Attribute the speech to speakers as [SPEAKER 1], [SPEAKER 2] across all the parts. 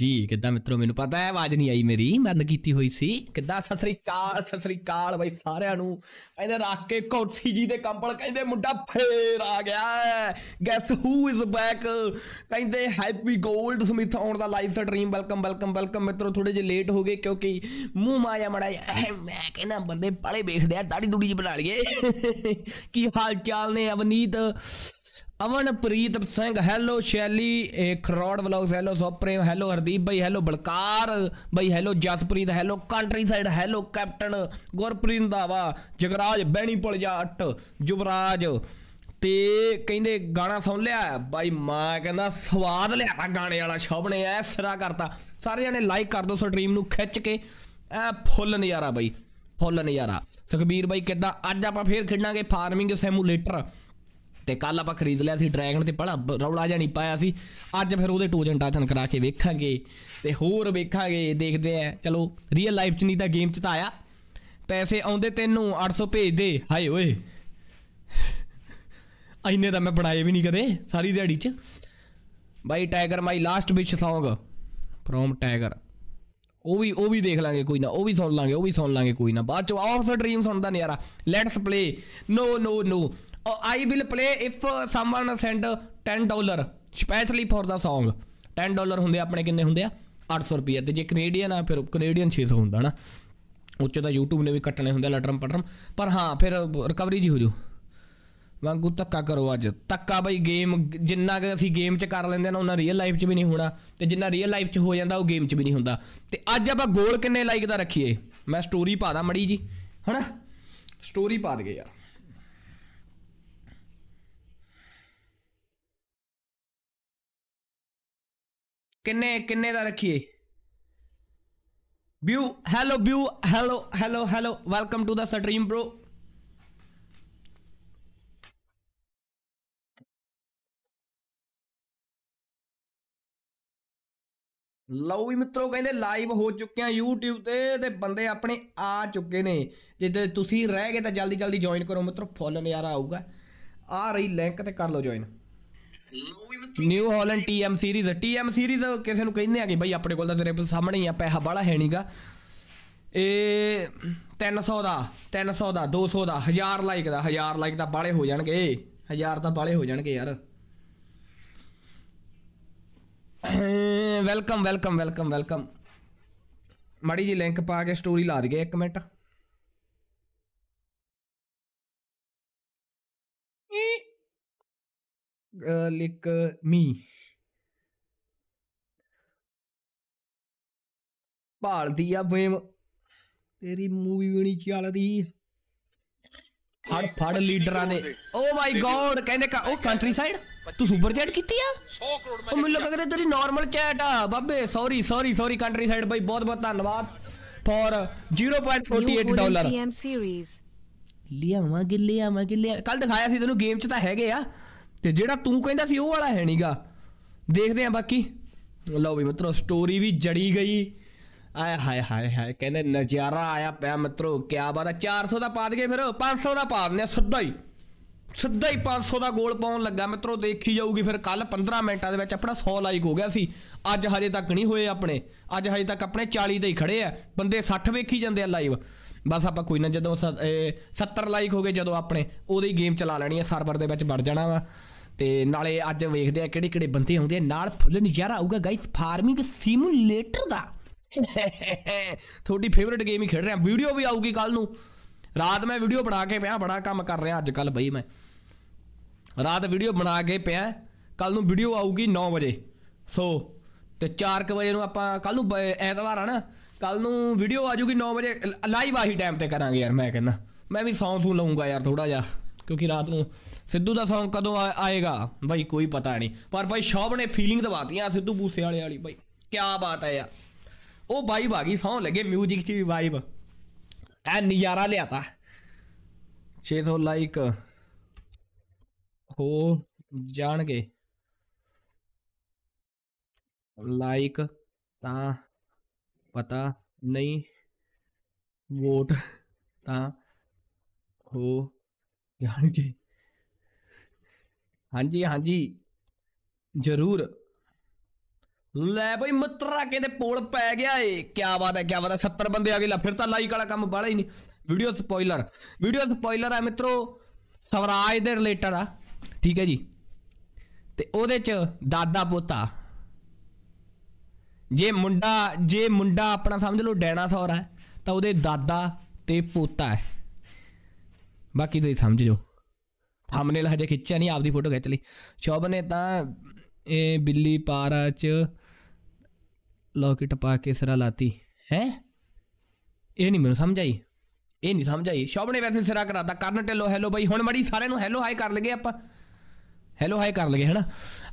[SPEAKER 1] ਹਾਂਜੀ, ਕਿੱਦਾਂ ਮਿੱਤਰੋ, ਮੈਨੂੰ ਪਤਾ ਹੈ, ਆਵਾਜ਼ ਨਹੀਂ ਆਈ ਮੇਰੀ ਬੰਦ ਕੀਤੀ ਹੋਈ ਸੀ। ਕਿੱਦਾਂ? ਸਤਿ ਸ੍ਰੀ ਅਕਾਲ, ਸਤਿ ਸ੍ਰੀ ਅਕਾਲ ਬਾਈ ਸਾਰਿਆਂ ਨੂੰ। ਕਹਿੰਦੇ ਰੱਖ ਕੇ ਕੋਠੀ ਜੀ ਦੇ ਕੰਬਲ, ਕਹਿੰਦੇ ਮੁੰਡਾ ਫੇਰ ਆ ਗਿਆ ਗੈਸ ਹੂ ਇਜ਼ ਬੈਕ ਕਹਿੰਦੇ ਹੈਪੀ ਗੋਲਡ ਸਮਿਥ ਆਉਣ ਦਾ live stream welcome welcome welcome ਮਿੱਤਰੋ ਥੋੜੇ ਜਿਹਾ ਲੇਟ ਹੋ ਗਏ, ਕਿਉਂਕਿ ਮੂੰਹ ਮਾਇਆ ਮੜਾ ਮੈਂ ਕਹਿੰਦਾ ਬੰਦੇ ਬੜੇ ਵੇਖਦੇ ਆ ਦਾੜੀ ਦੁੜੀ ਜੀ ਬਣਾ ਲਈਏ। ਕੀ ਹਾਲ ਚਾਲ ਨੇ ਅਵਨੀਤ? ਅਮਨਪ੍ਰੀਤ ਸਿੰਘ ਹੈਲੋ ਸ਼ੈਲੀ, ਇਹ Kharor vlogs hello supreme hello Hardeep ਭਾਈ ਹੈਲੋ ਬਲਕਾਰ ਭਾਈ hello Jaspreet hello country side hello captain Gurpreet ਦਾਵਾ, ਜਗਰਾਜ ਬੈਣੀ ਪੁਲ ਜਾਟ ਜੁਵਰਾਜ। ਤੇ ਕਹਿੰਦੇ ਗਾਣਾ ਸੁਣ ਲਿਆ, ਬਾਈ ਮਾਂ ਕਹਿੰਦਾ ਸਵਾਦ ਲਿਆਤਾ ਗਾਣੇ ਵਾਲਾ ਸ਼ਬ ਨੇ ਐ ਸਿਰਾ ਕਰਤਾ। ਸਾਰੇ ਜਣੇ ਲਾਈਕ ਕਰ ਦਿਓ ਸਟ੍ਰੀਮ ਨੂੰ, ਖਿੱਚ ਕੇ। ਐ ਫੁੱਲ ਨਜ਼ਾਰਾ ਬਾਈ, ਫੁੱਲ ਨਜ਼ਾਰਾ। ਸੁਖਬੀਰ ਬਾਈ ਕਿੱਦਾਂ, ਅੱਜ ਆਪਾਂ ਫੇਰ ਖੇਡਾਂਗੇ ਫਾਰਮਿੰਗ ਸਿਮੂਲੇਟਰ ਤੇ ਕੱਲ ਆਪਾਂ ਖਰੀਦ ਲਿਆ ਸੀ ਡਰੈਗਨ ਤੇ ਬੜਾ ਰੌਲਾ ਜਿਹਾ ਨਹੀਂ ਪਾਇਆ ਸੀ। ਅੱਜ ਫਿਰ ਉਹਦੇ ਟੋਜਨ ਟਾਚਨ ਕਰਾ ਕੇ ਵੇਖਾਂਗੇ। ਤੇ ਹੋਰ ਵੇਖਾਂਗੇ, ਦੇਖਦੇ ਆ। ਚਲੋ ਰੀਅਲ ਲਾਈਫ 'ਚ ਨਹੀਂ ਤਾਂ ਗੇਮ 'ਚ ਤਾਂ ਆਇਆ। ਪੈਸੇ ਆਉਂਦੇ ਤੈਨੂੰ 800 ਭੇਜ ਦੇ। ਹਾਏ ਓਏ। ਐਨੇ ਤਾਂ ਮੈਂ ਬਣਾਏ ਵੀ ਨਹੀਂ ਕਦੇ, ਸਾਰੀ ਦਿਹਾੜੀ 'ਚ। ਬਾਈ tiger my last wish Song from tiger ਉਹ ਵੀ ਉਹ ਵੀ ਦੇਖ ਲਾਂਗੇ ਕੋਈ ਨਾ, ਉਹ ਵੀ ਸੁਣ ਲਾਂਗੇ, ਉਹ ਵੀ ਸੁਣ ਲਾਂਗੇ ਕੋਈ ਨਾ। ਬਾਅਦ ਚ ਆਫ ਦਾ ਡ੍ਰੀਮ ਸੁਣਦਾ ਨਜ਼ਾਰਾ। Let's play no no no I will play if someone send 10 dollar specially for the Song. 10 dollar ਹੁੰਦੇ ਆ, ਆਪਣੇ ਕਿੰਨੇ ਹੁੰਦੇ ਆ? 800 ਰੁਪਏ। ਤੇ ਜੇ ਕੈਨੇਡੀਅਨ ਆ, ਫਿਰ ਕੈਨੇਡੀਅਨ 600 ਹੁੰਦਾ ਨਾ। ਉੱਚ ਤਾਂ YouTube ਨੇ ਵੀ ਕੱਟਣੇ ਹੁੰਦੇ ਆ, ਲਟਰਮ ਪਟਰਮ। ਪਰ ਹਾਂ, ਫਿਰ ਰਿਕਵਰੀ ਜੀ ਹੋ ਜੂ ਵਾਂਗੂ ਧੱਕਾ ਕਰੋ ਅੱਜ। ਧੱਕਾ ਬਈ ਗੇਮ ਜਿੰਨਾ ਕਿ ਅਸੀਂ ਗੇਮ 'ਚ ਕਰ ਲੈਂਦੇ ਨਾ, ਉਹਨਾਂ ਰੀਅਲ ਲਾਈਫ 'ਚ ਵੀ ਨਹੀਂ ਹੋਣਾ। ਤੇ ਜਿੰਨਾ ਰੀਅਲ ਲਾਈਫ 'ਚ ਹੋ ਜਾਂਦਾ, ਉਹ ਗੇਮ 'ਚ ਵੀ ਨਹੀਂ ਹੁੰਦਾ। ਤੇ ਅੱਜ ਆਪਾਂ ਗੋਲ ਕਿੰਨੇ ਲਾਈਕ ਦਾ ਰੱਖੀਏ? ਮੈਂ ਸਟੋਰੀ ਪਾ ਦਾਂ ਮੜੀ ਜੀ ਹਨਾ? ਸਟੋਰੀ ਪਾ ਦਗੇ ਯਾਰ। ਕਿੰਨੇ ਕਿੰਨੇ ਦਾ ਰੱਖੀਏ? View hello view hello hello hello, welcome to the stream bro ਲਓ ਵੀ ਮਿੱਤਰੋ, ਕਹਿੰਦੇ ਲਾਈਵ ਹੋ ਚੁੱਕੇ ਆ YouTube ਤੇ ਤੇ ਬੰਦੇ ਆਪਣੇ ਆ ਚੁੱਕੇ ਨੇ। ਜੇ ਤੁਸੀਂ ਰਹਿ ਗਏ ਤਾਂ ਜਲਦੀ ਜਲਦੀ ਜੁਆਇਨ ਕਰੋ ਮਿੱਤਰੋ, ਫੁੱਲ ਨਜ਼ਾਰਾ ਆਊਗਾ। ਆ ਰਹੀ ਲਿੰਕ ਤੇ ਕਰ ਲਓ join New Holland TM series TM series ਕਿਸੇ ਨੂੰ ਕਹਿੰਦੇ ਆ ਕਿ ਬਈ ਆਪਣੇ ਕੋਲ ਤਾਂ ਤੇਰੇ ਸਾਹਮਣੇ ਹੀ ਆ, ਪੈਸਾ ਬਾਲਾ ਹੈ ਨਹੀਂਗਾ ਇਹ 300 ਦਾ 300 ਦਾ 200 ਦਾ 1000 ਲਾਈਕ ਦਾ 1000 ਲਾਈਕ ਤਾਂ ਬਾਲੇ ਹੋ ਜਾਣਗੇ। 1000 ਤਾਂ ਬਾਲੇ ਹੋ ਜਾਣਗੇ ਯਾਰ। ਵੈਲਕਮ ਵੈਲਕਮ ਵੈਲਕਮ ਵੈਲਕਮ ਮੜੀ ਜੀ ਲਿੰਕ ਪਾ ਕੇ ਸਟੋਰੀ ਲਾ ਦਈਏ ਇੱਕ minute. uh, like uh, me. ਭਾਲਦੀ ਆ ਫੇਮ ਤੇਰੀ ਮੂਵੀ ਵੀ ਨਹੀਂ ਚੱਲਦੀ ਫੜ ਫੜ ਲੀਡਰਾਂ ਨੇ ਓ ਮਾਈ ਗੋਡ ਕਹਿੰਦੇ ਉਹ ਕੰਟਰੀ ਸਾਈਡ ਤੂੰ ਸੁਪਰ ਚੈਟ ਕੀਤੀ ਆ 100 ਕਰੋੜ ਮੈਂ ਮੈਨੂੰ ਲੱਗਦਾ ਤੇਰੀ ਨਾਰਮਲ ਚੈਟ ਆ ਬਾਬੇ sorry sorry sorry country side ਬਾਈ ਬਹੁਤ ਬਹੁਤ ਧੰਨਵਾਦ ਫॉर 0.48 ਡਾਲਰ ਲਿਆਵਾਂਗੇ ਲਿਆਵਾਂਗੇ ਕੱਲ ਦਿਖਾਇਆ ਸੀ ਤੈਨੂੰ ਗੇਮ 'ਚ ਤਾਂ ਹੈਗੇ ਆ ਤੇ ਜਿਹੜਾ ਤੂੰ ਕਹਿੰਦਾ ਸੀ ਉਹ ਵਾਲਾ ਹੈ ਨਹੀਂਗਾ ਦੇਖਦੇ ਆ ਬਾਕੀ। ਲਓ ਵੀ ਮਿੱਤਰੋ ਸਟੋਰੀ ਵੀ ਜੜੀ ਗਈ। ਆਏ ਹਾਏ ਹਾਏ ਹਾਏ, ਕਹਿੰਦੇ ਨਜ਼ਾਰਾ ਆਇਆ ਪਿਆ ਮਿੱਤਰੋ, ਕਿਆ ਬਾਤ ਹੈ। 400 ਦਾ ਪਾ ਦਈਏ ਫਿਰ 500 ਦਾ ਪਾ ਦਿੰਦੇ ਆ ਸਿੱਧਾ ਹੀ। ਸਿੱਧਾ ਹੀ 500 ਦਾ ਗੋਲ ਪਾਉਣ ਲੱਗਾ ਮਿੱਤਰੋ, ਦੇਖੀ ਜਾਊਗੀ ਫਿਰ ਕੱਲ 15 ਮਿੰਟਾਂ ਦੇ ਵਿੱਚ ਆਪਣਾ 100 ਲਾਈਕ ਹੋ ਗਿਆ ਸੀ। ਅੱਜ ਹਜੇ ਤੱਕ ਨਹੀਂ ਹੋਏ ਆਪਣੇ। ਅੱਜ ਹਜੇ ਤੱਕ ਆਪਣੇ 40 ਤੇ ਹੀ ਖੜੇ ਆ। ਬੰਦੇ 60 ਵੇਖੀ ਜਾਂਦੇ ਆ ਲਾਈਵ ਬਸ ਆਪਾਂ ਕੋਈ ਨਾ, ਜਦੋਂ ਸ- 70 ਲਾਈਕ ਹੋ ਗਏ, ਜਦੋਂ ਆਪਣੇ ਉਹਦੀ ਗੇਮ ਚਲਾ ਲੈਣੀ ਆ ਸਰਵਰ ਦੇ ਵਿੱਚ ਵੜ ਜਾਣਾ ਵਾ। ਤੇ ਨਾਲੇ ਅੱਜ ਵੇਖਦੇ ਆ ਕਿਹੜੇ ਕਿਹੜੇ ਬੰਦੇ ਆਉਂਦੇ ਆ। ਨਾਲ ਫੁੱਲ ਨਜ਼ਾਰਾ ਆਊਗਾ ਗਾਇਸ ਫਾਰਮਿੰਗ ਸਿਮੂਲੇਟਰ ਦਾ। ਤੁਹਾਡੀ ਫੇਵਰਿਟ ਗੇਮ ਹੀ ਖੇਡ ਰਿਹਾ। ਵੀਡੀਓ ਵੀ ਆਊਗੀ ਕੱਲ ਨੂੰ। ਰਾਤ ਮੈਂ ਵੀਡੀਓ ਬਣਾ ਕੇ ਪਿਆ, ਬੜਾ ਕੰਮ ਕਰ ਰਿਹਾ ਅੱਜ ਕੱਲ ਬਈ ਮੈਂ। ਰਾਤ ਵੀਡੀਓ ਬਣਾ ਕੇ ਪਿਆ ਕੱਲ ਨੂੰ ਵੀਡੀਓ ਆਊਗੀ 9 ਵਜੇ। ਸੋ ਤੇ 4 ਵਜੇ ਨੂੰ ਆਪਾਂ ਕੱਲ ਨੂੰ ਐਤਵਾਰ ਆ ਨਾ ਕੱਲ ਨੂੰ ਵੀਡੀਓ ਆ ਜੂਗੀ 9 ਵਜੇ। ਲਾਈਵ ਆਹੀ ਟਾਈਮ ਤੇ ਕਰਾਂਗੇ ਯਾਰ, ਮੈਂ ਕਹਿੰਦਾ। ਮੈਂ ਵੀ ਸੌਂ ਸੂ ਲਊਂਗਾ ਯਾਰ ਥੋੜਾ ਜਿਹਾ, ਕਿਉਂਕਿ ਰਾਤ ਨੂੰ ਸਿੱਧੂ ਦਾ ਸੌਂਗ ਕਦੋਂ ਆਏਗਾ? ਬਾਈ, ਕੋਈ ਪਤਾ ਨਹੀਂ। ਪਰ ਬਾਈ ਸ਼ੌਬ ਨੇ ਫੀਲਿੰਗ ਦਵਾਤੀਆਂ ਸਿੱਧੂ ਬੂਸੇ ਵਾਲੇ। ਵਾਲੀ ਬਾਈ ਕੀ ਬਾਤ ਹੈ ਯਾਰ। ਉਹ ਵਾਈਬ ਆ ਗਈ, ਸੌਂ ਲੱਗੇ 뮤직 'ਚ ਵੀ ਵਾਈਬ ਐ ਨਜ਼ਾਰਾ ਲਿਆਤਾ। 600 ਲਾਈਕ ਹੋ ਜਾਣਗੇ। ਲਾਈਕ ਤਾਂ ਪਤਾ ਨਹੀਂ। ਵੋਟ ਤਾਂ ਹੋ ਜਾਣਗੇ। ਹਾਂਜੀ ਹਾਂਜੀ। ਜ਼ਰੂਰ। ਲੈ ਬਈ, ਮਿੱਤਰਾ ਕਹਿੰਦੇ ਪੋਲ ਪੈ ਗਿਆ ਏ। ਕੀ ਬਾਤ ਹੈ ਕੀ ਬਾਤ ਹੈ। 70 ਬੰਦੇ ਆ ਗਏ। ਲੈ, ਫਿਰ ਤਾਂ ਲਾਈਕ ਵਾਲਾ ਕੰਮ ਬਾਲਾ ਹੀ ਨਹੀਂ। ਵੀਡੀਓ ਸਪੋਇਲਰ ਵੀਡੀਓ ਸਪੋਇਲਰ ਆ ਮਿੱਤਰੋ, ਸਵਰਾਜ ਦੇ ਰਿਲੇਟਡ ਆ। ਠੀਕ ਹੈ ਜੀ। ਤੇ ਉਹਦੇ ਚ ਦਾਦਾ ਪੋਤਾ। ਜੇ ਮੁੰਡਾ ਜੇ ਮੁੰਡਾ ਆਪਣਾ ਸਮਝ ਲਓ ਡਾਇਨਾਸੌਰ ਹੈ, ਤਾਂ ਉਹਦੇ ਦਾਦਾ ਤੇ ਪੋਤਾ ਹੈ। ਬਾਕੀ ਤੁਸੀਂ ਸਮਝ ਜਾਓ। ਥੰਬਨੇਲ ਹਜੇ ਖਿੱਚਿਆ ਨਹੀਂ ਆਪਦੀ ਫੋਟੋ ਖਿੱਚ ਲਈ। ਸ਼ੋਭ ਨੇ ਤਾਂ ਇਹ ਬਿੱਲੀ ਪਾਰਾ ਚ ਲੋਕਟ ਪਾ ਕੇ ਸਿਰਾ ਲਾਤੀ। ਹੈ? ਇਹ ਨਹੀਂ ਮੈਨੂੰ ਸਮਝ ਆਈ ਇਹ ਨਹੀਂ ਸਮਝ ਆਈ ਸ਼ੋਭ ਨੇ ਵੈਸੇ ਸਿਰਾ ਕਰਾਤਾ। ਕਰਨ ਢਿੱਲੋ ਹੈਲੋ ਬਾਈ, ਹੁਣ ਮੜੀ ਸਾਰਿਆਂ ਨੂੰ ਹੈਲੋ ਹਾਈ ਕਰ ਲਗੇ ਆਪਾਂ। ਹੈਲੋ ਹਾਈ ਕਰ ਲਗੇ ਹਨਾ?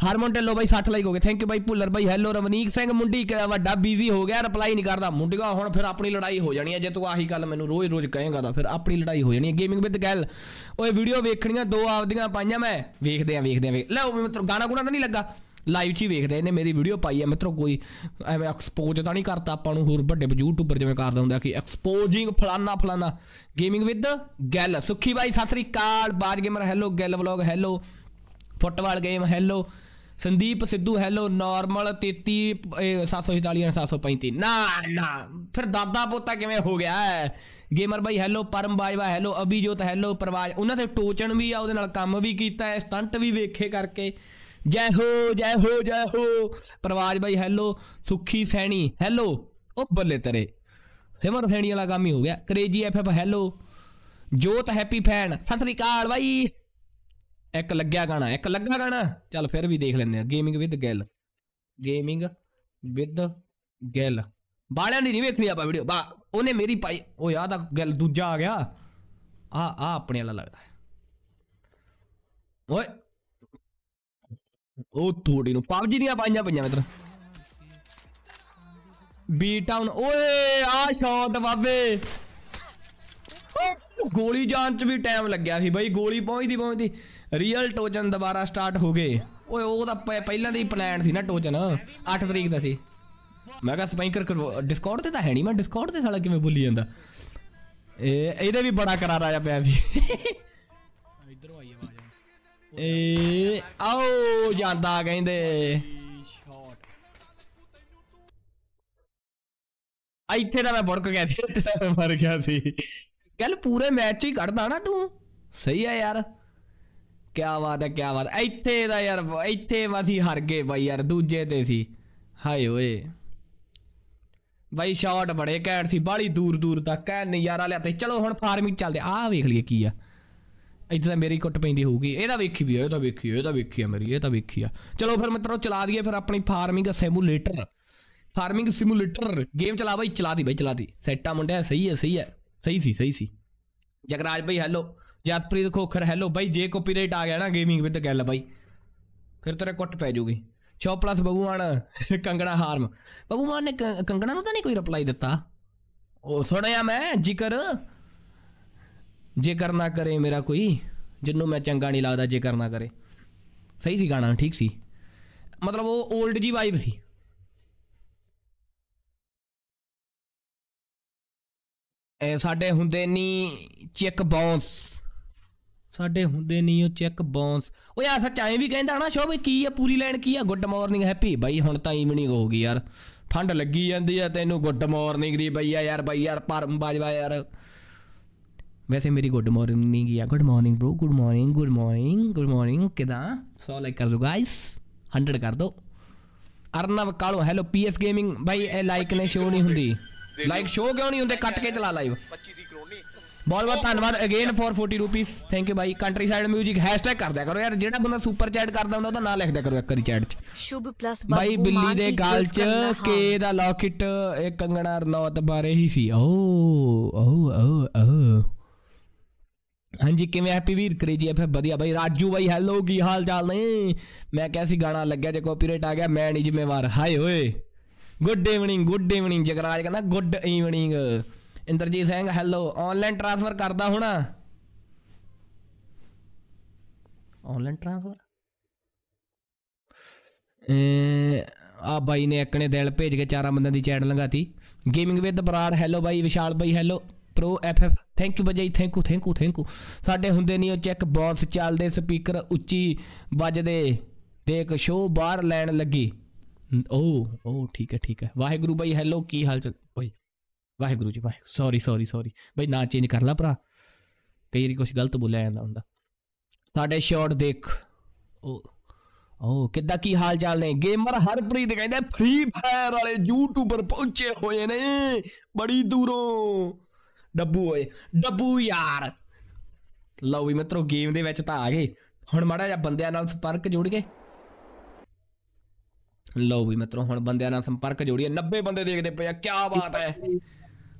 [SPEAKER 1] ਹਾਰਮੋਨ ਢਿੱਲੋ ਬਾਈ 60 ਲਾਈਕ ਹੋ ਗਏ। ਥੈਂਕ ਯੂ ਬਾਈ ਭੁੱਲਰ ਬਾਈ। ਹੈਲੋ ਰਵਨੀਕ ਸਿੰਘ ਮੁੰਡੀ ਵੱਡਾ ਬੀਜ਼ੀ ਹੋ ਗਿਆ ਰਿਪਲਾਈ ਨਹੀਂ ਕਰਦਾ। ਮੁੰਡਿਆ ਹੁਣ ਫਿਰ ਆਪਣੀ ਲੜਾਈ ਹੋ ਜਾਣੀ ਹੈ। ਜੇ ਤੂੰ ਆਹੀ ਗੱਲ ਮੈਨੂੰ ਰੋਜ਼-ਰੋਜ਼ ਕਹੇਂਗਾ, ਤਾਂ ਫਿਰ ਆਪਣੀ ਲੜਾਈ ਹੋ ਜਾਣੀ ਹੈ। ਗੇਮਿੰਗ ਵਿਦ ਗੈਲ ਓਏ ਵੀਡੀਓ ਵੇਖਣੀਆਂ ਦੋ ਆਪਦੀਆਂ ਪਾਈਆਂ ਮੈਂ। ਵੇਖਦੇ ਆ ਵੇਖਦੇ ਆ, ਵੇਖ। ਲਓ ਮਿੱਤਰੋ, ਗਾਣਾ ਗੁਣਾ ਤਾਂ ਨਹੀਂ ਲੱਗਾ। ਲਾਈਵ 'ਚ ਹੀ ਵੇਖਦੇ ਇਹਨੇ ਮੇਰੀ ਵੀਡੀਓ ਪਾਈ ਹੈ ਮਿੱਤਰੋ, ਕੋਈ ਐਵੇਂ ਐਕਸਪੋਜ਼ ਤਾਂ ਨਹੀਂ ਕਰਤਾ ਆਪਾਂ ਨੂੰ ਹੋਰ ਵੱਡੇ ਯੂਟਿਊਬਰ ਜਿਵੇਂ ਕਰਦਾ ਹੁੰਦਾ ਕਿ ਐਕਸਪੋਜ਼ਿੰਗ ਫਲਾਨਾ ਫਲਾਨਾ। ਗੇਮਿੰਗ ਵਿਦ ਗੈਲ ਸੁਖੀ ਬਾਈ, ਸਤਿ ਸ੍ਰੀ ਅਕਾਲ। Baaz gamer hello Gail vlog hello football game hello Sandeep Sidhu hello normal 33 ਇਹ 744 735 ਨਾ ਨਾ, ਫਿਰ ਦਾਦਾ ਪੋਤਾ ਕਿਵੇਂ ਹੋ ਗਿਆ ਗੇਮਰ ਬਾਈ hello Param Bajwa hello Abhijot hello Parvaz. ਉਹਨਾਂ ਦੇ ਟੋਚਣ ਵੀ ਆ, ਉਹਦੇ ਨਾਲ ਕੰਮ ਵੀ ਕੀਤਾ ਹੈ, ਸਟੰਟ ਵੀ ਵੇਖੇ ਕਰਕੇ। ਜੈ ਹੋ ਜੈ ਹੋ ਜੈ ਹੋ। ਪ੍ਰਵਾਜ ਬਾਈ ਹੈਲੋ ਸੁਖੀ ਸੈਣੀ ਹੈਲੋ ਉਹ ਬੱਲੇ ਤੇਰੇ। ਸਿਮਰ ਸੈਣੀ ਵਾਲਾ ਕੰਮ ਹੀ ਹੋ ਗਿਆ। Crazy FF hello Jot happy fan ਸਤਿ ਸ੍ਰੀ ਅਕਾਲ ਬਾਈ। ਇੱਕ ਲੱਗਿਆ ਗਾਣਾ, ਇੱਕ ਲੱਗਾ ਗਾਣਾ। ਚੱਲ ਫਿਰ ਵੀ ਦੇਖ ਲੈਂਦੇ ਆ gaming with Gail gaming with Gail ਬਾਲਿਆਂ ਦੀ ਨਹੀਂ ਵੇਖਣੀ ਆਪਾਂ ਵੀਡੀਓ ਬਾ, ਉਹਨੇ ਮੇਰੀ ਪਾਈ ਉਹ ਯਾਦ ਆ ਗੱਲ ਦੂਜਾ ਆ ਗਿਆ। ਆ ਆ ਆਪਣੇ ਵਾਲਾ ਲੱਗਦਾ ਓਏ। ਉਹ ਥੋੜੀ ਨੂੰ ਪਬਜੀ ਦੀਆਂ ਪਾਈਆਂ ਪਈਆਂ ਮਿੱਤਰ। ਬੀ ਟਾਊਨ ਓਏ, ਆ ਸ਼ਾਟ ਬਾਬੇ। ਗੋਲੀ ਜਾਣ ਚ ਵੀ ਟਾਈਮ ਲੱਗਿਆ ਸੀ ਬਾਈ। ਗੋਲੀ ਪਹੁੰਚਦੀ ਪਹੁੰਚਦੀ। ਰੀਅਲ ਟੋਜਨ ਦੁਬਾਰਾ ਸਟਾਰਟ ਹੋ ਗਏ। ਓਏ, ਉਹ ਪਹਿਲਾਂ ਦੇ ਹੀ ਪਲਾਨ ਸੀ ਨਾ ਟੋਜਨ 8 ਤਰੀਕ ਦਾ ਸੀ। ਮੈਂ ਕਿਹਾ ਸਪਾਈਕਰ ਡਿਸਕਾਰਡ ਤੇ ਤਾਂ ਹੈ ਨਹੀਂ ਮੈਂ ਡਿਸਕਾਰਡ ਤੇ ਸਾਲਾ ਕਿਵੇਂ ਭੁੱਲੀ ਜਾਂਦਾ। ਇਹ, ਇਹਦੇ ਵੀ ਬੜਾ ਕਰਾਰ ਆਇਆ ਪਿਆ ਸੀ।
[SPEAKER 2] ਇਧਰੋਂ ਆਈ ਆਵਾਜ਼
[SPEAKER 1] ਏ, ਆਓ, ਜਾਂਦਾ ਕਹਿੰਦੇ। ਇੱਥੇ ਤਾਂ ਮੈਂ ਬੁੜਕ ਗਿਆ ਸੀ, ਇੱਥੇ ਤਾਂ ਮਰ ਗਿਆ ਸੀ। ਗੱਲ ਪੂਰੇ ਮੈਚ 'ਚ ਹੀ ਕੱਢਦਾ ਨਾ ਤੂੰ। ਸਹੀ ਆ ਯਾਰ। ਕਿਆ ਬਾਤ ਹੈ, ਕਿਆ ਬਾਤ ਇੱਥੇ ਦਾ ਯਾਰ, ਇੱਥੇ ਵਾਸੀ ਹਾਰ ਗਏ ਬਾਈ ਯਾਰ, ਦੂਜੇ ਤੇ ਸੀ। ਹਾਏ ਓਏ। ਬਾਈ ਸ਼ਾਟ ਬੜੇ ਘੈਂਟ ਸੀ ਬਾੜੀ ਦੂਰ ਦੂਰ ਤੱਕ ਐ ਨਜ਼ਾਰਾ ਲਿਆ ਤੇ ਚਲੋ ਹੁਣ ਫਾਰਮਿੰਗ ਚੱਲਦੇ, ਆਹ ਵੇਖ ਲਈਏ ਕੀ ਆ। ਇੱਥੇ ਤਾਂ ਮੇਰੀ ਕੁੱਟ ਪੈਂਦੀ ਹੋਊਗੀ, ਇਹ ਤਾਂ ਵੇਖੀ ਵੀ ਇਹ ਤਾਂ ਵੇਖੀ ਇਹ ਤਾਂ ਵੇਖੀ ਆ ਮੇਰੀ, ਇਹ ਤਾਂ ਵੇਖੀ ਆ। ਚਲੋ ਫਿਰ ਮਿੱਤਰੋ, ਚਲਾ ਦਈਏ ਫਿਰ ਆਪਣੀ farming simulator farming simulator game ਚਲਾ ਬਾਈ, ਚਲਾ ਦੀ ਬਾਈ, ਚਲਾ ਦੀ। ਸੈਟਾ ਮੁੰਡਿਆ, ਸਹੀ ਹੈ ਸਹੀ ਹੈ, ਸਹੀ ਸੀ ਸਹੀ ਸੀ। ਜਗਰਾਜ ਬਾਈ ਹੈਲੋ ਜਸਪ੍ਰੀਤ ਖੋਖਰ ਹੈਲੋ ਬਾਈ, ਜੇ ਕਾਪੀਰਾਈਟ ਆ ਗਿਆ ਨਾ ਗੇਮਿੰਗ ਵਿਦ ਗੱਲ ਬਾਈ। ਫਿਰ ਤੇਰੇ ਕੁੱਟ ਪੈ ਜਾਊਗੀ 6 ਪਲੱਸ ਬਬੂਆਨ ਕੰਗਣਾ ਹਾਰਮ। ਬਬੂਆਨ ਨੇ ਕੰਗਣਾ ਨੂੰ ਤਾਂ ਨਹੀਂ ਕੋਈ ਰਿਪਲਾਈ ਦਿੱਤਾ? ਉਹ ਥੋੜਾ ਮੈਂ ਜ਼ਿਕਰ। ਜੇਕਰ ਨਾ ਕਰੇ ਮੇਰਾ ਕੋਈ, ਜਿੰਨੂੰ ਮੈਂ ਚੰਗਾ ਨਹੀਂ ਲੱਗਦਾ ਜੇਕਰ ਨਾ ਕਰੇ। ਸਹੀ ਸੀ ਗਾਣਾ, ਠੀਕ ਸੀ। ਮਤਲਬ ਉਹ 올ਡ ਜੀ ਵਾਈਬ ਸੀ ਸਾਡੇ ਹੁੰਦੇ ਨਹੀਂ ਚੈੱਕ ਬਾਉਂਸ ਸਾਡੇ ਹੁੰਦੇ ਨਹੀਂ ਉਹ ਚੈੱਕ ਬਾਉਂਸ ਉਹ ਯਾਰ ਸੱਚ ਐਂ ਵੀ ਕਹਿੰਦਾ ਨਾ ਸ਼ੋਭ ਕੀ ਆ ਪੂਰੀ ਲਾਈਨ ਕੀ ਆ? ਗੁੱਡ ਮਾਰਨਿੰਗ ਹੈਪੀ ਬਾਈ ਹੁਣ ਤਾਂ ਈਵਨਿੰਗ ਹੋ ਗਈ ਯਾਰ। ਠੰਡ ਲੱਗੀ ਜਾਂਦੀ ਆ ਤੈਨੂੰ ਗੁੱਡ ਮਾਰਨਿੰਗ ਦੀ ਬਈ ਆ ਯਾਰ ਬਾਈ ਯਾਰ ਪਰਮ ਬਾਜਵਾ ਯਾਰ। ਵੈਸੇ ਮੇਰੀ ਗੁੱਡ ਮਾਰਨਿੰਗ ਨਹੀਂ ਗਿਆ good morning bro good morning good morning good morning ਕਿਦਾਂ 100 ਲਾਈਕ ਕਰ ਦਿਓ ਗਾਇਸ 100 ਕਰ ਦਿਓ Arnav Kalo hello PS gaming ਭਾਈ ਇਹ ਲਾਈਕ ਨੇ ਸ਼ੋ ਨਹੀਂ ਹੁੰਦੀ। ਲਾਈਕ ਸ਼ੋ ਕਿਉਂ ਨਹੀਂ ਹੁੰਦੇ? ਕੱਟ ਕੇ ਚਲਾ ਲਾਈਵ
[SPEAKER 3] 25 ਦੀ ਕਰੋਨੀ
[SPEAKER 1] ਬਹੁਤ ਬਹੁਤ ਧੰਨਵਾਦ again for 40 rupees thank you Bhai country side 뮤직 hashtag ਕਰ ਦਿਆ ਕਰੋ ਯਾਰ ਜਿਹੜਾ ਬੰਦਾ ਸੁਪਰ ਚੈਟ ਕਰਦਾ ਹੁੰਦਾ ਉਹਦਾ ਨਾਮ ਲਿਖ ਦਿਆ ਕਰੋ ਇੱਕ ਵਾਰੀ ਚੈਟ 'ਚ
[SPEAKER 4] ਸ਼ੁਭ ਪਲੱਸ
[SPEAKER 1] ਭਾਈ ਬਿੱਲੀ ਦੇ ਗਾਲ 'ਚ ਕੇ ਦਾ ਲੌਕਿਟ ਇੱਕ ਕੰਗਣਾ ਰਨੌਤ ਬਾਰੇ ਹੀ ਸੀ ਓ ਓ ਓ ਓ ਹਾਂਜੀ ਕਿਵੇਂ ਹੈਪੀ ਵੀਰ ਕ੍ਰੇਜੀ ਐਫ ਵਧੀਆ ਬਾਈ ਰਾਜੂ ਬਾਈ ਹੈਲੋ ਕੀ ਹਾਲ ਚਾਲ ਨੇ ਮੈਂ ਕਿਹਾ ਸੀ ਗਾਣਾ ਲੱਗਿਆ ਜੇ ਕਾਪੀਰਾਈਟ ਆ ਗਿਆ ਮੈਂ ਨਹੀਂ ਜ਼ਿੰਮੇਵਾਰ ਹਾਏ ਓਏ good evening good evening Jagraj ਕਹਿੰਦਾ good evening Inderjit Singh hello online transfer ਕਰਦਾ ਹੋਣਾ। ਆਨਲਾਈਨ ਟ੍ਰਾਂਸਫਰ ਆ ਬਾਈ ਨੇ ਇੱਕ ਨੇ ਦਿਲ ਭੇਜ ਕੇ ਚਾਰਾਂ ਬੰਦਿਆਂ ਦੀ ਚੈਟ ਲੰਗਾਤੀ ਗੇਮਿੰਗ ਵਿਦ ਬਰਾੜ ਹੈਲੋ ਬਾਈ, ਵਿਸ਼ਾਲ ਬਾਈ hello pro F F thank you ਬਜਾਈ thank you thank you thank you ਸਾਡੇ ਹੁੰਦੇ ਨਹੀਂ ਉਹ ਚੈੱਕ ਬਾਕਸ ਚੱਲਦੇ ਸਪੀਕਰ ਉੱਚੀ ਵੱਜਦੇ। ਦੇਖ ਸ਼ੋ ਬਾਹਰ ਲੈਣ ਲੱਗੀ। ਓ ਓ ਠੀਕ ਹੈ ਠੀਕ ਹੈ। ਵਾਹਿਗੁਰੂ ਬਾਈ ਹੈਲੋ ਕੀ ਹਾਲ ਚਾਲ? ਬਾਈ Waheguru ji Waheguru sorry sorry sorry ਬਈ ਨਾਂ ਚੇਂਜ ਕਰ ਲਾ ਭਰਾ ਕਈ ਵਾਰੀ ਕੁਝ ਗਲਤ ਬੋਲਿਆ ਜਾਂਦਾ ਹੁੰਦਾ ਸਾਡੇ ਸ਼ਾਟ ਦੇਖ ਓ ਓ ਕਿੱਦਾਂ ਕੀ ਹਾਲ ਚਾਲ ਨੇ ਗੇਮਰ ਹਰਪ੍ਰੀਤ ਕਹਿੰਦੇ ਫ੍ਰੀ ਫਾਇਰ ਵਾਲੇ ਯੂਟਿਊਬਰ ਪਹੁੰਚੇ ਹੋਏ ਨੇ ਬੜੀ ਦੂਰੋਂ ਡੱਬੂ ਓਏ ਡੱਬੂ ਯਾਰ ਲਓ ਵੀ ਮਿੱਤਰੋ ਗੇਮ ਦੇ ਵਿੱਚ ਤਾਂ ਆ ਗਏ ਹੁਣ ਮਾੜਾ ਜਿਹਾ ਬੰਦਿਆਂ ਨਾਲ ਸੰਪਰਕ ਜੋੜ ਕੇ ਲਓ ਵੀ ਮਿੱਤਰੋ ਹੁਣ ਬੰਦਿਆਂ ਨਾਲ ਸੰਪਰਕ ਜੋੜੀਏ 90 ਬੰਦੇ ਦੇਖਦੇ ਪਏ ਆ ਕੀ ਬਾਤ ਹੈ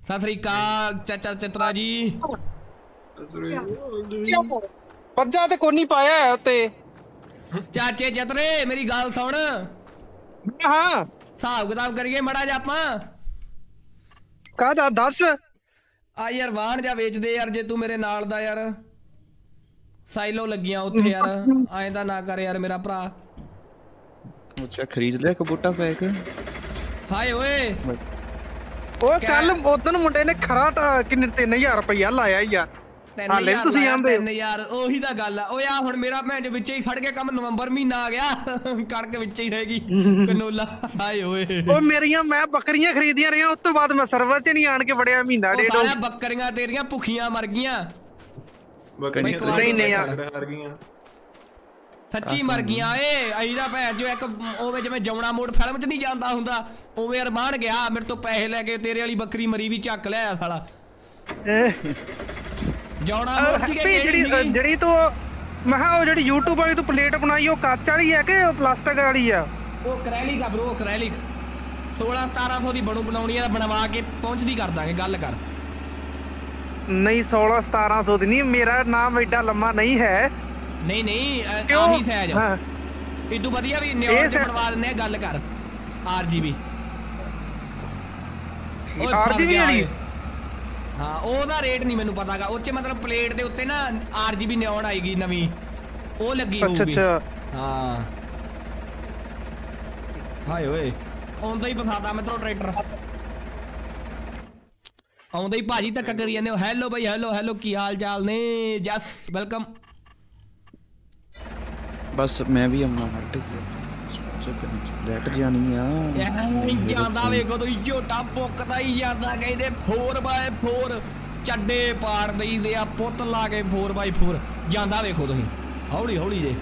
[SPEAKER 1] ਸਤਿ ਸ੍ਰੀ ਅਕਾਲ ਚਾਚਾ ਚਤਰਾ ਜੀ।
[SPEAKER 3] ਪੱਜਾ ਤੇ ਕੋਨੀ ਪਾਇਆ ਹੈ ਉੱਤੇ।
[SPEAKER 1] ਚਾਚੇ ਚਤਰੇ ਮੇਰੀ ਗੱਲ ਸੁਣ।
[SPEAKER 3] ਹਾਂ।
[SPEAKER 1] ਹਿਸਾਬ ਕਿਤਾਬ ਕਰੀਏ ਮੜਾ ਜਾ ਆਪਾਂ।
[SPEAKER 3] ਕਾਹਦਾ ਦੱਸ।
[SPEAKER 1] ਆ ਯਾਰ ਵਾਹਣ ਜਾ ਵੇਚਦੇ ਯਾਰ ਜੇ ਤੂੰ ਮੇਰੇ ਨਾਲ ਦਾ ਯਾਰ। ਸਾਈਲੋ ਲੱਗੀਆਂ ਉੱਥੇ ਯਾਰ ਐਂ ਤਾਂ ਨਾ ਕਰ ਯਾਰ ਮੇਰਾ ਭਰਾ।
[SPEAKER 4] ਅੱਛਾ ਖਰੀਦ ਲਿਆ ਕਬੂਟਾ ਪੈਕ
[SPEAKER 1] ਹਾਏ ਓਏ।
[SPEAKER 3] ਉਹ ਕੱਲ ਉਦੋਂ ਮੁੰਡੇ ਨੇ ਖਰਾ ਕਿੰਨੇ 3000 ਰੁਪਇਆ ਲਾਇਆ ਹੀ ਆ। ਹਾਲੇ ਵੀ ਤੁਸੀਂ
[SPEAKER 1] ਲਾਇਆ,
[SPEAKER 3] ਆਂਦੇ ਹੋ।
[SPEAKER 1] ਤਿੰਨ ਯਾਰ ਉਹੀ ਤਾਂ ਗੱਲ ਆ। ਓਏ ਆ ਹੁਣ ਮੇਰਾ ਭੈਣ ਚ ਵਿੱਚੇ ਹੀ ਖੜ ਕੇ ਕੰਮ ਨਵੰਬਰ ਮਹੀਨਾ ਆ ਗਿਆ। ਕਣਕ ਵਿੱਚੇ ਹੀ ਰਹੇਗੀ ਕਨੋਲਾ। ਹਾਏ ਓਏ।
[SPEAKER 3] ਉਹ ਮੇਰੀਆਂ ਮੈਂ ਬੱਕਰੀਆਂ ਖਰੀਦੀਆਂ ਰਹੀਆਂ ਉਸ ਤੋਂ ਬਾਅਦ ਮੈਂ ਸਰਵਰ 'ਚ ਨਹੀਂ ਆਣ ਕੇ ਵੜਿਆ ਮਹੀਨਾ
[SPEAKER 1] ਉਹ
[SPEAKER 3] ਡੇਢ।
[SPEAKER 1] ਸਾਲਿਆ ਬੱਕਰੀਆਂ ਤੇਰੀਆਂ ਭੁੱਖੀਆਂ ਮਰ ਗਈਆਂ। ਬਈ
[SPEAKER 3] ਨਹੀਂ, ਨਹੀਂ ਯਾਰ।
[SPEAKER 1] ਕਰ। ਸੱਚੀ ਮਰ ਗਈਆਂ ਏ ਅਈ ਦਾ ਭੈਣ ਜੋ ਇੱਕ ਉਵੇਂ ਜਿਵੇਂ ਜਮਣਾ ਮੋੜ ਫਿਲਮ 'ਚ ਨਹੀਂ ਜਾਂਦਾ ਹੁੰਦਾ ਉਵੇਂ ਅਰਮਾਨ ਗਿਆ ਮੇਰੇ ਤੋਂ ਪੈਸੇ ਲੈ ਕੇ ਤੇਰੇ ਵਾਲੀ ਬੱਕਰੀ ਮਰੀ ਵੀ ਚੱਕ ਲਿਆ ਸਾਲਾ। ਜਮਣਾ ਮੋੜ
[SPEAKER 3] ਹੈਪੀ
[SPEAKER 1] ਕਿਹੜੀ
[SPEAKER 3] ਜਿਹੜੀ ਤੂੰ ਮੈਂ ਉਹ ਜਿਹੜੀ YouTube ਵਾਲੀ ਤੂੰ ਪਲੇਟ ਬਣਾਈ ਉਹ ਕੱਚ ਵਾਲੀ ਹੈ ਕਿ ਉਹ ਪਲਾਸਟਿਕ ਵਾਲੀ ਆ?
[SPEAKER 1] ਉਹ ਕਰੈਲਿਕ ਆ ਬ్రో ਕਰੈਲਿਕ 16 1700 ਦੀ ਬਣੂ ਬਣਾਉਣੀ ਆ ਬਣਵਾ ਕੇ ਪਹੁੰਚਦੀ ਕਰ ਦਾਂਗੇ ਗੱਲ ਕਰ।
[SPEAKER 3] ਨਹੀਂ 16 1700 ਦੀ ਨਹੀਂ ਮੇਰਾ ਨਾਮ ਐਡਾ ਲੰਮਾ ਨਹੀਂ ਹੈ।
[SPEAKER 1] ਨਹੀਂ ਨਹੀਂ ਆਹੀ ਸਹਿਜ।
[SPEAKER 3] ਹਾਂ।
[SPEAKER 1] ਇਦੋਂ ਵਧੀਆ ਵੀ ਚ
[SPEAKER 3] ਸਹਿ-
[SPEAKER 1] ਬਣਵਾ ਦਿੰਦੇ ਆ ਗੱਲ ਕਰ। ਆਰਜੀਬੀ
[SPEAKER 3] RGB ਵਾਲੀ?
[SPEAKER 1] ਹਾਂ ਉਹਦਾ ਰੇਟ ਨਹੀਂ ਮੈਨੂੰ ਪਤਾਗਾ ਉਹ ਚ ਮਤਲਬ ਪਲੇਟ ਦੇ ਉੱਤੇ ਨਾ ਆਰਜੀਬੀ ਨਿਓਨ ਆਏਗੀ ਨਵੀਂ। ਉਹ ਲੱਗੀ
[SPEAKER 3] ਅੱਛਾ
[SPEAKER 1] ਹੋਊਗੀ।
[SPEAKER 3] ਅੱਛਾ।
[SPEAKER 1] ਹਾਂ। ਹਾਏ ਓਏ ਆਉਂਦਾ ਹੀ ਪਸਾਦਾ ਮੈਥੋਂ ਟਰੈਕਟਰ। ਆਉਂਦਾ ਹੀ ਭਾਜੀ ਤੱਕ ਕਰੀ ਜਾਂਦੇ ਹੋ। ਹੈਲੋ ਬਾਈ ਹੈਲੋ ਹੈਲੋ ਕੀ ਹਾਲ ਚਾਲ ਨੇ? ਜਸ ਵੈਲਕਮ
[SPEAKER 4] ਬਸ ਮੈਂ ਵੀ ਆਉਣਾ ਹਟ ਲੈਟਰ ਜਾਣੀ ਆ।
[SPEAKER 1] ਜਾਂਦਾ ਵੇਖੋ ਤੁਸੀਂ ਝੋਟਾ ਪੁੱਕਦਾ ਹੀ ਜਾਂਦਾ ਕਹਿੰਦੇ 4x4 ਚੱਡੇ ਪਾੜ ਦਈਦੇ ਆ ਪੁੱਤ ਲਾ ਕੇ 4x4 ਜਾਂਦਾ ਵੇਖੋ ਤੁਸੀਂ। ਹੌਲੀ ਹੌਲੀ ਜੇ।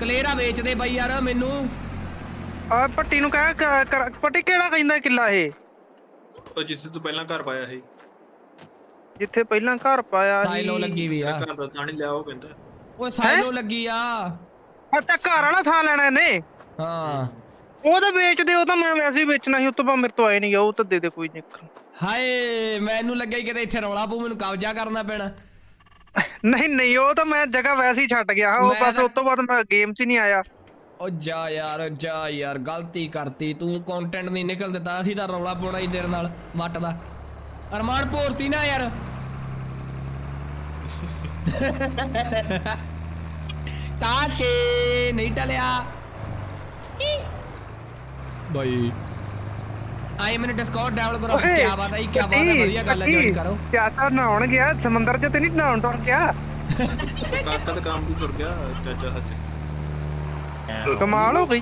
[SPEAKER 1] ਕਲੇਰਾ ਵੇਚਦੇ ਬਾਈ ਯਾਰ ਮੈਨੂੰ।
[SPEAKER 3] ਆ ਪੱਟੀ ਨੂੰ ਕਹਿ ਪੱਟੀ ਕਿਹੜਾ ਕਹਿੰਦਾ ਕਿੱਲਾ ਇਹ?
[SPEAKER 2] ਉਹ ਜਿੱਥੇ ਤੂੰ ਪਹਿਲਾਂ ਘਰ ਪਾਇਆ ਸੀ।
[SPEAKER 3] ਜਿੱਥੇ ਪਹਿਲਾਂ ਘਰ ਪਾਇਆ ਸੀ।
[SPEAKER 1] ਲੱਗੀ ਵੀ ਆ।
[SPEAKER 2] ਘਰ ਦਾ ਥਾਣੀ ਲਿਆ ਉਹ ਕਹਿੰਦਾ।
[SPEAKER 1] ਓਏ ਸਾਈਲੋ ਲੱਗੀ ਆ।
[SPEAKER 3] ਅੱਛਾ ਘਰ ਵਾਲਾ ਥਾਂ ਲੈਣਾ ਇਹਨੇ?
[SPEAKER 1] ਹਾਂ।
[SPEAKER 3] ਉਹ ਤਾਂ ਵੇਚਦੇ ਉਹ ਤਾਂ ਮੈਂ ਵੈਸੇ ਹੀ ਵੇਚਣਾ ਸੀ ਉਸ ਤੋਂ ਬਾਅਦ ਮੇਰੇ ਤੋਂ ਆਏ ਨਹੀਂ ਗਿਆ ਉਹ ਤਾਂ ਦੇ ਦੇ ਕੋਈ ਨਹੀਂ
[SPEAKER 1] ਹਾਏ ਮੈਨੂੰ ਲੱਗਿਆ ਹੀ ਕਿਤੇ ਇੱਥੇ ਰੌਲਾ ਪਊ ਮੈਨੂੰ ਕਬਜ਼ਾ ਕਰਨਾ ਪੈਣਾ।
[SPEAKER 3] ਨਹੀਂ ਨਹੀਂ ਉਹ ਤਾਂ ਮੈਂ ਜਗ੍ਹਾ ਵੈਸੇ ਹੀ ਛੱਡ ਗਿਆ ਉਹ
[SPEAKER 1] ਮੈਂ
[SPEAKER 3] ਬਸ ਉਸ ਤੋਂ ਬਾਅਦ ਮੈਂ ਗੇਮ 'ਚ ਹੀ ਨਹੀਂ ਆਇਆ।
[SPEAKER 1] ਓ ਜਾ ਯਾਰ ਜਾ ਯਾਰ ਗਲਤੀ ਕਰਤੀ ਤੂੰ ਕੰਟੈਂਟ ਨਹੀਂ ਨਿਕਲ ਦਿੱਤਾ ਅਸੀਂ ਤਾਂ ਰੌਲਾ ਪਾਉਣਾ ਹੀ ਤੇਰੇ ਨਾਲ ਮੱਟ ਦਾ। ਅਰਮਾਨ ਭੋਰਤੀ ਨਾ ਯਾਰ। ਤਾਂ ਕਿ ਨਹੀਂ ਟਲਿਆ ਬਾਈ ਆਈ ਮੈਨੂੰ ਡਿਸਕਾਊਂਟ ਡਾਊਨਲੋਡ ਕਰੋ ਕੀ ਬਾਤ ਹੈ ਕੀ ਬਾਤ ਹੈ ਵਧੀਆ ਗੱਲ ਹੈ ਜੁਆਇਨ ਕਰੋ
[SPEAKER 3] ਚਾਚਾ ਨਹਾਉਣ ਗਿਆ ਸਮੁੰਦਰ 'ਚ ਤੇ ਨਹੀਂ ਨਹਾਉਣ ਤੁਰ ਗਿਆ
[SPEAKER 2] ਕਾਕਾ ਦਾ ਕੰਮ ਵੀ ਸੁਰ ਗਿਆ ਚਾਚਾ ਹੱਥ
[SPEAKER 3] ਕਮਾਲ ਹੋ ਗਈ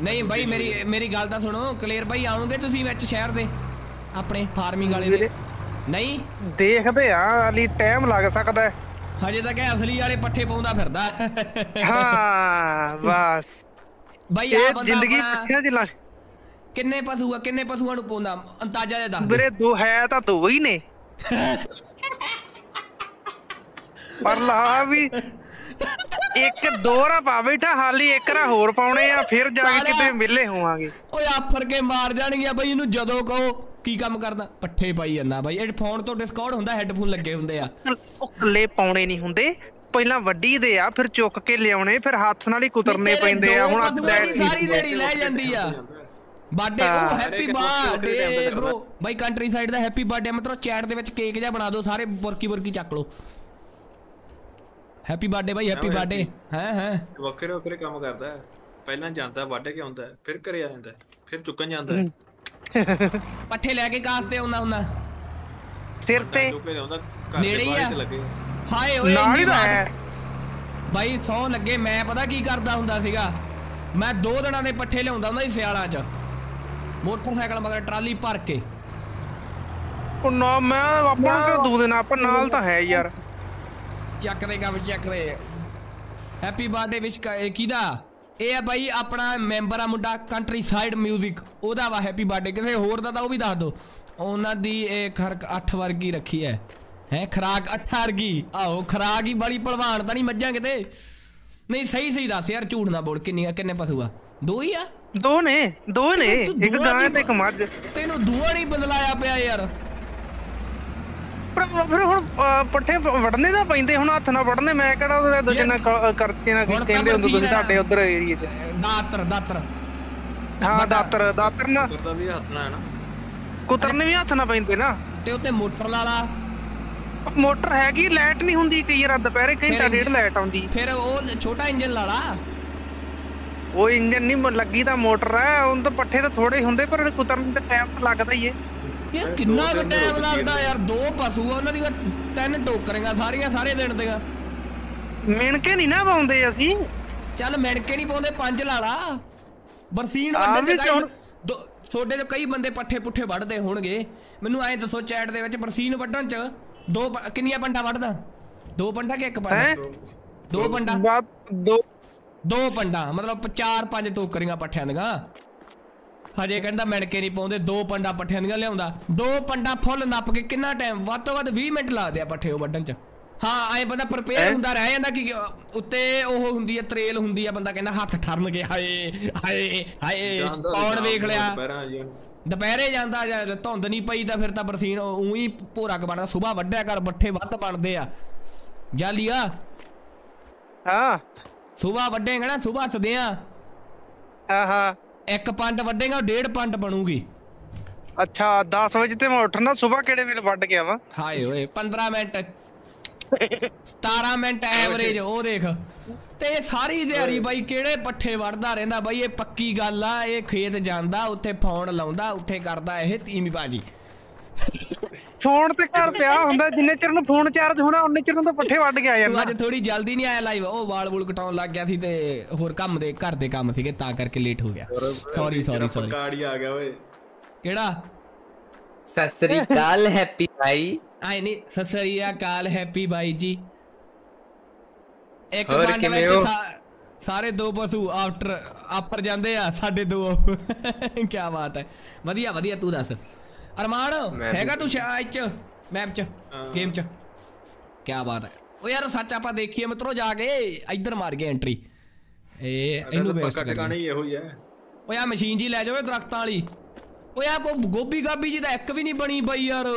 [SPEAKER 1] ਨਹੀਂ ਬਾਈ ਮੇਰੀ ਮੇਰੀ ਗੱਲ ਤਾਂ ਸੁਣੋ ਕਲੀਅਰ ਬਾਈ ਆਉਂਗੇ ਤੁਸੀਂ ਵਿੱਚ ਸ਼ਹਿਰ ਦੇ ਆਪਣੇ ਫਾਰਮਿੰਗ ਵਾਲੇ ਦੇ ਨਹੀਂ
[SPEAKER 3] ਦੇਖਦੇ ਆ ਅਲੀ ਟਾਈਮ ਲੱਗ ਸਕਦਾ ਹੈ।
[SPEAKER 1] ਹਜੇ ਤਾਂ ਕਿ ਅਸਲੀ ਵਾਲੇ ਪੱਠੇ ਪਾਉਂਦਾ ਫਿਰਦਾ।
[SPEAKER 3] ਹਾਂ ਬਸ।
[SPEAKER 1] ਬਾਈ ਆ ਬੰਦਾ
[SPEAKER 3] ਜ਼ਿੰਦਗੀ ਪੱਖਿਆਂ 'ਚ ਲੱਗ
[SPEAKER 1] ਕਿੰਨੇ ਪਸ਼ੂ ਆ ਕਿੰਨੇ ਪਸ਼ੂਆਂ ਨੂੰ ਪਾਉਂਦਾ? ਅੰਦਾਜ਼ਾ ਜਿਹਾ ਦੱਸ ਦੇ।
[SPEAKER 3] ਵੀਰੇ ਦੋ ਹੈ ਤਾਂ ਦੋ ਹੀ ਨੇ। ਪਰ ਲਾ ਵੀ ਇੱਕ ਦੋ ਰਾ ਪਾ ਬੈਠਾ ਹਾਲੀ ਇੱਕ ਰਾ ਹੋਰ ਪਾਉਣੇ ਆ ਫਿਰ ਜਾ ਕੇ। ਕਿਤੇ ਮਿਲੇ ਹੋਵਾਂਗੇ।
[SPEAKER 1] ਓਏ ਆਫਰ ਕੇ ਮਾਰ ਜਾਣਗੇ ਬਾਈ ਇਹਨੂੰ ਜਦੋਂ ਕਹੋ। ਕੀ ਕੰਮ ਕਰਦਾ? ਪੱਠੇ ਪਾਈ ਜਾਂਦਾ ਬਾਈ। ਇਹ ਫੋਨ ਤੋਂ ਡਿਸਕਾਊਂਟ ਹੁੰਦਾ ਹੈੱਡਫੋਨ ਲੱਗੇ ਹੁੰਦੇ ਆ।
[SPEAKER 3] ਉਹ ਕੱਲੇ ਪਾਉਣੇ ਨਹੀਂ ਹੁੰਦੇ। ਪਹਿਲਾਂ ਵੱਡੀ ਦੇ ਆ ਫਿਰ ਚੁੱਕ ਕੇ ਲਿਆਉਣੇ ਫਿਰ ਹੱਥ ਨਾਲ ਹੀ ਕੁਤਰਨੇ
[SPEAKER 1] ਤੇਰੇ
[SPEAKER 3] ਪੈਂਦੇ ਆ। ਹੁਣ
[SPEAKER 1] ਸਾਰੀ ਰੇੜੀ ਲੈ ਜਾਂਦੀ ਆ। ਬਰਥਡੇ ਉਹ। ਹੈਪੀ ਬਰਥਡੇ ਬ్రో ਬਾਈ ਕੰਟਰੀ ਸਾਈਡ ਦਾ ਹੈਪੀ ਬਰਥਡੇ ਮਤਲਬ ਚੈਟ ਦੇ ਵਿੱਚ ਕੇਕ ਜਿਹਾ ਬਣਾ ਦਿਓ ਸਾਰੇ ਬੁਰਕੀ ਬੁਰਕੀ ਚੱਕ ਲਓ। ਹੈਪੀ ਬਰਥਡੇ ਬਾਈ ਹੈਪੀ ਬਰਥਡੇ ਹੈ ਹੈ।
[SPEAKER 2] ਵੱਖਰੇ ਵੱਖਰੇ ਕੰਮ ਕਰਦਾ। ਪਹਿਲਾਂ ਜਾਂਦਾ ਵੱਢ ਕੇ ਆਉਂਦਾ ਫਿਰ ਘਰੇ ਆ ਜਾਂਦਾ ਫਿਰ ਚੁੱਕਣ ਜਾਂਦਾ। ਹੈ।
[SPEAKER 1] ਪੱਠੇ ਲੈ ਕੇ ਕਾਸ ਤੇ ਆਉਂਦਾ ਹੁੰਦਾ।
[SPEAKER 3] ਸਿਰ ਤੇ।
[SPEAKER 1] ਨੇੜੇ
[SPEAKER 2] ਦੇ
[SPEAKER 1] ਹੀ ਆ। ਹਾਏ ਓਏ
[SPEAKER 3] ਨਾਲ ਹੀ ਹੈ।
[SPEAKER 1] ਬਾਈ ਸੌ ਲੱਗੇ ਮੈਂ ਪਤਾ ਕੀ ਕਰਦਾ ਹੁੰਦਾ ਸੀਗਾ? ਮੈਂ ਦੋ ਦਿਨਾਂ ਦੇ ਪੱਠੇ ਲਿਆਉਂਦਾ ਹੁੰਦਾ ਸੀ ਸਿਆਲਾਂ 'ਚ। ਮੋਟਰਸਾਈਕਲ ਮਗਰ ਟਰਾਲੀ ਭਰ ਕੇ।
[SPEAKER 3] ਉਹ ਨਾ ਮੈਂ ਆਪਾਂ ਨੂੰ। ਦੂ ਦੇਣਾ ਆਪਾਂ ਨਾਲ ਤਾਂ ਹੈ ਯਾਰ।
[SPEAKER 1] ਚੱਕ ਦੇ ਕੰਮ ਚੱਕ ਦੇ। ਹੈਪੀ ਬਰਥਡੇ ਵਿਸ਼ ਕਿਹਦਾ? ਇਹ ਆ ਬਾਈ ਆਪਣਾ ਮੈਂਬਰ ਆ ਮੁੰਡਾ ਕੰਟਰੀ ਸਾਈਡ 뮤직 ਉਹਦਾ ਵਾ ਹੈਪੀ ਬਰਥਡੇ ਕਿਸੇ ਹੋਰ ਦਾ ਤਾਂ ਉਹ ਵੀ ਦੱਸ ਦੋ। ਉਹਨਾਂ ਦੀ ਇਹ ਖਰਕ 8 ਵਰਗੀ ਰੱਖੀ ਹੈ। ਹੈ ਖਰਾਕ 8 ਵਰਗੀ। ਆਹੋ ਖਰਾਕ ਹੀ ਬੜੀ ਭਲਵਾਨ ਤਾਂ ਨਹੀਂ ਮੱਝਾਂ ਕਿਤੇ? ਨਹੀਂ ਸਹੀ ਸਹੀ ਦੱਸ ਯਾਰ ਝੂਠ ਨਾ ਬੋਲ। ਕਿੰਨੀਆਂ ਕਿੰਨੇ ਪਸ਼ੂ ਆ? ਦੋ ਹੀ ਆ?
[SPEAKER 3] ਦੋ ਨੇ ਦੋ ਨੇ। ਇੱਕ ਗਾਂ ਤੇ ਇੱਕ ਮੱਝ।
[SPEAKER 1] ਤੈਨੂੰ ਦੂਆ ਨਹੀਂ ਬਦਲਾਇਆ ਪਿਆ ਯਾਰ।
[SPEAKER 3] ਫਿਰ ਹੁਣ ਅਹ, ਪੱਠੇ ਵੜਨੇ ਤਾਂ ਪੈਂਦੇ ਹੁਣ ਹੱਥ ਨਾਲ ਵੜਨੇ ਮੈਂ ਕਿਹੜਾ ਉਹਦੇ ਦੂਜੇ ਨਾਲ ਕ- ਕਰਚੇ ਨਾਲ ਕੀ
[SPEAKER 1] ਹੁਣ ਤਾਂ
[SPEAKER 3] ਕਹਿੰਦੇ ਹੁੰਦੇ ਤੁਸੀਂ
[SPEAKER 1] ਬਰਸੀਨ ਆ।
[SPEAKER 3] ਸਾਡੇ ਉਧਰ ਏਰੀਏ 'ਚ
[SPEAKER 1] ਦਾਤਰ ਦਾਤਰ
[SPEAKER 3] ਹਾਂ ਦਾਤਰ ਦਾਤਰ ਨਾ
[SPEAKER 2] ਕਰਦਾ ਵੀ ਹੱਥ ਨਾਲ ਹੈ ਨਾ
[SPEAKER 3] ਕੁਤਰਨੇ ਵੀ ਹੱਥ ਨਾਲ ਪੈਂਦੇ ਨਾ
[SPEAKER 1] ਤੇ ਉੱਤੇ ਮੋਟਰ ਲਾ ਲਾ
[SPEAKER 3] ਮੋਟਰ ਹੈਗੀ ਲਾਈਟ ਨਹੀਂ ਹੁੰਦੀ ਕਈ ਵਾਰ ਦੁਪਹਿਰੇ ਘੰਟਾ
[SPEAKER 1] ਫਿਰ
[SPEAKER 3] ਡੇਢ ਲਾਈਟ ਆਉਂਦੀ
[SPEAKER 1] ਫਿਰ ਉਹ ਛੋਟਾ ਇੰਜਨ ਲਾ ਲਾ
[SPEAKER 3] ਉਹ ਇੰਜਨ ਨਹੀਂ ਮ- ਲੱਗੀ ਤਾਂ ਮੋਟਰ ਹੈ ਉਹਨਾਂ ਤਾਂ ਪੱਠੇ ਤਾਂ ਥੋੜੇ ਹੁੰਦੇ ਪਰ ਕੁਤਰਨ ਤੇ ਟਾਈਮ ਤਾਂ ਲੱਗਦਾ ਹੀ ਏ
[SPEAKER 1] ਯਾਰ ਕਿੰਨਾ ਕੁ ਟਾਈਮ ਲੱਗਦਾ ਯਾਰ ਦੋ ਪਸ਼ੂ ਆ ਉਹਨਾਂ ਦੀਆਂ ਤਿੰਨ ਟੋਕਰੀਆਂ ਸਾਰੀਆਂ ਸਾਰੇ ਦਿਨ ਦੀਆਂ।
[SPEAKER 3] ਮਿਣ ਕੇ ਨਹੀਂ ਨਾ ਪਾਉਂਦੇ ਅਸੀਂ।
[SPEAKER 1] ਚੱਲ ਮਿਣ ਕੇ ਨਹੀਂ ਪਾਉਂਦੇ ਪੰਜ ਲਾ ਲਾ। ਬਰਸੀਨ ਵੱਡੇ ਚ
[SPEAKER 3] ਹੁਣ-
[SPEAKER 1] ਕਈ ਤੁਹਾਡੇ ਤੋਂ ਕਈ ਬੰਦੇ ਪੱਠੇ ਪੁੱਠੇ ਵੱਢਦੇ ਹੋਣਗੇ। ਮੈਨੂੰ ਐਂ ਦੱਸੋ ਚੈਟ ਦੇ ਵਿੱਚ ਬਰਸੀਨ ਵੱਢਣ ਚ ਦੋ ਕਿੰਨੀਆਂ ਪੰਡਾ ਵੱਢਦਾ? ਦੋ ਪੰਡਾ ਕਿ ਇੱਕ ਪੰਡਾ? ਦੋ ਪੰਡਾ?
[SPEAKER 3] ਦੋ
[SPEAKER 1] ਦੋ ਪੰਡਾ ਮਤਲਬ ਚਾਰ ਪੰਜ ਟੋਕਰੀਆਂ ਪੱਠਿਆਂ ਦੀਆਂ। ਹਜੇ ਕਹਿੰਦਾ ਮਿਣ ਕੇ ਨਹੀਂ ਪਾਉਂਦੇ ਦੋ ਪੰਡਾ ਪੱਠਿਆਂ ਦੀਆਂ ਲਿਆਉਂਦਾ। ਦੋ ਪੰਡਾ ਫੁੱਲ ਨੱਪ ਕੇ ਕਿੰਨਾ ਟਾਈਮ ਵੱਧ ਤੋਂ ਵੱਧ 20 ਮਿੰਟ ਲਾਦੇ ਆ ਪੱਠੇ ਉਹ ਵੱਢਣ ਚ। ਹਾਂ ਐ ਬੰਦਾ ਪ੍ਰਪੇਅਰ? ਹੁੰਦਾ ਰਹਿ ਜਾਂਦਾ ਕਿ ਉੱਤੇ ਉਹ ਹੁੰਦੀ ਹੈ ਤਰੇਲ ਹੁੰਦੀ ਆ ਬੰਦਾ ਕਹਿੰਦਾ ਹੱਥ ਠਰਨ ਕੇ ਹਾਏ ਹਾਏ ਹਾਏ ਕੌਣ ਵੇਖ ਲਿਆ?
[SPEAKER 2] ਦੁਪਹਿਰਾਂ
[SPEAKER 1] ਜਾਂਦਾ ਜਾਂ ਧੁੰਦ ਨਹੀਂ ਪਈ ਤਾਂ ਫਿਰ ਤਾਂ ਬਰਸੀਨ ਉਹੀ ਭੋਰਾ ਕ ਬਣਦਾ ਸਵੇਰ ਵੱਢਿਆ ਕਰ ਬੱਠੇ ਵੱਧ ਬਣਦੇ ਆ। ਜਾਲੀਆ।
[SPEAKER 3] ਹਾਂ।
[SPEAKER 1] ਸਵੇਰ ਵੱਢੇਗਾ ਨਾ ਸਵੇਰ ਸਦੇ ਆ
[SPEAKER 3] ਹਾਂ ਹਾਂ।
[SPEAKER 1] ਇੱਕ ਪੰਡ ਵੱਢੇਗਾ ਡੇਢ ਪੰਡ ਬਣੂਗੀ।
[SPEAKER 3] ਅੱਛਾ 10 ਵਜੇ ਤੇ ਮੈਂ ਉੱਠਣਾ ਸਵੇਰ ਕਿਹੜੇ ਵੇਲੇ ਵੱਢ ਗਿਆ ਵਾ
[SPEAKER 1] ਹਾਏ ਓਏ 15 ਮਿੰਟ। 17 ਮਿੰਟ ਐਵਰੇਜ ਉਹ ਦੇਖ। ਤੇ ਸਾਰੀ ਦਿਹਾੜੀ ਬਾਈ ਕਿਹੜੇ ਪੱਠੇ ਵੜਦਾ ਰਹਿੰਦਾ ਬਾਈ ਇਹ ਪੱਕੀ ਗੱਲ ਆ ਇਹ ਖੇਤ ਜਾਂਦਾ ਉੱਥੇ ਫੋਨ ਲਾਉਂਦਾ ਉੱਥੇ ਕਰਦਾ ਇਹ ਤੀਮੀ ਬਾਜੀ।
[SPEAKER 3] ਫੋਨ ਤੇ ਘਰ ਪਿਆ ਹੁੰਦਾ ਜਿੰਨੇ ਚਿਰ ਨੂੰ ਫੋਨ ਚਾਰਜ ਹੋਣਾ ਉਹਨੇ ਚਿਰ ਨੂੰ ਤਾਂ ਪੱਠੇ ਵੱਢ ਕੇ ਆ ਜਾਂਦਾ।
[SPEAKER 1] ਅੱਜ ਥੋੜੀ ਜਲਦੀ ਨਹੀਂ ਆਇਆ ਲਾਈਵ ਉਹ ਵਾਲ ਵੂਲ ਕਟਾਉਣ ਲੱਗ ਗਿਆ ਸੀ ਤੇ ਹੋਰ ਕੰਮ ਦੇ ਘਰ ਦੇ ਕੰਮ ਸੀਗੇ ਤਾਂ ਕਰਕੇ ਲੇਟ ਹੋ ਗਿਆ। ਸੌਰੀ ਸੌਰੀ ਸੌਰੀ
[SPEAKER 2] ਕਾੜੀ ਆ ਗਿਆ ਓਏ।
[SPEAKER 1] ਕਿਹੜਾ?
[SPEAKER 5] ਸਤਿ ਸ੍ਰੀ ਅਕਾਲ ਹੈਪੀ ਭਾਈ
[SPEAKER 1] ਆਏ ਨਹੀਂ ਸਤਿ ਸ੍ਰੀ ਅਕਾਲ ਹੈਪੀ ਬਾਈ ਜੀ। ਇੱਕ
[SPEAKER 5] ਕਿਵੇਂ
[SPEAKER 1] ਵਿੱਚ ਸਾਰੇ ਦੋ ਪਸ਼ੂ ਆਫਟਰ ਆਪਰ ਜਾਂਦੇ ਆ ਸਾਡੇ ਦੋ। ਕੀ ਬਾਤ ਹੈ। ਵਧੀਆ ਵਧੀਆ ਤੂੰ ਦੱਸ। ਅਰਮਾਨ
[SPEAKER 5] ਵੀ
[SPEAKER 1] ਹੈਗਾ ਤੂੰ ਸ਼ਾਇਦ ਚ? ਮੈਪ ਚ ਗੇਮ ਚ। ਕੀ ਬਾਤ ਹੈ। ਉਹ ਯਾਰ ਸੱਚ ਆਪਾਂ ਦੇਖੀਏ ਮਿੱਤਰੋ ਜਾ ਕੇ ਇੱਧਰ ਮਾਰ ਗਏ ਐਂਟਰੀ ਇਹ ਇਹਨੂੰ ਬੇਸਟ
[SPEAKER 2] ਪੱਕਾ ਟਿਕਾਣਾ ਹੀ ਇਹੋ ਹੀ ਹੈ।
[SPEAKER 1] ਓਏ ਆ ਮਸ਼ੀਨ ਜੀ ਲੈ ਜਾਵੇ ਦਰਖਤਾਂ ਵਾਲੀ। ਓਏ ਆ ਕੋ ਗੋਭੀ ਗਾਬੀ ਜੀ ਤਾਂ ਇੱਕ ਵੀ ਨਹੀਂ ਬਣੀ ਬਈ ਯਾਰ।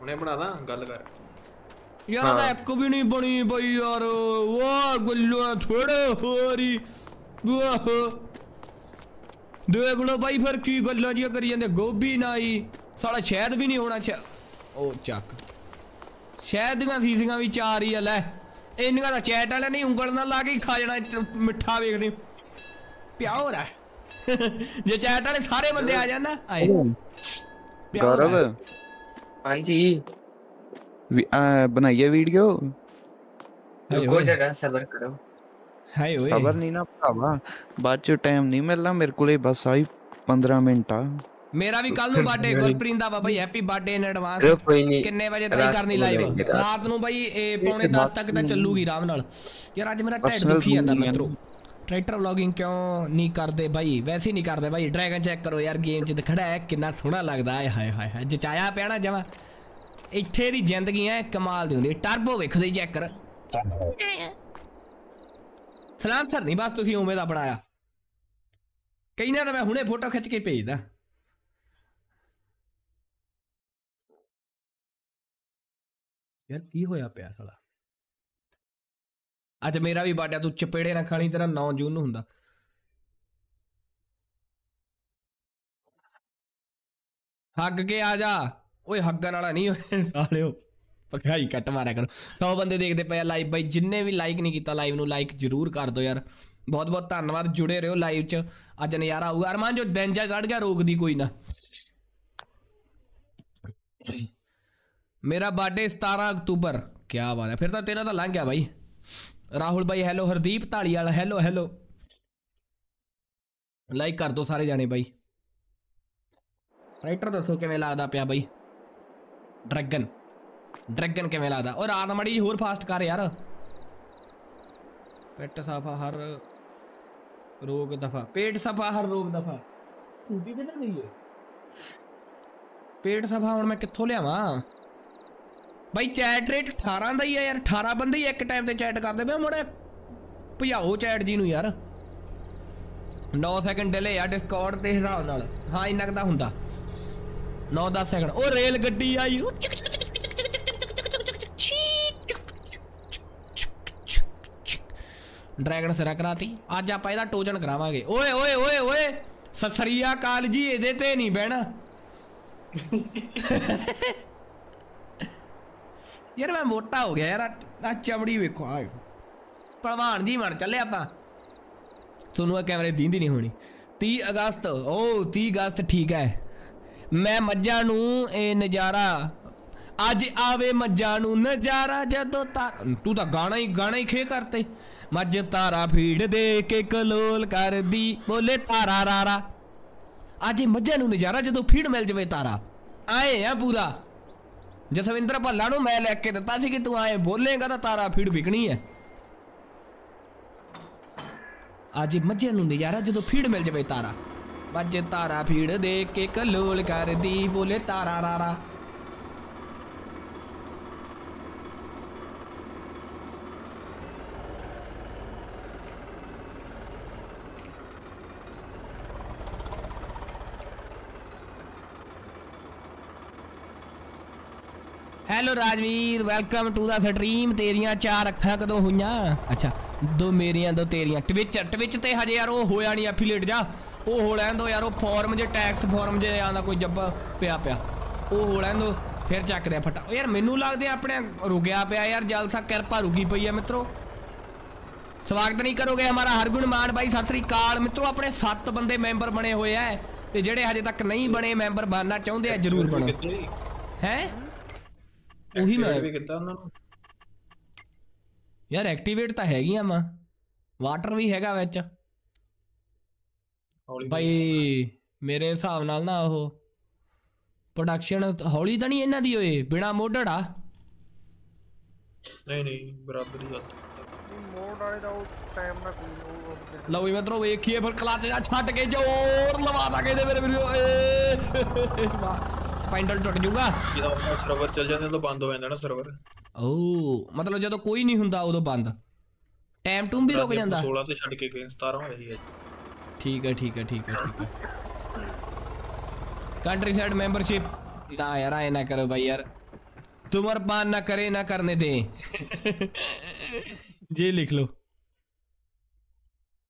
[SPEAKER 2] ਹੁਣੇ ਬਣਾਦਾ ਗੱਲ ਕਰ।
[SPEAKER 1] ਯਾਰ ਉਹਦਾ ਇੱਕ ਵੀ ਨਹੀਂ ਬਣੀ ਬਈ ਯਾਰ। ਵਾਹ ਗੁੱਲੂ ਥੋੜੇ ਹੋਰੀ ਵਾਹ। ਦੇਖ ਲੋ ਬਾਈ ਫਿਰ ਕੀ ਗੱਲਾਂ ਜੀਆਂ ਕਰੀ ਜਾਂਦੇ ਗੋਭੀ ਨਾਈ ਸਾਲਾ ਸ਼ਾਇਦ ਵੀ ਨਹੀਂ ਹੋਣਾ ਉਹ ਚੱਕ। ਸ਼ਾਇਦ ਦੀਆਂ ਸੀਸੀਆਂ ਵੀ ਚਾਰ ਹੀ ਆ ਲੈ। ਇੰਨੀਆਂ ਦਾ ਚੈਟ ਵਾਲਿਆਂ ਨੇ ਉਂਗਲ ਨਾਲ ਲਾ ਕੇ ਖਾ ਜਾਣਾ ਮਿੱਠਾ ਵੇਖਦੇ। ਪਿਆ ਹੋ ਰਹਾ ਜੇ ਚੈਟ ਵਾਲੇ ਸਾਰੇ ਬੰਦੇ ਆ ਜਾਣ ਨਾ ਆਏ।
[SPEAKER 4] ਗੌਰਵ।
[SPEAKER 5] ਹਾਂਜੀ।
[SPEAKER 4] ਬਣਾਈਏ ਵੀਡੀਓ
[SPEAKER 5] ਰੁਕੋ ਜਰਾ ਸਬਰ ਕਰੋ।
[SPEAKER 1] ਹਾਏ ਓਏ।
[SPEAKER 4] ਖਬਰ ਨਹੀਂ ਨਾ ਭਰਾਵਾ। ਬਾਅਦ ਚ ਟਾਈਮ ਨਹੀਂ ਮਿਲਣਾ ਮੇਰੇ ਕੋਲੇ ਬਸ ਆਈ 15 ਮਿੰਟ ਆ।
[SPEAKER 1] ਮੇਰਾ ਵੀ ਕੱਲ ਨੂੰ ਬਰਥਡੇ ਗੁਰਪ੍ਰੀਤ ਦਾ ਬਾਈ ਹੈਪੀ ਬਰਥਡੇ ਇਨ ਐਡਵਾਂਸ
[SPEAKER 5] ਚਲੋ ਕੋਈ ਨਹੀਂ
[SPEAKER 1] ਕਿੰਨੇ ਵਜੇ ਤੱਕ
[SPEAKER 5] ਰਾਤ
[SPEAKER 1] ਕਰਨੀ ਲਾਈਵ
[SPEAKER 5] ਰਾਤ।
[SPEAKER 1] ਨੂੰ ਬਾਈ ਇਹ ਪੌਣੇ 10 ਤੱਕ ਤਾਂ ਚੱਲੂਗੀ ਆਰਾਮ ਨਾਲ। ਯਾਰ ਅੱਜ ਮੇਰਾ ਢਿੱਡ ਦੁਖੀ ਜਾਂਦਾ ਮਿੱਤਰੋ। ਟਰੈਕਟਰ ਵਲੌਗਿੰਗ ਕਿਉਂ ਨਹੀਂ ਕਰਦੇ ਬਾਈ? ਵੈਸੇ ਹੀ ਨਹੀਂ ਕਰਦੇ ਬਾਈ। ਡਰੈਗਨ ਚੈੱਕ ਕਰੋ ਯਾਰ ਗੇਮ 'ਚ ਦਿਖੜਾ ਹੈ ਕਿੰਨਾ ਸੋਹਣਾ ਲੱਗਦਾ ਹੈ। ਹਾਏ ਹਾਏ ਹਾਏ। ਜਚਾਇਆ ਪਿਆ ਨਾ ਜਮਾ। ਇੱਥੇ ਦੀ ਜ਼ਿੰਦਗੀ ਐ ਕਮਾਲ ਦੀ ਹੁੰਦੀ। ਟਰਬੋ ਵੇਖੋ ਦੀ ਚੈੱਕ ਕਰ। ਸਲਾਮ ਨਹੀਂ, ਬਸ ਤੁਸੀਂ ਉਵੇਂ ਦਾ ਬਣਾਇਆ। ਕਈ ਨਾ ਮੈਂ ਹੁਣੇ ਫੋਟੋ ਖਿੱਚ ਕੇ ਭੇਜਦਾ। ਯਾਰ, ਕੀ ਹੋਇਆ ਪਿਆ ਸਾਲਾ? ਅੱਜ ਮੇਰਾ ਵੀ ਬਰਥਡੇ ਤੂੰ ਚਪੇੜੇ ਨਾ ਖਾਣੀ, ਤੇਰਾ 9 ਜੂਨ ਨੂੰ ਹੁੰਦਾ। ਹੱਗ ਕੇ ਆ ਜਾ। ਓਏ ਹੱਗਣ ਵਾਲਾ ਨਹੀਂ, ਓਏ, ਸਾਲਿਓ। ਪਕਾਈ ਕੱਟ ਮਾਰਿਆ ਕਰੋ 100 ਬੰਦੇ ਦੇਖਦੇ ਪਏ ਆ ਲਾਈਵ ਬਾਈ ਜਿੰਨੇ ਵੀ ਲਾਈਕ ਨਹੀਂ ਕੀਤਾ ਲਾਈਵ ਨੂੰ ਲਾਈਕ ਜਰੂਰ ਕਰ ਦਿਓ ਯਾਰ ਬਹੁਤ ਬਹੁਤ ਧੰਨਵਾਦ ਜੁੜੇ ਰਹੋ ਲਾਈਵ 'ਚ ਅੱਜ ਨਜ਼ਾਰਾ ਆਊਗਾ ਅਰਮਾਨ ਜੋ ਦਿਨ ਜਾ ਚੜ ਗਿਆ ਰੋਕਦੀ ਕੋਈ ਨਾ मेरा बर्थडे सतारह अक्टूबर क्या बात है फिर तो तेरा तो लंघ गया भाई राहुल भाई hello Hardeep Dhaliwal hello hello like कर दो सारे जाने भाई राइटर दसो किमें लगता पाया बई ड्रैगन ਡਰੈਗਨ ਕਿਵੇਂ ਲੱਗਦਾ? ਉਹ ਰਾਤ ਮੜੀ ਹੋਰ ਫਾਸਟ ਕਰ ਯਾਰ। ਪੇਟ ਸਫਾ ਹਰ ਰੋਗ ਦਫਾ। ਪੇਟ ਸਫਾ ਹਰ ਰੋਗ ਦਫਾ। ਟੂਟੀ ਕਿੱਧਰ ਗਈ ਓਏ ਪੇਟ ਸਫਾ ਹੁਣ ਮੈਂ ਕਿੱਥੋਂ ਲਿਆਵਾਂ? ਬਾਈ ਚੈਟ ਰੇਟ 18 ਦਾ ਹੀ ਆ ਯਾਰ। 18 ਬੰਦੇ ਹੀ ਇੱਕ ਟਾਈਮ ਤੇ ਚੈਟ ਕਰਦੇ ਪਏ ਮੋੜੇ। ਭਜਾਓ ਚੈਟ ਜੀ ਨੂੰ ਯਾਰ। 9 ਸੈਕਿੰਡ ਡਿਲੇ ਆ ਡਿਸਕਾਰਡ ਦੇ ਹਿਸਾਬ ਨਾਲ। ਹਾਂ ਇੰਨਾ ਕੁ ਤਾਂ ਹੁੰਦਾ। 9-10 ਸੈਕਿੰਡ ਉਹ ਰੇਲ ਗੱਡੀ ਆਈ। ਉਹ ਚਿਕ ਚਿਕ ਚਿਕ ਚਿਕ ਚਿਕ ਚਿਕ ਚਿਕ ਡਰੈਗਨ ਸਿਰਾ ਕਰਾਤੀ। ਅੱਜ ਆਪਾਂ ਇਹਦਾ ਟੋਜਨ ਕਰਾਵਾਂਗੇ। ਓਏ ਓਏ ਓਏ ਓਏ ਸਸਰੀਆ ਕਾਲ ਜੀ, ਇਹਦੇ ਤੇ ਨਹੀਂ ਬਹਿਣਾ। ਯਾਰ ਮੈਂ ਮੋਟਾ ਹੋ ਗਿਆ ਯਾਰ ਆ ਚਮੜੀ ਵੇਖੋ ਆ ਪਹਿਲਵਾਨ ਜੀ ਬਣ ਚੱਲੇ ਆਪਾਂ। ਤੁਹਾਨੂੰ ਆ ਕੈਮਰੇ ਦੀਂਦੀ ਨਹੀਂ ਹੋਣੀ। 30 ਅਗਸਤ, ਓ 30 ਅਗਸਤ ਠੀਕ ਹੈ। ਮੈਂ ਮੱਝਾਂ ਨੂੰ ਇਹ ਨਜ਼ਾਰਾ, ਅੱਜ ਆਵੇ ਮੱਝਾਂ ਨੂੰ ਨਜ਼ਾਰਾ ਜਦੋਂ ਤਾਰ ਤੂੰ ਤਾਂ ਗਾਣਾ ਹੀ ਗਾਣਾ ਹੀ ਖੇ ਕਰਤੇ। ਮੱਝ ਤਾਰਾ ਫੀਡ ਦੇ ਕੇ ਕਲੋਲ ਕਰਦੀ ਬੋਲੇ ਤਾਰਾ ਰਾਰਾ ਅੱਜ ਇਹ ਮੱਝਾਂ ਨੂੰ ਨਜ਼ਾਰਾ ਜਦੋਂ ਫੀਡ ਮਿਲ ਜਵੇ ਤਾਰਾ ਆਏ ਆ ਪੂਰਾ ਜਸਵਿੰਦਰ ਭੱਲਾ ਨੂੰ ਮੈਂ ਲੈ ਕੇ ਦਿੱਤਾ ਸੀ ਕਿ ਤੂੰ ਆਏ ਬੋਲੇਗਾ ਤਾਂ ਤਾਰਾ ਫੀਡ ਵਿਕਣੀ ਹੈ ਅੱਜ ਮੱਝਾਂ ਨੂੰ ਨਜ਼ਾਰਾ ਜਦੋਂ ਫੀਡ ਮਿਲ ਜਵੇ ਤਾਰਾ ਮੱਝ ਤਾਰਾ ਫੀਡ ਦੇ ਕੇ ਕਲੋਲ ਕਰਦੀ ਬੋਲੇ ਤਾਰਾ ਰਾਰਾ hello Rajveer welcome to the stream ਤੇਰੀਆਂ ਚਾਰ ਅੱਖਾਂ ਕਦੋਂ ਹੋਈਆਂ? ਅੱਛਾ ਦੋ ਮੇਰੀਆਂ ਦੋ ਤੇਰੀਆਂ। ਟਵਿਚ ਟਵਿਚ ਤੇ ਹਜੇ ਯਾਰ ਉਹ ਹੋਇਆ ਨਹੀਂ ਐਫੀਲੀਏਟ ਜਾ। ਉਹ ਹੋ ਲੈਣ ਦੋ ਯਾਰ ਉਹ ਫਾਰਮ ਜੇ ਟੈਕਸ ਫਾਰਮ ਜੇ ਆਂਦਾ ਕੋਈ ਜੱਬਾ ਪਿਆ ਪਿਆ। ਉਹ ਹੋ ਲੈਣ ਦੋ ਫਿਰ ਚੱਕਦੇ ਆ ਫਟਾ। ਯਾਰ ਮੈਨੂੰ ਲੱਗਦੇ ਆਪਣੇ ਰੁਕਿਆ ਪਿਆ ਯਾਰ ਜਲਸਾ ਕਿਰਪਾ ਰੁਕੀ ਪਈ ਆ ਮਿੱਤਰੋ। ਸਵਾਗਤ ਨਹੀਂ ਕਰੋਗੇ ਹਮਾਰਾ ਹਰਗੁਣ ਮਾਨ ਬਾਈ ਸਤਿ ਸ੍ਰੀ ਅਕਾਲ। ਮਿੱਤਰੋ ਆਪਣੇ 7 ਬੰਦੇ ਮੈਂਬਰ ਬਣੇ ਹੋਏ ਆ ਤੇ ਜਿਹੜੇ ਹਜੇ ਤੱਕ ਨਹੀਂ ਬਣੇ ਮੈਂਬਰ ਬਣਨਾ ਚਾਹੁੰਦੇ ਆ ਜਰੂਰ ਬਣੋ। ਹੈ? ਉਹੀ ਮੈਂ
[SPEAKER 2] ਵੀ ਕੀਤਾ ਉਹਨਾਂ ਨੂੰ।
[SPEAKER 1] ਯਾਰ ਐਕਟੀਵੇਟ ਤਾਂ ਹੈਗੀਆਂ ਵਾ। ਵਾਟਰ ਵੀ ਹੈਗਾ ਵਿੱਚ। ਭਾਈ ਮੇਰੇ ਹਿਸਾਬ ਨਾਲ ਨਾ ਉਹ ਪ੍ਰੋਡਕਸ਼ਨ ਹੌਲੀ ਤਾਂ ਨਹੀਂ ਇਹਨਾਂ ਦੀ ਓਏ ਬਿਨਾ ਮੋਡੜ ਆ।
[SPEAKER 2] ਨਹੀਂ ਨਹੀਂ ਬਰਾਬਰ ਹੀ ਗੱਲ
[SPEAKER 3] ਮੋੜ ਵਾਲੇ ਦਾ ਉਹ ਟਾਈਮ ਦਾ ਕੋਈ
[SPEAKER 1] ਲਓ ਵੀ ਮਿੱਤਰੋ ਵੇਖੀਏ ਫਿਰ ਕਲਚ ਜਾ ਛੱਡ ਕੇ ਜ਼ੋਰ ਲਵਾ ਦਾ ਕਹਿੰਦੇ ਮੇਰੇ ਵੀਰੋ। ਏ ਸਪਾਈਨਲ ਟੁੱਟ ਜਾਊਗਾ
[SPEAKER 2] ਜਦੋਂ ਆਪਣਾ ਸਰਵਰ ਚੱਲ ਜਾਂਦਾ ਤਾਂ ਬੰਦ ਹੋ ਜਾਂਦਾ ਨਾ ਸਰਵਰ
[SPEAKER 1] ਓ ਮਤਲਬ ਜਦੋਂ ਕੋਈ ਨਹੀਂ ਹੁੰਦਾ ਉਦੋਂ ਬੰਦ ਟਾਈਮ ਟੂਮ ਵੀ ਰੁਕ ਜਾਂਦਾ
[SPEAKER 2] 16 ਤੋਂ ਛੱਡ ਕੇ ਗਏ 17 ਹੋ ਰਹੀ ਹੈ
[SPEAKER 1] ਠੀਕ ਹੈ ਠੀਕ ਹੈ ਠੀਕ ਹੈ ਠੀਕ ਹੈ कंट्री साइड मेंबरशिप ना यार आए ना करो भाई यार तुमर पान ना करे ना करने दें जे लिख लो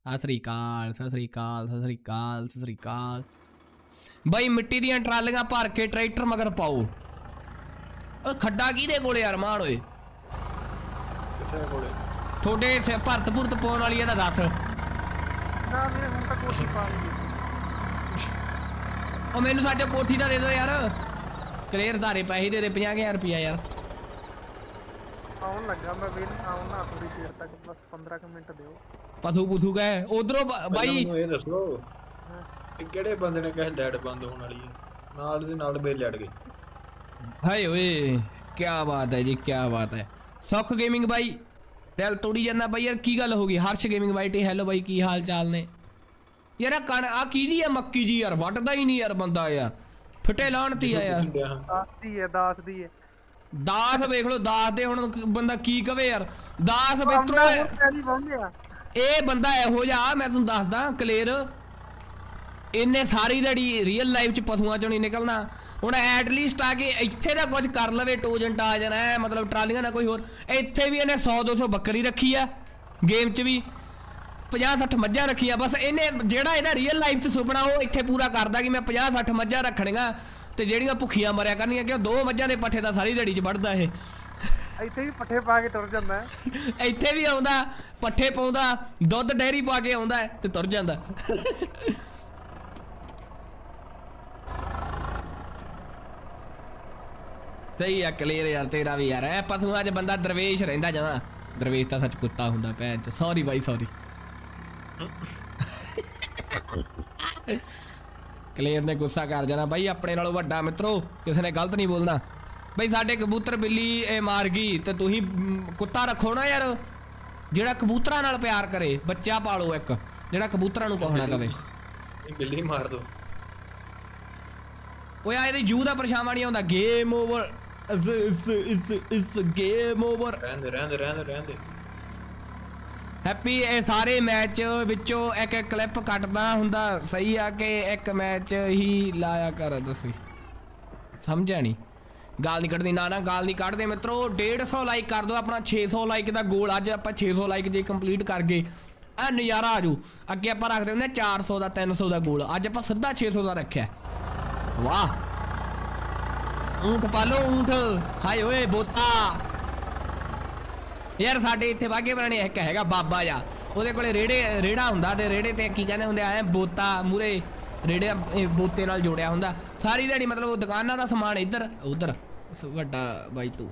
[SPEAKER 1] सत श्रीकाल सत श्रीकाल सत श्रीकाल सत श्रीकाल ਬਾਈ ਮਿੱਟੀ ਦੀਆਂ ਟਰਾਲੀਆਂ ਭਰ ਕੇ ਟਰੈਕਟਰ ਮਗਰ ਪਾਓ ਓ ਖੱਡਾ ਕਿਹਦੇ ਕੋਲੇ ਯਾਰ ਮਾਣ ਓਏ
[SPEAKER 2] ਕਿਸੇ ਕੋਲੇ
[SPEAKER 1] ਤੁਹਾਡੇ ਸੇ ਭਰਤ ਭੁਰਤ ਪਾਉਣ ਵਾਲੀ ਇਹਦਾ ਦੱਸ
[SPEAKER 3] ਨਾ ਵੀਰੇ ਹੁਣ ਤਾਂ ਕੋਸ਼ਿਸ਼ ਪਾ ਲਈ
[SPEAKER 1] ਉਹ ਮੈਨੂੰ ਸਾਡੇ ਕੋਠੀ ਦਾ ਦੇ ਦਿਓ ਯਾਰ ਕਲੀਅਰ ਧਾਰੇ ਪੈਸੇ ਦੇ ਦੇ 50000 ਰੁਪਿਆ ਯਾਰ
[SPEAKER 3] ਆਉਣ ਲੱਗਾ ਮੈਂ ਵੀ ਆਉਣ ਨਾ ਥੋੜੀ ਦੇਰ ਤੱਕ ਬਸ 15 ਕੁ ਮਿੰਟ ਦਿਓ
[SPEAKER 1] ਪਥੂ ਪੁਥੂ ਗਏ ਉਧਰੋਂ
[SPEAKER 2] ਪਹਿਲਾਂ
[SPEAKER 1] ਬਾਈ
[SPEAKER 2] ਮੈਨੂੰ ਇਹ ਦੱਸੋ ਇਹ ਕਿਹੜੇ ਬੰਦੇ ਨੇ ਕਹੇ ਲੈਟ ਬੰਦ ਹੋਣ ਵਾਲੀ ਹੈ? ਨਾਲ ਦੇ ਨਾਲ ਬੇ ਲੜ ਗਏ
[SPEAKER 1] ਹਾਏ ਓਏ ਕੀ ਬਾਤ ਹੈ ਜੀ ਕੀ ਬਾਤ ਹੈ। ਸੁੱਖ ਗੇਮਿੰਗ ਬਾਈ ਦਿਲ ਤੋੜੀ ਜਾਂਦਾ ਬਾਈ ਯਾਰ ਕੀ ਗੱਲ ਹੋ ਗਈ? ਹਰਸ਼ ਗੇਮਿੰਗ ਬਾਈ ਤੇ ਹੈਲੋ ਬਾਈ ਕੀ ਹਾਲ ਚਾਲ ਨੇ? ਯਾਰ ਆ ਕਣ ਆ ਕੀ ਦੀ ਆ ਮੱਕੀ ਜੀ ਯਾਰ ਵੱਟਦਾ ਹੀ ਨਹੀਂ ਯਾਰ ਬੰਦਾ ਯਾਰ। ਫਿੱਟੇ ਲਾਣਤੀ ਆ ਯਾਰ।
[SPEAKER 3] ਦੱਸਦੀ ਹੈ। ਦੱਸਦੀ ਹੈ
[SPEAKER 1] ਦਾਸ ਵੇਖ ਲਓ ਦਾਸ ਦੇ ਹੁਣ ਬੰਦਾ ਕੀ ਕਵੇ ਯਾਰ। ਦਾਸ
[SPEAKER 3] ਆ
[SPEAKER 1] ਇਹ ਬੰਦਾ ਇਹੋ ਜਿਹਾ ਮੈਂ ਤੁਹਾਨੂੰ ਦੱਸਦਾ ਕਲੀਅਰ ਇਹਨੇ ਸਾਰੀ ਦਿਹਾੜੀ ਰੀਅਲ ਲਾਈਫ ਚ ਪਸ਼ੂਆਂ ਚੋਂ ਨਹੀਂ ਨਿਕਲਣਾ। ਹੁਣ ਐਟ ਲੀਸਟ ਆ ਕੇ ਇੱਥੇ ਦਾ ਕੁਝ ਕਰ ਲਵੇ ਟੋਜੈਂਟ ਆ ਜਾਣਾ ਮਤਲਬ ਟਰਾਲੀਆਂ ਨਾ ਕੋਈ ਹੋਰ। ਇੱਥੇ ਵੀ ਇਹਨੇ 100 200 ਬੱਕਰੀ ਰੱਖੀ ਆ ਗੇਮ ਚ ਵੀ। 50 60 ਮੱਝਾਂ ਰੱਖੀਆਂ ਬਸ ਇਹਨੇ ਜਿਹੜਾ ਇਹਦਾ ਰੀਅਲ ਲਾਈਫ ਚ ਸੁਪਨਾ ਉਹ ਇੱਥੇ ਪੂਰਾ ਕਰਦਾ ਕਿ ਮੈਂ 50 60 ਮੱਝਾਂ ਰੱਖਣੀਆਂ ਤੇ ਜਿਹੜੀਆਂ ਭੁੱਖੀਆਂ ਮਰਿਆ ਕਰਨੀਆਂ ਕਿਉਂ ਦੋ ਮੱਝਾਂ ਦੇ ਪੱਠੇ ਤਾਂ ਸਾਰੀ ਦਿਹਾੜੀ ਚ ਵੱਢਦਾ ਇਹ।
[SPEAKER 3] ਇੱਥੇ ਵੀ ਪੱਠੇ ਪਾ ਕੇ ਤੁਰ ਜਾਂਦਾ।
[SPEAKER 1] ਇੱਥੇ ਵੀ ਆਉਂਦਾ ਪੱਠੇ ਪਾਉਂਦਾ ਦੁੱਧ ਡੈਰੀ ਪਾ ਕੇ ਆਉਂਦਾ ਤੇ ਤੁਰ ਜਾਂਦਾ। ਸਹੀ ਆ ਕਲੀਅਰ ਯਾਰ ਤੇਰਾ ਵੀ ਯਾਰ। ਐ ਪਸ਼ੂਆਂ 'ਚ ਬੰਦਾ ਦਰਵੇਸ਼ ਰਹਿੰਦਾ ਜਮਾ। ਦਰਵੇਸ਼ ਤਾਂ ਸੱਚ ਕੁੱਤਾ ਹੁੰਦਾ ਭੈਣ ਚ। ਸੌਰੀ ਬਾਈ ਸੌਰੀ ਕਲੇਰ ਨੇ ਗੁੱਸਾ ਕਰ ਜਾਣਾ। ਬਾਈ, ਆਪਣੇ ਨਾਲੋਂ ਵੱਡਾ ਮਿੱਤਰੋ, ਕਿਸੇ ਨੇ ਗਲਤ ਨਹੀਂ ਬੋਲਣਾ। ਬਈ, ਸਾਡੇ ਕਬੂਤਰ ਬਿੱਲੀ, ਇਹ ਮਾਰ ਗਈ ਤੇ ਤੁਸੀਂ ਕੁੱਤਾ ਰੱਖੋ ਨਾ ਯਾਰ। ਜਿਹੜਾ ਕਬੂਤਰਾਂ ਨਾਲ ਪਿਆਰ ਕਰੇ, ਬੱਚਾ ਪਾਲੋ ਇੱਕ। ਜਿਹੜਾ ਕਬੂਤਰਾਂ ਨੂੰ ਕਹਣਾ ਕਵੇ।
[SPEAKER 2] ਬਿੱਲੀ ਮਾਰ ਦੋ।
[SPEAKER 1] ਓਏ ਆ ਇਹਦੀ ਜੂ ਦਾ ਪਰਛਾਵਾਂ ਨਹੀਂ ਆਉਂਦਾ। ਗੇਮ ਓਵਰ ਇਸ ਇਸ ਇਸ ਗੇਮ ਓਵਰ
[SPEAKER 2] ਰਹਿੰਦੇ ਰਹਿੰਦੇ ਰਹਿੰਦੇ ਰਹਿੰਦੇ
[SPEAKER 1] ਹੈਪੀ ਇਹ ਸਾਰੇ ਮੈਚ ਵਿੱਚੋਂ ਇੱਕ ਇੱਕ ਕਲਿੱਪ ਕੱਟਦਾ ਹੁੰਦਾ। ਸਹੀ ਆ ਕਿ ਇੱਕ ਮੈਚ ਹੀ ਲਾਇਆ ਕਰ ਦੱਸੀ ਸਮਝਿਆ ਨਹੀਂ। ਗਾਲ ਨਹੀਂ ਕੱਢਦੀ। ਨਾ ਨਾ ਗਾਲ ਨਹੀਂ ਕੱਢਦੇ ਮਿੱਤਰੋ। 150 ਲਾਈਕ ਕਰ ਦਿਓ ਆਪਣਾ। 600 ਲਾਈਕ ਦਾ ਗੋਲ ਅੱਜ ਆਪਾਂ 600 ਲਾਈਕ ਜੇ ਕੰਪਲੀਟ ਕਰ ਗਏ। ਆ ਨਜ਼ਾਰਾ ਆਜੂ ਅੱਗੇ ਆਪਾਂ ਰੱਖਦੇ ਹੁੰਦੇ 400 ਦਾ 300 ਦਾ ਗੋਲ ਅੱਜ ਆਪਾਂ ਸਿੱਧਾ 600 ਦਾ ਰੱਖਿਆ। ਵਾਹ। ਊਂਠ ਪਾਲੋ ਊਂਠ। ਹਾਏ ਓਏ, ਬੋਤਾ। ਯਾਰ ਸਾਡੇ ਇੱਥੇ ਵਾਗੇ ਬਣਾਣੇ ਇੱਕ ਹੈਗਾ ਬਾਬਾ ਜਾ ਉਹਦੇ ਕੋਲੇ ਰੇੜੇ, ਰੇੜਾ ਹੁੰਦਾ ਤੇ ਰੇੜੇ ਤੇ ਕੀ ਕਹਿੰਦੇ ਹੁੰਦੇ ਆ ਬੋਤਾ ਮੂਰੇ ਰੇੜੇ ਬੋਤੇ ਨਾਲ ਜੋੜਿਆ ਹੁੰਦਾ। ਸਾਰੀ ਦਿਹਾੜੀ ਮਤਲਬ ਉਹ ਦੁਕਾਨਾਂ ਦਾ ਸਮਾਨ ਇੱਧਰ, ਉਧਰ। ਵੱਡਾ ਬਾਈ ਤੂੰ।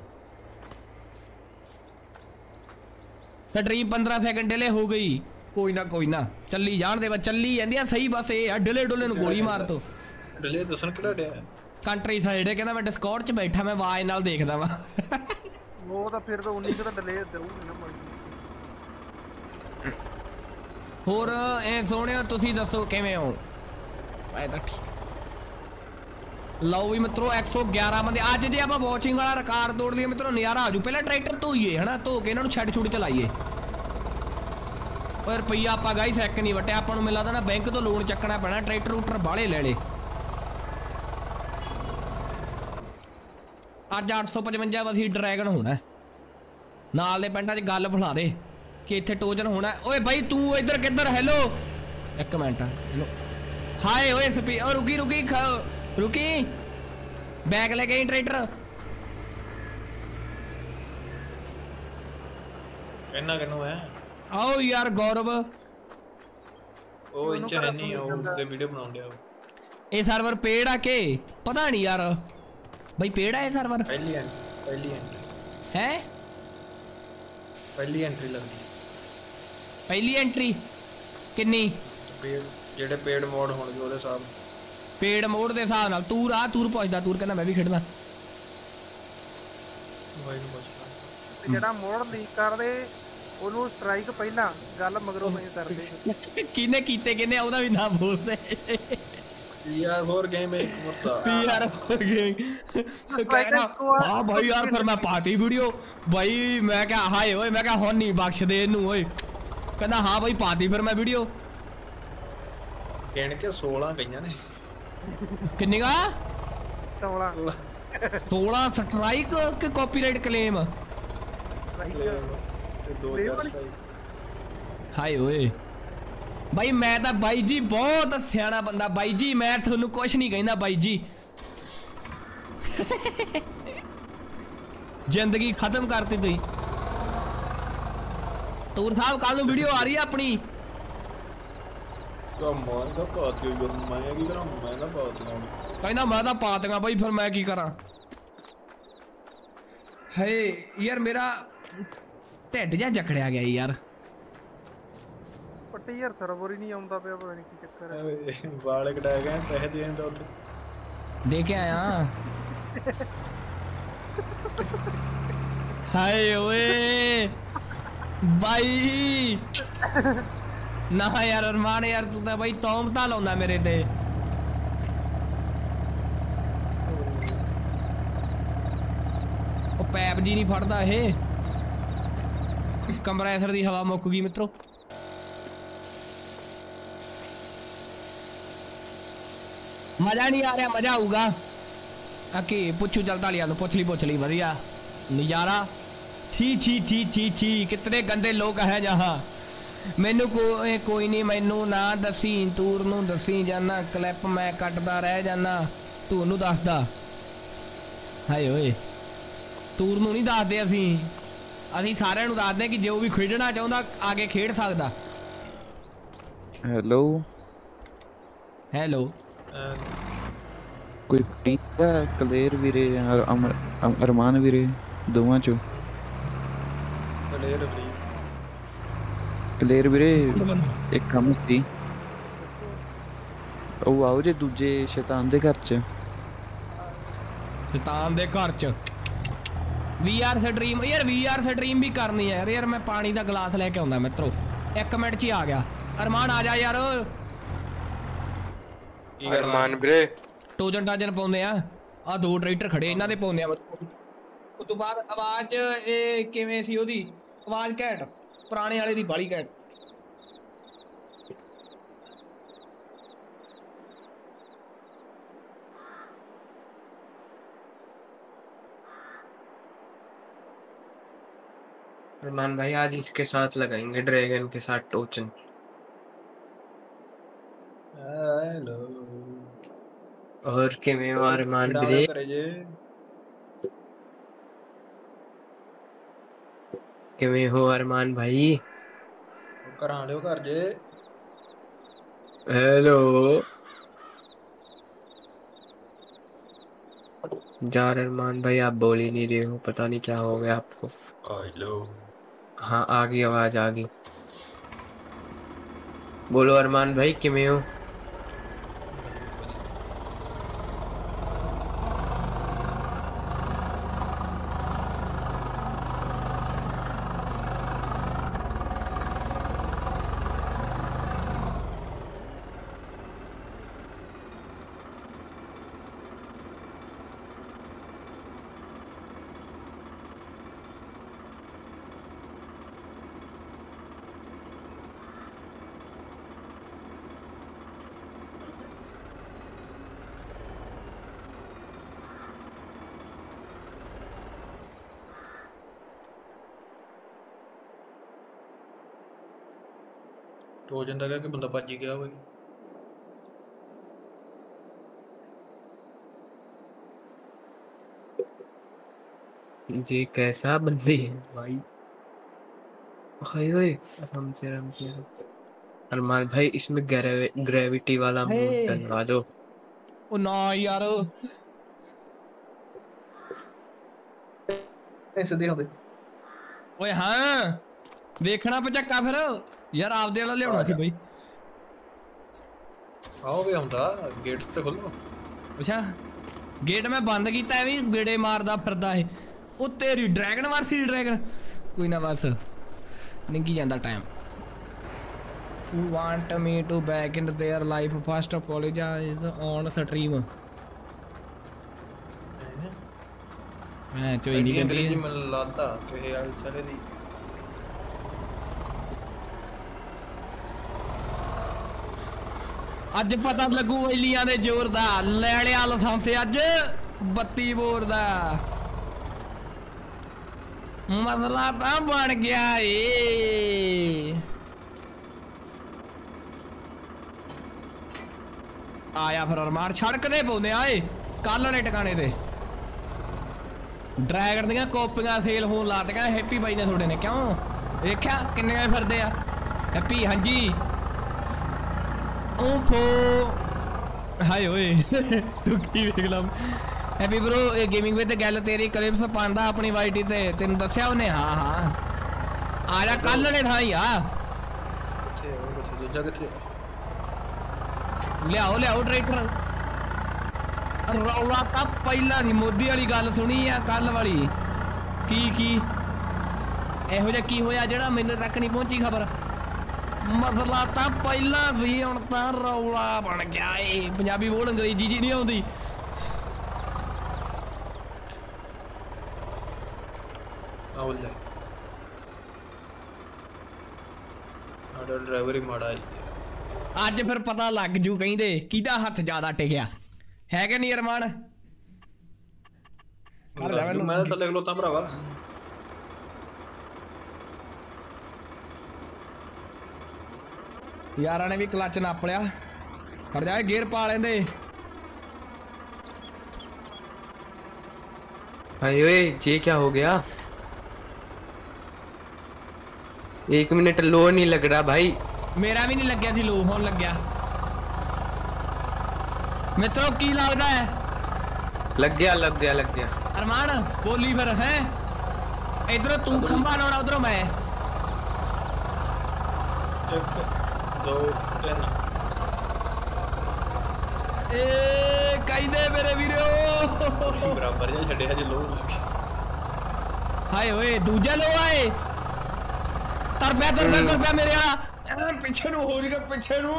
[SPEAKER 1] ਸਟਰੀਮ 15 ਸੈਕਿੰਡ ਡਿਲੇ ਹੋ ਗਈ। ਕੋਈ ਨਾ ਕੋਈ ਨਾ। ਚੱਲੀ ਜਾਣ ਦੇ ਬਸ, ਚੱਲੀ ਜਾਂਦੀ ਆ, ਸਹੀ ਬਸ ਇਹ ਆ ਡਿਲੇ ਡੁਲੇ ਨੂੰ ਗੋਲੀ ਮਾਰ ਤੋ।
[SPEAKER 2] ਡਲੇ ਦੱਸਣ ਕਿਹੜਾ ਡਿਆ
[SPEAKER 1] ਕੰਟਰੀ ਸਾਈਡ ਕਹਿੰਦਾ ਮੈਂ ਡਿਸਕਾਰਡ 'ਚ ਬੈਠਾ ਮੈਂ ਆਵਾਜ਼ ਨਾਲ ਦੇਖਦਾ ਵਾਂ
[SPEAKER 3] ਉਹ ਤਾਂ ਫਿਰ ਤਾਂ 19 ਕੁ ਤਾਂ ਡਿਲੇ ਦੇਊਗੀ ਨਾ ਮੜੀ
[SPEAKER 1] ਹੋਰ ਇਹ ਸੋਹਣਿਓ ਤੁਸੀਂ ਦੱਸੋ ਕਿਵੇਂ ਹੋ ਮੈਂ ਤਾਂ ਠੀਕ ਲਓ ਵੀ ਮਿੱਤਰੋ 111 ਬੰਦੇ ਅੱਜ ਜੇ ਆਪਾਂ ਵਾਚਿੰਗ ਵਾਲਾ ਰਿਕਾਰਡ ਤੋੜ ਲਈਏ ਮਿੱਤਰੋ ਨਜ਼ਾਰਾ ਆ ਜੂ ਪਹਿਲਾਂ ਟਰੈਕਟਰ ਧੋਈਏ ਹਨਾ ਧੋ ਕੇ ਇਹਨਾਂ ਨੂੰ ਛੱਡ ਛੁੱਡ ਚਲਾਈਏ ਓਏ ਰੁਪਈਆ ਆਪਾਂ ਗਾਈਸ ਇੱਕ ਨਹੀਂ ਵਟਿਆ ਆਪਾਂ ਨੂੰ ਮਿਲਦਾ ਤਾਂ ਨਾ ਬੈਂਕ ਤੋਂ ਲੋਨ ਚੱਕਣਾ ਪੈਣਾ ਟਰੈਕਟਰ ਰੂਟਰ ਬਾਲੇ ਲੈ ਲੇ ਅੱਜ 855 ਵਸੀ ਡਰੈਗਨ ਹੋਣਾ ਹੈ। ਨਾਲ ਦੇ ਪਿੰਡਾਂ 'ਚ ਗੱਲ ਭੁਲਾ ਦੇ ਕਿ ਇੱਥੇ ਟੋਜਨ ਹੋਣਾ ਹੈ। ਓਏ ਬਾਈ ਤੂੰ ਇੱਧਰ ਕਿੱਧਰ ਹੈਲੋ ਇੱਕ ਮਿੰਟ ਹੈਲੋ ਹਾਏ ਓਏ ਸਪੀ ਓ ਰੁਕੀ ਰੁਕੀ ਖ- ਰੁਕੀ ਬੈਗ ਲੈ ਗਈ ਟਰੈਕਟਰ
[SPEAKER 2] ਇੰਨਾ ਕਿਨੂੰ ਹੈ
[SPEAKER 1] ਆਓ ਯਾਰ ਗੌਰਵ
[SPEAKER 2] ਉਹ ਇੱਥੇ ਹੈ ਨਹੀਂ ਉਹ ਤੇ ਵੀਡੀਓ ਬਣਾਉਣ ਡਿਆ ਉਹ।
[SPEAKER 1] ਇਹ ਸਰਵਰ ਪੇੜ ਆ ਕੇ ਪਤਾ ਨਹੀਂ ਯਾਰ ਬਾਈ ਪੇੜ ਆ ਇਹ ਸਰਵਰ
[SPEAKER 2] ਪਹਿਲੀ ਐਂਟਰੀ ਪਹਿਲੀ ਐਂਟਰੀ
[SPEAKER 1] ਹੈ
[SPEAKER 2] ਪਹਿਲੀ ਐਂਟਰੀ ਲੱਗਦੀ
[SPEAKER 1] ਪਹਿਲੀ ਐਂਟਰੀ ਕਿੰਨੀ
[SPEAKER 2] ਪੇਡ ਜਿਹੜੇ ਪੇਡ ਮੋਡ ਹੋਣਗੇ ਉਹਦੇ ਹਿਸਾਬ
[SPEAKER 1] ਪੇੜ ਮੋੜ ਦੇ ਹਿਸਾਬ ਨਾਲ ਤੂਰ ਆ ਤੂਰ ਪੁੱਛਦਾ ਤੂਰ ਕਹਿੰਦਾ ਮੈਂ ਵੀ ਖੇਡਦਾ
[SPEAKER 2] ਬਾਈ ਨੂੰ ਪੁੱਛ
[SPEAKER 3] ਤੇ ਜਿਹੜਾ ਮੋੜ ਲੀਕ ਕਰਦੇ ਉਹਨੂੰ ਸਟ੍ਰਾਈਕ ਪਹਿਲਾਂ ਗੱਲ ਮਗਰੋਂ ਨਹੀਂ ਕਰਦੇ
[SPEAKER 1] ਕਿਹਨੇ ਕੀਤੇ ਕਿਹਨੇ ਉਹਦਾ ਵੀ ਨਾਮ ਬੋਲਦੇ PR four gaming PR four gaming कह भाई यार फिर मैं पाती वीडियो भाई मैं क्या हाय ओए मैं क्या होनी बख्श दे ओए। कहना हाँ भाई पाती फिर मैं वीडियो।
[SPEAKER 2] कहने के 16 कईयां
[SPEAKER 1] ने। कितने
[SPEAKER 3] का?
[SPEAKER 1] 16 16 स्ट्राइक
[SPEAKER 2] के कॉपीराइट क्लेम
[SPEAKER 1] हाय ओए। ਬਾਈ ਮੈਂ ਤਾਂ ਬਾਈ ਜੀ ਬਹੁਤ ਸਿਆਣਾ ਬੰਦਾ। ਬਾਈ ਜੀ ਮੈਂ ਤੁਹਾਨੂੰ ਕੁਝ ਨਹੀਂ ਕਹਿੰਦਾ ਬਾਈ ਜੀ। ਜ਼ਿੰਦਗੀ ਖਤਮ ਕਰਤੀ ਤੁਸੀਂ। ਤੂਰ ਸਾਹਿਬ ਕੱਲ ਨੂੰ ਵੀਡੀਓ ਆ ਰਹੀ ਹੈ ਆਪਣੀ। ਕਹਿੰਦਾ ਮੈਂ ਤਾਂ ਪਾਤੀਆਂ ਬਾਈ ਫਿਰ ਮੈਂ ਕੀ ਕਰਾਂ? ਹਏ ਯਾਰ ਮੇਰਾ ਢਿੱਡ ਜਿਹਾ ਜਕੜਿਆ ਗਿਆ ਯਾਰ।
[SPEAKER 3] ਪੱਟੀ ਯਾਰ ਸਰਵਰ ਹੀ ਨਹੀਂ ਆਉਂਦਾ ਪਿਆ ਪਤਾ ਨਹੀਂ ਕੀ ਚੱਕਰ ਹੈ
[SPEAKER 2] ਐਵੇਂ ਵਾਲ ਕਟਾ ਗਏ ਪੈਸੇ ਦੇਣ ਦਾ ਉੱਥੇ
[SPEAKER 1] ਦੇ ਕੇ ਆਇਆ ਹਾਏ ਓਏ ਬਾਈ ਨਾ ਯਾਰ ਅਰਮਾਨ ਯਾਰ ਤੂੰ ਤਾਂ ਬਾਈ ਤੌਮਤਾ ਲਾਉਂਦਾ ਮੇਰੇ ਤੇ ਉਹ ਪੈਪ ਜੀ ਨਹੀਂ ਫੜਦਾ ਇਹ ਕੰਪਰੈਸਰ ਦੀ ਹਵਾ ਮੁੱਕ ਗਈ ਮਿੱਤਰੋ ਮਜ਼ਾ ਨਹੀਂ ਆ ਰਿਹਾ ਮਜ਼ਾ ਆਊਗਾ। ਆਕੇ ਪੁੱਛੂ ਚਲਦਾ ਲਿਆ ਨੂੰ ਪੁੱਛ ਲਈ ਪੁੱਛ ਲਈ ਵਧੀਆ। ਨਜ਼ਾਰਾ। ਛੀ ਛੀ ਛੀ ਛੀ ਛੀ ਕਿਤਨੇ ਗੰਦੇ ਲੋਕ ਹੈ ਜਹਾਂ। ਮੈਨੂੰ ਕੋਈ ਕੋਈ ਨਹੀਂ ਮੈਨੂੰ ਨਾ ਦੱਸੀ ਤੂਰ ਨੂੰ ਦੱਸੀ ਜਾਨਾ ਕਲਿੱਪ ਮੈਂ ਕੱਟਦਾ ਰਹਿ ਜਾਨਾ। ਤੂੰ ਉਹਨੂੰ ਦੱਸਦਾ। ਹਾਏ ਓਏ। ਤੂਰ ਨੂੰ ਨਹੀਂ ਦੱਸਦੇ ਅਸੀਂ। ਅਸੀਂ ਸਾਰਿਆਂ ਨੂੰ ਦੱਸਦੇ ਕਿ ਜੋ ਵੀ ਖੇਡਣਾ ਚਾਹੁੰਦਾ ਆ ਕੇ ਖੇਡ ਸਕਦਾ।
[SPEAKER 4] ਹੈਲੋ।
[SPEAKER 1] ਹੈਲੋ।
[SPEAKER 4] ਕੋਈ ਫਰੀਦ ਹੈ ਕਲੇਰ ਵੀਰੇ ਅਰ- ਅਮਰ ਅਮ- ਅਰਮਾਨ ਵੀਰੇ ਦੋਵਾਂ ਚੋਂ
[SPEAKER 2] ਕਲੀਅਰ ਫਰੀ
[SPEAKER 4] ਕਲੀਅਰ ਵੀਰੇ ਇੱਕ ਕੰਮ ਸੀ ਉਹ ਆਓ ਜੇ ਦੂਜੇ ਸ਼ੈਤਾਨ ਦੇ ਘਰ ਚ
[SPEAKER 1] ਸ਼ੈਤਾਨ ਦੇ ਘਰ ਚ VR ਸਟ੍ਰੀਮ ਯਾਰ VR ਸਟ੍ਰੀਮ ਵੀ ਕਰਨੀ ਹੈ ਯਾਰ ਯਾਰ ਮੈਂ ਪਾਣੀ ਦਾ ਗਲਾਸ ਲੈ ਕੇ ਆਉਂਦਾ ਮਿੱਤਰੋ ਇੱਕ ਮਿੰਟ ਚ ਹੀ ਆ ਗਿਆ ਅਰਮਾਨ ਆ ਜਾ ਯਾਰ
[SPEAKER 2] ਕੀ ਕਰਨਾ
[SPEAKER 6] ਅਰਮਾਨ ਵੀਰੇ
[SPEAKER 1] ਟੋਜਨ ਟਾਜਨ ਪਾਉਂਦੇ ਆ ਆ ਦੋ ਟਰੈਕਟਰ ਖੜੇ ਇਹਨਾਂ ਦੇ ਪਾਉਂਦੇ ਆ ਉਸ ਤੋਂ ਬਾਅਦ ਆਵਾਜ਼ ਇਹ ਕਿਵੇਂ ਸੀ ਉਹਦੀ ਆਵਾਜ਼ ਘੈਂਟ ਪੁਰਾਣੇ ਵਾਲੇ ਦੀ ਬਾਲੀ ਘੈਂਟ
[SPEAKER 5] अरमान भाई आज इसके साथ लगाएंगे ड्रैगन के साथ टोचन
[SPEAKER 2] ਹੈਲੋ
[SPEAKER 5] और के में हो अरमान
[SPEAKER 2] ਡਾਲਾ
[SPEAKER 5] ਵੀਰੇ
[SPEAKER 2] ਕਰੇ ਜੇ
[SPEAKER 5] ਕਿਵੇਂ ਹੋ ਅਰਮਾਨ ਭਾਈ
[SPEAKER 2] ਘਰਾਂ ਲਿਓ ਘਰ ਜੇ
[SPEAKER 5] हेलो यार अरमान भाई आप बोल ही नहीं रहे हो पता नहीं क्या हो गया आपको
[SPEAKER 2] ਹੈਲੋ
[SPEAKER 5] हाँ आ गई आवाज आ गई बोलो अरमान भाई किमें हो
[SPEAKER 2] ਟੋਜਨ ਦਾ ਕਿਹਾ ਕਿ ਬੰਦਾ ਭੱਜ ਹੀ ਗਿਆ ਹੋਵੇ
[SPEAKER 5] जी कैसा बंदी है भाई हाय ओए हम से हम से अरमान भाई इसमें ग्रेवि, ग्रेविटी वाला मोड
[SPEAKER 1] हे।
[SPEAKER 5] डलवा दो
[SPEAKER 1] ਉਹ ਨਾ ਯਾਰ
[SPEAKER 2] ਐਸੇ ਦੇ ਹੁੰਦੇ
[SPEAKER 1] ਓਏ ਹਾਂ ਵੇਖਣਾ ਪਚੱਕਾ ਫਿਰ ਯਾਰ ਆਪਦੇ ਵਾਲਾ ਲਿਆਉਣਾ ਸੀ ਬਈ
[SPEAKER 2] ਆਓ ਵੀ ਹੁੰਦਾ ਗੇਟ ਤੇ ਖੋਲੋ
[SPEAKER 1] ਅੱਛਾ ਗੇਟ ਮੈਂ ਬੰਦ ਕੀਤਾ ਐਵੇਂ ਹੀ ਗੇੜੇ ਮਾਰਦਾ ਫਿਰਦਾ ਇਹ ਉਹ ਤੇਰੀ ਡਰੈਗਨ ਵਰਸੀ ਡਰੈਗਨ ਕੋਈ ਨਾ ਬਸ ਨਿੰਗੀ ਜਾਂਦਾ time who want me to back into their life first apologize on stream ਮੈਂ ਚੋਈ ਨਹੀਂ
[SPEAKER 2] ਅੰਗਰੇਜ਼ੀ
[SPEAKER 1] ਕਹਿੰਦੀ
[SPEAKER 2] ਮੈਨੂੰ ਲੱਗਦਾ ਕਿ ਇਹ ਆਲ ਸਾਰੇ ਦੀ
[SPEAKER 1] ਅੱਜ ਪਤਾ ਲੱਗੂ ਵੈਲੀਆਂ ਦੇ ਜ਼ੋਰ ਦਾ। ਲੈਣਿਆ ਲਾਇਸੈਂਸ ਅੱਜ 32 ਬੋਰ ਦਾ। ਮਸਲਾ ਤਾਂ ਬਣ ਗਿਆ ਏ। ਆਇਆ ਫਿਰ ਅਰਮਾਨ ਛੜਕ ਦੇ ਪਾਉਂਦੇ ਆਏ ਕੱਲ ਵਾਲੇ ਟਿਕਾਣੇ ਤੇ। ਡਰੈਗਨ ਦੀਆਂ ਕਾਪੀਆਂ ਸੇਲ ਹੋਣ ਲਾਤੀਆਂ ਹੈਪੀ ਬਾਈ ਨੇ ਤੁਹਾਡੇ ਨੇ, ਕਿਉਂ? ਵੇਖਿਆ ਕਿੰਨੇ ਫਿਰਦੇ ਆ। ਹੈਪੀ ਹਾਂਜੀ। Opo! Hi, oy. Tuki biglam. Happy bro, ये गेमिंग पे ते गैलो तेरी करीब से पांदा अपनी वाईटी ते तेन दस्या उन्हें हाँ हाँ
[SPEAKER 2] आजा कल ने था यार ले आओ
[SPEAKER 1] ले आओ ट्रैक्टर ਰੌਲਾ ਤਾਂ ਪਹਿਲਾਂ ਨਹੀਂ ਮੋਦੀ ਵਾਲੀ ਗੱਲ ਸੁਣੀ ਆ ਕੱਲ ਵਾਲੀ ਕੀ ਕੀ ਇਹੋ ਜਿਹਾ ਕੀ ਹੋਇਆ ਜਿਹੜਾ ਮੈਨੂੰ ਤੱਕ ਨਹੀਂ ਪਹੁੰਚੀ ਖਬਰ ਮਸਲਾ ਤਾਂ ਪਹਿਲਾਂ ਸੀ ਹੁਣ ਤਾਂ ਰੌਲਾ ਬਣ ਗਿਆ ਏ ਪੰਜਾਬੀ ਬੋਲ ਅੰਗਰੇਜ਼ੀ ਜੀ ਨਹੀਂ ਆਉਂਦੀ
[SPEAKER 2] ਆਓ ਲੈ ਆਡਾ ਡਰਾਈਵਰ ਹੀ ਮਾੜਾ ਹੈ
[SPEAKER 1] ਅੱਜ ਫਿਰ ਪਤਾ ਲੱਗ ਜੂ ਕਹਿੰਦੇ ਕਿਹਦਾ ਹੱਥ ਜ਼ਿਆਦਾ ਟਿਕਿਆ ਹੈ ਕਿ ਨਹੀਂ ਅਰਮਾਨ ਕਰ ਜਾ ਮੈਨੂੰ।
[SPEAKER 2] ਮੈਂ ਤਾਂ ਥੱਲੇ ਖਲੋਤਾ ਭਰਾਵਾ
[SPEAKER 1] ਯਾਰਾਂ ਨੇ ਵੀ ਕਲੱਚ ਨੱਪ ਲਿਆ ਖੜ ਜਾ ਗੇਅਰ ਪਾ ਲੈਂਦੇ
[SPEAKER 5] भाई ओए ये क्या हो गया एक मिनट लो नहीं लग रहा भाई
[SPEAKER 1] ਮੇਰਾ ਵੀ ਨਹੀਂ ਲੱਗਿਆ ਸੀ ਲੋ ਹੋਣ ਲੱਗਿਆ ਮਿੱਤਰੋ ਕੀ ਲੱਗਦਾ ਹੈ
[SPEAKER 5] लग गया लग गया लग गया
[SPEAKER 1] ਅਰਮਾਨ ਬੋਲੀ ਫਿਰ ਹੈ ਇਧਰੋਂ ਤੂੰ ਖੰਭਾ ਲਾਉਣਾ ਉਧਰੋਂ ਮੈਂ
[SPEAKER 2] ਇੱਕ
[SPEAKER 1] ਹਾਏ ਓਏ ਦੂਜਾ ਲੋ ਆਏ ਤਰਪਿਆ ਤਰਪਿਆ ਤਰਪਿਆ ਮੇਰੇ ਵਾਲਾ। ਪਿੱਛੇ ਨੂੰ ਹੋ ਜੀਗਾ ਪਿੱਛੇ ਨੂੰ।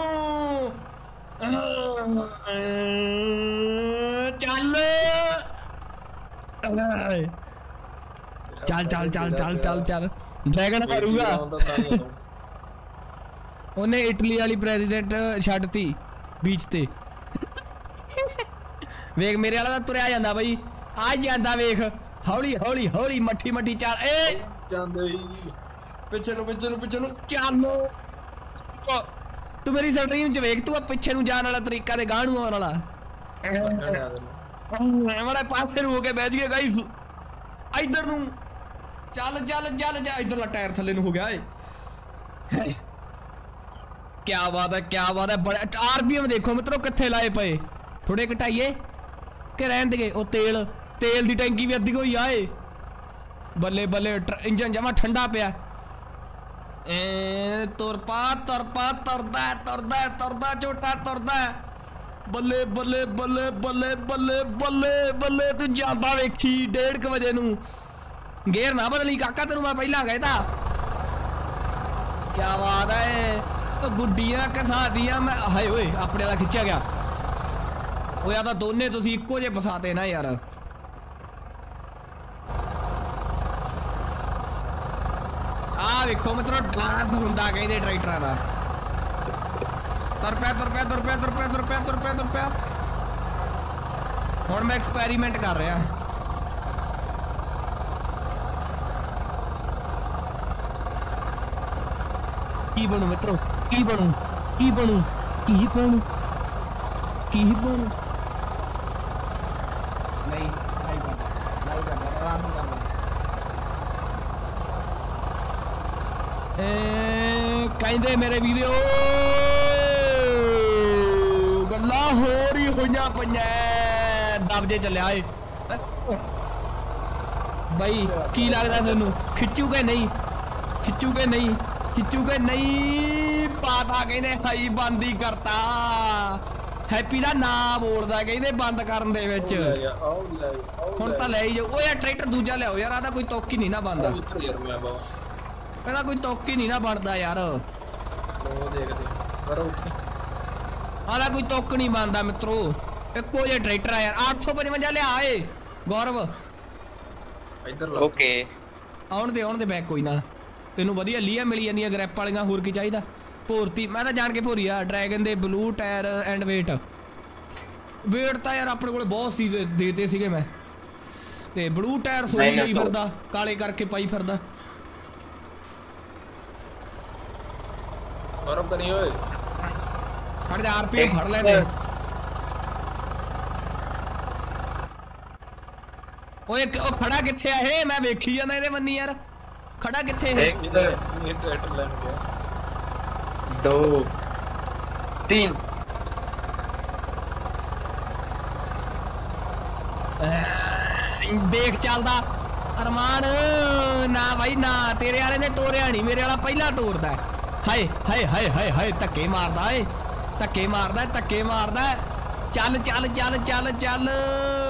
[SPEAKER 1] ਚੱਲ। ਚੱਲ ਚੱਲ ਚੱਲ ਚੱਲ ਚੱਲ ਡਰੈਗਨ
[SPEAKER 2] ਕਰੂਗਾ
[SPEAKER 1] ਉਹਨੇ ਇਟਲੀ ਵਾਲੀ ਪ੍ਰੈਜ਼ੀਡੈਂਟ ਛੱਡਤੀ ਬੀਚ ਤੇ ਵੇਖ ਮੇਰੇ ਵਾਲਾ ਤਾਂ ਤੁਰਿਆ ਜਾਂਦਾ ਬਈ ਆ ਜਾਂਦਾ ਵੇਖ ਹੌਲੀ ਹੌਲੀ ਹੌਲੀ ਮੱਠੀ ਮੱਠੀ ਚੱਲ ਏ
[SPEAKER 2] ਜਾਂਦੇ ਹੀ
[SPEAKER 1] ਪਿੱਛੇ ਨੂੰ ਪਿੱਛੇ ਨੂੰ ਪਿੱਛੇ ਨੂੰ ਚੱਲ ਤੂੰ ਮੇਰੀ ਸਟਰੀਮ ਚ ਵੇਖ ਤੂੰ ਆ ਪਿੱਛੇ ਨੂੰ ਜਾਣ ਵਾਲਾ ਤਰੀਕਾ ਤੇ ਗਾਹ ਨੂੰ ਆਉਣ ਵਾਲਾ
[SPEAKER 2] ਛੱਡਿਆ ਤੈਨੂੰ
[SPEAKER 1] ਹਮਾਰੇ ਪਾਸੇ ਨੂੰ ਹੋ ਕੇ ਬੈਠ ਗਏ ਗਾਈਸ ਇੱਧਰ ਨੂੰ ਚੱਲ ਚੱਲ ਚੱਲ ਜਾ ਇੱਧਰਲਾ ਟਾਇਰ ਥੱਲੇ ਨੂੰ ਹੋ ਗਿਆ ਏ ਕੀ ਬਾਤ ਹੈ ਕੀ ਬਾਤ ਹੈ ਬੜਾ ਆਰਪੀਐਮ ਦੇਖੋ ਮਿੱਤਰੋ ਕਿੱਥੇ ਲਾਏ ਪਏ ਥੋੜੇ ਘਟਾਈਏ ਕਿ ਰਹਿਣ ਦੇਗੇ ਉਹ ਤੇਲ ਤੇਲ ਦੀ ਟੈਂਕੀ ਵੀ ਅੱਧੀ ਹੋਈ ਆਏ ਬੱਲੇ ਬੱਲੇ ਟਰ- ਇੰਜਨ ਜਮਾ ਠੰਡਾ ਪਿਆ ਏ ਤੁਰ ਪਾ ਤੁਰ ਪਾ ਤੁਰਦਾ ਹੈ, ਤੁਰਦਾ ਹੈ, ਤੁਰਦਾ ਝੋਟਾ ਤੁਰਦਾ ਹੈ। ਬੱਲੇ ਬੱਲੇ ਬੱਲੇ ਬੱਲੇ ਬੱਲੇ ਬੱਲੇ ਬੱਲੇ ਤੂੰ ਜਾਂਦਾ ਵੇਖੀ 1:30 ਵਜੇ ਨੂੰ ਗੇਰ ਨਾ ਬਦਲੀ ਕਾਕਾ ਤੈਨੂੰ ਮੈਂ ਪਹਿਲਾਂ ਕਹਿਤਾ ਕੀ ਬਾਤ ਹੈ ਉਹ ਗੁੱਡੀਆਂ ਕਸਾਦੀਆਂ ਮੈਂ, ਹਾਏ ਓਏ, ਆਪਣੇ ਵਾਲਾ ਖਿੱਚਿਆ ਗਿਆ। ਉਹ ਯਾ ਤਾਂ ਦੋਨੇ ਤੁਸੀਂ ਇੱਕੋ ਜਿਹੇ ਫਸਾਤੇ ਨਾ ਯਾਰ। ਆ ਵੇਖੋ ਮਿੱਤਰੋ, ਡਾਂਸ ਹੁੰਦਾ ਕਹਿੰਦੇ ਟਰੈਕਟਰਾਂ ਦਾ। ਤੁਰ ਪਿਆ ਤੁਰ ਪਿਆ ਤੁਰ ਪਿਆ ਤੁਰ ਪਿਆ ਤੁਰ ਪਿਆ ਤੁਰ ਪਿਆ ਤੁਰ ਪਿਆ। ਹੁਣ ਮੈਂ ਐਕਸਪੈਰੀਮੈਂਟ ਕਰ ਰਿਹਾ। ਕੀ ਬਣੂ ਮਿੱਤਰੋ? की बनू? की बनू? की बनू? की बनू? नहीं मेरे भी गल हो रही होया पंजे दब भाई की लगता तेन? खिचू के नहीं? खिचू के नहीं? खिचू के नहीं? ਪਾਤਾ ਕਹਿੰਦੇ ਹਾਈ ਬੰਦ ਹੀ ਕਰਤਾ। ਹੈਪੀ ਦਾ ਨਾਂ ਬੋਲਦਾ ਕਹਿੰਦੇ ਬੰਦ ਕਰਨ ਦੇ ਵਿੱਚ। ਹੁਣ ਤਾਂ ਲੈ ਹੀ ਜਾਓ। ਓਏ ਯਾਰ ਟਰੈਕਟਰ ਦੂਜਾ ਲਿਆਓ ਯਾਰ ਆਦਾ ਕੋਈ ਤੋਕ ਹੀ ਨਹੀਂ ਨਾ ਬੰਦਾ ਇਹਦਾ ਕੋਈ ਤੋਕ ਹੀ ਨਹੀਂ ਨਾ ਬਣਦਾ ਯਾਰ।
[SPEAKER 2] ਉਹ ਦੇਖਦੇ ਕਰੋ ਉੱਥੇ
[SPEAKER 1] ਆਦਾ ਕੋਈ ਤੋਕ ਨਹੀਂ ਬਣਦਾ ਮਿੱਤਰੋ। ਇੱਕੋ ਜਿਹਾ ਟਰੈਕਟਰ ਆ ਯਾਰ। 855 ਲਿਆ ਏ ਗੌਰਵ।
[SPEAKER 2] ਇੱਧਰ ਲਾ।
[SPEAKER 5] ओके
[SPEAKER 1] ਆਉਣ ਦੇ ਆਉਣ ਦੇ ਬੈਕ ਕੋਈ ਨਾ। ਤੈਨੂੰ ਵਧੀਆ ਲੀਆ ਮਿਲੀ ਜਾਂਦੀਆਂ ਗ੍ਰੈਪ ਵਾਲੀਆਂ ਹੋਰ ਕੀ ਚਾਹੀਦਾ? ਭੋਰਤੀ ਮੈਂ ਤਾਂ ਜਾਣ ਕੇ ਭੋਰੀ ਆ ਡਰੈਗਨ ਦੇ blue tyre and wait wait ਤਾਂ ਯਾਰ ਆਪਣੇ ਕੋਲੇ ਬਹੁਤ ਸੀ ਦੇਤੇ ਸੀਗੇ ਮੈਂ। ਤੇ ਬਲੂ ਟਾਇਰ ਸੋਈ
[SPEAKER 5] ਨਹੀਂ,
[SPEAKER 1] ਫਿਰਦਾ ਕਾਲੇ ਕਰਕੇ ਪਾਈ ਫਿਰਦਾ।
[SPEAKER 2] ਕਰੋ ਕਰੀ ਓਏ।
[SPEAKER 1] ਫੜ ਜਾ ਆਰਪੀਐਮ ਫੜ ਲੈਂਦੇ ਓਏ ਉਹ ਖੜਾ ਕਿੱਥੇ ਆ ਇਹ? ਮੈਂ ਵੇਖੀ ਜਾਂਦਾ ਇਹਦੇ ਮੰਨੀ ਯਾਰ। ਖੜਾ ਕਿੱਥੇ ਇਹ?
[SPEAKER 2] ਇਹ ਟਰੈਕਟਰ ਲੈਣ ਗਿਆ
[SPEAKER 5] दो तीन।
[SPEAKER 1] देख चलदा। अरमान, ना भाई, ना, तेरे आले ने तोरिया नहीं मेरे आला पहला तोड़दा है। हाय हाय हाय हाय हाय, धक्के मारदा है, धक्के मारदा है, धक्के मारदा है। चल चल चल चल चल।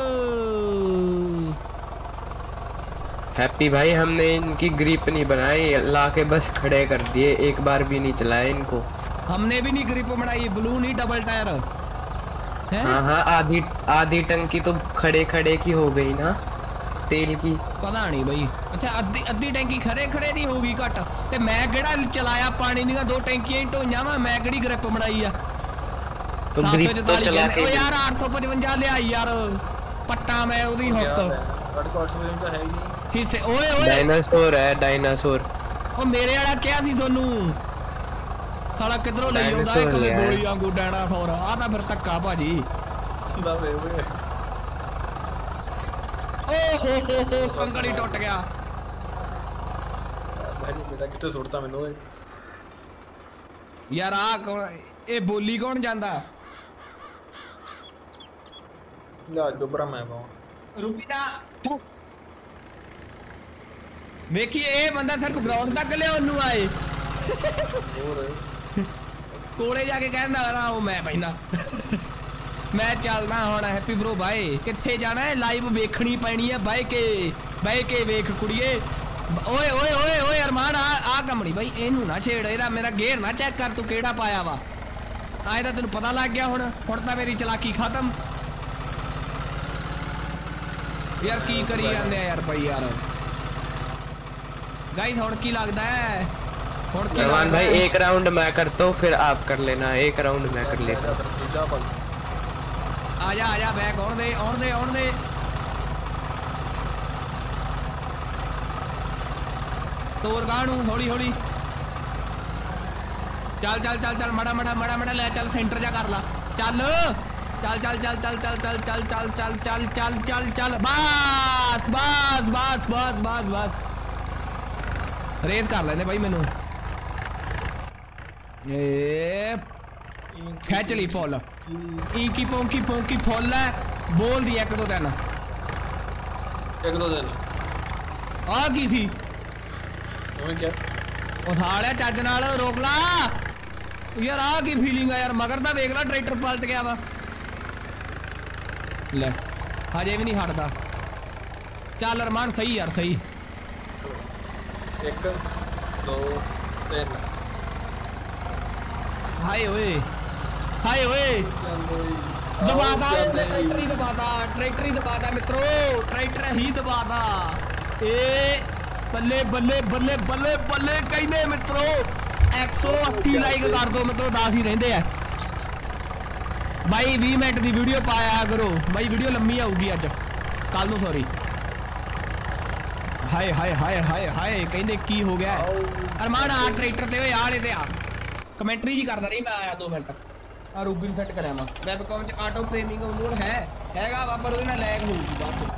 [SPEAKER 5] हैप्पी भाई हमने इनकी ग्रिप नहीं बनाई। ला बस खड़े कर दिए। एक बार भी नहीं चलाया इनको।
[SPEAKER 1] हमने भी नहीं ग्रिप बनाई। ब्लू नहीं डबल टायर। है?
[SPEAKER 5] हाँ हाँ आधी आधी टंकी तो खड़े खड़े की हो गई ना तेल की।
[SPEAKER 1] पता नहीं भाई। अच्छा अद्धी अद्धी टैंकी खरे खरे दी होगी घट। ते मैं केड़ा चलाया पानी दी दो टैंकियाँ ढोइयाँ वा मैं केड़ी ग्रिप बनाई आ
[SPEAKER 5] तो ग्रिप तो चला के
[SPEAKER 1] यार 855 ले आई
[SPEAKER 2] यार।
[SPEAKER 1] पट्टा
[SPEAKER 2] मैं ओदी हुक। 855 तो है ही नहीं।
[SPEAKER 1] ਹਿੱਸੇ ਓਏ ਓਏ
[SPEAKER 5] ਡਾਇਨਾਸੌਰ ਹੈ ਡਾਇਨਾਸੌਰ
[SPEAKER 1] ਉਹ ਮੇਰੇ ਵਾਲਾ ਕਿਹਾ ਸੀ ਤੁਹਾਨੂੰ ਸਾਲਾ ਕਿਧਰੋਂ ਲਈ ਆਉਂਦਾ ਇੱਕ ਗੋਲੀ ਵਾਂਗੂ ਡਾਇਨਾਸੌਰ ਆ ਤਾਂ ਫਿਰ ਧੱਕਾ ਭਾਜੀ
[SPEAKER 2] ਦਾ ਵੇ ਵੇ
[SPEAKER 1] ਓ ਹੋ ਹੋ ਹੋ ਕੰਗੜੀ ਟੁੱਟ ਗਿਆ
[SPEAKER 2] ਭਾਜੀ ਬੇਟਾ ਕਿੱਥੇ ਸੁੱਟਦਾ ਮੈਨੂੰ ਓਏ
[SPEAKER 1] ਯਾਰ ਆ ਕੌਣ ਇਹ ਬੋਲੀ ਕੌਣ ਜਾਂਦਾ
[SPEAKER 2] ਨਾ ਡੁਬਰਾ ਮੈਂ
[SPEAKER 1] ਬਾਉ ਰੁਪੀਦਾ ਵੇਖੀ ਇਹ ਬੰਦਾ ਸਿਰਫ ਗਰਾਊਂਡ ਤੱਕ ਲਿਆਉਣ ਨੂੰ ਆਏ। ਕੋਲੇ ਜਾ ਕੇ ਕਹਿੰਦਾ, ਨਾ, ਉਹ ਮੈਂ ਪੈਂਦਾ ਮੈਂ ਚੱਲਦਾ ਹੁਣ, ਹੈਪੀ ਬ్రో ਬਾਏ। ਕਿੱਥੇ ਜਾਣਾ ਹੈ? ਲਾਈਵ ਵੇਖਣੀ ਪੈਣੀ ਹੈ। ਬਾਈ ਕੇ ਬਾਈ ਕੇ ਵੇਖ, ਕੁੜੀਏ। ਓਏ ਓਏ ਓਏ ਓਏ, ਅਰਮਾਨ, ਆ ਆ ਕੰਮਣੀ ਬਾਈ, ਇਹਨੂੰ ਨਾ ਛੇੜ, ਇਹਦਾ ਮੇਰਾ ਗੇਅਰ ਨਾ ਚੈੱਕ ਕਰ, ਤੂੰ ਕਿਹੜਾ ਪਾਇਆ ਵਾ? ਆਏ ਤਾਂ ਤੈਨੂੰ ਪਤਾ ਲੱਗ ਗਿਆ ਹੁਣ ਹੁਣ ਤਾਂ ਮੇਰੀ ਚਲਾਕੀ ਖਤਮ। ਯਾਰ, ਕੀ ਕਰੀ ਜਾਂਦੇ ਆ ਯਾਰ ਬਾਈ ਯਾਰ? गाइस हड़की लगता है
[SPEAKER 5] हड़की
[SPEAKER 1] भगवान
[SPEAKER 5] भाई एक राउंड मैं करता हूँ फिर आप कर लेना एक राउंड मैं कर लेता हूँ
[SPEAKER 2] आजा आजा
[SPEAKER 1] बैक और दे और दे और दे तोर गाड़ू हौली हौली चल चल चल चल मड़ा मड़ा मड़ा मड़ा ले चल सेंटर जा कर ला चल चल चल चल चल चल चल चल चल चल चल चल चल चल बस बस बस बस बस बस ਬਸ ਬਸ ਬਸ ਬਸ ਬਸ ਰੇਸ ਕਰ ਲੈਂਦੇ ਬਾਈ ਮੈਨੂੰ ਏ ਖਿੱਚ ਲਈ ਫੁੱਲ ਇੰਕੀ ਪੌਂਕੀ ਪੌਂਕੀ ਫੁੱਲ ਹੈ ਬੋਲਦੀ ਇੱਕ ਦੋ ਤਿੰਨ
[SPEAKER 2] ਇੱਕ ਦੋ ਦਿਨ
[SPEAKER 1] ਆ ਕੀ ਸੀ
[SPEAKER 2] ਉਹ ਕਿਹਾ
[SPEAKER 1] ਉਹ ਥਾਲਿਆ ਚੱਜ ਨਾਲ ਰੋਕ ਲਾ ਯਾਰ ਆ ਕੀ ਫੀਲਿੰਗ ਆ ਯਾਰ ਮਗਰ ਤਾਂ ਵੇਖ ਲਾ ਟਰੈਕਟਰ ਪਲਟ ਗਿਆ ਵਾ ਲੈ ਹਜੇ ਵੀ ਨਹੀਂ ਹਟਦਾ ਚੱਲ ਅਰਮਾਨ ਸਹੀ ਯਾਰ ਸਹੀ
[SPEAKER 2] ਇੱਕ ਦੋ ਤਿੰਨ।
[SPEAKER 1] ਹਾਏ ਓਏ ਹਾਏ ਓਏ। ਦਬਾਦਾ ਟਰੈਕਟਰ ਦਬਾਦਾ ਟਰੈਕਟਰ ਹੀ ਦਬਾਦਾ ਮਿੱਤਰੋ ਟਰੈਕਟਰ ਹੀ ਦਬਾਦਾ ਏ ਬੱਲੇ ਬੱਲੇ ਬੱਲੇ ਬੱਲੇ ਬੱਲੇ ਕਹਿੰਦੇ ਮਿੱਤਰੋ 180 ਲਾਈਕ ਕਰ ਦਿਓ ਮਿੱਤਰੋ 10 ਹੀ ਰਹਿੰਦੇ ਆ। ਬਾਈ 20 ਮਿੰਟ ਦੀ ਵੀਡੀਓ ਪਾਇਆ ਕਰੋ। ਬਾਈ ਵੀਡੀਓ ਲੰਮੀ ਆਊਗੀ ਅੱਜ। ਕੱਲ ਨੂੰ ਸੌਰੀ ਹਾਏ ਹਾਏ ਹਾਏ ਹਾਏ ਹਾਏ ਕਹਿੰਦੇ ਕੀ ਹੋ ਗਿਆ ਅਰਮਾਨ ਆ ਟਰੈਕਟਰ ਤੇ ਓਏ ਆਲੇ ਤੇ ਆ ਕਮੈਂਟਰੀ ਜੀ ਕਰਦਾ ਨਹੀਂ ਮੈਂ ਆਇਆ 2 ਮਿੰਟ ਆ ਰੂਬਿਨ ਸੈੱਟ ਕਰਿਆ ਮੈਂ ਵੈਬਕਮ ਚ ਆਟੋ ਫਰੇਮਿੰਗ ਮੋਡ ਹੈ ਹੈਗਾ ਵਾ ਪਰ ਉਹਦੇ ਨਾਲ ਲੈਗ ਹੋਊਗੀ ਬਾਅਦ ਚ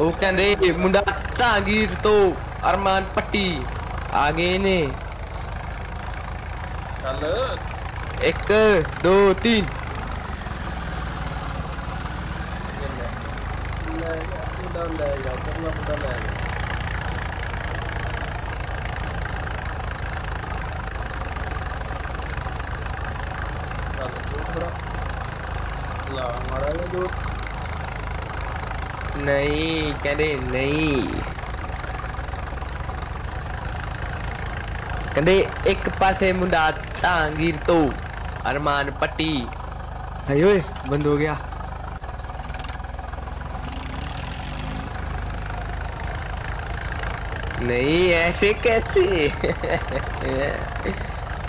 [SPEAKER 5] ਉਹ ਕਹਿੰਦੇ ਮੁੰਡਾ ਝਾਂਗੀਰ ਤੋਂ ਅਰਮਾਨ ਪੱਟੀ ਆ ਗਏ ਨੇ
[SPEAKER 2] ਚੱਲ
[SPEAKER 5] 1 2 3
[SPEAKER 2] ਮੁੰਡਾ ਲੈ ਜਾ ਕਰਨਾ ਮੁੰਡਾ ਲੈ ਜਾ ਚੱਲ ਤੂੰ ਥੋੜਾ ਲਾ ਮਾਰਾ ਲੈ ਜੋ
[SPEAKER 5] ਨਹੀਂ ਕਹਿੰਦੇ ਨਹੀਂ ਕਹਿੰਦੇ ਇੱਕ ਪਾਸੇ ਮੁੰਡਾ ਝਾਂਗੀਰ ਤੋਂ ਅਰਮਾਨ ਪੱਟੀ ਹਾਏ ਓਏ ਬੰਦ ਹੋ ਗਿਆ नहीं, ऐसे कैसे?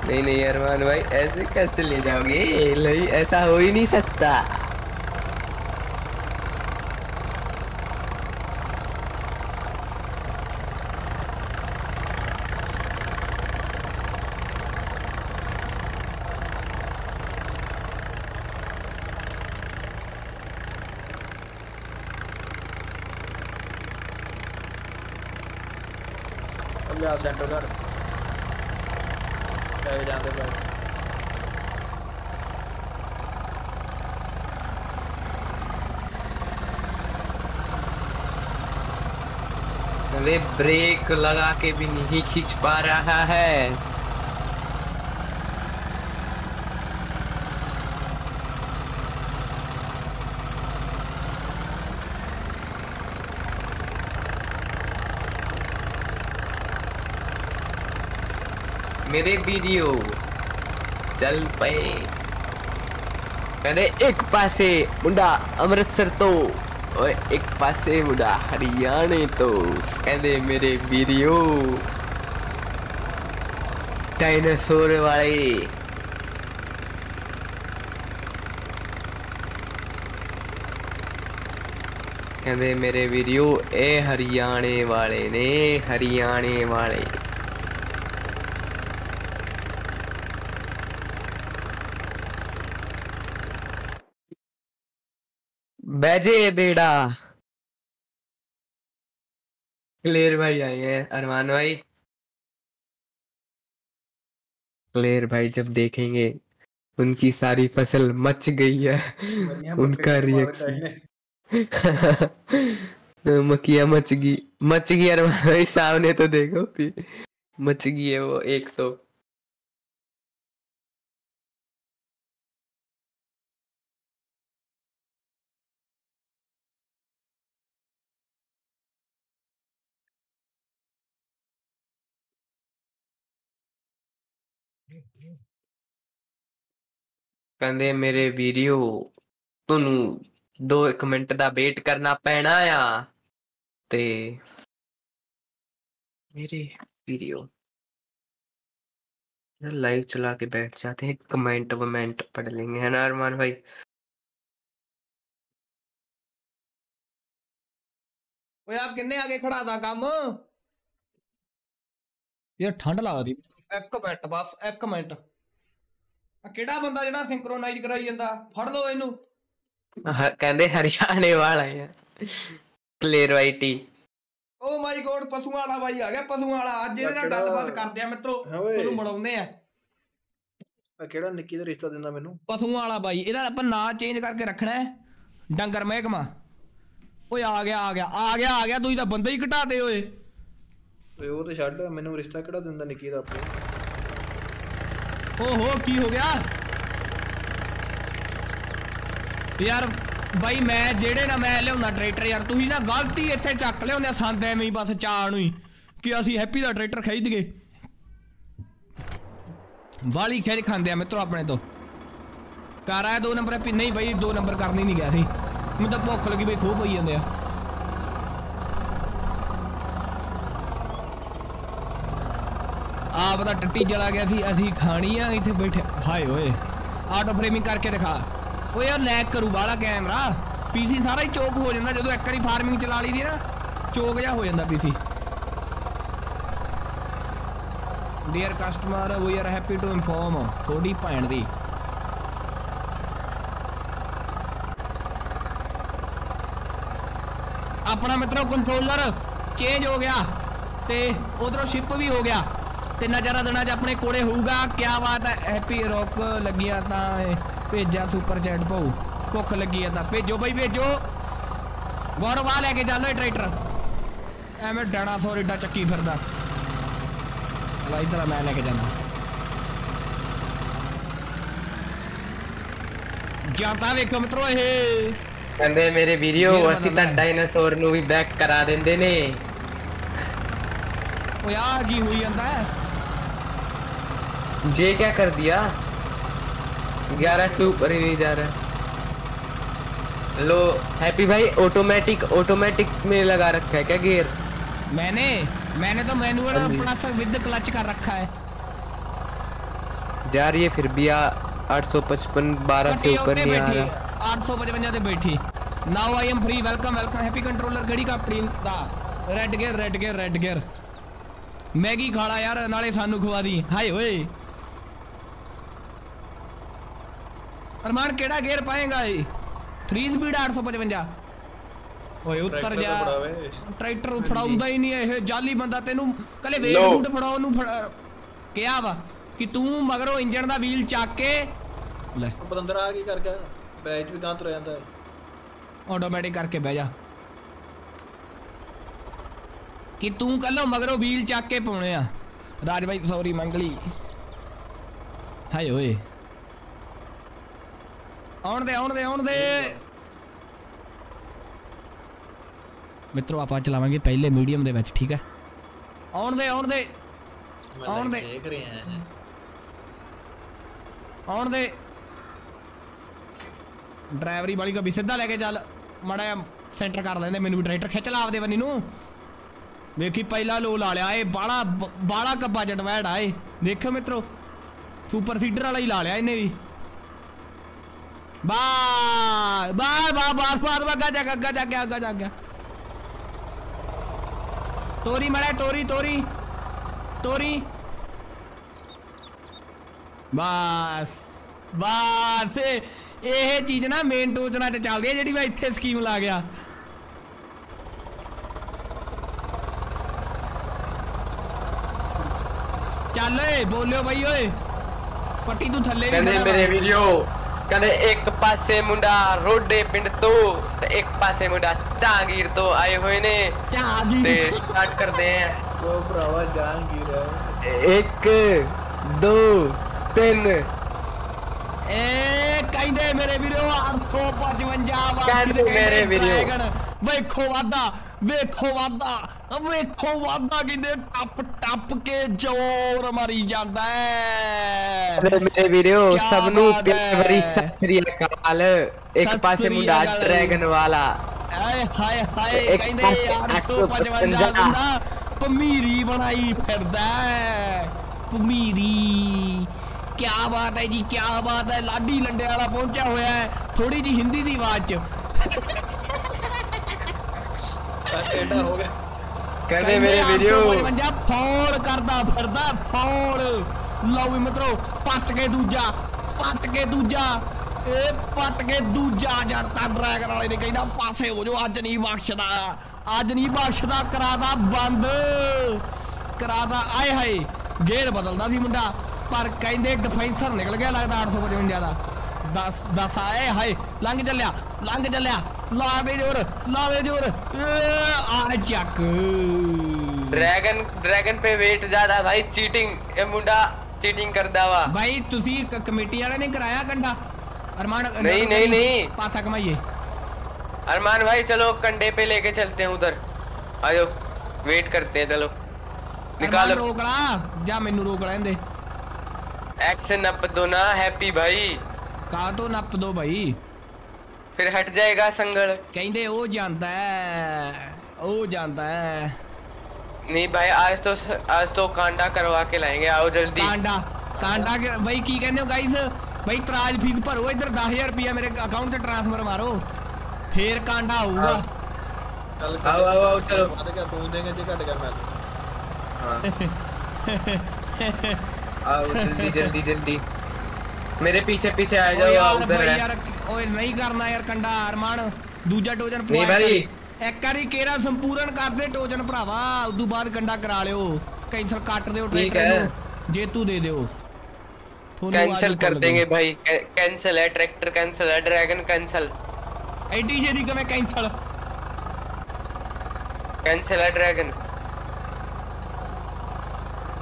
[SPEAKER 5] नहीं नहीं, अरमान भाई, ऐसे कैसे ले जाओगे? नहीं, ऐसा हो ही नहीं सकता। लगा के भी नहीं खींच पा रहा है। मेरे वीडियो, चल पे। मैंने एक पासे, मुंडा, अमृतसर तो और एक पासे मुड़ा हरियाणे तो कहते मेरे वीरियो। डायनासोर वाले। कहते मेरे वीरियो, ए हरियाणे वाले ने, हरियाणे वाले। बैजे बेड़ा। क्लेर भाई आए हैं अरमान भाई। क्लेर भाई जब देखेंगे उनकी सारी फ़सल मच गई है उनका रिएक्शन मकिया मच गई मच गई अरमान भाई सामने तो देखो मच गई है वो एक तो। ਕਹਿੰਦੇ ਮੇਰੇ ਵੀਡੀਓ ਤੁਹਾਨੂੰ 2 ਮਿੰਟ ਦਾ ਵੇਟ ਕਰਨਾ ਪੈਣਾ ਆ ਤੇ मेरे वीडियो लाइव चला के बैठ जाते हैं कमेंट वमेंट पढ़ लेंगे है ना अरमान भाई
[SPEAKER 1] ਓਏ ਆ ਕਿੰਨੇ ਆ ਕੇ ਖੜਾਦਾ ਕੰਮ ਯਾਰ ਠੰਡ ਲੱਗਦੀ ਇੱਕ ਮਿੰਟ ਬਸ ਇੱਕ ਮਿੰਟ ਆ ਕਿਹੜਾ ਬੰਦਾ ਜਿਹੜਾ ਸਿੰਕਰੋਨਾਈਜ਼ ਕਰਾਈ ਜਾਂਦਾ? ਫੜ ਲਓ ਇਹਨੂੰ।
[SPEAKER 5] ਕਹਿੰਦੇ ਹਰਿਆਣੇ ਵਾਲਾ ਹੈ ਪਲੇਅਰ ਵਾਈਟੀ
[SPEAKER 1] ਓ ਮਾਈ ਗੋਡ ਪਸ਼ੂਆਂ ਵਾਲਾ ਬਾਈ ਆ ਗਿਆ ਪਸ਼ੂਆਂ ਵਾਲਾ। ਅੱਜ ਇਹਦੇ ਨਾਲ ਗੱਲਬਾਤ ਕਰਦੇ ਆ ਮਿੱਤਰੋ ਤੁਹਾਨੂੰ ਮਿਲਾਉਂਦੇ ਆ।
[SPEAKER 2] ਆ ਕਿਹੜਾ ਨਿੱਕੀ ਦਾ ਰਿਸ਼ਤਾ ਦਿੰਦਾ ਮੈਨੂੰ?
[SPEAKER 1] ਪਸ਼ੂਆਂ ਵਾਲਾ ਬਾਈ ਇਹਦਾ ਆਪਾਂ ਨਾਂ ਚੇਂਜ ਕਰਕੇ ਰੱਖਣਾ ਹੈ। ਡੰਗਰ ਮਹਿਕਮਾ। ਓਏ ਆ ਗਿਆ ਆ ਗਿਆ ਆ ਗਿਆ ਆ ਗਿਆ ਤੁਸੀਂ ਤਾਂ ਬੰਦਾ ਹੀ ਘਟਾਤੇ ਓਏ।
[SPEAKER 2] ਓਏ ਉਹ ਤੇ ਛੱਡ ਮੈਨੂੰ ਰਿਸ਼ਤਾ ਕਿਹੜਾ ਦਿੰਦਾ ਨਿੱਕੀ ਦਾ ਆਪਣੇ?
[SPEAKER 1] ਓਹੋ, ਕੀ ਹੋ ਗਿਆ? ਯਾਰ, ਬਾਈ ਮੈਂ ਜਿਹੜੇ ਨਾ ਮੈਂ ਲਿਆਉਂਦਾ ਟਰੈਕਟਰ ਯਾਰ, ਤੁਸੀਂ ਨਾ ਗਲਤੀ ਇੱਥੇ ਚੱਕ ਲਿਆਉਂਦੇ ਆ, ਸੰਦ ਐਵੇਂ ਹੀ ਬਸ ਚਾਹ ਨੂੰ ਹੀ, ਕਿ ਅਸੀਂ ਹੈਪੀ ਦਾ ਟਰੈਕਟਰ ਖਰੀਦ ਗਏ। ਬਾਲੀ ਖੇਜ ਖਾਂਦੇ ਆ ਮਿੱਤਰੋ ਆਪਣੇ ਤੋਂ। ਕਰ ਆਇਆ ਦੋ ਨੰਬਰ ਹੈਪੀ ਨਹੀਂ ਬਾਈ, ਦੋ ਨੰਬਰ ਕਰਨੀ ਨਹੀਂ ਗਿਆ ਸੀ। ਮੈਨੂੰ ਤਾਂ ਭੁੱਖ ਲੱਗੀ, ਬਈ ਖੂਹ ਪਈ ਜਾਂਦੇ ਆ। ਆਪ ਦਾ ਟੱਟੀ ਚਲਾ ਗਿਆ ਸੀ ਅਸੀਂ ਖਾਣੀ ਆ ਇੱਥੇ ਬੈਠੇ ਹਾਏ ਓਏ ਆਟੋ ਫਰੇਮਿੰਗ ਕਰਕੇ ਦਿਖਾ ਓਏ ਯਾਰ ਲੈਗ ਕਰੂ ਬਾਲਾ ਕੈਮਰਾ ਪੀਸੀ ਸਾਰਾ ਹੀ ਚੋਕ ਹੋ ਜਾਂਦਾ ਜਦੋਂ ਇੱਕ ਵਾਰੀ ਫਾਰਮਿੰਗ ਚਲਾ ਲਈ ਦੀ ਨਾ ਚੋਕ ਜਾ ਹੋ ਜਾਂਦਾ PC dear customer we are happy to inform ਥੋੜੀ ਭੈਣ ਦੀ ਆਪਣਾ ਮਿੱਤਰੋ ਕੰਟਰੋਲਰ ਚੇਂਜ ਹੋ ਗਿਆ ਤੇ ਉਧਰੋਂ ਸ਼ਿਪ ਵੀ ਹੋ ਗਿਆ ਤੇ ਨਜ਼ਾਰਾ ਦੇਣਾ ਚ ਆਪਣੇ ਕੋਲੇ ਹੋਊਗਾ ਕੀ ਬਾਤ ਹੈ ਹੈਪੀ ਰੌਕ ਲੱਗੀਆਂ ਤਾਂ ਇਹ ਭੇਜਾ ਸੁਪਰ ਚੈਟ ਪਾਉ ਭੁੱਖ ਲੱਗੀ ਆ ਤਾਂ ਭੇਜੋ ਬਈ ਭੇਜੋ ਗੌਰਵ ਆ ਲੈ ਕੇ ਚੱਲੋ ਇਹ ਟਰੈਕਟਰ ਐਵੇਂ ਡਾਣਾ ਏਡਾ ਚੱਕੀ ਫਿਰਦਾ ਲੈ ਇਧਰ ਮੈਂ ਲੈ ਕੇ ਜਾਣਾ ਜਾਂਦਾ ਵੇਖੋ ਮਿੱਤਰੋ ਇਹ
[SPEAKER 5] ਕਹਿੰਦੇ ਮੇਰੇ ਵੀਡੀਓ
[SPEAKER 1] ਮੇਰਾ
[SPEAKER 5] ਅਸੀਂ
[SPEAKER 1] ਬੰਦਾ
[SPEAKER 5] ਤਾਂ
[SPEAKER 1] ਹੈ।
[SPEAKER 5] ਡਾਇਨਾਸੌਰ ਨੂੰ ਵੀ ਬੈਕ ਕਰਾ ਦਿੰਦੇ ਨੇ
[SPEAKER 1] ਓਏ ਆ ਕੀ ਹੋਈ ਜਾਂਦਾ ਹੈ
[SPEAKER 5] जे क्या कर दिया? ग्यारह से ऊपर ही नहीं जा रहा। लो हैप्पी भाई ऑटोमेटिक ऑटोमेटिक में लगा रखा है क्या गियर
[SPEAKER 1] मैंने मैंने तो मैनुअल
[SPEAKER 5] हाँ
[SPEAKER 1] अपना सर विद क्लच कर रखा है।
[SPEAKER 5] जा रही है फिर भी आ 855 12 से ऊपर नहीं आ रहा।
[SPEAKER 1] 855 सौ बैठी। Now I am free welcome welcome happy controller घड़ी का प्रिंट था red gear red gear red gear Maggi खाड़ा यार नाले सानू खवा दी। हाय ओए। ਅਰਮਾਨ ਕਿਹੜਾ ਗੇਅਰ ਪਾਏਗਾ ਇਹ? 3 ਸਪੀਡ 855 ਓਏ ਉੱਤਰ
[SPEAKER 2] ਟਰੈਕਟਰ
[SPEAKER 1] ਜਾ। ਟਰੈਕਟਰ ਫੜਾਉਂਦਾ ਹੀ ਨਹੀਂ ਇਹ ਜਾਲੀ ਬੰਦਾ ਤੈਨੂੰ ਕੱਲੇ
[SPEAKER 5] ਲਓ।
[SPEAKER 1] ਬੂਟ ਫੜਾਉਣ ਨੂੰ ਫੜਾ। ਕਿਹਾ ਵਾ ਕਿ ਤੂੰ ਮਗਰੋਂ ਇੰਜਣ ਦਾ ਵੀਲ ਚੱਕ ਕੇ ਲੈ।
[SPEAKER 2] ਉਹ ਬਤੰਦਰ ਆ ਕੀ ਕਰ ਗਿਆ ਬੈਚ ਵੀ ਗਾਂ ਤੁਰ ਜਾਂਦਾ ਹੈ।
[SPEAKER 1] ਆਟੋਮੈਟਿਕ ਕਰਕੇ ਬਹਿ ਜਾ। ਕਿ ਤੂੰ ਕੱਲੋਂ ਮਗਰੋਂ ਵੀਲ ਚੱਕ ਕੇ ਪਾਉਣੇ ਆ। ਰਾਜ ਬਾਈ ਸੌਰੀ ਮੰਗਲੀ ਹਾਏ ਓਏ। ਆਉਣ ਦੇ ਆਉਣ ਦੇ ਆਉਣ ਦੇ ਮਿੱਤਰੋ ਆਪਾਂ ਚਲਾਵਾਂਗੇ ਪਹਿਲੇ ਮੀਡੀਅਮ ਦੇ ਵਿੱਚ ਠੀਕ ਹੈ ਆਉਣ ਦੇ ਆਉਣ ਦੇ
[SPEAKER 2] ਮੈਂ
[SPEAKER 1] ਆਉਣ
[SPEAKER 2] ਲੈ
[SPEAKER 1] ਦੇ।
[SPEAKER 2] ਕੇ ਦੇਖ ਰਿਹਾ ਹਾਂ
[SPEAKER 1] ਆਉਣ ਦੇ ਡਰਾਈਵਰੀ ਵਾਲੀ ਕੋ ਵੀ ਸਿੱਧਾ ਲੈ ਕੇ ਚੱਲ ਮੜਾ ਸੈਂਟਰ ਕਰ ਲੈਂਦੇ ਮੈਨੂੰ ਵੀ ਟਰੈਕਟਰ ਖਿੱਚ ਲਾ ਆਪਦੇ ਬੰਨੀ ਨੂੰ ਵੇਖੀ ਪਹਿਲਾ ਲੋ ਲਾ ਲਿਆ ਇਹ ਬਾਲਾ ਬਾਲਾ ਕੱਬਾ ਜਟਵੈੜ ਆ ਇਹ ਦੇਖੋ ਮਿੱਤਰੋ ਸੁਪਰ ਸੀਡਰ ਵਾਲਾ ਹੀ ਲਾ ਲਿਆ ਇਹਨੇ ਵੀ ਬਾ ਬਾ ਬਾ ਬਾਸ ਬਾਸ ਬੱਗਾ ਜਾ ਅੱਗਾ ਜਾ ਗਿਆ ਅੱਗਾ ਜਾ ਗਿਆ ਤੋਰੀ ਮੜਾ ਤੋਰੀ ਤੋਰੀ ਤੋਰੀ ਬਸ ਬਸ ਇਹ- ਇਹ ਚੀਜ਼ ਨਾ ਮੇਨ ਟੋਚਨਾ ਚ ਚੱਲਦੀ ਹੈ ਜਿਹੜੀ ਮੈਂ ਇੱਥੇ ਸਕੀਮ ਲਾ ਗਿਆ ਚੱਲ ਓਏ ਬੋਲਿਓ ਬਾਈ ਓਏ ਪੱਟੀ ਤੂੰ ਥੱਲੇ ਵੀ
[SPEAKER 5] कहते
[SPEAKER 1] ਖੜਾ
[SPEAKER 5] मेरे
[SPEAKER 1] ਵਾ।
[SPEAKER 5] वीडियो ਕਹਿੰਦੇ ਇੱਕ ਪਾਸੇ ਮੁੰਡਾ ਰੋਡੇ ਪਿੰਡ ਤੋਂ ਤੇ ਇੱਕ ਪਾਸੇ ਮੁੰਡਾ ਚਾਂਗੀਰ ਤੋਂ ਆਏ ਹੋਏ ਨੇ।
[SPEAKER 1] ਚਾਗੀ
[SPEAKER 5] ਤੇ ਸਟਾਰਟ ਕਰਦੇ ਆਂ।
[SPEAKER 2] ਉਹ ਭਰਾਵਾ ਜਾਣਗੀਰ
[SPEAKER 5] ਇੱਕ ਦੋ ਤਿੰਨ।
[SPEAKER 1] ਏ ਕਹਿੰਦੇ ਮੇਰੇ ਵੀਰੋ 855 ਵਾਰ
[SPEAKER 5] ਕਹਿੰਦੇ ਮੇਰੇ ਵੀਰੋ।
[SPEAKER 1] ਵੇਖੋ ਵਾਦਾ ਵੇਖੋ ਵਾਦਾ ਵੇਖੋ ਵਾਦਾ ਕਹਿੰਦੇ ਟੱਪ ਟੱਪ ਕੇ ਜ਼ੋਰ ਮਾਰੀ ਜਾਂਦਾ ਹੈ।
[SPEAKER 5] ਮੇਰੇ ਵੀਰੋ
[SPEAKER 1] ਕਿਆ
[SPEAKER 5] ਸਭ ਨੂੰ ਪਿਆਰ। ਸਤਿ ਸ੍ਰੀ ਅਕਾਲ। ਇੱਕ ਪਾਸੇ ਮੁੰਡਾ। ਡਰੈਗਨ ਵਾਲਾ।
[SPEAKER 1] ਆਏ ਹਾਏ ਹਾਏ ਕਹਿੰਦੇ
[SPEAKER 5] ਪਾਸੇ
[SPEAKER 1] 855
[SPEAKER 5] 855
[SPEAKER 1] ਬੰਦਾ ਭਮੀਰੀ ਬਣਾਈ ਫਿਰਦਾ ਹੈ। ਭਮੀਰੀ। ਕੀ ਬਾਤ ਹੈ ਜੀ ਕੀ ਬਾਤ ਹੈ। ਲਾਡੀ ਲੰਡੇ ਵਾਲਾ ਪਹੁੰਚਿਆ ਹੋਇਆ ਹੈ। ਥੋੜੀ ਜੀ ਹਿੰਦੀ ਦੀ ਆਵਾਜ਼ ਚ।
[SPEAKER 2] ਐਡਾ ਹੋ ਗਿਆ।
[SPEAKER 5] ਕਹਿੰਦੇ ਮੇਰੇ ਵੀਰੋ
[SPEAKER 1] 855 ਫੌੜ ਕਰਦਾ ਫਿਰਦਾ ਫੌੜ ਲਓ ਵੀ ਮਿੱਤਰੋ ਪੱਟ ਕੇ ਦੂਜਾ ਪੱਟ ਕੇ ਦੂਜਾ। ਇਹ ਪੱਟ ਕੇ ਦੂਜਾ ਜੜਤਾ ਡਰੈਗਨ ਵਾਲੇ ਨੇ ਕਹਿੰਦਾ ਪਾਸੇ ਹੋ ਜਾਓ ਅੱਜ ਨਹੀਂ ਬਖਸ਼ਦਾ। ਅੱਜ ਨਹੀਂ ਬਖਸ਼ਦਾ ਕਰਾਦਾ ਬੰਦ। ਕਰਾਦਾ ਆਏ ਹਾਏ ਗੇਅਰ ਬਦਲਦਾ ਸੀ ਮੁੰਡਾ ਪਰ ਕਹਿੰਦੇ ਡਿਫੈਂਸਰ ਨਿਕਲ ਗਿਆ ਲੱਗਦਾ 855 ਦਾ। 10 10 ਆਏ ਹਾਏ ਲੰਘ ਚੱਲਿਆ ਲੰਘ ਚੱਲਿਆ ਲਾ ਦੇ ਜੋਰ ਲਾ ਦੇ ਜੋਰ ਏ, ਆ ਚੱਕ
[SPEAKER 5] ਡਰੈਗਨ ਡਰੈਗਨ पे वेट ज्यादा भाई चीटिंग ये मुंडा चीटिंग करदा वा
[SPEAKER 1] ਭਾਈ ਤੁਸੀਂ ਕ- ਕਮੇਟੀ ਵਾਲੇ ਨੇ ਕਰਾਇਆ ਕੰਡਾ ਅਰਮਾਨ
[SPEAKER 5] ਨਹੀਂ, ਨਹੀਂ, ਨਹੀਂ।
[SPEAKER 1] ਪਾਸਾ ਕਮਾਈਏ
[SPEAKER 5] अरमान भाई चलो कंडे पे लेके चलते हैं उधर आ जाओ वेट करते हैं चलो
[SPEAKER 1] ਅਰਮਾਨ
[SPEAKER 5] निकालो
[SPEAKER 1] ਰੋਕ ਲਾ ਜਾਂ ਮੈਨੂੰ ਰੋਕ ਲੈਂਦੇ
[SPEAKER 5] एक्शन नप दो ना हैप्पी भाई
[SPEAKER 1] ਕਾ ਤੋਂ ਨੱਪ ਦੋ ਭਾਈ
[SPEAKER 5] फिर हट जाएगा संगल
[SPEAKER 1] ਕਹਿੰਦੇ ਉਹ ਜਾਂਦਾ ਹੈ ਉਹ ਜਾਂਦਾ ਹੈ
[SPEAKER 5] नहीं भाई आज तो आज तो कांडा करवा के लाएंगे आओ जल्दी
[SPEAKER 1] ਕਾਂਡਾ ਕਾਂਡਾ ਕਿ- ਭਾਈ ਕੀ ਕਹਿੰਦੇ ਹੋ ਗਾਇਸ ਭਾਈ ਤਰਾਜ ਫੀਸ ਭਰੋ ਇੱਧਰ 10000 ਰੁਪਇਆ ਮੇਰੇ ਅਕਾਊਂਟ ਤੇ ਟ੍ਰਾਂਸਫਰ ਮਾਰੋ ਫੇਰ ਕਾਂਡਾ ਆਊਗਾ
[SPEAKER 2] ਚੱਲ
[SPEAKER 5] आओ आओ आओ चलो
[SPEAKER 2] ਵੱਧ ਗਿਆ ਤੂੰ ਦੇਂਗੇ ਜੇ ਘਟ ਗਿਆ ਮੈਂ
[SPEAKER 5] आओ जल्दी जल्दी जल्दी मेरे पीछे पीछे आ
[SPEAKER 1] ਓ
[SPEAKER 5] जाओ
[SPEAKER 1] ਯਾਰ
[SPEAKER 5] आओ उधर
[SPEAKER 1] ਭਾਈ
[SPEAKER 5] है
[SPEAKER 1] ਯਾਰ ਓਏ ਨਹੀਂ ਕਰਨਾ ਯਾਰ ਕੰਡਾ ਅਰਮਾਨ ਦੂਜਾ ਟੋਜਨ
[SPEAKER 5] ਨਹੀਂ
[SPEAKER 1] ਪਵਾਇਆ
[SPEAKER 5] ਭਾਈ।
[SPEAKER 1] ਕਰੀ। ਇੱਕ ਵਾਰੀ ਕੇਰਾ ਸੰਪੂਰਨ ਕਰਦੇ ਟੋਜਨ ਭਰਾਵਾ ਉਦੋਂ ਬਾਅਦ ਕੰਡਾ ਕਰਾ ਲਿਓ ਕੈਂਸਲ ਕੱਟ ਦਿਓ
[SPEAKER 5] ਠੀਕ
[SPEAKER 1] ਟਰੈਕਟਰ
[SPEAKER 5] ਹੈ।
[SPEAKER 1] ਨੂੰ ਜੇਤੂ ਦੇ ਦਿਓ ਤੁਹਾਨੂੰ
[SPEAKER 5] कैंसिल
[SPEAKER 1] ਆਜੂ
[SPEAKER 5] कर
[SPEAKER 1] ਕੋਲ
[SPEAKER 5] देंगे भाई कैंसिल है ट्रैक्टर कैंसिल है ड्रैगन कैंसिल
[SPEAKER 1] ਐਡੀ ਜਿਹੜੀ ਕਿਵੇਂ ਕੈਂਸਲ
[SPEAKER 5] कैंसिल है ड्रैगन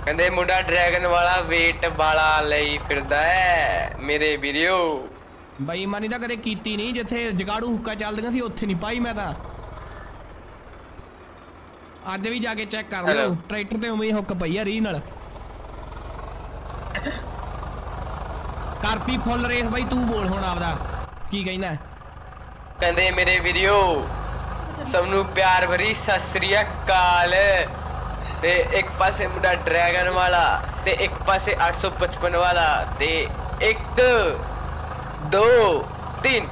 [SPEAKER 5] ਕਹਿੰਦੇ ਮੁੰਡਾ ਡਰੈਗਨ ਵਾਲਾ weight ਵਾਲਾ ਲਈ ਫਿਰਦਾ ਹੈ ਮੇਰੇ ਵੀਰਿਓ।
[SPEAKER 1] ਬੇਈਮਾਨੀ ਤਾਂ ਕਦੇ ਕੀਤੀ ਨਹੀਂ ਜਿੱਥੇ ਜਗਾੜੂ ਹੁੱਕਾ ਚੱਲਦੀਆਂ ਸੀ ਉੱਥੇ ਨਹੀਂ ਪਾਈ ਮੈਂ ਤਾਂ। ਅੱਜ ਵੀ ਜਾ ਕੇ ਚੈੱਕ ਕਰ ਲਿਓ. ਟਰੈਕਟਰ ਤੇ ਉਵੇਂ ਹੀ ਹੁੱਕ ਪਈ ਆ ਰੀ ਨਾਲ। ਕਰਤੀ ਫੁੱਲ ਰੇਸ ਬਾਈ ਤੂੰ ਬੋਲ ਹੁਣ ਆਪਦਾ ਕੀ ਕਹਿੰਦਾ?
[SPEAKER 5] ਕਹਿੰਦੇ ਮੇਰੇ ਵੀਰਿਓ ਸਭ ਨੂੰ ਪਿਆਰ ਭਰੀ ਸਤਿ ਸ੍ਰੀ ਅਕਾਲ। ਤੇ ਇੱਕ ਪਾਸੇ ਮੁੰਡਾ ਡਰੈਗਨ ਵਾਲਾ ਤੇ ਇੱਕ ਪਾਸੇ 855 ਵਾਲਾ ਤੇ ਇੱਕ, ਦੋ, ਤਿੰਨ।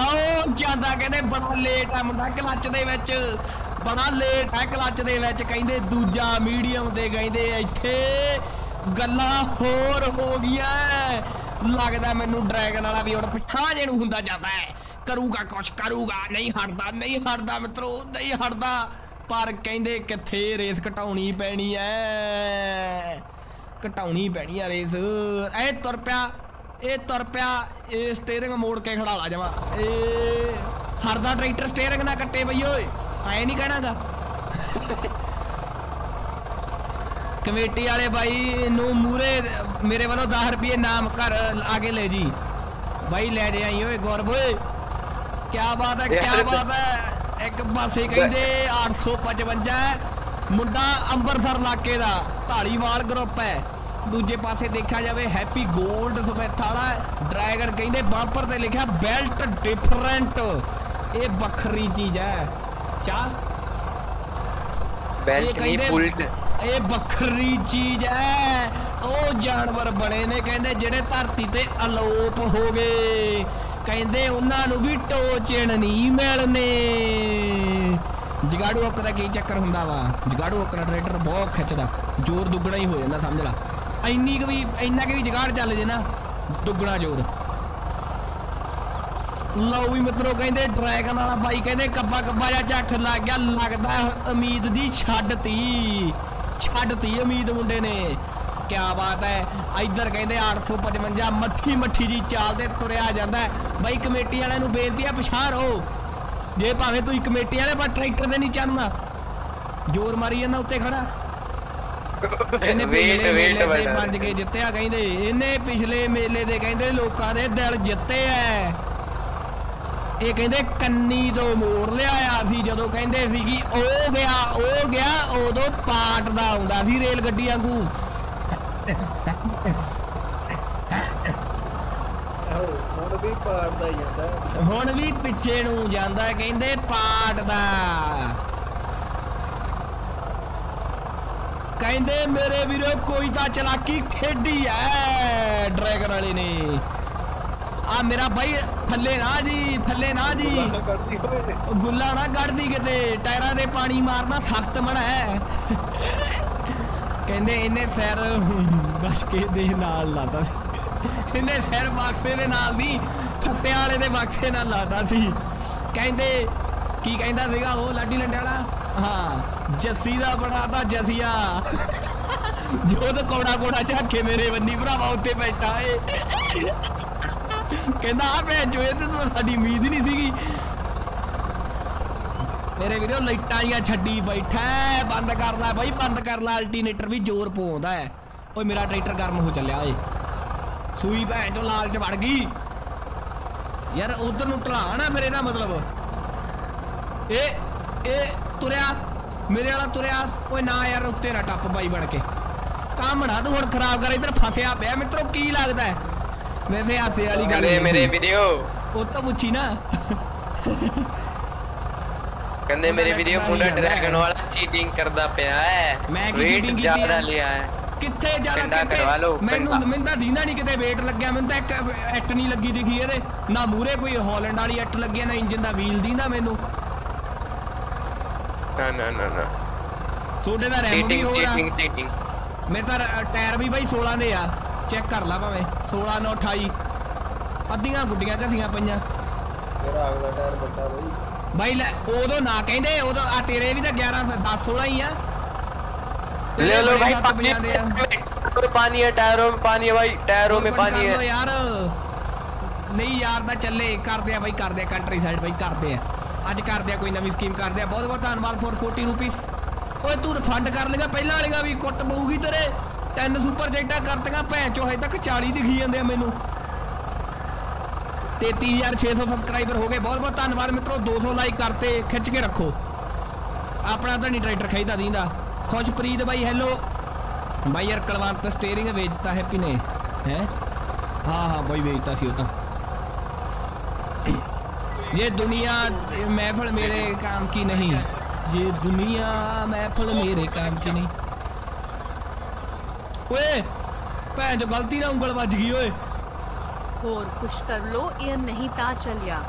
[SPEAKER 1] ਆਓ ਜਾਂਦਾ ਕਹਿੰਦੇ ਬੜਾ ਲੇਟ ਆ ਮੁੰਡਾ ਕਲੱਚ ਦੇ ਵਿੱਚ। ਬੜਾ ਲੇਟ ਹੈ ਕਲੱਚ ਦੇ ਵਿੱਚ ਕਹਿੰਦੇ ਦੂਜਾ ਮੀਡੀਅਮ ਤੇ ਕਹਿੰਦੇ ਇੱਥੇ ਗੱਲਾਂ ਹੋਰ ਹੋ ਗਈਆਂ। ਲੱਗਦਾ ਮੈਨੂੰ ਡਰੈਗਨ ਵਾਲਾ ਵੀ ਹੁਣ ਪਛਾਣ ਜਿਹਨੂੰ ਹੁੰਦਾ ਜਾਂਦਾ ਹੈ। ਕਰੂਗਾ ਕੁਛ, ਕਰੂਗਾ, ਨਹੀਂ ਹਟਦਾ ਨਹੀਂ ਹਟਦਾ ਮਿੱਤਰੋ, ਨਹੀਂ ਹਟਦਾ। ਪਰ ਕਹਿੰਦੇ ਕਿੱਥੇ ਰੇਸ ਘਟਾਉਣੀ ਪੈਣੀ ਐ? ਘਟਾਉਣੀ ਪੈਣੀ ਆ ਰੇਸ। ਐ ਤੁਰ ਪਿਆ, ਇਹ ਤੁਰ ਪਿਆ, ਇਹ ਸਟੀਅਰਿੰਗ ਮੋੜ ਕੇ ਖੜਾ ਲਾ ਜਾਵਾ। ਇਹ ਹਰਦਾ ਟਰੈਕਟਰ ਸਟੀਅਰਿੰਗ ਨਾ ਕੱਟੇ ਬਈ ਓਏ, ਐ ਨਹੀਂ ਕਹਿਣਾਗਾ। ਕਮੇਟੀ ਵਾਲੇ ਬਾਈ ਨੂੰ ਮੂਰੇ ਮੇਰੇ ਵੱਲੋਂ 10 ਰੁਪਏ ਨਾਮ ਘਰ ਆਗੇ ਲੈ ਜੀ। ਬਾਈ ਲੈ ਜੇ ਆਈ ਓਏ ਗੌਰਵ ਓਏ। ਕੀ ਬਾਤ ਹੈ ਕੀ ਬਾਤ ਹੈ। ਇੱਕ ਪਾਸੇ ਕਹਿੰਦੇ 855 ਮੁੰਡਾ ਅੰਮ੍ਰਿਤਸਰ ਇਲਾਕੇ ਦਾ ਢਾਲੀਵਾਲ ਗਰੁੱਪ ਹੈ। ਦੂਜੇ ਪਾਸੇ ਦੇਖਿਆ ਜਾਵੇ ਹੈਪੀ 골ਡ ਸਮੈਥ ਵਾਲਾ ਡਰੈਗਨ ਕਹਿੰਦੇ ਬੰਪਰ ਤੇ ਲਿਖਿਆ ਬੈਲਟ ਡਿਫਰੈਂਟ ਇਹ ਵੱਖਰੀ ਚੀਜ਼ ਹੈ। ਚਾਹ
[SPEAKER 5] ਬੈਲਟ ਨਹੀਂ ਪੁਲਟ
[SPEAKER 1] ਇਹ ਵੱਖਰੀ ਚੀਜ਼ ਹੈ। ਉਹ ਜਾਨਵਰ ਬਣੇ ਨੇ ਕਹਿੰਦੇ ਜਿਹੜੇ ਧਰਤੀ ਤੇ ਅਲੋਪ ਹੋ ਗਏ। ਕਹਿੰਦੇ ਉਹਨਾਂ ਨੂੰ ਵੀ ਟੋਚਣ ਨਹੀਂ ਮਿਲਨੇ ਜਗਾੜੂ ਅੱਕ ਦਾ ਕੀ ਚੱਕਰ ਹੁੰਦਾ ਵਾ? ਜਗਾੜੂ ਅੱਕ ਦਾ ਟਰੈਕਟਰ ਬਹੁਤ ਖਿੱਚਦਾ। ਜ਼ੋਰ ਦੁੱਗਣਾ ਹੀ ਹੋ ਜਾਂਦਾ, ਸਮਝ ਲਾ। ਇੰਨੀ ਕੁ ਵੀ, ਇੰਨਾ ਕਿ ਵੀ ਜਗਾੜ ਚੱਲ ਜੇ ਨਾ, ਦੁੱਗਣਾ ਜ਼ੋਰ। ਲਓ ਵੀ ਮਿੱਤਰੋ, ਕਹਿੰਦੇ ਡਰੈਗਨ ਵਾਲਾ ਬਾਈ ਕਹਿੰਦੇ ਕੱਬਾ ਕੱਬਾ ਜਿਹਾ ਝੱਠ ਲੱਗ ਗਿਆ। ਲੱਗਦਾ ਉਮੀਦ ਦੀ ਛੱਡਤੀ। ਛੱਡਤੀ ਉਮੀਦ ਮੁੰਡੇ ਨੇ। ਕੀ ਬਾਤ ਹੈ। ਇੱਧਰ ਕਹਿੰਦੇ 855 ਮੱਠੀ ਮੱਠੀ ਜੀ ਚਾਲ ਤੇ ਤੁਰਿਆ ਜਾਂਦਾ ਹੈ। ਬਾਈ ਕਮੇਟੀ ਵਾਲਿਆਂ ਨੂੰ ਬੇਨਤੀ ਆ ਪਛਾਣ ਰਹੋ। ਜੇ ਭਾਵੇਂ ਤੁਸੀਂ ਕਮੇਟੀ ਵਾਲੇ ਪਰ ਟਰੈਕਟਰ ਦੇ ਨਹੀਂ ਚੜਨਾ ਜ਼ੋਰ ਮਾਰੀ ਜਾਂਦਾ ਉੱਤੇ ਖੜਾ। ਇਹਨੇ
[SPEAKER 5] ਵੇਟ ਵੇਟ
[SPEAKER 1] ਤੇ ਭੱਜ ਕੇ ਜਿੱਤਿਆ ਕਹਿੰਦੇ। ਇਹਨੇ ਪਿਛਲੇ ਮੇਲੇ ਦੇ ਕਹਿੰਦੇ ਲੋਕਾਂ ਦੇ ਦਿਲ ਜਿੱਤੇ ਐ। ਇਹ ਕਹਿੰਦੇ ਕੰਨੀ ਤੋਂ ਮੋੜ ਲਿਆਇਆ ਸੀ ਜਦੋਂ ਕਹਿੰਦੇ ਸੀ ਕਿ ਉਹ ਗਿਆ ਉਹ ਗਿਆ ਉਦੋਂ ਪਾਟ ਦਾ ਆਉਂਦਾ ਸੀ ਰੇਲ ਗੱਡੀ ਵਾਂਗੂ।
[SPEAKER 6] ਹੁਣ ਵੀ ਪਾੜਦਾ ਹੀ ਜਾਂਦਾ
[SPEAKER 1] ਹੁਣ ਵੀ ਪਿੱਛੇ ਨੂੰ ਜਾਂਦਾ ਕਹਿੰਦੇ ਪਾਟ ਦਾ। ਕਹਿੰਦੇ ਮੇਰੇ ਵੀਰੋ ਕੋਈ ਤਾਂ ਚਲਾਕੀ ਖੇਡੀ ਐ ਡਰੈਗਨ ਵਾਲੇ ਨੇ। ਆ ਮੇਰਾ ਬਾਈ ਥੱਲੇ ਨਾ ਜੀ ਥੱਲੇ ਨਾ ਜੀ। ਗੁੱਲਾ ਨਾ ਕੱਢਦੀ ਕਿਤੇ ਟਾਇਰਾਂ ਦੇ ਪਾਣੀ ਮਾਰਨਾ ਸਖਤ ਮਨਾ ਹੈ। ਕਹਿੰਦੇ ਇਹਨੇ ਸਿਰ ਬਸਕੇ ਦੇ ਨਾਲ ਲਾਤਾ ਇਹਨੇ ਸਿਰ ਬਕਸੇ ਦੇ ਨਾਲ ਨਹੀਂ ਖੱਤਿਆਂ ਵਾਲੇ ਦੇ ਬਕਸੇ ਨਾਲ ਲਾਤਾ ਸੀ। ਕਹਿੰਦੇ, ਕੀ ਕਹਿੰਦਾ ਸੀਗਾ ਉਹ, ਲਾਡੀ ਲੰਡੇ ਵਾਲਾ ਹਾਂ, ਜੱਸੀ ਦਾ ਬਣਾਤਾ ਜਸੀਆ। ਜੋਦ ਕੋੜਾ ਕੋੜਾ ਝਾਕੇ ਮੇਰੇ ਬੰਨੀ ਭਰਾਵਾ ਉੱਤੇ ਬੈਠਾ ਏ। ਕਹਿੰਦਾ ਆ ਭੈਣ ਜੋ ਇਹ ਤੇ ਸਾਡੀ ਉਮੀਦ ਹੀ ਨਹੀਂ ਸੀਗੀ। ਮੇਰੇ ਵੀਰੋ ਲਾਈਟਾਂ ਜੀਆਂ ਛੱਡੀ ਬੈਠਾ ਬੰਦ ਕਰ ਲੈ ਬਾਈ ਬੰਦ ਕਰ ਲੈ ਅਲਟੀਨੇਟਰ ਵੀ ਜ਼ੋਰ ਪਾਉਂਦਾ ਹੈ ਓਏ ਮੇਰਾ ਟਰੈਕਟਰ ਗਰਮ ਹੋ ਚੱਲਿਆ ਓਏ ਸੂਈ ਭੈਣ ਚੋਂ ਲਾਲ ਚ ਵੜ ਗਈ ਯਾਰ ਉਧਰ ਨੂੰ ਢਲਾਣਾ ਫਿਰ ਇਹਦਾ ਮਤਲਬ ਇਹ ਇਹ ਤੁਰਿਆ ਮੇਰੇ ਵਾਲਾ ਤੁਰਿਆ ਓਏ ਨਾ ਯਾਰ ਉੱਤੇ ਨਾ ਟੱਪ ਬਾਈ ਬਣ ਕੇ ਕੰਮ ਨਾ ਤੂੰ ਹੁਣ ਖਰਾਬ ਕਰ ਇੱਧਰ ਫਸਿਆ ਪਿਆ ਮਿੱਤਰੋ ਕੀ ਲੱਗਦਾ ਹੈ ਮੈਂ ਤੇ ਹਾਸੇ ਵਾਲੀ ਗੱਲ ਮੇਰੇ
[SPEAKER 5] ਵੀਡੀਓ
[SPEAKER 1] ਉਹ ਤਾਂ ਪੁੱਛੀ ਨਾ ਕਹਿੰਦੇ
[SPEAKER 5] ਮੇਰੀ
[SPEAKER 1] ਵੀਡੀਓ
[SPEAKER 5] ਮੁੰਡਾ ਡਰੈਗਨ ਵਾਲਾ ਚੀਟਿੰਗ ਕਰਦਾ
[SPEAKER 1] ਪਿਆ ਹੈ
[SPEAKER 5] ਮੈਂ
[SPEAKER 1] ਕੀ ਚੀਟਿੰਗ
[SPEAKER 5] ਕੀਤੀ
[SPEAKER 1] ਜ਼ਿਆਦਾ
[SPEAKER 5] ਲਿਆ ਹੈ
[SPEAKER 1] ਕਿੱਥੇ
[SPEAKER 5] ਜ਼ਿਆਦਾ
[SPEAKER 1] ਕਿੱਥੇ ਮੈਨੂੰ ਮੈਨੂੰ ਤਾਂ ਦੀਂਦਾ ਨਹੀਂ ਕਿਤੇ ਵੇਟ ਲੱਗਿਆ ਮੈਨੂੰ ਤਾਂ ਇੱਕ ਐਟ ਨਹੀਂ ਲੱਗੀ ਦਿਖੀ ਇਹਦੇ ਨਾ ਮੂਰੇ ਕੋਈ ਹਾਲੈਂਡ ਵਾਲੀ ਐਟ ਲੱਗੀ ਨਾ ਇੰਜਨ ਦਾ ਵੀਲ ਦੀਂਦਾ ਮੈਨੂੰ
[SPEAKER 5] ਨਾ ਨਾ ਨਾ ਨਾ
[SPEAKER 1] ਤੁਹਾਡੇ ਦਾ ਰੈਮ ਵੀ ਹੋ ਰਿਹਾ
[SPEAKER 5] ਚੀਟਿੰਗ ਚੀਟਿੰਗ
[SPEAKER 1] ਮੇਰੇ ਤਾਂ ਟਾਇਰ ਵੀ ਬਾਈ 16 ਦੇ ਆ ਚੈੱਕ ਕਰ ਲਾ ਭਾਵੇਂ 16 9 28 ਅੱਧੀਆਂ ਗੁੱਡੀਆਂ ਤੇ ਸੀਆਂ ਪਈਆਂ
[SPEAKER 6] ਮੇਰਾ ਅਗਲਾ ਟਾਇਰ ਵੱਡਾ ਬਾਈ
[SPEAKER 1] ਬਾਈ ਉਦੋਂ ਨਾ ਕਹਿੰਦੇ ਉਦੋਂ ਆ ਤੇਰੇ ਵੀ ਤਾਂ 11 10 16 ਹੀ ਆ।
[SPEAKER 5] ले लो भाई पानी में पानी है टायरों में पानी है भाई टायरों में पानी
[SPEAKER 1] ਨਹੀਂ ਯਾਰ ਦਾ ਚੱਲੇ ਕਰਦੇ ਆ ਬਾਈ ਕਰਦੇ ਆ ਕੰਟਰੀ ਸਾਈਡ ਬਾਈ ਕਰਦੇ ਆ। ਅੱਜ ਕਰਦੇ ਆ ਕੋਈ ਨਵੀਂ ਸਕੀਮ ਕਰਦੇ ਆ। ਬਹੁਤ ਬਹੁਤ ਧੰਨਵਾਦ ਫੋਰ 40 ਰੁਪੀਸ ਓਏ ਤੂੰ ਰਿਫੰਡ ਕਰ ਲੇਗਾ ਪਹਿਲਾਂ ਵਾਲੇਗਾ ਵੀ ਕੁੱਟ ਪਊਗੀ ਤੇਰੇ। ਤਿੰਨ ਸੁਪਰ ਜੈਟਾਂ ਕਰਤੀਆਂ ਭੈਣ ਚੋ ਹਜੇ ਤੱਕ 40 ਦਿਖੀ ਜਾਂਦੇ ਆ ਮੈਨੂੰ। 33600 ਸਬਸਕ੍ਰਾਈਬਰ ਹੋ ਗਏ ਬਹੁਤ ਬਹੁਤ ਧੰਨਵਾਦ ਮਿੱਤਰੋ 200 ਲਾਈਕ ਕਰਤੇ ਖਿੱਚ ਕੇ ਰੱਖੋ ਆਪਣਾ ਤਾਂ ਨਹੀਂ ਟਰੈਕਟਰ ਖਰੀਦਾ ਦੀਂਦਾ ਖੁਸ਼ਪ੍ਰੀਤ ਬਾਈ ਹੈਲੋ ਬਾਈ ਯਾਰ ਕਲਵੰਤ ਸਟੀਅਰਿੰਗ ਵੇਚਤਾ ਹੈਪੀ ਨੇ ਹੈ ਹਾਂ ਹਾਂ ਬਾਈ ਵੇਚਤਾ ਸੀ ਉਹ ਤਾਂ ये दुनिया महफिल मेरे काम की नहीं ये दुनिया महफिल मेरे काम की नहीं ओए ਭੈਣ ਜੋ ਗਲਤੀ ਨਾਲ ਉਂਗਲ ਵੱਜ ਗਈ ਓਏ
[SPEAKER 7] ਹੋਰ ਕੁਛ ਕਰ ਲੋ ਇਹ ਨਹੀਂ ਤਾਂ ਚੱਲਿਆ।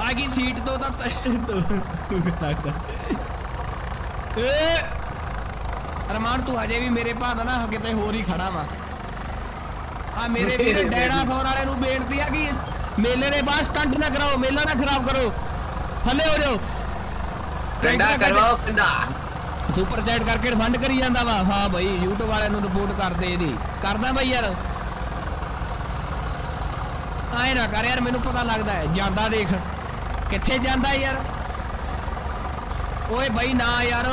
[SPEAKER 1] ਆ ਸੀਟ ਤੋਂ ਤਾਂ ਏ! ਅਰਮਾਨ ਤੂੰ ਹਜੇ ਵੀ ਮੇਰੇ ਭਾਅ ਦਾ ਨਾ ਕਿਤੇ ਹੋਰ ਹੀ ਖੜਾ ਵਾ। ਆ ਮੇਰੇ ਵੀਰ ਡੈੜਾ ਸੌਣ ਵਾਲੇ ਨੂੰ ਬੇਨਤੀ ਆ ਕਿ ਮੇਲੇ ਦੇ ਬਾਅਦ ਸਟੰਟ ਨਾ ਕਰਾਓ ਮੇਲਾ ਨਾ ਖਰਾਬ ਕਰੋ। ਥੱਲੇ ਹੋ ਜਾਓ।
[SPEAKER 5] ਕੰਡਾ ਕਰਵਾਓ ਕੰਡਾ
[SPEAKER 1] ਸੁਪਰ ਚੈਟ ਕਰਕੇ ਰਿਫੰਡ ਕਰੀ ਜਾਂਦਾ ਵਾ। ਹਾਂ ਬਾਈ YouTube ਵਾਲਿਆਂ ਨੂੰ ਰਿਪੋਰਟ ਕਰਦੇ ਇਹਦੀ। ਕਰਦਾ ਬਾਈ ਯਾਰ। ਆਏ ਨਾ ਕਰ ਯਾਰ, ਮੈਨੂੰ ਪਤਾ ਲੱਗਦਾ ਹੈ। ਜਾਂਦਾ ਦੇਖ। ਕਿੱਥੇ ਜਾਂਦਾ ਯਾਰ? ਓਏ ਬਈ ਨਾ ਯਾਰ।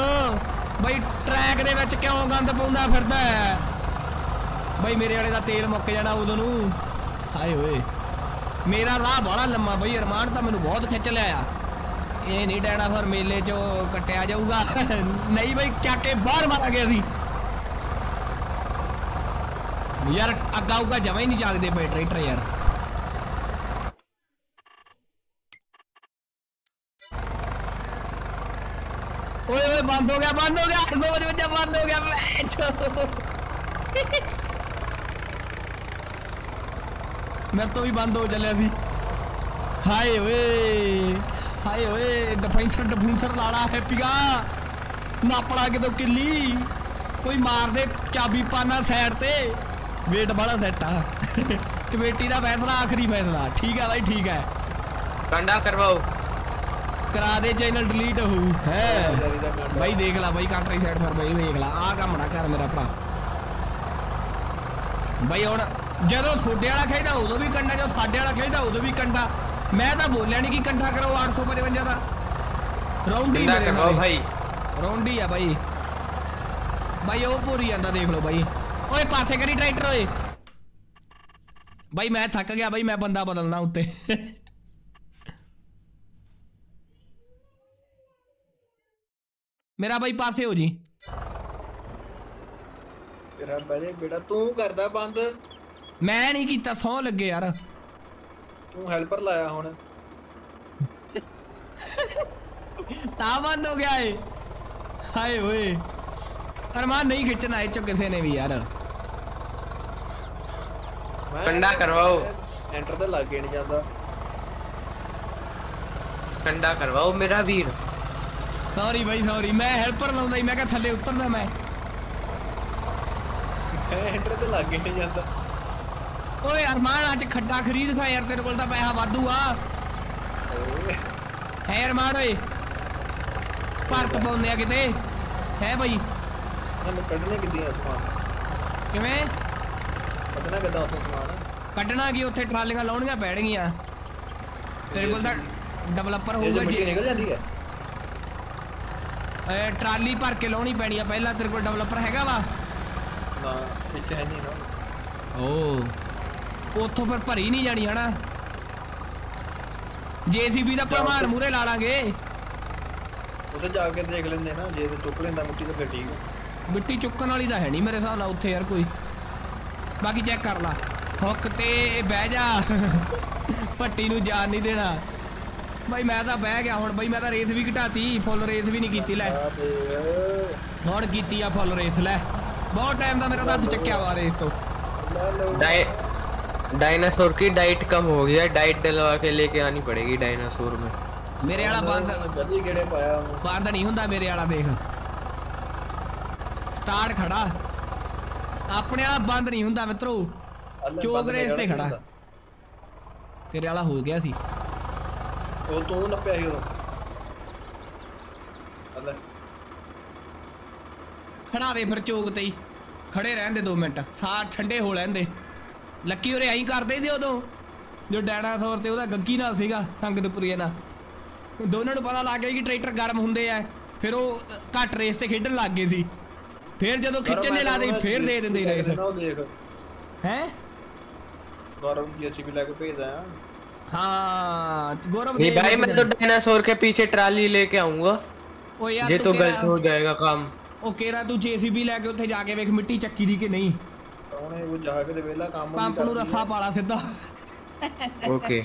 [SPEAKER 1] ਬਈ ਟਰੈਕ ਦੇ ਵਿੱਚ ਕਿਉਂ ਗੰਦ ਪਾਉਂਦਾ ਫਿਰਦਾ ਹੈ? ਬਾਈ ਮੇਰੇ ਵਾਲੇ ਦਾ ਤੇਲ ਮੁੱਕ ਜਾਣਾ ਉਦੋਂ ਨੂੰ। ਹਾਏ ਓਏ। ਮੇਰਾ ਰਾਹ ਬੜਾ ਲੰਮਾ ਬਈ, ਅਰਮਾਨ ਤਾਂ ਮੈਨੂੰ ਬਹੁਤ ਖਿੱਚ ਲਿਆ ਆ। ਇਹ ਨਹੀਂ ਡੈਣਾ ਫਿਰ ਮੇਲੇ ਚੋਂ ਕੱਟਿਆ ਜਾਊਗਾ। ਨਹੀਂ ਬਈ, ਚੱਕ ਕੇ ਬਾਹਰ ਮਾਰਾਂਗੇ ਅਸੀਂ ਯਾਰ ਅੱਗਾ ਉਗਾ ਜਮਾ ਹੀ ਨਹੀਂ ਚੱਕਦੇ ਪਏ ਟਰੈਕਟਰ ਯਾਰ। अरे बंद हो गया, बंद हो गया। समझ में बंद हो गया, मैच। मैं तो भी बंद हो चले अभी। हाय वे हाय वे डफेंसर डफूंसर लाड़ा है पिगा। ना के तो किली कोई मार दे, चाबी पाना सैड ते। वेट बड़ा सैटा कमेटी का फैसला, आखिरी फैसला। ठीक है भाई, ठीक है।
[SPEAKER 5] कंडा करवाओ।
[SPEAKER 1] ਡਿਲੀਟ ਹੋਊ ਹੈ
[SPEAKER 6] ਜਾਰੀ ਦਾ ਕੰਡਾ
[SPEAKER 1] ਬਾਈ ਦੇਖ ਲੈ ਬਾਈ ਕੰਟਰੀ ਸਾਈਡ ਪਰ ਬਾਈ ਵੇਖ ਲੈ ਆਹ ਕੰਮ ਨਾ ਕਰ ਮੇਰਾ ਭਰਾ ਬਈ ਹੁਣ ਜਦੋਂ ਤੁਹਾਡੇ ਵਾਲਾ ਖੇਡਦਾ ਉਦੋਂ ਵੀ ਕੰਡਾ ਜਦੋਂ ਸਾਡੇ ਵਾਲਾ ਖੇਡਦਾ ਉਦੋਂ ਵੀ ਕੰਡਾ ਮੈਂ ਤਾਂ ਬੋਲਿਆ ਨਹੀਂ ਕਿ ਕੰਡਾ ਕਰੋ 855 ਦਾ ਰੌਂਡੀ
[SPEAKER 5] ਕੰਡਾ
[SPEAKER 1] ਮੇਰੇ
[SPEAKER 5] ਕਰਵਾਓ
[SPEAKER 1] ਸਾਰੇ।
[SPEAKER 5] ਭਾਈ
[SPEAKER 1] ਰੌਂਡੀ ਆ ਬਾਈ ਬਾਈ ਉਹ ਪੂਰੀ ਜਾਂਦਾ ਦੇਖ ਲਓ ਬਾਈ ਓਏ ਪਾਸੇ ਕਰੀ ਟਰੈਕਟਰ ਓਏ ਬਾਈ ਮੈਂ ਥੱਕ ਗਿਆ ਬਾਈ ਮੈਂ ਬੰਦਾ ਬਦਲਣਾ ਉੱਤੇ ਮੇਰਾ ਬਾਈ ਪਾਸੇ ਹੋ ਜੀ
[SPEAKER 6] ਤੇਰਾ ਬੜੇ ਬੇੜਾ ਤੂੰ ਕਰਦਾ ਬੰਦ
[SPEAKER 1] ਮੈਂ ਨਹੀਂ ਕੀਤਾ ਸੌ ਲੱਗੇ ਯਾਰ
[SPEAKER 6] ਤੂੰ ਹੈਲਪਰ ਲਾਇਆ ਹੁਣ
[SPEAKER 1] ਤਾਂ ਬੰਦ ਹੋ ਗਿਆ ਏ ਹਾਏ ਓਏ ਅਰਮਾਨ ਨਹੀਂ ਖਿੱਚਣਾ ਇਹ ਚੋਂ ਕਿਸੇ ਨੇ ਵੀ ਯਾਰ
[SPEAKER 6] ਮੈਂ
[SPEAKER 5] ਕੰਡਾ ਕਰਵਾਓ।
[SPEAKER 6] ਐਂਟਰ ਤੇ ਲੱਗੇ ਨਹੀਂ ਜਾਂਦਾ
[SPEAKER 5] ਕੰਡਾ ਕਰਵਾਓ ਮੇਰਾ ਵੀਰ
[SPEAKER 1] ਸੌਰੀ ਬਾਈ ਸੌਰੀ ਮੈਂ ਹੈਲਪਰ ਲਾਉਂਦਾ ਸੀ ਮੈਂ ਕਿਹਾ ਥੱਲੇ ਉਤਰਦਾ ਮੈਂ
[SPEAKER 6] ਮੈਂ ਐਂਟਰ ਤੇ ਲੱਗੇ ਨਹੀਂ ਜਾਂਦਾ
[SPEAKER 1] ਓਏ ਅਰਮਾਨ ਅੱਜ ਖੱਡਾ ਖਰੀਦ ਖਾ ਯਾਰ ਤੇਰੇ ਕੋਲ ਤਾਂ ਪੈਸਾ ਵਾਧੂ ਆ
[SPEAKER 6] ਓਏ,
[SPEAKER 1] ਹੈ ਅਰਮਾਨ ਓਏ ਭਰਤ ਪਾਉਂਦੇ ਆ ਕਿਤੇ ਹੈ ਬਾਈ
[SPEAKER 6] ਸਾਨੂੰ ਕੱਢਣੇ ਕਿੱਦੀਆਂ ਸਮਾਨ
[SPEAKER 1] ਕਿਵੇਂ
[SPEAKER 6] ਕੱਢਣਾ ਕਿੱਦਾਂ ਉੱਥੋਂ ਸਮਾਨ
[SPEAKER 1] ਕੱਢਣਾ ਕੀ ਉੱਥੇ ਟਰਾਲੀਆਂ ਲਾਉਣੀਆਂ ਪੈਣਗੀਆਂ ਤੇਰੇ ਕੋਲ ਤਾਂ ਡਿਵੈਲਪਰ
[SPEAKER 6] ਇਹ ਜੇ
[SPEAKER 1] ਹੋਊਗਾ
[SPEAKER 6] ਮਿੱਟੀ
[SPEAKER 1] ਜੇ
[SPEAKER 6] ਨਿਕਲ ਜਾਂਦੀ ਹੈ
[SPEAKER 1] ਇਹ ਟਰਾਲੀ ਭਰ ਕੇ ਲਾਉਣੀ ਪੈਣੀ ਆ। ਪਹਿਲਾਂ ਤੇਰੇ ਕੋਲ ਡਿਵੈਲਪਰ ਹੈਗਾ ਵਾ?
[SPEAKER 6] ਨਾ ਇੱਥੇ ਹੈ ਨਹੀਂ ਨਾ।
[SPEAKER 1] ਓ ਉੱਥੋਂ ਫਿਰ ਭਰੀ ਨਹੀਂ ਜਾਣੀ ਹਨਾ? ਜੀਸੀਬੀ ਦਾ ਭਲਵਾਨ ਮੂਰੇ ਲਾ ਲਾਂਗੇ।
[SPEAKER 6] ਉੱਥੇ ਜਾ ਕੇ ਦੇਖ ਲੈਂਦੇ ਨਾ ਜੇ ਤੇ ਚੁੱਕ ਲੈਂਦਾ ਮਿੱਟੀ ਤਾਂ ਫਿਰ ਠੀਕ ਹੈ
[SPEAKER 1] ਮਿੱਟੀ ਚੁੱਕਣ ਵਾਲੀ ਤਾਂ ਹੈ ਨਹੀਂ ਮੇਰੇ ਹਿਸਾਬ ਨਾਲ ਉੱਥੇ ਯਾਰ ਕੋਈ। ਬਾਕੀ ਚੈੱਕ ਕਰ ਲਾ। ਹੁੱਕ ਤੇ ਬਹਿ ਜਾ। ਪੱਟੀ ਨੂੰ ਜਾਣ ਨਹੀਂ ਦੇਣਾ। ਬਾਈ ਮੈਂ ਤਾਂ ਬਹਿ ਗਿਆ ਹੁਣ ਬਾਈ ਮੈਂ ਤਾਂ ਰੇਸ ਵੀ ਘਟਾਤੀ ਫੁੱਲ ਰੇਸ ਵੀ ਨਹੀਂ ਕੀਤੀ ਲੈ
[SPEAKER 6] ਆ ਦੇ
[SPEAKER 1] ਹੁਣ ਕੀਤੀ ਆ ਫੁੱਲ ਰੇਸ ਲੈ ਬਹੁਤ ਟਾਈਮ ਦਾ ਮੇਰਾ ਤਾਂ ਹੱਥ ਚੱਕਿਆ ਵਾ ਰੇਸ ਤੋਂ
[SPEAKER 6] ਲੈ ਲਓ
[SPEAKER 5] डाइ डायनासोर की डाइट कम हो गई है डाइट डलवा के लेके आनी पड़ेगी डायनासोर में
[SPEAKER 1] ਮੇਰੇ ਵਾਲਾ ਬੰਦ
[SPEAKER 6] ਗੱਡੀ ਕਿਹੜੇ ਪਾਇਆ ਉਹਨੂੰ
[SPEAKER 1] ਬੰਦ ਨਹੀਂ ਹੁੰਦਾ ਮੇਰੇ ਵਾਲਾ ਦੇਖ ਸਟਾਰਟ ਖੜਾ ਆਪਣੇ ਵਾਲਾ ਬੰਦ ਨਹੀਂ ਹੁੰਦਾ ਮਿੱਤਰੋ
[SPEAKER 6] ਅੱਲੇ
[SPEAKER 1] ਚੋਕ
[SPEAKER 6] ਬੰਦ
[SPEAKER 1] ਰੇਸ ਤੇ
[SPEAKER 6] ਮੇਰਾ
[SPEAKER 1] ਖੜਾ।
[SPEAKER 6] ਹੁੰਦਾ।
[SPEAKER 1] ਤੇਰੇ ਵਾਲਾ ਹੋ ਗਿਆ ਸੀ
[SPEAKER 6] ਉਹ ਤੂੰ ਨੱਪਿਆ ਸੀ ਉਦੋਂ। ਅੱਲੇ
[SPEAKER 1] ਖੜਾ ਦੇ ਫਿਰ ਚੌਕ ਤੇ ਹੀ। ਖੜੇ ਰਹਿਣ ਦੇ 2 ਮਿੰਟ। ਸਾਹ ਠੰਡੇ ਹੋ ਲੈਣ ਦੇ ਲੱਕੀ ਉਰੇ ਐਂ ਕਰਦੇ ਸੀ ਉਦੋਂ। ਜੋ ਡਾਇਨਾਸੌਰ ਤੇ ਉਹਦਾ ਗੱਗੀ ਨਾਲ ਸੀਗਾ ਸੰਗਤਪੁਰੀਏ ਨਾਲ। ਦੋਨਾਂ ਨੂੰ ਪਤਾ ਲੱਗ ਗਿਆ ਕਿ ਟਰੈਕਟਰ ਗਰਮ ਹੁੰਦੇ ਆ। ਫਿਰ ਉਹ ਘੱਟ ਰੇਸ ਤੇ ਖੇਡਣ ਲੱਗ ਗਏ ਸੀ। ਫਿਰ ਜਦੋਂ ਖਿੱਚਣ ਦੇ ਲਾਦੇ ਫਿਰ ਦੇ ਦਿੰਦੇ ਰੇਸ। ਹੈ?
[SPEAKER 6] ਗੌਰਵ ਜੀਸੀਬੀ ਲੈ ਕੇ ਭੇਜਦਾ ਆ
[SPEAKER 1] ਹਾਂ ਗੌਰਵ
[SPEAKER 5] नहीं
[SPEAKER 1] ਦੇਖ
[SPEAKER 5] भाई मैं तो
[SPEAKER 1] ਉੱਥੇ
[SPEAKER 5] डायनासोर के पीछे ट्राली लेके आऊंगा
[SPEAKER 1] ਉਹ ਯਾਰ
[SPEAKER 5] ये
[SPEAKER 1] ਤੂੰ
[SPEAKER 5] तो
[SPEAKER 1] ਕਿਹੜਾ-
[SPEAKER 5] गलत हो जाएगा काम
[SPEAKER 1] ਉਹ ਕਿਹੜਾ ਤੂੰ ਜੀਸੀਬੀ ਲੈ ਕੇ ਉੱਥੇ ਜਾ ਕੇ ਵੇਖ ਮਿੱਟੀ ਚੱਕੀ ਦੀ ਕਿ ਨਹੀਂ
[SPEAKER 6] ਉਹਨੇ ਉਹ ਜਾ ਕੇ ਤੇ ਵੇਲਾ ਕੰਮ ਵੀ
[SPEAKER 1] ਪੰਪ ਨੂੰ
[SPEAKER 6] ਕਰਦੀ
[SPEAKER 1] ਰੱਸਾ
[SPEAKER 6] ਆ।
[SPEAKER 1] ਪਾਲਾ ਸਿੱਧਾ
[SPEAKER 5] ओके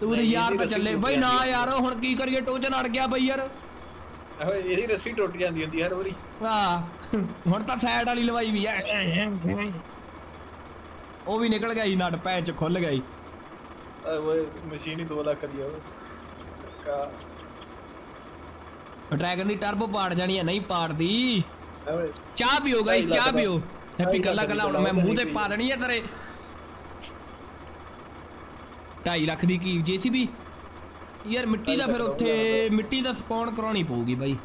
[SPEAKER 1] ਤੂੰ ਤੇ
[SPEAKER 6] ਨਹੀਂ,
[SPEAKER 1] ਯਾਰ
[SPEAKER 6] ਇਹਦੀ
[SPEAKER 1] ਤਾਂ
[SPEAKER 6] ਰੱਸੀ
[SPEAKER 1] ਚੱਲੇ
[SPEAKER 6] ਟੁੱਟ
[SPEAKER 1] ਬਈ ਨਾ
[SPEAKER 6] ਜਾਂਦੀ
[SPEAKER 1] ਯਾਰ ਹੁਣ ਕੀ ਕਰੀਏ ਟੋਚਨ ਅੜ ਗਿਆ ਬਈ ਯਾਰ
[SPEAKER 6] ਇਹੋ ਇਹਦੀ ਰੱਸੀ ਟੁੱਟ ਜਾਂਦੀ ਹੁੰਦੀ ਹਰ ਵਾਰੀ
[SPEAKER 1] ਹਾਂ ਹੁਣ ਤਾਂ ਸਾਈਡ ਵਾਲੀ ਲਵਾਈ ਵੀ ਐ ਉਹ ਵੀ ਨਿਕਲ ਗਿਆ ਸੀ ਨਟ ਪੈਂ ਚ ਖੁੱਲ ਗਿਆ ਸੀ
[SPEAKER 6] ਓਏ ਮਸ਼ੀਨ ਹੀ 2 ਲੱਖ ਦੀ ਆ ਉਹ ਕਾ
[SPEAKER 1] ਡਰੈਗਨ ਦੀ ਟਰਬੋ ਪਾੜ ਜਾਣੀ ਐ ਨਹੀਂ ਪਾੜਦੀ
[SPEAKER 6] ਓਏ
[SPEAKER 1] ਚਾਹ ਪੀਓ ਗਾਈ
[SPEAKER 6] ਢਾਈ ਲੱਖ
[SPEAKER 1] ਚਾਹ
[SPEAKER 6] ਦਾ।
[SPEAKER 1] ਪੀਓ ਹੈਪੀ
[SPEAKER 6] ਢਾਈ
[SPEAKER 1] ਕੱਲਾ
[SPEAKER 6] ਲੱਖ
[SPEAKER 1] ਕੱਲਾ
[SPEAKER 6] ਦੀ
[SPEAKER 1] ਹੁਣ ਮੈਂ ਮੂੰਹ ਤੇ
[SPEAKER 6] ਪਈ।
[SPEAKER 1] ਪਾ ਦੇਣੀ ਐ ਤੇਰੇ 2.5 ਲੱਖ ਦੀ ਕੀ ਜੀਸੀਬੀ ਯਾਰ ਮਿੱਟੀ ਦਾ
[SPEAKER 6] ਢਾਈ
[SPEAKER 1] ਫਿਰ
[SPEAKER 6] ਲੱਖ
[SPEAKER 1] ਉੱਥੇ
[SPEAKER 6] ਲਾਊਗਾ।
[SPEAKER 1] ਮਿੱਟੀ ਦਾ ਸਪੌਨ ਕਰਾਉਣੀ ਪਊਗੀ ਬਾਈ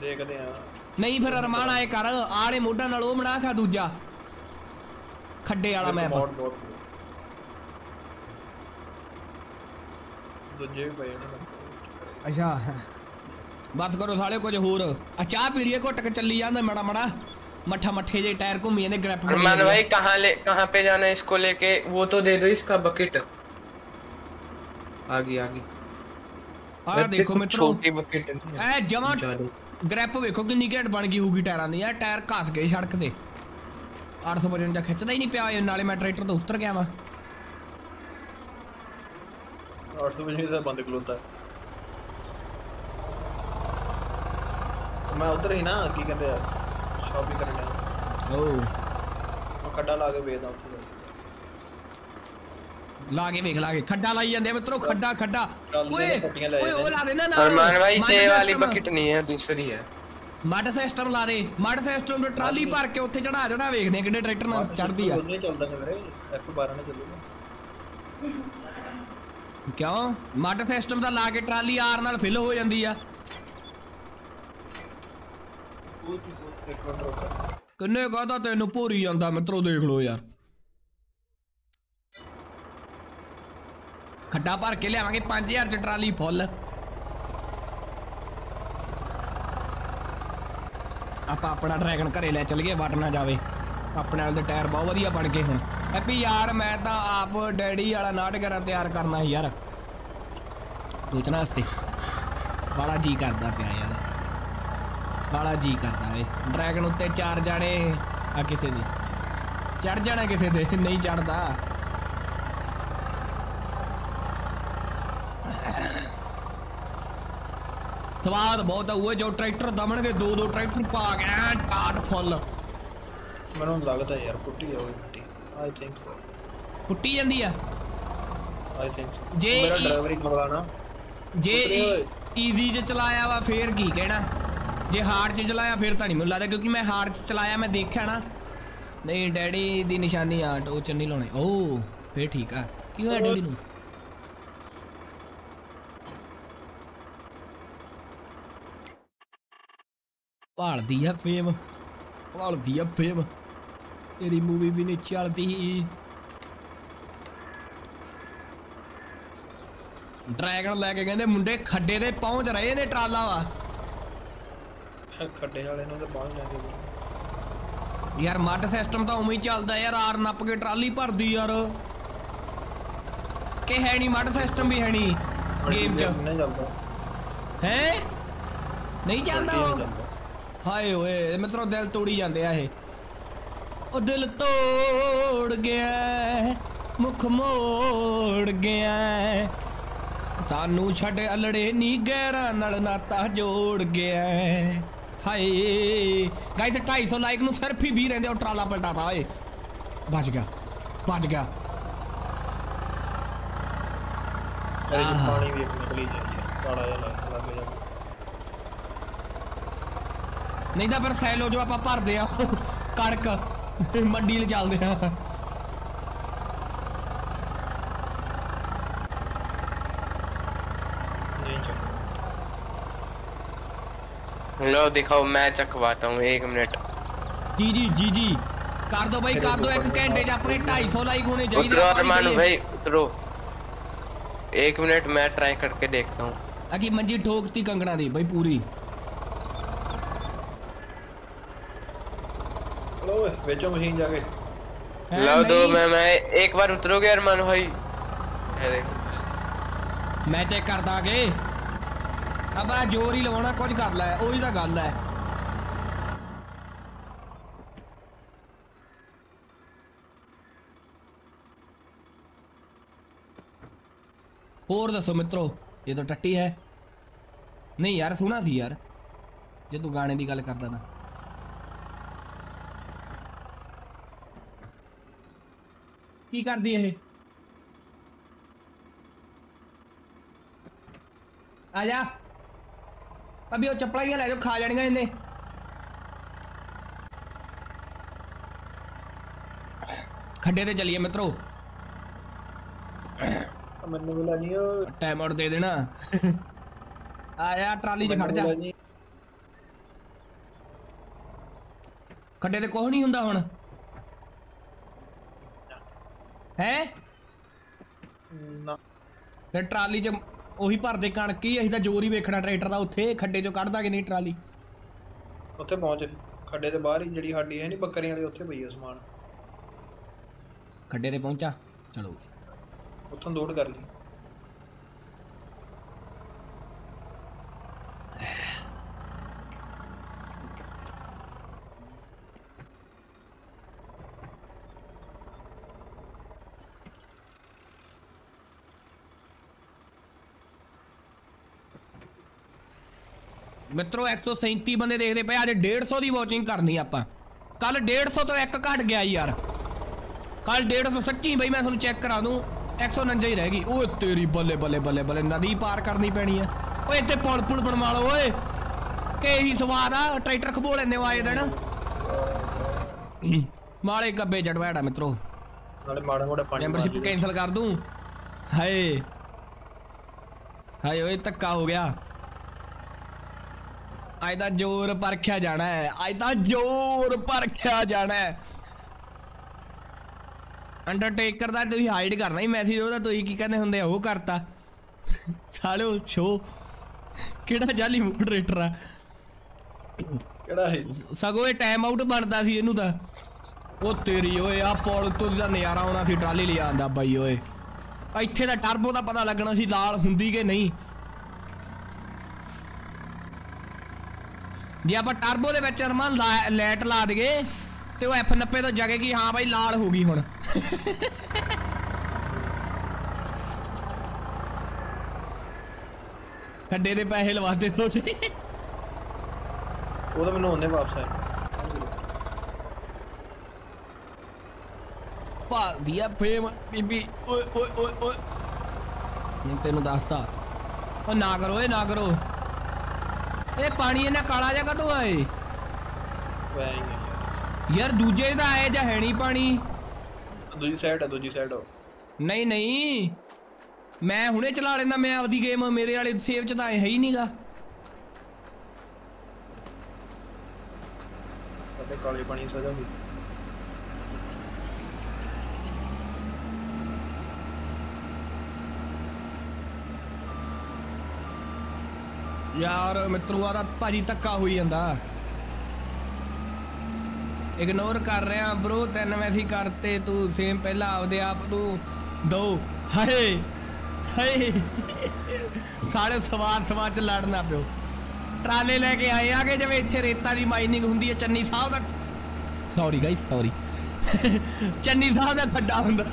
[SPEAKER 6] ਦੇਖਦੇ ਆ
[SPEAKER 1] ਨਹੀਂ ਫਿਰ ਅਰਮਾਨ ਆਏ ਕਰ ਆਲੇ ਮੋਢਾ ਨਾਲ ਉਹ ਬਣਾ ਖਾ ਦੂਜਾ ਖੱਡੇ ਵਾਲਾ ਮੈਪ
[SPEAKER 6] ਦੂਜੇ ਵੀ ਪਏ ਨੇ ਮੇਰੇ ਕੋਲ।
[SPEAKER 1] ਅੱਛਾ ਬਾਤ ਕਰੋ ਸਾਲੇ ਕੁਝ ਹੋਰ ਆ ਚਾਹ ਪੀ ਲਈਏ ਘੁੱਟ ਕੇ ਚੱਲੀ ਜਾਂਦਾ ਮੜਾ ਮੜਾ ਮੱਠਾ ਮੱਠੇ ਜੇ ਟਾਇਰ ਘੁੰਮੀ ਜਾਂਦੇ ਗ੍ਰੈਪ ਬਣੀ
[SPEAKER 5] अरमान
[SPEAKER 1] ਜਾਂਦੀ ਆ।
[SPEAKER 5] भाई कहाँ ले कहाँ पे जाना है इसको लेके वो तो दे दो इसका बकेट आगे आगे
[SPEAKER 1] ਆਹ
[SPEAKER 5] वैसे
[SPEAKER 1] ਦੇਖੋ
[SPEAKER 5] कुछ
[SPEAKER 1] ਮਿੱਤਰੋ
[SPEAKER 5] छोटी बकेट
[SPEAKER 1] ਐ ਜਮਾ
[SPEAKER 5] ज्यादा
[SPEAKER 1] ਗ੍ਰੈਪ ਵੇਖੋ ਕਿੰਨੀ ਘੈਂਟ ਬਣ ਗਈ ਹੋਊਗੀ ਟਾਇਰਾਂ ਦੀ ਯਾਰ ਟਾਇਰ ਘਸ ਗਏ ਸੜਕ ਤੇ 855 ਖਿੱਚਦਾ ਹੀ ਨਹੀਂ ਪਿਆ ਇਹ, ਨਾਲੇ ਮੈਂ ਟਰੈਕਟਰ ਤੋਂ ਉਤਰ ਗਿਆ ਵਾ
[SPEAKER 6] 800 ਵਜੇ ਦਾ ਬੰਦ ਖਲੋਤਾ ਮੈਂ ਉਧਰ ਹੀ ਨਾ ਕੀ ਕਹਿੰਦੇ ਆ ਸ਼ਾਪਿੰਗ ਕਰਨ ਡਿਆ
[SPEAKER 1] ਓ
[SPEAKER 6] ਮੈਂ ਖੱਡਾ ਲਾ ਕੇ ਵੇਚਦਾ ਉੱਥੇ ਜਾ ਕੇ।
[SPEAKER 1] ਲਾ ਕੇ ਵੇਖ ਲਾ ਕੇ ਖੱਡਾ ਲਾਈ ਜਾਂਦੇ ਆ ਮਿੱਤਰੋ ਖੱਡਾ ਖੱਡਾ
[SPEAKER 6] ਟਰਾਲੀਆਂ
[SPEAKER 1] ਓਏ
[SPEAKER 6] ਦੀਆਂ ਪੱਟੀਆਂ ਲੈ
[SPEAKER 1] ਓਏ ਉਹ
[SPEAKER 6] ਜਾਂਦੇ
[SPEAKER 1] ਲਾ ਦੇ ਨਾ ਨਾਲ
[SPEAKER 5] अरमान भाई
[SPEAKER 1] ਮੱਡ
[SPEAKER 5] चे वाली
[SPEAKER 1] system।
[SPEAKER 5] बकेट नहीं है दूसरी है
[SPEAKER 1] ਮੱਡ ਸਿਸਟਮ ਲਾ ਦੇ ਮੱਡ ਸਿਸਟਮ ਤੇ ਟਰਾਲੀ ਭਰ ਕੇ ਉੱਥੇ ਚੜਾ ਚੜਾ ਵੇਖਦੇ ਆ ਕਿੰਨੇ ਟਰੈਕਟਰ ਨਾਲ ਚੜਦੀ ਆ
[SPEAKER 6] ਉਹਨੇ ਚੱਲਦਾ ਨੇ ਵੀਰੇ F12 ਨੇ ਚੱਲੂਗਾ
[SPEAKER 1] ਕਿਉਂ ਮੱਡ ਸਿਸਟਮ ਦਾ ਲਾ ਕੇ ਟਰਾਲੀ ਆਰ ਨਾਲ ਫਿਲ ਹੋ ਜਾਂਦੀ ਆ
[SPEAKER 6] ਇੱਕ ਮਿੰਟ ਰੁਕ
[SPEAKER 1] ਕਿੰਨੇ ਕਹਦਾ ਤੈਨੂੰ ਭੋਰੀ ਜਾਂਦਾ ਮਿੱਤਰੋ ਦੇਖ ਲੋ ਯਾਰ ਖੱਡਾ ਭਰ ਕੇ ਲਿਆਵਾਂਗੇ 5000 ਚ ਟਰਾਲੀ ਫੁੱਲ ਆਪਾਂ ਆਪਣਾ ਡਰੈਗਨ ਘਰੇ ਲੈ ਚੱਲ ਗਏ ਵਟ ਨਾ ਜਾਵੇ ਆਪਣੇ ਵਾਲੇ ਦੇ ਟਾਇਰ ਬਹੁਤ ਵਧੀਆ ਬਣ ਗਏ ਹੁਣ ਹੈਪੀ ਯਾਰ ਮੈਂ ਤਾਂ ਆਪ ਡੈਡੀ ਵਾਲਾ ਨਾਟਕਰਾ ਤਿਆਰ ਕਰਨਾ ਸੀ ਯਾਰ ਸੋਚਣਾ ਵਾਸਤੇ ਬੜਾ ਜੀ ਕਰਦਾ ਪਿਆ ਯਾਰ ਬੜਾ ਜੀ ਕਰਦਾ ਵੇ ਡਰੈਗਨ ਉੱਤੇ ਚਾਰ ਜਾਣੇ ਆ ਕਿਸੇ ਦੇ ਚੜ ਜਾਣਾ ਕਿਸੇ ਦੇ ਨਹੀਂ ਚੜਦਾ ਸਵਾਦ ਬਹੁਤ ਆ ਉਹ ਜੋ ਟਰੈਕਟਰ ਦਮਣਗੇ ਦੋ ਦੋ ਟਰੈਕਟਰ ਪਾ ਕੇ ਐਨ ਟਾਟ ਫੁੱਲ
[SPEAKER 6] ਮੈਨੂੰ ਲੱਗਦਾ ਯਾਰ ਪੁੱਟੀ ਹੋਈ ਪੁੱਟੀ ਆਈ ਥਿੰਕ ਸੋ
[SPEAKER 1] ਕੁੱਟੀ ਜਾਂਦੀ ਆ
[SPEAKER 6] ਆਈ ਥਿੰਕ ਸੋ
[SPEAKER 1] ਜੇ
[SPEAKER 6] ਮੇਰਾ
[SPEAKER 1] ਈ-
[SPEAKER 6] ਡਰਾਈਵਰ ਹੀ ਕਮਲਾ ਨਾ
[SPEAKER 1] ਜੇ
[SPEAKER 6] ਉਤਰੇ ਹੋਏ।
[SPEAKER 1] ਈਜ਼ੀ ਚ ਚਲਾਇਆ ਵਾ ਫੇਰ ਕੀ ਕਹਿਣਾ ਜੇ ਹਾਰਡ ਚ ਚਲਾਇਆ ਫੇਰ ਤਾਂ ਨਹੀਂ ਮੈਨੂੰ ਲੱਗਦਾ ਕਿਉਂਕਿ ਮੈਂ ਹਾਰਡ ਚ ਚਲਾਇਆ ਮੈਂ ਦੇਖਿਆ ਨਾ ਨਹੀਂ ਡੈਡੀ ਦੀ ਨਿਸ਼ਾਨੀ ਆ ਉਹ ਚ ਨਹੀਂ ਲਾਉਣੇ ਓ ਫੇਰ ਠੀਕ ਆ ਕੀ ਹੋਇਆ ਡੈਡੀ ਨੂੰ ਭਾਲਦੀ ਆ ਫੇਮ ਭਾਲਦੀ ਆ ਫੇਮ ਤੇਰੀ ਮੂਵੀ ਵੀ ਨਹੀਂ ਚੱਲਦੀ ਡਰੈਗਨ ਲੈ ਕੇ ਕਹਿੰਦੇ ਮੁੰਡੇ ਖੱਡੇ ਤੇ ਪਹੁੰਚ ਰਹੇ ਨੇ ਟਰਾਲਾ ਵਾ
[SPEAKER 6] ਖੱਡੇ ਵਾਲੇ ਨੂੰ ਤੇ ਪਹੁੰਚ ਜਾਂਦੇ
[SPEAKER 1] ਯਾਰ ਮੱਡ ਸਿਸਟਮ ਤਾਂ ਉਵੇਂ ਹੀ ਚੱਲਦਾ ਯਾਰ ਆਰ ਨੱਪ ਕੇ ਟਰਾਲੀ ਭਰਦੀ ਯਾਰ ਕਿ ਹੈ ਨਹੀਂ ਮੱਡ ਸਿਸਟਮ ਵੀ ਹੈ ਨਹੀਂ ਗੇਮ 'ਚ
[SPEAKER 6] ਨਹੀਂ ਚੱਲਦਾ
[SPEAKER 1] ਹੈ ਨਹੀਂ ਚੱਲਦਾ
[SPEAKER 6] ਨਹੀਂ
[SPEAKER 1] ਉਹ
[SPEAKER 6] ਚੱਲਦਾ
[SPEAKER 1] ਹਾਏ ਓਏ ਮਿੱਤਰੋ ਦਿਲ ਤੋੜੀ ਜਾਂਦੇ ਆ ਇਹ ਉਹ ਦਿਲ ਤੋੜ ਗਿਆ ਮੁਖ ਮੋੜ ਗਿਆ ਸਾਨੂੰ ਛੱਡ ਅਲੜੇ ਨੀ ਗਹਿਰਾ ਨਾਲ ਨਾਤਾ ਜੋੜ ਗਿਆ ਹਾਏ ਗਾਇਸ 250 ਲਾਈਕ ਨੂੰ ਸਿਰਫ ਹੀ 20 ਰਹਿੰਦੇ ਉਹ ਟਰਾਲਾ ਪਲਟਾਤਾ ਓਏ। ਬਚ ਗਿਆ ਬਚ ਗਿਆ।
[SPEAKER 6] ਪਾਣੀ ਵੀ ਨਿਕਲੀ ਜਾਂਦੀ ਹੈ ਜਿਹਾ ਲੱਗ
[SPEAKER 1] ਨਹੀਂ ਤਾਂ ਫਿਰ ਸੈਲੋ ਜੋ ਆਪਾਂ ਭਰਦੇ ਆ ਕਣਕ। ਮੰਡੀ ਲਈ ਚੱਲਦੇ ਆ
[SPEAKER 6] ਨਹੀਂ ਚੱਲਦਾ
[SPEAKER 5] लो दिखाओ मैं चखवाता हूँ एक मिनट
[SPEAKER 1] ਜੀ ਜੀ ਜੀ ਜੀ ਕਰ ਦੋ ਬਾਈ ਕਰ ਦੋ ਇੱਕ ਘੰਟੇ 'ਚ ਆਪਣੇ 250 ਲਾਈਕ ਹੋਣੇ ਚਾਹੀਦੇ
[SPEAKER 5] उतरो
[SPEAKER 1] ਆਪਾਂ ਨੀ
[SPEAKER 5] अरमान
[SPEAKER 1] ਚਾਹੀਏ।
[SPEAKER 5] भाई उतरो एक मिनट मैं ट्राई करके देखता हूँ
[SPEAKER 1] ਅਗੀ ਮੰਜੀ ਠੋਕਤੀ ਕੰਗਣਾ ਦੀ ਬਾਈ ਪੂਰੀ
[SPEAKER 6] ਚਲੋ ਓਏ ਵੇਚੋ ਮਸ਼ੀਨ ਜਾ ਕੇ
[SPEAKER 1] ਹੈਂ,
[SPEAKER 5] लो दो
[SPEAKER 1] ਨਹੀਂ,
[SPEAKER 5] मैं मैं एक बार उतरोगे अरमान भाई ये देखो
[SPEAKER 1] ਮੈਂ ਚੈੱਕ ਕਰਦਾ ਕੇ ਅਬਾ ਜ਼ੋਰ ਹੀ ਲਵਾਉਣਾ ਕੁਝ ਕਰ ਲੈ ਉਹੀ ਤਾਂ ਗੱਲ ਹੈ ਹੋਰ ਦੱਸੋ ਮਿੱਤਰੋ ਇਹ ਤਾਂ ਟੱਟੀ ਹੈ ਨਹੀਂ ਯਾਰ ਸੁਣਾ ਸੀ ਯਾਰ ਜੇ ਤੂੰ ਗਾਣੇ ਦੀ ਗੱਲ ਕਰਦਾ ਨਾ ਕੀ ਕਰਦੀ ਇਹ ਆ ਜਾ ਅਬੇ ਉਹ ਚੱਪਲਾਂ ਹੀ ਲੈ ਜਾਓ ਖਾ ਜਾਣੀਆਂ ਇਹਨੇ ਖੱਡੇ ਤੇ ਚੱਲੀਏ ਮਿੱਤਰੋ
[SPEAKER 6] ਆ ਮੈਨੂੰ ਮਿਲਾ ਨਹੀਂ ਉਹ
[SPEAKER 1] ਟਾਈਮ ਆਊਟ ਦੇ ਦੇਣਾ ਆ ਜਾ ਟਰਾਲੀ 'ਚ ਖੜ ਜਾ
[SPEAKER 6] ਮਿਲਾ ਨਹੀਂ
[SPEAKER 1] ਖੱਡੇ ਤੇ ਕੁਝ ਨਹੀਂ ਹੁੰਦਾ ਹੁਣ ਹੈ
[SPEAKER 6] ਨਾ
[SPEAKER 1] ਫਿਰ ਟਰਾਲੀ 'ਚ ਉਹੀ ਭਰਦੇ ਕਣਕ ਹੀ ਅਸੀਂ ਤਾਂ ਜ਼ੋਰ ਹੀ ਵੇਖਣਾ ਟਰੈਕਟਰ ਦਾ ਉੱਥੇ ਖੱਡੇ 'ਚੋਂ ਕੱਢਦਾ ਕਿ ਨਹੀਂ ਟਰਾਲੀ
[SPEAKER 6] ਉੱਥੇ ਪਹੁੰਚ ਖੱਡੇ ਦੇ ਬਾਹਰ ਹੀ ਜਿਹੜੀ ਸਾਡੀ ਹੈ ਨਹੀਂ ਬੱਕਰੀਆਂ ਵਾਲੀ ਉੱਥੇ ਪਈ ਹੈ ਸਮਾਨ
[SPEAKER 1] ਖੱਡੇ ਤੇ ਪਹੁੰਚਾ ਚਲੋ
[SPEAKER 6] ਉੱਥੋਂ ਦੌੜ ਕਰ ਲਈ
[SPEAKER 1] ਮਿੱਤਰੋ 137 ਬੰਦੇ ਦੇਖਦੇ ਪਏ ਅੱਜ 150 ਦੀ ਵਾਚਿੰਗ ਕਰਨੀ ਆਪਾਂ। ਕੱਲ 150 ਤੋਂ ਇੱਕ ਘਟ ਗਿਆ ਯਾਰ। ਕੱਲ 150 ਸੱਚੀ ਬਈ ਮੈਂ ਤੁਹਾਨੂੰ ਚੈੱਕ ਕਰਾ ਦੂੰ। 149 ਹੀ ਰਹਿ ਗਈ। ਓਏ ਤੇਰੀ ਬੱਲੇ ਬੱਲੇ ਬੱਲੇ ਬੱਲੇ ਨਦੀ ਪਾਰ ਕਰਨੀ ਪੈਣੀ ਆ। ਓਏ ਇੱਥੇ ਪੁਲ ਪੁਲ ਬਣਵਾ ਲਓ ਓਏ। ਕਿ ਸਵਾਦ ਆ ਟਰੈਕਟਰ ਖਬੋ ਲੈਂਦੇ ਵਾਏ ਦਿਨ। ਮਾਲੇ ਗੱਬੇ ਚੜਵਾੜਾ ਮਿੱਤਰੋ।
[SPEAKER 6] ਨਾਲੇ ਮਾੜਾ ਮੋੜਾ ਪਾਣੀ
[SPEAKER 1] ਮੈਂਬਰਸ਼ਿਪ। ਕੈਨਸਲ ਕਰ ਦੂੰ। ਹਾਏ। ਹਾਏ ਓਏ ਧੱਕਾ ਹੋ ਗਿਆ। ਅੱਜ ਤਾਂ ਜ਼ੋਰ ਪਰਖਿਆ ਜਾਣਾ ਹੈ। ਅੱਜ ਤਾਂ ਜ਼ੋਰ ਪਰਖਿਆ ਜਾਣਾ ਹੈ। ਅੰਡਰਟੇਕਰ ਦਾ ਤੁਸੀਂ ਹਾਈਡ ਕਰਨਾ ਹੀ ਮੈਸੇਜ ਉਹਦਾ ਤੁਸੀਂ ਕੀ ਕਹਿੰਦੇ ਹੁੰਦੇ ਆ ਉਹ ਕਰਤਾ। ਸਾਲਿਓ ਸ਼ੋ ਕਿਹੜਾ ਜਾਲੀ ਮੋਡਰੇਟਰ ਆ?
[SPEAKER 6] ਕਿਹੜਾ ਹੈ
[SPEAKER 1] ਸਗੋਂ ਇਹ ਟਾਈਮ ਆਊਟ ਬਣਦਾ ਸੀ ਇਹਨੂੰ ਤਾਂ। ਉਹ ਤੇਰੀ ਓਏ ਆ ਪੌੜ ਤੋਂ ਦਾ ਨਜ਼ਾਰਾ ਆਉਣਾ ਸੀ ਟਰਾਲੀ ਲਿਆ ਆਂਦਾ ਬਾਈ ਓਏ। ਇੱਥੇ ਦਾ ਟਰਬੋ ਦਾ ਪਤਾ ਲੱਗਣਾ ਸੀ ਲਾਲ ਹੁੰਦੀ ਕਿ ਨਹੀਂ। ਜੇ ਆਪਾਂ ਟਰਬੋ ਦੇ ਵਿੱਚ ਅਰਮਾਨ ਲਾਈਟ ਲਾ ਦਈਏ ਤੇ ਉਹ F90 ਤੋਂ ਜਗੇ ਕਿ ਹਾਂ ਬਾਈ ਲਾਲ ਹੋ ਗਈ ਹੁਣ ਖੱਡੇ ਦੇ ਪੈਸੇ ਲਵਾਤੇ ਤੁਹਾਡੇ
[SPEAKER 6] ਉਹ ਤਾਂ ਮੈਨੂੰ ਉਹਨੇ ਵਾਪਸ ਆਇਆ
[SPEAKER 1] ਭਾਲਦੀ ਆ ਫੇਮ ਬੀਬੀ ਓਏ ਓਏ ਓਏ ਓਏ ਹੁਣ ਤੈਨੂੰ ਦੱਸਤਾ ਉਹ ਨਾ ਕਰੋ ਇਹ ਨਾ ਕਰੋ ਇਹ ਪਾਣੀ ਇਹਨਾਂ ਕਾਲਾ ਜਿਹਾ ਕਦੋਂ ਆਏ
[SPEAKER 6] ਵੈ ਹੀ ਹੈ
[SPEAKER 1] ਯਾਰ ਦੂਜੇ ਦਾ ਆਏ ਜਾਂ ਹੈ ਨਹੀਂ ਪਾਣੀ
[SPEAKER 6] ਯਾਰ। ਦੂਜੀ ਸਾਈਡ ਹੈ ਦੂਜੀ ਸਾਈਡ
[SPEAKER 1] ਨਹੀਂ ਨਹੀਂ ਮੈਂ ਹੁਣੇ ਚਲਾ ਲੈਂਦਾ ਮੈਂ ਆਪਦੀ ਗੇਮ ਮੇਰੇ ਵਾਲੇ ਸੇਵ ਚ ਤਾਂ ਹੈ ਹੀ ਨਹੀਂਗਾ
[SPEAKER 6] ਅਤੇ ਕਾਲੇ ਪਾਣੀ ਸਜਾ ਹੋਈ
[SPEAKER 1] ਯਾਰ, ਮਿੱਤਰੂ ਆ ਤਾਂ ਭਾਜੀ ਧੱਕਾ ਹੋਈ ਜਾਂਦਾ। ਇਗਨੋਰ ਕਰ ਰਿਹਾ ਬ్రో ਤਿੰਨ ਮੈਸੀ ਕਰਤੇ, ਤੂੰ ਸੇਮ ਪਹਿਲਾਂ ਆਪਦੇ ਆਪ ਨੂੰ ਦੋ। ਹਾਏ ਹਾਏ। ਸਾਰੇ ਸਵਾਦ ਸਵਾਦ ਚ ਲੜਨਾ ਪਿਓ। ਟਰਾਲੇ ਲੈ ਕੇ ਆਏ ਆਗੇ, ਜਿਵੇਂ ਇੱਥੇ ਰੇਤਾ ਦੀ ਮਾਈਨਿੰਗ ਹੁੰਦੀ ਹੈ, ਚੰਨੀ ਸਾਹਿਬ ਦਾ sorry guys sorry Channi Sahib ਦਾ ਖੱਡਾ ਹੁੰਦਾ।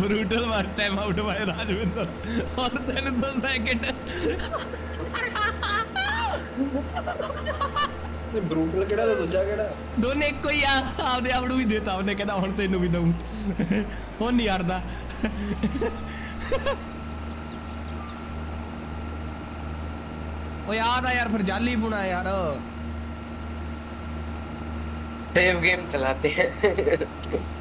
[SPEAKER 1] ਬਰੂਟਲ ਮਾਰ ਟਾਈਮ ਆਊਟ ਬਾਈ ਰਾਜਵਿੰਦਰ ਹੁਣ 300 ਸੈਕਿੰਡ
[SPEAKER 6] ਇਹ ਬਰੂਟਲ ਕਿਹੜਾ ਤੇ ਦੂਜਾ ਕਿਹੜਾ
[SPEAKER 1] ਦੋਨੇ ਇੱਕੋ ਹੀ ਆ ਆਪਦੇ ਆਪ ਨੂੰ ਵੀ ਦੇਤਾ ਉਹਨੇ ਕਹਿੰਦਾ ਹੁਣ ਤੈਨੂੰ ਵੀ ਦਊਂ ਹੁਣ ਨਹੀਂ ਅੜਦਾ ਓ ਯਾਦ ਆ ਯਾਰ ਫਿਰ ਜਾਲੀ ਬੁਣਾ ਯਾਰ
[SPEAKER 5] सेव गेम चलाते हैं
[SPEAKER 6] ਸੇਵ
[SPEAKER 1] ਓ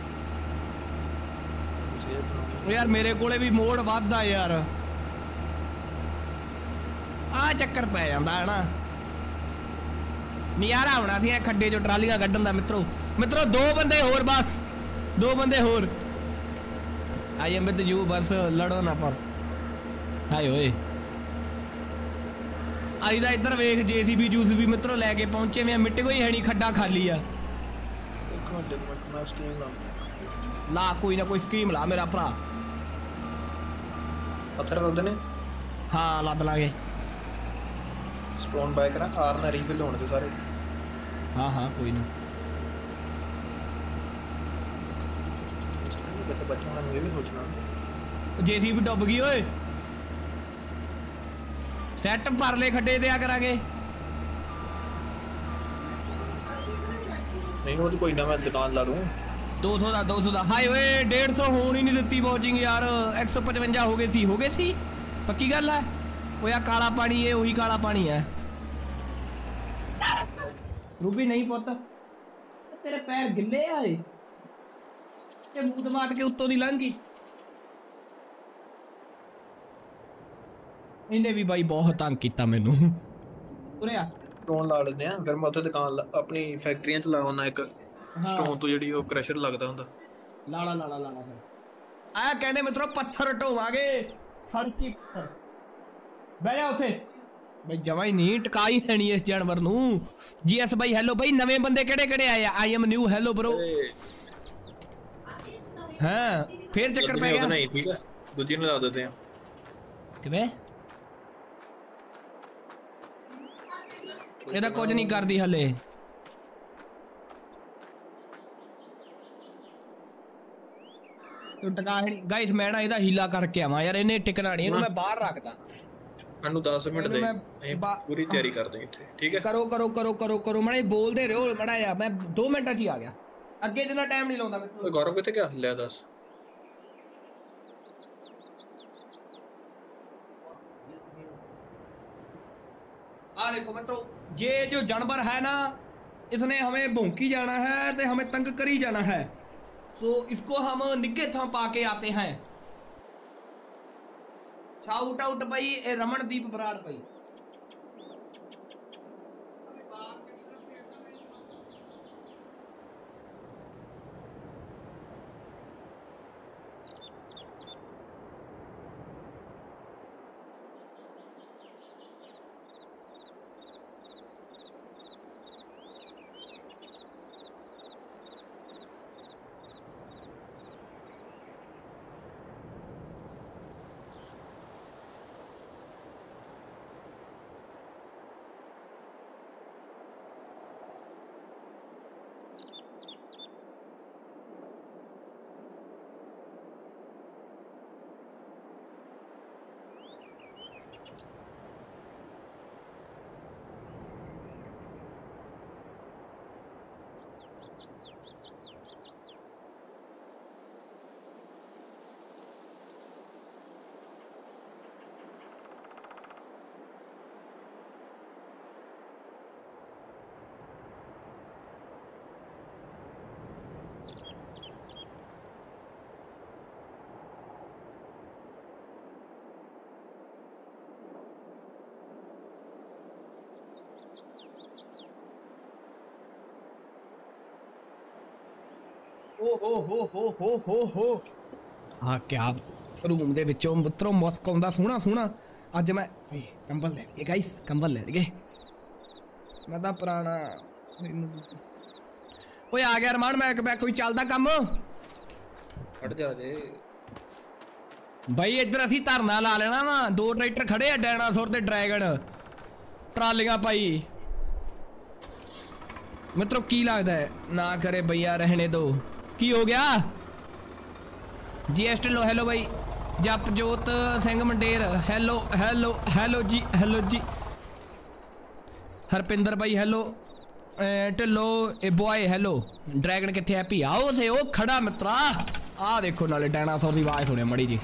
[SPEAKER 1] ਯਾਰ ਮੇਰੇ ਕੋਲੇ ਵੀ ਮੋੜ ਵੱਧਦਾ ਯਾਰ ਆ ਚੱਕਰ ਪੈ ਜਾਂਦਾ ਹੈ ਨਾ ਨਿਆਰਾ ਹੋਣਾ ਸੀ ਇਹ ਖੱਡੇ ਚੋਂ ਟਰਾਲੀਆਂ ਕੱਢਣ ਦਾ ਮਿੱਤਰੋ ਮਿੱਤਰੋ ਦੋ ਬੰਦੇ ਹੋਰ ਬਸ ਦੋ ਬੰਦੇ ਹੋਰ ਆਈ ਐਮ ਵਿਦ ਯੂ ਬਸ ਲੜੋ ਨਾ ਪਰ ਹਾਏ ਓਏ ਆਈ ਦਾ ਇੱਧਰ ਵੇਖ ਜੀਸੀਬੀ ਜੂਸ ਵੀ ਮਿੱਤਰੋ ਲੈ ਕੇ ਪਹੁੰਚੇ ਮੈਂ ਮਿੱਟੀ ਕੋਈ ਹੈ ਨਹੀਂ ਖੱਡਾ ਖਾਲੀ ਆ
[SPEAKER 6] ਇੱਕ ਮਿੰਟ ਇੱਕ ਮਿੰਟ ਮੈਂ ਸਕੀਮ ਲਾ
[SPEAKER 1] ਲਾ ਕੋਈ ਨਾ ਕੋਈ ਸਕੀਮ ਲਾ ਮੇਰਾ ਭਰਾ
[SPEAKER 6] पत्थर लादे
[SPEAKER 1] ने हाँ लाद
[SPEAKER 6] लागे स्पॉन बाय करा आर ना रीफिल होने
[SPEAKER 1] दे सारे हाँ हाँ
[SPEAKER 6] कोई ना ਕਿਤੇ ਬਚਣਾ ਨੂੰ ਇਹ ਵੀ ਸੋਚਣਾ
[SPEAKER 1] ਜੇਸੀਬੀ ਡੁੱਬ ਗਈ ਓਏ ਸੈੱਟ ਪਰਲੇ ਖੱਡੇ ਤੇ ਆ ਕਰਾਂਗੇ
[SPEAKER 6] ਨਹੀਂ ਉਹ ਕੋਈ ਨਾ ਮੈਂ ਦੁਕਾਨ ਲਾ ਲੂੰ
[SPEAKER 1] 200 ਦਾ 200 ਦਾ। ਹਾਏ ਓਏ 150 ਹੋਣ ਹੀ ਨਹੀਂ ਦਿੱਤੀ ਵਾਚਿੰਗ ਯਾਰ। 155 ਹੋ ਗਏ ਸੀ, ਹੋ ਗਏ ਸੀ? ਪੱਕੀ ਗੱਲ ਹੈ ਓਏ ਆ ਕਾਲਾ ਪਾਣੀ ਇਹ ਉਹੀ ਕਾਲਾ ਪਾਣੀ ਹੈ ਰੂਬੀ, ਨਹੀਂ ਪੁੱਤ। ਤੇਰੇ ਪੈਰ ਗਿੱਲੇ ਆਏ ਇਹ ਮੂੰਹ ਦਮਾਤ ਕੇ ਉੱਤੋਂ ਦੀ ਲੰਘ ਗਈ। ਇਹਨੇ ਵੀ ਬਾਈ ਬਹੁਤ ਤੰਗ ਕੀਤਾ ਮੈਨੂੰ। ਉਰਿਆ
[SPEAKER 6] ਸਟੋਨ ਲਾ ਲੈਂਦੇ ਆ। ਫਿਰ ਮੈਂ ਉੱਥੇ ਦੁਕਾਨ ਆਪਣੀ ਫੈਕਟਰੀਆਂ ਚ ਲਾਉਣਾ ਇੱਕ। ਸਟੋਨ ਤੋਂ ਜਿਹੜੀ ਉਹ ਕ੍ਰਸ਼ਰ ਲੱਗਦਾ ਹੁੰਦਾ।
[SPEAKER 1] ਲਾਲਾ ਲਾਲਾ ਲਾਲਾ ਫਿਰ। ਆ ਕਹਿੰਦੇ ਮਿੱਤਰੋ ਪੱਥਰ ਢੋਵਾਂਗੇ। ਸੜਕੀ ਪੱਥਰ। ਬਹਿ ਜਾ ਉੱਥੇ। ਬਈ ਜਮਾ ਹੀ ਨਹੀਂ ਟਿਕਾਈ ਹੈਣੀ ਇਸ ਜਾਨਵਰ ਨੂੰ। ਜੀਐਸ ਬਾਈ ਹੈਲੋ ਬਾਈ ਨਵੇਂ ਬੰਦੇ ਕਿਹੜੇ ਕਿਹੜੇ ਆਏ ਆ? I am new hello bro ਹਾਂ ਫੇਰ ਚੱਕਰ ਪੈ ਗਿਆ।
[SPEAKER 2] ਨਹੀਂ ਠੀਕ ਹੈ ਦੂਜੀ ਨੂੰ ਲਾ ਦਿੰਦੇ ਆ।
[SPEAKER 1] ਕਿਵੇਂ? ਇਹਦਾ ਕੁਝ ਨਹੀਂ ਕਰਦੀ ਹਲੇ। ਟਕਾ ਨਹੀਂ ਗਾਇਸ ਮੈਂ ਨਾ ਇਹਦਾ ਹੀਲਾ ਕਰਕੇ ਆਵਾਂ ਯਾਰ ਇਹਨੇ ਟਿਕਣਾ ਨਹੀਂ ਇਹਨੂੰ ਮੈਂ ਬਾਹਰ ਰੱਖਦਾ
[SPEAKER 2] ਸਾਨੂੰ 10 ਮਿੰਟ ਦੇ
[SPEAKER 1] ਇਹਨੂੰ ਮੈਂ
[SPEAKER 2] ਅਸੀਂ
[SPEAKER 1] ਬਾ-
[SPEAKER 2] ਪੂਰੀ ਤਿਆਰੀ ਕਰਦੇ ਹਾਂ ਇੱਥੇ ਠੀਕ ਹੈ
[SPEAKER 1] ਕਰੋ ਕਰੋ ਕਰੋ ਕਰੋ ਕਰੋ ਮੜਾ ਬੋਲਦੇ ਰਹੋ ਮੜਾ ਯਾਰ ਮੈਂ 2 ਮਿੰਟਾਂ 'ਚ ਹੀ ਆ ਗਿਆ ਅੱਗੇ ਜਿੰਨਾ ਟਾਈਮ ਨਹੀਂ ਲਾਉਂਦਾ ਮੈਂ
[SPEAKER 2] ਓਏ ਗੌਰਵ ਕਿੱਥੇ ਗਿਆ ਲੈ ਦੱਸ
[SPEAKER 1] आ देखो मित्रों ये जो जानवर है ना इसने हमें भौंकी जाना है तो हमें तंग करी जाना है तो इसको हम निगे थ पाके आते हैं। छाउट आउट भाई रमन रमनदीप बराड़ भाई। ਓ ਹੋ ਹੋ ਹੋ ਹੋ ਹੋ ਹੋ ਆ ਕਿਆ ਰੂਮ ਦੇ ਵਿੱਚੋਂ ਮਿੱਤਰੋ ਮੁਸਕ ਆਉਂਦਾ ਸੋਹਣਾ ਸੋਹਣਾ ਅੱਜ ਮੈਂ ਹਾਏ ਕੰਬਲ ਲੈ ਲਈਏ ਗਾਇਸ ਕੰਬਲ ਲੈ ਲਈਏ ਮੈਂ ਤਾਂ ਪੁਰਾਣਾ ਮੈਨੂੰ- ਓਏ ਆ ਗਿਆ ਅਰਮਾਨ ਮੈਂ ਮੈਂ ਕੋਈ ਚੱਲਦਾ ਕੰਮ
[SPEAKER 6] ਹਟ ਜਾ ਜੇ
[SPEAKER 1] ਬਾਈ ਇੱਧਰ ਅਸੀਂ ਧਰਨਾ ਲਾ ਲੈਣਾ ਵਾ ਦੋ ਟਰੈਕਟਰ ਖੜੇ ਆ ਡਾਇਨਾਸੌਰ ਤੇ ਡਰੈਗਨ ਟਰਾਲੀਆਂ ਪਾਈ ਮਿੱਤਰੋ ਕੀ ਲੱਗਦਾ ਹੈ ਨਾ ਕਰੇ ਭਈਆ ਰਹਿਣੇ ਦੋ ਕੀ ਹੋ ਗਿਆ? ਜੀਐਸਟੀ ਲੋ ਹੈਲੋ ਬਾਈ। Japjot Singh Mander hello hello hello ਜੀ ਹੈਲੋ ਜੀ। ਹਰਪਿੰਦਰ ਬਾਈ ਹੈਲੋ ਢਿੱਲੋ, ਇਹ ਬॉय ਹੈਲੋ ਡਰੈਗਨ ਕਿੱਥੇ ਹੈ? ਭੀ ਆਓ ਸੇ ਉਹ ਖੜਾ ਮਿੱਤਰਾ। ਆਹ ਦੇਖੋ ਨਾਲੇ ਡਾਇਨਾਸੌਰ ਦੀ ਆਵਾਜ਼ ਸੁਣਿਆ ਮੜੀ ਜੀ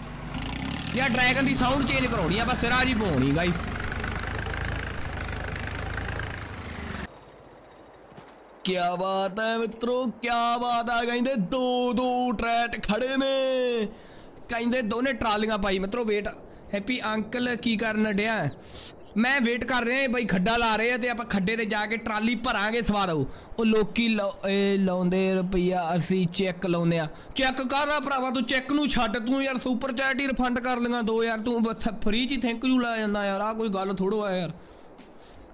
[SPEAKER 1] ਯਾ ਡਰੈਗਨ ਦੀ ਸਾਊਂਡ ਚੇਂਜ ਕਰਾਉਣੀ ਆ, ਬਸ ਸਿਰਾ ਜੀ ਪਾਉਣੀ ਗਾਇਸ ਕੀ ਬਾਤ ਹੈ ਮਿੱਤਰੋ ਕੀ ਬਾਤ ਆ। ਕਹਿੰਦੇ ਦੋ ਦੋ ਟਰੈਟ ਖੜੇ ਨੇ। ਕਹਿੰਦੇ ਦੋਨੇ ਟਰਾਲੀਆਂ ਪਾਈ। ਮਿੱਤਰੋ ਵੇਟ ਹੈਪੀ ਅੰਕਲ ਕੀ ਕਰਨ ਡਿਆ? ਮੈਂ ਵੇਟ ਕਰ ਰਿਹਾ ਬਈ ਖੱਡਾ ਲਾ ਰਹੇ ਆ ਤੇ ਆਪਾਂ ਖੱਡੇ ਤੇ ਜਾ ਕੇ ਟਰਾਲੀ ਭਰਾਂਗੇ, ਸਵਾਦ ਆਊ। ਉਹ ਲੋਕੀ ਲਾਉਂਦੇ ਰੁਪਈਆ ਅਸੀਂ ਚੈੱਕ ਲਾਉਂਦੇ ਆ। ਚੈੱਕ ਕਰ ਆ ਭਰਾਵਾ, ਤੂੰ ਚੈੱਕ ਨੂੰ ਛੱਡ। ਤੂੰ ਯਾਰ ਸੁਪਰ ਚੈਟ ਹੀ ਰਿਫੰਡ ਕਰ ਲਈਆਂ ਦੋ ਯਾਰ ਤੂੰ ਫ੍ਰੀ ਚ ਥੈਂਕ ਯੂ ਲਾ ਜਾਂਦਾ ਯਾਰ। ਆ ਕੋਈ ਗੱਲ ਥੋੜੋ ਆ ਯਾਰ।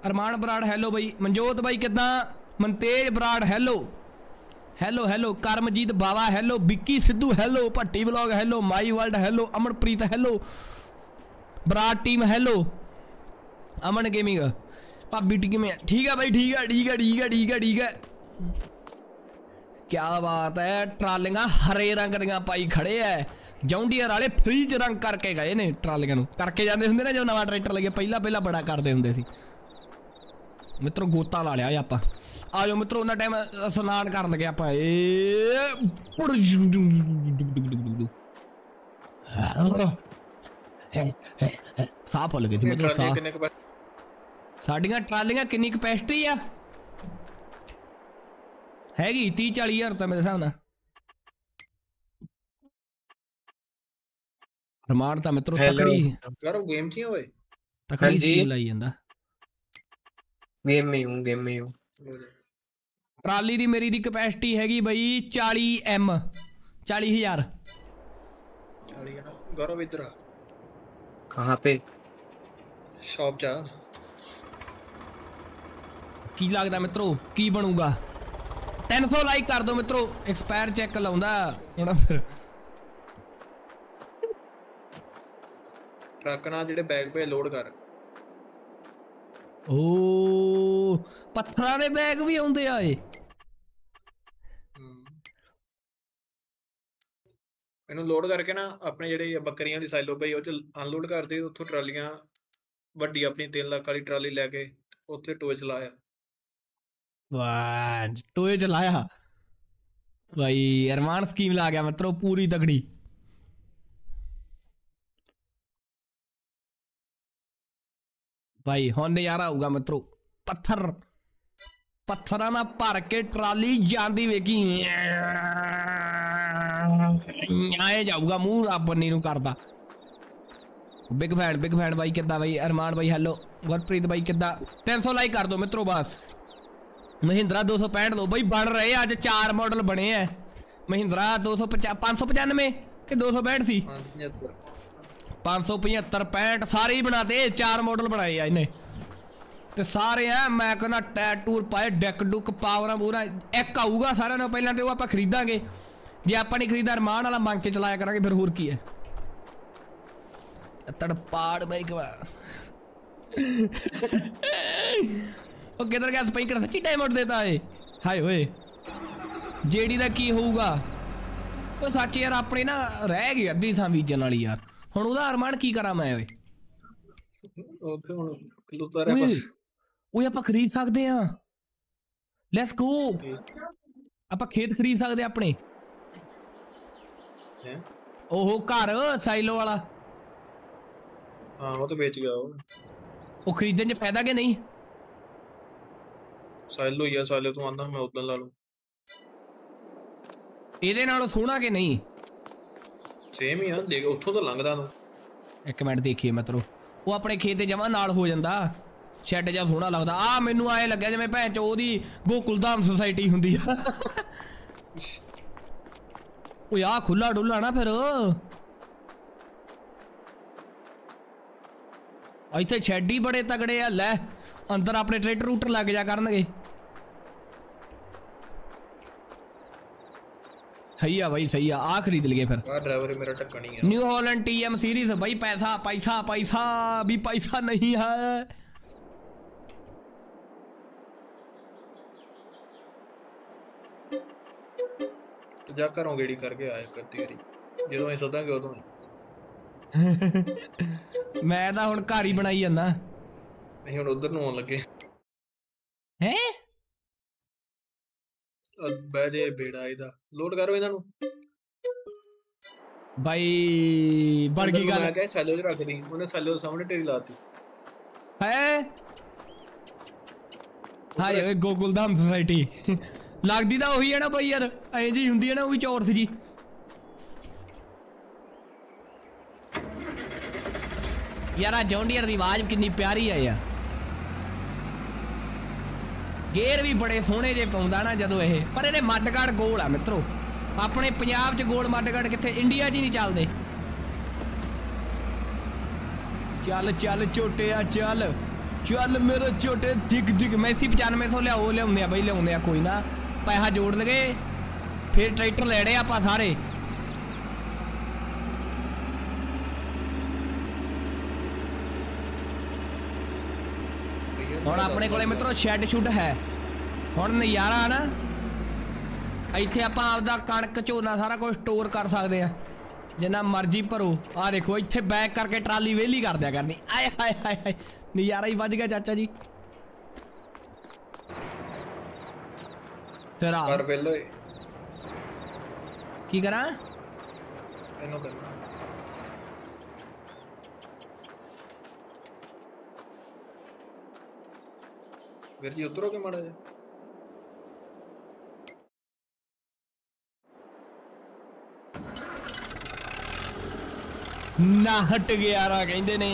[SPEAKER 1] ਅਰਮਾਨ ਬਰਾੜ ਹੈਲੋ ਬਾਈ। ਮਨਜੋਤ ਬਾਈ ਕਿਦਾਂ? Mantej Brar hello hello hello Karamjit Bawa hello Vicky Sidhu hello Bhatti vlog hello my world hello Amanpreet hello Brar team hello Aman gaming ਭਾਬੀ ਟੀਮ ਹੈ ਠੀਕ ਹੈ ਬਾਈ, ਠੀਕ ਹੈ ਠੀਕ ਹੈ ਠੀਕ ਹੈ ਠੀਕ ਹੈ ਠੀਕ ਹੈ ਕੀ ਬਾਤ ਹੈ ਟਰਾਲੀਆਂ ਹਰੇ ਰੰਗ ਦੀਆਂ ਪਾਈ ਖੜੇ ਐ। ਜੌਂਡੀਅਰ ਵਾਲੇ ਫ੍ਰੀ ਰੰਗ ਕਰਕੇ ਗਏ ਨੇ ਟਰਾਲੀਆਂ ਨੂੰ। ਕਰਕੇ ਜਾਂਦੇ ਹੁੰਦੇ ਨੇ ਜਦੋਂ ਨਵਾਂ ਟਰੈਕਟਰ ਲੱਗੇ ਪਹਿਲਾਂ ਪਹਿਲਾਂ ਬੜਾ ਕਰਦੇ ਹੁੰਦੇ ਸੀ। ਮਿੱਤਰੋ, ਗੋਤਾ ਲਾ ਲਿਆ ਆਪਾਂ। ਆਜੋ ਮਿੱਤਰੋ ਉਹਨਾਂ ਟਾਈਮ ਸਨਾਨ ਕਰਨ ਲੱਗੇ ਆਪਾਂ। ਏ ਸਾਹ ਭੁੱਲ ਗਏ ਸੀ ਮਿੱਤਰੋ ਸਾਹ। ਸਾਡੀਆਂ ਟਰਾਲੀਆਂ ਕਿੰਨੀ ਕਪੈਸਿਟੀ ਆ? ਹੈਗੀ 30 40 ਹਜ਼ਾਰ ਤਾਂ ਮੇਰੇ ਹਿਸਾਬ ਨਾਲ। ਰਮਾਨ ਤਾਂ ਮਿੱਤਰੋ ਤਕੜੀ।
[SPEAKER 6] ਯਾਰ ਗੇਮ 'ਚ ਹੋਏ
[SPEAKER 1] ਤਕੜੀ ਲਾਈ ਜਾਂਦਾ
[SPEAKER 5] ਗੇਮ ਮੇ ਹੂੰ ਗੇਮ ਮੇ ਹੂੰ
[SPEAKER 1] ਟਰਾਲੀ ਦੀ ਮੇਰੀ ਦੀ ਕਪੈਸਿਟੀ ਹੈਗੀ ਬਈ 40 ਐਮ 40000
[SPEAKER 6] ਚਾਲੀ ਨਾ ਗੌਰਵ ਇੱਧਰ ਆ
[SPEAKER 5] कहाँ पे
[SPEAKER 6] ਸ਼ਾਪ 'ਚ ਆ
[SPEAKER 1] ਕੀ ਲੱਗਦਾ ਮਿੱਤਰੋ ਕੀ ਬਣੂਗਾ 300 ਲਾਈਕ ਕਰ ਦਿਓ ਮਿੱਤਰੋ ਐਕਸਪਾਇਰ ਚੈੱਕ ਲਾਉਂਦਾ ਹੁਣ ਫਿਰ
[SPEAKER 6] ਟਰੱਕ ਨਾਲ ਜਿਹੜੇ ਬੈਗ ਪੇ ਲੋਡ ਕਰ
[SPEAKER 1] ਓ ਪੱਥਰਾਂ ਦੇ ਬੈਗ ਵੀ ਆਉਂਦੇ ਆ ਏ
[SPEAKER 6] ਇਹਨੂੰ ਲੋਡ ਕਰਕੇ ਨਾ ਆਪਣੇ ਜਿਹੜੇ ਬੱਕਰੀਆਂ ਦੀ ਸਾਈਲੋ ਪਈ ਉਹ 'ਚ ਅਨਲੋਡ ਕਰ ਦੇ ਉੱਥੋਂ ਟਰਾਲੀਆਂ ਵੱਡੀ ਆਪਣੀ 3 ਲੱਖ ਵਾਲੀ ਟਰਾਲੀ ਲੈ ਕੇ ਉੱਥੇ ਟੋਏ ਚਲਾਇਆ
[SPEAKER 1] ਵਾਹ ਟੋਏ ਚ ਲਾਇਆ। ਭਾਈ ਅਰਮਾਨ ਸਕੀਮ ਲਾ ਗਿਆ ਮਿੱਤਰੋ ਪੂਰੀ ਤਗੜੀ ਭਾਈ ਹੁਣ ਨਜ਼ਾਰਾ ਆਊਗਾ ਮਿੱਤਰੋ। ਪੱਥਰ, ਪੱਥਰਾਂ ਨਾਲ ਭਰ ਕੇ ਟਰਾਲੀ ਜਾਂਦੀ ਵੇਖੀ। ਆਏ ਜਾਊਗਾ ਮੂੰਹ ਰੱਬ ਨੂੰ ਕਰਦਾ। ਬਿਗ ਫੈਨ ਬਿਗ ਫੈਨ ਬਾਈ ਕਿੱਦਾਂ ਬਾਈ? ਅਰਮਾਨ ਬਾਈ ਹੈਲੋ ਗੁਰਪ੍ਰੀਤ ਬਾਈ ਕਿੱਦਾਂ? 300 ਲਾਈਕ ਕਰ ਦਿਓ ਮਿੱਤਰੋ ਬਸ। ਮਹਿੰਦਰਾ 265 ਲੋ ਬਈ, ਬਣ ਰਹੇ ਅੱਜ ਚਾਰ ਮਾਡਲ ਬਣੇ ਐ। ਮਹਿੰਦਰਾ 250 595 ਕਿ 265 ਸੀ
[SPEAKER 6] 575
[SPEAKER 1] 575 65 ਸਾਰੇ ਹੀ ਬਣਾਤੇ ਚਾਰ ਮਾਡਲ ਬਣਾਏ ਆ ਇਹਨੇ। ਤੇ ਸਾਰੇ ਆ, ਮੈਂ ਕਹਿੰਦਾ ਟੈਟੂ ਪਾਏ ਡੈਕ ਡੁੱਕ ਪਾਵਰਾਂ ਪੂਰਾ ਇੱਕ ਆਊਗਾ ਸਾਰਿਆਂ ਨੂੰ ਪਹਿਲਾਂ ਤੇ ਉਹ ਆਪਾਂ ਖਰੀਦਾਂਗੇ। ਜੇ ਆਪਾਂ ਨਹੀਂ ਖਰੀਦਾ ਰਮਾਨ ਵਾਲਾ ਮੰਗ ਕੇ ਚਲਾਇਆ ਕਰਾਂਗੇ, ਫਿਰ ਹੋਰ ਕੀ ਹੈ। ਤੜਪਾੜ ਮੈਂ ਇੱਕ ਵਾਰ ਉਹ ਕਿਧਰ ਗਿਆ ਸਪੀਕਰ? ਸੱਚੀ ਡਾਇਮੰਡ ਦੇਤਾ ਏ ਹਾਏ ਹੋਏ ਜੇਡੀ ਦਾ ਕੀ ਹੋਊਗਾ? ਉਹ ਸੱਚ ਯਾਰ, ਆਪਣੇ ਨਾ ਰਹਿ ਗਈ ਅੱਧੀ ਥਾਂ ਬੀਜਣ ਵਾਲੀ ਯਾਰ। ਹੁਣ ਉਹਦਾ ਅਰਮਾਨ ਕੀ ਕਰਾਂ ਮੈਂ ਓਏ?
[SPEAKER 6] ਉੱਥੇ ਹੁਣ ਰਿਹਾ ਬਸ।
[SPEAKER 1] ਓਏ ਆਪਾਂ ਖਰੀਦ ਸਕਦੇ ਆ ਲੈਟਸ ਗੋ ਆਪਾਂ ਖੇਤ ਖਰੀਦ ਸਕਦੇ ਆ ਆਪਣੇ।
[SPEAKER 6] ਹੈਂ?
[SPEAKER 1] ਉਹ ਘਰ ਸਾਈਲੋ ਵਾਲਾ।
[SPEAKER 6] ਹਾਂ ਉਹ ਤਾਂ ਵੇਚ ਗਿਆ ਉਹ।
[SPEAKER 1] ਉਹ ਖਰੀਦਣ 'ਚ ਫਾਇਦਾ ਕਿ ਨਹੀਂ?
[SPEAKER 6] ਸਾਈਲੋ ਆ ਸਾਲੇ ਤੂੰ ਆਂਦਾ ਮੈਂ ਉਦੋਂ ਲਾ ਲੂੰ
[SPEAKER 1] ਇਹਦੇ ਨਾਲੋਂ ਸੋਹਣਾ ਕਿ ਨਹੀਂ?
[SPEAKER 6] ਸੇਮ ਹੀ ਆ, ਦੇਖ, ਉੱਥੋਂ ਤਾਂ ਲੰਘਦਾ ਤੂੰ
[SPEAKER 1] ਇੱਕ ਮਿੰਟ ਦੇਖੀਏ ਮਿੱਤਰੋ ਉਹ ਆਪਣੇ ਖੇਤ ਦੇ ਜਮਾ ਨਾਲ ਹੋ ਜਾਂਦਾ। ਸ਼ੈੱਡ ਜਿਹਾ ਸੋਹਣਾ ਲੱਗਦਾ। ਆ ਮੈਨੂੰ ਆਏ ਲੱਗਿਆ ਜਿਵੇਂ ਭੈਣ ਚ ਉਹਦੀ ਗੋਕੁਲਧਾਮ ਸੁਸਾਇਟੀ ਹੁੰਦੀ ਆ। ਓਏ ਆ ਖੁੱਲਾ ਡੁੱਲਾ ਨਾ ਫਿਰ। ਇੱਥੇ ਸ਼ੈੱਡ ਹੀ ਬੜੇ ਤਗੜੇ ਆ। ਲੈ, ਅੰਦਰ ਆਪਣੇ ਟਰੈਕਟਰ ਰੂਟਰ ਲੱਗ ਜਾ ਕਰਨਗੇ। सही है भाई सही है। आखिरी दिल गए
[SPEAKER 6] फिर। ड्राइवर मेरा टक्कर नहीं है।
[SPEAKER 1] न्यू हॉलैंड टीएम सीरीज़ भाई पैसा पैसा पैसा अभी पैसा नहीं है।
[SPEAKER 6] तो जा करो गेड़ी करके आया कर तेरी ਜਦੋਂ ਇਹ ਸਦਾ ਗਿਆ ਉਦੋਂ
[SPEAKER 1] ਮੈਂ ਤਾਂ ਹੁਣ ਘਰ ਹੀ ਬਣਾਈ ਜਾਂਦਾ।
[SPEAKER 6] ਨਹੀਂ ਹੁਣ ਉਧਰ ਨੂੰ ਆਉਣ ਲੱਗੇ। ਬਹਿ ਜੇ ਬੇੜਾ ਇਹਦਾ। ਲੋਡ ਕਰੋ ਇਹਨਾਂ ਨੂੰ।
[SPEAKER 1] ਬਾਈ ਬਣ ਗਈ ਗੱਲ।
[SPEAKER 6] ਮੈਂ ਕਿਹਾ ਸੈਲੋ 'ਚ ਰੱਖਦੀ ਉਹਨੇ ਸੈਲੋ ਦੇ ਸਾਹਮਣੇ ਢੇਰੀ ਲਾਤੀ
[SPEAKER 1] ਹੈ? ਹਾਏ ਓਏ ਗੋਕੁਲਧਾਮ ਸੁਸਾਇਟੀ ਲੱਗਦੀ ਤਾਂ ਉਹੀ ਹੈ ਨਾ ਬਾਈ ਯਾਰ। ਐਂ ਜੀ ਹੁੰਦੀ ਹੈ ਨਾ ਉਹ ਵੀ ਚੌਰਸ ਜੀ। ਯਾਰ ਆ ਜੌਂਡੀਅਰ ਦੀ ਆਵਾਜ਼ ਕਿੰਨੀ ਪਿਆਰੀ ਆ ਯਾਰ। ਗੇਅਰ ਵੀ ਬੜੇ ਸੋਹਣੇ ਜੇ ਪਾਉਂਦਾ ਨਾ ਜਦੋਂ ਇਹ। ਪਰ ਇਹਦੇ ਮੱਡਗੜ ਗੋਲ ਆ ਮਿੱਤਰੋ। ਆਪਣੇ ਪੰਜਾਬ 'ਚ ਗੋਲ ਮੱਡਗੜ ਕਿੱਥੇ? ਇੰਡੀਆ 'ਚ ਹੀ ਨਹੀਂ ਚੱਲਦੇ। ਚੱਲ ਚੱਲ ਝੋਟਿਆ ਚੱਲ। ਚੱਲ ਮੇਰੇ ਝੋਟੇ ਡਿਗ ਡਿਗ ਮੈਸੀ 9500 ਲਿਆਓ, ਲਿਆਉਂਦੇ ਆ ਬਈ, ਲਿਆਉਂਦੇ ਆ ਕੋਈ ਨਾ। ਪੈਸਾ ਜੋੜ ਲਗੇ। ਫਿਰ ਟਰੈਕਟਰ ਲੈਣੇ ਆਪਾਂ ਸਾਰੇ। ਹੁਣ ਆਪਣੇ ਕੋਲੇ ਮਿੱਤਰੋ ਸ਼ੈੱਡ ਸ਼ੁੱਡ ਹੈ। ਹੁਣ ਨਜ਼ਾਰਾ ਨਾ ਇੱਥੇ ਆਪਾਂ ਆਪਦਾ ਕਣਕ ਝੋਨਾ ਸਾਰਾ ਕੁਝ ਸਟੋਰ ਕਰ ਸਕਦੇ ਆ ਜਿੰਨਾ ਮਰਜ਼ੀ ਭਰੋ। ਆ ਦੇਖੋ ਇੱਥੇ ਬੈਕ ਕਰਕੇ ਟਰਾਲੀ ਵੇਲੀ ਕਰ ਦਿਆ ਕਰਨੀ। ਆਏ ਹਾਏ ਹਾਏ ਹਾਏ ਨਜ਼ਾਰਾ ਹੀ ਵੱਜ ਗਿਆ ਚਾਚਾ ਜੀ। ਆ।
[SPEAKER 6] ਕਰ ਵੇਲ
[SPEAKER 1] ਕੀ ਕਰਾਂ?
[SPEAKER 6] ਇਹਨੂੰ ਕਰਨਾ ਵੀਰ ਜੀ ਉਤਰੋਗੇ ਮਾੜਾ ਜਿਹਾ
[SPEAKER 1] ਨਾ ਹਟ ਗਿਆ ਰਾ ਕਹਿੰਦੇ ਨੇ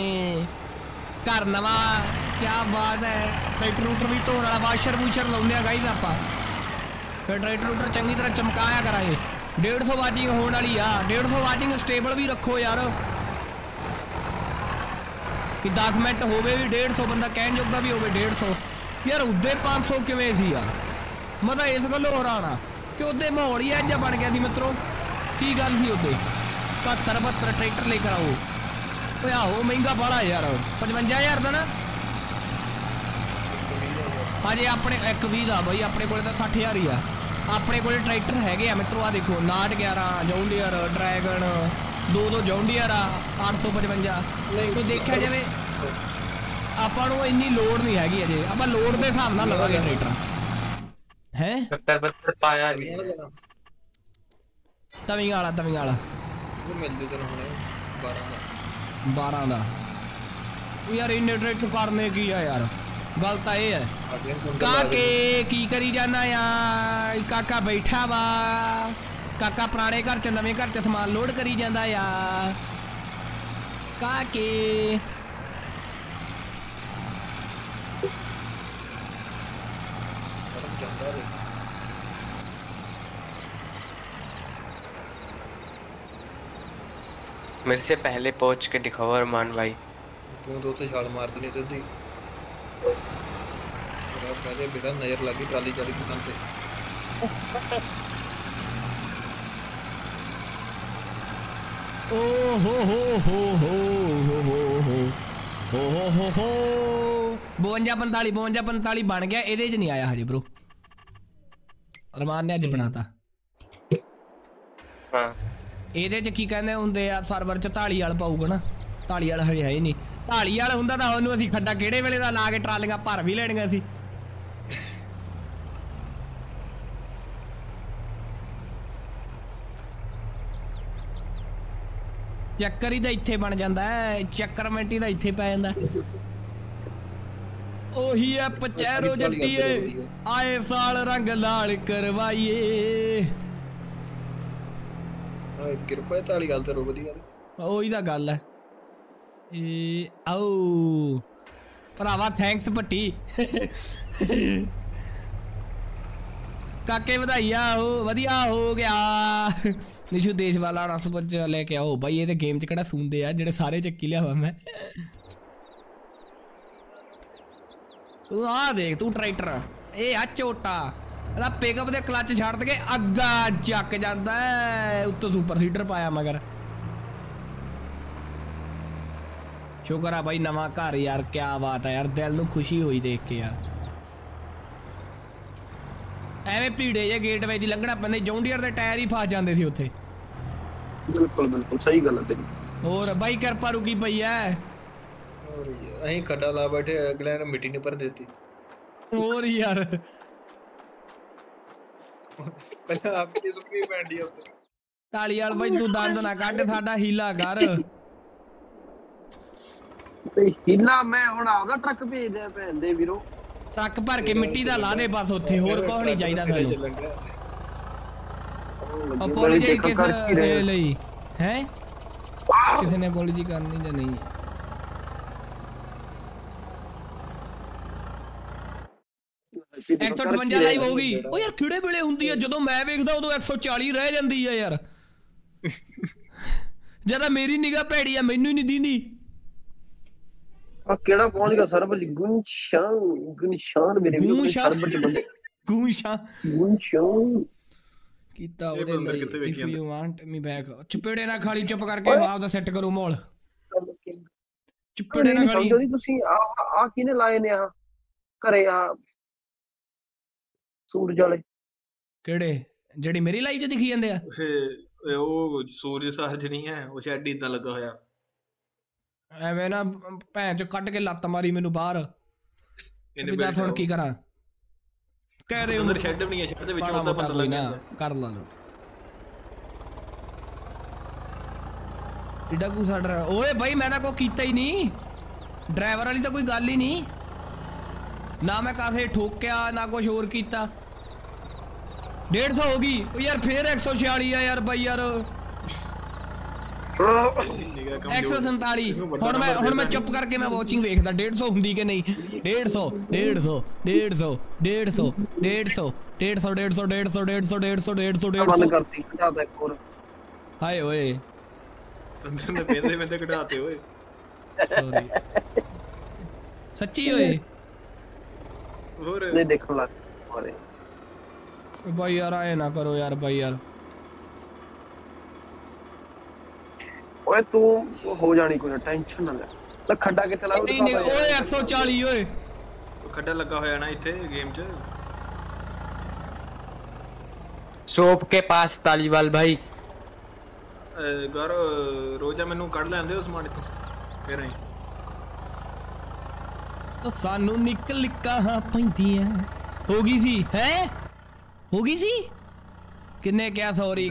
[SPEAKER 1] ਘਰ ਨਵਾਂ ਕੀ ਬਾਤ ਹੈ ਟਰੈਕਟਰ ਰੂਟਰ ਵੀ ਧੋਣ ਵਾਲਾ ਵਾਸ਼ਰ ਵੂਸ਼ਰ ਲਾਉਂਦੇ ਆ ਗਾਈਜ਼ ਆਪਾਂ ਫਿਰ ਟਰੈਕਟਰ ਰੂਟਰ ਚੰਗੀ ਤਰ੍ਹਾਂ ਚਮਕਾਇਆ ਕਰਾਂਗੇ 150 ਵਾਚਿੰਗ ਹੋਣ ਵਾਲੀ ਆ 150 ਵਾਚਿੰਗ ਸਟੇਬਲ ਵੀ ਰੱਖੋ ਯਾਰ ਕਿ 10 ਮਿੰਟ ਹੋਵੇ ਵੀ 150 ਬੰਦਾ ਕਹਿਣ ਜੋਗਾ ਵੀ ਹੋਵੇ 150 ਯਾਰ ਉੱਦੇ 500 ਕਿਵੇਂ ਸੀ ਯਾਰ? ਮੈਂ ਤਾਂ ਇਸ ਗੱਲੋਂ ਹੈਰਾਨ ਆ। ਕਿ ਉਹਦੇ ਮਾਹੌਲ ਹੀ ਐਜਾ ਬਣ ਗਿਆ ਸੀ ਮਿੱਤਰੋ। ਕੀ ਗੱਲ ਸੀ ਉਹਦੇ? 71 72 ਟਰੈਕਟਰ ਲੈ ਕੇ ਆਓ। ਓਏ ਆਹੋ ਮਹਿੰਗਾ ਬਾਲਾ ਯਾਰ। 55000 ਦਾ ਨਾ? ਹਜੇ ਆਪਣੇ ਇੱਕ 20 ਦਾ ਬਾਈ ਆਪਣੇ ਕੋਲੇ ਤਾਂ 60000 ਹੀ ਆ। ਆਪਣੇ ਕੋਲੇ ਟਰੈਕਟਰ ਹੈਗੇ ਆ ਮਿੱਤਰੋ ਆ ਦੇਖੋ 911 ਜੌਂਡੀਅਰ ਡਰੈਗਨ ਦੋ ਦੋ ਜੌਂਡੀਅਰ ਆ 855 ਕੋਈ ਦੇਖਿਆ ਜਾਵੇ ਆਪਾਂ ਨੂੰ ਇੰਨੀ ਲੋਡ ਨਹੀਂ ਹੈਗੀ ਅਜੇ ਆਪਾਂ ਲੋਡ ਦੇ ਹਿਸਾਬ ਨਾਲ ਲਵਾਂਗੇ ਟਰੈਕਟਰ ਹੈ
[SPEAKER 5] 70 70 ਪਾਇਆ
[SPEAKER 6] ਨਹੀਂ
[SPEAKER 1] ਤਵਿੰਗ ਵਾਲਾ ਤਵਿੰਗ ਵਾਲਾ
[SPEAKER 6] ਉਹ ਮਿਲਦੇ ਤੈਨੂੰ ਹੁਣੇ 12 ਦਾ
[SPEAKER 1] 12 ਦਾ ਯਾਰ ਇੰਨੇ ਟਰੈਕਟਰ ਕਰਨੇ ਕੀ ਆ ਯਾਰ ਗੱਲ ਤਾਂ ਇਹ ਹੈ ਕਾਕੇ ਕੀ ਕਰੀ ਜਾਣਾ ਯਾਰ ਕਾਕਾ ਬੈਠਾ ਵਾ ਕਾਕਾ ਪੁਰਾਣੇ ਘਰ ਚ ਨਵੇਂ ਘਰ ਚ ਸਮਾਨ ਲੋਡ ਕਰੀ ਜਾਂਦਾ ਯਾਰ ਕਾਕੇ
[SPEAKER 5] मेरे से पहले पहुँच के दिखाओ अरमान भाई
[SPEAKER 6] तू तो तो छाल मार दी सीधी मेरा पहले बेटा नज़र लगी
[SPEAKER 1] ट्राली चढ़ की थान पे ओ हो हो हो हो हो हो हो बवंजा पंताली बवंजा पंताली बन गया ए नहीं आया हजे ब्रो अरमान ने अज बनाता
[SPEAKER 5] हाँ
[SPEAKER 1] ਇਹਦੇ ਚ ਕੀ ਕਹਿੰਦੇ ਹੁੰਦੇ ਆ ਸਰਵਰ ਚ ਢਾਲੀ ਵਾਲ ਪਾਊਗਾ ਨਾ। ਢਾਲੀ ਵਾਲ ਹਜੇ ਹੈ ਹੀ ਨਹੀਂ। ਢਾਲੀ ਵਾਲ ਹੁੰਦਾ ਤਾਂ ਉਹਨੂੰ ਅਸੀਂ ਖੱਡਾ ਕਿਹੜੇ ਵੇਲੇ ਦਾ ਲਾ ਕੇ ਟਰਾਲੀਆਂ ਭਰ ਵੀ ਲੈਣੀਆਂ ਸੀ। ਚੱਕਰ ਹੀ ਤਾਂ ਇੱਥੇ ਬਣ ਜਾਂਦਾ ਹੈ, ਚੱਕਰ ਮਿੰਟੀ ਦਾ ਇੱਥੇ ਪੈ ਜਾਂਦਾ ਉਹੀ ਐ ਪਚੈਰੋ ਜੱਟੀਏ ਆਏ ਸਾਲ ਰੰਗ ਲਾਲ ਕਰਵਾਈਏ।
[SPEAKER 6] ਕਿਰਪਾ ਹੈ ਤਾਲੀ ਗੱਲ ਤੇ ਰੁਕਦੀ ਯਾਰ
[SPEAKER 1] ਉਹੀ ਤਾਂ ਗੱਲ ਹੈ ਇਹ ਆਓ ਭਰਾਵਾ ਥੈਂਕਸ ਭੱਟੀ ਕਾਕੇ ਵਧਾਈਆ ਹੋ ਵਧੀਆ ਹੋ ਗਿਆ ਨਿਸ਼ੂ ਦੇਸ਼ ਵਾਲਾ ਰਸਪਜ ਲੈ ਕੇ ਆਓ ਬਾਈ ਇਹ ਤੇ ਗੇਮ ਚ ਕਿਹੜਾ ਸੁਣਦੇ ਆ ਜਿਹੜੇ ਸਾਰੇ ਚੱਕੀ ਲਿਆਵਾਂ ਮੈਂ ਤੂੰ ਆ ਦੇਖ ਤੂੰ ਟਰੈਕਟਰ ਇਹ ਆ ਝੋਟਾ ਇਹਦਾ ਪਿਕਅਪ ਦੇ ਕਲੱਚ ਛੱਡ ਕੇ ਅੱਗਾ ਚੱਕ ਜਾਂਦਾ ਹੈ ਉੱਤੋਂ ਸੁਪਰ ਸੀਡਰ ਪਾਇਆ ਮਗਰ ਸ਼ੁਕਰ ਆ ਬਾਈ ਨਵਾਂ ਘਰ ਯਾਰ ਕੀ ਬਾਤ ਹੈ ਯਾਰ ਦਿਲ ਨੂੰ ਖੁਸ਼ੀ ਹੋਈ ਦੇਖ ਕੇ ਯਾਰ ਐਵੇਂ ਭੀੜੇ ਜੇ ਗੇਟਵੇ ਦੀ ਲੰਘਣਾ ਪੈਂਦਾ ਜੌਂਡੀਅਰ ਦੇ ਟਾਇਰ ਹੀ ਫਸ ਜਾਂਦੇ ਸੀ ਉੱਥੇ
[SPEAKER 8] ਬਿਲਕੁਲ ਬਿਲਕੁਲ ਸਹੀ ਗੱਲ ਹੈ ਤੇਰੀ
[SPEAKER 1] ਹੋਰ ਬਾਈ ਕਿਰਪਾ ਰੁਕੀ ਪਈ ਐ
[SPEAKER 6] ਹੋਰ ਯਾਰ, ਅਸੀਂ ਖੱਡਾ ਲਾ ਬੈਠੇ ਅਗਲੇ ਨੇ ਮਿੱਟੀ ਨਹੀਂ ਭਰ ਦਿੱਤੀ
[SPEAKER 1] ਹੋਰ ਯਾਰ
[SPEAKER 6] ਪਹਿਲਾਂ ਆਪ ਹੀ ਸੁੱਕੀ ਪੈਂਦੀ ਆ ਉੱਤੇ
[SPEAKER 1] ਤਾਲੀ ਵਾਲ ਬਾਈ ਤੂੰ ਦੰਦ ਨਾ ਕੱਢ ਸਾਡਾ ਹੀਲਾ ਕਰ।
[SPEAKER 8] ਤੇ ਹੀਲਾ ਮੈਂ ਹੁਣ ਆਪਦਾ ਟਰੱਕ ਭੇਜ ਦਿਆਂ ਭੈਣ ਦੇ ਵੀਰੋ।
[SPEAKER 1] ਟੱਕ ਭਰ ਕੇ ਮਿੱਟੀ ਦਾ ਲਾ ਦੇ ਬਸ ਉੱਥੇ ਹੋਰ ਕੁਝ ਨਹੀਂ ਚਾਹੀਦਾ ਸਾਨੂੰ। ਅਪੋਲੋਜੀ ਕਿਸ ਲਈ ਹੈ? ਕਿਸੇ ਨੇ ਅਪੋਲੋਜੀ ਕਰਨੀ ਜਾਂ ਨਹੀਂ? 158 ਲਾਈਵ ਹੋ ਗਈ ਉਹ ਯਾਰ ਕਿਹੜੇ ਵੇਲੇ ਹੁੰਦੀ ਆ? ਜਦੋਂ ਮੈਂ ਵੇਖਦਾ ਉਦੋਂ 140 ਰਹਿ ਜਾਂਦੀ ਆ ਯਾਰ। ਜਦਾ ਮੇਰੀ ਨਿਗਾਹ ਭੈੜੀ ਆ ਮੈਨੂੰ ਹੀ ਨਹੀਂ ਦੀਂਦੀ।
[SPEAKER 8] ਆ ਕਿਹੜਾ ਪਹੁੰਚ ਗਿਆ ਸਰਵਰ ਜੀ ਗੁਨਸ਼ਾਨ ਗੁਨਸ਼ਾਨ ਮੇਰੇ ਵੀਰੋ
[SPEAKER 1] ਗੁਨਸ਼ਾਨ।
[SPEAKER 8] ਸਰਵਰ ਚ ਬੰਦੇ
[SPEAKER 1] ਗੂਸ਼ਾ
[SPEAKER 8] ਗੁਨਸ਼ਾਨ
[SPEAKER 1] ਕੀਤਾ ਉਹਦੇ ਲਈ
[SPEAKER 6] if
[SPEAKER 1] you want me back ਚਪੇੜੇ ਨਾਲ ਖਾਲੀ ਚੁੱਪ ਕਰਕੇ ਆਪ ਦਾ ਸੈੱਟ ਕਰੋ ਮਾਹੌਲ। ਚਪੇੜੇ ਨਾਲ ਖਾਲੀ।
[SPEAKER 8] ਤੁਸੀਂ ਆ ਆ ਕਿਹਨੇ ਲਾਏ ਨੇ ਆ? ਘਰੇ ਆ ਸੂਰਜ ਵਾਲੇ।
[SPEAKER 1] ਕਿਹੜੇ? ਜਿਹੜੀ ਮੇਰੀ ਲਾਈਵ 'ਚ ਦਿਖੀ ਜਾਂਦੇ ਆ?
[SPEAKER 6] ਉਹ ਸੂਰਜ ਸਹਜ ਨਹੀਂ ਹੈ ਉਹ ਸ਼ੈਡ ਇਦਾਂ ਲੱਗਾ ਹੋਇਆ।
[SPEAKER 1] ਐਵੇਂ ਨਾ ਭੈਣ ਚ ਕੱਢ ਕੇ ਲੱਤ ਮਾਰੀ ਮੈਨੂੰ ਬਾਹਰ।
[SPEAKER 6] ਇਹਨੇ
[SPEAKER 1] ਦੱਸ ਹੁਣ ਕੀ ਕਰਾਂ? ਕਹਿ ਦੇ
[SPEAKER 6] ਅੰਦਰ ਸ਼ੈਡ ਵੀ ਨਹੀਂ ਹੈ ਸ਼ੈਡ ਦੇ ਵਿੱਚ ਉਹਦਾ
[SPEAKER 1] ਮੋਟਾ
[SPEAKER 6] ਬੰਦਾ
[SPEAKER 1] ਕੋਈ
[SPEAKER 6] ਲੱਗਾ
[SPEAKER 1] ਨਾ
[SPEAKER 6] ਹੁੰਦਾ।
[SPEAKER 1] ਕਰ ਲਾ ਲੋ ਇਡਾ ਕੋ ਸਾਡਾ ਓਏ ਬਾਈ ਮੈਂ ਤਾਂ ਕੋ ਕੀਤਾ ਹੀ ਨਹੀਂ। ਡਰਾਈਵਰ ਵਾਲੀ ਤਾਂ ਕੋਈ ਗੱਲ ਹੀ ਨਹੀਂ। ਨਾ ਮੈਂ ਕਾਸੇ ਠੋਕਿਆ ਨਾ ਕੁਝ ਹੋਰ ਕੀਤਾ। डेढ़ सौ होगी यार फिर एक सौ छियाली है यार भाई
[SPEAKER 6] यार एक
[SPEAKER 1] सौ
[SPEAKER 6] संताली हम
[SPEAKER 1] मैं हम
[SPEAKER 6] मैं
[SPEAKER 1] चुप करके
[SPEAKER 6] मैं
[SPEAKER 1] वॉचिंग देखता डेढ़ सौ होंगी कि नहीं डेढ़ सौ डेढ़ सौ डेढ़ सौ डेढ़ सौ डेढ़ सौ डेढ़ सौ
[SPEAKER 8] डेढ़
[SPEAKER 1] सौ
[SPEAKER 8] डेढ़ सौ डेढ़ सौ
[SPEAKER 1] डेढ़ सौ
[SPEAKER 6] डेढ़ सौ डेढ़ सौ हाय ओए
[SPEAKER 1] तुमने पैसे में
[SPEAKER 6] तो
[SPEAKER 8] कटाते ओए सॉरी सच्ची ओए और नहीं देखो लग और ਮਾਰੇ
[SPEAKER 1] ਬਾਈ ਯਾਰ ਆਏ ਨਾ ਕਰੋ ਯਾਰ ਬਾਈ ਯਾਰ
[SPEAKER 8] ਓਏ ਤੂੰ ਹੋ ਜਾਣੀ ਕੋਈ ਟੈਨਸ਼ਨ ਨਾ ਲੈ ਲੈ ਖੱਡਾ ਕਿੱਥੇ ਲਾ
[SPEAKER 1] ਨਹੀਂ ਨਹੀਂ ਓਏ 140 ਓਏ
[SPEAKER 6] ਖੱਡਾ ਲੱਗਾ ਹੋਇਆ ਨਾ ਇੱਥੇ ਗੇਮ 'ਚ
[SPEAKER 5] सोप के पास तालीवाल भाई
[SPEAKER 6] ਅਹ ਗਰ ਰੋਜ਼ਾ ਮੈਨੂੰ ਕੱਢ ਲੈਂਦੇ ਉਸ ਮਾੜੇ ਤੋਂ ਫਿਰ ਅਸੀਂ
[SPEAKER 1] ਉਹ ਸਾਨੂੰ ਨਿਕਲ ਨਿੱਕਾਂ ਪੈਂਦੀਆਂ ਹੋ ਗਈ ਸੀ ਹੈ होगी सी? किन्ने क्या सॉरी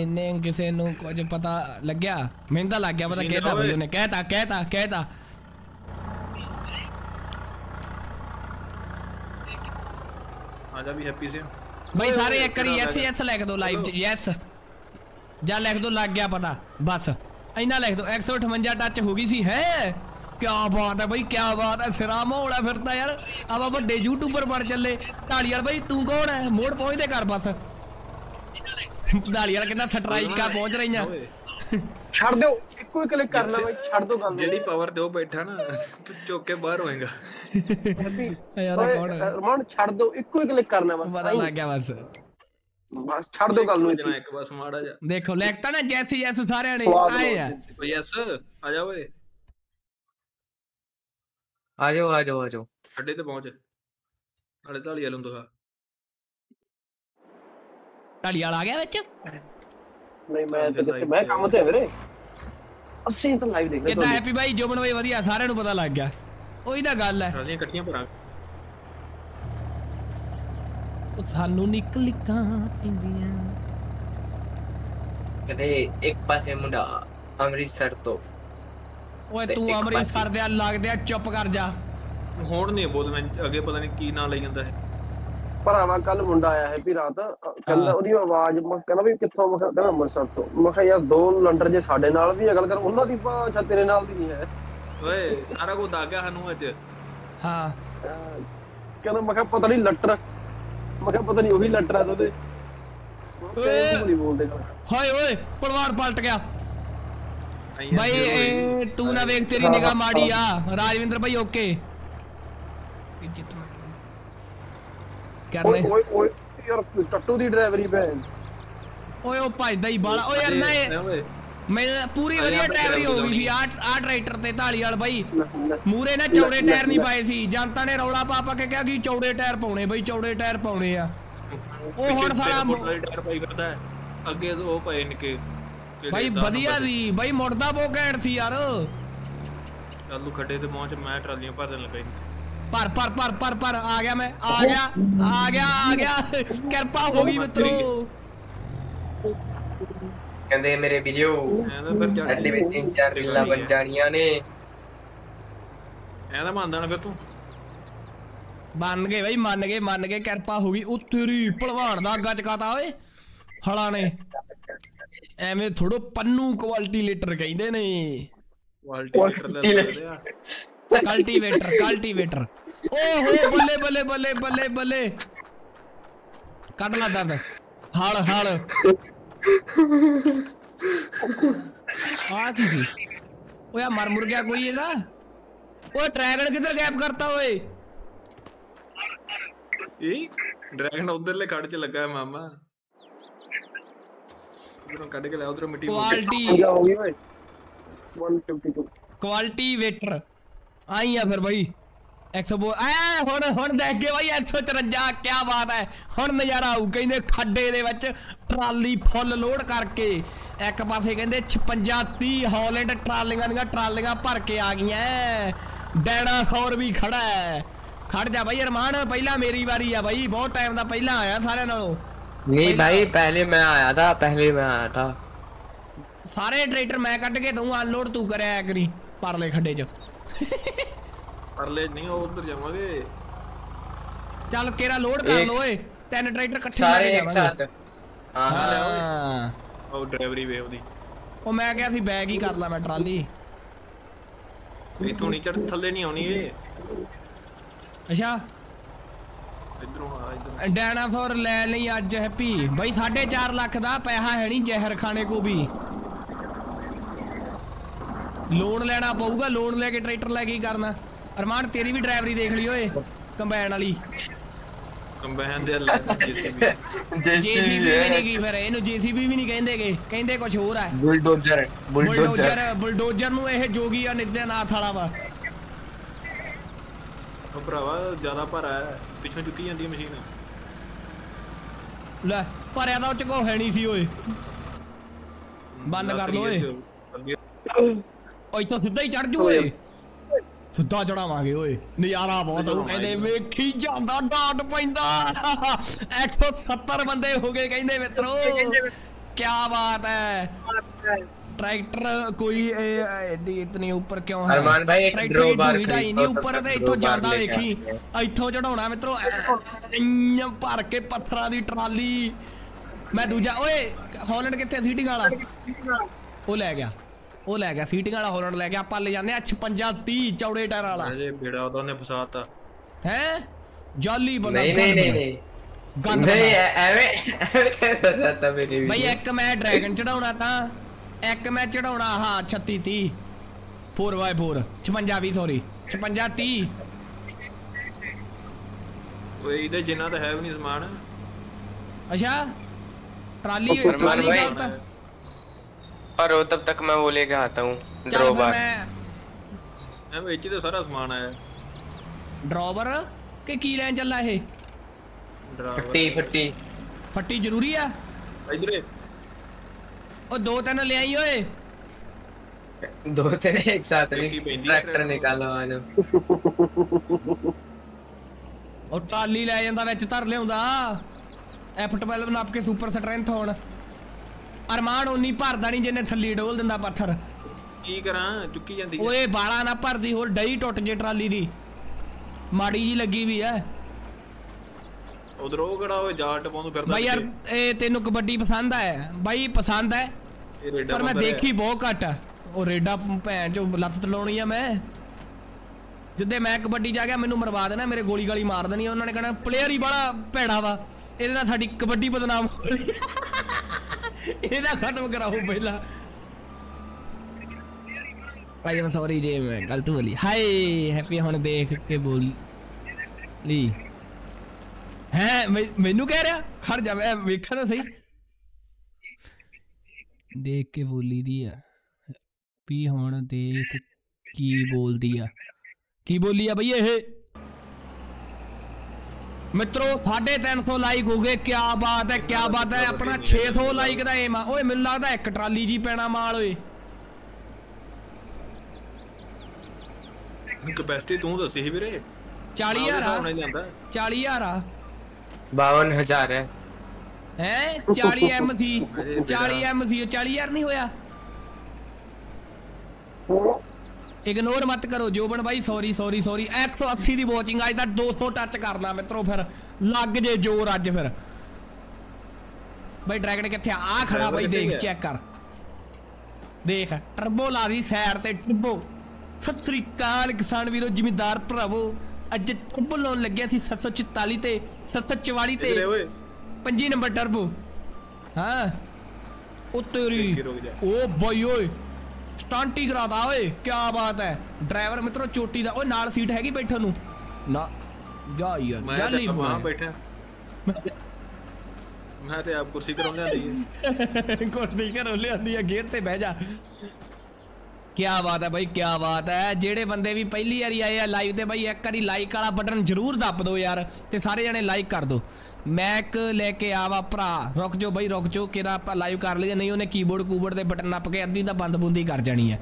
[SPEAKER 1] इन्ने किसे नु कुछ
[SPEAKER 6] पता
[SPEAKER 1] लग गया?
[SPEAKER 6] मेहनता
[SPEAKER 1] तो लग गया पता
[SPEAKER 6] कहता भाई उन्हें कहता कहता
[SPEAKER 1] कहता।
[SPEAKER 6] आजा
[SPEAKER 1] भी
[SPEAKER 6] हैप्पी
[SPEAKER 1] से। भाई
[SPEAKER 6] सारे
[SPEAKER 1] एक
[SPEAKER 6] करी
[SPEAKER 1] यस यस लिख दो लाइव यस जा लिख दो लग गया पता बस। इना लिख दो 158 टच होगी सी है? ਹੈ ਕੀ ਬਾਤ ਹੈ ਬਈ ਕੀ ਬਾਤ ਹੈ ਸਿਰਾ ਮੋੜਾ ਫਿਰਦਾ ਯਾਰ। ਆਪਾਂ ਵੱਡੇ ਯੂਟਿਊਬਰ ਬਣ ਚੱਲੇ। ਢਾਲੀ ਵਾਲ ਬਈ ਤੂੰ ਕੌਣ ਹੈ? ਮੋੜ ਪਹੁੰਚਦੇ ਕਰ ਬਸ। ਢਾਲੀ ਵਾਲ ਕਹਿੰਦਾ ਸਟਰਾਈਕਾਂ ਪਹੁੰਚ ਰਹੀਆਂ।
[SPEAKER 8] ਛੱਡ ਦਿਓ ਇੱਕੋ ਹੀ ਕਲਿੱਕ ਕਰਨਾ ਬਾਈ ਛੱਡ ਦਿਓ ਗੱਲ।
[SPEAKER 6] ਜਿਹੜੀ ਪਾਵਰ ਤੇ ਉਹ ਬੈਠਾ ਨਾ ਤੂੰ ਚੁੱਕ ਕੇ ਬਾਹਰ ਹੋਏਗਾ।
[SPEAKER 1] ਯਾਰ ਕੌਣ ਹੈ?
[SPEAKER 8] ਰਮਨ ਛੱਡ ਦਿਓ ਇੱਕੋ ਹੀ ਕਲਿੱਕ ਕਰਨਾ ਬਸ
[SPEAKER 1] ਪਤਾ ਲੱਗ ਗਿਆ ਬਸ।
[SPEAKER 8] ਬਸ ਛੱਡ ਦਿਓ ਗੱਲ ਨੂੰ
[SPEAKER 6] ਇੱਕ ਬਸ ਮਾੜਾ ਜਾ
[SPEAKER 1] ਦੇਖੋ ਲਿਖਤਾ ਨਾ ਜੈਸ ਯੈਸ ਸਾਰਿਆਂ ਨੇ ਆਏ ਆ।
[SPEAKER 6] ਯੈਸ ਆ ਜਾ ਓਏ।
[SPEAKER 5] आ जाओ आ जाओ आ जाओ
[SPEAKER 6] ਅੱਡੇ ਤੇ ਪਹੁੰਚ ਨਾਲੇ ਢਾਲੀ ਵਾਲੋਂ ਦਿਖਾ
[SPEAKER 1] ਢਾਲੀ ਵਾਲ ਆ ਗਿਆ ਵਿੱਚ
[SPEAKER 8] ਨਹੀਂ ਮੈਂ ਤਾਂ ਕਿੱਥੇ ਮੈਂ ਕੰਮ ਤੇ ਆ ਵੀਰੇ ਅਸੀਂ ਤਾਂ ਲਾਈਵ ਦੇਖਦੇ
[SPEAKER 1] ਕਿੱਦਾਂ ਹੈਪੀ ਬਾਈ ਜੋਬਨ ਬਾਈ ਵਧੀਆ ਸਾਰਿਆਂ ਨੂੰ ਪਤਾ ਲੱਗ ਗਿਆ ਉਹੀ ਤਾਂ ਗੱਲ ਹੈ
[SPEAKER 6] ਟਰਾਲੀਆਂ ਇਕੱਠੀਆਂ ਭਰਾਂ
[SPEAKER 1] ਉਹ ਸਾਨੂੰ ਨਿਕਲ ਨਿਕਾਂ ਪੈਂਦੀਆਂ
[SPEAKER 5] कहते एक पासे मुंडा अमृतसर तो
[SPEAKER 1] ਓਏ
[SPEAKER 5] ਤੇ
[SPEAKER 1] ਅੰਮ੍ਰਿਤਸਰ ਦੇ ਲੱਗਦੇ ਆ ਚੁੱਪ ਕਰ ਜਾ।
[SPEAKER 6] ਹੁਣ ਨਹੀਂ ਬੋਲਣਾ ਅੱਗੇ ਪਤਾ ਨਹੀਂ ਕੀ ਨਾਂ ਲਈ ਜਾਂਦਾ ਹੈ।
[SPEAKER 8] ਭਰਾਵਾ ਕੱਲ ਮੁੰਡਾ ਆਇਆ ਹੈ ਵੀ ਰਾਤ ਕਹਿੰਦਾ ਉਹਦੀ ਆਵਾਜ਼ ਮੈਂ ਕਹਿੰਦਾ ਵੀ ਕਿੱਥੋਂ ਮੈਂ ਕਿਹਾ ਕਹਿੰਦਾ ਅੰਮ੍ਰਿਤਸਰ ਤੋਂ। ਮੈਂ ਕਿਹਾ ਯਾਰ ਦੋ ਲੰਡਰ ਜੇ ਸਾਡੇ ਨਾਲ ਵੀ ਗੱਲ ਕਰ ਉਹਨਾਂ ਦੀ ਭਾਸ਼ਾ ਤੇਰੇ ਨਾਲ ਦੀ ਨਹੀਂ ਹੈ।
[SPEAKER 6] ਓਏ ਸਾਰਾ ਕੁਝ ਗਿਆ ਸਾਨੂੰ ਅੱਜ।
[SPEAKER 1] ਹਾਂ।
[SPEAKER 8] ਕਹਿੰਦਾ ਮੈਂ ਕਿਹਾ ਪਤਾ ਨਹੀਂ ਲੱਟਰ ਮੈਂ ਕਿਹਾ ਪਤਾ ਨਹੀਂ ਉਹੀ ਲੱਟਰਾ ਤਾਂ ਉਹਦੇ।
[SPEAKER 1] ਓਏ।
[SPEAKER 8] ਨਹੀਂ ਬੋਲਦੇ ਗੱਲ।
[SPEAKER 1] ਹਾਏ ਓਏ ਪਲਵਾਨ ਪਲਟ ਗਿਆ।
[SPEAKER 2] ਆਈ ਆ
[SPEAKER 1] ਭਾਈ
[SPEAKER 2] zero ਹੋਈ।
[SPEAKER 1] ਇਹ ਤੂੰ ਨਾ ਵੇਖ ਤੇਰੀ ਨਿਗਾਹ ਮਾੜੀ ਆ ਰਾਜਵਿੰਦਰ ਭਾਈ ਓਕੇ
[SPEAKER 8] ਓਏ
[SPEAKER 1] ਕਰਨੇ
[SPEAKER 8] ਓਏ ਓਏ ਯਾਰ ਟੱਟੂ ਦੀ ਡਰਾਈਵਰੀ ਭੈਣ
[SPEAKER 1] ਓਏ ਉਹ ਭੱਜਦਾ ਹੀ ਬਾਲਾ ਓਏ ਯਾਰ ਮੈਂ
[SPEAKER 2] ਓਏ
[SPEAKER 1] ਮੈਂ ਪੂਰੀ ਵਧੀਆ
[SPEAKER 2] ਯਾਰ
[SPEAKER 1] ਡਰਾਈਵਰੀ ਹੋ ਗਈ ਸੀ ਆ ਆ ਟਰੈਕਟਰ ਤੇ ਢਾਲੀ ਵਾਲ ਬਾਈ ਮੂਰੇ ਨੇ ਚੌੜੇ ਟਾਇਰ ਨਹੀਂ ਪਾਏ ਸੀ ਜਨਤਾ ਨੇ ਰੌਲਾ ਪਾ ਪਾ ਕੇ ਕਿਹਾ ਕਿ ਚੌੜੇ ਟਾਇਰ ਪਾਉਣੇ ਬਈ ਚੌੜੇ ਟਾਇਰ ਪਾਉਣੇ ਆ ਉਹ ਹੁਣ ਸਾਲਾ
[SPEAKER 2] ਮੋਟਰ ਟਾਇਰ ਪਾਈ ਕਰਦਾ ਹੈ। ਅੱਗੇ ਤੋਂ ਉਹ ਪਏ ਨਿੱਕੇ ਦਸ
[SPEAKER 1] ਵਧੀਆ ਸੀ ਬਾਈ ਮੁੜਦਾ ਬੋ ਘੈਂਟ ਸੀ ਯਾਰ।
[SPEAKER 2] ਦੇ। ਆਲੂ ਖੱਡੇ ਤੇ ਪਹੁੰਚ ਮੈਂ ਟਰਾਲੀਆਂ ਭਰ ਦੇਣ ਲੱਗਾ।
[SPEAKER 1] ਪਰ ਪਰ ਪਰ ਪਰ ਪਰ ਆ ਗਿਆ ਮੈਂ ਆ ਗਿਆ ਆ ਗਿਆ ਆ ਗਿਆ। ਕਿਰਪਾ ਹੋ ਗਈ ਮਿੱਤਰੋ।
[SPEAKER 5] ਕਹਿੰਦੇ ਮੇਰੇ ਵੀਡੀਓ ਸਾਡੇ ਵਿੱਚ ਤਿੰਨ ਚਾਰ ਰੀਲਾਂ ਬਣ ਜਾਣੀਆਂ ਨੇ।
[SPEAKER 2] ਐਂ ਤਾਂ ਮੰਨਦਾ ਨਾ ਫਿਰ ਤੂੰ।
[SPEAKER 1] ਮੰਨ ਗਏ ਬਈ ਮੰਨ ਗਏ ਮੰਨ ਗਏ ਕਿਰਪਾ ਹੋ ਗਈ। ਉਹ ਤੇਰੀ ਭਲਵਾਨ ਦਾ ਅੱਗਾ ਚਕਾਤਾ ਓਏ ਹਲਾ ਨੇ। ਐਵੇਂ ਥੋੜੋ ਪੰਨੂ ਕੁਆਲਿਟੀ ਲੀਟਰ ਕਹਿੰਦੇ ਨੇ
[SPEAKER 2] ਕੁਆਲਿਟੀ ਮੀਟਰ ਲੈ ਲੈਂਦੇ ਆ
[SPEAKER 1] ਕਲਟੀਵੇਟਰ ਕਲਟੀਵੇਟਰ ਓਹੋ ਬੱਲੇ ਬੱਲੇ ਬੱਲੇ ਬੱਲੇ ਬੱਲੇ ਕੱਢ ਲਾ ਦੰਦ ਹਲ ਹਲ ਆ ਕੀ ਸੀ ਓਏ ਆ ਮਰ ਮੁਰ ਗਿਆ ਕੋਈ ਇਹਦਾ ਓਏ ਡਰੈਗਨ ਕਿੱਧਰ ਗੈਪ ਕਰਤਾ ਓਏ
[SPEAKER 2] ਕੀ ਡਰੈਗਨ ਉਧਰਲੇ ਖੜ ਚ ਲੱਗਾ ਹੈ ਮਾਮਾ ਉਧਰੋਂ ਕੱਢ ਕੇ ਲੈ ਉਧਰੋਂ ਮਿੱਟੀ।
[SPEAKER 1] ਕੁਆਲਿਟੀ
[SPEAKER 8] ਕਿਆ ਹੋ ਗਈ ਓਏ। 152
[SPEAKER 1] ਕੁਆਲਿਟੀ ਵੇਟਰ ਆਈ ਆ ਫਿਰ ਬਾਈ। 100 ਐ ਹੁਣ ਹੁਣ ਦੇਖ ਕੇ ਬਾਈ 154 ਕੀ ਬਾਤ ਹੈ ਹੁਣ ਨਜ਼ਾਰਾ ਆਊ ਕਹਿੰਦੇ ਖੱਡੇ ਦੇ ਵਿੱਚ ਟਰਾਲੀ ਫੁੱਲ ਲੋਡ ਕਰਕੇ। ਇੱਕ ਪਾਸੇ ਕਹਿੰਦੇ 56 30 ਹਾਲੈਂਡ ਟਰਾਲੀਆਂ ਦੀਆਂ ਟਰਾਲੀਆਂ ਭਰ ਕੇ ਆ ਗਈਆਂ ਡਾਇਨਾਸੌਰ ਵੀ ਖੜਾ ਹੈ ਖੜ ਜਾ ਬਾਈ ਅਰਮਾਨ ਪਹਿਲਾਂ ਮੇਰੀ ਵਾਰੀ ਆ ਬਾਈ ਬਹੁਤ ਟਾਈਮ ਦਾ ਪਹਿਲਾਂ ਆਇਆ ਸਾਰਿਆਂ ਨਾਲੋਂ।
[SPEAKER 5] नहीं भाई पहले मैं आया था पहले मैं आया था
[SPEAKER 1] ਸਾਰੇ ਟਰੈਕਟਰ ਮੈਂ ਕੱਢ ਕੇ ਦਊਂ ਅਨਲੋਡ ਤੂੰ ਕਰਿਆ ਕਰੀ ਪਰਲੇ ਖੱਡੇ 'ਚ
[SPEAKER 2] ਪਰਲੇ ਨਹੀਂ ਉਹ ਉਧਰ ਜਾਵਾਂਗੇ
[SPEAKER 1] ਚੱਲ ਕੇਰਾ ਲੋਡ ਕਰ
[SPEAKER 5] ਇੱਕ-
[SPEAKER 1] ਲੋ ਓਏ ਤਿੰਨ ਟਰੈਕਟਰ ਇਕੱਠੇ
[SPEAKER 5] सारे
[SPEAKER 1] ਲੈ
[SPEAKER 5] एक
[SPEAKER 1] ਕੇ
[SPEAKER 5] साथ हाँ हाँ
[SPEAKER 1] ਹਾਂ
[SPEAKER 2] ਉਹ ਡਰਾਈਵਰੀ ਵੇ ਉਹਦੀ
[SPEAKER 1] ਉਹ ਮੈਂ ਕਿਹਾ ਸੀ ਬੈਗ ਹੀ ਕਰ ਲਾ ਮੈਂ ਟਰਾਲੀ
[SPEAKER 2] ਇਥੋਂ ਨਹੀਂ ਚੜ ਥੱਲੇ ਨਹੀਂ ਆਉਣੀ ਏ
[SPEAKER 1] ਅੱਛਾ
[SPEAKER 2] ਇਧਰੋਂ
[SPEAKER 1] ਡਾਇਨਾਸੌਰ ਲੈ ਲਈ ਅੱਜ ਹੈਪੀ। ਬਈ 4.5 ਲੱਖ ਦਾ ਪੈਸਾ ਹੈ ਨਹੀਂ ਜ਼ਹਿਰ ਕੋ ਵੀ। ਲੋਨ ਲੈਣਾ ਪਊਗਾ ਲੋਨ ਲੈ ਕੇ ਟਰੈਕਟਰ ਲੈ ਕੇ ਕਰਨਾ? ਅਰਮਾਨ ਤੇਰੀ ਵੀ ਡਰਾਈਵਰੀ ਦੇਖ ਲਈ ਓਏ ਕੰਬਾਈਨ ਵਾਲੀ।
[SPEAKER 2] ਕੰਬੈਨ ਦੇ ਅੱਲਾ
[SPEAKER 1] ਜੀਸੀਬੀ। ਵੀ ਨਹੀਂ ਕੀ ਫਿਰ ਇਹਨੂੰ ਜੀਸੀਬੀ ਵੀ ਨਹੀਂ ਕਹਿੰਦੇਗੇ ਕਹਿੰਦੇ ਕੁਝ ਹੋਰ
[SPEAKER 5] ਆ ਬੁਲਡੋਜ਼ਰ
[SPEAKER 1] ਬੁਲਡੋਜ਼ਰ। ਬੁਲਡੋਜ਼ਰ ਨੂੰ ਇਹ ਜੋਗੀ ਆ ਨਿੱਧਿਆਨਾਥ ਵਾਲਾ ਵਾ।
[SPEAKER 2] ਉਹ ਭਰਾਵਾ ਜ਼ਿਆਦਾ ਭਾਰਾ ਹੈ। ਪਿੱਛੋਂ ਚੁੱਕੀ ਜਾਂਦੀ ਹੈ ਮਸ਼ੀਨ।
[SPEAKER 1] ਲੈ ਭਰਿਆ ਤਾਂ ਉਹ ਚ ਕੋ ਹੈ ਨਹੀਂ ਸੀ ਓਏ। ਬੰਦ ਕਰ ਲੋ ਓਏ। ਉਹ ਇੱਥੋਂ ਸਿੱਧਾ ਹੀ ਚੜ ਜੂ ਓਏ। ਸਿੱਧਾ ਚੜਾਵਾਂਗੇ ਓਏ। ਨਜ਼ਾਰਾ ਬਹੁਤ ਉਹ ਕਹਿੰਦੇ ਵੇਖੀ ਜਾਂਦਾ ਡਾਟ ਪੈਂਦਾ। 170 ਬੰਦੇ ਹੋ ਗਏ ਕਹਿੰਦੇ ਮਿੱਤਰੋ। ਕੀ ਬਾਤ ਹੈ। ट्रैक्टर कोई ए- एडी इतनी ऊपर क्यों है
[SPEAKER 5] अरमान भाई, एक
[SPEAKER 1] ट्रैक्टर
[SPEAKER 5] ड्रो बार
[SPEAKER 1] ढूंढ ही
[SPEAKER 5] खरीदो
[SPEAKER 1] नहीं
[SPEAKER 5] तो
[SPEAKER 1] ਉੱਪਰ
[SPEAKER 5] तब
[SPEAKER 1] ਤੇ
[SPEAKER 5] ड्रो
[SPEAKER 1] ਇੱਥੋਂ
[SPEAKER 5] बार
[SPEAKER 1] ਜਾਂਦਾ
[SPEAKER 5] लेके
[SPEAKER 1] ਵੇਖੀ
[SPEAKER 5] आते
[SPEAKER 1] ਇੱਥੋਂ ਚੜਾਉਣਾ ਮਿੱਤਰੋ ਇੰਨ ਭਰ ਕੇ ਪੱਥਰਾਂ ਦੀ ਟਰਾਲੀ ਮੈਂ ਦੂਜਾ ਓਏ ਹਾਲੈਂਡ ਕਿੱਥੇ ਸੀਟਿੰਗ ਵਾਲਾ ਉਹ ਲੈ ਗਿਆ ਉਹ ਲੈ ਗਿਆ ਸੀਟਿੰਗ ਵਾਲਾ ਹਾਲੈਂਡ ਲੈ ਗਿਆ ਆਪਾਂ ਲੈ ਜਾਂਦੇ ਆ 56 30 ਚੌੜੇ ਟਾਇਰ ਵਾਲਾ
[SPEAKER 2] ਅਜੇ ਬੇੜਾ ਉਹਦਾ ਉਹਨੇ ਫਸਾਤਾ
[SPEAKER 1] ਹੈ ਜਾਲੀ ਬੰਦਾ
[SPEAKER 5] नहीं नहीं नहीं नहीं
[SPEAKER 1] ਗੰਦ
[SPEAKER 5] नहीं
[SPEAKER 1] ਬੰਦਾ।
[SPEAKER 5] ऐ- ਐਵੇਂ ਐਵੇਂ ਕਹਿੰਦਾ ਸਾਤਾ ਮੇਰੀ
[SPEAKER 1] ਬਈ
[SPEAKER 5] ਵੀਡੀਓ
[SPEAKER 1] ਇੱਕ ਮੈਂ ਡਰੈਗਨ ਚੜਾਉਣਾ ਤਾਂ ਇੱਕ ਮੈਂ ਚੜਾਉਣਾ ਹਾਂ 36 30 4x4 56 20 ਸੌਰੀ 56 30
[SPEAKER 2] ਓਏ ਇਹਦੇ ਜਿੰਨਾ ਤਾਂ ਹੈ ਵੀ ਨਹੀਂ ਸਮਾਨ
[SPEAKER 1] ਅੱਛਾ ਟਰਾਲੀ
[SPEAKER 5] ਅਰਮਾਨ
[SPEAKER 1] ਟਰਾਲੀ
[SPEAKER 5] ਭਾਈ।
[SPEAKER 1] ਗਲਤ
[SPEAKER 5] और वो तब तक मैं वो लेके आता हूँ
[SPEAKER 1] ਚੱਲ
[SPEAKER 5] ड्रो
[SPEAKER 1] ਫਿਰ
[SPEAKER 5] बार
[SPEAKER 1] ਮੈਂ
[SPEAKER 2] ਐ ਵਿੱਚ ਤੇ ਸਾਰਾ ਸਮਾਨ ਆਇਆ
[SPEAKER 1] ਡਰਾਈਵਰ ਕਿ ਕੀ ਲੈਣ ਚੱਲਾ ਇਹ
[SPEAKER 2] ਡਰਾਈਵਰ
[SPEAKER 5] फट्टी फट्टी
[SPEAKER 1] ਫੱਟੀ ਜ਼ਰੂਰੀ ਆ
[SPEAKER 2] ਇਧਰੇ
[SPEAKER 1] ਉਹ ਦੋ ਤਿੰਨ ਲਿਆਈ ਓਏ
[SPEAKER 5] दो तेरे एक साथ
[SPEAKER 2] एक ही
[SPEAKER 5] नहीं
[SPEAKER 2] बेंदी
[SPEAKER 5] ट्रैक्टर
[SPEAKER 2] ट्रैक्टर।
[SPEAKER 5] निकालो आ जाओ
[SPEAKER 1] ਉਹ ਟਰਾਲੀ ਲੈ ਜਾਂਦਾ ਵਿੱਚ ਧਰ ਲਿਆਉਂਦਾ F12 ਨਾਪ ਕੇ ਸੁਪਰ ਸਟਰੈਂਥ ਹੋਣ ਅਰਮਾਨ ਉਨੀ ਭਰਦਾ ਨਹੀਂ ਜਿੰਨੇ ਥੱਲੀ ਡੋਲ ਦਿੰਦਾ ਪੱਥਰ
[SPEAKER 2] ਕੀ ਕਰਾਂ ਚੁੱਕੀ ਜਾਂਦੀ ਹੈ
[SPEAKER 1] ਓਏ ਬਾਲਾ ਨਾ ਭਰਦੀ ਹੋਰ ਡਈ ਟੁੱਟ ਜੇ ਟਰਾਲੀ ਦੀ ਮਾੜੀ ਜੀ ਲੱਗੀ ਵੀ ਐ
[SPEAKER 2] ਉਧਰ ਉਹ ਕਿਹੜਾ ਓਏ ਜਾਲ ਟਪਾਉਂਦਾ ਫਿਰਦਾ
[SPEAKER 1] ਬਾਈ ਯਾਰ
[SPEAKER 2] ਪਿੱਛੇ।
[SPEAKER 1] ਇਹ ਤੈਨੂੰ ਕਬੱਡੀ ਪਸੰਦ ਹੈ ਬਾਈ ਪਸੰਦ ਹੈ
[SPEAKER 2] ਇਹ ਰੇਡਾ
[SPEAKER 1] ਪਰ ਮੈਂ
[SPEAKER 2] ਬੰਦਾ ਰਿਹਾ।
[SPEAKER 1] ਦੇਖੀ ਬਹੁਤ ਘੱਟ ਆ। ਉਹ ਰੇਡਾ ਭੈਣ ਚੋ ਲੱਤ ਤਲਾਉਣੀ ਆ ਮੈਂ ਜਿੱਦੇ ਮੈਂ ਕਬੱਡੀ ਜਾ ਗਿਆ ਮੈਨੂੰ ਮਰਵਾ ਦੇਣਾ ਮੇਰੇ ਗੋਲੀ ਗਾਲੀ ਮਾਰ ਦੇਣੀ ਉਹਨਾਂ ਨੇ ਕਹਿਣਾ ਪਲੇਅਰ ਹੀ ਬੜਾ ਭੈੜਾ ਵਾ ਇਹਦੇ ਨਾਲ ਸਾਡੀ ਕਬੱਡੀ ਬਦਨਾਮ ਹੋ ਰਹੀ ਹੈ। ਇਹਦਾ ਖਤਮ ਕਰਾਓ ਪਹਿਲਾਂ ਭਾਈ ਮੈਂ ਸੌਰੀ ਜੇ ਮੈਂ ਗਲਤ ਬੋਲੀ ਹਾਏ ਹੈਪੀ ਹੁਣ ਦੇਖ ਕੇ ਬੋਲ ਲੀ ਹੈ ਮੈਨੂੰ ਕਹਿ ਰਿਹਾ ਖੜ ਜਾ ਮੈਂ ਵੇਖਾਂ ਤਾਂ ਸਹੀ ਦੇਖ ਕੇ ਬੋਲੀ ਦੀ ਆ ਵੀ ਹੁਣ ਦੇਖ ਕੀ ਬੋਲਦੀ ਆ ਕੀ ਬੋਲੀ ਆ ਬਈ ਇਹ ਮਿੱਤਰੋ 350 ਲਾਈਕ ਹੋ ਗਏ ਕੀ ਬਾਤ ਹੈ ਕੀ ਬਾਤ ਹੈ ਆਪਣਾ 600 ਲਾਈਕ ਦਾ ਏਮ ਆ ਓਏ ਮੈਨੂੰ ਲੱਗਦਾ ਇੱਕ ਟਰਾਲੀ ਜੀ ਪੈਣਾ ਮਾਲ ਓਏ
[SPEAKER 6] ਕਪੈਸਿਟੀ ਤੂੰ ਦੱਸੀ ਸੀ ਵੀਰੇ
[SPEAKER 1] 40000 ਆ 40000 ਆ
[SPEAKER 5] 52000 ਹੈ
[SPEAKER 1] ਹੈ? 40 ਐਮ ਸੀ 40 ਐਮ ਸੀ 40000 ਨਹੀਂ ਹੋਇਆ? ਇਗਨੋਰ ਮਤ ਕਰੋ ਜੋਬਨ ਬਾਈ ਸੌਰੀ ਸੌਰੀ ਸੌਰੀ 180 ਦੀ ਵਾਚਿੰਗ ਅੱਜ ਤਾਂ 200 ਟੱਚ ਕਰਨਾ ਮਿੱਤਰੋ ਫਿਰ। ਲੱਗ ਜੇ ਜ਼ੋਰ ਅੱਜ ਫਿਰ। ਬਾਈ ਡਰੈਗਨ ਕਿੱਥੇ ਆ? ਖੜਾ ਬਾਈ ਦੇਖ? ਚੈੱਕ ਕਰ। ਦੇਖ ਟਰਬੋ ਲਾ ਦੀ ਸਾਈਡ ਤੇ ਟਰਬੋ ਸਤਿ ਸ੍ਰੀ ਅਕਾਲ ਕਿਸਾਨ ਵੀਰੋ ਜ਼ਿਮੀਂਦਾਰ ਭਰਾਵੋ। ਅੱਜ ਟਰਬੋ ਲਾਉਣ ਲੱਗਿਆ ਸੀ 744 ਤੇ 744 ਤੇ।
[SPEAKER 6] ਇਧਰੇ ਓਏ
[SPEAKER 1] ਪੰਜੀ ਨੰਬਰ ਟਰਬੋ ਹਾਂ ਉਹ ਤੇਰੀ
[SPEAKER 6] ਦੇਖੀ ਰੁਕ ਜਾ।
[SPEAKER 1] ਉਹ ਬਾਈ ਓਏ ਸਟੰਟ ਹੀ ਕਰਾਦਾ ਓਏ ਕੀ ਬਾਤ ਹੈ ਡਰਾਈਵਰ ਮਿੱਤਰੋ ਚੋਟੀ ਦਾ ਓਏ ਨਾਲ ਸੀਟ ਹੈਗੀ ਬੈਠਣ ਨੂੰ ਨਾ ਜਾ ਯਾਰ
[SPEAKER 6] ਮੈਂ
[SPEAKER 1] ਜਾਲੀ
[SPEAKER 6] ਤਾਂ ਮਾਂ ਬੈਠਾ ਮੈਂ ਤੇ ਆਪ ਕੁਰਸੀ ਕਰਾਉਣ ਲਿਆਂਦੀ ਹੈ
[SPEAKER 1] ਕੁਰਸੀ ਘਰੋਂ ਲਿਆਂਦੀ ਆ ਗੇਅਰ ਤੇ ਬਹਿ ਜਾ ਕੀ ਬਾਤ ਹੈ ਬਾਈ ਕੀ ਬਾਤ ਹੈ ਜਿਹੜੇ ਬੰਦੇ ਵੀ ਪਹਿਲੀ ਵਾਰੀ ਆਏ ਆ ਲਾਈਵ ਤੇ ਬਾਈ ਇੱਕ ਵਾਰੀ ਲਾਈਕ ਵਾਲਾ ਬਟਨ ਜ਼ਰੂਰ ਦੱਬ ਦਿਓ ਯਾਰ ਤੇ ਸਾਰੇ ਜਣੇ ਲਾਈਕ ਕਰ ਦਿਓ ਮੈਕ ਲੈ ਕੇ ਆਵਾ ਭਰਾ। ਰੁਕ ਜਾਓ ਬਾਈ ਰੁਕ ਜਾਓ। ਕਿਹੜਾ ਆਪਾਂ ਲਾਈਵ ਕਰ ਲਈਏ ਨਹੀਂ ਉਹਨੇ ਕੀਬੋਰਡ ਕੂਬੋਰਡ ਦੇ ਬਟਨ ਨੱਪ ਕੇ ਅੱਧੀ ਤਾਂ ਬੰਦ ਬੁੰਦੀ ਕਰ ਜਾਣੀ ਹੈ।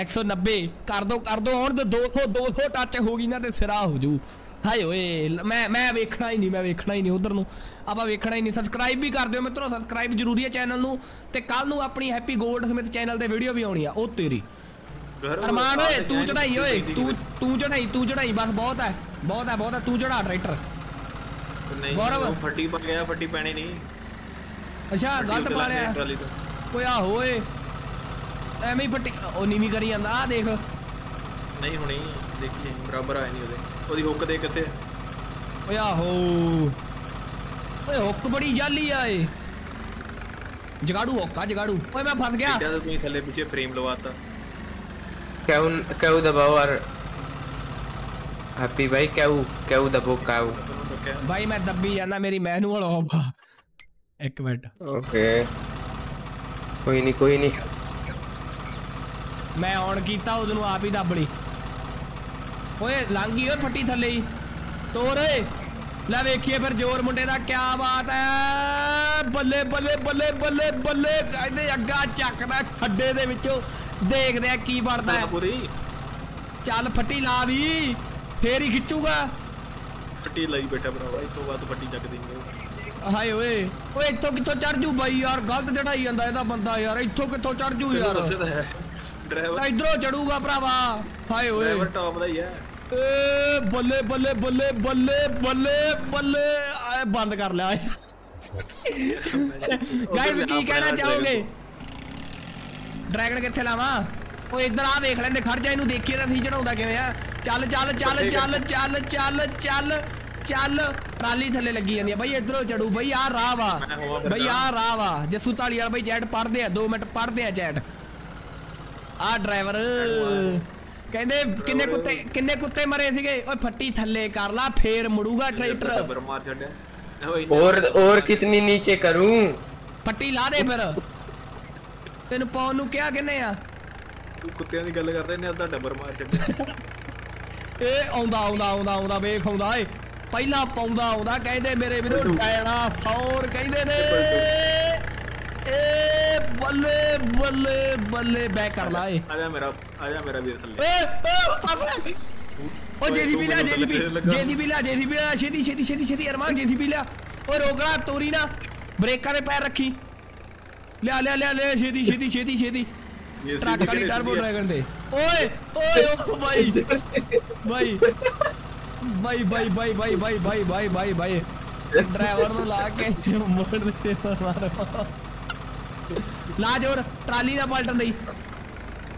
[SPEAKER 1] 190 ਕਰ ਦੋ ਕਰ ਦੋ ਹੁਣ ਤੇ 200 200 ਟੱਚ ਹੋ ਗਈ ਨਾ ਤੇ ਸਿਰਾ ਹੋ ਜੂ ਹਾਏ ਓਏ ਮੈਂ ਮੈਂ ਵੇਖਣਾ ਹੀ ਨਹੀਂ ਮੈਂ ਵੇਖਣਾ ਹੀ ਨਹੀਂ ਉਧਰ ਨੂੰ। ਆਪਾਂ ਵੇਖਣਾ ਹੀ ਨਹੀਂ ਸਬਸਕ੍ਰਾਈਬ ਵੀ ਕਰ ਦਿਓ ਮਿੱਤਰੋ ਸਬਸਕ੍ਰਾਈਬ ਜ਼ਰੂਰੀ ਹੈ ਚੈਨਲ ਨੂੰ। ਤੇ ਕੱਲ ਨੂੰ ਆਪਣੀ ਹੈਪੀ 골ਡ ਸਮਿਥ ਚੈਨਲ ਤੇ ਵੀਡੀਓ ਵੀ ਆਉਣੀ ਆ ਉਹ ਤੇਰੀ। ਅਰਮਾਨ ਓਏ
[SPEAKER 6] ਤੇ
[SPEAKER 1] ਚੜਾਈ ਓਏ ਤੂੰ ਤੂੰ ਚੜਾਈ ਤੂੰ ਚੜਾਈ ਬਸ ਬਹੁਤ ਹੈ ਬਹੁਤ ਹੈ ਬਹੁਤ ਹੈ ਤੂੰ ਚੜਾ ਟਰੈਕਟਰ।
[SPEAKER 6] ਨਹੀਂ
[SPEAKER 1] ਗੌਰਵ।
[SPEAKER 6] ਉਹ ਫੱਟੀ ਪਾ ਗਿਆ ਫੱਟੀ ਪੈਣੀ ਨਹੀਂ
[SPEAKER 1] ਅੱਛਾ
[SPEAKER 6] ਫੱਟੀ
[SPEAKER 1] ਗਲਤ
[SPEAKER 6] ਉੱਤੇ
[SPEAKER 1] ਪਾ
[SPEAKER 6] ਲੱਗ
[SPEAKER 1] ਲਿਆ
[SPEAKER 6] ਜਾਣੀ ਟਰਾਲੀ ਤੋਂ
[SPEAKER 1] ਓਏ ਆਹੋ ਓਏ ਐਵੇਂ ਹੀ ਪੱਟੀ ਉਹ ਨੀਵੀਂ ਕਰੀ ਜਾਂਦਾ ਆ ਦੇਖ
[SPEAKER 6] ਨਹੀਂ ਹੁਣੀ ਦੇਖੀ ਜਾਈਂ, ਬਰਾਬਰ ਆਏ ਨਹੀਂ ਉਹਦੇ ਉਹਦੀ ਹੁੱਕ ਦੇ ਕਿੱਥੇ
[SPEAKER 1] ਓਏ ਆਹੋ ਓਏ ਹੁੱਕ ਬੜੀ ਜਾਲੀ ਆ ਏ ਜਗਾੜੂ ਹੁੱਕਾ ਜਗਾੜੂ ਓਏ ਮੈਂ ਫਸ ਗਿਆ
[SPEAKER 6] ਜਦ ਤੁਸੀਂ ਥੱਲੇ ਪਿੱਛੇ ਫਰੇਮ ਲਵਾਤਾ
[SPEAKER 5] क्यों क्यों दबाओ और हैप्पी भाई क्यों क्यों दबो क्यों
[SPEAKER 6] ਠੀਕ ਹੈ।
[SPEAKER 1] ਬਾਈ ਮੈਂ ਦੱਬੀ ਜਾਂਦਾ ਮੇਰੀ ਮੈਨੂਅਲ ਆਫ ਆ ਇੱਕ ਮਿੰਟ।
[SPEAKER 5] ਓਕੇ। ਕੋਈ ਨਹੀਂ ਕੋਈ ਨਹੀਂ
[SPEAKER 1] ਮੈਂ ਔਨ ਕੀਤਾ ਉਹਦ ਨੂੰ ਆਪ ਹੀ ਦੱਬ ਲਈ। ਓਏ ਲੰਗੀ ਓਏ ਫੱਟੀ ਥੱਲੇ ਹੀ। ਤੋਰ ਓਏ। ਲੈ ਵੇਖੀਏ ਫਿਰ ਜ਼ੋਰ ਮੁੰਡੇ ਦਾ ਕੀ ਬਾਤ ਹੈ ਬੱਲੇ ਬੱਲੇ ਬੱਲੇ ਬੱਲੇ ਬੱਲੇ। ਇਹਦੇ ਅੱਗਾ ਚੱਕਦਾ ਖੱਡੇ ਦੇ ਵਿੱਚੋਂ। ਦੇਖਦੇ ਆ ਕੀ ਬਣਦਾ। ਹੈ ਚੱਲ ਫੱਟੀ ਲਾ ਵੀ ਫੇਰ ਹੀ ਖਿੱਚੂਗਾ।
[SPEAKER 6] ਫੱਟੀ ਲਈ ਬੈਠਾ ਭਰਾਵਾ ਇਸ ਤੋਂ ਬਾਅਦ ਫੱਟੀ ਚੱਕ ਦੇਂਗੇ
[SPEAKER 1] ਹਾਏ ਓਏ ਓਏ ਇੱਥੋਂ ਕਿੱਥੋਂ ਚੜ ਜੂ ਬਾਈ ਯਾਰ ਗਲਤ ਚੜਾਈ ਜਾਂਦਾ ਇਹਦਾ ਬੰਦਾ ਯਾਰ ਇੱਥੋਂ ਕਿੱਥੋਂ ਚੜ ਜੂ ਯਾਰ
[SPEAKER 6] ਦੱਸੇ ਤਾਂ ਹੈ ਡਰਾਈਵਰ
[SPEAKER 1] ਇਧਰੋਂ ਚੜੂਗਾ ਭਰਾਵਾ ਹਾਏ ਓਏ
[SPEAKER 6] ਡਰਾਈਵਰ ਟੌਪ ਦਾ ਹੀ ਹੈ
[SPEAKER 1] ਏ ਬੱਲੇ ਬੱਲੇ ਬੱਲੇ ਬੱਲੇ ਬੱਲੇ ਬੱਲੇ ਆਏ ਬੰਦ ਕਰ ਲਿਆ ਗਾਇਸ ਕੀ ਕਹਿਣਾ ਚਾਹੋਗੇ ਡਰੈਗਨ ਕਿੱਥੇ ਲਾਵਾਂ ਉਹ ਇਧਰ ਆ ਵੇਖ ਲੈਂਦੇ ਖੜ ਜਾ ਇਹਨੂੰ ਦੇਖੀਏ ਤਾਂ ਸਹੀ ਚੜਾਉਂਦਾ ਕਿਵੇਂ ਆ। ਚੱਲ ਚੱਲ ਚੱਲ ਚੱਲ ਚੱਲ ਚੱਲ ਚੱਲ ਚੱਲ। ਟਰਾਲੀ ਥੱਲੇ ਲੱਗੀ ਜਾਂਦੀ ਆ। ਬਾਈ ਇਧਰੋਂ ਚੜੂ ਬਾਈ ਆ ਰਾਹ ਵਾ। ਬਾਈ ਆ ਰਾਹ ਵਾ। ਜਸੂ ਤਾਲੀ ਵਾਲਾ ਬਾਈ ਚੈਟ ਪੜਦੇ ਆ 2 ਮਿੰਟ ਪੜਦੇ ਆ ਚੈਟ। ਆ ਡਰਾਈਵਰ। ਕਹਿੰਦੇ ਕਿੰਨੇ ਕੁੱਤੇ ਕਿੰਨੇ ਕੁੱਤੇ ਮਰੇ ਸੀਗੇ? ਓਏ ਫੱਟੀ ਥੱਲੇ ਕਰ ਲਾ ਫੇਰ ਮੁੜੂਗਾ ਟਰੈਕਟਰ।
[SPEAKER 5] ਔਰ ਔਰ ਕਿਤਨੀ ਨੀਚੇ ਕਰੂੰ।
[SPEAKER 1] ਫੱਟੀ ਲਾ ਦੇ ਫਿਰ। ਤੈਨੂੰ ਪਾਉਣ ਨੂੰ ਕਿਹਾ ਕਿੰਨੇ ਆ?
[SPEAKER 6] ਤੂੰ ਕੁੱਤਿਆਂ ਦੀ ਗੱਲ ਕਰਦੇ ਨੇ ਅੱਧਾ ਟੱਬਰ ਮਾਰ ਛੱਡਿਆ।
[SPEAKER 1] ਇਹ ਆਉਂਦਾ ਆਉਂਦਾ ਆਉਂਦਾ ਆਉਂਦਾ ਵੇਖ ਆਉਂਦਾ ਏ ਪਹਿਲਾਂ ਪਾਉਂਦਾ ਆਉਂਦਾ ਕਹਿੰਦੇ ਮੇਰੇ ਵੀਰੋ ਡੈਣਾ ਸੌਰ ਕਹਿੰਦੇ ਨੇ। ਏ ਬੱਲੇ ਬੱਲੇ ਬੱਲੇ ਬੈਕ ਕਰ ਲਾ ਏ
[SPEAKER 6] ਆ ਜਾ ਮੇਰਾ ਆ ਜਾ ਮੇਰਾ ਵੀਰ ਥੱਲੇ।
[SPEAKER 1] ਏ ਓ ਜੇਸੀਬੀ ਲਿਆ ਜੇਸੀਬੀ। ਜੇਸੀਬੀ ਲਿਆ ਜੇਸੀਬੀ ਲਿਆ ਛੇਤੀ ਛੇਤੀ ਛੇਤੀ ਛੇਤੀ ਅਰਮਾਨ ਜੇਸੀਬੀ ਲਿਆ। ਓ ਰੋਕਣਾ ਤੋਰੀ ਨਾ। ਬ੍ਰੇਕਾਂ ਦੇ ਪੈਰ ਰੱਖੀ। ਲਿਆ ਲਿਆ ਲਿਆ ਲਿਆ ਛੇਤੀ ਛੇਤੀ ਛੇਤੀ ਛੇਤੀ।
[SPEAKER 6] ਇਹ
[SPEAKER 1] ਟਰੱਕ
[SPEAKER 6] ਸੀ
[SPEAKER 1] ਵਾਲੀ
[SPEAKER 6] ਕਿਹੜੇ
[SPEAKER 1] ਟਰਬੋ
[SPEAKER 6] ਸੀ?
[SPEAKER 1] ਡਰੈਗਨ ਤੇ ਓਏ ਓਏ ਓ ਬਾਈ ਬਾਈ ਬਾਈ ਬਾਈ ਬਾਈ ਬਾਈ ਬਾਈ ਬਾਈ ਬਾਈ ਬਾਈ ਬਾਈ ਡਰਾਈਵਰ ਨੂੰ ਲਾ ਕੇ ਮੋੜ ਦੇ ਮਾਰੋ ਲਾ ਜੋਰ ਟਰਾਲੀ ਦਾ ਪਲਟਣ ਦੇਈ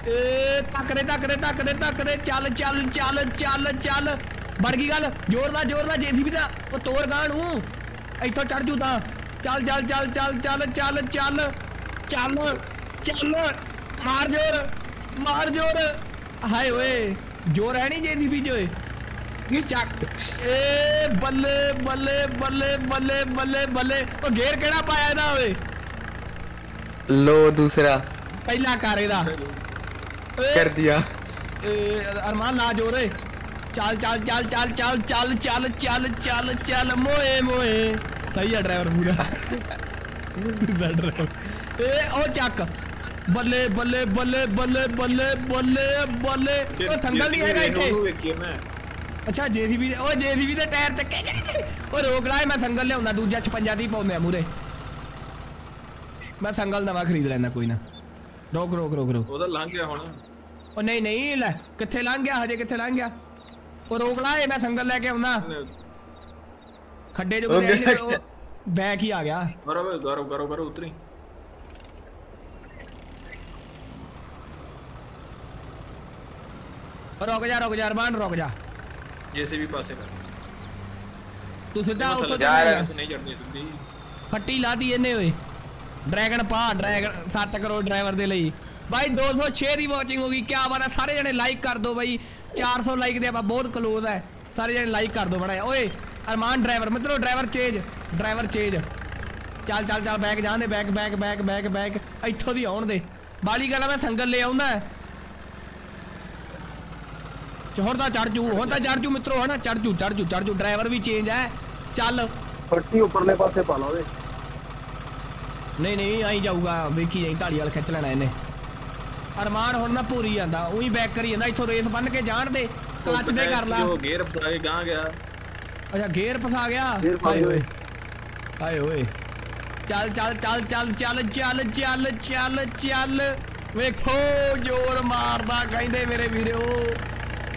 [SPEAKER 1] ਏ ਤੱਕਦੇ ਤੱਕਦੇ ਤੱਕਦੇ ਤੱਕਦੇ ਚੱਲ ਚੱਲ ਚੱਲ ਚੱਲ ਚੱਲ ਬੜ ਗਈ ਗੱਲ ਜ਼ੋਰ ਦਾ ਜ਼ੋਰ ਦਾ ਜੇਸੀਬੀ ਦਾ ਉਹ ਤੋਰ ਗਾਂ ਨੂੰ ਇੱਥੋਂ ਚੜ ਜੂ ਤਾਂ ਚੱਲ ਚੱਲ ਚੱਲ ਚੱਲ ਚੱਲ ਚੱਲ ਚੱਲ ਚੱਲ ਚੱਲ मार ज़ोर मार ज़ोर हाय ओए ज़ोर है नहीं जेसीबी जो ये चक ए बल्ले बल्ले बल्ले बल्ले बल्ले बल्ले ओ घेर केड़ा पाया ना ओए
[SPEAKER 5] लो दूसरा
[SPEAKER 1] पहला कारे दा
[SPEAKER 5] कर दिया
[SPEAKER 1] अरमान ना ज़ोर है चल चल चल चल चल चल चल चल चल चल मोए मोए सही है ड्राइवर पूरा ड्राइवर ए ओ चक ਬੱਲੇ ਬੱਲੇ ਬੱਲੇ ਬੱਲੇ ਬੱਲੇ ਬੱਲੇ ਬੱਲੇ। ਉਹ ਸੰਗਲ ਨਹੀਂ ਹੈਗਾ ਇੱਥੇ। ਅੱਛਾ ਜੇਸੀਬੀ ਉਹ ਜੇਸੀਬੀ ਦੇ ਟਾਇਰ ਚੱਕੇ ਗਏ। ਉਹ ਰੋਕ ਲਾ ਮੈਂ ਸੰਗਲ ਲਿਆਉਂਦਾ ਦੂਜਾ 56 ਦੀ ਪਾਉਂਦੇ ਆ ਮੂਰੇ। ਮੈਂ ਸੰਗਲ ਨਵਾਂ ਖਰੀਦ ਲੈਣਾ ਕੋਈ ਨਾ। ਰੋਕ ਰੋਕ ਰੋਕ ਰੋਕ।
[SPEAKER 6] ਉਹਦਾ ਲੰਘ ਗਿਆ ਹੁਣ।
[SPEAKER 1] ਉਹ ਨਹੀਂ ਨਹੀਂ ਲੈ ਕਿੱਥੇ ਲੰਘ ਗਿਆ? ਹਜੇ ਕਿੱਥੇ ਲੰਘ ਗਿਆ? ਉਹ ਰੋਕ ਲਾ ਇਹ ਮੈਂ ਸੰਗਲ ਲੈ ਕੇ ਆਉਂਦਾ। ਖੱਡੇ ਜੋ ਬੈਕ ਹੀ ਆ ਗਿਆ।
[SPEAKER 6] ਗਰੋ ਗਰੋ ਗਰੋ ਉਤਰੀ।
[SPEAKER 1] ਰੁਕ ਜਾ ਰੁਕ ਜਾ ਅਰਮਾਨ ਰੁਕ ਜਾ।
[SPEAKER 6] ਜੇਸੀਬੀ ਪਾਸੇ ਕਰ
[SPEAKER 1] ਤੂੰ ਸਿੱਧਾ ਉੱਥੋਂ
[SPEAKER 6] ਨਹੀਂ ਚੜਨੀ ਸਿੱਧੀ।
[SPEAKER 1] ਫੱਟੀ ਲਾਤੀ ਇਹਨੇ ਓਏ। ਡਰੈਗਨ ਪਾ ਡਰੈਗਨ 7 ਕਰੋੜ ਡਰਾਈਵਰ ਦੇ ਲਈ। ਬਾਈ 206 ਦੀ ਵਾਚਿੰਗ ਹੋ ਗਈ ਕੀ ਬਾਤ ਹੈ ਸਾਰੇ ਜਣੇ ਲਾਈਕ ਕਰ ਦਿਓ ਬਾਈ। 400 ਲਾਈਕ ਦੇ ਆਪਾਂ ਬਹੁਤ ਕਲੋਜ਼ ਹੈ। ਸਾਰੇ ਜਣੇ ਲਾਈਕ ਕਰ ਦਿਓ ਬੜਾ ਓਏ ਅਰਮਾਨ ਡਰਾਈਵਰ ਮਿੱਤਰੋ ਡਰਾਈਵਰ ਚੇਂਜ ਡਰਾਈਵਰ ਚੇਂਜ ਚੱਲ ਚੱਲ ਚੱਲ ਬੈਕ ਜਾਣ ਦੇ back back back back back ਇੱਥੋਂ ਦੀ ਆਉਣ ਦੇ। ਬਾਲੀ ਗੱਲ ਮੈਂ ਸੰਗਲ ਲੈ ਆਉਂਦਾ। ਚੋਰ ਦਾ ਚੜ ਜੂ ਹੁਣ ਤਾਂ ਚੜ ਜੂ ਮਿੱਤਰੋ ਹਨਾ ਚੜ ਜੂ ਚੜ ਜੂ ਚੜ ਜੂ ਡਰਾਈਵਰ ਵੀ ਚੇਂਜ ਹੈ ਚੱਲ
[SPEAKER 8] ਫੱਟੀ ਉੱਪਰਲੇ ਪਾਸੇ ਪਾ ਲਾ ਉਹਦੇ
[SPEAKER 1] ਨਹੀਂ ਨਹੀਂ ਆਈ ਜਾਊਗਾ ਵੇਖੀ ਜਾਈ ਢਾਲੀ ਵਾਲ ਖਿੱਚ ਲੈਣਾ ਇਹਨੇ ਅਰਮਾਨ ਹੁਣ ਨਾ ਪੂਰੀ ਜਾਂਦਾ ਉਹੀ ਬੈਕ ਕਰੀ ਜਾਂਦਾ ਇੱਥੋਂ ਰੇਸ ਬੰਨ ਕੇ ਜਾਣ ਦੇ ਕਲੱਚ ਦੇ ਕਰ ਲਾ
[SPEAKER 6] ਉਹ ਗੇਅਰ ਫਸਾ ਕੇ ਗਾਂ ਗਿਆ
[SPEAKER 1] ਅੱਛਾ ਗੇਅਰ ਫਸਾ ਗਿਆ
[SPEAKER 8] ਗੇਅਰ ਫਸ
[SPEAKER 1] ਹਾਏ ਓਏ
[SPEAKER 8] ਗਿਆ।
[SPEAKER 1] ਹਾਏ ਓਏ ਚੱਲ ਚੱਲ ਚੱਲ ਚੱਲ ਚੱਲ ਚੱਲ ਚੱਲ ਚੱਲ ਚੱਲ ਵੇਖੋ ਜ਼ੋਰ ਮਾਰਦਾ ਕਹਿੰਦੇ ਮੇਰੇ ਵੀਰੋ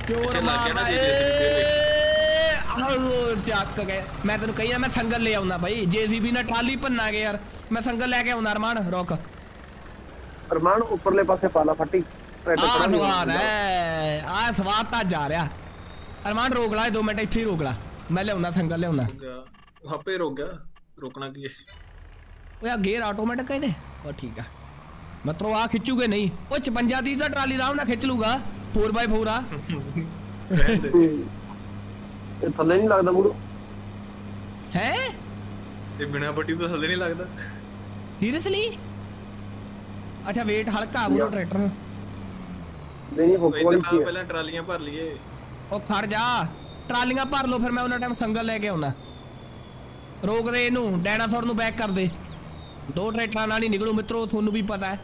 [SPEAKER 1] ਜ਼ੋਰ
[SPEAKER 6] ਪਿੱਛੇ ਲੱਗ ਗਿਆ ਨਾ
[SPEAKER 1] ਮਾਰਦਾ
[SPEAKER 6] ਜੀ
[SPEAKER 1] ਏ ਆਹੋ ਚੱਕ ਗਏ ਮੈਂ ਤੈਨੂੰ ਕਹੀਆ ਮੈਂ ਸੰਗਲ ਲੈ ਆਉਣਾ ਬਾਈ ਜੇਸੀਬੀ ਨਾਲ ਠਾਲੀ ਭੰਨਾਗੇ ਯਾਰ ਮੈਂ ਸੰਗਲ ਲੈ ਕੇ ਆਉਣਾ ਅਰਮਾਨ ਰੁਕ
[SPEAKER 8] ਅਰਮਾਨ ਉੱਪਰਲੇ ਪਾਸੇ ਪਾ ਲਾ ਫੱਟੀ ਟਰੈਕਟਰ
[SPEAKER 1] ਆ
[SPEAKER 8] ਪਰਾਂ ਨਹੀਂ
[SPEAKER 1] ਸਵਾਦ
[SPEAKER 8] ਹੁੰਦਾ।
[SPEAKER 1] ਹੈ ਆ ਸਵਾਦ ਤਾਂ ਜਾ ਰਿਹਾ ਅਰਮਾਨ ਰੋਕ ਲਾ 2 ਮਿੰਟ ਇੱਥੇ ਹੀ ਰੋਕ ਲਾ ਮੈਂ ਲਿਆਉਣਾ ਸੰਗਲ ਲਿਆਉਣਾ
[SPEAKER 6] ਗਿਆ ਉਹ ਆਪੇ ਰੁਕ ਗਿਆ ਰੁਕਣਾ ਕੀ ਹੈ
[SPEAKER 1] ਓਏ ਆ ਗੇਅਰ ਆਟੋਮੈਟਿਕ ਕਹਿੰਦੇ ਉਹ ਠੀਕ ਆ ਮਤਰੋ ਆ ਖਿੱਚੂਗੇ ਨਹੀਂ ਉਹ 56 30 ਦਾ ਟਰਾਲੀ ਆਰਾਮ ਨਾਲ ਖਿੱਚ ਲੂਗਾ 4x4 ਆ।
[SPEAKER 8] ਇਹ ਥੱਲੇ ਨਹੀਂ ਲੱਗਦਾ ਮੂਰੋ
[SPEAKER 1] ਹੈ?
[SPEAKER 6] ਇਹ ਬਿਨਾ ਫੱਟੀ ਤੋਂ ਥੱਲੇ ਨਹੀਂ ਲੱਗਦਾ।
[SPEAKER 1] ਸੀਰੀਅਸਲੀ ਅੱਛਾ weight ਹਲਕਾ ਮੂਰੋ ਟਰੈਕਟਰ
[SPEAKER 8] ਨਹੀਂ ਨਹੀਂ ਹੁੱਕ ਵਾਲੀ
[SPEAKER 6] ਪਹਿਲਾਂ
[SPEAKER 8] ਕੀ
[SPEAKER 6] ਪਹਿਲਾਂ ਟਰਾਲੀਆਂ ਭਰ ਲਈਏ।
[SPEAKER 1] ਉਹ ਖੜ ਜਾ। ਟਰਾਲੀਆਂ ਭਰ ਲਓ ਫਿਰ ਮੈਂ ਉਹਨਾਂ ਟਾਈਮ ਸੰਗਲ ਲੈ ਕੇ ਆਉਣਾ ਰੋਕ ਦੇ ਇਹਨੂੰ ਡਾਇਨਾਸੌਰ ਨੂੰ ਬੈਕ ਕਰ ਦੇ। ਦੋ ਟਰੈਕਟਰਾਂ ਨਾਲ ਹੀ ਨਿਕਲੂ ਮਿੱਤਰੋ ਤੁਹਾਨੂੰ ਵੀ ਪਤਾ ਹੈ।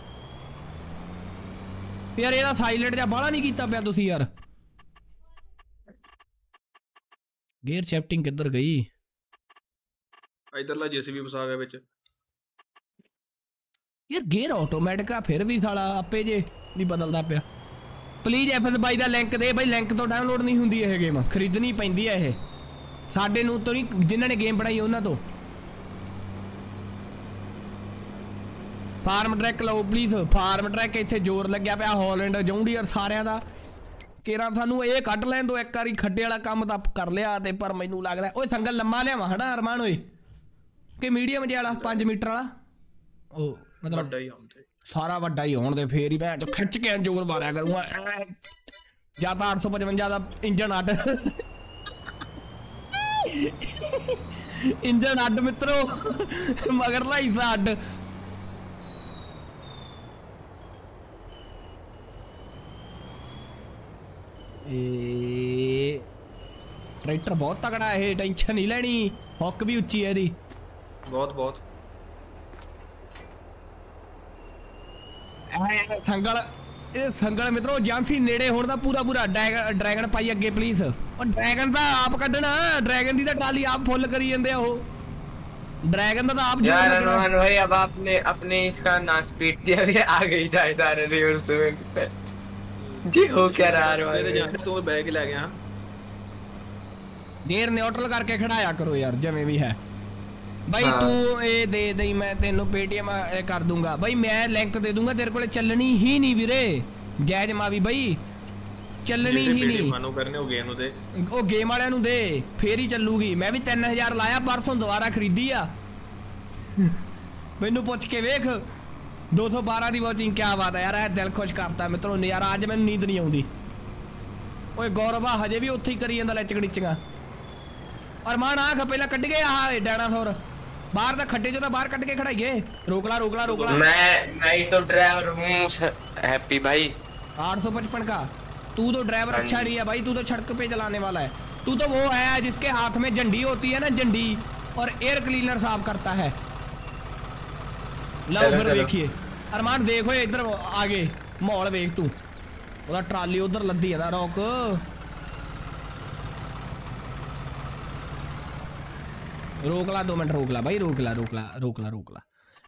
[SPEAKER 1] ਯਾਰ ਇਹਦਾ ਸਾਈਲੈਂਟ ਜਾਂ ਬਾਹਲਾ ਨਹੀਂ ਕੀਤਾ ਪਿਆ ਤੁਸੀਂ ਯਾਰ। ਗੇਅਰ ਸ਼ਿਫਟਿੰਗ ਕਿੱਧਰ ਗਈ?
[SPEAKER 6] ਇਧਰਲਾ ਜੇਸੀਬੀ ਫਸਾ ਗਿਆ ਵਿੱਚ।
[SPEAKER 1] ਯਾਰ ਗੇਅਰ ਆਟੋਮੈਟਿਕ ਆ ਫਿਰ ਵੀ ਸਾਲਾ ਆਪੇ ਜੇ ਨਹੀਂ ਬਦਲਦਾ ਪਿਆ। ਪਲੀਜ਼ ਐਫਐਸ ਬਾਈ ਦਾ ਲਿੰਕ ਦੇ ਬਾਈ ਲਿੰਕ ਤੋਂ ਡਾਊਨਲੋਡ ਨਹੀਂ ਹੁੰਦੀ ਇਹ ਗੇਮ ਖਰੀਦਣੀ ਪੈਂਦੀ ਹੈ ਇਹ। ਸਾਡੇ ਨੂੰ ਤੋਂ ਨਹੀਂ ਜਿਨ੍ਹਾਂ ਨੇ ਗੇਮ ਬਣਾਈ ਉਹਨਾਂ ਤੋਂ। ਫਾਰਮ ਟਰੈਕ ਲਓ ਪਲੀਜ਼ ਫਾਰਮ ਟਰੈਕ ਇੱਥੇ ਜ਼ੋਰ ਲੱਗਿਆ ਪਿਆ ਹਾਲੈਂਡ ਜੌਂਡੀਅਰ ਸਾਰਿਆਂ ਦਾ। ਕੇਰਾ ਸਾਨੂੰ ਇਹ ਕੱਢ ਲੈਣ ਦੋ ਇੱਕ ਵਾਰੀ ਖੱਡੇ ਵਾਲਾ ਕੰਮ ਤਾਂ ਕਰ ਲਿਆ ਤੇ ਪਰ ਮੈਨੂੰ ਲੱਗਦਾ ਓਏ ਸੰਗਲ ਲੰਮਾ ਲਿਆਵਾਂ ਹਨਾ ਅਰਮਾਨ ਓਏ? ਕਿ ਮੀਡੀਅਮ ਜਿਹਾ ਵਾਲਾ 5 ਮੀਟਰ ਵਾਲਾ? ਉਹ ਮਤਲਬ
[SPEAKER 6] ਵੱਡਾ ਹੀ ਆਉਂਦੇ।
[SPEAKER 1] ਸਾਰਾ ਵੱਡਾ ਹੀ ਹੋਣ ਦੇ ਫੇਰ ਹੀ ਭੈਣ ਚੋ ਖਿੱਚ ਕੇ ਜ਼ੋਰ ਮਾਰਿਆ ਕਰੂੰਗਾ। ਜਾਂ ਤਾਂ 855 ਦਾ ਇੰਜਨ ਅੱਡ। ਇੰਜਨ ਅੱਡ ਮਿੱਤਰੋ ਮਗਰਲਾ ਹਿੱਸਾ ਅੱਡ। ਇਹ ਟਰੈਕਟਰ ਬਹੁਤ ਤਕੜਾ ਇਹ ਟੈਨਸ਼ਨ ਨਹੀਂ ਲੈਣੀ ਹੁੱਕ ਵੀ ਉੱਚੀ ਹੈ ਇਹਦੀ
[SPEAKER 6] ਬਹੁਤ ਬਹੁਤ
[SPEAKER 1] ਸੰਗਲ ਇਹ ਸੰਗਲ ਮਿੱਤਰੋ ਜਾਂਸੀ ਨੇੜੇ ਹੋਣ ਦਾ ਪੂਰਾ ਪੂਰਾ ਡਰੈਗ- ਡਰੈਗਨ ਪਾਈ ਅੱਗੇ ਪਲੀਜ਼ ਉਹ ਡਰੈਗਨ ਤਾਂ ਆਪ ਕੱਢਣਾ ਡਰੈਗਨ ਦੀ ਤਾਂ ਟਰਾਲੀ ਆਪ ਫੁੱਲ ਕਰੀ ਜਾਂਦੇ ਆ ਉਹ ਡਰੈਗਨ ਦਾ ਤਾਂ ਆਪ
[SPEAKER 5] यार
[SPEAKER 1] ਜੋਰ ਲੱਗਣਾ
[SPEAKER 5] अनुमान भाई अब आपने अपने इसका ना स्पीड दिया भी आगे ही जाए जा रहे रिवर्स में ਜੀ ਹੋ ਕੇ ਆ
[SPEAKER 6] ਰਿਹਾ
[SPEAKER 5] ਮੇਰੇ
[SPEAKER 6] ਜਾਨ ਤੂੰ ਬੈਗ ਲੈ ਗਿਆ।
[SPEAKER 1] ਨੀਰ ਨਿਊਟਰਲ ਕਰਕੇ ਖੜਾਇਆ ਕਰੋ ਯਾਰ ਜਿਵੇਂ ਵੀ ਹੈ। ਬਾਈ ਤੂੰ ਇਹ ਦੇ ਦੇਈ ਮੈਂ ਤੈਨੂੰ ਪੇਟੀਐਮ ਕਰ ਦੂੰਗਾ। ਬਾਈ ਮੈਂ ਲਿੰਕ ਦੇ ਦੂੰਗਾ ਤੇਰੇ ਕੋਲੇ ਚੱਲਣੀ ਹੀ ਨਹੀਂ ਵੀਰੇ। ਜੈਜ ਮਾਵੀ ਬਾਈ ਚੱਲਣੀ ਹੀ ਨਹੀਂ।
[SPEAKER 6] ਮਾਨੋ ਕਰਨੇ ਉਹ ਗੇਮ ਨੂੰ ਦੇ।
[SPEAKER 1] ਉਹ ਗੇਮ ਵਾਲਿਆਂ ਨੂੰ ਦੇ ਫੇਰ ਹੀ ਚੱਲੂਗੀ। ਮੈਂ ਵੀ 3000 ਲਾਇਆ ਪਰਸੋਂ ਦੁਬਾਰਾ ਖਰੀਦੀ ਆ। ਮੈਨੂੰ ਪੁੱਛ ਕੇ ਵੇਖ। 212 ਦੀ ਵਾਚਿੰਗ ਕੀ ਬਾਤ ਹੈ ਯਾਰ ਇਹ ਦਿਲ ਖੁਸ਼ ਕਰਤਾ ਮਿੱਤਰੋ ਯਾਰ ਅੱਜ ਮੈਨੂੰ ਨੀਂਦ ਨਹੀਂ ਆਉਂਦੀ ਓਏ ਗੌਰਵਾ ਹਜੇ ਵੀ ਉੱਥੇ ਹੀ ਕਰੀ ਜਾਂਦਾ ਲੈਚ ਗੜੀਚੀਆਂ ਅਰਮਾਨ ਆਖ ਪਹਿਲਾਂ ਕੱਢ ਗਏ ਆਹ ਡਾਇਨਾਸੌਰ ਬਾਹਰ ਤਾਂ ਖੱਡੇ ਚੋਂ ਤਾਂ ਬਾਹਰ ਕੱਢ ਕੇ ਖੜਾਈਏ ਰੋਕ ਲਾ ਰੋਕ ਲਾ ਰੋਕ ਲਾ
[SPEAKER 5] मैं मैं ही तो ड्राइवर हूँ हैप्पी भाई
[SPEAKER 1] 855 का तू तो ड्राइवर अच्छा नहीं है भाई तू तो सड़क पे चलाने वाला है तू तो वो है जिसके हाथ में झंडी होती है ना झंडी और एयर क्लीनर साफ करता है लो
[SPEAKER 5] चलो,
[SPEAKER 1] फिर
[SPEAKER 5] चलो।
[SPEAKER 1] देखिए अरमान देखो इधर आगे। माहौल देख तू। उधर ट्राली उधर लद्दी है रोक। रोक ला दो मिनट रोक ला भाई रोक ला रोक ला रोक ला रोक ला।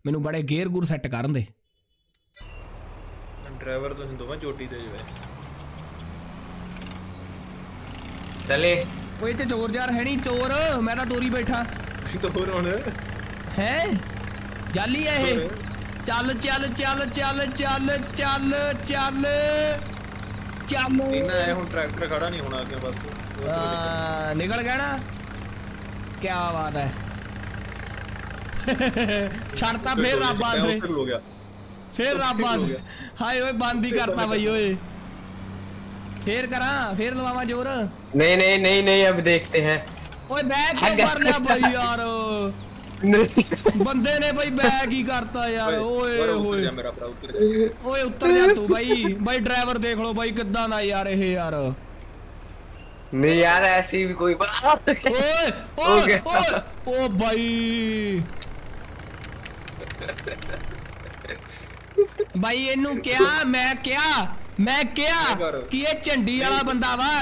[SPEAKER 1] मैनू बड़े गेयर गुर सेट कर दे।
[SPEAKER 6] ਡਰਾਈਵਰ ਤੁਸੀਂ ਦੋਵਾਂ ਚੋਟੀ ਤੇ ਜਵੇ
[SPEAKER 5] ਚਲੇ
[SPEAKER 1] ਓਏ ਤੇ ਚੋਰ ਯਾਰ ਹੈ ਨਹੀਂ ਚੋਰ ਮੈਂ ਤਾਂ ਦੋਰੀ ਬੈਠਾ
[SPEAKER 6] ਚੋਰ ਹੁਣ
[SPEAKER 1] ਹੈ ਜਾਲੀ ਹੈ ਇਹ
[SPEAKER 6] चल चल चल चल
[SPEAKER 1] चल चल चल। चल। ट्रैक्टर खड़ा नहीं होना बस। निकल गया
[SPEAKER 6] ना? क्या बात
[SPEAKER 1] है। फिर
[SPEAKER 6] रब
[SPEAKER 1] से।
[SPEAKER 6] फिर
[SPEAKER 1] वो हाय बंद ही करता भाई ओए। फिर करा फिर लवावा ज़ोर।
[SPEAKER 5] नहीं नहीं नहीं नहीं अब देखते हैं।
[SPEAKER 1] ओए बैठ के मरना भाई यार।
[SPEAKER 6] बंदे ने
[SPEAKER 1] भाई
[SPEAKER 6] बैग ही करता यार ओए
[SPEAKER 1] ओए ओए। उतर जा तू भाई। भाई ड्राइवर देख लो भाई कितना ना यार ये यार।
[SPEAKER 5] नहीं यार ऐसी भी कोई बात
[SPEAKER 1] ओए ओए ओ भाई। भाई इनू क्या मैं क्या मैं
[SPEAKER 6] क्या
[SPEAKER 1] कि ये झंडी वाला बंदा वा?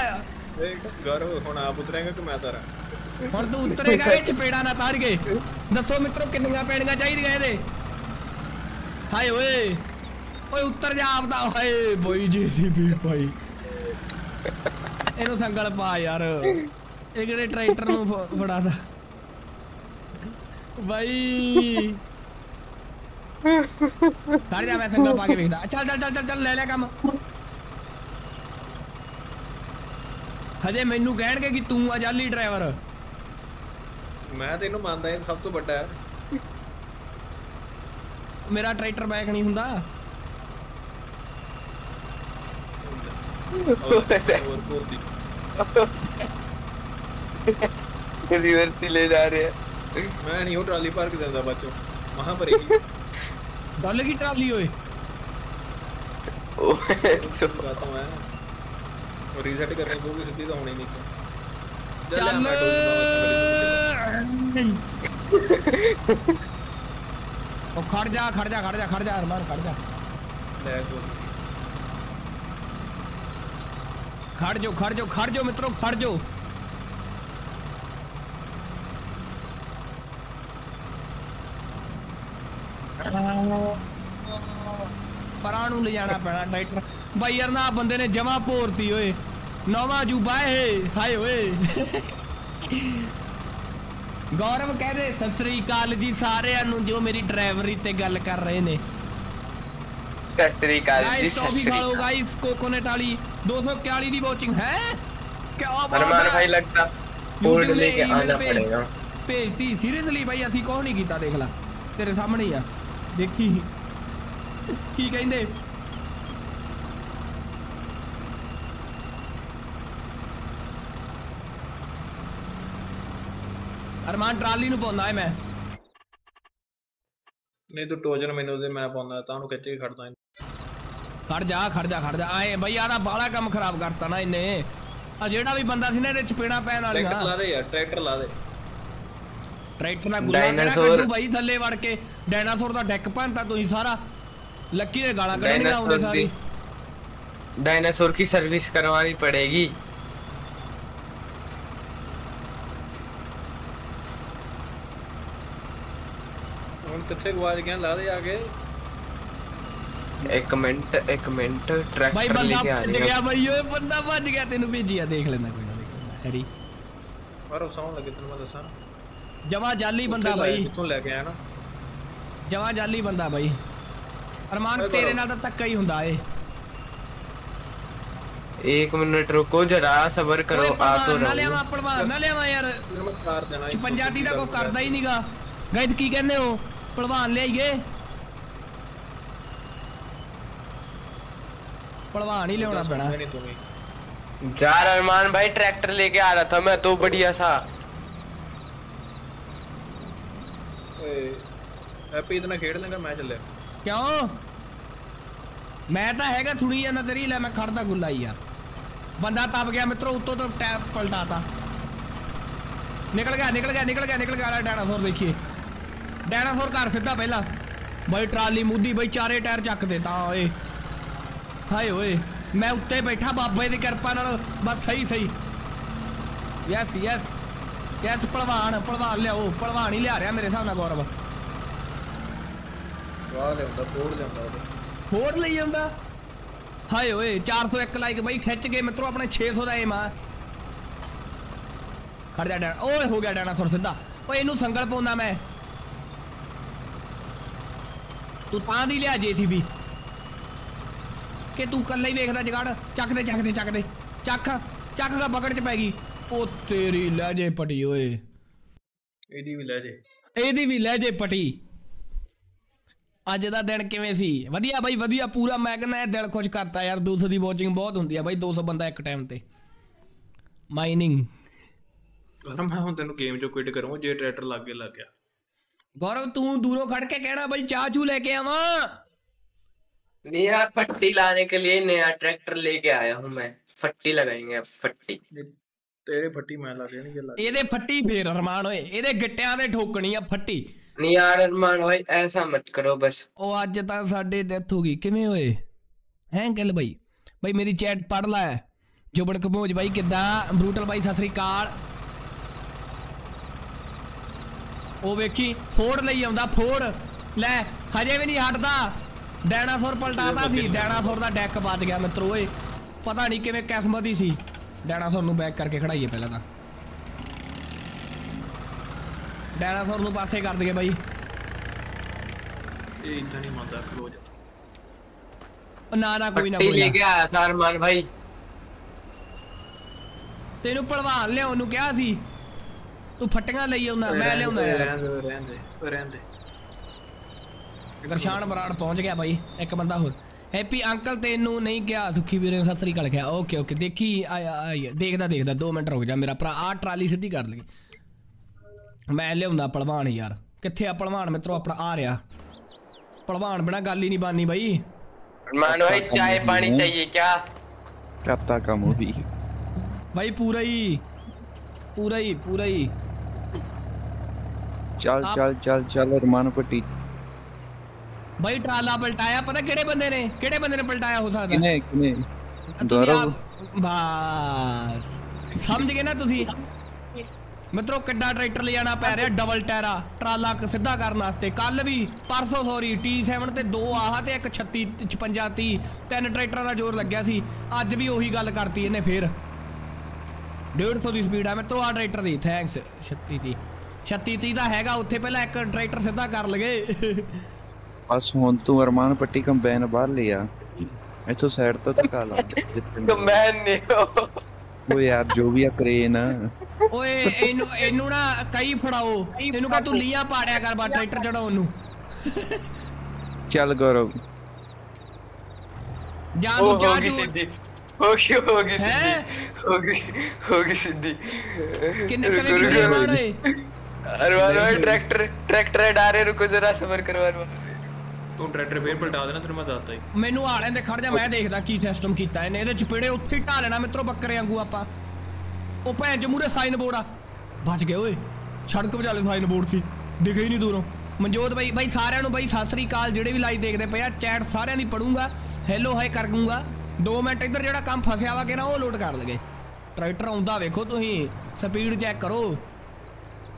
[SPEAKER 6] घर हो हुन आप मैं उतरां? और तू
[SPEAKER 1] उतरेगा ये चपेड़ा ना तार के दसो मित्रों कितना पेड़गा चाहिए गए थे हाय ओए ओए उतर जा आप दा हाय भाई जेसीबी भाई ਇਹਨੂੰ ਸੰਗਲ ਪਾ ਯਾਰ ਇਹ ਕਿਹੜੇ ਟਰੈਕਟਰ ਨੂੰ ਫੜਾਦਾ ਬਾਈ ਕਰ ਜਾ ਮੈਂ ਸੰਗਲ ਪਾ ਕੇ ਵੇਖਦਾ ਚੱਲ ਚੱਲ ਚੱਲ ਚੱਲ ਲੈ ਲੈ ਕੰਮ ਹਜੇ ਮੈਨੂੰ ਕਹਿਣਗੇ ਕਿ ਤੂੰ ਆ ਜਾਲੀ ਡਰਾਈਵਰ
[SPEAKER 6] मैं ਤੈਨੂੰ ਮੰਨਦਾ ਇਹ ਸਭ ਤੋਂ ਵੱਡਾ ਹੈ।
[SPEAKER 1] ਮੇਰਾ ਟਰੈਕਟਰ ਬੈਕ ਨਹੀਂ
[SPEAKER 5] रिवर्स ही ले जा रहे हैं
[SPEAKER 6] मैं नहीं हूँ ट्रॉली
[SPEAKER 1] पार्क जाता बच्चों वहाँ
[SPEAKER 5] पर डॉलर
[SPEAKER 6] की ट्रॉली ओए ओए चलो तो मैं और करने को भी
[SPEAKER 1] सीधी
[SPEAKER 6] तो
[SPEAKER 1] होने नहीं चाहिए ओ खड़ जा खड़ जा खड़ जा खड़ जा
[SPEAKER 6] अरमान खड़
[SPEAKER 1] जा। खड़ जो खड़ जो खड़ जो मित्रों खड़ जो। पराणू ले जाना पैना डाइटर भाई यार ना बंदे ने जमा पोरती ओए। नौवा जुबाए है हाय ओए ਗੌਰਵ ਕਹਿੰਦੇ ਸਤਿ ਸ੍ਰੀ ਅਕਾਲ ਜੀ ਸਾਰਿਆਂ ਨੂੰ ਜੋ ਮੇਰੀ ਡਰਾਈਵਰੀ ਤੇ ਗੱਲ ਕਰ ਰਹੇ ਨੇ ਸਤਿ
[SPEAKER 5] ਸ੍ਰੀ
[SPEAKER 1] ਅਕਾਲ
[SPEAKER 5] ਜੀ
[SPEAKER 1] ਸਤਿ ਸ੍ਰੀ
[SPEAKER 5] ਅਕਾਲ
[SPEAKER 1] ਗਾਇਸ ਕੋਕੋਨਟ ਵਾਲੀ 241 ਦੀ ਵਾਚਿੰਗ ਹੈ ਕਿਆ ਬਾਤ ਹੈ
[SPEAKER 5] ਭਾਈ
[SPEAKER 1] ਲੱਗਦਾ
[SPEAKER 5] ਫੋਲਡ
[SPEAKER 1] ਲੈ
[SPEAKER 5] ਕੇ
[SPEAKER 1] ਆਣਾ
[SPEAKER 5] ਪੜੇਗਾ
[SPEAKER 1] ਭੇਜਤੀ ਸੀਰੀਅਸਲੀ ਭਾਈ ਅਸੀਂ ਕੋਹ ਨਹੀਂ ਕੀਤਾ ਦੇਖ ਲੈ ਤੇਰੇ ਸਾਹਮਣੇ ਆ ਦੇਖੀ ਕੀ ਕਹਿੰਦੇ ਅਰਮਾਨ ਟਰਾਲੀ ਨੂੰ ਪਾਉਂਦਾ ਐ ਮੈਂ।
[SPEAKER 6] ਨਹੀਂ ਤੂੰ ਟੋਜਨ ਮੈਨੂੰ ਦੇ ਮੈਂ ਪਾਉਂਦਾ ਤਾਂ ਉਹਨੂੰ ਖਿੱਚ ਕੇ ਖੜਦਾ
[SPEAKER 1] ਖੜ ਜਾ ਖੜ ਜਾ ਖੜ ਜਾ। ਆਏ ਬਈ ਯਾਰ ਬਾਲਾ ਕੰਮ ਖਰਾਬ ਕਰਤਾ ਨਾ ਇਹਨੇ। ਆ ਜਿਹੜਾ ਵੀ ਬੰਦਾ ਸੀ ਨਾ ਇਹਦੇ ਚਪੇੜਾ ਪੈਣ ਵਾਲੀ
[SPEAKER 6] ਟਰੈਕਟਰ ਲਾ ਦੇ ਯਾਰ ਟਰੈਕਟਰ ਲਾ ਦੇ।
[SPEAKER 1] ਟਰੈਕਟਰ ਦਾ ਗੁੱਲਾ
[SPEAKER 5] ਡਾਇਨਾਸੌਰ
[SPEAKER 1] ਬਾਈ ਥੱਲੇ ਵੜ ਕੇ। ਡਾਇਨਾਸੌਰ ਦਾ ਡੈਕ ਭੰਨਤਾ ਤੁਸੀਂ ਸਾਰਾ। ਲੱਕੀ ਨੇ ਗਾਲਾਂ ਕੱਢਣੀਆਂ ਆਉਂਦੇ ਸਾਰੀ।
[SPEAKER 5] ਡਾਇਨਾਸੌਰ ਕੀ ਸਰਵਿਸ ਕਰਵਾਣੀ ਪੜੇਗੀ।
[SPEAKER 6] ਹੁਣ ਕਿੱਥੇ ਗਵਾਚ ਗਿਆ ਲਾ ਦੇ ਆ ਕੇ
[SPEAKER 5] एक मिनट एक मिनट
[SPEAKER 1] ਬਾਈ
[SPEAKER 5] ट्रैक्टर
[SPEAKER 1] ਬੰਦਾ
[SPEAKER 5] लेके आ
[SPEAKER 1] ਭੱਜ
[SPEAKER 5] रही
[SPEAKER 1] ਗਿਆ ਬਾਈ ਓਏ ਬੰਦਾ ਭੱਜ ਗਿਆ ਤੈਨੂੰ ਭੇਜੀ ਆ ਦੇਖ ਲੈਂਦਾ ਕੋਈ ਨਾ ਦੇਖ ਲੈਂਦਾ ਹੈਰੀ
[SPEAKER 6] ਪਰ ਸੌਣ ਲੱਗੇ ਤੈਨੂੰ ਮੈਂ ਦੱਸਾਂ
[SPEAKER 1] ਜਮਾ ਜਾਲੀ ਬੰਦਾ
[SPEAKER 6] ਉੱਥੇ ਲਾਇਆ,
[SPEAKER 1] ਬਾਈ
[SPEAKER 6] ਜਿੱਥੋਂ ਲੈ ਕੇ ਆਇਆ ਨਾ
[SPEAKER 1] ਜਮਾ ਜਾਲੀ ਬੰਦਾ ਬਾਈ ਅਰਮਾਨ
[SPEAKER 6] ਓਏ
[SPEAKER 1] ਤੇਰੇ
[SPEAKER 6] ਗੌਰਵ।
[SPEAKER 1] ਨਾਲ ਤਾਂ ਧੱਕਾ ਹੀ ਹੁੰਦਾ ਏ
[SPEAKER 5] एक मिनट रुको जरा सबर करो
[SPEAKER 1] ਓਏ
[SPEAKER 5] आ तो
[SPEAKER 1] ਭਲਵਾਨ ਨਾ
[SPEAKER 5] रहा
[SPEAKER 1] ਲਿਆਵਾਂ
[SPEAKER 5] हूँ
[SPEAKER 1] ਭਲਵਾਨ ਨਾ ਲਿਆਵਾਂ ਯਾਰ
[SPEAKER 6] ਫਿਰ ਮੈਂ ਕਰ ਦੇਣਾ ਸੀ।
[SPEAKER 1] 56 ਦਾ ਕੋਈ ਕਰਦਾ ਹੀ ਨਹੀਂਗਾ ਗਾਇਸ ਕੀ ਕਹਿੰਦੇ ਹੋ पलवान ले आइए। प्रवान
[SPEAKER 6] ही लेना पड़ा
[SPEAKER 5] जा अरमान भाई ट्रैक्टर लेके आ रहा था मैं तो बढ़िया सा।
[SPEAKER 6] हैप्पी इतना खेड़ लेगा मैच ले।
[SPEAKER 1] क्यों? मैं तो हैगा थोड़ी या नजरी ले मैं खड़ता गुल्ला यार। बंदा तप गया मित्रों उतो तो टैप पलटा था। निकल गया निकल गया निकल गया निकल गया डायनासोर देखिए। ਡਾਇਨਾਸੌਰ ਘਰ ਸਿੱਧਾ ਪਹਿਲਾਂ। ਬਈ ਟਰਾਲੀ ਮੁੱਦੀ ਬਈ ਚਾਰੇ ਟਾਇਰ ਚੱਕਦੇ ਤਾਂ ਓਏ। ਹਾਏ ਓਏ ਮੈਂ ਉੱਤੇ ਬੈਠਾ ਬਾਬੇ ਦੀ ਕਿਰਪਾ ਨਾਲ ਬਸ ਸਹੀ ਸਹੀ। ਯੈਸ ਯੈਸ ਯੈਸ ਭਲਵਾਨ ਭਲਵਾਨ ਲਿਆਓ ਭਲਵਾਨ ਹੀ ਲਿਆ ਰਿਹਾ ਮੇਰੇ ਹਿਸਾਬ ਨਾਲ ਗੌਰਵ।
[SPEAKER 6] ਵਾਹ ਲਿਆਉਂਦਾ ਫੋੜ ਉਹਦੇ।
[SPEAKER 1] ਹੋਰ ਲਈ ਜਾਂਦਾ? ਹਾਏ ਓਏ 401 ਲਾਈਕ ਬਈ ਖਿੱਚ ਗਏ ਮਿੱਤਰੋ ਆਪਣੇ 600 ਦਾ ਏਮ ਆ। ਖੜ ਜਾ ਡੈਣਾ ਓਏ ਹੋ ਗਿਆ ਡਾਇਨਾਸੌਰ ਸਿੱਧਾ। ਓਏ ਇਹਨੂੰ ਸੰਗਲ ਪਾਉਂਦਾ ਮੈਂ। ਤੂੰ ਤਾਂ ਦੀ ਲਿਆ ਜੀਸੀਬੀ। ਕਿ ਤੂੰ ਕੱਲਾ ਹੀ ਵੇਖਦਾ ਜਗੜ? ਚੱਕ ਦੇ ਚੱਕ ਦੇ ਚੱਕ ਦੇ। ਚੱਕ ਚੱਕ ਦਾ ਬਕੜ ਚ ਪੈ ਗਈ। ਉਹ ਤੇਰੀ ਲੈ ਜੇ ਪਟੀ ਓਏ।
[SPEAKER 6] ਇਹਦੀ ਵੀ ਲੈ ਜੇ।
[SPEAKER 1] ਇਹਦੀ ਵੀ ਲੈ ਜੇ ਪਟੀ। ਅੱਜ ਦਾ ਦਿਨ ਕਿਵੇਂ ਸੀ? ਵਧੀਆ ਬਾਈ ਵਧੀਆ ਪੂਰਾ। ਮੈਂ ਕਹਿੰਦਾ ਇਹ ਦਿਲ ਖੁਸ਼ ਕਰਤਾ ਯਾਰ। 200 ਦੀ ਵਾਚਿੰਗ ਬਹੁਤ ਹੁੰਦੀ ਆ ਬਾਈ 200 ਬੰਦਾ ਇੱਕ ਟਾਈਮ ਤੇ। ਮਾਈਨਿੰਗ
[SPEAKER 6] ਮੈਂ ਹੁਣ ਤੈਨੂੰ ਗੇਮ ਚੋਂ ਕੁਇਟ ਕਰੂੰਗਾ ਜੇ ਟਰੈਕਟਰ ਲੱਗ ਲੱਗ ਗਿਆ।
[SPEAKER 1] ਗੌਰਵ ਤੂੰ ਦੂਰੋਂ ਖੜ ਕੇ ਕਹਿਣਾ ਬਾਈ ਚਾਹ ਚੂ ਲੈ ਕੇ ਆਵਾਂ
[SPEAKER 5] नहीं यार फट्टी लाने के लिए नया ट्रैक्टर लेके आया हूँ मैं फट्टी लगाएंगे अब फट्टी
[SPEAKER 6] ਜੇ ਤੇਰੇ ਫੱਟੀ ਮੈਂ ਲੱਗ ਜਾਣੀ ਜੇ ਲੱਗ
[SPEAKER 1] ਇਹਦੇ ਫੱਟੀ ਫੇਰ ਅਰਮਾਨ ਓਏ ਇਹਦੇ ਗਿੱਟਿਆਂ ਤੇ ਠੋਕਣੀ ਆ ਫੱਟੀ
[SPEAKER 5] नहीं यार अरमान भाई ऐसा मत करो बस
[SPEAKER 1] ਉਹ ਅੱਜ ਤਾਂ ਸਾਡੇ ਡੈਥ ਹੋ ਗਈ ਕਿਵੇਂ ਹੋਏ ਹੈਂ ਗੱਲ ਬਾਈ ਬਾਈ ਮੇਰੀ ਚੈਟ ਪੜ ਲੈ ਜੁਬਨ ਕਮੋਜ ਬਾਈ ਕਿੱਦਾਂ ਬਰੂਟਲ ਬਾਈ ਸਤਿ ਸ੍ਰੀ ਅਕਾਲ ਉਹ ਵੇਖੀ ਫੋੜ ਲਈ ਆਉਂਦਾ ਫੋੜ। ਲੈ ਹਜੇ ਵੀ ਨਹੀਂ ਹਟਦਾ। ਡਾਇਨਾਸੌਰ ਪਲਟਾਤਾ ਸੀ। ਡਾਇਨਾਸੌਰ ਦਾ ਡੈਕ ਬਚ ਗਿਆ ਮਿੱਤਰੋ ਓਏ। ਪਤਾ ਨਹੀਂ ਕਿਵੇਂ ਕਿਸਮਤ ਹੀ ਸੀ। ਡਾਇਨਾਸੌਰ ਨੂੰ ਬੈਕ ਕਰਕੇ ਖੜਾਈਏ ਪਹਿਲਾਂ ਤਾਂ। ਡਾਇਨਾਸੌਰ ਨੂੰ ਪਾਸੇ ਕਰ ਦਈਏ ਬਾਈ।
[SPEAKER 6] ਇਹ ਇਦਾਂ ਨਹੀਂ ਮੰਨਦਾ ਖਲੋ ਜਾ।
[SPEAKER 1] ਉਹ ਨਾ ਨਾ ਕੋਈ ਨਾ ਕੋਈ
[SPEAKER 5] ਲੈ ਗਿਆ ਆਇਆ ਸਰਮਾਨ ਭਾਈ
[SPEAKER 1] ਤੈਨੂੰ ਪਲਵਾਨ ਲਿਆਉਣ ਨੂੰ ਕਿਹਾ ਸੀ। ਤੂੰ ਫੱਟੀਆਂ ਲਈ ਆਉਂਦਾ ਮੈਂ ਲਿਆਉਂਦਾ ਯਾਰ
[SPEAKER 6] ਰਹਿਣ ਦੇ ਰਹਿਣ ਦੇ ਓਏ ਰਹਿਣ ਦੇ
[SPEAKER 1] ਗਰਸ਼ਾਨ ਬਰਾੜ ਪਹੁੰਚ ਗਿਆ ਬਾਈ ਇੱਕ ਬੰਦਾ ਹੋਰ ਹੈਪੀ ਅੰਕਲ ਤੈਨੂੰ ਨਹੀਂ ਕਿਹਾ ਸੁਖੀ ਵੀਰੇ ਨੂੰ ਸਤਿ ਸ੍ਰੀ ਅਕਾਲ ਕਿਹਾ ਓਕੇ ਓਕੇ ਦੇਖੀ ਆਇਆ ਆਇਆ ਦੇਖਦਾ ਦੇਖਦਾ 2 ਮਿੰਟ ਰੁਕ ਜਾ ਮੇਰਾ ਭਰਾ ਆ ਟਰਾਲੀ ਸਿੱਧੀ ਕਰ ਲਈ ਮੈਂ ਲਿਆਉਂਦਾ ਭਲਵਾਨ ਯਾਰ ਕਿੱਥੇ ਆ ਭਲਵਾਨ ਮਿੱਤਰੋ ਆਪਣਾ ਆ ਰਿਹਾ ਭਲਵਾਨ ਬਿਨਾ ਗੱਲ ਹੀ ਨਹੀਂ ਬਾਨੀ ਬਾਈ
[SPEAKER 5] अरमान भाई चाय पानी चाहिए क्या
[SPEAKER 4] ਕਰਤਾ ਕੰਮ ਉਹ ਵੀ
[SPEAKER 1] ਬਾਈ ਪੂਰਾ ਹੀ ਪੂਰਾ ਹੀ ਪੂਰਾ ਹੀ
[SPEAKER 4] ਚੱਲ ਚੱਲ ਚੱਲ ਚੱਲ ਰਮਾਨ ਪੱਟੀ
[SPEAKER 1] ਬਾਈ ਟਰਾਲਾ ਪਲਟਾਇਆ ਪਤਾ ਕਿਹੜੇ ਬੰਦੇ ਨੇ? ਕਿਹੜੇ ਬੰਦੇ ਨੇ ਪਲਟਾਇਆ ਹੋ ਸਕਦਾ?
[SPEAKER 4] ਕਿਨੇ ਕਿਨੇ ਗੌਰਵ
[SPEAKER 1] ਬਸ। ਸਮਝ ਗਏ ਨਾ ਤੁਸੀਂ? ਮਿੱਤਰੋ ਕਿੱਡਾ ਟਰੈਕਟਰ ਲੈ ਜਾਣਾ ਪੈ ਰਿਹਾ ਡਬਲ ਟਾਇਰਾ। ਟਰਾਲਾ ਸਿੱਧਾ ਕਰਨ ਵਾਸਤੇ। ਕੱਲ ਵੀ ਪਰਸੋਂ ਸੌਰੀ T7 ਤੇ ਦੋ ਆਹ ਤੇ ਇੱਕ 36 56 30 ਤਿੰਨ ਟਰੈਕਟਰਾਂ ਦਾ ਜ਼ੋਰ ਲੱਗਿਆ ਸੀ। ਅੱਜ ਵੀ ਉਹੀ ਗੱਲ ਕਰਤੀ ਇਹਨੇ ਫੇਰ। 150 ਦੀ ਸਪੀਡ ਆ। ਮਿੱਤਰੋ ਆ ਟਰੈਕਟਰ ਦੀ ਥੈਂਕਸ 36 30 36 30 ਦਾ ਹੈਗਾ ਉੱਥੇ ਪਹਿਲਾਂ ਇੱਕ ਟਰੈਕਟਰ ਸਿੱਧਾ ਕਰ ਲਗੇ
[SPEAKER 4] ਬਸ ਹੁਣ ਤੂੰ ਅਰਮਾਨ ਪੱਟੀ ਕੰਬਾਈਨ ਬਾਹਰ ਲਿਆ ਇੱਥੋਂ ਸਾਈਡ ਤੋਂ ਧੱਕਾ ਲਾ ਜਿੱਥੇ
[SPEAKER 5] तो मैं नहीं हो
[SPEAKER 4] ਉਹ ਯਾਰ ਜੋ ਵੀ ਆ ਕਰੇਨ
[SPEAKER 1] ਓਏ ਇਹਨੂੰ ਇਹਨੂੰ ਨਾ ਕਈ ਫੜਾਓ ਇਹਨੂੰ ਕਹ ਤੂੰ ਲੀਆ ਪਾੜਿਆ ਕਰ ਬਾ ਟਰੈਕਟਰ ਚੜਾਉਣ ਨੂੰ
[SPEAKER 4] ਚੱਲ ਗੌਰਵ
[SPEAKER 1] ਜਾਂ
[SPEAKER 5] वो
[SPEAKER 1] ਤੂੰ ਜਾ
[SPEAKER 5] होगी
[SPEAKER 1] ਜੂ
[SPEAKER 5] सिद्धि होगी होगी
[SPEAKER 1] हैं?
[SPEAKER 5] सिद्धि होगी होगी सिद्धि
[SPEAKER 1] ਕਿੰਨੇ
[SPEAKER 5] रुको,
[SPEAKER 1] ਕਵੇਂ ਕੀਤੀ
[SPEAKER 5] रुको,
[SPEAKER 1] ਮਾਰ
[SPEAKER 5] रुको।
[SPEAKER 1] ਓਏ
[SPEAKER 5] अरमान भाई ट्रैक्टर ट्रैक्टर हटा रहे रुको जरा सबर करो अरमान भाई।
[SPEAKER 6] ਤੂੰ ਟਰੈਕਟਰ ਫੇਰ ਪਲਟਾ ਦੇਣਾ ਤੈਨੂੰ ਮੈਂ ਦੱਸਤਾ ਹੀ
[SPEAKER 1] ਮੈਨੂੰ ਆ ਲੈਂਦੇ ਖੜ ਜਾ ਮੈਂ ਦੇਖਦਾ ਕੀ ਸਿਸਟਮ ਕੀਤਾ ਇਹਨੇ ਇਹਦੇ ਚਪੇੜੇ ਉੱਥੇ ਹੀ ਢਾ ਲੈਣਾ ਮਿੱਤਰੋ ਬੱਕਰੇ ਵਾਂਗੂ ਆਪਾਂ ਉਹ ਭੈਣ ਚ ਮੂਰੇ ਸਾਈਨ ਬੋਰਡ ਆ ਬਚ ਗਏ ਓਏ ਸੜਕ ਵਿਚਾਲੇ ਸਾਈਨ ਬੋਰਡ ਸੀ ਦਿਖੇ ਹੀ ਨਹੀਂ ਦੂਰੋਂ ਮਨਜੋਤ ਬਾਈ ਬਾਈ ਸਾਰਿਆਂ ਨੂੰ ਬਾਈ ਸਤਿ ਸ੍ਰੀ ਅਕਾਲ ਜਿਹੜੇ ਵੀ ਲਾਈਵ ਦੇਖਦੇ ਪਏ ਆ ਚੈਟ ਸਾਰਿਆਂ ਦੀ ਪੜੂੰਗਾ ਹੈਲੋ ਹਾਈ ਕਰ ਦੂੰਗਾ 2 ਮਿੰਟ ਇੱਧਰ ਜਿਹੜਾ ਕੰਮ ਫਸਿਆ ਵਾ ਕਿ ਨਾ ਉਹ ਲੋਡ ਕਰ ਲਗੇ ਟਰੈਕਟਰ ਆਉਂਦਾ ਵੇਖੋ ਤੁਸੀਂ ਸਪੀਡ ਚੈੱਕ ਕਰੋ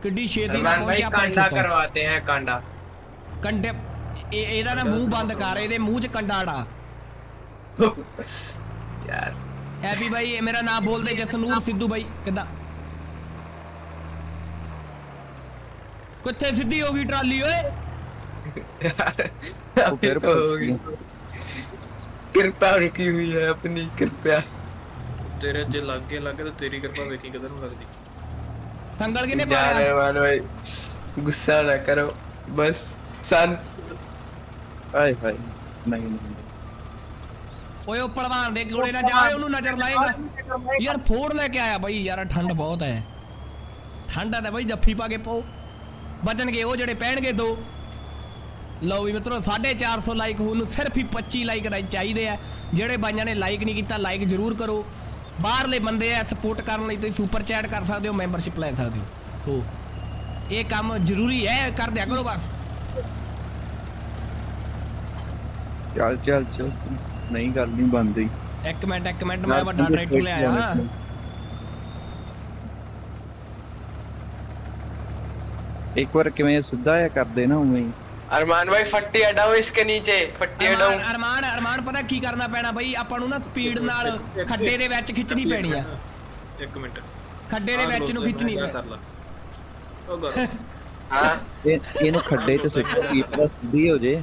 [SPEAKER 1] ਕਿੱਡੀ ਛੇਤੀ ਨਾਲ
[SPEAKER 5] अरमान भाई
[SPEAKER 1] ਪਹੁੰਚਿਆ ਆਪਣੇ
[SPEAKER 5] कांडा
[SPEAKER 1] ਖੇਤਾਂ।
[SPEAKER 5] करवाते हैं कांडा
[SPEAKER 1] ਕੰਡੇ ਇਹ ਇਹਦਾ ਨਾ ਮੂੰਹ ਬੰਦ ਕਰ ਇਹਦੇ ਮੂੰਹ 'ਚ ਕੰਡਾ ਅੜਾ
[SPEAKER 5] यार
[SPEAKER 1] ਹੈਪੀ ਬਾਈ ਇਹ ਮੇਰਾ ਨਾਮ ਬੋਲਦੇ ਜਸਨੂਰ ਸਿੱਧੂ ਬਾਈ ਕਿੱਦਾਂ ਕਿੱਥੇ ਸਿੱਧੀ ਹੋ ਗਈ ਟਰਾਲੀ ਓਏ
[SPEAKER 4] ਉਹ ਫਿਰ
[SPEAKER 5] तो होगी कृपा रुकी हुई है अपनी कृपया
[SPEAKER 6] ਤੇਰੇ ਜੇ ਲੱਗ ਗਿਆ ਲੱਗ ਗਿਆ ਤਾਂ ਤੇਰੀ ਕਿਰਪਾ ਵੇਖੀ ਕਿਧਰ ਨੂੰ ਲੱਗਦੀ
[SPEAKER 1] भंगड़ के
[SPEAKER 5] नहीं
[SPEAKER 1] जा
[SPEAKER 5] रहे मान भाई। गुस्सा ना करो। बस शांत
[SPEAKER 4] हाय हाय नहीं
[SPEAKER 1] नहीं ओए पड़वान देख गोड़े ना जा ओनु नज़र लाएगा यार फोड़ लेके आया भाई यार ठंड बहुत है। ठंड है तो भाई जफ्फी पा के पो बचन के वो जड़े पहन के दो। ਲਓ ਵੀ ਮਿੱਤਰੋ 450 ਲਾਈਕ ਹੋਣ ਨੂੰ ਸਿਰਫ ਹੀ 25 ਲਾਈਕ ਚਾਹੀਦੇ ਆ ਜਿਹੜੇ ਬਾਈਆਂ ਨੇ ਲਾਈਕ ਨਹੀਂ ਕੀਤਾ ਲਾਈਕ ਜ਼ਰੂਰ ਕਰੋ ਬਾਹਰਲੇ ਬੰਦੇ ਆ ਸਪੋਰਟ ਕਰਨ ਲਈ ਤੁਸੀਂ ਸੁਪਰ ਚੈਟ ਕਰ ਸਕਦੇ ਹੋ ਮੈਂਬਰਸ਼ਿਪ ਲੈ ਸਕਦੇ ਹੋ ਸੋ ਇਹ ਕੰਮ ਜ਼ਰੂਰੀ ਹੈ ਕਰ ਦਿਆ ਕਰੋ ਬਸ
[SPEAKER 4] ਚੱਲ ਚੱਲ ਚੱਲ ਨਹੀਂ ਗੱਲ ਨਹੀਂ ਬਣਦੀ
[SPEAKER 1] ਇੱਕ ਮਿੰਟ ਇੱਕ ਮਿੰਟ ਮੈਂ ਵੱਡਾ ਟਰੈਕਟਰ ਲਿਆਇਆ
[SPEAKER 4] ਇੱਕ ਵਾਰ ਕਿਵੇਂ ਸਿੱਧਾ ਜਿਹਾ ਕਰਦੇ ਨਾ ਉਵੇਂ ਹੀ
[SPEAKER 5] अरमान भाई फट्टी हटाओ इसके नीचे फट्टी हटाओ
[SPEAKER 1] अरमान अरमान पता की करना ਪੈਣਾ ਬਈ ਆਪਾਂ ਨੂੰ ਨਾ ਸਪੀਡ ਨਾਲ ਖੱਡੇ ਦੇ ਵਿੱਚ ਖਿੱਚਣੀ ਪੈਣੀ ਆ
[SPEAKER 6] 1 ਮਿੰਟ
[SPEAKER 1] ਖੱਡੇ ਦੇ ਵਿੱਚ ਨੂੰ ਖਿੱਚਣੀ ਪੈਣੀ
[SPEAKER 6] ਉਹ
[SPEAKER 5] ਗਰ
[SPEAKER 4] ਹਾਂ ਇਹਨੂੰ ਖੱਡੇ ਤੇ ਸਿੱਟੋ ਸੀ ਪਲਸ ਸਿੱਧੀ ਹੋ ਜੇ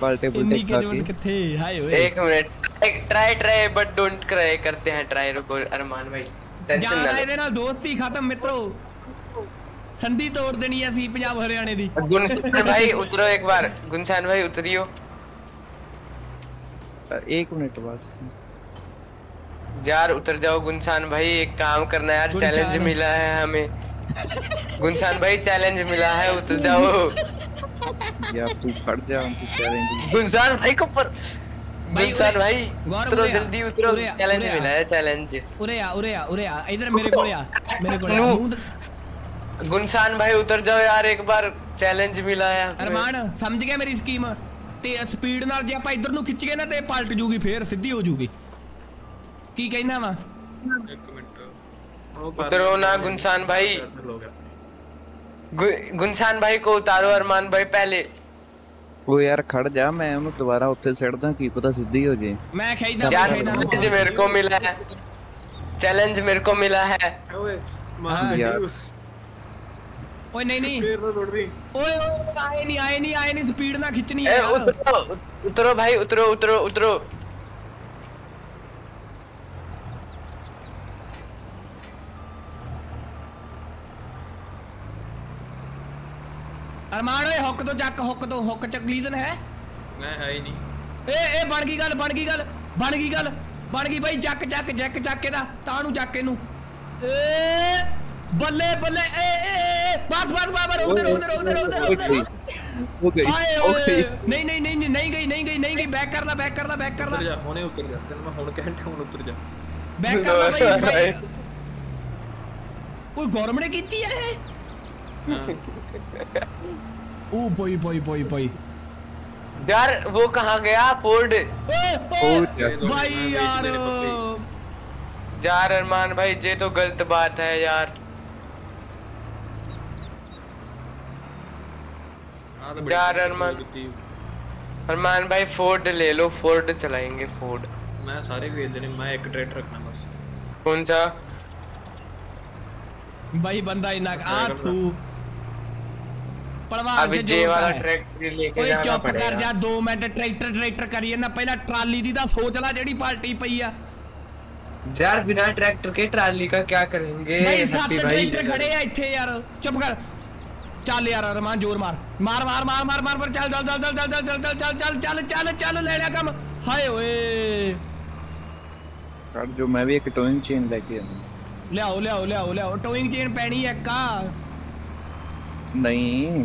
[SPEAKER 4] ਪਲਟੇ ਪੁਲਟੇ ਖਾ
[SPEAKER 1] ਕੇ ਕਿੱਥੇ ਹਾਏ ਹੋਏ
[SPEAKER 5] 1 ਮਿੰਟ ਇੱਕ ਟਰਾਈ ਟਰਾਈ ਬਟ ਡੋਨਟ ਕਰਾਏ ਕਰਤੇ हैं ट्राई रुको अरमान भाई टेंशन ना
[SPEAKER 1] ले देना दोस्ती खत्म मित्रों संधि तोड़ देनी है सी पंजाब हरियाणे
[SPEAKER 5] दी। गुनशान भाई उतरो एक बार। गुनशान भाई उतरियो।
[SPEAKER 4] एक मिनट बस
[SPEAKER 5] यार उतर जाओ गुनशान भाई एक काम करना यार चैलेंज मिला है हमें। गुनशान भाई चैलेंज मिला है उतर जाओ।
[SPEAKER 4] यार तू फट जा हम तू चैलेंज
[SPEAKER 5] गुनशान भाई को पर गुनशान भाई उतरो जल्दी उतरो। चैलेंज मिला है चैलेंज
[SPEAKER 1] उरे आ उरे आ उरे आ इधर मेरे कोले
[SPEAKER 5] आ
[SPEAKER 1] मेरे कोले
[SPEAKER 5] गुनसान भाई उतर जाओ यार एक बार ਚੈਲੰਜ ਮਿਲਾ ਆ
[SPEAKER 1] ਅਰਮਾਨ ਸਮਝ ਗਿਆ ਮੇਰੀ ਸਕੀਮ ਤੇ ਸਪੀਡ ਨਾਲ ਜੇ ਆਪਾਂ ਇਧਰ ਨੂੰ ਖਿੱਚ ਗਏ ਨਾ ਤੇ ਪਲਟ ਜੂਗੀ ਫੇਰ ਸਿੱਧੀ ਹੋ ਜੂਗੀ ਕੀ ਕਹਿਣਾ ਵਾ
[SPEAKER 6] ਇੱਕ ਮਿੰਟ ਉਤਰੋ ਨਾ ਗੁਨਸਾਨ
[SPEAKER 5] ਭਾਈ ਗੁਨਸਾਨ ਭਾਈ ਕੋ ਉਤਾਰੋ ਅਰਮਾਨ ਭਾਈ ਪਹਿਲੇ
[SPEAKER 4] ਉਹ ਯਾਰ ਖੜ ਜਾ ਮੈਂ ਉਹਨੂੰ ਦੁਬਾਰਾ ਉੱਥੇ ਸਿੱੜਦਾ ਕੀ ਪਤਾ ਸਿੱਧੀ ਹੋ ਜੇ
[SPEAKER 1] ਮੈਂ ਖੈਦਾ
[SPEAKER 5] ਚੈਲੰਜ ਮੇਰੇ ਕੋ ਮਿਲਾ ਹੈ ਚੈਲੰਜ ਮੇਰੇ ਕੋ ਮਿਲਾ ਹੈ
[SPEAKER 6] ਓਏ ਮਾਂ
[SPEAKER 4] ਯਾਰ
[SPEAKER 1] ओए
[SPEAKER 6] नहीं नहीं। फिर
[SPEAKER 1] तो दौड़ दी ओए आए नहीं आए नहीं आए नहीं स्पीड
[SPEAKER 5] ना
[SPEAKER 1] खींचनी है
[SPEAKER 5] उतरो उतरो भाई उतरो उतरो उतरो।
[SPEAKER 1] अरमान ओए हुक तो जक हुक तो हुक चकलीजन है। नहीं है ही नहीं। ए ए बन गई गल बन गई गल बन गई गल बन गई भाई जक जक जक जक के दा तानू जक के ए बल्ले बल्ले ए
[SPEAKER 4] ए पास
[SPEAKER 1] पास
[SPEAKER 4] बाबर
[SPEAKER 1] उधर
[SPEAKER 4] उधर
[SPEAKER 1] उधर उधर उधर हो गई हो नहीं नहीं नहीं नहीं गई नहीं गई नहीं गई बैक कर ला
[SPEAKER 6] बैक
[SPEAKER 1] कर
[SPEAKER 6] ला बैक करना जा होने उतर जा तेरे मैं हुन कहंटा
[SPEAKER 1] हुन उतर जा। बैक करना भाई ओए गवर्नमेंट ने कीती है। Oh boy boy boy boy
[SPEAKER 5] यार वो कहाँ गया? फोर्ड
[SPEAKER 1] भाई यार।
[SPEAKER 5] यार अरमान भाई ये तो गलत बात है यार। यार
[SPEAKER 6] अरमान
[SPEAKER 5] अरमान भाई फोर्ड ले लो फोर्ड चलाएँगे फोर्ड
[SPEAKER 6] मैं सारे भेज देने मैं एक ट्रेट रखना बस।
[SPEAKER 5] कौन सा?
[SPEAKER 1] भाई बंदा ही अच्छा, आ
[SPEAKER 5] तू।
[SPEAKER 1] परवाह
[SPEAKER 5] जे वाला ट्रैक्टर लेके जाना
[SPEAKER 1] चुप
[SPEAKER 5] कर
[SPEAKER 1] जा 2 मिनट ट्रैक्टर ट्रैक्टर करिए ना पहला ट्राली दी दा सोच ला जेडी पार्टी पई आ।
[SPEAKER 5] यार बिना ट्रैक्टर के ट्राली का क्या करेंगे? भाई
[SPEAKER 1] सात ट्रैक्टर खड़े हैं इथे यार चुप कर। ਚੱਲ ਯਾਰ ਅਰਮਾਨ ਜ਼ੋਰ ਮਾਰ ਮਾਰ ਮਾਰ ਮਾਰ ਮਾਰ ਮਾਰ ਮਾਰ ਚੱਲ ਚੱਲ ਚੱਲ ਚੱਲ ਚੱਲ ਚੱਲ ਚੱਲ ਚੱਲ ਚੱਲ ਚੱਲ ਚੱਲ ਚੱਲ ਲੈ ਲਿਆ ਕੰਮ ਹਾਏ ਓਏ
[SPEAKER 4] ਖੜ ਜੋ ਮੈਂ ਵੀ ਇੱਕ ਟੋਇੰਗ ਚੇਨ ਲੈ ਕੇ ਆਉਂਦਾ
[SPEAKER 1] ਲਿਆਓ ਲਿਆਓ ਲਿਆਓ ਲਿਆਓ ਟੋਇੰਗ ਚੇਨ ਪੈਣੀ ਇੱਕ ਆ
[SPEAKER 4] ਨਹੀਂ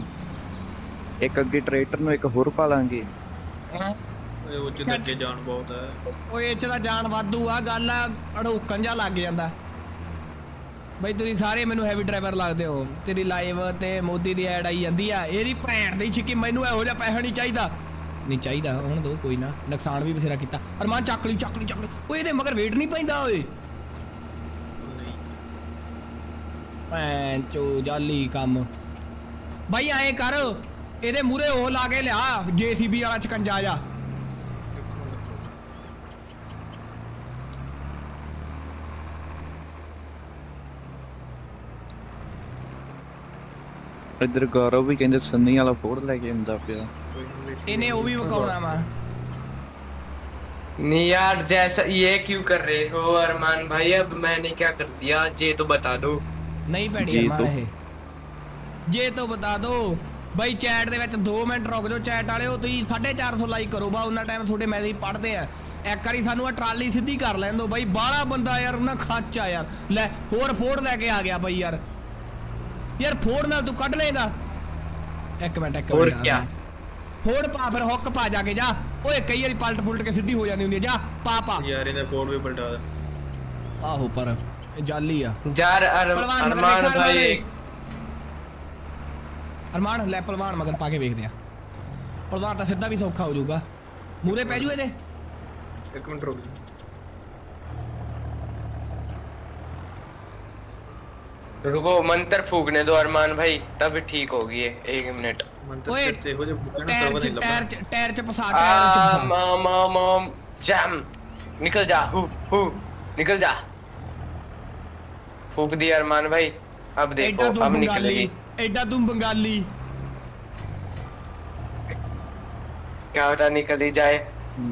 [SPEAKER 4] ਇੱਕ ਅੱਗੇ ਟਰੈਕਟਰ ਨੂੰ ਇੱਕ ਹੋਰ ਪਾ ਲਾਂਗੇ
[SPEAKER 6] ਓਏ ਉਹ ਚ ਤਾਂ ਅੱਗੇ ਜਾਣ ਬਹੁਤ ਹੈ
[SPEAKER 1] ਓਏ ਚ ਤਾਂ ਜਾਨ ਵਾਧੂ ਆ ਗੱਲ ਆ ਅੜੋਕਣ ਜਾ ਲੱਗ ਜਾਂਦਾ ਬਈ ਤੁਸੀਂ ਸਾਰੇ ਮੈਨੂੰ ਹੈਵੀ ਡਰਾਈਵਰ ਲੱਗਦੇ ਹੋ। ਤੇਰੀ ਲਾਈਵ ਤੇ ਮੋਦੀ ਦੀ ਐਡ ਆਈ ਜਾਂਦੀ ਆ, ਇਹਦੀ ਭੈਣ ਦੀ ਛਿੱਕੀ ਮੈਨੂੰ ਇਹੋ ਜਿਹਾ ਪੈਸਾ ਨਹੀਂ ਚਾਹੀਦਾ। ਨਹੀਂ ਚਾਹੀਦਾ, ਹੁਣ ਦੋ, ਕੋਈ ਨਾ। ਨੁਕਸਾਨ ਵੀ ਬਥੇਰਾ ਕੀਤਾ। ਅਰਮਾਨ, ਚੱਕ ਲਈ ਚੱਕ ਲਈ ਚੱਕ ਲਈ। ਓਏ, ਇਹਦੇ ਮਗਰ ਵੇਟ ਨਹੀਂ ਪੈਂਦਾ, ਓਏ। ਭੈਣ ਚੋ, ਜਾਲੀ ਕੰਮ। ਬਾਈ, ਐਂ ਕਰ, ਇਹਦੇ ਮੂਰੇ ਉਹ ਲਾ ਕੇ ਲਿਆ ਜੀਸੀਬੀ ਵਾਲਾ ਚਕੰਜਾ ਜਾ
[SPEAKER 4] ਇੱਧਰ ਗੌਰਵ ਵੀ ਕਹਿੰਦੇ ਸੰਨੀ ਵਾਲਾ ਫੋੜ ਲੈ ਕੇ ਆਉਂਦਾ ਪਿਆ
[SPEAKER 1] ਇਹਨੇ ਉਹ ਵੀ ਵਕਾਉਣਾ ਵਾ
[SPEAKER 5] नहीं यार जैसा ये क्यों कर रहे हो अरमान भाई अब मैंने क्या कर दिया ये तो बता दो
[SPEAKER 1] ਨਹੀਂ ਭੈੜੀ
[SPEAKER 4] ਜੀ
[SPEAKER 1] ਅਰਮਾਨ
[SPEAKER 4] ਤੋਂ।
[SPEAKER 1] ਇਹ ਜੇ ਤੋਂ ਬਤਾ ਦੋ ਬਈ ਚੈਟ ਦੇ ਵਿੱਚ 2 ਮਿੰਟ ਰੁਕ ਜਾਓ ਚੈਟ ਵਾਲਿਓ ਤੁਸੀਂ 450 ਲਾਈਕ ਕਰੋ ਬਾ ਉਹਨਾਂ ਟਾਈਮ ਤੁਹਾਡੇ ਮੈਸੇਜ ਪੜ੍ਹਦੇ ਆ ਇੱਕ ਵਾਰੀ ਸਾਨੂੰ ਆ ਟਰਾਲੀ ਸਿੱਧੀ ਕਰ ਲੈਣ ਦਿਓ ਬਈ ਬਾਹਲਾ ਬੰਦਾ ਯਾਰ ਉਹਨਾਂ ਖਾਚਾ ਯਾਰ ਲੈ ਹੋਰ ਫੋੜ ਲੈ ਕੇ ਆ ਗਿਆ ਬਈ ਯਾਰ ਯਾਰ ਫੋੜ ਨਾਲ ਤੂੰ ਕੱਢ ਲੇਗਾ ਇੱਕ ਮਿੰਟ ਇੱਕ ਮਿੰਟ
[SPEAKER 5] ਹੋਰ ਕੀ
[SPEAKER 1] ਫੋੜ ਪਾ ਫਿਰ ਹੁੱਕ ਪਾ ਜਾ ਕੇ ਜਾ ਓਏ ਕਈ ਵਾਰੀ ਪਲਟ ਪੁਲਟ ਕੇ ਸਿੱਧੀ ਹੋ ਜਾਂਦੀ ਹੁੰਦੀ ਹੈ ਜਾ ਪਾ ਪਾ
[SPEAKER 6] ਯਾਰ ਇਹਨੇ ਫੋੜ ਵੀ ਪਲਟਾ ਦਾ
[SPEAKER 1] ਆਹੋ ਪਰ ਜਾਲੀ ਆ ਯਾਰ
[SPEAKER 5] ਅਰਮਾਨ
[SPEAKER 1] ਭਾਈ ਅਰਮਾਨ ਲੈ ਪਹਿਲਵਾਨ ਮਗਰ ਪਾ ਕੇ ਵੇਖਦੇ ਆ ਪਹਿਲਵਾਨ ਤਾਂ ਸਿੱਧਾ ਵੀ ਸੌਖਾ ਹੋ ਜਾਊਗਾ ਮੂਰੇ ਪੈ ਜੂ ਇਹਦੇ
[SPEAKER 6] ਇੱਕ ਮਿੰਟ ਰੁਕ ਜਾ
[SPEAKER 5] रुको मंत्र फूकने दो अरमान भाई तब ठीक होगी एक मिनट। निकल जा हु हु निकल जा। फूक दिया अरमान भाई अब देखो अब निकलेगी।
[SPEAKER 1] एडा तुम बंगाली।
[SPEAKER 5] क्या पता निकल ही जाए।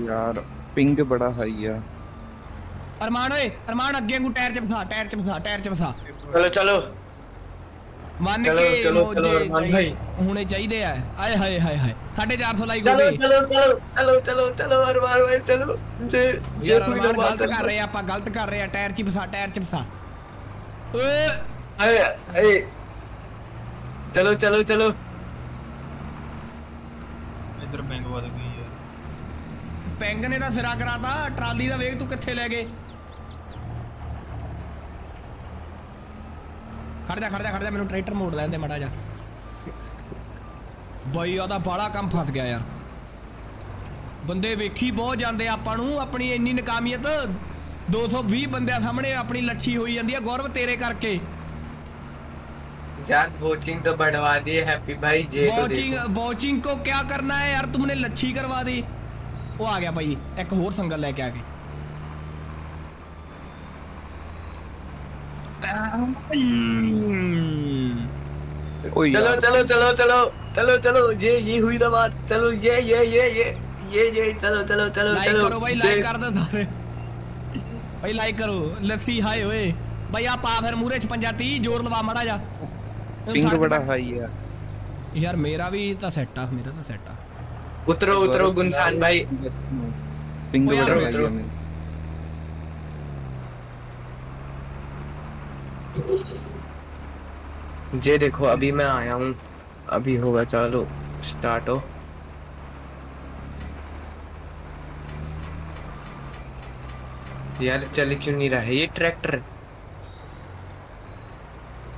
[SPEAKER 4] यार पिंग
[SPEAKER 1] बड़ा हाई है। अरमान ओए अरमान अगे को टायर च टायर च टायर च
[SPEAKER 5] चलो चलो
[SPEAKER 1] ਮੰਨ
[SPEAKER 5] ਚਲੋ,
[SPEAKER 1] ਕੇ
[SPEAKER 5] ਚਲੋ,
[SPEAKER 1] ਮੋਜੇ
[SPEAKER 5] ਚਲੋ, ਅਰਮਾਨ
[SPEAKER 1] ਚਾਹੀਏ ਹੁਣੇ ਚਾਹੀਦੇ ਆ ਆਏ ਹਾਏ ਹਾਏ ਹਾਏ 450 ਲਾਈਕ ਹੋ
[SPEAKER 5] चलो
[SPEAKER 1] ਗਏ
[SPEAKER 5] चलो चलो चलो चलो चलो अरमान भाई चलो जे जे
[SPEAKER 1] ਯਾਰ
[SPEAKER 5] कोई
[SPEAKER 1] ਅਰਮਾਨ
[SPEAKER 5] ना
[SPEAKER 1] ਗਲਤ
[SPEAKER 5] बात
[SPEAKER 1] ਕਰ ਰਹੇ ਆ ਆਪਾਂ ਗਲਤ ਕਰ ਰਹੇ ਆ ਟਾਇਰ ਚ ਹੀ ਫਸਾ ਟਾਇਰ ਚ ਫਸਾ ਓਏ
[SPEAKER 5] अरे अरे चलो चलो चलो
[SPEAKER 6] ਇੱਧਰ ਬੈਂਕ ਵੱਧ ਗਈ ਯਾਰ
[SPEAKER 1] ਪੈਂਗ ਨੇ ਤਾਂ ਸਿਰਾ ਕਰਾਤਾ ਟਰਾਲੀ ਦਾ ਵੇਗ ਤੂੰ ਕਿੱਥੇ ਲੈ ਗਏ ਖੜ ਜਾ ਖੜ ਜਾ ਖੜ ਜਾ ਮੈਨੂੰ ਟਰੈਕਟਰ ਮੋੜ ਲੈਂਦੇ ਮੜਾ ਜਾ ਬਈ ਉਹਦਾ ਬਾਲਾ ਕੰਮ ਫਸ ਗਿਆ ਯਾਰ। ਬੰਦੇ ਵੇਖੀ ਬਹੁਤ ਜਾਂਦੇ ਆਪਾਂ ਨੂੰ ਆਪਣੀ ਇੰਨੀ ਨਕਾਮੀਅਤ। 220 ਬੰਦਿਆਂ ਸਾਹਮਣੇ ਆਪਣੀ ਲੱਛੀ ਹੋਈ ਜਾਂਦੀ ਹੈ ਗੌਰਵ ਤੇਰੇ ਕਰਕੇ।
[SPEAKER 5] यार वॉचिंग तो बढ़वा दी है हैप्पी भाई जे तो
[SPEAKER 1] वॉचिंग वॉचिंग को क्या करना है यार तुमने लच्छी करवा दी वो आ गया भाई एक और संगल लेके आ
[SPEAKER 4] गए
[SPEAKER 5] चलो चलो चलो चलो चलो चलो ये ये हुई ना बात। चलो ये ये ये ये ये ये चलो चलो चलो चलो
[SPEAKER 1] करो भाई लाइक कर दो सारे भाई लाइक करो। लस्सी हाय ओए। भाई आप पावर मूरे च पंजाती ज़ोर लवा
[SPEAKER 4] मड़ा
[SPEAKER 1] जा।
[SPEAKER 4] पिंग
[SPEAKER 1] बड़ा
[SPEAKER 4] हाई है।
[SPEAKER 1] यार मेरा भी तो सेट आ मेरा तो सेट आ।
[SPEAKER 5] उतरो उतरो गुंसान भाई।
[SPEAKER 4] पिंग
[SPEAKER 5] बड़ा
[SPEAKER 4] हाई है
[SPEAKER 5] जे देखो अभी मैं आया हूँ अभी होगा चलो स्टार्ट हो यार चल क्यों नहीं रहा है ये ट्रैक्टर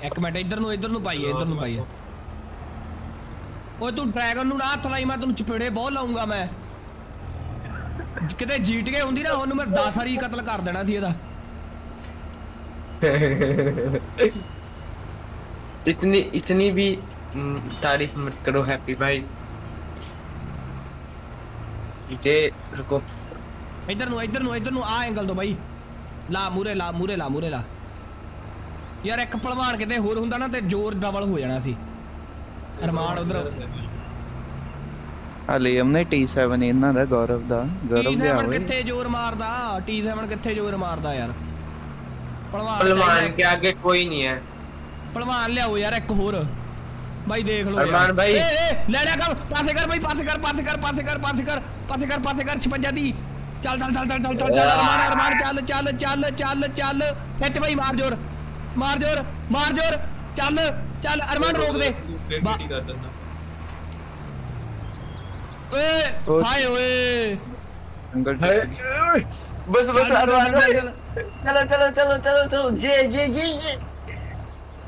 [SPEAKER 1] ਇੱਕ ਮਿੰਟ ਇੱਧਰ ਨੂੰ ਇੱਧਰ ਨੂੰ ਪਾਈਏ ਇੱਧਰ ਨੂੰ ਪਾਈਏ ਓਏ ਤੂੰ ਡਰੈਗਨ ਨੂੰ ਨਾ ਹੱਥ ਲਾਈ ਮੈਂ ਤੈਨੂੰ ਚਪੇੜੇ ਬਹੁਤ ਲਾਉਂਗਾ ਮੈਂ ਕਿਤੇ ਜੀਟ ਕੇ ਹੁੰਦੀ ਨਾ ਉਹਨੂੰ ਮੈਂ 10 ਵਾਰੀ ਕਤਲ ਕਰ ਦੇਣਾ ਸੀ ਇਹਦਾ
[SPEAKER 5] इतनी इतनी भी हम्म, तारीफ मत करो हैप्पी भाई जे रुको
[SPEAKER 1] ਇੱਧਰ ਨੂੰ ਇੱਧਰ ਨੂੰ ਇੱਧਰ ਨੂੰ ਆ ਐਂਗਲ ਤੋਂ ਬਾਈ ਲਾ ਮੂਰੇ ਲਾ ਮੂਰੇ ਲਾ ਮੂਰੇ ਲਾ ਯਾਰ ਇੱਕ ਭਲਵਾਨ ਕਿਤੇ ਹੋਰ ਹੁੰਦਾ ਨਾ ਤੇ ਜ਼ੋਰ ਡਬਲ ਹੋ ਜਾਣਾ ਸੀ ਅਰਮਾਨ ਉਧਰ
[SPEAKER 4] ਆ ਲਿਆਮ ਨੇ T7 ਇਹਨਾਂ ਦਾ ਗੌਰਵ ਦਾ ਗੌਰਵ ਲਿਆ
[SPEAKER 1] T7
[SPEAKER 4] ਓਏ
[SPEAKER 1] ਕਿੱਥੇ ਜ਼ੋਰ ਮਾਰਦਾ T7 ਕਿੱਥੇ ਜ਼ੋਰ ਮਾਰਦਾ ਯਾਰ पहलवान
[SPEAKER 5] के आगे कोई नहीं है
[SPEAKER 1] पहलवान ले आओ यार एक और भाई देख
[SPEAKER 5] लो
[SPEAKER 1] अरमान
[SPEAKER 5] भाई
[SPEAKER 1] ए ए लेना कर पासे कर भाई पासे कर पासे कर पासे कर पासे कर पासे कर पासे कर छिपक जाती चल चल चल चल चल चल चल अरमान अरमान चल चल चल चल चल सच भाई मार ज़ोर मार ज़ोर मार ज़ोर चल चल अरमान रोक दे ओए
[SPEAKER 6] हाय
[SPEAKER 1] ओए
[SPEAKER 6] अंकल ਕਰ ਦਿੰਦਾ
[SPEAKER 1] ਓਏ
[SPEAKER 4] ਓਏ।
[SPEAKER 1] ਹਾਏ ਓਏ
[SPEAKER 4] ਅੰਗਲ
[SPEAKER 5] बस बस
[SPEAKER 1] चल, चल,
[SPEAKER 5] अरमान
[SPEAKER 1] चल,
[SPEAKER 5] भाई
[SPEAKER 1] चल।
[SPEAKER 5] चलो चलो चलो चलो चलो जे जे जे जे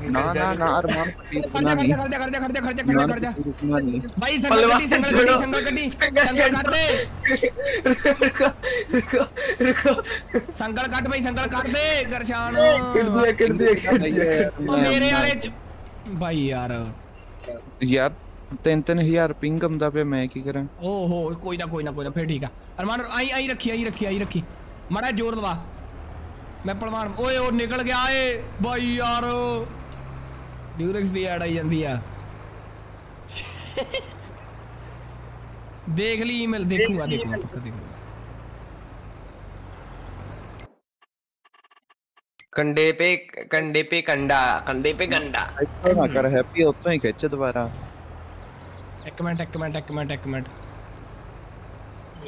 [SPEAKER 4] ਨਾ ਨਾ ਨਾ ਅਰਮਾਨ ਪੱਟੀ
[SPEAKER 1] ਖੜ
[SPEAKER 4] ਰੁਕਣਾ
[SPEAKER 1] ਜਾ
[SPEAKER 4] ਨਹੀਂ
[SPEAKER 1] ਖੜ ਜਾ ਖੜ ਜਾ ਖੜ ਜਾ ਖੜ ਜਾ ਖੜ ਜਾ ਖੜ ਜਾ
[SPEAKER 4] ਰੁਕਣਾ ਨਹੀਂ
[SPEAKER 1] ਬਾਈ ਸੰਗਲ ਕੱਢੀ ਸੰਗਲ ਕੱਢੀ ਸੰਗਲ ਕੱਢੀ ਸੰਗਲ ਕੱਢ ਦੇ
[SPEAKER 5] रुको रुको रुको
[SPEAKER 1] ਸੰਗਲ ਕੱਢ ਬਾਈ ਸੰਗਲ ਕੱਢ ਦੇ ਗਰਸ਼ਾਨ
[SPEAKER 5] कर दिया कर दिया कर दिया
[SPEAKER 1] ਉਹ ਮੇਰੇ ਵਾਲੇ ਚ ਬਾਈ ਯਾਰ
[SPEAKER 4] ਯਾਰ 3-3000 ਪਿੰਗ ਆਉਂਦਾ ਪਿਆ ਮੈਂ ਕੀ ਕਰਾਂ
[SPEAKER 1] ਓਹੋ ਕੋਈ ਨਾ ਕੋਈ ਨਾ ਕੋਈ ਨਾ ਫੇਰ ਠੀਕ ਆ ਅਰਮਾਨ ਆਈ ਆਈ ਰੱਖੀ ਆਈ ਰੱਖੀ ਆਈ ਰੱਖੀ मड़ा ज़ोर दबा मैं पड़वान ओए ओ निकल गया आए भाई यार ड्यूरेक्स दी ऐड आई ਜਾਂਦੀ ਆ। देख ली ईमेल देखूँगा देखूँगा पक्का देखूँगा
[SPEAKER 5] कंडे पे कंडे पे कंडा कंडे पे गंडा
[SPEAKER 4] ऐसा ना कर हैप्पी हो तो ही खींच
[SPEAKER 1] दोबारा एक मिनट एक मिनट एक मिनट एक
[SPEAKER 6] मिनट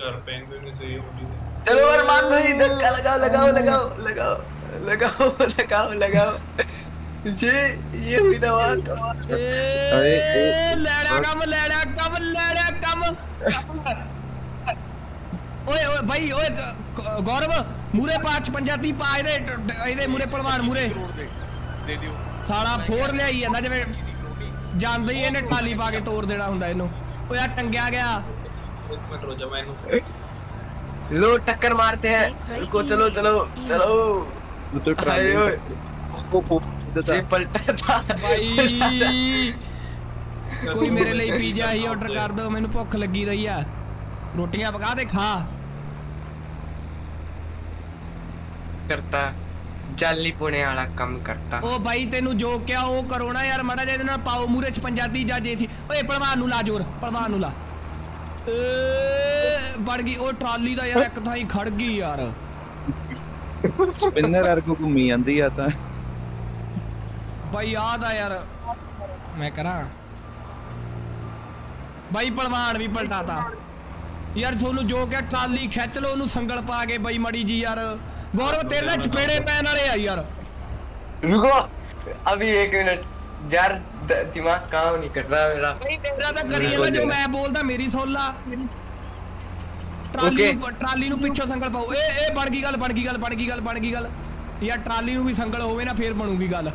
[SPEAKER 6] यार पेंगुइन से ये होती है
[SPEAKER 5] चलो अरमान भाई धक्का लगाओ लगाओ लगाओ लगाओ लगाओ लगाओ लगाओ। जी ये हुई ना बात
[SPEAKER 1] तो। अरे लड़ा कम लड़ा कम लड़ा कम ओए ओए भाई ओए गौरव मुरे पाँच पंजाती पा इधे इधे मुरे पलवान मुरे।
[SPEAKER 9] दे दियो
[SPEAKER 1] ਸਾਲਾ ਫੋੜ ਲਿਆਈ ਜਾਂਦਾ ਜਿਵੇਂ ਜਾਂਦੇ ਹੀ ਇਹਨੇ ਟਾਲੀ ਪਾ ਕੇ ਤੋੜ ਦੇਣਾ ਹੁੰਦਾ ਇਹਨੂੰ ਓਏ ਆ ਟੰਗਿਆ ਗਿਆ
[SPEAKER 5] लो टक्कर मारते हैं रुको चलो चलो चलो
[SPEAKER 4] ਤੂੰ ਤਾਂ
[SPEAKER 5] हाय ओए
[SPEAKER 4] ਟਰਾਲੀ
[SPEAKER 5] जे पलटा था
[SPEAKER 1] ਭਾਈ ਕੋਈ ਮੇਰੇ ਲਈ ਪੀਜ਼ਾ ਹੀ ਆਰਡਰ ਕਰ ਦਿਓ ਮੈਨੂੰ ਭੁੱਖ ਲੱਗੀ ਰਹੀ ਆ ਰੋਟੀਆਂ ਪਕਾ ਦੇ ਖਾ
[SPEAKER 5] करता जाली पुणे वाला कम करता
[SPEAKER 1] ਉਹ ਬਾਈ ਤੈਨੂੰ ਜੋ ਕਿਹਾ ਉਹ ਕਰੋ ਨਾ ਯਾਰ ਮੜਾ ਇਹਦੇ ਨਾਲ ਪਾਓ ਮੂਰੇ ਚ ਪੰਜਾਬੀ ਜਾਂ ਜੇ ਸੀ ਓਏ ਪਹਿਲਵਾਨ ਨੂੰ ਲਾ ਜੋਰ ਪਹਿਲਵਾਨ ਨੂੰ ਲਾ ਵੜ ਗਈ ਉਹ ਟਰਾਲੀ ਦਾ ਯਾਰ ਇੱਕ ਥਾਂ ਹੀ ਖੜ ਗਈ ਯਾਰ
[SPEAKER 4] ਸਪਿਨਰ ਆਰ ਕੋ ਘੁੰਮੀ ਜਾਂਦੀ ਆ ਤਾਂ
[SPEAKER 1] ਬਾਈ ਯਾਦ ਆ ਯਾਰ ਮੈਂ ਕਰਾਂ ਬਾਈ ਪਲਵਾਨ ਵੀ ਪਲਟਾਤਾ ਯਾਰ ਤੁਹਾਨੂੰ ਜੋ ਕਿ ਟਰਾਲੀ ਖਿੱਚ ਲਓ ਉਹਨੂੰ ਸੰਗਲ ਪਾ ਕੇ ਬਾਈ ਮੜੀ ਜੀ ਯਾਰ ਗੌਰਵ ਤੇਰੇ ਨਾਲ ਚਪੇੜੇ ਪੈਣ ਵਾਲੇ ਆ ਯਾਰ
[SPEAKER 5] ਰੁਕੋ ਅਭੀ 1 ਮਿੰਟ ਯਾਰ ਦਿਮਾਗ ਕਾਮ ਨਹੀਂ ਕਰ ਮੇਰਾ।
[SPEAKER 1] ਨਹੀਂ ਤੇਰਾ ਤਾਂ ਕਰੀ ਜਾਂਦਾ ਜੋ ਮੈਂ ਬੋਲਦਾ ਮੇਰੀ ਸੁਣ ਟਰਾਲੀ ਨੂੰ ਟਰਾਲੀ ਨੂੰ ਪਿੱਛੋਂ ਸੰਗਲ ਪਾਓ। ਇਹ ਇਹ ਬਣ ਗਈ ਗੱਲ ਬਣ ਗਈ ਗੱਲ ਬਣ ਗਈ ਗੱਲ ਬਣ ਗਈ ਗੱਲ। ਯਾਰ ਟਰਾਲੀ ਨੂੰ ਵੀ ਸੰਗਲ ਹੋਵੇ ਨਾ ਫੇਰ ਬਣੂਗੀ ਗੱਲ।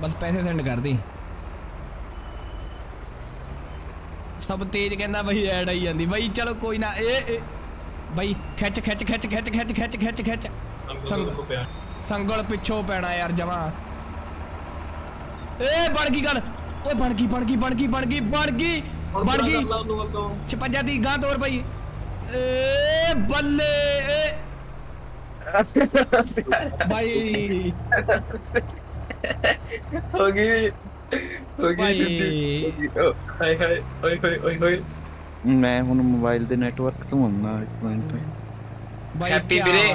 [SPEAKER 1] ਬਸ ਪੈਸੇ ਸੈਂਡ ਕਰ ਦੇ। ਸਭ ਤੇਜ ਕਹਿੰਦਾ ਬਈ ਐਡ ਆਈ ਜਾਂਦੀ। ਬਈ ਚਲੋ ਕੋਈ ਨਾ ਇਹ भाई
[SPEAKER 6] खिच खिच
[SPEAKER 1] खिच खिच खिच खिच खिच खिच। संगल पिछो पैना यार जमा। ए बढ़ गई गल ओ बढ़ गई बढ़ गई बढ़ गई
[SPEAKER 6] बढ़ गई बढ़
[SPEAKER 1] गई बढ़ गई छिपा दी गां तोर भाई। ए
[SPEAKER 5] बल्ले ए।
[SPEAKER 1] भाई।
[SPEAKER 5] होगी होगी हाय हाय ओए ओए ओए ओए
[SPEAKER 4] ਮੈਂ ਹੁਣ ਮੋਬਾਈਲ ਦੇ ਨੈਟਵਰਕ ਤੋਂ ਆਉਣਾ ਇੱਕ ਮਿੰਟ
[SPEAKER 1] ਬਾਈ ਹੈਪੀ
[SPEAKER 5] ਵੀਰੇ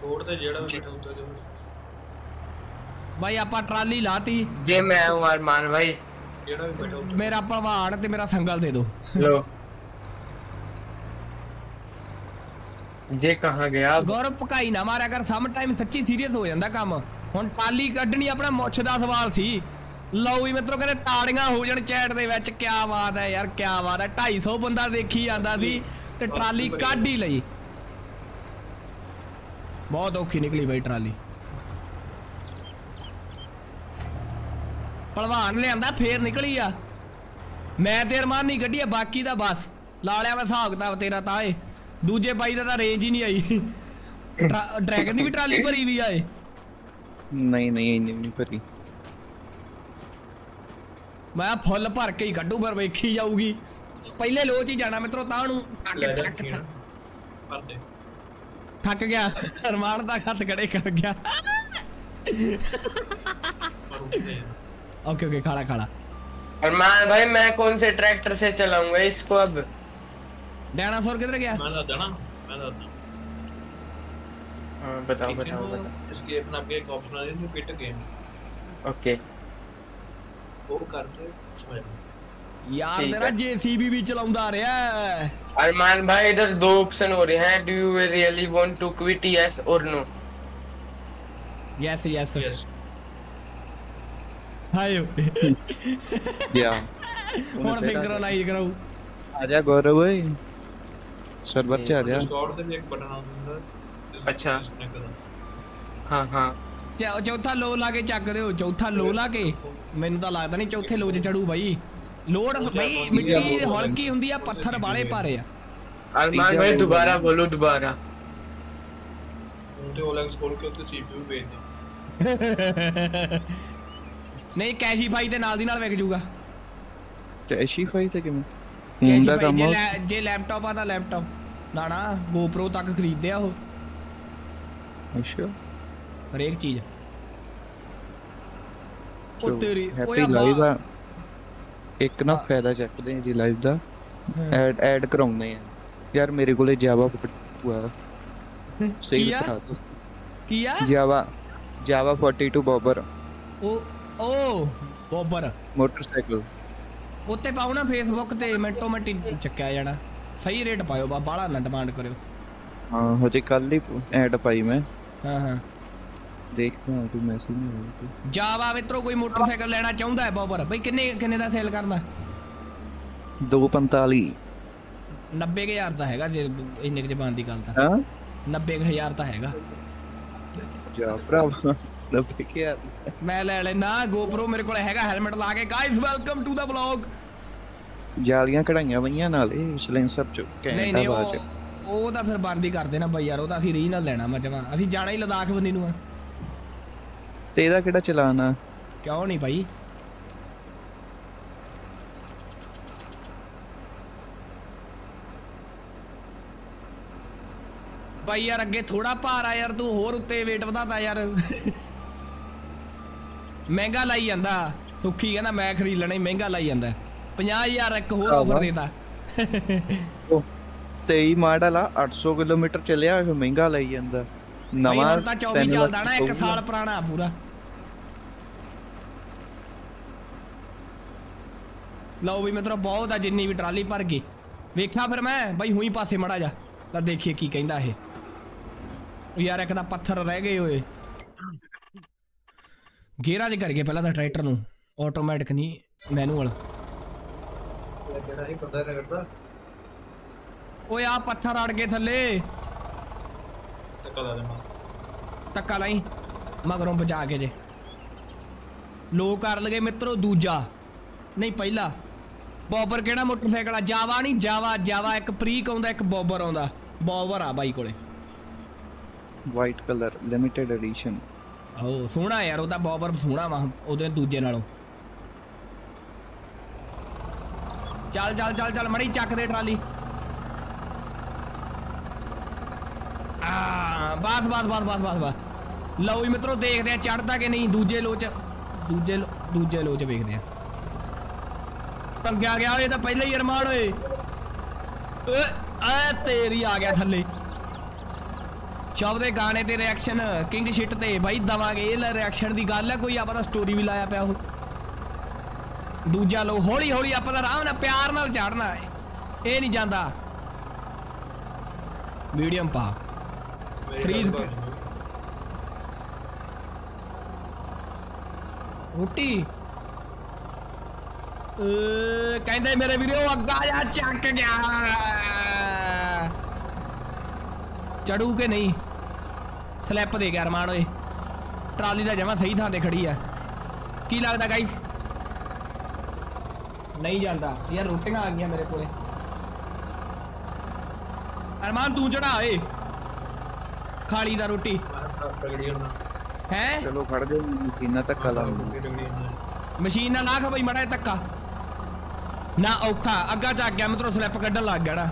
[SPEAKER 6] ਕੋਡ ਤੇ ਜਿਹੜਾ ਬੈਠਾ ਹੁੰਦਾ ਜੋ
[SPEAKER 1] ਬਾਈ ਆਪਾਂ ਟਰਾਲੀ ਲਾਤੀ
[SPEAKER 5] ਜੇ ਮੈਂ ਹੂੰ ਅਰਮਾਨ ਭਾਈ
[SPEAKER 6] ਜਿਹੜਾ ਵੀ ਬੈਠਾ ਹੁੰਦਾ
[SPEAKER 1] ਮੇਰਾ ਪਵਾੜ ਤੇ ਮੇਰਾ ਸੰਗਲ ਦੇ ਦਿਓ
[SPEAKER 5] ਲੋ ਜੇ ਕਹਾਂ ਗਿਆ
[SPEAKER 1] ਗੌਰਵ ਪਕਾਈ ਨਾ ਮਾਰਿਆ ਕਰ ਸਮ ਟਾਈਮ ਸੱਚੀ ਸੀਰੀਅਸ ਹੋ ਜਾਂਦਾ ਕੰਮ ਹੁਣ ਟਾਲੀ ਕੱਢਣੀ ਆਪਣਾ ਮੁੱਛ ਦਾ ਸਵਾਲ ਸੀ ਲਓ ਵੀ ਮਿੱਤਰੋ ਕਹਿੰਦੇ ਤਾੜੀਆਂ ਹੋ ਜਾਣ ਚੈਟ ਦੇ ਵਿੱਚ ਕਿਆ ਬਾਤ ਹੈ ਯਾਰ ਕਿਆ ਬਾਤ ਹੈ 250 ਬੰਦਾ ਦੇਖੀ ਜਾਂਦਾ ਸੀ ਤੇ ਟਰਾਲੀ ਕੱਢ ਹੀ ਲਈ ਬਹੁਤ ਔਖੀ ਨਿਕਲੀ ਬਈ ਟਰਾਲੀ ਭਲਵਾਨ ਲਿਆਂਦਾ ਫੇਰ ਨਿਕਲੀ ਆ ਮੈਂ ਤੇ ਅਰਮਾਨ ਨਹੀਂ ਕੱਢੀ ਆ ਬਾਕੀ ਦਾ ਬਸ ਲਾ ਲਿਆ ਮੈਂ ਹਿਸਾਬ ਕਿਤਾਬ ਤੇਰਾ ਤਾਂ ਏ ਦੂਜੇ ਬਾਈ ਦਾ ਤਾਂ ਰੇਂਜ ਹੀ ਨਹੀਂ ਆਈ ਟਰਾ- ਡਰੈਗਨ ਦੀ ਵੀ ਟਰਾਲੀ ਭਰੀ ਵੀ ਆਏ
[SPEAKER 4] ਨਹੀਂ ਨਹੀਂ ਇੰਨੀ ਨਹੀਂ ਭਰੀ
[SPEAKER 1] ਮੈਂ ਫੁੱਲ ਭਰ ਕੇ ਹੀ ਕੱਢੂ ਫਿਰ ਵੇਖੀ ਜਾਊਗੀ। ਪਹਿਲੇ ਲੋਚ ਹੀ ਜਾਣਾ ਮਿੱਤਰੋ ਤਾਂ ਨੂੰ
[SPEAKER 6] ਠੱਕ ਠੱਕ ਪਰਦੇ
[SPEAKER 1] ਥੱਕ ਗਿਆ। ਰਮਾਨ ਦਾ ਖੱਤ ਖੜੇ ਕਰ ਗਿਆ। ओके ओके खाड़ा खाड़ा
[SPEAKER 5] अरमान भाई मैं कौन से ट्रैक्टर से चलाऊँगा इसको अब
[SPEAKER 1] डायनासोर
[SPEAKER 6] किधर गया मैं दाना मैं
[SPEAKER 5] दाना बताओ बताओ बताओ
[SPEAKER 6] इसके अपना भी एक ऑप्शन है जो किट गेम
[SPEAKER 5] ओके
[SPEAKER 6] okay. ਉਹ
[SPEAKER 1] ਕਰਦੇ
[SPEAKER 5] यार
[SPEAKER 1] तेरा
[SPEAKER 5] जेसीबी
[SPEAKER 1] भी चलाਉਂਦਾ ਆ ਰਿਹਾ है
[SPEAKER 5] अरमान भाई इधर दो ऑप्शन हो रहे हैं do you really want to quit yes और नो
[SPEAKER 1] यस यस
[SPEAKER 4] यस हाय या और सिंक्रोनाइज कराऊं आजा गौरव
[SPEAKER 6] भाई सर्वर पे आजा डिस्कॉर्ड पे एक
[SPEAKER 5] बटन
[SPEAKER 6] आ अच्छा
[SPEAKER 5] हाँ हाँ
[SPEAKER 1] ਚੌਥਾ ਲੋ ਲਾ ਕੇ ਚੱਕਦੇ ਹੋ ਚੌਥਾ ਲੋ ਲਾ ਕੇ ਮੈਨੂੰ ਤਾਂ ਲੱਗਦਾ ਨਹੀਂ ਚੌਥੇ ਲੋ 'ਚ ਚੜੂ ਬਾਈ ਲੋਡ ਬਈ ਮਿੱਟੀ ਹਲਕੀ ਹੁੰਦੀ ਆ ਪੱਥਰ ਵਾਲੇ ਭਾਰੇ ਆ
[SPEAKER 4] ਅਰਮਾਨ
[SPEAKER 5] ਭਾਈ ਦੁਬਾਰਾ ਬੋਲੋ
[SPEAKER 6] ਦੁਬਾਰਾ ਤੇ ਓਲੈਂਸ ਕੋਲ ਕੇ ਉੱਤੇ ਸੀਪੀਯੂ ਭੇਜ ਦੇ
[SPEAKER 1] ਨਹੀਂ ਕੈਸ਼ੀਫਾਈ ਦੇ ਨਾਲ ਦੀ ਨਾਲ ਵਿਕ ਜੂਗਾ
[SPEAKER 4] ਕੈਸ਼ੀਫਾਈ ਤੇ ਕਿਵੇਂ
[SPEAKER 1] ਹੁੰਦਾ
[SPEAKER 4] ਕੰਮ
[SPEAKER 1] ਜੇ ਲੈਪਟਾਪ ਆ ਤਾਂ ਲੈਪਟਾਪ ਨਾ ਨਾ GoPro ਤੱਕ ਖਰੀਦਦੇ ਆ ਉਹ
[SPEAKER 4] ਅੱਛਾ
[SPEAKER 1] ਹਰੇਕ ਚੀਜ਼ ਉਹ ਤੇਰੀ ਓਏ
[SPEAKER 4] ਹੈਪੀ
[SPEAKER 1] ਆ
[SPEAKER 4] ਲਾਈਵ
[SPEAKER 1] ਬਾ-
[SPEAKER 4] ਆ ਇੱਕ ਨਾ ਫਾਇਦਾ ਚੱਕਦੇ ਆ ਜੀ ਲਾਈਵ ਦਾ ਐਡ ਐਡ ਕਰਾਉਂਦੇ ਆ ਯਾਰ ਮੇਰੇ ਕੋਲੇ ਜਾਵਾ ਹੋਇਆ ਸਹੀ
[SPEAKER 1] ਕੀ ਆ?
[SPEAKER 4] ਬਤਾ ਦੋ
[SPEAKER 1] ਕੀ ਆ
[SPEAKER 4] ਜਾਵਾ ਜਾਵਾ 42 ਬੋਬਰ
[SPEAKER 1] ਉਹ ਉਹ ਬੋਬਰ
[SPEAKER 4] ਮੋਟਰਸਾਈਕਲ
[SPEAKER 1] ਉੱਤੇ ਪਾਉ ਨਾ ਫੇਸਬੁੱਕ ਤੇ ਮਿੰਟੋ ਮਿੰਟ ਹੀ ਚੱਕਿਆ ਜਾਣਾ ਸਹੀ ਰੇਟ ਪਾਇਓ ਬਾ ਬਾਹਲਾ ਨਾ ਡਿਮਾਂਡ ਕਰਿਓ
[SPEAKER 4] ਹਾਂ ਹਜੇ ਕੱਲ ਹੀ ਐਡ ਪਾਈ ਮੈਂ
[SPEAKER 1] ਹਾਂ ਹਾਂ
[SPEAKER 4] ਦੇਖਦਾ ਹਾਂ ਕੋਈ ਮੈਸੇਜ ਨਹੀਂ ਆਇਆ ਕੋਈ।
[SPEAKER 1] ਜਾਵਾ ਮਿੱਤਰੋ ਕੋਈ ਮੋਟਰਸਾਈਕਲ ਲੈਣਾ ਚਾਹੁੰਦਾ ਹੈ ਬੋਬਰ ਬਈ ਕਿੰਨੇ ਕਿੰਨੇ ਦਾ ਸੇਲ ਕਰਦਾ
[SPEAKER 4] 245
[SPEAKER 1] 90000 ਦਾ ਹੈਗਾ ਜੇ ਇੰਨੇ ਕੁ ਜ਼ਬਾਨ ਦੀ ਗੱਲ ਤਾਂ
[SPEAKER 4] ਹਾਂ
[SPEAKER 1] 90000 ਤਾਂ ਹੈਗਾ
[SPEAKER 4] ਜਾ ਭਰਾਵਾ ਲੱਭੇ ਕਿ ਯਾਰ
[SPEAKER 1] ਮੈਂ ਲੈ ਲੈਣਾ GoPro ਮੇਰੇ ਕੋਲ ਹੈਗਾ ਹੈਲਮਟ ਲਾ ਕੇ guys welcome to the vlog
[SPEAKER 4] ਜਾਲੀਆਂ ਕਢਾਈਆਂ ਪਈਆਂ ਨਾਲੇ ਸਲੈਂਸਰ ਚ
[SPEAKER 1] ਨਹੀਂ
[SPEAKER 4] ਘੈਂਟਾ
[SPEAKER 1] ਨਹੀਂ
[SPEAKER 4] ਬਾਜ
[SPEAKER 1] ਉਹ ਉਹ ਤਾਂ ਫਿਰ ਬੰਦ ਹੀ ਕਰ ਦੇਣਾ ਬਈ ਯਾਰ ਉਹ ਤਾਂ ਅਸੀਂ ਰੀਜਨਲ ਲੈਣਾ ਮੈਂ ਜਮਾ ਅਸੀਂ ਜਾਣਾ ਹੀ ਲਦਾਖ ਬੰਨੀ ਨੂੰ ਆ
[SPEAKER 4] ਤੇ ਇਹਦਾ ਕਿਹੜਾ ਚਲਾਨ ਆ?
[SPEAKER 1] ਕਿਉਂ ਨਹੀਂ ਭਾਈ? ਭਾਈ ਯਾਰ ਅੱਗੇ ਥੋੜਾ ਭਾਰ ਆ ਯਾਰ ਤੂੰ ਹੋਰ ਉੱਤੇ weight ਵਧਾਤਾ ਯਾਰ। ਮਹਿੰਗਾ ਲਾਈ ਜਾਂਦਾ। ਸੁੱਖੀ ਕਹਿੰਦਾ ਮੈਂ ਖਰੀਦ ਲੈਣਾ ਮਹਿੰਗਾ ਲਾਈ ਜਾਂਦਾ। 50000 ਇੱਕ ਹੋਰ ਆਫਰ ਦੇਤਾ।
[SPEAKER 4] 23 ਮਾਡਲ ਆ 800 ਕਿਲੋਮੀਟਰ ਚੱਲਿਆ ਮਹਿੰਗਾ ਲਈ ਜਾਂਦਾ। ਨਵਾਂ
[SPEAKER 1] ਤਾਂ 24
[SPEAKER 4] ਤਿੰਨ
[SPEAKER 1] ਚੱਲਦਾ ਨਾ ਇੱਕ। ਸਾਲ ਪੁਰਾਣਾ ਪੂਰਾ। ਲਓ ਵੀ ਮਿੱਤਰੋ ਬਹੁਤ ਆ ਜਿੰਨੀ ਵੀ ਟਰਾਲੀ ਭਰ ਗਈ ਵੇਖਿਆ ਫਿਰ ਮੈਂ ਬਾਈ ਹੁਈ ਪਾਸੇ ਮੜਾ ਜਾ ਲੈ ਦੇਖੀਏ ਕੀ ਕਹਿੰਦਾ ਇਹ ਉਹ ਯਾਰ ਇੱਕ ਤਾਂ ਪੱਥਰ ਰਹਿ ਗਏ ਓਏ ਗੇਰਾਂ 'ਚ ਕਰ ਗਏ ਪਹਿਲਾਂ ਤਾਂ ਟਰੈਕਟਰ ਨੂੰ ਆਟੋਮੈਟਿਕ ਨਹੀਂ ਮੈਨੂਅਲ
[SPEAKER 6] ਜਿਹੜਾ ਇਹ ਬੰਦਾ ਰਗੜਦਾ
[SPEAKER 1] ਓਏ ਆ ਪੱਥਰ ਅੜ ਗਏ ਥੱਲੇ
[SPEAKER 6] ਟੱਕਾ ਲਾ ਦੇਣਾ
[SPEAKER 1] ਧੱਕਾ ਲਾਈ ਮਗਰੋਂ ਬਚਾ ਕੇ ਜੇ ਲੋ ਕਰ ਲਗੇ ਮਿੱਤਰੋ ਦੂਜਾ ਨਹੀਂ ਪਹਿਲਾ ਬੋਬਰ ਕਿਹੜਾ ਮੋਟਰਸਾਈਕਲ ਆ? ਜਾਵਾ ਨਹੀਂ ਜਾਵਾ ਜਾਵਾ। ਇੱਕ ਪ੍ਰੀਕ ਆਉਂਦਾ ਇੱਕ ਬੋਬਰ ਆਉਂਦਾ। ਬੋਬਰ ਆ ਬਾਈ ਕੋਲੇ।
[SPEAKER 4] ਵਾਈਟ ਕਲਰ ਲਿਮਿਟਿਡ ਐਡੀਸ਼ਨ
[SPEAKER 1] ਓ ਸੋਹਣਾ ਯਾਰ ਉਹਦਾ ਬੋਬਰ ਸੋਹਣਾ ਵਾ ਉਹਦੇ ਦੂਜੇ ਨਾਲੋਂ। ਚੱਲ ਚੱਲ ਚੱਲ ਚੱਲ ਮੜੀ ਚੱਕ ਦੇ ਟਰਾਲੀ। ਆ ਬਸ ਬਸ ਬਸ ਬਸ ਬਸ ਬਸ। ਲਓ ਵੀ ਮਿੱਤਰੋ ਦੇਖਦੇ ਆ ਚੜਦਾ ਕਿ ਨਹੀਂ? ਦੂਜੇ ਲੋਚ ਦੂਜੇ ਦੂਜੇ ਲੋਚ ਵੇਖਦੇ ਆ। ਟੰਗਿਆ ਗਿਆ ਇਹ ਤਾਂ ਪਹਿਲਾਂ ਹੀ ਅਰਮਾਨ ਓਏ। ਓਏ ਆ ਤੇਰੀ ਆ ਗਿਆ ਥੱਲੇ। ਸ਼ਬ ਦੇ ਗਾਣੇ ਤੇ ਰਿਐਕਸ਼ਨ ਕਿੰਗ ਸ਼ਿਟ ਤੇ। ਬਾਈ ਦਵਾਂਗੇ ਇਹ ਰਿਐਕਸ਼ਨ ਦੀ ਗੱਲ ਹੈ ਕੋਈ ਆਪਾਂ ਤਾਂ ਸਟੋਰੀ ਵੀ ਲਾਇਆ ਪਿਆ ਉਹ। ਦੂਜਾ ਲੋ ਹੌਲੀ ਹੌਲੀ ਆਪਾਂ ਤਾਂ ਆਰਾਮ ਨਾਲ ਪਿਆਰ ਨਾਲ ਚੜਨਾ ਇਹ ਨਹੀਂ ਜਾਂਦਾ। ਮੀਡੀਅਮ ਪਾ। Three speed. ਰੋਟੀ। ਏ ਕਹਿੰਦੇ ਮੇਰੇ ਵੀਰੋ ਅੱਗਾ ਜਾ ਚੱਕ ਗਿਆ ਚੜੂ ਕਿ ਨਹੀਂ ਸਲਿੱਪ ਦੇ ਗਿਆ ਅਰਮਾਨ ਓਏ ਟਰਾਲੀ ਦਾ ਜਮਾ ਸਹੀ ਥਾਂ ਤੇ ਖੜੀ ਆ ਕੀ ਲੱਗਦਾ ਗਾਈਸ ਨਹੀਂ ਜਾਂਦਾ ਯਾਰ ਰੋਟੀਆਂ ਆ ਗਈਆਂ ਮੇਰੇ ਕੋਲੇ ਅਰਮਾਨ ਤੂੰ ਚੜਾ ਓਏ ਖਾਲੀ ਦਾ ਰੋਟੀ
[SPEAKER 6] ਰਗੜੀ ਹੋਣਾ
[SPEAKER 1] ਹੈ
[SPEAKER 4] ਚਲੋ ਖੜ ਜਾ ਮਸ਼ੀਨਾਂ ਧੱਕਾ ਲਾਉਂਦੇ
[SPEAKER 6] ਰਗੜੀ ਹੋਣਾ
[SPEAKER 1] ਮਸ਼ੀਨ ਨਾਲ ਲਾ ਖਾ ਬਈ ਮੜਾ ਧੱਕਾ ਨਾ ਔਖਾ, ਅੱਗਾ ਚੱਕ ਗਿਆ ਮਤਲਬ ਸਲਿੱਪ ਕੱਢਣ ਲੱਗ ਗਿਆ ਨਾ।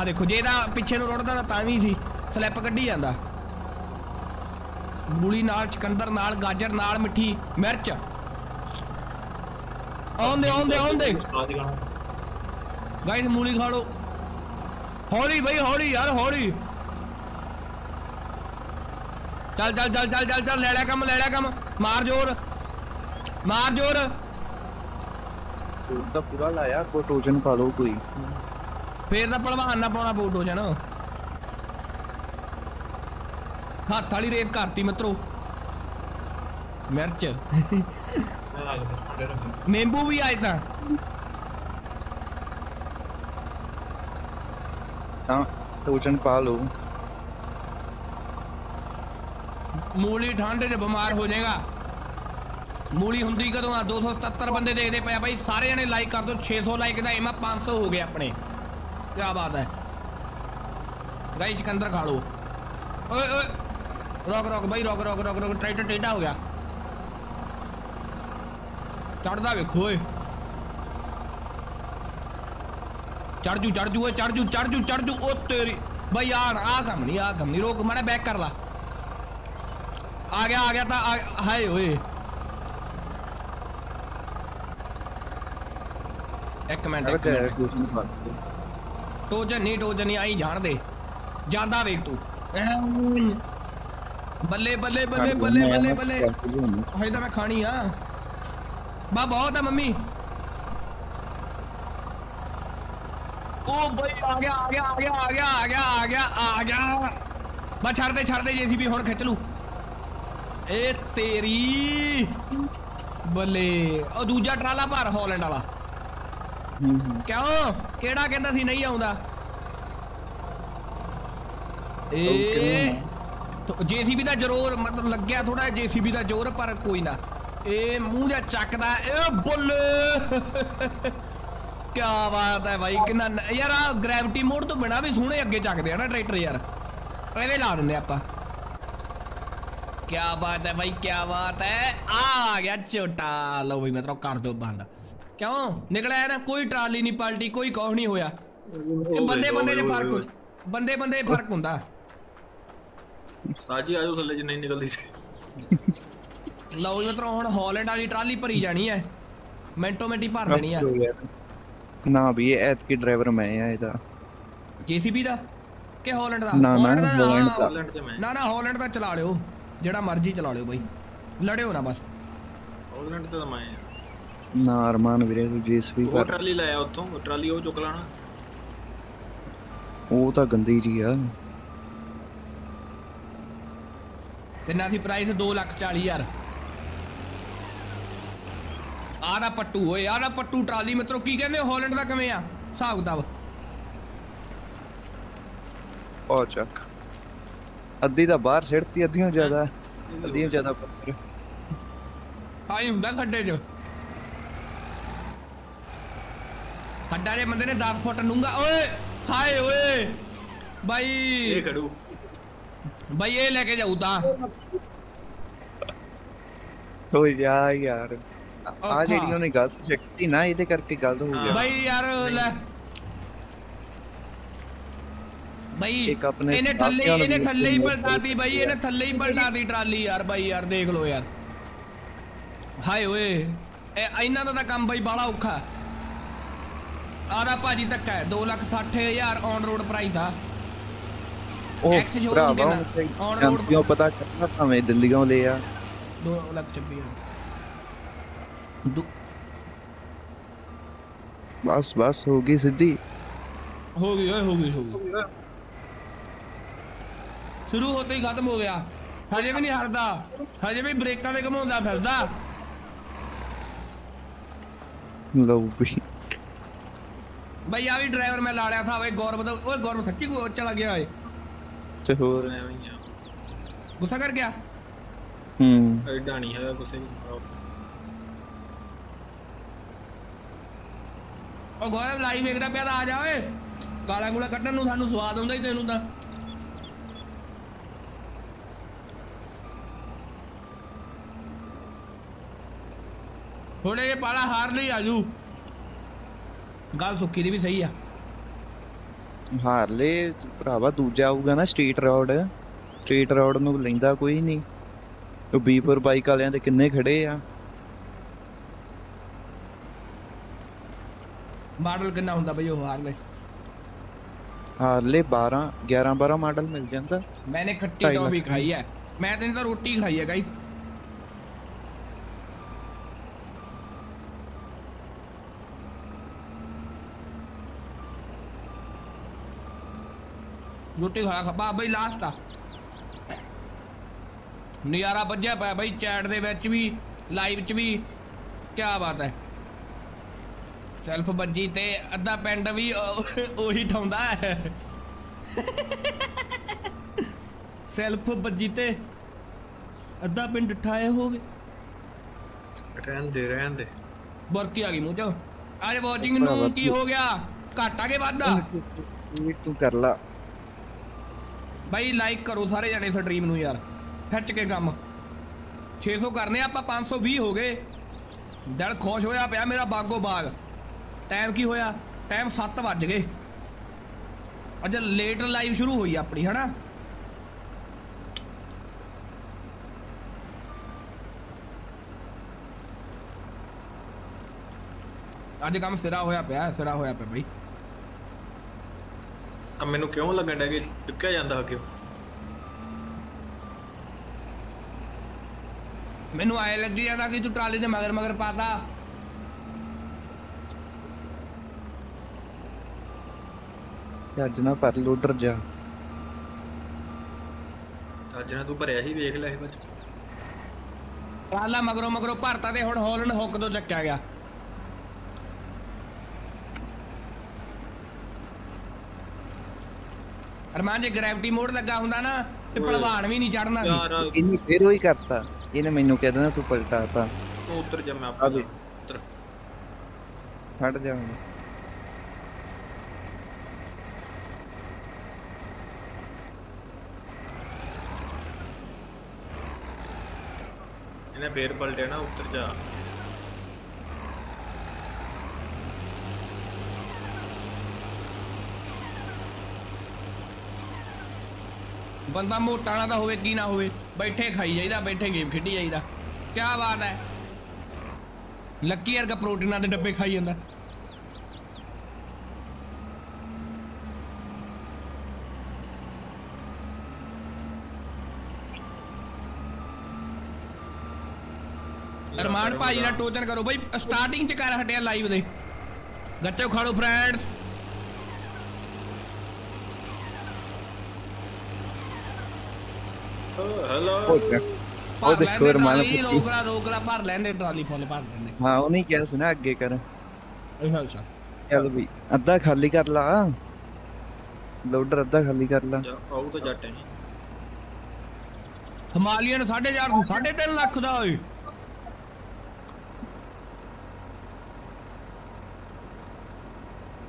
[SPEAKER 1] ਆ ਦੇਖੋ, ਜੇ ਇਹਦਾ ਪਿੱਛੇ ਨੂੰ ਰੁੜਦਾ ਤਾਂ ਵੀ ਸੀ ਸਲਿੱਪ ਕੱਢੀ ਜਾਂਦਾ। ਮੂਲੀ ਨਾਲ ਚਕੰਦਰ ਨਾਲ, ਗਾਜਰ ਨਾਲ, ਮਿੱਠੀ, ਮਿਰਚ। ਆਉਂਦੇ ਆਉਂਦੇ ਆਉਂਦੇ।
[SPEAKER 6] ਉਸਤਾਦ
[SPEAKER 1] ਗਾਇਸ ਮੂਲੀ ਖਾ ਲਓ। ਹੌਲੀ ਬਈ, ਹੌਲੀ ਯਾਰ, ਹੌਲੀ। ਚੱਲ ਚੱਲ ਚੱਲ ਚੱਲ ਚੱਲ ਚੱਲ, ਲੈ ਲਿਆ ਕੰਮ, ਲੈ ਲਿਆ ਕੰਮ। ਮਾਰ ਜ਼ੋਰ। ਮਾਰ ਜ਼ੋਰ।
[SPEAKER 4] ਉਹਦਾ ਪੂਰਾ ਲਾਇਆ ਕੋ ਟੋਜਨ ਪਾ ਲਓ ਕੋਈ
[SPEAKER 1] ਫੇਰ ਤਾਂ ਭਲਵਾਨ ਨਾ ਪਾਉਣਾ ਬੂਟ ਹੋ ਜਾਣਾ ਹੱਥ ਵਾਲੀ ਰੇਸ ਕਰਤੀ ਮਿੱਤਰੋ ਮਿਰਚ
[SPEAKER 6] ਮੈਂ ਆ ਗਿਆ ਫੰਡੇ ਰੱਖ
[SPEAKER 1] ਨਿੰਬੂ ਵੀ ਆਏ ਤਾਂ
[SPEAKER 4] ਤਾਂ ਟੋਜਨ ਪਾ ਲਓ
[SPEAKER 1] ਮੂਲੀ ਠੰਡ 'ਚ ਬਿਮਾਰ ਹੋ ਜਾਏਗਾ ਮੂਲੀ ਹੁੰਦੀ ਕਦੋਂ ਆ? 277 ਬੰਦੇ ਦੇਖਦੇ ਪਏ ਆ ਬਾਈ, ਸਾਰੇ ਜਣੇ ਲਾਈਕ ਕਰ ਦਿਓ। 600 ਲਾਈਕ ਦਾ ਏਮਾ 500 ਹੋ ਗਏ ਆਪਣੇ। ਕੀ ਬਾਤ ਹੈ। ਗਾਈ ਸਿਕੰਦਰ ਖਾ ਲਓ। ਓਏ ਓਏ। ਰੋਕ ਰੋਕ ਬਾਈ, ਰੋਕ ਰੋਕ ਰੋਕ ਰੋਕ। ਟਰੈਕਟਰ ਟੇਢਾ ਹੋ ਗਿਆ। ਚੜਦਾ ਵੇਖੋ, ਓਏ। ਚੜ ਜੂ ਚੜ ਜੂ, ਓਏ। ਚੜ ਜੂ ਚੜ ਜੂ ਚੜ ਜੂ। ਉਹ ਤੇਰੀ ਬਾਈ ਯਾਰ ਆ ਕੰਮ ਨਹੀਂ ਆ ਕੰਮ ਨਹੀਂ ਰੋਕ, ਮਾੜਾ ਬੈਕ ਕਰ ਲਾ। ਆ ਗਿਆ ਆ ਗਿਆ ਤਾਂ ਆ- ਹਾਏ, ਓਏ।
[SPEAKER 4] एक
[SPEAKER 1] मिनट एक मिनट टोजन नहीं आई जान दे ज़्यादा वेग तू बल्ले बल्ले बल्ले बल्ले बल्ले बल्ले भाई तो मैं खानी हाँ बा बहुत है मम्मी ओ भाई आ गया आ गया आ गया आ गया आ गया आ गया आ गया बा छड़ दे छड़ दे जेसीबी हुन खिच लू ए तेरी बल्ले ओ दूजा ट्राला भर हॉलैंड वाला ਕਿਉਂ? ਕਿਹੜਾ ਕਹਿੰਦਾ ਸੀ ਨਹੀਂ ਆਉਂਦਾ? ਇਹ ਜੀਸੀਬੀ ਦਾ ਜ਼ਰੂਰ ਮਤਲਬ ਲੱਗਿਆ ਥੋੜਾ ਜੀਸੀਬੀ ਦਾ ਜ਼ੋਰ ਪਰ ਕੋਈ ਨਾ। ਇਹ ਮੂੰਹ ਜਿਹਾ ਚੱਕਦਾ ਇਹ ਬੱਲੇ! ਕੀ ਬਾਤ ਹੈ ਭਾਈ ਕਿੰਨਾ ਯਾਰ ਆ ਗ੍ਰੈਵਿਟੀ ਮੋਡ ਤੋਂ ਬਿਨਾ ਵੀ ਸੋਹਣੇ ਅੱਗੇ ਚੱਕਦੇ ਆ ਨਾ ਟਰੈਕਟਰ ਯਾਰ। ਇਹਦੇ ਲਾ ਦਿੰਦੇ ਆਪਾਂ। ਕੀ ਬਾਤ ਹੈ ਭਾਈ ਕੀ ਬਾਤ ਹੈ। ਆ ਗਿਆ ਛੋਟਾ। ਲਓ ਬਈ ਮਤਲਬ ਕਰ ਦੋ ਬੰਦ। ਕਿਉਂ? ਨਿਕਲਿਆ ਨਾ ਕੋਈ ਟਰਾਲੀ ਨਹੀਂ ਪਲਟੀ ਕੋਈ ਕੁਛ ਨਹੀਂ ਹੋਇਆ। ਇਹ ਬੰਦੇ ਬੰਦੇ 'ਚ ਫ਼ਰਕ ਬੰਦੇ ਬੰਦੇ 'ਚ ਫ਼ਰਕ ਹੁੰਦਾ।
[SPEAKER 2] ਸਾਜੀ ਆਜੋ ਥੱਲੇ ਜਿੰਨੀ ਨਿਕਲਦੀ।
[SPEAKER 1] ਲਓ ਜੀ ਹੁਣ ਹਾਲੈਂਡ ਵਾਲੀ ਟਰਾਲੀ ਭਰੀ ਜਾਣੀ ਹੈ। ਮਿੰਟੋ ਮਿੰਟੀ ਭਰ ਦੇਣੀ ਆ।
[SPEAKER 4] ਨਾ ਵੀ ਇਹ ਐਤਕੀ ਡਰਾਈਵਰ ਮੈਂ ਆ ਇਹਦਾ।
[SPEAKER 1] ਜੀਸੀਬੀ ਦਾ? ਕਿ ਹਾਲੈਂਡ ਦਾ?
[SPEAKER 4] ਨਾ, ਨਾ,
[SPEAKER 1] ਹਾਲੈਂਡ ਦਾ
[SPEAKER 4] ਹਾਲੈਂਡ
[SPEAKER 1] ਹਾਂ,
[SPEAKER 4] ਦਾ।
[SPEAKER 2] ਹਾਲੈਂਡ ਤੇ ਮੈਂ।
[SPEAKER 1] ਨਾ ਨਾ ਹਾਲੈਂਡ ਦਾ ਚਲਾ ਲਿਓ। ਜਿਹੜਾ ਮਰਜ਼ੀ ਚਲਾ ਲਿਓ ਬਾਈ। ਲੜਿਓ ਨਾ ਬਸ।
[SPEAKER 2] ਹਾਲੈਂਡ ਤੇ ਤਾਂ ਮੈਂ ਆ।
[SPEAKER 4] ਨਾ ਅਰਮਾਨ ਵੀਰੇ ਤੂੰ ਜੀਐਸਪੀ
[SPEAKER 2] ਉਹ
[SPEAKER 4] ਕਰ
[SPEAKER 2] ਟਰਾਲੀ ਲਾਇਆ ਉੱਥੋਂ ਟਰਾਲੀ ਉਹ ਚੁੱਕ ਲੈਣਾ।
[SPEAKER 4] ਉਹ ਤਾਂ ਗੰਦੀ ਜੀ ਆ।
[SPEAKER 1] ਕਿੰਨਾ ਸੀ ਪ੍ਰਾਈਸ 2 ਲੱਖ 40 ਹਜ਼ਾਰ। ਦਾ ਪੱਟੂ ਓਏ ਦਾ ਪੱਟੂ ਟਰਾਲੀ ਮਿੱਤਰੋ ਕੀ ਕਹਿੰਦੇ ਹਾਲੈਂਡ ਦਾ ਕਿਵੇਂ ਆ? ਹਿਸਾਬ ਕਿਤਾਬ।
[SPEAKER 4] ਉਹ ਚੱਕ। ਅੱਧੀ ਤਾਂ ਬਾਹਰ ਸਿੱਟਤੀ ਅੱਧੀਆਂ ਜ਼ਿਆਦਾ ਅੱਧੀਆਂ ਜ਼ਿਆਦਾ ਪੱਥਰ
[SPEAKER 1] ਆਈ ਹੁੰਦਾ ਖੱਡੇ 'ਚ। ਖੱਡਾ ਦੇ ਬੰਦੇ ਨੇ 10 ਫੁੱਟ ਲੂੰਗਾ ਓਏ ਹਾਏ ਓਏ ਬਾਈ
[SPEAKER 2] ਇਹ ਖੜੂ
[SPEAKER 1] ਬਾਈ ਇਹ ਲੈ ਕੇ ਜਾਊ ਤਾਂ
[SPEAKER 4] ਓਏ ਜਾ ਯਾਰ ਆ
[SPEAKER 1] ਔਖਾ।
[SPEAKER 4] ਜਿਹੜੀ ਉਹਨੇ ਗਲਤ ਸਿੱਟਤੀ ਨਾ ਇਹਦੇ ਕਰਕੇ ਗਲਤ ਹੋ ਗਿਆ
[SPEAKER 1] ਬਾਈ ਯਾਰ ਲੈ ਬਾਈ
[SPEAKER 4] ਇੱਕ ਆਪਣੇ
[SPEAKER 1] ਇਹਨੇ
[SPEAKER 4] ਸਾਥੀਆਂ
[SPEAKER 1] ਥੱਲੇ
[SPEAKER 4] ਨੂੰ
[SPEAKER 1] ਇਹਨੇ
[SPEAKER 4] ਵੀ
[SPEAKER 1] ਥੱਲੇ ਹੀ
[SPEAKER 4] ਇੱਕ
[SPEAKER 1] ਪਲਟਾਤੀ ਬਾਈ ਇਹਨੇ ਥੱਲੇ ਹੀ ਪਲਟਾਤੀ ਟਰਾਲੀ ਯਾਰ ਬਾਈ ਯਾਰ ਦੇਖ ਲੋ ਯਾਰ ਹਾਏ ਓਏ ਇਹ ਇਹਨਾਂ ਦਾ ਤਾਂ ਕੰਮ ਬਾਈ ਬਾਲਾ ਔਖਾ ਆਰਾ ਭਾਜੀ ਧੱਕਾ ਹੈ 2 ਲੱਖ 60 ਹਜ਼ਾਰ ਔਨ ਰੋਡ ਪ੍ਰਾਈਸ ਆ
[SPEAKER 4] ਉਹ
[SPEAKER 1] X showroom
[SPEAKER 4] ਭਰਾਵਾ
[SPEAKER 1] ਕਿੰਨਾ?
[SPEAKER 4] ਉਹਨੇ
[SPEAKER 1] On road-
[SPEAKER 4] ਏਜੰਸੀਆਂ ਪਤਾ ਕਰਨਾ ਭਾਵੇਂ ਦਿੱਲੀੋਂ ਲੈ ਆ
[SPEAKER 1] 2 ਲੱਖ 26 ਹਜ਼ਾਰ ਦੋ-
[SPEAKER 4] ਬਸ ਬਸ ਹੋ ਗਈ ਸਿੱਧੀ
[SPEAKER 1] ਹੋ ਗਈ ਓਏ ਹੋ ਗਈ ਹੋ ਗਈ ਸ਼ੁਰੂ ਹੋਤੇ ਹੀ ਖਤਮ ਹੋ ਗਿਆ ਹਜੇ ਵੀ ਨਹੀਂ ਹਟਦਾ ਹਜੇ ਵੀ ਬ੍ਰੇਕਾਂ ਤੇ ਘਮਾਉਂਦਾ ਫਿਰਦਾ
[SPEAKER 4] ਲਓ ਵੀ
[SPEAKER 1] ਬਈ ਆ ਵੀ ਡਰਾਈਵਰ ਮੈਂ ਲਾ ਲਿਆ ਥਾ ਓਏ ਗੌਰਵ ਦਾ ਓਏ ਗੌਰਵ ਸੱਚੀ ਕੋ ਚਲਾ ਗਿਆ ਓਏ
[SPEAKER 4] ਤੇ ਹੋਰ
[SPEAKER 2] ਐਵੇਂ ਹੀ ਆ
[SPEAKER 1] ਗੁੱਸਾ ਕਰ ਗਿਆ
[SPEAKER 4] ਹੂੰ
[SPEAKER 2] ਐਡਾ ਨਹੀਂ ਹੈਗਾ ਕਿਸੇ ਨੂੰ
[SPEAKER 1] ਉਹ ਗੌਰਵ ਲਾਈਵ ਵੇਖਦਾ ਪਿਆ ਤਾਂ ਆ ਜਾ ਓਏ ਗਾਲਾਂ ਗੂਲਾਂ ਕੱਢਣ ਨੂੰ ਸਾਨੂੰ ਸਵਾਦ ਆਉਂਦਾ ਹੀ ਤੈਨੂੰ ਤਾਂ ਥੋੜੇ ਜੇ ਪਾਲਾ ਹਾਰ ਲਈ ਆਜੂ ਗੱਲ ਸੁੱਕੀ ਦੀ ਵੀ ਸਹੀ ਆ
[SPEAKER 4] ਹਾਰਲੇ ਭਰਾਵਾ ਦੂਜਾ ਆਊਗਾ ਨਾ ਸਟਰੀਟ ਰੋਡ ਸਟਰੀਟ ਰੋਡ ਨੂੰ ਲੈਂਦਾ ਕੋਈ ਨਹੀਂ ਉਹ ਬੀਪਰ ਬਾਈਕ ਵਾਲਿਆਂ ਦੇ ਕਿੰਨੇ ਖੜੇ ਆ
[SPEAKER 1] ਮਾਡਲ ਕਿੰਨਾ ਹੁੰਦਾ ਬਈ ਉਹ ਹਾਰਲੇ
[SPEAKER 4] ਹਾਰਲੇ 12 11 12 ਮਾਡਲ ਮਿਲ ਜਾਂਦਾ
[SPEAKER 1] ਮੈਨੇ ਖੱਟੀ
[SPEAKER 4] ਟੌਬੀ
[SPEAKER 1] ਖਾਈ
[SPEAKER 4] ਹੈ
[SPEAKER 1] ਮੈਂ ਤਾਂ ਰੋਟੀ ਖਾਈ ਹੈ ਗਾਇਸ रोटी खाई है गाइस ਰੋਟੀ ਖਾਣਾ ਖੱਬਾ ਬਈ ਲਾਸਟ ਆ ਨਜ਼ਾਰਾ ਵੱਜਿਆ ਪਿਆ ਬਈ ਚੈਟ ਦੇ ਵਿੱਚ ਵੀ ਲਾਈਵ 'ਚ ਵੀ ਕੀ ਬਾਤ ਹੈ ਸੈਲਫ ਵੱਜੀ ਤੇ ਅੱਧਾ ਪਿੰਡ ਵੀ ਉਹ- ਉਹੀ ਠਾਉਂਦਾ ਹੈ ਸੈਲਫ ਵੱਜੀ ਤੇ ਅੱਧਾ ਪਿੰਡ ਠਾਏ ਹੋਵੇ
[SPEAKER 2] ਰਹਿਣ ਦੇ ਰਹਿਣ ਦੇ
[SPEAKER 1] ਬੁਰਕੀ ਆ ਗਈ ਮੂੰਹ ਚ ਅੱਜ ਵਾਚਿੰਗ ਨੂੰ ਕੀ ਹੋ ਗਿਆ ਘੱਟ ਆ ਕੇ ਵੱਧ ਆ
[SPEAKER 4] ਇਹ ਤੂੰ ਕਰ ਲਾ
[SPEAKER 1] ਬਾਈ ਲਾਈਕ ਕਰੋ ਸਾਰੇ ਜਣੇ ਸਟ੍ਰੀਮ ਨੂੰ ਯਾਰ। ਖਿੱਚ ਕੇ ਕੰਮ। 600 ਕਰਨੇ ਆ, ਆਪਾਂ 520 ਹੋ ਗਏ। ਦਿਲ ਖੁਸ਼ ਹੋਇਆ ਪਿਆ ਮੇਰਾ ਬਾਗੋ ਬਾਗ। ਟਾਈਮ ਕੀ ਹੋਇਆ? ਟਾਈਮ 7 ਵੱਜ ਗਏ। ਅੱਜ ਲੇਟ ਲਾਈਵ ਸ਼ੁਰੂ ਹੋਈ ਆਪਣੀ ਹਨਾ? ਅੱਜ ਕੰਮ ਸਿਰਾ ਹੋਇਆ ਪਿਆ ਸਿਰਾ ਹੋਇਆ ਪਿਆ ਬਈ।
[SPEAKER 6] ਆ ਮੈਨੂੰ ਕਿਉਂ ਲੱਗਣ ਡਿਆ ਕਿ ਚੁੱਕਿਆ ਜਾਂਦਾ ਅੱਗੇ
[SPEAKER 1] ਮੈਨੂੰ ਆਏ ਲੱਗੀ ਜਾਂਦਾ ਕਿ ਤੂੰ ਟਰਾਲੀ ਦੇ ਮਗਰ ਮਗਰ ਪਾਤਾ
[SPEAKER 4] ਅੱਜ ਨਾ ਪਰ ਲੋਡਰ ਜਾ
[SPEAKER 6] ਅੱਜ ਨਾ ਤੂੰ ਭਰਿਆ ਹੀ ਵੇਖ ਲੈ ਇਹ ਵਿੱਚ
[SPEAKER 1] ਟਰਾਲਾ ਮਗਰੋਂ ਮਗਰੋਂ ਭਰਤਾ ਤੇ ਹੁਣ ਹੌਲੈਂਡ ਹੁੱਕ ਤੋਂ ਚੱਕਿਆ ਗਿਆ ਅਰਮਾਨ ਜੇ ਗ੍ਰੈਵਿਟੀ ਮੋਡ ਲੱਗਾ ਹੁੰਦਾ ਨਾ ਤੇ ਭਲਵਾਨ ਵੀ ਨਹੀਂ ਚੜਨਾ ਸੀ
[SPEAKER 6] ਯਾਰ
[SPEAKER 4] ਇਹਨੇ ਫੇਰ ਉਹੀ ਕਰਤਾ ਇਹਨੇ ਮੈਨੂੰ ਕਹਿ ਦੇਣਾ ਤੂੰ ਪਲਟਾਤਾ
[SPEAKER 6] ਤੂੰ ਉੱਤਰ ਜਾ ਮੈਂ
[SPEAKER 4] ਆ
[SPEAKER 6] ਆਪੇ
[SPEAKER 4] ਵੀ।
[SPEAKER 6] ਉੱਤਰ
[SPEAKER 4] ਹਟ ਜਾ ਹੁਣ
[SPEAKER 6] ਇਹਨੇ ਫੇਰ ਪਲਟਿਆ ਨਾ ਉੱਤਰ ਜਾ
[SPEAKER 1] ਬੰਦਾ ਮੋਟਾ ਨਾ ਤਾਂ ਹੋਵੇ ਕੀ ਨਾ ਹੋਵੇ ਬੈਠੇ ਖਾਈ ਜਾਈਦਾ ਬੈਠੇ ਗੇਮ ਖੇਡੀ ਜਾਈਦਾ ਕੀ ਬਾਤ ਹੈ ਲੱਕੀ ਵਰਗਾ ਪ੍ਰੋਟੀਨਾਂ ਦੇ ਡੱਬੇ ਖਾਈ ਜਾਂਦਾ ਅਰਮਾਨ ਭਾਈ ਦਾ ਟੋਚਨ ਕਰੋ ਬਈ ਸਟਾਰਟਿੰਗ ਚ ਕਰ ਹਟਿਆ ਲਾਈਵ ਦੇ ਗੱਟੇ ਖਾੜੋ ਫਰੈਂਡਸ
[SPEAKER 6] ਹੈਲੋ
[SPEAKER 4] ਹੋ ਗਿਆ। ਉਹ ਦੇਖੋ ਰਮਾਨ
[SPEAKER 1] ਰੋਕਲਾ ਰੋਕਲਾ ਭਰ ਲੈਂਦੇ ਟਰਾਲੀ ਫੁੱਲ ਭਰ ਲੈਂਦੇ।
[SPEAKER 4] ਹਾਂ ਉਹਨੇ ਕਿਹਾ ਸੀ ਨਾ ਅੱਗੇ ਕਰ।
[SPEAKER 1] ਅੱਛਾ ਅੱਛਾ।
[SPEAKER 4] ਚੱਲ ਵੀ ਅੱਧਾ ਖਾਲੀ ਕਰ ਲਾ। ਲੋਡਰ ਅੱਧਾ ਖਾਲੀ ਕਰ ਲਾ।
[SPEAKER 6] ਆਉ ਤਾਂ ਜੱਟ ਹੈ।
[SPEAKER 1] ਹਿਮਾਲੀਅਨ 4.5 3.5 ਲੱਖ ਦਾ ਓਏ।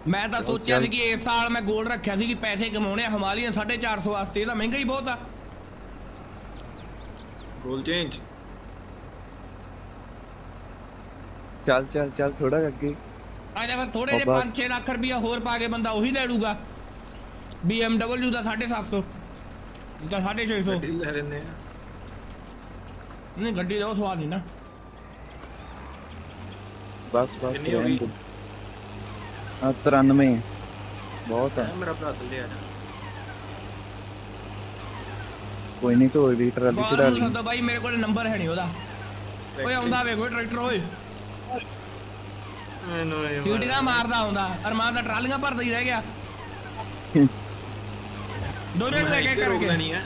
[SPEAKER 1] ਮੈਂ ਤਾਂ ਸੋਚਿਆ ਸੀ ਕਿ ਇਸ ਸਾਲ ਮੈਂ ਗੋਲ ਰੱਖਿਆ ਸੀ ਕਿ ਪੈਸੇ ਕਮਾਉਣੇ ਆ। ਹਿਮਾਲੀਅਨ 450 ਵਾਸਤੇ ਇਹ ਤਾਂ ਮਹਿੰਗਾ ਹੀ ਬਹੁਤ ਆ।
[SPEAKER 6] ਗੋਲ ਚੇਂਜ
[SPEAKER 4] ਚੱਲ ਚੱਲ ਚੱਲ ਥੋੜਾ ਅੱਗੇ
[SPEAKER 1] ਆ ਜਾ ਫਿਰ ਥੋੜੇ ਜਿਹੇ
[SPEAKER 4] ਬਾਬਾ।
[SPEAKER 1] 5-6 ਲੱਖ ਰੁਪਇਆ ਹੋਰ ਪਾ ਕੇ ਬੰਦਾ ਉਹੀ ਲੈ ਲੂਗਾ BMW ਦਾ 750 ਦਾ 650
[SPEAKER 6] ਢਿੱਲ ਲੈ ਲੈਂਦੇ ਆ
[SPEAKER 1] ਨਹੀਂ ਗੱਡੀ ਦਾ ਉਹ ਸਵਾਦ ਨਹੀਂ ਨਾ
[SPEAKER 4] ਬਸ ਬਸ
[SPEAKER 6] ਕਿੰਨੀ ਹੋ
[SPEAKER 4] ਰਹਿਣ
[SPEAKER 6] ਗਈ?
[SPEAKER 4] ਦੇ। ਆ 93 ਬਹੁਤ ਹੈ
[SPEAKER 6] ਐ ਮੇਰਾ ਭਰਾ ਥੱਲੇ ਆ ਜਾ
[SPEAKER 4] ਕੋਈ ਨਹੀਂ ਢੋਲ ਦੀ ਟਰਾਲੀ ਚੜਾ
[SPEAKER 1] ਬਾਹਰ
[SPEAKER 4] ਲਈ
[SPEAKER 1] ਨੂੰ ਸੱਦੋ ਬਾਈ ਮੇਰੇ ਕੋਲ ਨੰਬਰ ਹੈ ਨਹੀਂ ਉਹਦਾ ਓਏ ਆਉਂਦਾ ਵੇਖੋ ਟਰੈਕਟਰ ਓਏ
[SPEAKER 6] ਮੈਨੂੰ ਇਹ
[SPEAKER 1] ਸੀਟੀਆਂ ਮਾਰਦਾ ਆਉਂਦਾ ਅਰਮਾਨ ਦਾ ਟਰਾਲੀਆਂ ਭਰਦਾ ਹੀ ਰਹਿ ਗਿਆ ਦੋਨੇ ਲੈ ਕੇ ਕਰਕੇ
[SPEAKER 6] ਲੈਣੀ ਹੈ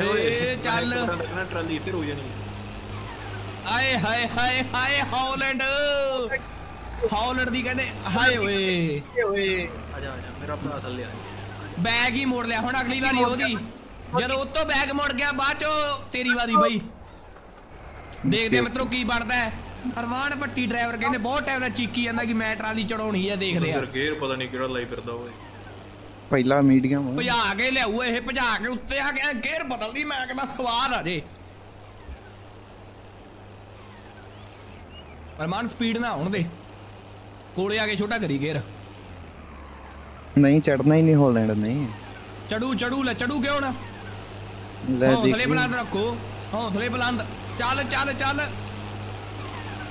[SPEAKER 1] ਏ ਚੱਲ
[SPEAKER 6] ਲੱਗਣਾ ਟਰਾਲੀ ਇੱਥੇ ਰੋ ਜਾਣੀ ਹੈ।
[SPEAKER 1] ਆਏ ਹਾਏ ਹਾਏ ਹਾਏ ਹਾਲੈਂਡ ਹਾਲੈਂਡ ਦੀ ਕਹਿੰਦੇ ਹਾਏ ਓਏ
[SPEAKER 6] ਆ ਜਾ ਆ ਜਾ ਮੇਰਾ ਭਰਾ ਥੱਲੇ ਆ ਜਾ
[SPEAKER 1] ਬੈਗ ਹੀ ਮੋੜ ਲਿਆ ਹੁਣ ਅਗਲੀ ਵਾਰੀ ਉਹਦੀ ਜਦੋਂ ਉਹ ਤੋਂ ਬੈਗ ਮੁੜ ਗਿਆ ਬਾਅਦ ਚੋਂ ਤੇਰੀ ਵਾਰੀ ਬਈ। ਦੇਖਦੇ ਆ ਮਿੱਤਰੋ ਕੀ ਬਣਦਾ ਹੈ। ਅਰਮਾਨ ਪੱਟੀ ਡਰਾਈਵਰ ਕਹਿੰਦੇ ਬਹੁਤ ਟਾਈਮ ਦਾ ਚੀਕੀ ਜਾਂਦਾ ਕਿ ਮੈਂ ਟਰਾਲੀ ਚੜਾਉਣੀ ਹੈ ਦੇਖਦੇ ਆ
[SPEAKER 6] ਗੇਅਰ ਪਤਾ ਨਹੀਂ ਕਿਹੜਾ ਲਾਈ ਫਿਰਦਾ ਓਏ।
[SPEAKER 4] ਪਹਿਲਾ ਮੀਡੀਅਮ
[SPEAKER 1] ਭਜਾ ਕੇ ਲਿਆਊ ਇਹ ਭਜਾ ਕੇ ਉੱਤੇ ਆ ਗਿਆ ਗੇਅਰ ਬਦਲਦੀ ਮੈਂ ਕਹਿੰਦਾ ਸਵਾਦ ਆ ਜੇ। ਅਰਮਾਨ ਸਪੀਡ ਨਾ ਆਉਣ ਦੇ। ਕੋਲੇ ਆ ਕੇ ਛੋਟਾ ਕਰੀ ਗੇਅਰ
[SPEAKER 4] ਨਹੀਂ ਚੜਨਾ ਹੀ ਨਹੀਂ ਹੋਲੈਂਡ ਨਹੀਂ।
[SPEAKER 1] ਚੜੂ ਚੜੂ ਲੈ ਚੜੂ ਕਿਉਂ ਨਾ?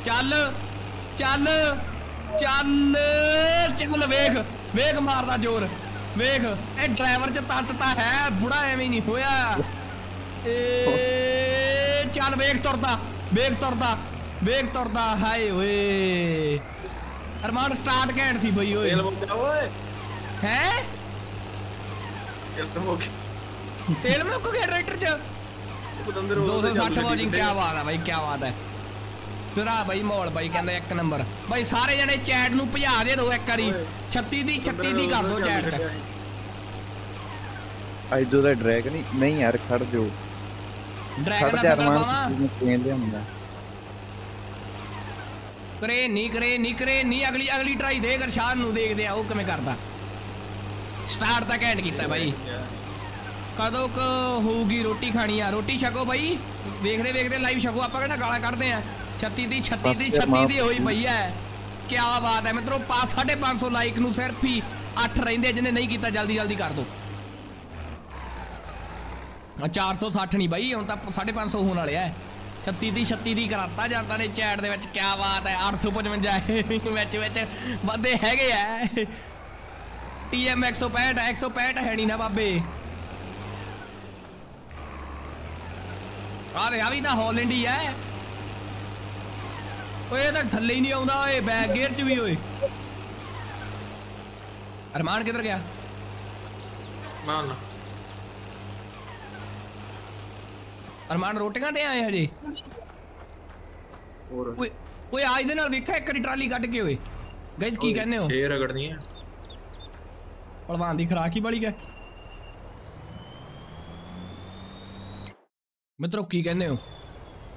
[SPEAKER 1] चल चल चल। वेख वेख ज़ोर। वेख ए ड्राइवर च तट है बुड़ा एवें नहीं होया। चल वेख तुरदा वेख तुरदा वेख तुरदा।
[SPEAKER 6] हाय ओए। अरमान स्टार्ट
[SPEAKER 1] कैट
[SPEAKER 6] थी भाई ओए। हैं?
[SPEAKER 1] ਤੇਲ ਮੁੱਕ ਗਿਆ ਟਰੈਕਟਰ ਚ।
[SPEAKER 6] ਪਤੰਦਰ
[SPEAKER 1] 260 ਵਾਚਿੰਗ ਕੀ ਬਾਤ ਹੈ ਬਾਈ ਕੀ ਬਾਤ ਹੈ ਸਿਰਾ ਬਾਈ ਮੋਲ ਬਾਈ ਕਹਿੰਦਾ ਇੱਕ ਨੰਬਰ। ਬਾਈ ਸਾਰੇ ਜਣੇ ਚੈਟ ਨੂੰ ਭਜਾ ਦੇ ਦਿਓ ਇੱਕ ਵਾਰੀ। 36 ਦੀ 36 ਦੀ ਕਰ ਦਿਓ ਚੈਟ ਚ
[SPEAKER 4] ਆਈਡੋ ਦਾ ਡਰੈਗ ਨਹੀਂ ਨਹੀਂ ਯਾਰ ਖੜ ਜੋ
[SPEAKER 1] ਫਿਕਰ
[SPEAKER 4] ਰਮਾਨ
[SPEAKER 1] ਪਾਵਾਂ।
[SPEAKER 4] ਤੇਲ ਲਿਆਉਂਦਾ
[SPEAKER 1] ਕਰੇ ਨਹੀਂ ਕਰੇ ਨਹੀਂ ਕਰੇ ਨਹੀਂ ਅਗਲੀ ਅਗਲੀ ਟਰਾਈ ਦੇ ਗਰਸ਼ਾਨ ਨੂੰ ਦੇਖਦੇ ਆ ਉਹ ਕਿਵੇਂ ਕਰਦਾ। ਸਟਾਰਟ ਤਾਂ ਘੈਂਟ ਕੀਤਾ ਬਾਈ। ਕਦੋਂ ਕ ਹੋਊਗੀ ਰੋਟੀ ਖਾਣੀ ਆ? ਰੋਟੀ ਛਕੋ ਬਾਈ। ਵੇਖਦੇ ਵੇਖਦੇ ਲਾਈਵ ਛਕੋ। ਆਪਾਂ ਕਿਹੜਾ ਗਾਲਾਂ ਕੱਢਦੇ ਆ। 36 ਦੀ 36 ਦੀ
[SPEAKER 4] ਬਸ
[SPEAKER 1] 36 ਦੀ ਹੋਈ ਪਈ ਐ। ਕੀ ਬਾਤ ਹੈ ਮਿੱਤਰੋ 550 ਲਾਈਕ ਨੂੰ ਸਿਰਫ ਹੀ 8 ਰਹਿੰਦੇ ਜਿਹਨੇ ਨਹੀਂ ਕੀਤਾ ਜਲਦੀ ਜਲਦੀ ਕਰ ਦਿਓ ਆ 460 ਨਹੀਂ ਬਾਈ ਹੁਣ ਤਾਂ 550 ਹੋਣ ਵਾਲੇ ਆ 36 ਦੀ 36 ਦੀ ਕਰਾਤਾ ਜਾਂਦਾ ਨੇ ਚੈਟ ਦੇ ਵਿੱਚ। ਕੀ ਬਾਤ ਹੈ 855 ਵਿੱਚ ਵਿੱਚ ਬੰਦੇ ਹੈਗੇ ਆ TM 165 165 ਹੈ ਨਹੀਂ ਨਾ ਬਾਬੇ। ਆ ਰਿਹਾ ਵੀ ਤਾਂ ਹਾਲੈਂਡ ਹੀ ਹੈ ਓਏ ਇਹ ਤਾਂ ਥੱਲੇ ਹੀ ਨਹੀਂ ਆਉਂਦਾ ਓਏ ਬੈਕ ਗੇਅਰ ਚ ਵੀ ਓਏ ਅਰਮਾਨ ਕਿੱਧਰ ਗਿਆ
[SPEAKER 2] ਮਾਨ
[SPEAKER 1] ਅਰਮਾਨ ਰੋਟੀਆਂ ਤੇ ਆਏ ਹਜੇ
[SPEAKER 2] ਹੋਰ
[SPEAKER 1] ਓਏ ਓਏ ਆ ਇਹਦੇ ਨਾਲ ਵੇਖਿਆ ਇੱਕ ਵਾਰੀ ਟਰਾਲੀ ਕੱਢ ਕੇ ਓਏ ਗਾਇਸ ਕੀ ਕਹਿੰਦੇ ਹੋ
[SPEAKER 2] ਸ਼ੇਰ ਰਗੜਨੀ ਹੈ
[SPEAKER 1] ਭਲਵਾਨ ਦੀ ਖਰਾਕ ਹੀ ਬੜੀ ਗਏ ਮਿੱਤਰੋ ਕੀ ਕਹਿੰਦੇ ਹੋ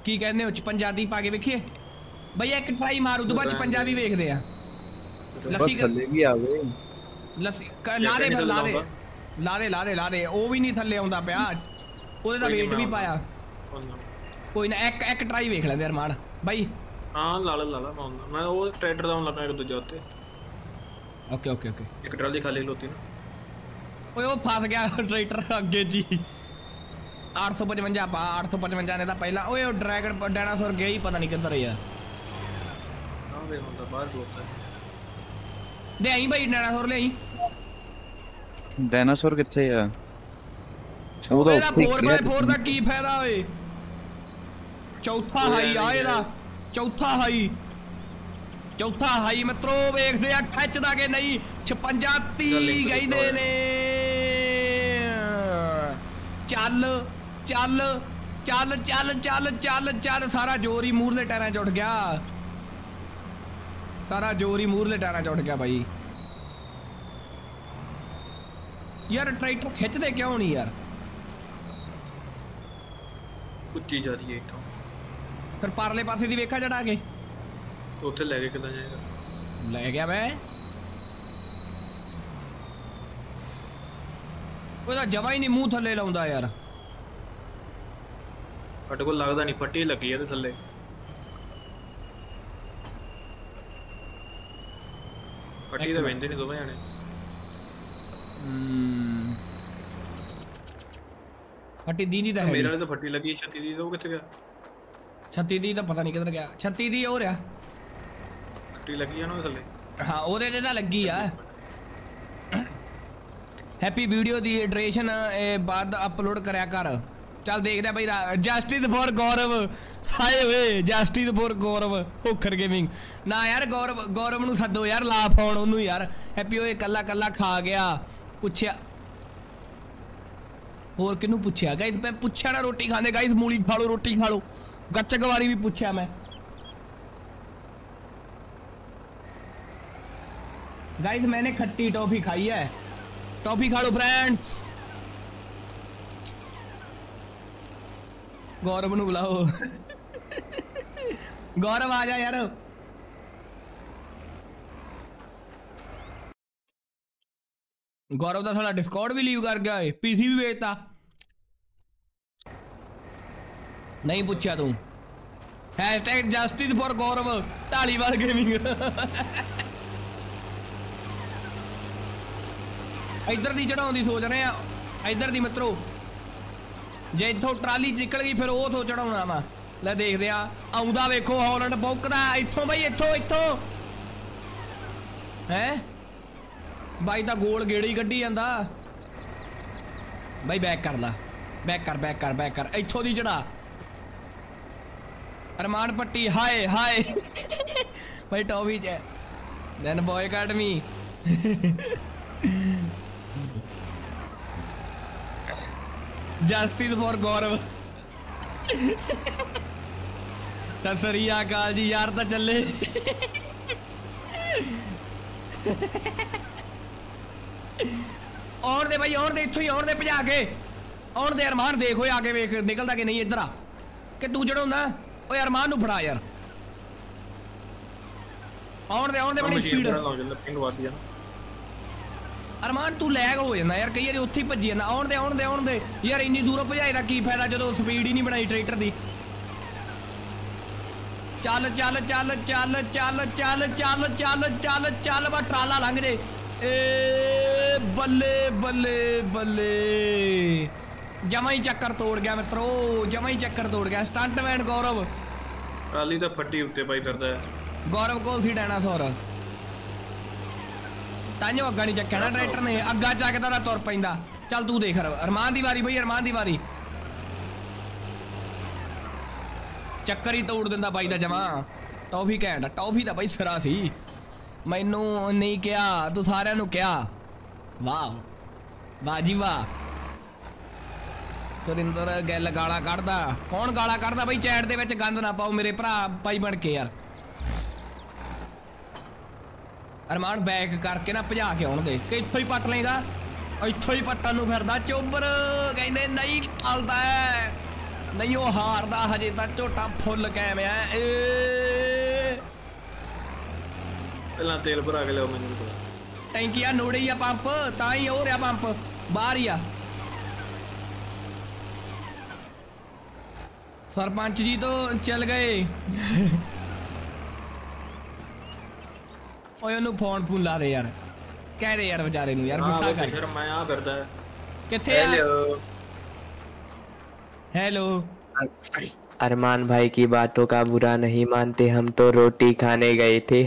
[SPEAKER 1] ਕੀ ਕਹਿੰਦੇ ਹੋ 56 ਦੀ ਪਾ ਕੇ ਵੇਖੀਏ ਬਈ ਇੱਕ ਟਰਾਈ ਮਾਰੂ ਤੋਂ ਬਾਅਦ 56 ਵੀ ਵੇਖਦੇ ਆ
[SPEAKER 4] ਬਸ
[SPEAKER 1] ਲੱਸੀ ਕ-
[SPEAKER 4] ਥੱਲੇ ਵੀ ਆਵੇ
[SPEAKER 1] ਲੱਸੀ ਕ- ਲਾ ਦੇ ਫਿਰ ਲਾ ਦੇ ਲਾ ਦੇ ਲਾ ਦੇ ਲਾ ਦੇ ਉਹ ਵੀ ਨਹੀਂ ਥੱਲੇ ਆਉਂਦਾ ਪਿਆ ਉਹਦੇ ਤਾਂ
[SPEAKER 2] ਕੋਈ ਨੀ
[SPEAKER 1] ਵੇਟ ਵੀ
[SPEAKER 2] ਮੈਂ
[SPEAKER 1] ਪਾਇਆ ਕੋਈ ਨਾ ਇੱਕ ਇੱਕ ਟਰਾਈ ਵੇਖ ਲੈਂਦੇ ਅਰਮਾਨ ਬਾਈ
[SPEAKER 2] ਹਾਂ ਲਾ ਲਾ ਲਾ ਲਾ ਮੈਂ ਆਉਂਦਾ। ਮੈਂ ਉਹ ਟਰੈਕਟਰ ਦਾ ਹੁਣ ਲੱਗਾ ਇੱਕ ਦੂਜਾ ਉੱਤੇ
[SPEAKER 1] ਓਕੇ ਓਕੇ ਓਕੇ
[SPEAKER 2] ਇੱਕ ਟਰਾਲੀ ਖਾਲੀ ਖਲੋਤੀ ਨਾ
[SPEAKER 1] ਓਏ ਉਹ ਫਸ ਗਿਆ ਟਰੈਕਟਰ ਅੱਗੇ ਜੀ आठ सौ पचवंजा आठ सौ पचवंजा ने था पहला ओए ड्रैगन
[SPEAKER 2] डायनासोर गया ही पता नहीं किधर
[SPEAKER 1] है यार। दे आई भाई डायनासोर
[SPEAKER 4] ले आई। डायनासोर किथे
[SPEAKER 1] तो
[SPEAKER 4] है? मेरा
[SPEAKER 1] 4x4 ਦਾ ਕੀ ਫਾਇਦਾ ਓਏ ਚੌਥਾ ਹਾਈ ਆ ਇਹਦਾ ਚੌਥਾ ਹਾਈ ਚੌਥਾ ਹਾਈ ਮਿੱਤਰੋ ਵੇਖਦੇ ਆ ਖਿੱਚਦਾ ਕਿ ਨਹੀਂ 56 30 ਕਹਿੰਦੇ ਨੇ ਚੱਲ ਚੱਲ ਚੱਲ ਚੱਲ ਚੱਲ ਚੱਲ ਚੱਲ ਸਾਰਾ ਜ਼ੋਰ ਹੀ ਮੂਰਲੇ ਟਾਇਰਾਂ 'ਚ ਉੱਠ ਗਿਆ ਸਾਰਾ ਜ਼ੋਰ ਹੀ ਮੂਰਲੇ ਟਾਇਰਾਂ 'ਚ ਉੱਠ ਗਿਆ ਬਾਈ ਯਾਰ ਟਰੈਕਟਰ ਖਿੱਚਦੇ ਕਿਉਂ ਨਹੀਂ ਯਾਰ
[SPEAKER 2] ਉੱਚੀ ਜਾ ਰਹੀ ਹੈ ਇੱਥੋਂ
[SPEAKER 1] ਫਿਰ ਪਰਲੇ ਪਾਸੇ ਦੀ ਵੇਖਾ ਚੜਾ ਕੇ
[SPEAKER 2] ਉੱਥੇ ਲੈ ਕੇ ਕਿੱਦਾਂ ਜਾਏਗਾ
[SPEAKER 1] ਲੈ ਗਿਆ ਮੈਂ ਉਹਦਾ ਜਮਾ ਹੀ ਨਹੀਂ ਮੂੰਹ ਥੱਲੇ ਲਾਉਂਦਾ ਯਾਰ
[SPEAKER 2] ਸਾਡੇ ਕੋਲ ਲੱਗਦਾ ਨਹੀਂ ਫੱਟੀ ਲੱਗੀ ਇਹਦੇ ਥੱਲੇ ਫੱਟੀ ਤਾਂ ਵੰਦੇ ਨਹੀਂ ਦੋਵੇਂ ਜਾਣੇ
[SPEAKER 1] ਫੱਟੀ ਦੀ ਦੀ ਤਾਂ ਹੈ
[SPEAKER 2] ਮੇਰੇ
[SPEAKER 1] ਨੀ।
[SPEAKER 2] ਵਾਲੇ ਤਾਂ ਫੱਟੀ ਲੱਗੀ 36 ਦੀ ਤਾਂ ਉਹ ਕਿੱਥੇ ਗਿਆ
[SPEAKER 1] ਛੱਤੀ ਦੀ ਤਾਂ ਪਤਾ ਨਹੀਂ ਕਿੱਧਰ ਗਿਆ ਛੱਤੀ ਦੀ ਹੋ ਰਿਹਾ
[SPEAKER 2] ਫੱਟੀ ਲੱਗੀ ਆ ਨਾ ਉਹਦੇ ਥੱਲੇ
[SPEAKER 1] ਹਾਂ ਉਹਦੇ ਤੇ ਤਾਂ ਲੱਗੀ ਆ ਹੈਪੀ ਵੀਡੀਓ ਦੀ ਡਿਊਰੇਸ਼ਨ ਬਾਅਦ ਅਪਲੋਡ ਕਰਿਆ ਕਰ ਚੱਲ ਦੇਖਦੇ ਆ ਬਈ ਜਸਟਿਸ ਫॉर ਗੌਰਵ ਹਾਏ ਵੇ ਜਸਟਿਸ ਫॉर ਗੌਰਵ ਹੋਖਰ ਗੇਮਿੰਗ ਨਾ ਯਾਰ ਗੌਰਵ ਗੌਰਵ ਨੂੰ ਸੱਦੋ ਯਾਰ ਲਾ ਫੋਨ ਉਹਨੂੰ ਯਾਰ ਹੈਪੀ ਓਏ ਕੱਲਾ ਕੱਲਾ ਖਾ ਗਿਆ ਪੁੱਛਿਆ ਹੋਰ ਕਿਨੂੰ ਪੁੱਛਿਆ ਗਾਇਸ ਮੈਂ ਪੁੱਛਿਆ ਨਾ ਰੋਟੀ ਖਾਂਦੇ ਗਾਇਸ ਮੂਲੀ ਖਾ ਲਓ ਰੋਟੀ ਖਾ ਲਓ ਗੱਚਕ ਵਾਰੀ ਵੀ ਪੁੱਛਿਆ ਮੈਂ गाइस मैंने खट्टी टॉफी खाई है टॉफी खा लो फ्रेंड्स गौरव नु बुलाओ। गौरव आ जा यार। गौरव का थोड़ा डिस्कॉर्ड भी लीव कर गया पीसी भी बेचता नहीं पूछा तू। Hashtag justice for Gaurav Dhaliwal gaming इधर की चढ़ाने सोच रहे हैं। इधर की मित्रों। ਜੇ ਇੱਥੋਂ ਟਰਾਲੀ ਨਿਕਲ ਗਈ, ਫਿਰ ਉਹ ਤੋਂ ਚੜਾਉਣਾ ਵਾ। ਲੈ ਦੇਖਦੇ ਆ, ਆਉਂਦਾ ਵੇਖੋ, ਹਾਲੈਂਡ ਬੌਕਦਾ ਇੱਥੋਂ ਬਈ, ਇੱਥੋਂ ਇੱਥੋਂ। ਹੈ? ਬਾਈ ਤਾਂ ਗੋਲ ਗੇੜੀ ਕੱਢੀ ਜਾਂਦਾ। ਬਾਈ ਬੈਕ ਕਰ ਲਾ। ਬੈਕ ਕਰ ਬੈਕ ਕਰ ਬੈਕ ਕਰ। ਇੱਥੋਂ ਦੀ ਚੜਾ ਅਰਮਾਨ ਪੱਟੀ, ਹਾਏ ਹਾਏ। ਬਾਈ ਟੌਵੀ ਚ then boy academy justice for Gaurav ਸਤਿ ਸ੍ਰੀ ਅਕਾਲ ਜੀ ਯਾਰ ਤਾਂ ਚੱਲੇ। और दे भाई और दे इतों ही और दे भजा के और दे अरमान देखो ओए आगे वेख निकलता कि नहीं इधर आ कि तू जेड़ा हुंदा ओए अरमान नु फड़ा यार और
[SPEAKER 2] दे और दे बड़ी स्पीड
[SPEAKER 1] ਅਰਮਾਨ ਤੂੰ ਲੈਗ ਹੋ ਜਾਂਦਾ ਯਾਰ ਕਈ ਵਾਰੀ ਉੱਥੇ ਹੀ ਭੱਜੀ ਜਾਂਦਾ ਆਉਣ ਦੇ ਆਉਣ ਦੇ ਆਉਣ ਦੇ ਯਾਰ ਇੰਨੀ ਦੂਰੋਂ ਭਜਾਏ ਦਾ ਕੀ ਫਾਇਦਾ ਜਦੋਂ ਸਪੀਡ ਹੀ ਨਹੀਂ ਬਣਾਈ ਟਰੈਕਟਰ ਦੀ ਚੱਲ ਚੱਲ ਚੱਲ ਚੱਲ ਚੱਲ ਚੱਲ ਚੱਲ ਚੱਲ ਚੱਲ ਚੱਲ ਬਾ ਟਰਾਲਾ ਲੰਘ ਜੇ ਏ ਬੱਲੇ ਬੱਲੇ ਬੱਲੇ ਜਮਾ ਹੀ ਚੱਕਰ ਤੋੜ ਗਿਆ ਮਿੱਤਰੋ ਜਮਾ ਹੀ ਚੱਕਰ ਤੋੜ ਗਿਆ ਸਟੰਟਮੈਨ ਗੌਰਵ
[SPEAKER 2] ਟਰਾਲੀ ਤਾਂ ਫੱਟੀ ਉੱਤੇ ਪਾਈ ਫਿਰਦਾ ਹੈ
[SPEAKER 1] ਗੌਰਵ ਕੋਲ ਸੀ ਡਾਇਨਾਸੌਰ ਤਾਂਿਓ ਅੱਗਾ ਨਹੀਂ ਚੱਕਿਆ ਨਾ ਟਰੈਕਟਰ ਨੇ, ਅੱਗਾ ਚੱਕਦਾ ਤਾਂ ਤੁਰ ਪੈਂਦਾ। ਚੱਲ ਤੂੰ ਦੇਖ ਅਰ- ਅਰਮਾਨ ਦੀ ਵਾਰੀ ਬਈ, ਅਰਮਾਨ ਦੀ ਵਾਰੀ। ਚੱਕਰ ਹੀ ਤੋੜ ਦਿੰਦਾ ਬਾਈ ਦਾ ਜਮਾ। ਟੌਫੀ ਘੈਂਟ, ਟੌਫੀ ਦਾ ਬਾਈ ਸਿਰਾ ਸੀ। ਮੈਨੂੰ ਨਹੀਂ ਕਿਹਾ, ਤੂੰ ਸਾਰਿਆਂ ਨੂੰ ਕਿਹਾ। ਵਾਹ ਵਾਹ ਜੀ ਵਾਹ। ਸੁਰਿੰਦਰ ਗੱਲ ਗਾਲਾਂ ਕੱਢਦਾ। ਕੌਣ ਗਾਲਾਂ ਕੱਢਦਾ ਬਈ, ਚੈਟ ਦੇ ਵਿੱਚ ਗੰਦ ਨਾ ਪਾਓ ਮੇਰੇ ਭਰਾ ਭਾਈ ਬਣ ਕੇ ਯਾਰ। ਅਰਮਾਨ ਬੈਕ ਕਰਕੇ ਨਾ ਭਜਾ ਕੇ ਆਉਣ ਦੇ ਕਿ ਇੱਥੋਂ ਹੀ ਪੱਟ ਲੇਗਾ ਇੱਥੋਂ ਹੀ ਪੱਟਣ ਨੂੰ ਫਿਰਦਾ ਚੋਬਰ। ਕਹਿੰਦੇ ਨਹੀਂ ਚੱਲਦਾ ਹੈ। ਨਹੀਂ ਉਹ ਹਾਰਦਾ ਹਜੇ ਤਾਂ ਝੋਟਾ ਫੁੱਲ ਕੈਮਿਆ ਏ।
[SPEAKER 6] ਪਹਿਲਾਂ ਤੇਲ ਭਰਾ ਕੇ ਲਿਆਓ ਮੈਨੂੰ।
[SPEAKER 1] ਟੈਂਕੀ ਆ ਨੋੜੇ ਆ ਪੰਪ ਤਾਂ ਹੀ ਹੋ ਰਿਹਾ ਪੰਪ। ਬਾਹਰ ਹੀ ਆ। ਸਰਪੰਚ ਜੀ ਤੋਂ ਚੱਲ ਗਏ। ਓਏ ਉਹਨੂੰ ਫੋਨ ਫੂਨ ਲਾ ਦੇ ਯਾਰ ਕਹਿ ਦੇ ਯਾਰ ਵਿਚਾਰੇ ਨੂੰ ਯਾਰ
[SPEAKER 6] ਹਾਂ
[SPEAKER 1] ਗੁੱਸਾ
[SPEAKER 6] ਵੇ
[SPEAKER 1] ਕਰ
[SPEAKER 6] ਸ਼ਰਮ ਮੈਂ ਆ ਫਿਰਦਾ ਹੈ।
[SPEAKER 1] ਕਿੱਥੇ ਆ
[SPEAKER 5] हेलो
[SPEAKER 1] ਹੈਲੋ
[SPEAKER 5] अरमान भाई की बातों का बुरा नहीं मानते हम तो रोटी खाने गए थे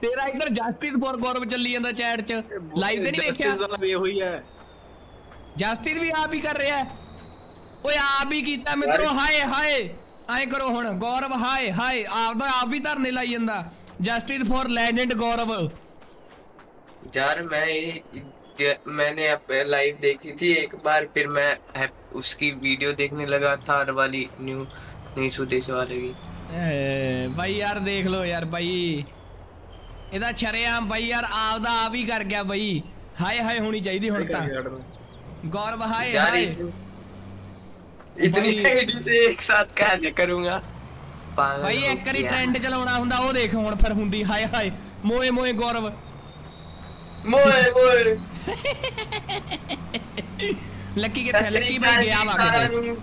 [SPEAKER 1] ਤੇਰਾ ਇੱਧਰ ਜਸਪ੍ਰੀਤ ਫੋਰ ਗੌਰਵ ਚੱਲੀ ਜਾਂਦਾ ਚੈਟ 'ਚ ਲਾਈਵ ਤੇ ਨਹੀਂ ਵੇਖਿਆ
[SPEAKER 6] Justice ਵਾਲਾ ਵੀ ਇਹੋ ਹੀ ਹੈ
[SPEAKER 1] ਜਸਪ੍ਰੀਤ ਵੀ ਆਪ ਹੀ ਕਰ ਰਿਹਾ ਹੈ। ਓਏ ਆਪ ਹੀ ਕੀਤਾ ਮਿੱਤਰੋ ਹਾਏ ਹਾਏ ਐਂ ਕਰੋ ਹੁਣ ਗੌਰਵ ਹਾਏ ਹਾਏ ਆਪਦਾ ਆਪ ਹੀ ਧਰਨੇ ਲਾਈ ਜਾਂਦਾ जस्टिस फॉर लेजेंड गौरव
[SPEAKER 5] यार मैं मैंने लाइव देखी थी एक बार फिर मैं उसकी वीडियो देखने लगा थार वाली न्यू नीसू देश वाले की।
[SPEAKER 1] भाई यार देख लो यार भाई। ਇਹਦਾ ਛਰੇਆਮ ਬਈ ਯਾਰ ਆਪਦਾ ਆਪ ਹੀ ਕਰ ਗਿਆ ਬਈ ਹਾਏ ਹਾਏ ਹੋਣੀ ਚਾਹੀਦੀ ਹੁਣ ਤਾਂ ਗੌਰਵ ਹਾਏ ਹਾਏ
[SPEAKER 5] से एक साथ कैसे करूँगा?
[SPEAKER 1] ਪਾਗਲ
[SPEAKER 5] ਭਾਈ
[SPEAKER 1] ਇੱਕ ਵਾਰੀ ਟ੍ਰੈਂਡ ਚਲਾਉਣਾ ਹੁੰਦਾ ਉਹ ਦੇਖ ਹੁਣ ਫਿਰ ਹੁੰਦੀ। ਹਾਏ ਹਾਏ ਮੋਏ ਮੋਏ ਗੌਰਵ।
[SPEAKER 5] ਮੋਏ ਮੋਏ।
[SPEAKER 1] ਲੱਕੀ ਕਿੱਥੇ ਲੱਕੀ ਭਾਈ ਗਿਆ ਵਾ ਕਿਤੇ।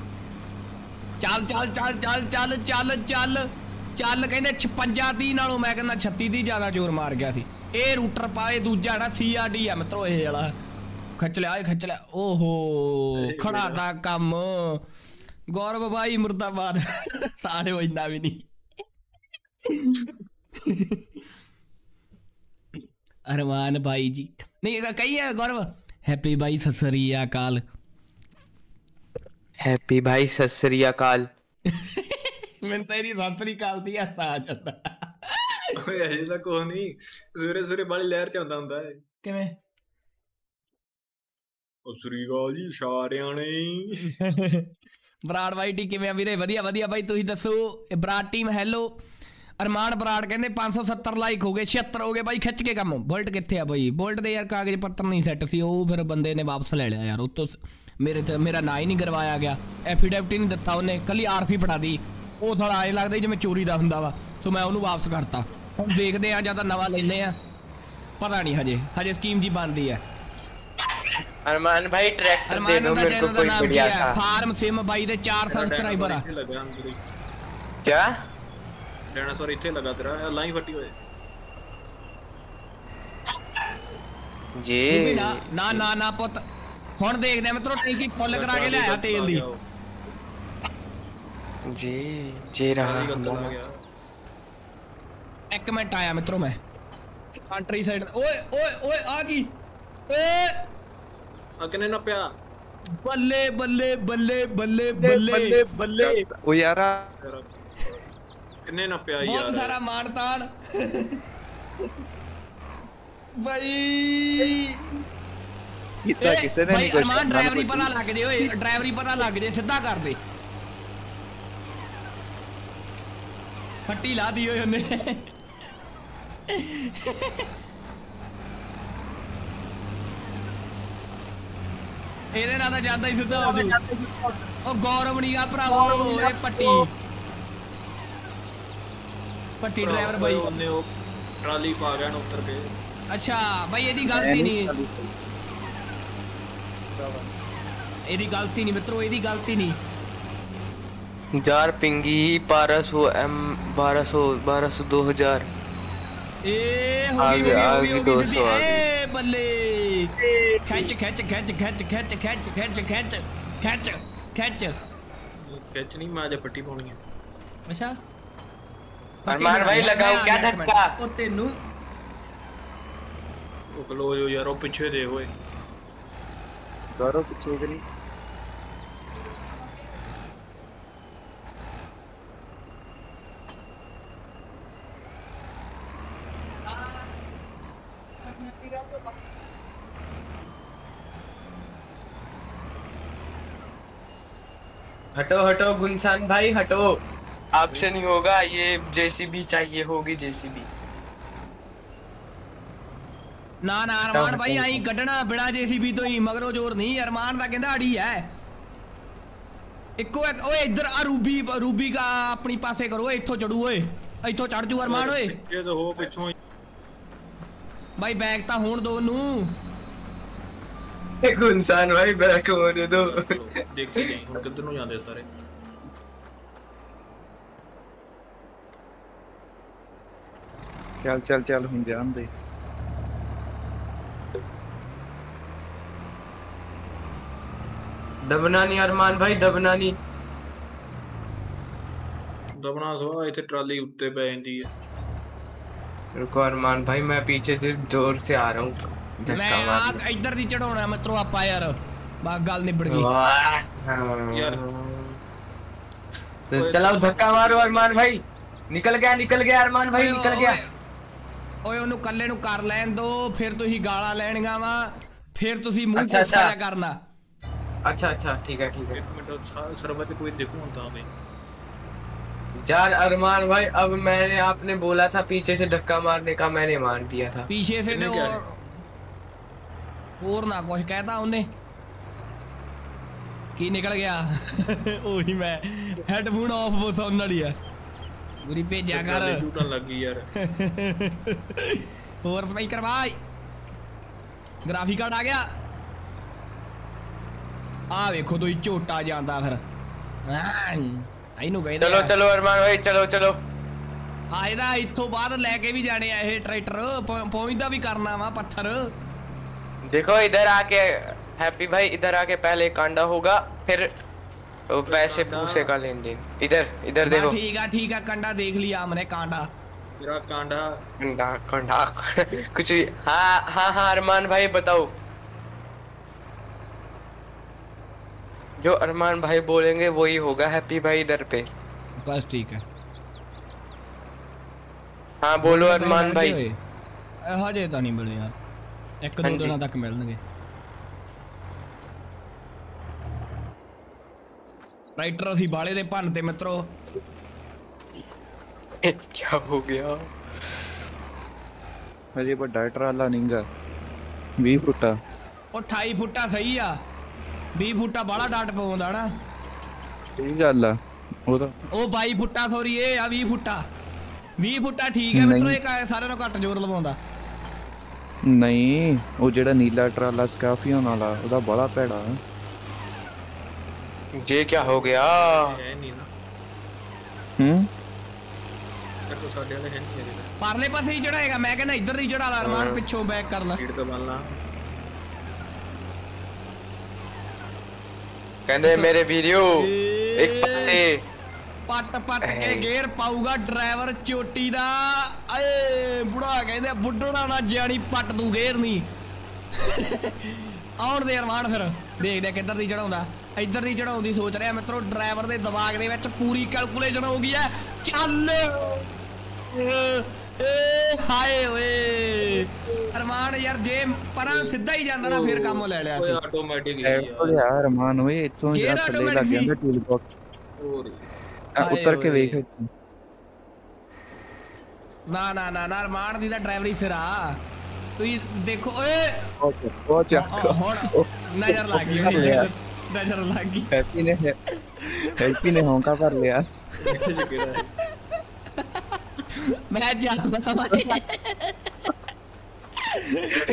[SPEAKER 1] ਚੱਲ ਚੱਲ ਚੱਲ ਚੱਲ ਚੱਲ ਚੱਲ ਚੱਲ ਚੱਲ ਕਹਿੰਦੇ 56 30 ਨਾਲੋਂ ਮੈਂ ਕਹਿੰਦਾ 36 30 ਜ਼ਿਆਦਾ ਜ਼ੋਰ ਮਾਰ ਗਿਆ ਸੀ। ਇਹ ਰੂਟਰ ਪਾਏ ਦੂਜਾ ਜਿਹੜਾ ਸੀਆਰਡੀ ਆ ਮਿੱਤਰੋ ਇਹ ਵਾਲਾ। ਖੱਚ ਲਿਆ ਖੱਚ ਲਿਆ। ਓਹੋ ਖੜਾ ਦਾ ਕੰਮ। गौरव भाई मुर्दाबाद साले बजना भी नहीं अरमान भाई जी नहीं कही है गौरव हैप्पी भाई ससरी अकाल
[SPEAKER 5] हैप्पी भाई ससरी अकाल
[SPEAKER 1] ਮੈਨੂੰ ਤਾਂ ਇਹਦੀ ਸਤਰੀ ਕਾਲ ਦੀ ਹਾਸਾ ਆ ਜਾਂਦਾ।
[SPEAKER 6] ਓਏ ਅਜੇ ਤਾਂ ਕੋਈ ਨਹੀਂ। ਸਵੇਰੇ ਸਵੇਰੇ ਬਾਲੀ ਲਹਿਰ ਚ ਆਉਂਦਾ ਹੁੰਦਾ ਏ
[SPEAKER 1] ਕਿਵੇਂ?
[SPEAKER 6] ਉਹ ਸ੍ਰੀ ਗੋਲ ਜੀ ਸਾਰਿਆਂ ਨੇ।
[SPEAKER 1] ਬਰਾੜ ਵਾਈ ਟੀ ਕਿਵੇਂ ਆ ਵੀਰੇ? ਵਧੀਆ ਵਧੀਆ ਬਾਈ, ਤੁਸੀਂ ਦੱਸੋ? ਇਹ ਬਰਾੜ ਟੀਮ ਹੈਲੋ ਅਰਮਾਨ ਬਰਾੜ ਕਹਿੰਦੇ 570 ਲਾਈਕ ਹੋ ਗਏ 76 ਹੋ ਗਏ ਬਾਈ, ਖਿੱਚ ਕੇ ਕੰਮ। ਬੁਲਟ ਕਿੱਥੇ ਆ ਬਾਈ? ਬੁਲਟ ਦੇ ਯਾਰ ਕਾਗਜ਼ ਪੱਤਰ ਨਹੀਂ ਸੈੱਟ ਸੀ, ਉਹ ਫਿਰ ਬੰਦੇ ਨੇ ਵਾਪਸ ਲੈ ਲਿਆ ਯਾਰ। ਉਤੋਂ ਮੇਰੇ ਤੇ ਮੇਰਾ ਨਾਂ ਹੀ ਨਹੀਂ ਕਰਵਾਇਆ ਗਿਆ। ਐਫੀਡੈਵਿਟ ਹੀ ਨਹੀਂ ਦਿੱਤਾ ਉਹਨੇ। ਕੱਲੀ ਆਰਸੀ ਫੜਾ ਦੀ। ਉਹ ਥੋੜਾ ਐ ਲੱਗਦਾ ਜਿਵੇਂ ਚੋਰੀ ਦਾ ਹੁੰਦਾ ਵਾ। ਸੋ ਮੈਂ ਉਹਨੂੰ ਵਾਪਸ ਕਰਤਾ। ਹੁਣ ਦੇਖਦੇ ਆ ਜਾਂ ਤਾਂ ਨਵਾਂ ਲੈਨੇ ਆ। ਪਤਾ ਨਹੀਂ ਹਜੇ। ਹਜੇ ਸਕੀਮ ਜੀ ਬਣਦੀ ਹੈ।
[SPEAKER 5] अरमान भाई ट्रैक्टर दे दो मेरे को कोई बढ़िया सा।
[SPEAKER 1] फार्म सिम भाई दे 4
[SPEAKER 6] सब्सक्राइबर
[SPEAKER 5] क्या?
[SPEAKER 6] डायनासोर इथे लगा तेरा लाइन फटी होए।
[SPEAKER 5] जी।
[SPEAKER 1] ना ना ना पुत। ਹੁਣ ਦੇਖਦੇ ਆ ਮਿੱਤਰੋ ਟੈਂਕੀ ਫੁੱਲ ਕਰਾ ਕੇ ਲਿਆਇਆ ਤੇਲ ਦੀ
[SPEAKER 5] ਜੀ
[SPEAKER 6] ਜੇ ਰਹਾ
[SPEAKER 1] ਇੱਕ ਮਿੰਟ ਆਇਆ ਮਿੱਤਰੋ ਮੈਂ ਕੰਟਰੀ ਸਾਈਡ ਓਏ ਓਏ ਓਏ ਆ ਕੀ ਓਏ अगने ना
[SPEAKER 4] प्या। बल्ले बल्ले
[SPEAKER 6] बल्ले बल्ले बल्ले बल्ले।
[SPEAKER 1] ओ
[SPEAKER 6] यारा।
[SPEAKER 1] अगने ना प्या यार।
[SPEAKER 4] बहुत सारा मार
[SPEAKER 1] भाई।
[SPEAKER 4] कितना किसे
[SPEAKER 1] ने
[SPEAKER 4] भाई
[SPEAKER 1] अरमान
[SPEAKER 4] ड्राइवरी
[SPEAKER 1] पता लग जे ओए ड्राइवरी पता लग जे सीधा कर दे। फट्टी ला दी ओए उन्हें। ਇਹਦੇ ਨਾਲ ਤਾਂ ਜਾਂਦਾ ਹੀ ਸਿੱਧਾ ਹੋ ਜੂ ਉਹ ਗੌਰਵ ਨਹੀਂ ਆ ਭਰਾਵੋ ਇਹ ਪੱਟੀ ਪੱਟੀ ਡਰਾਈਵਰ ਬਾਈ
[SPEAKER 6] ਉਹਨੇ ਉਹ ਟਰਾਲੀ ਪਾ ਗਿਆ ਨਾ ਉੱਤਰ ਕੇ
[SPEAKER 1] ਅੱਛਾ ਬਾਈ ਇਹਦੀ ਗਲਤੀ ਨਹੀਂ ਇਹਦੀ ਗਲਤੀ ਨਹੀਂ ਮਿੱਤਰੋ ਇਹਦੀ ਗਲਤੀ ਨਹੀਂ
[SPEAKER 5] जार पिंगी बारह सौ एम बारह सौ बारह सौ दो हजार ए
[SPEAKER 1] होगी
[SPEAKER 5] होगी होगी
[SPEAKER 1] होगी ए बल्ले। खींच खींच खींच खींच खींच खींच खींच खींच खींच
[SPEAKER 6] खींच। खींच नहीं मार पट्टी पानी है।
[SPEAKER 1] अच्छा?
[SPEAKER 5] अरमान भाई लगाओ क्या धक्का?
[SPEAKER 1] ओ तेनू।
[SPEAKER 2] ओ क्लोज हो यार ओ पीछे दे ओए।
[SPEAKER 4] करो पीछे करी
[SPEAKER 5] हटो हटो गुनसान भाई हटो आपसे नहीं होगा ये जेसीबी चाहिए होगी जेसीबी
[SPEAKER 1] ਨਾ ਨਾ ਅਰਮਾਨ ਭਾਈ ਆਈ ਕੱਢਣਾ ਬਿਨਾ ਜੀਸੀਬੀ ਤੋਂ ਹੀ ਮਗਰੋਂ ਜ਼ੋਰ ਨਹੀਂ ਅਰਮਾਨ ਦਾ ਕਹਿੰਦਾ ਅੜੀ ਹੈ ਇੱਕੋ ਇੱਕ ਓਏ ਇੱਧਰ ਆ ਰੂਬੀ ਰੂਬੀ ਕਾ ਆਪਣੀ ਪਾਸੇ ਕਰੋ ਓਏ ਇੱਥੋਂ ਚੜੂ ਓਏ ਇੱਥੋਂ ਚੜ ਜੂ ਅਰਮਾਨ ਓਏ
[SPEAKER 2] ਪਿੱਛੇ ਤੋਂ ਹੋ ਪਿੱਛੋਂ ਹੀ
[SPEAKER 1] ਭਾਈ ਬੈਗ ਤਾਂ ਹੋਣ ਦੋ ਨੂੰ
[SPEAKER 5] गुनसान भाई बैक होने दो
[SPEAKER 2] देखते हैं उनके दोनों यहाँ दे सारे।
[SPEAKER 4] चल चल चल हम जान दे।
[SPEAKER 5] दबना नहीं अरमान भाई दबना नहीं
[SPEAKER 2] दबना सवा इथे ट्राली उत्ते पे आंदी है।
[SPEAKER 5] रुको अरमान भाई मैं पीछे से ज़ोर से आ रहा हूँ।
[SPEAKER 1] ਮੈਂ
[SPEAKER 5] धक्का
[SPEAKER 1] ਆ
[SPEAKER 5] मारने।
[SPEAKER 1] ਇੱਧਰ ਦੀ ਚੜਾਉਣਾ ਮਿੱਤਰੋ ਆਪਾਂ ਯਾਰ ਬਾ ਗੱਲ ਨਿਬੜ ਗਈ
[SPEAKER 5] वाह।
[SPEAKER 2] यार।
[SPEAKER 5] तो चलाओ धक्का मारो अरमान भाई निकल गया निकल गया अरमान भाई
[SPEAKER 1] ਓਏ,
[SPEAKER 5] निकल गया
[SPEAKER 1] ਓਏ, ਓਏ ਉਹਨੂੰ ਕੱਲੇ ਨੂੰ ਕਰ ਲੈਣ ਦੋ ਫਿਰ ਤੁਸੀਂ ਗਾਲਾਂ ਲੈਣੀਆਂ ਵਾ ਫਿਰ ਤੁਸੀਂ ਮੂੰਹ
[SPEAKER 5] ਅੱਛਾ,
[SPEAKER 1] ਕੋਸਾ
[SPEAKER 5] ਅੱਛਾ।
[SPEAKER 1] ਕਰਨਾ
[SPEAKER 5] अच्छा अच्छा ठीक है ठीक है
[SPEAKER 2] ਇੱਕ ਮਿੰਟ ਸਰਵਰ ਤੇ ਕੋਈ ਦੇਖੂ ਹੁੰਦਾ ਮੈਂ
[SPEAKER 5] यार अरमान भाई अब मैंने आपने बोला था पीछे से धक्का मारने का मैंने मार दिया था
[SPEAKER 1] पीछे से
[SPEAKER 2] कितने
[SPEAKER 1] तो
[SPEAKER 2] क्या
[SPEAKER 1] और और ना कुछ कहता ਉਹਨੇ ਕੀ ਨਿਕਲ ਗਿਆ ਉਹੀ ਮੈਂ ਹੈਡਫੋਨ ਆਫ ਬੋ ਸੁਣਨ ਵਾਲੀ ਆ ਗੁਰੀ ਭੇਜਿਆ ਕਰ
[SPEAKER 2] ਟਰਾਲੀ ਟੁੱਟਣ ਲੱਗੀ ਯਾਰ
[SPEAKER 1] ਹੋਰ ਸਪੀਕਰ ਭਾਈ ਗ੍ਰਾਫਿਕ ਕਾਰਡ ਆ ਗਿਆ ਆ ਵੇਖੋ ਤੁਸੀਂ ਝੋਟਾ ਜਾਂਦਾ ਫਿਰ ਹਾਂ ਇਹਨੂੰ ਕਹਿੰਦੇ
[SPEAKER 5] चलो
[SPEAKER 1] ਆ।
[SPEAKER 5] चलो अरमान भाई चलो चलो
[SPEAKER 1] ਆ ਇਹਦਾ ਇੱਥੋਂ ਬਾਅਦ ਲੈ ਕੇ ਵੀ ਜਾਣੇ ਆ ਇਹ ਟਰੈਕਟਰ ਪ- ਪਹੁੰਚਦਾ ਵੀ ਕਰਨਾ ਵਾ ਪੱਥਰ
[SPEAKER 5] देखो इधर आके हैप्पी भाई इधर आके पहले कांडा होगा फिर पैसे पूछे का लेन देन इधर इधर देखो।
[SPEAKER 1] ठीक है ठीक है कांडा देख लिया हमने कांडा।
[SPEAKER 2] मेरा कांडा।
[SPEAKER 5] कांडा कांडा। कुछ भी। हाँ हाँ हाँ अरमान भाई बताओ। जो अरमान भाई बोलेंगे वही होगा हैप्पी भाई इधर पे।
[SPEAKER 1] बस ठीक है।
[SPEAKER 5] हाँ बोलो तो अरमान भाई।
[SPEAKER 1] हाँ जे तो नहीं बोले यार। ਇੱਕ ਦੋ ਦਿਨਾਂ ਤੱਕ ਮਿਲਣਗੇ। ਰਾਈਟਰ ਅਸੀਂ ਬਾਲੇ ਦੇ ਭੰਨ ਤੇ ਮਿੱਤਰੋ।
[SPEAKER 5] ਇਹ ਕੀ ਹੋ ਗਿਆ?
[SPEAKER 4] ਹਜੇ ਵੱਡਾ ਟਰਾਲਾ ਨਹੀਂਗਾ 20 ਫੁੱਟਾ।
[SPEAKER 1] ਉਹ 28 ਫੁੱਟਾ ਸਹੀ ਆ। 20 ਫੁੱਟਾ ਬਾਲਾ ਡਾਟ ਪਾਉਂਦਾ ਨਾ।
[SPEAKER 4] ਸਹੀ ਗੱਲ ਆ। ਉਹ ਤਾਂ
[SPEAKER 1] ਉਹ 22 ਫੁੱਟਾ ਸੌਰੀ ਇਹ ਆ 20 ਫੁੱਟਾ। 20 ਫੁੱਟਾ ਠੀਕ ਹੈ ਮਿੱਤਰੋ ਇਹ ਸਾਰੇ ਨੂੰ ਘੱਟ ਜ਼ੋਰ ਲਵਾਉਂਦਾ।
[SPEAKER 4] ਨਹੀਂ ਉਹ ਜਿਹੜਾ ਨੀਲਾ ਟਰਾਲਾ ਸਕਾਫੀਓਨ ਵਾਲਾ ਉਹਦਾ ਬੜਾ ਭੈੜਾ
[SPEAKER 5] ਜੇ ਕੀ ਹੋ ਗਿਆ।
[SPEAKER 2] ਹੈ ਨਹੀਂ ਨਾ।
[SPEAKER 4] ਹੂੰ?
[SPEAKER 2] ਦੇਖੋ ਸਾਡੇ ਵਾਲੇ ਹੈ ਨਹੀਂ ਇਹਦੇ
[SPEAKER 1] ਪਰਲੇ ਪਾਸੇ ਹੀ ਚੜਾਏਗਾ ਮੈਂ ਕਹਿੰਦਾ ਇੱਧਰ ਨਹੀਂ ਚੜਾ ਲਾ ਰਮਾਨ ਪਿੱਛੋਂ ਬੈਕ ਕਰ ਲੈ।
[SPEAKER 2] ਸਪੀਡ ਤੋਂ ਬੰਨ
[SPEAKER 5] ਲਾ। ਕਹਿੰਦੇ ਮੇਰੇ ਵੀਡੀਓ ਇੱਕ ਪਾਸੇ
[SPEAKER 1] ਪੱਟ ਪੱਟ ਕੇ ਗੇਅਰ ਪਾਊਗਾ ਡਰਾਈਵਰ ਚੋਟੀ ਦਾ। ਏ ਬੁੜਾ ਕਹਿੰਦੇ ਬੁੱਢਣਾ ਨਾ ਜਾਣੀ ਪੱਟ ਦੂ ਗੇਅਰ ਨਹੀਂ ਆਉਣ ਦੇ ਅਰਮਾਨ ਫਿਰ। ਦੇਖਦੇ ਕਿੱਧਰ ਦੀ ਚੜਾਉਂਦਾ ਇੱਧਰ ਦੀ ਚੜਾਉਣ ਦੀ ਸੋਚ ਰਿਹਾ ਮਿੱਤਰੋ ਡਰਾਈਵਰ ਦੇ ਦਿਮਾਗ ਦੇ ਵਿੱਚ ਪੂਰੀ ਕੈਲਕੂਲੇਸ਼ਨ ਹੋ ਗਈ ਹੈ। ਚੱਲ! ਏ ਹਾਏ ਓਏ। ਅਰਮਾਨ ਯਾਰ ਜੇ ਪਰਾਂ ਸਿੱਧਾ ਹੀ ਜਾਂਦਾ ਨਾ ਫਿਰ ਕੰਮ ਲੈ ਲਿਆ
[SPEAKER 2] ਓਏ
[SPEAKER 1] ਸੀ
[SPEAKER 2] ਆਟੋਮੈਟਿਕ ਹੀ ਯਾਰ
[SPEAKER 4] ਯਾਰ ਰਮਾਨ ਓਏ ਇੱਥੋਂ ਜਿਹੜਾ ਥੱਲੇ ਲੱਗ ਜਾਂਦਾ। ਟੂਲ ਬਾਕਸ
[SPEAKER 2] ਹੋਰ।
[SPEAKER 1] ਹਾਏ
[SPEAKER 4] ਉੱਤਰ ਕੇ
[SPEAKER 1] ਓਏ।
[SPEAKER 4] ਵੇਖ
[SPEAKER 1] ਨਾ ਨਾ ਨਾ ਨਾ ਅਰਮਾਨ ਦੀ ਤਾਂ ਡਰਾਈਵਰੀ ਸਿਰਾ ਤੁਸੀਂ ਦੇਖੋ ਓਏ
[SPEAKER 4] ਉਹ ਚੱਕ, ਉਹ ਚੱਕ
[SPEAKER 1] ਆ, ਹੁਣ ਨਜ਼ਰ ਲੱਗ ਗਈ ਉਹਦੀ,
[SPEAKER 4] ਲਿਆ।
[SPEAKER 1] ਨਜ਼ਰ ਲੱਗ ਗਈ
[SPEAKER 4] ਹੈਪੀ ਨੇ ਹੈਪੀ ਨੇ ਹੌਂਕਾ ਭਰ ਲਿਆ
[SPEAKER 2] ਇੱਥੇ ਚ ਕਿਹੜਾ ਹੈ
[SPEAKER 1] ਮੈਂ ਜਾਣਦਾ ਵਾ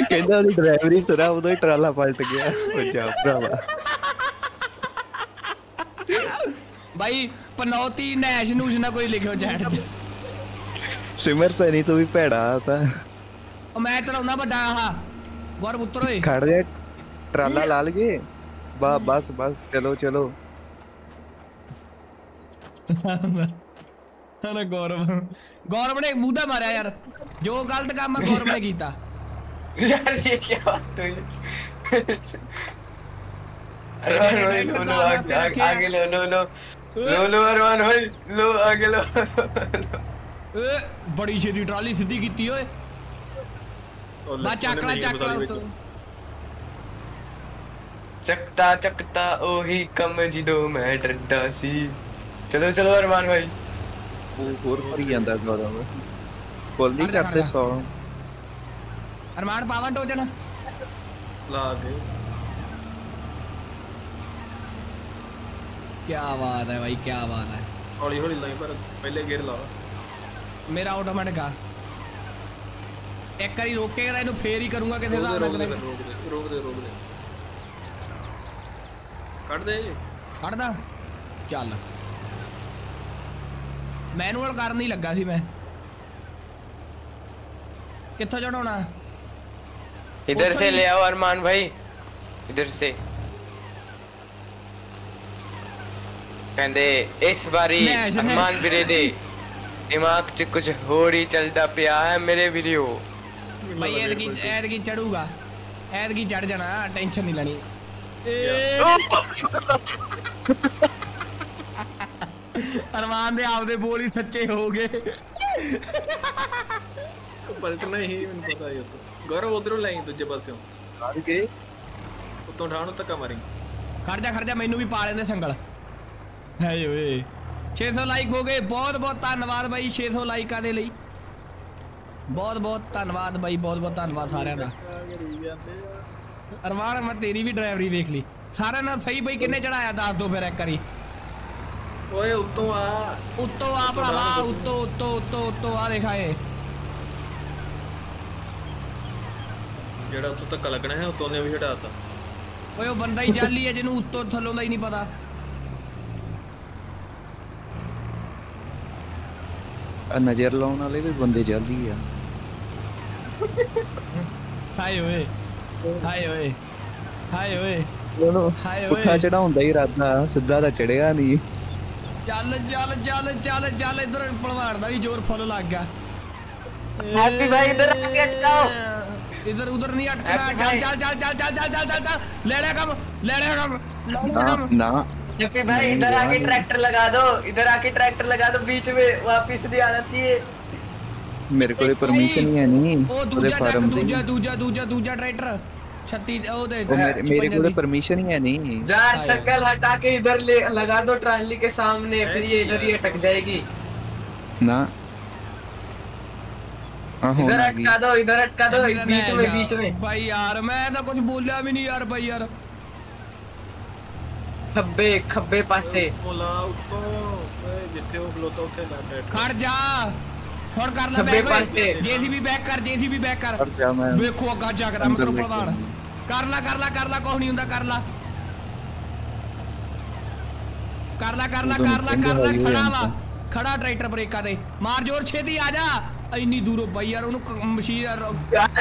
[SPEAKER 4] ਕਹਿੰਦਾ ਉਹਦੀ ਡਰਾਈਵਰੀ ਸਰਾ ਉਦੋਂ ਹੀ ਟਰਾਲਾ ਪਲਟ ਗਿਆ ਉਹ ਜਾ ਭਰਾਵਾ
[SPEAKER 1] ਬਾਈ पनौती नैश नूश ना कोई
[SPEAKER 4] लिखो चैट सिमर सनी तू भी पेड़ा
[SPEAKER 1] था मैं चलाऊँगा बड़ा हाँ गौरव उतर ओए
[SPEAKER 4] खड़ जा ट्राला लाल के बा बस बस चलो चलो
[SPEAKER 1] अरे गौरव गौरव ने मुद्दा मारा यार जो गलत काम मैं गौरव ने किया
[SPEAKER 5] यार ये क्या बात हुई अरे लो लो आगे लो लो लो लो अरमान भाई लो आगे लो,
[SPEAKER 1] लो।
[SPEAKER 6] ए, बड़ी
[SPEAKER 1] शेरी ट्रॉली
[SPEAKER 6] सीधी
[SPEAKER 1] की
[SPEAKER 6] ओए।
[SPEAKER 1] बा चकला
[SPEAKER 6] चकला
[SPEAKER 1] तो
[SPEAKER 5] चकता चकता ओही कम जी दो मैं डरदा सी। चलो चलो अरमान
[SPEAKER 4] भाई। ਹੋਰ ਭਰੀ ਜਾਂਦਾ ਗਾਰਾ ਮੈਂ ਫੁੱਲ ਨਹੀਂ ਕਰਦੇ 100
[SPEAKER 1] ਅਰਮਾਨ ਪਾਵਨ ਟੋਜਣ
[SPEAKER 6] ਲਾ
[SPEAKER 1] ਦੇ क्या बात है भाई क्या बात
[SPEAKER 6] है। हौली हौली लाइन पर पहले गिर
[SPEAKER 1] लाओ। मेरा ऑटोमेटिक का एक करी रोक के ना फेर ही करूँगा
[SPEAKER 6] कैसे
[SPEAKER 1] रोक
[SPEAKER 6] दे
[SPEAKER 1] रोक
[SPEAKER 6] दे रोक
[SPEAKER 1] दे
[SPEAKER 6] रोक दे ਕੱਢ ਦੇ ਕੱਢ ਦਾ
[SPEAKER 1] ਚੱਲ ਮੈਨੂਅਲ ਕਰਨ ਹੀ ਲੱਗਾ ਸੀ ਮੈਂ
[SPEAKER 5] इधर से ले आओ अरमान भाई। इधर से। ਕਹਿੰਦੇ ਇਸ ਵਾਰੀ
[SPEAKER 1] ਲੈ ਲੈ
[SPEAKER 5] ਅਰਮਾਨ। ਵੀਰੇ ਦੇ ਦਿਮਾਗ 'ਚ ਕੁਝ ਹੋਰ ਹੀ ਚੱਲਦਾ ਪਿਆ ਹੈ ਮੇਰੇ ਵੀਡੀਓ
[SPEAKER 1] ਭਾਈ ਐਤਕੀ ਐਤਕੀ ਚੜੂਗਾ। ਐਤਕੀ ਚੜ ਜਾਣਾ ਟੈਨਸ਼ਨ ਨਹੀਂ ਲੈਣੀ। ਅਰਮਾਨ ਦੇ ਆਪਦੇ ਬੋਲ ਹੀ ਸੱਚੇ ਹੋ ਗਏ।
[SPEAKER 6] ਪਲਟਣਾ ਹੀ ਮੈਨੂੰ ਪਤਾ ਹੀ ਉੱਤੋਂ। ਗੌਰਵ ਉਧਰੋਂ ਲਾਈ ਦੂਜੇ ਪਾਸਿਓਂ।
[SPEAKER 4] ਕੱਢ ਕੇ
[SPEAKER 6] ਉੱਤੋਂ ਨੂੰ ਧੱਕਾ ਮਾਰੀ।
[SPEAKER 1] ਖੜ ਜਾ ਖੜ ਜਾ ਮੈਨੂੰ ਵੀ ਪਾ ਲੈਂਦੇ ਸੰਗਲ। ਹੈ ਓਏ। 600 ਲਾਈਕ ਹੋ ਗਏ। ਬਹੁਤ ਬਹੁਤ ਧੰਨਵਾਦ ਬਾਈ 600 ਲਾਈਕਾਂ ਦੇ ਲਈ। ਬਹੁਤ ਬਹੁਤ ਧੰਨਵਾਦ ਬਾਈ ਬਹੁਤ ਬਹੁਤ ਧੰਨਵਾਦ ਸਾਰਿਆਂ ਦਾ। ਅਰਮਾਨ ਮੈਂ ਤੇਰੀ ਵੀ ਡਰਾਈਵਰੀ ਵੇਖ ਲਈ। ਸਾਰਿਆਂ ਨਾਲ ਸਹੀ ਬਈ ਕਿੰਨੇ ਚੜਾਇਆ? ਦੱਸ ਦੋ ਫਿਰ ਇੱਕ ਵਾਰੀ।
[SPEAKER 6] ਓਏ ਉੱਤੋਂ ਆ।
[SPEAKER 1] ਉੱਤੋਂ ਆ ਭਰਾਵਾ ਉੱਤੋਂ ਉੱਤੋਂ ਉੱਤੋਂ ਉੱਤੋਂ ਆ ਦਿਖਾਏ
[SPEAKER 6] ਜਿਹੜਾ ਉੱਤੋਂ ਧੱਕਾ ਲੱਗਣਾ ਹੈ ਉੱਤੋਂ ਨੇ ਵੀ ਹਟਾਤਾ
[SPEAKER 1] ਓਏ ਉਹ ਬੰਦਾ ਹੀ ਜਾਲੀ ਹੈ ਜਿਹਨੂੰ ਉੱਤੋਂ ਥੱਲੋਂ ਦਾ ਹੀ ਨਹੀਂ ਪਤਾ।
[SPEAKER 4] ਨਜ਼ਰ ਲਾਉਣ ਵਾਲੇ ਵੀ ਬੰਦੇ ਜਲਦੀ ਆ
[SPEAKER 1] ਹਾਏ ਓਏ ਹਾਏ ਓਏ ਹਾਏ ਓਏ
[SPEAKER 4] ਉਹਨੂੰ
[SPEAKER 1] ਹਾਏ
[SPEAKER 4] ਪੁੱਠਾ
[SPEAKER 1] ਓਏ
[SPEAKER 4] ਚੜਾਉਂਦਾ ਹੀ ਇਰਾਦਾ ਸਿੱਧਾ ਤਾਂ ਚੜਿਆ ਨਹੀਂ
[SPEAKER 1] ਚੱਲ ਚੱਲ ਚੱਲ ਚੱਲ ਚੱਲ ਇਧਰ ਭਲਵਾਨ ਦਾ ਵੀ ਜ਼ੋਰ ਫੁੱਲ ਲੱਗ ਗਿਆ
[SPEAKER 5] हैप्पी भाई इधर आके अटकाओ
[SPEAKER 1] ਇਧਰ ਉਧਰ ਨਹੀਂ ਅਟਕਣਾ
[SPEAKER 5] Happy
[SPEAKER 1] ਚੱਲ
[SPEAKER 5] भाई।
[SPEAKER 1] ਚੱਲ ਚੱਲ ਚੱਲ ਚੱਲ ਚੱਲ ਚੱਲ ਚੱਲ ਚੱਲ ਲੈ ਲਿਆ ਕੰਮ ਲੈ ਲਿਆ ਕੰਮ ਲੈ ਲਿਆ
[SPEAKER 4] ਨਾ
[SPEAKER 5] जबकि भाई इधर आके ट्रैक्टर लगा दो इधर आके ट्रैक्टर लगा दो बीच में वापस नहीं आना चाहिए।
[SPEAKER 4] मेरे को
[SPEAKER 1] परमिशन ही है नहीं। दूजा दूजा दूजा
[SPEAKER 4] दूजा दूजा ट्रैक्टर।
[SPEAKER 1] ओ
[SPEAKER 4] मेरे,
[SPEAKER 1] को
[SPEAKER 4] तो परमिशन ही है
[SPEAKER 5] नहीं।
[SPEAKER 1] यार
[SPEAKER 5] शक्ल हटा के इधर ले लगा दो ट्राली के सामने फिर ये इधर ही अटक जाएगी।
[SPEAKER 4] ना। हाँ,
[SPEAKER 5] इधर अटका दो इधर अटका दो बीच में बीच में।
[SPEAKER 1] भाई यार मैं तो कुछ बोला भी नहीं यार भाई यार।
[SPEAKER 5] खब्बे खब्बे पासे
[SPEAKER 1] खड़ जा ਹੁਣ ਕਰ ਲੈ ਬੈਕ ਜੇਸੀਬੀ ਬੈਕ ਕਰ ਜੇਸੀਬੀ ਬੈਕ ਕਰ ਵੇਖੋ ਅੱਗਾ
[SPEAKER 4] ਜਾਗਦਾ
[SPEAKER 1] ਮਤਲਬ ਪਵਾੜ ਕਰ ਲੈ ਕਰ ਲੈ ਕਰ ਲੈ ਕੁਝ ਨਹੀਂ ਹੁੰਦਾ ਕਰ ਲੈ ਕਰ ਲੈ ਕਰ ਲੈ ਕਰ ਲੈ ਖੜਾ ਵਾ ਖੜਾ ਟਰੈਕਟਰ ਬ੍ਰੇਕਾਂ ਤੇ। ਮਾਰ ਜ਼ੋਰ ਛੇਤੀ ਆ ਜਾ। ਇੰਨੀ ਦੂਰੋਂ ਬਾਈ ਯਾਰ ਉਹਨੂੰ ਮਸ਼ੀਨ ਯਾਰ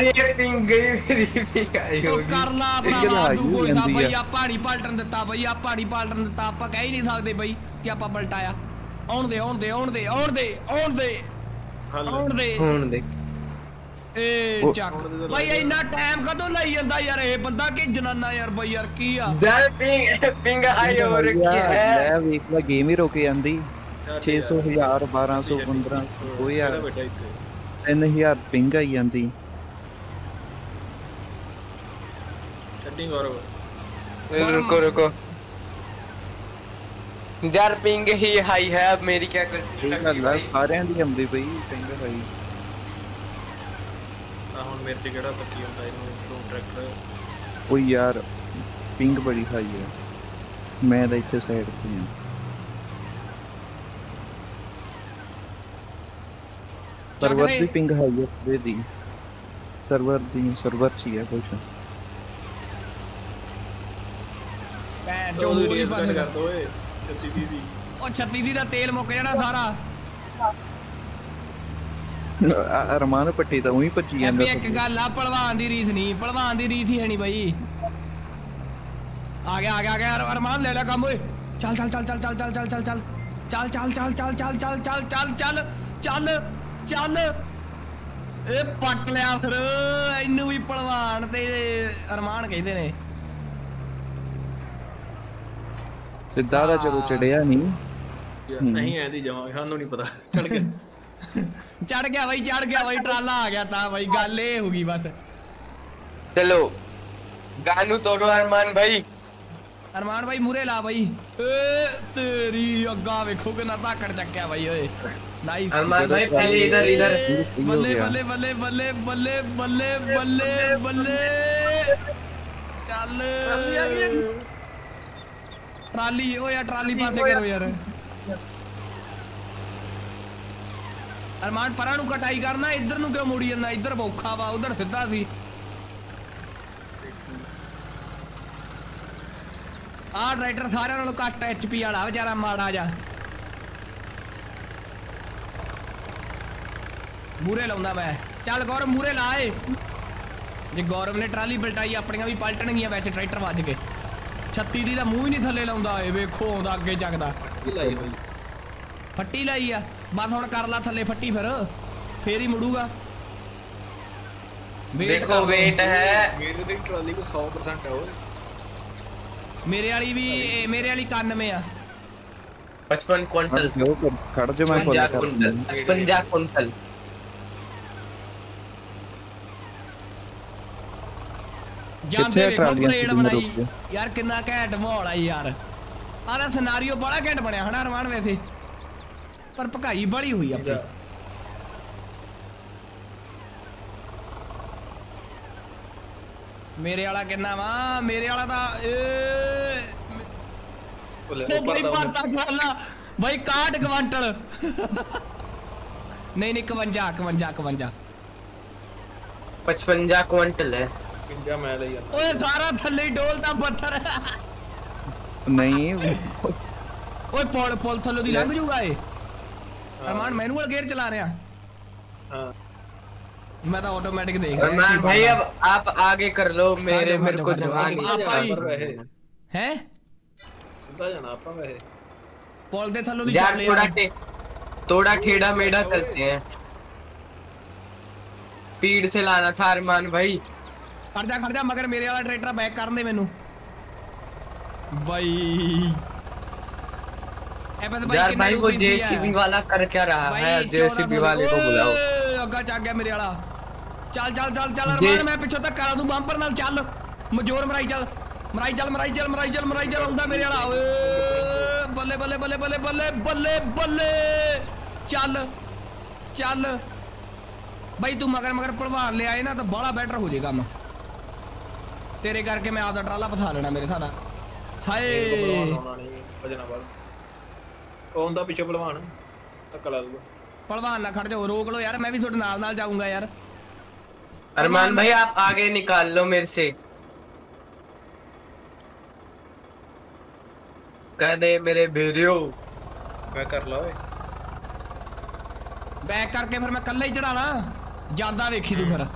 [SPEAKER 5] ਇਹ ਪਿੰਗ ਗਈ ਮੇਰੀ ਪਿੰਗ ਆਈ
[SPEAKER 1] ਹੋ
[SPEAKER 5] ਗਈ।
[SPEAKER 1] ਕਰ ਲਾ ਭਰਾਵਾ
[SPEAKER 4] ਤੂੰ
[SPEAKER 1] ਕੋਈ
[SPEAKER 4] ਸਾਹਿਬ
[SPEAKER 1] ਬਈ
[SPEAKER 4] ਆ
[SPEAKER 1] ਪਹਾੜੀ ਪਲਟਣ ਦਿੱਤਾ ਬਈ ਆ ਪਹਾੜੀ ਪਲਟਣ ਦਿੱਤਾ ਆਪਾਂ ਕਹਿ ਹੀ ਨਹੀਂ ਸਕਦੇ ਬਈ ਕਿ ਆਪਾਂ ਪਲਟਾਇਆ। ਆਉਣ ਦੇ ਆਉਣ ਦੇ ਆਉਣ ਦੇ ਆਉਣ ਦੇ ਆਉਣ ਦੇ। ਆਉਣ ਦੇ।
[SPEAKER 5] ਆਉਣ ਦੇ।
[SPEAKER 1] ਏ ਚੱਕ। ਬਾਈ ਇੰਨਾ ਟਾਈਮ ਕਦੋਂ ਲਈ ਜਾਂਦਾ ਯਾਰ ਇਹ ਬੰਦਾ ਕਿ ਜਨਾਨਾ ਯਾਰ ਬਾਈ ਯਾਰ ਕੀ ਆ?
[SPEAKER 5] ਜੈ ਪਿੰਗ ਪਿੰਗ ਹਾਈ ਹੋ ਰਹੀ ਹੈ?
[SPEAKER 4] ਮੈਂ ਵੇਖ ਲਾ ਗੇਮ ਹੀ ਰੁਕ ਜਾਂਦੀ। 600 1000 1200 1500 2000
[SPEAKER 6] ਬੈਠਾ ਇੱਥੇ
[SPEAKER 4] 3000 ਪਿੰਗ ਆਈ ਜਾਂਦੀ
[SPEAKER 6] ਛੱਡੀ ਗੌਰਵ
[SPEAKER 5] रुको रुको यार पिंग ही हाई है अब मेरी क्या गलती
[SPEAKER 4] ਇਹ ਗੱਲ ਆ ਸਾਰਿਆਂ ਦੀ ਆਉਂਦੀ ਪਈ ਪਿੰਗ ਭਾਈ
[SPEAKER 6] ਆ ਹੁਣ ਮੇਰੇ ਤੇ ਕਿਹੜਾ ਤੱਕੀ ਹੁੰਦਾ ਇਹਨੂੰ ਇੱਥੋਂ ਟਰੈਕਟਰ
[SPEAKER 4] ਉਹ ਯਾਰ ਪਿੰਗ ਬੜੀ ਹਾਈ ਹੈ ਮੈਂ ਤਾਂ ਇੱਥੇ ਸਾਈਡ ਤੇ ਹਾਂ
[SPEAKER 6] ਜੋ
[SPEAKER 1] ਚੋ ਹੋਰ ਹੀ
[SPEAKER 6] ਰੇਸ
[SPEAKER 1] ਪਾਸੇ
[SPEAKER 6] ਕਰ ਦੋ ਓਏ ਸੱਚੀ ਦੀ ਦੀ
[SPEAKER 1] ਉਹ 36 ਦੀ ਦਾ ਤੇਲ ਮੁੱਕ ਜਾਣਾ ਸਾਰਾ
[SPEAKER 4] ਆ- ਅਰਮਾਨ ਪੱਟੀ ਤਾਂ ਉਹੀ ਭੱਜੀ
[SPEAKER 1] ਇਹ
[SPEAKER 4] ਜਾਂਦਾ
[SPEAKER 1] ਵੀ ਇੱਕ ਗੱਲ ਆ ਭਲਵਾਨ ਦੀ ਰੀਸ ਨਹੀਂ ਭਲਵਾਨ ਦੀ ਰੀਸ ਹੀ ਹੈ ਨਹੀਂ ਬਾਈ ਆ ਗਿਆ ਆ ਗਿਆ ਆ ਗਿਆ ਅਰ- ਅਰਮਾਨ ਲੈ ਲੈ ਕੰਮ ਓਏ ਚੱਲ ਚੱਲ ਚੱਲ ਚੱਲ ਚੱਲ ਚੱਲ ਚੱਲ ਚੱਲ ਚੱਲ ਚੱਲ ਚੱਲ ਚੱਲ ਚੱਲ ਚੱਲ ਚੱਲ ਚੱਲ ਚੱਲ ਚੱਲ ਚੱਲ। ਇਹ ਪੱਟ ਲਿਆ ਫਿਰ ਇਹਨੂੰ ਵੀ ਪਹਿਲਵਾਨ ਤੇ ਅਰਮਾਨ ਕਹਿੰਦੇ ਨੇ।
[SPEAKER 4] ਸਿੱਧਾ ਦਾ ਚਲੋ ਚੜਿਆ ਨਹੀਂ
[SPEAKER 6] ਨਹੀਂ ਇਹਦੀ ਜਾਵਾਂਗੇ ਸਾਨੂੰ ਨਹੀਂ ਪਤਾ। ਚੜ ਗਿਆ।
[SPEAKER 1] ਚੜ ਗਿਆ ਬਾਈ ਚੜ ਗਿਆ ਬਾਈ ਟਰਾਲਾ ਆ ਗਿਆ ਤਾਂ ਬਾਈ ਗੱਲ ਇਹ ਹੋ ਗਈ ਬਸ।
[SPEAKER 5] ਚਲੋ ਗਾਨੂ ਤੋੜੋ ਅਰਮਾਨ ਭਾਈ
[SPEAKER 1] ਅਰਮਾਨ ਭਾਈ ਮੂਰੇ ਲਾ ਬਾਈ। ਏ ਤੇਰੀ ਅੱਗਾ ਵੇਖੋ ਕਿੰਨਾ ਧਾਕੜ ਚੱਕਿਆ ਬਾਈ ਓਏ।
[SPEAKER 5] नाइस भाई पहले इधर इधर।
[SPEAKER 1] बल्ले बल्ले बल्ले बल्ले बल्ले बल्ले बल्ले बल्ले। चल। ट्राली ओ यार ट्राली पास तो करो यार। अरमान परा कटाई करना इधर क्यों मुड़ी जाना? इधर बौखा वा उधर सीधा सी। आ ट्रैक्टर सारे घट एच पी वाला बेचारा माड़ा जा। ਮੂਰੇ ਲਾਉਂਦਾ ਮੈਂ ਚੱਲ ਗੌਰਵ ਮੂਰੇ ਲਾਏ ਜੇ ਗੌਰਵ ਨੇ ਟਰਾਲੀ ਪਲਟਾਈ ਆਪਣੀਆਂ ਵੀ ਪਲਟਣਗੀਆਂ ਵਿੱਚ ਟਰੈਕਟਰ ਵੱਜ ਕੇ 36 ਦੀ ਦਾ ਮੂੰਹ ਹੀ ਨਹੀਂ ਥੱਲੇ ਲਾਉਂਦਾ ਏ ਵੇਖੋ ਆਉਂਦਾ ਅੱਗੇ ਚੱਕਦਾ ਫੱਟੀ ਲਾਈ ਆ ਬਸ ਹੁਣ ਕਰ ਲਾ ਥੱਲੇ ਫੱਟੀ ਫਿਰ ਫੇਰ ਹੀ ਮੁੜੂਗਾ ਦੇਖੋ
[SPEAKER 5] ਵੇਟ ਹੈ
[SPEAKER 6] ਮੇਰੇ ਦੀ ਟਰਾਲੀ ਕੋ 100% ਹੈ ਓਏ
[SPEAKER 1] ਮੇਰੇ ਵਾਲੀ ਵੀ ਮੇਰੇ ਵਾਲੀ 91 ਆ
[SPEAKER 5] 55
[SPEAKER 4] ਕੁਇੰਟਲ ਖੜ ਜਾ ਮੈਂ 55
[SPEAKER 5] ਕੁਇੰਟਲ 55 ਕੁਇੰਟਲ
[SPEAKER 1] ਜਾਨ
[SPEAKER 4] ਦੇ
[SPEAKER 1] ਵੇਖੋ ਪਰੇਡ ਬਣਾਈ ਯਾਰ ਕਿੰਨਾ ਘੈਂਟ ਮਾਹੌਲ ਆ ਯਾਰ ਆਰਾ ਸਿਨਾਰੀਓ ਬੜਾ ਘੈਂਟ ਬਣਿਆ ਹਨਾ ਰਮਾਨ ਵੈਸੇ ਪਰ ਭਕਾਈ ਬੜੀ ਹੋਈ ਆਪਣੀ ਮੇਰੇ ਵਾਲਾ ਕਿੰਨਾ ਵਾ ਮੇਰੇ ਵਾਲਾ ਤਾਂ ਏ ਬਈ ਪਰਤਾ ਗਵਾਲਾ ਬਈ 61 ਕਵੰਟਲ ਨਹੀਂ ਨਹੀਂ 51 51 51
[SPEAKER 5] 55 ਕੁਇੰਟਲ
[SPEAKER 6] ਹੈ पिंजा मैं ले
[SPEAKER 1] ओए सारा थल्ले डोलता पत्थर। नहीं।
[SPEAKER 4] ओए
[SPEAKER 1] पॉल पॉल थल्लो दी लंघ जूगा ए अरमान मैनुअल गियर चला रहे हैं।
[SPEAKER 6] हाँ।
[SPEAKER 1] मैं तो ऑटोमेटिक देख रहा
[SPEAKER 5] हूँ। भाई अब आप आगे कर लो हाँ, मेरे
[SPEAKER 1] तो
[SPEAKER 5] मेरे
[SPEAKER 1] तो
[SPEAKER 5] को
[SPEAKER 6] तो
[SPEAKER 1] जवान
[SPEAKER 6] हैं। सीधा जाना आपा
[SPEAKER 1] वे पॉल दे थल्लो
[SPEAKER 5] दी
[SPEAKER 1] चल
[SPEAKER 5] थोड़ा थोड़ा ठेड़ा मेड़ा चलते हैं। स्पीड से लाना था अरमान भाई।
[SPEAKER 1] ਖੜ ਜਾ ਖੜ ਜਾ ਮਗਰ ਮੇਰੇ ਵਾਲਾ ਟਰੈਕਟਰ ਬੈਕ ਕਰਨ ਦੇ ਮੈਨੂੰ ਬਾਈ ਇਹ ਪਤਾ
[SPEAKER 5] यार
[SPEAKER 1] ਕਿੰਨਾ
[SPEAKER 5] भाई वो
[SPEAKER 1] ਰੁਪਏ ਦੀ ਆ?
[SPEAKER 5] जेसीबी वाला कर क्या रहा
[SPEAKER 1] ਬਾਈ,
[SPEAKER 5] है जेसीबी
[SPEAKER 1] 1400
[SPEAKER 5] वाले को बुलाओ
[SPEAKER 1] ਓਏ, ਅੱਗਾ ਚੱਕ ਗਿਆ ਮੇਰੇ ਵਾਲਾ ਚੱਲ ਚੱਲ ਚੱਲ ਚੱਲ ਅਰਮਾਨ
[SPEAKER 5] ਜਿਸ-
[SPEAKER 1] ਮੈਂ ਪਿੱਛੋਂ ਤੱਕ ਕਰਾ ਦੂੰ ਬੰਪਰ ਨਾਲ ਚੱਲ ਮਜੋਰ ਮਰਾਈ ਚੱਲ ਮਰਾਈ ਚੱਲ ਮਰਾਈ ਚੱਲ ਮਰਾਈ ਚੱਲ ਮਰਾਈ ਚੱਲ ਆਉਂਦਾ ਮੇਰੇ ਵਾਲਾ ਓਏ ਬੱਲੇ ਬੱਲੇ ਬੱਲੇ ਬੱਲੇ ਬੱਲੇ ਬੱਲੇ ਬੱਲੇ ਚੱਲ ਚੱਲ ਬਾਈ ਤੂੰ ਮਗਰ ਮਗਰ ਭਲਵਾਨ ਲੈ ਆਏ ਨਾ ਤਾਂ ਬੜਾ ਬੈਟਰ ਹੋ ਜੇ ਕੰਮ तेरे करके मैं आधा ट्राला
[SPEAKER 6] फसा लेना मेरे थाना हाय। ਕੌਣ ਦਾ ਪਿੱਛੇ ਭਲਵਾਨ ਧੱਕਾ ਲਾ ਦੂਗਾ
[SPEAKER 1] ਭਲਵਾਨ ਨਾ ਖੜ ਜਾਓ ਰੋਕ ਲਓ ਯਾਰ ਮੈਂ ਵੀ ਤੁਹਾਡੇ ਨਾਲ ਨਾਲ ਜਾਊਂਗਾ ਯਾਰ
[SPEAKER 5] अरमान भाई आप आगे निकाल लो मेरे से। कह दे मेरे वीडियो
[SPEAKER 1] मैं कर लो बैक करके फिर मैं कल्ला ही चढ़ाना। ज़्यादा वेखी तू फिर।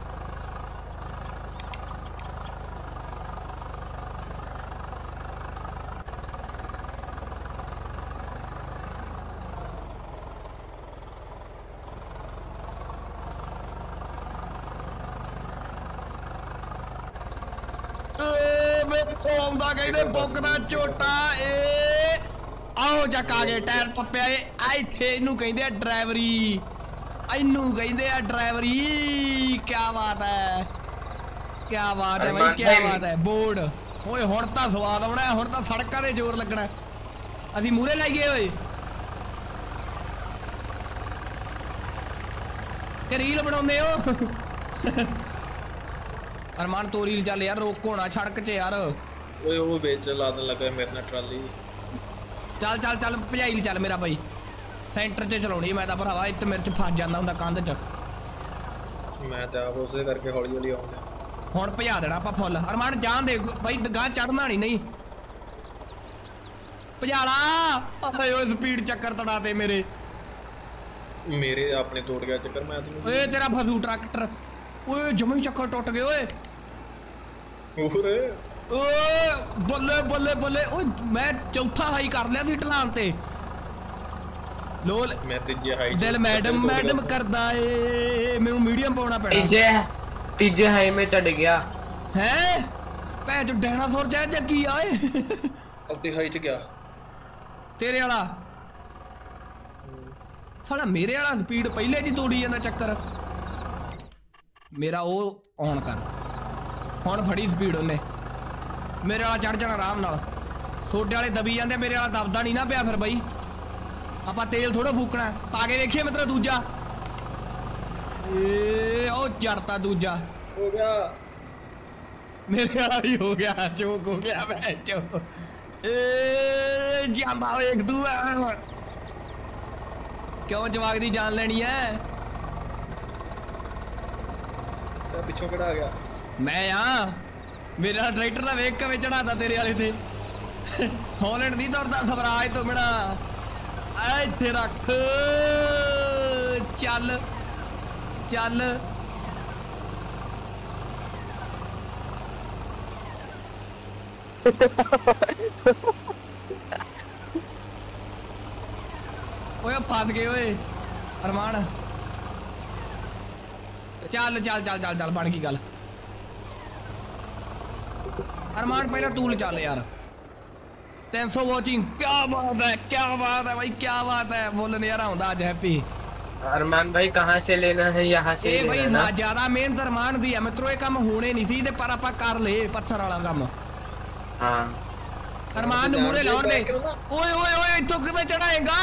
[SPEAKER 1] ਝੋਟਾ ਏ। ਆਓ ਜੱਕ ਆ ਗਏ ਟਾਇਰ ਟੱਪਿਆ ਏ। ਆ ਇੱਥੇ ਇਹਨੂੰ ਕਹਿੰਦੇ ਆ ਡਰਾਈਵਰੀ। ਇਹਨੂੰ ਕਹਿੰਦੇ ਆ ਡਰਾਈਵਰੀ। ਕੀ ਬਾਤ ਹੈ ਕੀ ਬਾਤ ਹੈ ਬਈ
[SPEAKER 5] ਅਰਮਾਨ
[SPEAKER 1] ਕੀ
[SPEAKER 5] ਭਾਈ।
[SPEAKER 1] ਬਾਤ ਹੈ ਬੋਰਡ। ਓਏ ਹੁਣ ਤਾਂ ਸਵਾਦ ਆਉਣਾ ਹੈ, ਹੁਣ ਤਾਂ ਸੜਕਾਂ 'ਤੇ ਜ਼ੋਰ ਲੱਗਣਾ। ਅਸੀਂ ਮੂਰੇ ਲਾਈਏ ਓਏ। ਕਿ ਰੀਲ ਬਣਾਉਂਦੇ ਹੋ? ਅਰਮਾਨ ਤੋਂ ਰੀਲ ਚੱਲ ਯਾਰ ਰੋਕੋ ਨਾ ਸੜਕ 'ਚ ਯਾਰ।
[SPEAKER 6] ਓਏ ਉਹ ਵਿੱਚ ਲਾ ਦੇਣ ਲੱਗਾ ਮੇਰੇ ਨਾਲ ਟਰਾਲੀ
[SPEAKER 1] ਚੱਲ ਚੱਲ ਚੱਲ ਭਜਾਈ ਲਈ ਚੱਲ ਮੇਰਾ ਬਾਈ ਸੈਂਟਰ 'ਚ ਚਲਾਉਣੀ ਮੈਂ ਤਾਂ ਭਰਾਵਾ ਇੱਥੇ ਮੇਰੇ 'ਚ ਫਸ ਜਾਂਦਾ ਹੁੰਦਾ ਕੰਧ 'ਚ
[SPEAKER 6] ਮੈਂ ਤਾਂ ਆਪ ਉਸੇ ਕਰਕੇ ਹੌਲੀ ਹੌਲੀ ਆਉਂਦਾ
[SPEAKER 1] ਹੁਣ ਭਜਾ ਦੇਣਾ ਆਪਾਂ ਫੁੱਲ ਅਰਮਾਨ ਜਾਣ ਦੇ ਬਾਈ ਗਾਂ ਚੜਨਾ ਨਹੀਂ ਨਹੀਂ ਭਜਾ ਲਾ ਓਏ ਓਏ ਸਪੀਡ ਚੱਕਰ ਤੜਾਤੇ ਮੇਰੇ
[SPEAKER 6] ਮੇਰੇ ਆਪਣੇ ਤੋੜ ਗਿਆ ਚੱਕਰ ਮੈਂ ਤੈਨੂੰ
[SPEAKER 1] ਓਏ ਤੇਰਾ ਫਸੂ ਟਰੈਕਟਰ ਓਏ ਜਮੀ ਚੱਕਰ ਟੁੱਟ ਗਏ ਓਏ
[SPEAKER 6] ਹੋਰ
[SPEAKER 1] ਓਏ ਬੱਲੇ ਬੱਲੇ ਬੱਲੇ ਓਏ ਮੈਂ ਚੌਥਾ ਹਾਈ ਕਰ ਲਿਆ ਸੀ ਢਲਾਨ ਤੇ ਲੋਲ
[SPEAKER 2] ਮੈਂ ਤੀਜੇ ਹਾਈ
[SPEAKER 1] ਦਿਲ ਮੈਡਮ ਮੈਡਮ ਕਰਦਾ ਏ ਮੈਨੂੰ ਮੀਡੀਅਮ ਪਾਉਣਾ ਪੈਣਾ
[SPEAKER 5] ਤੀਜੇ ਤੀਜੇ ਹਾਈ ਮੇ ਚੜ ਗਿਆ
[SPEAKER 1] ਹੈ ਭੈਣ ਚੋ ਡਾਇਨਾਸੌਰ ਜਾਂ ਜਾਂ ਕੀ ਆਏ
[SPEAKER 2] ਅੱਧੇ ਹਾਈ ਚ ਗਿਆ
[SPEAKER 1] ਤੇਰੇ ਵਾਲਾ ਸਾਲਾ ਮੇਰੇ ਵਾਲਾ ਸਪੀਡ ਪਹਿਲੇ ਚ ਹੀ ਤੋੜੀ ਜਾਂਦਾ ਚੱਕਰ ਮੇਰਾ ਉਹ ਔਨ ਕਰ ਹੁਣ ਫੜੀ ਸਪੀਡ ਉਹਨੇ ਮੇਰੇ ਵਾਲਾ ਚੜ ਜਾਣਾ ਆਰਾਮ ਨਾਲ ਛੋਟੇ ਵਾਲੇ ਦਬੀ ਜਾਂਦੇ ਮੇਰੇ ਵਾਲਾ ਦਬਦਾ ਨਹੀਂ ਨਾ ਪਿਆ ਫਿਰ ਬਾਈ ਆਪਾਂ ਤੇਲ ਥੋੜਾ ਫੂਕਣਾ ਹੈ। ਪਾ ਕੇ ਵੇਖੀਏ ਮਿੱਤਰ ਦੂਜਾ ਏ ਉਹ ਚੜਤਾ ਦੂਜਾ
[SPEAKER 2] ਹੋ ਗਿਆ
[SPEAKER 1] ਮੇਰੇ ਵਾਲਾ ਵੀ ਹੋ ਗਿਆ ਚੋਕ ਹੋ ਗਿਆ ਮੈਂ ਚੋਕ ਏ ਜਾਂਬਾ ਵੇਖ ਤੂੰ ਆ। ਕਿਉਂ ਜਵਾਗ ਦੀ ਜਾਨ ਲੈਣੀ ਐ
[SPEAKER 2] ਇਹ ਪਿੱਛੋਂ ਕਿਹੜਾ ਆ ਗਿਆ
[SPEAKER 1] ਮੈਂ ਆ ਮੇਰੇ ਨਾਲ ਟਰੈਕਟਰ ਦਾ ਵੇਖ ਕੇ ਚੜਾਤਾ ਤੇਰੇ ਵਾਲੇ ਤੇ ਹਾਲੈਂਡ ਦੀ ਦੌੜਦਾ ਸਵਰਾਜ ਤੋਂ ਬਿਨਾ ਆ ਇੱਥੇ ਰੱਖ ਚੱਲ ਚੱਲ ਓਏ ਫਸ ਗਏ ਓਏ ਅਰਮਾਨ ਚੱਲ ਚੱਲ ਚੱਲ ਚੱਲ ਚੱਲ ਬਣ ਗਈ ਗੱਲ अरमान पहले तूल चाल यार। तीन सौ वॉचिंग क्या बात है क्या बात है भाई क्या बात है। बोलने यार आज हैप्पी
[SPEAKER 5] अरमान भाई कहाँ से लेना है यहाँ से
[SPEAKER 1] ए भाई ज़्यादा मेहनत अरमान दी है मित्रों काम होने नहीं सी पर आपा कर ले पत्थर वाला काम।
[SPEAKER 5] हाँ।
[SPEAKER 1] अरमान मुरे लौट दे ओए ओए ओए चौक में चढ़ाएगा?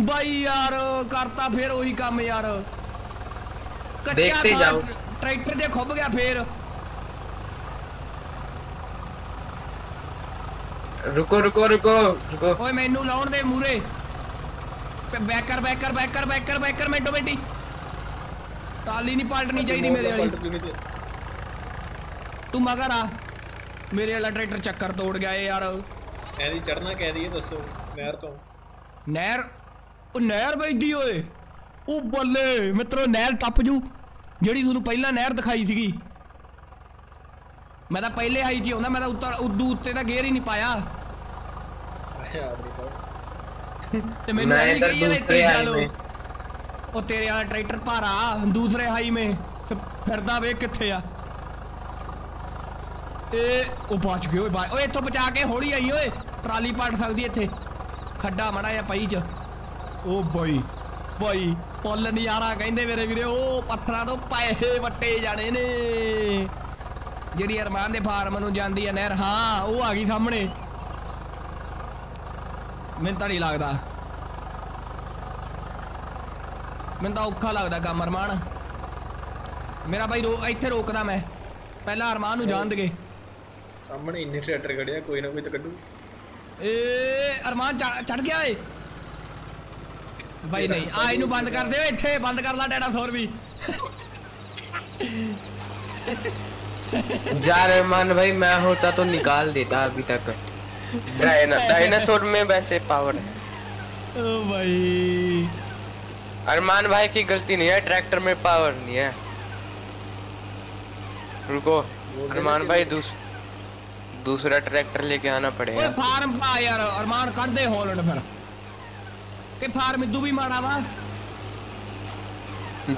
[SPEAKER 1] भाई यार करता फिर वही
[SPEAKER 5] काम
[SPEAKER 1] यार।
[SPEAKER 5] कच्चा
[SPEAKER 1] ट्रैक्टर से खुब गया फिर।
[SPEAKER 5] ਰੁਕੋ ਰੁਕੋ ਰੁਕੋ ਰੁਕੋ।
[SPEAKER 1] ਓਏ ਮੈਨੂੰ ਲਾਉਣ ਦੇ ਮੂਰੇ ਬੈਕ ਕਰ ਬੈਕ ਕਰ ਬੈਕ ਕਰ ਬੈਕ ਕਰ ਬੈਕ ਕਰ ਮਿੰਟੋ ਮਿੰਟੀ ਟਾਲੀ ਨਹੀਂ ਪਲਟਣੀ ਚਾਹੀਦੀ ਮੇਰੇ ਵਾਲੀ। ਤੂੰ ਮਗਰ ਆ। ਮੇਰੇ ਵਾਲਾ ਟਰੈਕਟਰ ਚੱਕਰ ਤੋੜ ਗਿਆ ਏ ਯਾਰ।
[SPEAKER 2] ਐਦੀ ਚੜਨਾ ਕਹਿ ਦਈਏ ਦੱਸੋ ਨਹਿਰ ਤੋਂ।
[SPEAKER 1] ਨਹਿਰ? ਉਹ ਨਹਿਰ ਵੈਦੀ ਓਏ। ਉਹ ਬੱਲੇ ਮਿੱਤਰੋ ਨਹਿਰ ਟੱਪ ਜੂ। ਜਿਹੜੀ ਤੁਹਾਨੂੰ ਪਹਿਲਾਂ ਨਹਿਰ ਦਿਖਾਈ ਸੀਗੀ। ਮੈਂ ਤਾਂ ਪਹਿਲੇ ਹਾਈ ਚ ਆਉਂਦਾ ਮੈਂ ਤਾਂ ਉੱਤਰ ਉਦੋਂ ਉੱਤੇ ਤਾਂ ਗੇਅਰ ਹੀ ਨਹੀਂ ਪਾਇਆ। ਤੇ ਮੈਨੂੰ
[SPEAKER 5] ਇੱਧਰ
[SPEAKER 1] ਕਹੀ ਜਾਂਦੇ
[SPEAKER 5] ਹਾਈ
[SPEAKER 1] ਚੱਲੋ। ਉਹ ਤੇਰੇ ਵਾਲਾ ਟਰੈਕਟਰ ਭਾਰਾ ਦੂਸਰੇ ਹਾਈ ਮੇ ਤੇ ਫਿਰਦਾ ਵੇ ਕਿੱਥੇ ਆ। ਇਹ ਉਹ ਬਚ ਗਏ ਓਏ ਬਾ- ਓਏ ਇੱਥੋਂ ਬਚਾ ਕੇ ਹੌਲੀ ਆਈ ਓਏ। ਟਰਾਲੀ ਪਲਟ ਸਕਦੀ ਇੱਥੇ। ਖੱਡਾ ਮੜਾ ਜਾਂ ਪਈ ਚ। ਉਹ ਬਾਈ ਬਾਈ ਪੁੱਲ ਨਜ਼ਾਰਾ ਕਹਿੰਦੇ ਮੇਰੇ ਵੀਰੇ ਉਹ ਪੱਥਰਾਂ ਤੋਂ ਪੈਸੇ ਵੱਟੇ ਜਾਣੇ ਨੇ। ਜਿਹੜੀ ਅਰਮਾਨ ਦੇ ਫਾਰਮ ਨੂੰ ਜਾਂਦੀ ਆ ਨਹਿਰ ਹਾਂ ਉਹ ਆ ਗਈ ਸਾਹਮਣੇ। ਮੈਨੂੰ ਤਾਂ ਨਹੀਂ ਲੱਗਦਾ। ਮੈਨੂੰ ਤਾਂ ਔਖਾ ਲੱਗਦਾ ਕੰਮ ਅਰਮਾਨ। ਮੇਰਾ ਬਾਈ ਰੋ ਇੱਥੇ ਰੋਕਦਾ ਮੈਂ। ਪਹਿਲਾਂ ਅਰਮਾਨ ਨੂੰ ਜਾਣ ਦੇਗੇ
[SPEAKER 2] ਸਾਹਮਣੇ ਇੰਨੇ ਟਰੈਕਟਰ ਖੜੇ ਆ ਕੋਈ ਨਾ ਕੋਈ ਤਾਂ ਕੱਢੂ।
[SPEAKER 1] ਏ ਅਰਮਾਨ ਚੜ ਗਿਆ ਏ। ਬਾਈ ਨਹੀਂ ਆ ਇਹਨੂੰ ਬੰਦ ਕਰ ਦਿਓ ਇੱਥੇ ਬੰਦ ਕਰ ਲਾ ਡਾਇਨਾਸੌਰ ਵੀ।
[SPEAKER 5] जा रहमान भाई मैं होता तो निकाल देता अभी तक। डायनासोर में वैसे पावर है।
[SPEAKER 1] ओ भाई।
[SPEAKER 5] अरमान भाई की गलती नहीं है ट्रैक्टर में पावर नहीं है। रुको अरमान भाई दूस, दूसरा ट्रैक्टर लेके आना पड़ेगा।
[SPEAKER 1] फार्म पा यार अरमान कर दे होल्ड फिर। के फार्म में दुबी मारा वा।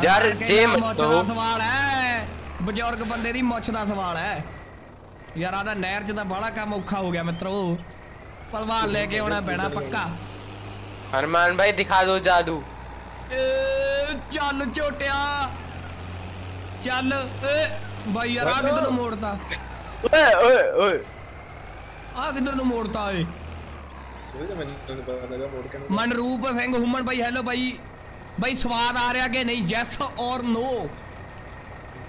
[SPEAKER 5] यार
[SPEAKER 1] जेम
[SPEAKER 5] तो
[SPEAKER 1] सवाल है। ਬਜ਼ੁਰਗ ਬੰਦੇ ਦੀ ਮੁੱਛ ਦਾ ਸਵਾਲ ਹੈ ਯਾਰ ਆਦਾ ਨਹਿਰ 'ਚ ਤਾਂ ਬੜਾ ਕੰਮ ਔਖਾ ਹੋ ਗਿਆ ਮਿੱਤਰੋ ਪਲਵਾਨ ਲੈ ਕੇ ਆਉਣਾ ਪੈਣਾ ਪੱਕਾ
[SPEAKER 5] अरमान भाई दिखा दो जादू
[SPEAKER 1] ਏ ਚੱਲ ਝੋਟਿਆ ਚੱਲ ਏ ਬਾਈ ਯਾਰ ਆ ਕਿੱਧਰ ਨੂੰ ਮੋੜਤਾ
[SPEAKER 5] ओए ओए ओए
[SPEAKER 1] ਆ ਕਿੱਧਰ ਨੂੰ ਮੋੜਤਾ ਏ
[SPEAKER 2] ਉਹ ਤਾਂ ਮੈਨੂੰ ਨਹੀਂ ਪਤਾ ਲੱਗਾ ਮੋੜ ਕੇ
[SPEAKER 1] ਮਨਰੂਪ ਫੈਂਗ ਹੁਮਨ ਬਾਈ ਹੈਲੋ ਬਾਈ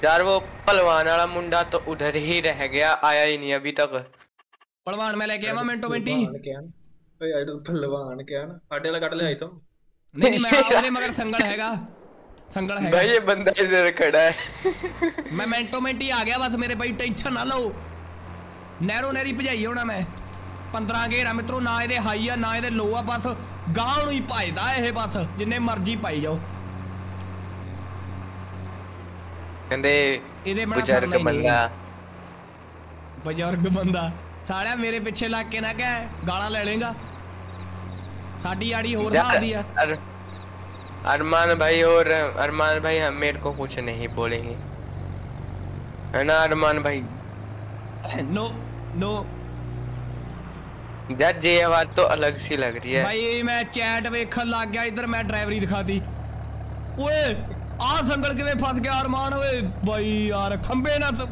[SPEAKER 5] यार वो पलवान वाला मुंडा तो उधर ही रह गया आया ही नहीं अभी तक
[SPEAKER 1] ਪਹਿਲਵਾਨ ਮੈਂ ਲੈ ਕੇ ਆਵਾਂ ਮਿੰਟੋ ਮਿੰਟੀ
[SPEAKER 2] ਭਲਵਾਨ ਕਿਹਾ ਨਾ ਓਏ ਆਇਡ ਭਲਵਾਨ ਕਿਹਾ ਨਾ ਆਟੇ ਵਾਲਾ ਕੱਢ ਲਿਆ ਇਸ ਤੋਂ
[SPEAKER 1] ਨਹੀਂ ਨਹੀਂ ਮੈਂ ਉਹਦੇ ਮਗਰ ਸੰਗਲ ਹੈਗਾ ਸੰਗਲ ਹੈਗਾ
[SPEAKER 5] भाई ये बंदा इधर खड़ा है
[SPEAKER 1] ਮੈਂ ਮਿੰਟੋ ਮਿੰਟੀ ਆ ਗਿਆ ਬਸ ਮੇਰੇ ਬਾਈ ਟੈਨਸ਼ਨ ਨਾ ਲਓ ਨਹਿਰੋ ਨਹਿਰੀ ਭਜਾਈ ਹੋਣਾ ਮੈਂ 15 ਘੇਰਾ ਮਿੱਤਰੋ ਨਾ ਇਹਦੇ ਹਾਈ ਆ ਨਾ ਇਹਦੇ ਲੋ ਆ ਬਸ ਗਾਂਹ ਨੂੰ ਹੀ ਭਜਦਾ ਇਹ ਬਸ ਜਿੰਨੇ ਮਰਜ਼ੀ ਪਾਈ ਜਾਓ
[SPEAKER 5] कहते
[SPEAKER 1] ਇਹਦੇ ਬੜਾ
[SPEAKER 5] बुजुर्ग
[SPEAKER 1] ਸਰਨਾ ਹੀ ਨਹੀਂ
[SPEAKER 5] बंदा
[SPEAKER 1] ਬਜ਼ੁਰਗ ਬੰਦਾ ਸਾਲਿਆ ਮੇਰੇ ਪਿੱਛੇ ਲੱਗ ਕੇ ਨਾ ਕਹਿ ਗਾਲਾਂ ਲੈ ਲੇਗਾ ਸਾਡੀ ਆੜੀ ਹੋਰ
[SPEAKER 5] यार,
[SPEAKER 1] ਹਿਸਾਬ ਦੀ ਆ
[SPEAKER 5] अर- अरमान भाई और अरमान भाई हम मेरे को कुछ नहीं बोलेंगे है ना अरमान भाई
[SPEAKER 1] नो नो
[SPEAKER 5] यार ये आवाज तो अलग सी लग रही है
[SPEAKER 1] ਭਾਈ ਮੈਂ ਚੈਟ ਵੇਖਣ ਲੱਗ ਗਿਆ ਇੱਧਰ ਮੈਂ ਡਰਾਈਵਰੀ ਦਿਖਾਤੀ ਓਏ ਆ ਸੰਗਲ ਕਿਵੇਂ ਫਸ ਗਿਆ ਅਰਮਾਨ ਓਏ ਬਾਈ ਯਾਰ ਖੰਬੇ ਨਾ ਤੂੰ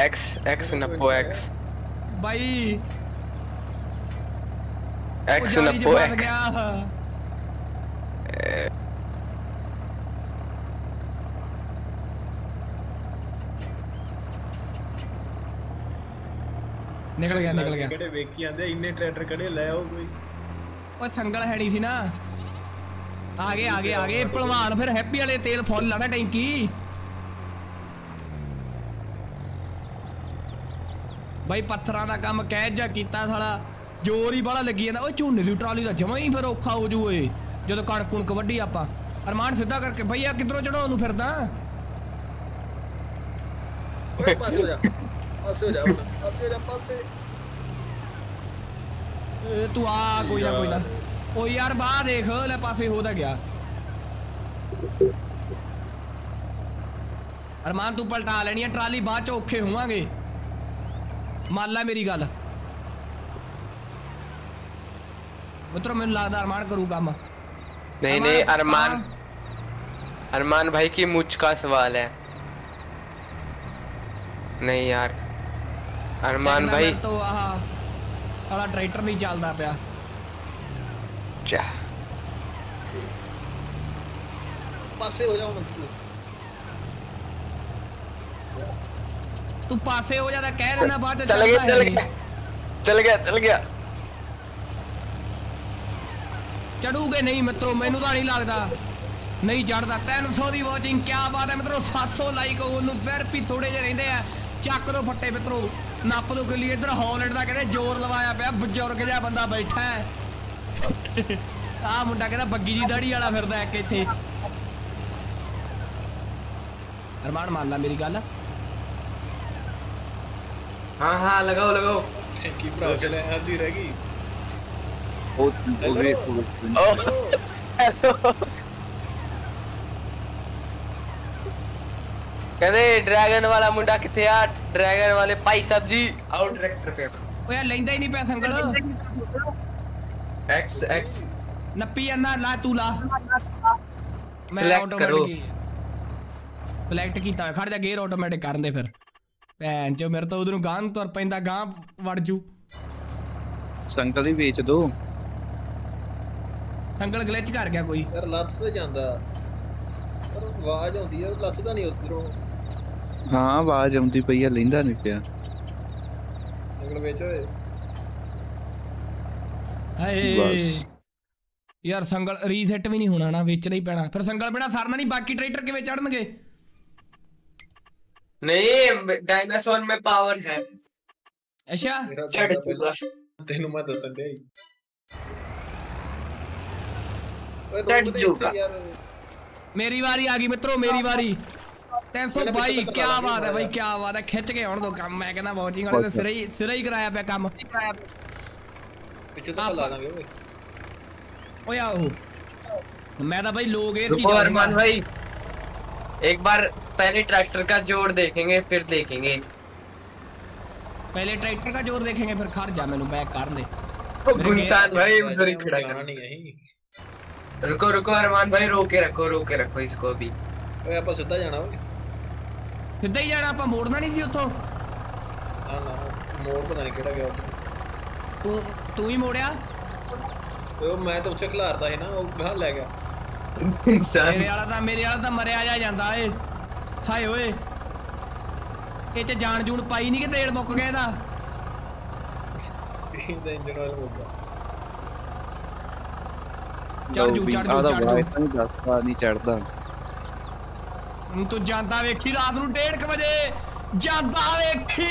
[SPEAKER 5] X X ਨੱਪੋ X
[SPEAKER 1] ਬਾਈ X
[SPEAKER 5] ਨੱਪੋ
[SPEAKER 1] X ਨਿਕਲ ਗਿਆ ਨਿਕਲ ਗਿਆ
[SPEAKER 6] ਕਿਹੜੇ ਵੇਖੀ ਜਾਂਦੇ ਇੰਨੇ ਟਰੈਕਟਰ ਕਿਹੜੇ ਲੈ ਆਓ ਕੋਈ
[SPEAKER 1] ਉਹ ਸੰਗਲ ਹੈਣੀ ਸੀ ਨਾ ਆ ਗਏ ਆ ਗਏ ਆ ਗਏ ਭਲਵਾਨ ਫਿਰ ਹੈਪੀ ਵਾਲੇ ਤੇਲ ਫੁੱਲ ਲਾਣਾ ਟੈਂਕੀ ਬਾਈ ਪੱਥਰਾਂ ਦਾ ਕੰਮ ਕਹਿ ਜਾ ਕੀਤਾ ਸਾਲਾ ਜ਼ੋਰ ਹੀ ਬੜਾ ਲੱਗੀ ਜਾਂਦਾ ਓਏ ਝੋਨੇ ਦੀ ਟਰਾਲੀ ਦਾ ਜਮਾ ਹੀ ਫਿਰ ਔਖਾ ਹੋ ਜੂ ਓਏ ਜਦੋਂ ਕਣਕ ਕੁਣਕ ਵੱਢੀ ਆਪਾਂ ਅਰਮਾਨ ਸਿੱਧਾ ਕਰਕੇ ਭਈਆ ਕਿੱਧਰੋਂ ਚੜਾਉਣ ਨੂੰ ਫਿਰਦਾ
[SPEAKER 6] ਓਏ ਪਾਸੇ ਹੋ ਜਾ ਪਾਸੇ ਹੋ ਜਾ ਹੁਣ, ਪਾਸੇ ਹੋ ਜਾ ਪਾਸੇ
[SPEAKER 1] ਏ, ਤੂੰ ਆ ਕੋਈ ਨਾ ਕੋਈ ਨਾ ਓ ਯਾਰ ਬਾਹ ਦੇਖ ਲੈ ਪਾਸੇ ਹੋਦਾ ਗਿਆ ਅਰਮਾਨ ਤੂੰ ਪਲਟਾ ਲੈਣੀ ਆ ਟਰਾਲੀ ਬਾਅਦ ਚ ਔਖੇ ਹੋਵਾਂਗੇ ਮੰਨ ਲੈ ਮੇਰੀ ਗੱਲ ਮਿੱਤਰੋ ਮੈਨੂੰ ਲੱਗਦਾ ਅਰਮਾਨ ਕਰੂ ਕੰਮ
[SPEAKER 5] नहीं नहीं अरमान अरमान भाई की मुझ का सवाल है नहीं यार अरमान
[SPEAKER 1] ਕਹਿੰਦਾ
[SPEAKER 5] भाई
[SPEAKER 1] ਮੇਰੇ ਤੋਂ ਆਹ ਸਾਲਾ ਟਰੈਕਟਰ ਨਹੀਂ ਚੱਲਦਾ ਪਿਆ
[SPEAKER 5] क्या
[SPEAKER 6] ਪਾਸੇ ਹੋ ਜਾ ਹੁਣ ਤੂੰ
[SPEAKER 1] ਤੂੰ ਪਾਸੇ ਹੋ ਜਾ ਤਾਂ ਕਹਿ ਰਹਿਣਾ ਬਾਅਦ ਚ
[SPEAKER 5] चल गया
[SPEAKER 1] ਚੱਲਦਾ
[SPEAKER 5] चल
[SPEAKER 1] ਹੈ
[SPEAKER 5] गया चल गया चल गया
[SPEAKER 1] ਚੜੂਗੇ ਨਹੀਂ ਮਿੱਤਰੋ ਮੈਨੂੰ ਤਾਂ ਨਹੀਂ ਲੱਗਦਾ ਨਹੀਂ ਚੜਦਾ 300 ਦੀ ਵਾਚਿੰਗ ਕੀ ਬਾਤ ਹੈ ਮਿੱਤਰੋ 700 ਲਾਈਕ ਉਹਨੂੰ ਸਿਰਫ ਹੀ ਥੋੜੇ ਜਿਹੇ ਰਹਿੰਦੇ ਆ ਚੱਕ ਦੋ ਫੱਟੇ ਮਿੱਤਰੋ ਨੱਪ ਦੋ ਕਿੱਲੀ ਇੱਧਰ ਹਾਲੈਂਡ ਦਾ ਕਹਿੰਦੇ ਜ਼ੋਰ ਲਵਾਇਆ ਪਿਆ ਬਜ਼ੁਰਗ ਜਿਹਾ ਬੰਦਾ ਬੈਠਾ ਹੈ ਆਹ ਮੁੰਡਾ ਕਹਿੰਦਾ ਬੱਗੀ ਦੀ ਦਾੜੀ ਵਾਲਾ ਫਿਰਦਾ ਇੱਕ ਇੱਥੇ ਅਰਮਾਨ ਮੰਨ ਲਾ ਮੇਰੀ ਗੱਲ
[SPEAKER 5] हाँ हाँ लगाओ लगाओ
[SPEAKER 6] ਕੀ ਭਰਾ ਚਲੇ ਆਦੀ ਰਹਿ ਗਈ
[SPEAKER 4] ਉਹ ਉਹ ਵੇਖ ਉਹ ਵੇਖ।
[SPEAKER 5] कहते ड्रैगन वाला मुंडा किथे आ ड्रैगन वाले भाई साहब जी आओ ट्रैक्टर पे
[SPEAKER 1] ਓਏ ਯਾਰ ਲੈਂਦਾ ਹੀ ਨਹੀਂ ਪਿਆ ਸੰਗਲ
[SPEAKER 5] एक्स एक्स
[SPEAKER 1] ਨੱਪੀ ਜਾਂਦਾ ਲਾ ਤੂੰ ਲਾ
[SPEAKER 5] Select ਕਰੋ।
[SPEAKER 1] ਸਿਲੈਕਟ ਕੀਤਾ ਹੋਇਆ। ਖੜ ਜਾ ਗੇਅਰ ਆਟੋਮੈਟਿਕ ਕਰਨ ਦੇ ਫਿਰ ਭੈਣ ਚੋ ਮੇਰੇ ਤਾਂ ਉਧਰ ਨੂੰ ਗਾਂ ਨੂੰ ਤੁਰ ਪੈਂਦਾ ਗਾਂ ਵੜ ਜੂ
[SPEAKER 4] ਸੰਕਲ ਹੀ ਵੇਚ ਦੋ
[SPEAKER 1] ਸੰਗਲ ਗਲਿਚ ਕਰ ਗਿਆ ਕੋਈ
[SPEAKER 6] ਯਾਰ ਲੱਥ ਤੇ ਜਾਂਦਾ ਪਰ ਆਵਾਜ਼ ਆਉਂਦੀ ਆ ਲੱਥਦਾ ਨਹੀਂ ਉਧਰੋਂ
[SPEAKER 4] ਹਾਂ ਆਵਾਜ਼ ਆਉਂਦੀ ਪਈ ਆ ਲੈਂਦਾ ਨਹੀਂ ਪਿਆ
[SPEAKER 6] ਨਿਕਲ ਵਿੱਚ ਓਏ
[SPEAKER 1] ਹਾਏ
[SPEAKER 4] ਬਸ
[SPEAKER 1] ਯਾਰ ਸੰਗਲ ਰੀਸੈਟ ਵੀ ਨਹੀਂ ਹੋਣਾ ਨਾ ਵੇਚਣਾ ਹੀ ਪੈਣਾ ਫਿਰ ਸੰਗਲ ਬਿਨਾ ਸਰਨਾ ਨਹੀਂ ਬਾਕੀ ਟ੍ਰੇਡਰ ਕਿਵੇਂ ਚੜਨਗੇ
[SPEAKER 5] ਨਹੀਂ ਡਾਇਨਾਸੌਰ ਮੇ ਪਾਵਰ ਹੈ
[SPEAKER 1] ਅੱਛਾ
[SPEAKER 6] ਚੜ
[SPEAKER 5] ਜੂਗਾ
[SPEAKER 6] ਤੈਨੂੰ ਮੈਂ ਦੱਸਣ
[SPEAKER 5] ਦੇ
[SPEAKER 6] ਚੜ ਜੂਗਾ
[SPEAKER 1] ਮੇਰੀ ਵਾਰੀ ਆ ਗਈ ਮਿੱਤਰੋ ਮੇਰੀ ਵਾਰੀ 322 ਕੀ ਬਾਤ ਹੈ ਭਾਈ ਕੀ ਬਾਤ ਹੈ ਖਿੱਚ ਕੇ ਹੁਣ ਦੋ ਕੰਮ ਮੈਂ ਕਹਿੰਦਾ ਵਾਚਿੰਗ ਵਾਲੇ ਦੇ ਸਿਰੇ ਹੀ ਸਿਰੇ ਹੀ ਕਰਾਇਆ ਪਿਆ ਕੰਮ
[SPEAKER 6] पीछे
[SPEAKER 1] तो चला देंगे ओ या मैं था भाई लो
[SPEAKER 5] चीज़ अरमान भाई एक बार पहले ट्रैक्टर का ज़ोर देखेंगे फिर देखेंगे।
[SPEAKER 1] पहले ट्रैक्टर का ज़ोर देखेंगे फिर खार जा मैंने बैक कार दे।
[SPEAKER 5] गुनसान भाई उधर ही खड़ा करना
[SPEAKER 6] नहीं है
[SPEAKER 5] रुको रुको अरमान भाई रोके रखो रोके रखो इसको अभी।
[SPEAKER 6] ओए अपन सीधा जाना
[SPEAKER 1] ओए सीधा ही जाना अपन मोड़ना नहीं जी
[SPEAKER 6] उतो ना ना मोड़ पता नहीं केड़ा गया
[SPEAKER 1] ਤੂੰ ਤੂੰ ਹੀ ਮੋੜਿਆ?
[SPEAKER 6] ਉਹ ਮੈਂ ਤਾਂ ਉੱਥੇ ਖਿਲਾਰਦਾ ਸੀ ਨਾ ਉਹ ਗਾਹ ਲੈ ਗਿਆ।
[SPEAKER 1] ਮੇਰੇ ਵਾਲਾ ਤਾਂ ਮੇਰੇ ਵਾਲਾ ਤਾਂ ਮਰਿਆ ਜਾ ਜਾਂਦਾ ਏ। ਹਾਏ ਓਏ। ਇਹ ਚ ਜਾਨ ਜੂਨ ਪਾਈ ਨਹੀਂ ਕਿ ਤੇਲ ਮੁੱਕ ਗਿਆ ਇਹਦਾ?
[SPEAKER 6] ਇਹਦਾ ਇੰਜਨ ਆਇਲ ਮੁੱਕਾ
[SPEAKER 1] ਚੜ ਜੂ ਚੜ ਜੂ ਚੜ ਜੂ।
[SPEAKER 4] ਨਹੀਂ ਦੱਸਦਾ ਨਹੀਂ ਚੜਦਾ
[SPEAKER 1] ਹੁਣ ਤੂੰ ਜਾਂਦਾ ਵੇਖੀ ਰਾਤ ਨੂੰ 1:30 ਵਜੇ। ਜਾਂਦਾ ਵੇਖੀ।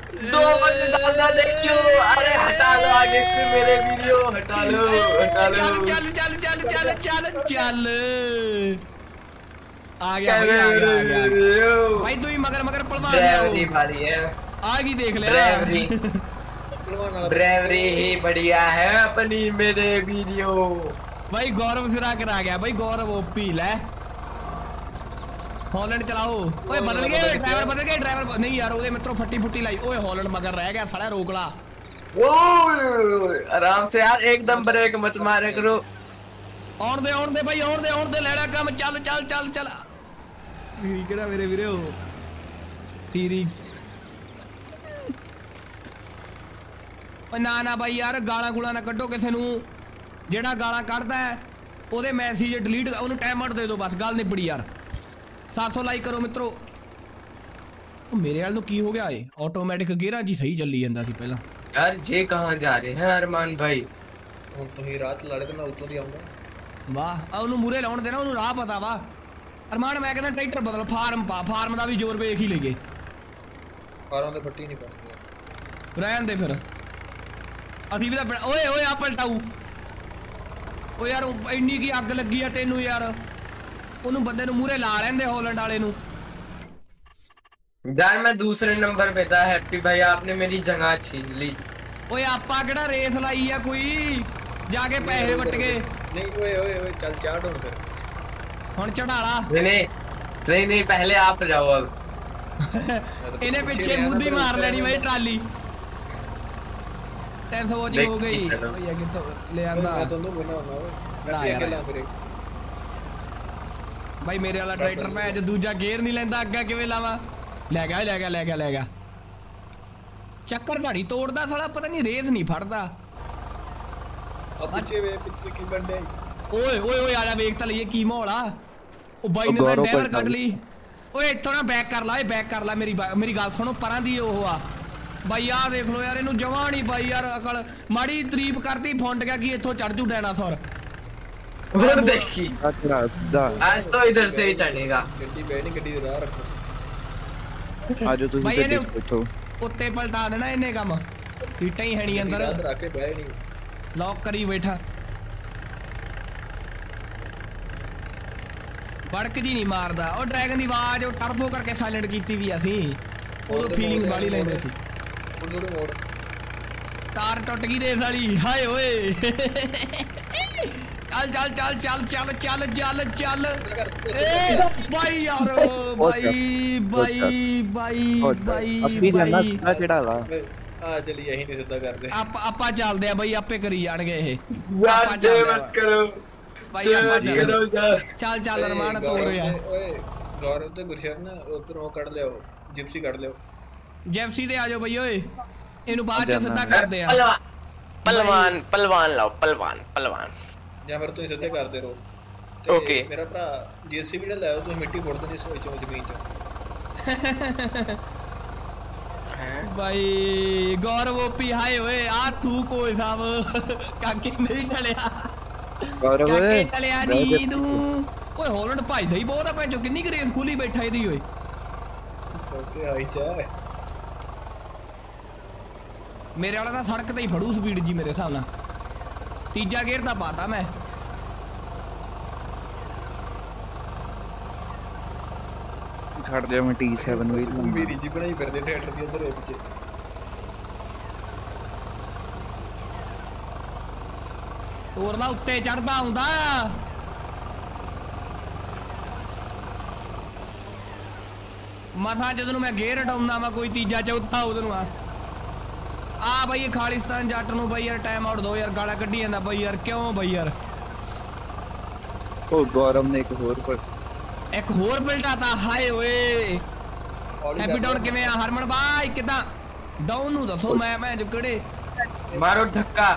[SPEAKER 5] दो बजे ज़्यादा देखियो। अरे हटा लो आगे से मेरे वीडियो हटा लो हटा लो।
[SPEAKER 1] चल चल चल चल चल चल चल। आ गया भाई आ गया, आ
[SPEAKER 5] गया।
[SPEAKER 1] भाई तू ही मगर मगर पलवा
[SPEAKER 5] ड्राइवरी भारी है।
[SPEAKER 1] आ भी देख ले।
[SPEAKER 5] ड्राइवरी ड्राइवरी ही बढ़िया है अपनी मेरे वीडियो
[SPEAKER 1] भाई गौरव सिरा कर आ गया। भाई गौरव ओपी ले। ਹਾਲੈਂਡ ਚਲਾਓ ਓਏ ਬਦਲ ਗਏ ਡਰਾਈਵਰ ਬਦਲ ਗਏ ਡਰਾਈਵਰ ਨਹੀਂ ਯਾਰ ਉਹਦੇ ਮਿੱਤਰੋਂ ਫੱਟੀ ਫੁੱਟੀ ਲਾਈ ਓਏ ਹਾਲੈਂਡ ਮਗਰ ਰਹਿ ਗਿਆ ਸਾਲਾ ਰੋਕ ਲਾ
[SPEAKER 5] ओह, आराम से यार एकदम ब्रेक मत मारे करो
[SPEAKER 1] ਆਉਣ ਦੇ ਆਉਣ ਦੇ ਭਾਈ ਆਉਣ ਦੇ ਆਉਣ ਦੇ ਲੈਣਾ ਕੰਮ ਚੱਲ ਚੱਲ ਚੱਲ ਚੱਲ ਠੀਕ ਕਿਹੜਾ ਮੇਰੇ ਵੀਰੋ ਤੀਰੀ ਓ ਨਾ ਨਾ ਭਾਈ ਯਾਰ ਗਾਲਾਂ ਗੁਲਾਂ ਨਾ ਕੱਢੋ ਕਿਸੇ ਨੂੰ ਜਿਹੜਾ ਗਾਲਾਂ ਕੱਢਦਾ ਹੈ, ਉਹਦੇ ਮੈਸੇਜ ਡਿਲੀਟ ਉਹਨੂੰ ਟਾਈਮ ਆਊਟ ਦੇ ਦਿਓ ਬਸ ਗੱਲ ਨਿਬੜੀ ਯਾਰ 700 ਲਾਈਕ ਕਰੋ ਮਿੱਤਰੋ ਉਹ ਮੇਰੇ ਵਾਲ ਨੂੰ ਕੀ ਹੋ ਗਿਆ ਏ ਆਟੋਮੈਟਿਕ ਗੇਅਰਾਂ ਜੀ ਸਹੀ ਚੱਲੀ ਜਾਂਦਾ ਸੀ ਪਹਿਲਾਂ
[SPEAKER 5] यार ये कहाँ जा रहे हैं अरमान भाई
[SPEAKER 6] ਹੁਣ ਤੁਸੀਂ ਰਾਹ ਚ ਲੜ ਕੇ ਮੈਂ ਉੱਤੋਂ ਦੀ ਆਉਂਗਾ
[SPEAKER 1] ਵਾਹ ਆ ਉਹਨੂੰ ਮੂਰੇ ਲਾਉਣ ਦੇਣਾ ਉਹਨੂੰ ਰਾਹ ਪਤਾ ਵਾ ਅਰਮਾਨ ਮੈਂ ਕਹਿੰਦਾ ਟਰੈਕਟਰ ਬਦਲ ਫਾਰਮ ਪਾ ਫਾਰਮ ਦਾ ਵੀ ਜ਼ੋਰ ਵੇਖ ਹੀ ਲਈਏ
[SPEAKER 6] ਕਾਰਾਂ ਦੇ ਫੱਟੀ ਨਹੀਂ ਪਾਉਣੀ
[SPEAKER 1] ਰਹਿਣ ਦੇ ਫਿਰ ਅਸੀਂ ਵੀ ਤਾਂ ਬਣਾ- ਓਏ ਓਏ ਆ ਪਲਟਾਊ ਓ ਯਾਰ ਉਹ ਇੰਨੀ ਕੀ ਅੱਗ ਲੱਗੀ ਆ ਤੈਨੂੰ ਯਾਰ ਉਹਨੂੰ ਬੰਦੇ ਨੂੰ ਮੂਰੇ ਲਾ ਲੈਂਦੇ ਹੋਲੈਂਡ ਵਾਲੇ ਨੂੰ।
[SPEAKER 5] यार मैं दूसरे नंबर पे था हैप्पी भाई आपने मेरी जगह छीन ली
[SPEAKER 1] ओए आपा केड़ा रेस लाई है कोई जाके पैसे वट गए
[SPEAKER 6] नहीं ओए ओए ओए चल चढ़ और फिर
[SPEAKER 1] हुन चढ़ाला
[SPEAKER 5] नहीं नहीं नहीं पहले आप जाओ अब
[SPEAKER 1] इन्हें पीछे मुद्दी मार लेनी भाई
[SPEAKER 5] ट्राली टेंथ
[SPEAKER 1] वॉच हो गई भैया
[SPEAKER 6] कितना ले आंदा मैं तो
[SPEAKER 1] नो
[SPEAKER 6] बना
[SPEAKER 1] हुआ
[SPEAKER 6] है बड़ा यार
[SPEAKER 1] ਬਾਈ ਮੇਰੇ ਵਾਲਾ ਟਰੈਕਟਰ ਚ ਦੂਜਾ ਗੇਅਰ ਨਹੀਂ ਲੈਂਦਾ ਅੱਗਾ ਕਿਵੇਂ ਲਾਵਾਂ? ਲੈ ਗਿਆ ਲੈ ਗਿਆ ਲੈ ਗਿਆ ਲੈ ਗਿਆ। ਚੱਕਰ ਘਾੜੀ ਤੋੜਦਾ ਸਾਲਾ ਪਤਾ ਨਹੀਂ ਰੇਸ ਨਹੀਂ ਫੜਦਾ।
[SPEAKER 6] ਆ ਪਿੱਛੇ ਵੇ ਪਿੱਛੇ ਕੀ ਬੰਦੇ।
[SPEAKER 1] ਓਏ ਓਏ ਓਏ ਆ ਜਾ ਵੇਖ ਤਾਂ ਲਈਏ ਕੀ ਮਾਹੌਲ ਆ। ਉਹ ਬਾਈ ਨੇ ਤਾਂ ਕੱਢ ਲਈ। ਓਏ ਇੱਥੋਂ ਨਾ ਬੈਕ ਕਰ ਲਾ ਏ ਬੈਕ ਕਰ ਲਾ ਮੇਰੀ ਮੇਰੀ ਗੱਲ ਸੁਣੋ ਪਰਾਂ ਦੀ ਉਹ ਆ। ਬਾਈ ਆ ਦੇਖ ਲੋ ਯਾਰ ਇਹਨੂੰ ਜਮਾਂ ਨਹੀਂ ਬਾਈ ਯਾਰ ਅਕਲ। ਮਾੜੀ ਤਾਰੀਫ ਕਰਤੀ ਫੁੰਡ ਗਿਆ ਕਿ ਇੱਥੋਂ ਚੜ ਜੂ ਡਾਇਨਾਸੌਰ।
[SPEAKER 5] देखी आज तो इधर से ही चढ़ेगा
[SPEAKER 6] गड्डी पे नहीं
[SPEAKER 4] गड्डी राह
[SPEAKER 1] रखो
[SPEAKER 4] आज
[SPEAKER 1] तो
[SPEAKER 4] भाई
[SPEAKER 1] ने बैठो कुत्ते पलटा देना इन्हें काम सीटें ही
[SPEAKER 6] है नहीं
[SPEAKER 1] अंदर
[SPEAKER 6] रख के बैठ नहीं
[SPEAKER 1] लॉक करी बैठा ਬੜਕ ਜੀ ਨਹੀਂ ਮਾਰਦਾ ਉਹ ਡਰੈਗਨ ਦੀ ਆਵਾਜ਼ ਉਹ ਟਰਬੋ ਕਰਕੇ ਸਾਇਲੈਂਟ ਕੀਤੀ ਵੀ ਅਸੀਂ ਉਦੋਂ ਫੀਲਿੰਗ ਵਾਲੀ ਲੈਂਦੇ ਸੀ ਤਾਰ ਟੁੱਟ ਗਈ ਰੇਸ ਵਾਲੀ ਹਾਏ ਓਏ ਚੱਲ ਚੱਲ ਚੱਲ ਚੱਲ ਚੱਲ ਚੱਲ ਚੱਲ ਚੱਲ ਏ ਬਾਈ ਯਾਰ ਬਾਈ ਬਾਈ ਬਾਈ ਬਾਈ
[SPEAKER 4] ਅੱਪੀ ਜਾਨਾ
[SPEAKER 1] ਬਾਈ
[SPEAKER 4] ਸਿੱਧਾ ਚੜਾਵਾ
[SPEAKER 6] ਓਏ ਆ ਚਲੀ ਅਸੀਂ ਨਹੀਂ ਸਿੱਧਾ ਕਰਦੇ
[SPEAKER 1] ਆਪਾਂ ਆਪਾਂ ਚੱਲਦੇ ਆ ਬਾਈ ਆਪੇ ਕਰੀ ਜਾਣਗੇ ਇਹ
[SPEAKER 5] यार
[SPEAKER 1] ਆਪਾਂ
[SPEAKER 5] जय
[SPEAKER 1] ਚੱਲਦੇ ਆ।
[SPEAKER 5] मत करो
[SPEAKER 1] ਬਾਈ ਆਪਾਂ
[SPEAKER 5] जय मत
[SPEAKER 1] ਚੱਲਦੇ
[SPEAKER 5] करो
[SPEAKER 1] ਆ।
[SPEAKER 5] यार
[SPEAKER 1] ਚੱਲ ਚੱਲ ਅਰਮਾਨ
[SPEAKER 6] ਓਏ,
[SPEAKER 1] ਤੋਰ
[SPEAKER 6] ਗੌਰਵ
[SPEAKER 1] ਯਾਰ
[SPEAKER 6] ਤੇ- ਓਏ ਗੌਰਵ ਤੇ ਗੁਰਸ਼ਰਨ ਉਧਰੋਂ ਕੱਢ ਲਿਓ ਜਿਪਸੀ ਕੱਢ ਲਿਓ
[SPEAKER 1] ਜੈਫਸੀ ਤੇ ਆ ਜਾਓ ਬਈ ਓਏ ਇਹਨੂੰ ਬਾਅਦ ਚ
[SPEAKER 4] ਜਾਨਾ
[SPEAKER 1] ਸਿੱਧਾ
[SPEAKER 4] ਹੈ।
[SPEAKER 1] ਕਰਦੇ ਆ
[SPEAKER 5] पलवान पलवान पलवान लाओ पलवान पलवान
[SPEAKER 6] ਜਾਂ ਫਿਰ ਤੁਸੀਂ ਸਿੱਧੇ ਕਰਦੇ ਰਹੋ
[SPEAKER 5] Okay.
[SPEAKER 6] ਮੇਰਾ ਭਰਾ ਜੀਸੀਬੀ ਨਾਲ ਲਾਓ ਤੁਸੀਂ ਮਿੱਟੀ ਫੋੜ ਦੇਣੀ ਸੋਈ ਚੋਂ ਜ਼ਮੀਨ ਚ
[SPEAKER 1] ਬਾਈ ਗੌਰਵ ਓਪੀ ਹਾਏ ਓਏ ਆ ਤੂੰ ਕੋਈ ਸਾਬ ਕਾਕੇ ਨਹੀਂ ਢਲਿਆ
[SPEAKER 4] ਗੌਰਵ
[SPEAKER 1] ਕਾਕੇ ਢਲਿਆ
[SPEAKER 4] ਬਹਿ ਜਾ
[SPEAKER 1] ਨੀ ਤੂੰ ਓਏ ਹਾਲੈਂਡ ਭਾਈ ਦਾ ਹੀ ਬਹੁਤ ਆ ਭੈਣ ਚੋ ਕਿੰਨੀ ਕੁ ਰੇਸ ਖੁੱਲੀ ਬੈਠਾ ਇਹਦੀ ਓਏ
[SPEAKER 6] ਓਕੇ ਆਈ ਚਾ
[SPEAKER 1] ਮੇਰੇ ਵਾਲਾ ਤਾਂ ਸੜਕ ਤੇ ਹੀ ਫੜੂ ਸਪੀਡ ਜੀ ਮੇਰੇ ਹਿਸਾਬ ਨਾਲ ਤੀਜਾ ਗੇਅਰ ਤਾਂ ਪਾਤਾ ਮੈਂ
[SPEAKER 4] ਖੜ ਜਾ ਮੈਂ T7 ਵੀ ਲਵਾਂਗਾ।
[SPEAKER 6] ਮੇਰੀ ਜੀ ਬਣਾਈ ਫਿਰਦੇ ਥੀਏਟਰ ਦੀ ਅੰਦਰ ਵਿੱਚ
[SPEAKER 1] ਹੋਰ ਨਾ ਉੱਤੇ ਚੜਦਾ ਹੁੰਦਾ ਮਸਾਂ ਜਦੋਂ ਨੂੰ ਮੈਂ ਗੇਅਰ ਹਟਾਉਂਦਾ ਵਾ ਕੋਈ ਤੀਜਾ ਚੌਥਾ ਉਹਦੇ ਨੂੰ ਆ ਆ ਬਈ ਇਹ ਖਾਲਿਸਤਾਨ ਜੱਟ ਨੂੰ ਬਈ ਯਾਰ ਟਾਈਮ ਆਊਟ ਦੋ ਯਾਰ ਗਾਲਾਂ ਕੱਢੀ ਜਾਂਦਾ ਬਈ ਯਾਰ ਕਿਉਂ ਬਈ ਯਾਰ
[SPEAKER 4] ਉਹ ਗੌਰਵ ਨੇ ਇੱਕ ਹੋਰ ਪਰ
[SPEAKER 1] ਇੱਕ ਹੋਰ ਬਿਲਟਾ ਤਾਂ ਹਾਏ ਓਏ
[SPEAKER 6] ਹੌਲੀ
[SPEAKER 1] ਹੈਪੀ
[SPEAKER 6] ਕਰ
[SPEAKER 1] ਡਾਊਨ ਕਿਵੇਂ ਆ ਹਰਮਨ ਬਾਈ ਕਿਦਾਂ ਡਾਊਨ ਨੂੰ ਦੱਸੋ ਮੈਂ ਮੈਂ ਜੋ ਕਿਹੜੇ
[SPEAKER 5] मारो धक्का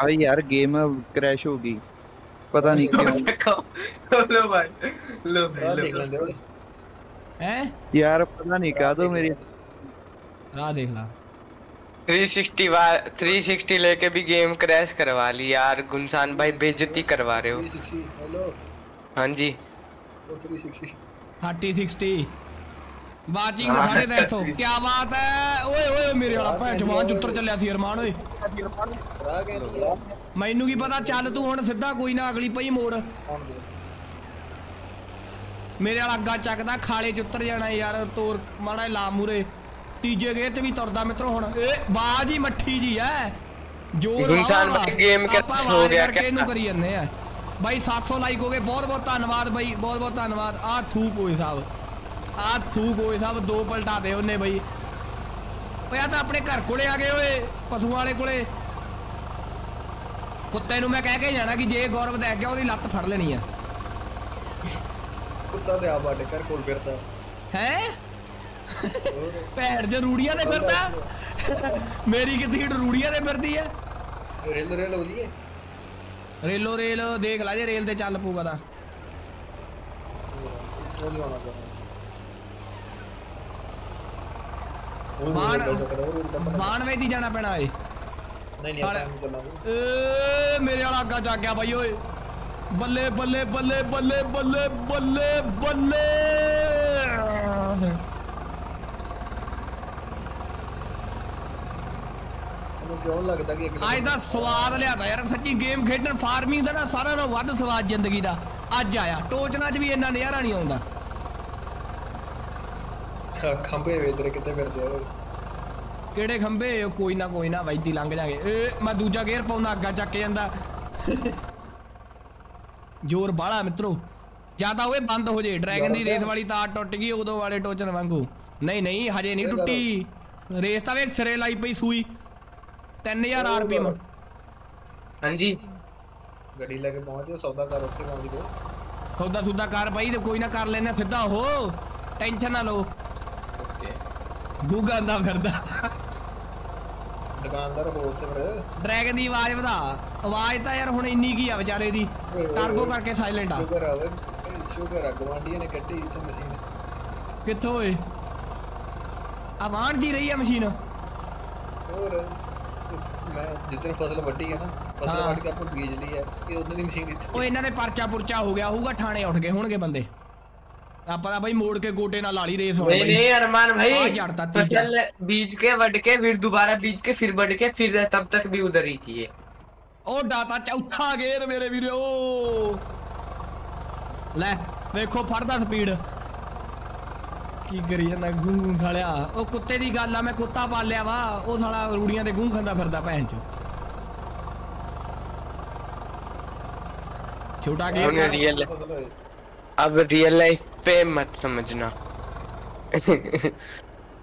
[SPEAKER 4] ਆ ਯਾਰ ਗੇਮ ਕ੍ਰੈਸ਼ ਹੋ ਗਈ ਪਤਾ ਨਹੀਂ ਕਿਉਂ
[SPEAKER 5] धक्का लो भाई लो भाई
[SPEAKER 6] ਰਾਹ
[SPEAKER 5] लो
[SPEAKER 6] ਦੇਖ ਲੈਂਦੇ ਓਏ
[SPEAKER 1] ਹੈ
[SPEAKER 4] ਯਾਰ ਪਤਾ ਨਹੀਂ ਕਾਹਦੋਂ ਮੇਰੀ
[SPEAKER 1] ਰਾਹ ਦੇਖ ਲਾ
[SPEAKER 5] 360 वा- 360 लेके भी गेम क्रैश करवा ली यार गुनसान भाई बेइज्जती करवा रहे हो
[SPEAKER 6] 360 ਹੈਲੋ
[SPEAKER 5] हाँ जी
[SPEAKER 6] ਉਹ 360
[SPEAKER 1] 30 60 ਬਾਚਿੰਗ 350 ਕੀ ਬਾਤ ਹੈ ਓਏ ਓਏ ਓਏ ਮੇਰੇ ਵਾਲਾ ਭੈਣ ਜਵਾਨ ਚ ਉੱਤਰ ਚੱਲਿਆ ਸੀ ਅਰਮਾਨ ਓਏ
[SPEAKER 6] ਰਾਹ ਕਹਿੰਦੀ ਆ
[SPEAKER 1] ਮੈਨੂੰ ਕੀ ਪਤਾ ਚੱਲ ਤੂੰ ਹੁਣ ਸਿੱਧਾ ਕੋਈ ਨਾ ਅਗਲੀ ਪਈ ਮੋੜ
[SPEAKER 6] ਹੁਣ ਦੇ
[SPEAKER 1] ਮੇਰੇ ਵਾਲਾ ਅੱਗਾ ਚੱਕਦਾ ਖਾਲੇ ਚ ਉੱਤਰ ਜਾਣਾ ਯਾਰ ਤੋਰ ਮਾੜਾ ਜਿਹਾ ਲਾ ਮੂਰੇ ਤੀਜੇ ਗੇਰ ਤੇ ਵੀ ਤੁਰਦਾ ਮਿੱਤਰੋ ਹੁਣ। ਇਹ ਬਾਜ ਹੀ ਮੱਠੀ ਜੀ ਐ। ਜੋਰ
[SPEAKER 5] ਗੁਲਸ਼ਨ game
[SPEAKER 1] ਆਪਾਂ
[SPEAKER 5] ਕਿੱਥੇ ਹੋ ਗਿਆ
[SPEAKER 1] ਕਰਕੇ ਇਹਨੂੰ? ਕਰੀ ਜੰਨੇ ਆ। ਬਾਈ 700 ਲਾਈਕ ਹੋ ਗਏ। ਬਹੁਤ ਬਹੁਤ ਧੰਨਵਾਦ ਬਾਈ ਬਹੁਤ ਬਹੁਤ ਧੰਨਵਾਦ। ਆ ਥੂਕ ਹੋਏ ਸਾਹਿਬ। ਆ ਥੂਕ ਹੋਏ ਸਾਹਿਬ ਦੋ ਪਲਟਾ ਦੇ ਉਹਨੇ ਬਾਈ। ਓਏ ਆ ਤਾਂ ਆਪਣੇ ਘਰ ਕੋਲੇ ਆ ਗਏ ਓਏ ਪਸ਼ੂਆਂ ਵਾਲੇ ਕੋਲੇ। ਕੁੱਤੇ ਨੂੰ ਮੈਂ ਕਹਿ ਕੇ ਜਾਣਾ ਕਿ ਜੇ ਗੌਰਵ ਦੇਖ ਗਿਆ ਉਹਦੀ ਲੱਤ ਫੜ ਲੈਣੀ ਆ।
[SPEAKER 6] ਕੁੱਤਾ ਤੇ ਆ ਬਾਡੇ ਘਰ ਕੋਲ ਫਿਰਦਾ।
[SPEAKER 1] ਹੈ? ਭੈਣ ਜੇ ਰੂੜੀਆਂ ਤੇ ਫਿਰਦਾ ਮੇਰੀ ਕਿੱਥੇ ਰੂੜੀਆਂ ਤੇ ਫਿਰਦੀ ਐ
[SPEAKER 6] ਰੇਲ ਰੇਲ ਉਹਦੀ ਹੈ
[SPEAKER 1] ਰੇਲੋ ਰੇਲ ਦੇਖ ਲੈ ਜੇ ਰੇਲ ਤੇ ਚੱਲ ਪੂਗਾ ਤਾਂ
[SPEAKER 6] ਉਹ ਨਹੀਂ ਆਉਣਾ ਚਾਹੁੰਦਾ
[SPEAKER 1] ਬਾਣ ਬਾਣ ਵੇਦੀ ਜਾਣਾ ਪੈਣਾ ਏ
[SPEAKER 6] ਨਹੀਂ ਨਹੀਂ
[SPEAKER 1] ਸਾਲੇ-
[SPEAKER 6] ਆਪਾਂ ਨੂੰ ਚੱਲਾਂਗੇ
[SPEAKER 1] ਏ ਮੇਰੇ ਵਾਲਾ ਅੱਗਾ ਜਾ ਗਿਆ ਬਾਈ ਓਏ ਬੱਲੇ ਬੱਲੇ ਬੱਲੇ ਬੱਲੇ ਬੱਲੇ ਬੱਲੇ ਬੱਲੇ
[SPEAKER 6] ਮੈਨੂੰ ਕਿਉਂ ਲੱਗਦਾ ਕਿ ਅਗਲੇ
[SPEAKER 1] ਅੱਜ ਦਾ ਸਵਾਦ ਲਿਆਦਾ ਯਾਰ ਸੱਚੀ ਗੇਮ ਖੇਡਣ ਫਾਰਮਿੰਗ ਦਾ ਨਾ ਸਾਰਿਆਂ ਨਾਲੋਂ ਵੱਧ ਸਵਾਦ ਜ਼ਿੰਦਗੀ ਦਾ। ਅੱਜ ਆਇਆ ਟੋਚਣਾ 'ਚ ਵੀ ਇੰਨਾ ਨਜ਼ਾਰਾ ਨਹੀਂ ਆਉਂਦਾ।
[SPEAKER 6] ਖੰਭੇ ਵੇ ਤੇਰੇ ਕਿੱਥੇ ਫਿਰਦੇ ਆ। ਉਹ
[SPEAKER 1] ਕਿਹੜੇ ਉਹ ਕੋਈ ਨਾ ਕੋਈ ਨਾ ਵੈਦੀ ਲੰਘ ਜਾਗੇ। ਏ ਮੈਂ ਦੂਜਾ ਗੇਅਰ ਪਾਉਂਦਾ ਅੱਗਾ ਚੱਕ ਜਾਂਦਾ। ਜ਼ੋਰ ਬਾਹਲਾ ਮਿੱਤਰੋ। ਜ਼ਿਆਦਾ ਓਏ ਬੰਦ ਹੋ ਜੇ ਡਰੈਗਨ ਦੀ ਰੇਸ ਵਾਲੀ ਤਾਰ ਟੁੱਟ ਗਈ ਉਦੋਂ ਵਾਲੇ ਟੋਚਨ ਵਾਂਗੂ। ਨਹੀਂ ਨਹੀਂ ਹਜੇ ਨਹੀਂ ਟੁੱਟੀ। ਰੇਸ ਤਾਂ ਵੇਖ ਸਿਰੇ ਲਾਈ ਪਈ ਸੂਈ। 3000 ਆਰਪੀਐਮ
[SPEAKER 5] ਹਾਂਜੀ।
[SPEAKER 6] ਗੱਡੀ ਲੈ ਕੇ ਪਹੁੰਚੇ ਸੌਦਾ ਕਰ ਉੱਥੇ ਪਹੁੰਚ ਗਏ
[SPEAKER 1] ਸੌਦਾ ਸੁਦਾ ਕਰ ਪਈ ਤੇ ਕੋਈ ਨਾ ਕਰ ਲੈਣਾ ਸਿੱਧਾ ਉਹ। ਟੈਨਸ਼ਨ ਨਾ ਲਓ। ਗੂਗਾ ਦਾ ਫਿਰਦਾ।
[SPEAKER 6] ਦੁਕਾਨਦਾਰ ਹੋ ਉੱਥੇ ਫਿਰ।
[SPEAKER 1] ਡਰੈਗਨ ਦੀ ਆਵਾਜ਼ ਵਧਾ। ਆਵਾਜ਼ ਤਾਂ ਯਾਰ ਹੁਣ ਇੰਨੀ ਕੀ ਆ ਵਿਚਾਰੇ ਦੀ। ਟਰਬੋ ਕਰਕੇ ਸਾਇਲੈਂਟ ਆ।
[SPEAKER 6] ਸ਼ੂਗਰ ਆ ਵੇ ਸ਼ੂਗਰ ਆ ਗਵਾਂਡੀਆਂ ਨੇ ਕੱਢੀ ਇੱਥੋਂ ਮਸ਼ੀਨ।
[SPEAKER 1] ਕਿੱਥੋਂ ਓਏ? ਆਵਾਨ ਜੀ ਰਹੀ ਆ ਮਸ਼ੀਨ।
[SPEAKER 6] ਹੋਰ। ਮੈਂ ਜਿੱਦਣ ਫਸਲ ਵੱਢੀ ਹੈ ਨਾ ਫਸਲ
[SPEAKER 1] ਹਾਂ।
[SPEAKER 6] ਵੱਢ ਕੇ ਆਪਾਂ ਬੀਜ ਲਈ ਹੈ ਇਹ ਉਹਨਾਂ ਦੀ ਮਸ਼ੀਨ ਇੱਥੇ
[SPEAKER 1] ਉਹ ਇਹਨਾਂ ਦੇ ਪਰਚਾ ਪੁਰਚਾ ਹੋ ਗਿਆ ਹੋਊਗਾ ਥਾਣੇ ਉੱਠ ਗਏ ਹੋਣਗੇ ਬੰਦੇ ਆਪਾਂ ਤਾਂ ਬਾਈ ਮੋੜ ਕੇ ਗੋਟੇ ਨਾਲ ਲਾਲੀ ਰੇਸ ਹੋਣੀ
[SPEAKER 5] नहीं नहीं अरमान भाई
[SPEAKER 1] आ जाता तीजा।
[SPEAKER 5] फसल बीज के वट के फिर दोबारा बीज के फिर बढ़ के फिर तब तक भी उधर ही थी ये
[SPEAKER 1] ਉਹ ਡਾਟਾ ਚੌਥਾ ਗੇਰ ਮੇਰੇ ਵੀਰੋ ਲੈ ਵੇਖੋ ਫੜਦਾ ਸਪੀਡ ਕੀ ਕਰੀ ਜਾਂਦਾ ਗੂੰ ਗੂੰ ਸਾਲਿਆ ਉਹ ਕੁੱਤੇ ਦੀ ਗੱਲ ਆ ਮੈਂ ਕੁੱਤਾ ਪਾਲਿਆ ਵਾ ਉਹ ਸਾਲਾ ਰੂੜੀਆਂ ਤੇ ਗੂੰ ਖਾਂਦਾ ਫਿਰਦਾ ਭੈਣ ਚ ਛੋਟਾ
[SPEAKER 5] हमने
[SPEAKER 1] ਗੇਰ
[SPEAKER 5] रियल
[SPEAKER 6] ਫਸਲ ਹੋਏ
[SPEAKER 5] अब रियल लाइफ पे मत समझना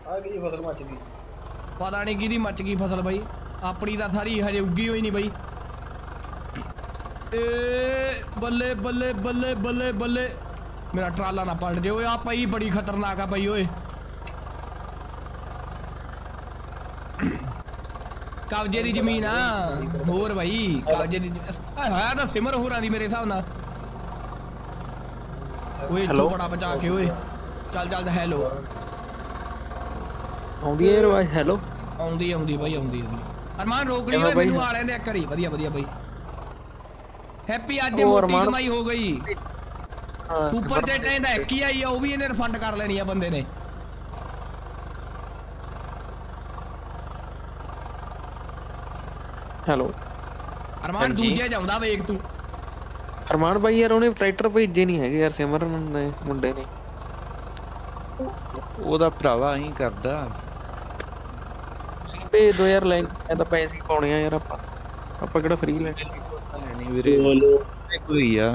[SPEAKER 6] ਆ ਗਈ ਫਸਲ ਮੱਚ ਗਈ
[SPEAKER 1] ਪਤਾ ਨਹੀਂ ਕਿਹਦੀ ਮੱਚ ਗਈ ਫਸਲ ਬਾਈ ਆਪਣੀ ਤਾਂ ਸਾਰੀ ਹਜੇ ਉੱਗੀ ਹੋਈ ਨਹੀਂ ਬਾਈ ਏ ਬੱਲੇ ਬੱਲੇ ਬੱਲੇ ਬੱਲੇ ਬੱਲੇ ਮੇਰਾ ਟਰਾਲਾ ਨਾ ਪਲਟ ਜੇ ਓਏ ਆ ਪਈ ਬੜੀ ਖਤਰਨਾਕ ਆ ਪਈ ਓਏ ਕਬਜੇ ਦੀ ਜ਼ਮੀਨ ਆ ਹੋਰ ਬਾਈ ਕਬਜੇ ਦੀ ਜ਼ਮੀਨ- ਆਏ ਹੋਇਆ ਤਾਂ ਸਿਮਰ ਹੋਰਾਂ ਦੀ ਮੇਰੇ ਹਿਸਾਬ ਨਾਲ ਓਏ ਜੋ ਬੜਾ ਬਚਾ ਕੇ ਓਏ ਚੱਲ ਚੱਲ ਹੈਲੋ
[SPEAKER 9] ਆਉਂਦੀ ਹੈ ਰਵਾਜ ਹੈਲੋ
[SPEAKER 1] ਆਉਂਦੀ ਆਉਂਦੀ ਬਾਈ ਆਉਂਦੀ ਆਉਂਦੀ ਅਰਮਾਨ ਰੋਕ ਲਈ
[SPEAKER 9] ਕਿਵੇਂ
[SPEAKER 1] ਓਏ
[SPEAKER 9] ਬਾਈ?
[SPEAKER 1] ਮੈਨੂੰ ਆ ਲੈਂਦੇ ਇੱਕ ਵਾਰੀ ਵਧੀਆ ਵਧੀਆ ਬਾਈ ਹੈਪੀ ਅੱਜ
[SPEAKER 9] ਉਹ
[SPEAKER 1] ਮੋਟੀ
[SPEAKER 9] ਅਰਮਾਨ-
[SPEAKER 1] ਕਮਾਈ ਹੋ ਗਈ ਸੁਪਰ ਚੈਟ ਇਹਦਾ ਇੱਕ ਹੀ ਆਈ ਆ ਉਹ ਵੀ ਇਹਨੇ ਰਿਫੰਡ ਕਰ ਲੈਣੀ ਆ ਬੰਦੇ ਨੇ
[SPEAKER 9] ਹੈਲੋ
[SPEAKER 1] ਅਰਮਾਨ
[SPEAKER 5] ਹਾਂਜੀ।
[SPEAKER 1] ਦੂਜੇ ਜਾਉਂਦਾ ਵੇਖ ਤੂੰ
[SPEAKER 9] ਅਰਮਾਨ ਭਾਈ ਯਾਰ ਉਹਨੇ ਟਰੈਕਟਰ ਭੇਜੇ ਨਹੀਂ ਹੈਗੇ ਯਾਰ ਸਿਮਰਨ ਨੇ ਮੁੰਡੇ ਨੇ
[SPEAKER 4] ਉਹਦਾ ਭਰਾਵਾ ਐਂ ਕਰਦਾ
[SPEAKER 9] ਤੁਸੀਂ ਭੇਜ ਦੋ ਯਾਰ ਲੈ ਮੈਂ ਤਾਂ ਪੈਸੇ ਹੀ ਪਾਉਣੇ ਆ ਯਾਰ ਆਪਾਂ ਆਪਾਂ ਕਿਹੜਾ ਫ੍ਰੀ ਲੈਣੇ
[SPEAKER 4] ਲੈਣੀ ਵੀਰੇ ਇਹ ਕੋਈ ਆ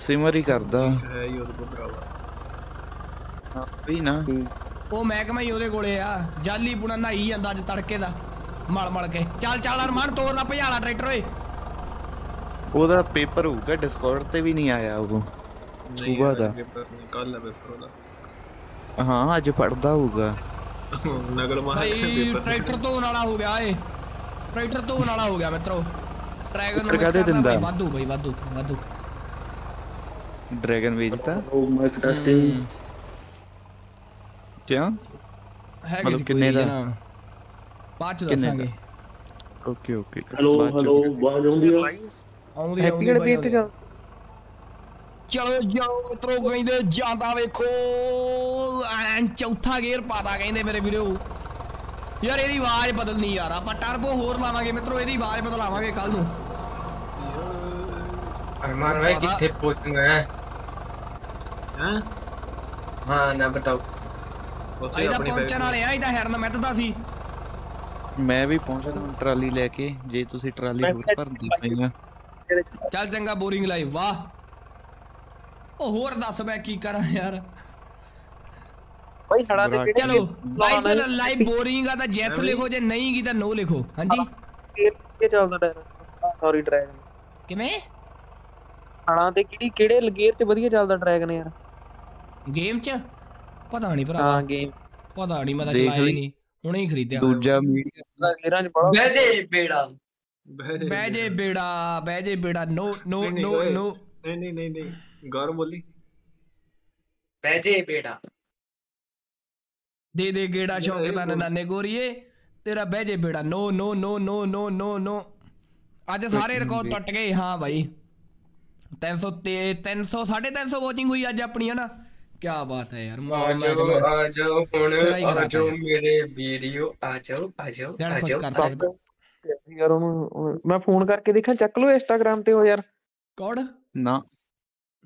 [SPEAKER 4] ਸਿਮਰ ਹੀ ਕਰਦਾ
[SPEAKER 6] ਹੈ ਹੀ ਉਹਦੇ ਕੋਲ ਭਰਾਵਾ
[SPEAKER 4] ਹਾਂ ਵੀ ਨਾ
[SPEAKER 1] ਉਹ ਮਹਿਕਮਾ ਹੀ ਉਹਦੇ ਕੋਲੇ ਆ ਜਾਲੀ ਪੁਣਾ ਨਹਾਈ ਜਾਂਦਾ ਅੱਜ ਤੜਕੇ ਦਾ ਮਲ ਮਲ ਕੇ ਚੱਲ ਚੱਲ ਅਰਮਾਨ ਤੋੜ ਲਾ ਭਜਾਲਾ ਟਰੈਕਟਰ ਓਏ
[SPEAKER 4] ਉਹਦਾ ਪੇਪਰ ਹੋਊਗਾ ਡਿਸਕਾਰਡ ਤੇ ਵੀ ਨਹੀਂ ਆਇਆ ਉਹ ਸੁਬਾ ਦਾ
[SPEAKER 6] ਕੱਲ ਹੈ ਪੇਪਰ ਉਹਦਾ
[SPEAKER 4] ਹਾਂ ਅੱਜ ਪੜਦਾ ਹੋਊਗਾ
[SPEAKER 6] ਨਗਲ ਮਾਰ ਕੇ
[SPEAKER 1] ਭਾਈ
[SPEAKER 6] ਪੇਪਰ
[SPEAKER 1] ਟਰੈਕਟਰ ਧੋਣ ਵਾਲਾ ਹੋ ਗਿਆ ਏ ਟਰੈਕਟਰ ਧੋਣ ਵਾਲਾ ਹੋ ਗਿਆ ਮਿੱਤਰੋ ਡਰੈਗਨ ਨੂੰ
[SPEAKER 4] ਟਰੈਕਟਰ ਕਾਹਦੇ
[SPEAKER 1] ਮਿਸ ਕਰਨਾ
[SPEAKER 4] ਦਿੰਦਾ?
[SPEAKER 1] ਭਾਈ, ਵਾਧੂ ਭਾਈ ਵਾਧੂ ਵਾਧੂ
[SPEAKER 4] ਡਰੈਗਨ ਵੇਚਤਾ ਕਿਉਂ
[SPEAKER 1] ਹੈਗੇ
[SPEAKER 4] ਮਤਲਬ
[SPEAKER 1] ਸੀ
[SPEAKER 4] ਕਿੰਨੇ
[SPEAKER 1] ਕੋਈ
[SPEAKER 4] ਦਾ?
[SPEAKER 1] ਜਣਾ। ਬਾਅਦ ਚ
[SPEAKER 4] ਕਿੰਨੇ ਦਾ?
[SPEAKER 1] ਦੱਸਾਂਗੇ
[SPEAKER 4] ਓਕੇ ਓਕੇ
[SPEAKER 10] ਹੈਲੋ ਹੈਲੋ ਆਵਾਜ਼ ਆਉਂਦੀ ਆ
[SPEAKER 1] ਆਉਂਦੀ
[SPEAKER 9] ਹੈਪੀ
[SPEAKER 1] ਆਉਂਦੀ
[SPEAKER 9] ਕਿਹੜੇ
[SPEAKER 1] ਬਾਈ
[SPEAKER 9] ਪੇਜ ਤੇ ਜਾ
[SPEAKER 1] ਚਲੋ ਜਾਓ ਮਿੱਤਰੋ ਕਹਿੰਦੇ ਜਾਂਦਾ ਵੇਖੋ ਐਨ ਚੌਥਾ ਗੇਅਰ ਪਾਦਾ ਕਹਿੰਦੇ ਮੇਰੇ ਵੀਰੋ ਯਾਰ ਇਹਦੀ ਆਵਾਜ਼ ਬਦਲਣੀ ਯਾਰ ਆਪਾਂ ਟਰਬੋ ਹੋਰ ਲਾਵਾਂਗੇ ਮਿੱਤਰੋ ਇਹਦੀ ਆਵਾਜ਼ ਬਦਲਾਵਾਂਗੇ ਕੱਲ ਨੂੰ
[SPEAKER 5] अरमान भाई
[SPEAKER 1] बाबा।
[SPEAKER 5] कितने पहुंचना है
[SPEAKER 2] ਹੈ
[SPEAKER 5] हाँ ना बताओ
[SPEAKER 2] ਉੱਥੇ
[SPEAKER 1] ਇਹਦਾ
[SPEAKER 2] ਆਪਣੀ
[SPEAKER 1] ਪਹੁੰਚਣ ਵਾਲੇ ਆ ਇਹਦਾ ਹਿਰਨ ਮਿੱਤਦਾ ਸੀ
[SPEAKER 4] ਮੈਂ ਵੀ ਪਹੁੰਚ ਗਿਆ ਟਰਾਲੀ ਲੈ ਕੇ ਜੇ ਤੁਸੀਂ ਟਰਾਲੀ ਹੋਰ ਭਰਦੀ ਪਈਆਂ
[SPEAKER 1] ਚੱਲ ਚੰਗਾ ਬੋਰਿੰਗ ਲਾਈ ਵਾਹ ਉਹ ਹੋਰ ਦੱਸ ਮੈਂ ਕੀ ਕਰਾਂ ਯਾਰ
[SPEAKER 9] ਭਾਈ ਸੜਾ ਤੇ ਕਿਹੜੇ
[SPEAKER 1] ਚਲੋ ਲਾਈਵ ਲਾਈਵ ਬੋਰਿੰਗ ਆ ਤਾਂ ਜੈਸ ਲਿਖੋ ਜੇ ਨਹੀਂ ਗੀ ਤਾਂ ਨੋ ਲਿਖੋ ਹਾਂਜੀ
[SPEAKER 9] ਕੀ ਚੱਲਦਾ ਡਰ ਸੌਰੀ ਡਰੈਗਨ
[SPEAKER 1] ਕਿਵੇਂ
[SPEAKER 9] ਹਣਾ ਤੇ ਕਿਹੜੀ ਕਿਹੜੇ ਗੇਅਰ ਤੇ ਵਧੀਆ ਚੱਲਦਾ ਡਰੈਗਨ ਯਾਰ
[SPEAKER 1] ਗੇਮ ਚ? ਪਤਾ ਨਹੀਂ ਭਰਾ।
[SPEAKER 9] ਹਾਂ ਗੇਮ
[SPEAKER 1] ਪਤਾ ਨਹੀਂ ਮੈਂ ਤਾਂ ਚਲਾਇਆ ਹੀ ਨਹੀਂ ਹੁਣੇ ਹੀ ਖਰੀਦਿਆ।
[SPEAKER 4] ਦੂਜਾ ਮੀਡੀਆ।
[SPEAKER 9] ਦਾ ਗੇਰਾਂ ਚ ਬੜਾ।
[SPEAKER 5] ਬਹਿਜੇ
[SPEAKER 1] ਬੇੜਾ। ਬਹਿਜੇ ਬੇੜਾ। ਬਹਿਜੇ ਬੇੜਾ ਨੋ ਨੋ ਨੋ ਨੋ
[SPEAKER 2] ਨਹੀਂ ਨਹੀਂ ਨਹੀਂ ਨਹੀਂ। ਗੌਰ ਬੋਲੀ।
[SPEAKER 5] ਬਹਿਜੇ ਬੇੜਾ।
[SPEAKER 1] ਦੇ ਦੇ ਗੇੜਾ ਸ਼ੌਂਕ
[SPEAKER 2] ਦਾ
[SPEAKER 1] ਨਾਨੇ ਗੋਰੀਏ। ਤੇਰਾ ਬਹਿ ਜੇ ਬੇੜਾ। ਨੋ no no no no no ਨੋ ਅੱਜ ਸਾਰੇ ਰਿਕਾਰਡ ਟੁੱਟ ਗਏ। ਹਾਂ ਭਾਈ 300 300 350 ਵਾਚਿੰਗ ਹੋਈ ਅੱਜ ਆਪਣੀ ਹਨਾ? ਨਾ ਕੀ ਬਾਤ ਹੈ ਯਾਰ
[SPEAKER 5] आ
[SPEAKER 1] ਮਾਰ ਮੈਂ
[SPEAKER 5] जाओ आ जाओ हुन
[SPEAKER 1] सिलाई
[SPEAKER 5] आ
[SPEAKER 1] कराता
[SPEAKER 5] जाओ
[SPEAKER 1] है।
[SPEAKER 5] मेरे वीडियो आ जाओ आ जाओ
[SPEAKER 1] ध्यान
[SPEAKER 5] आ
[SPEAKER 1] खुश
[SPEAKER 5] जाओ
[SPEAKER 1] करता है
[SPEAKER 9] ਯਾਰ ਉਹਨੂੰ ਉਹ- ਮੈਂ ਫੋਨ ਕਰਕੇ ਦੇਖਾਂ ਚੱਕ ਲਓ ਇੰਸਟਾਗ੍ਰam ਤੇ ਉਹ ਯਾਰ
[SPEAKER 1] ਕੌੜ
[SPEAKER 4] ਨਾ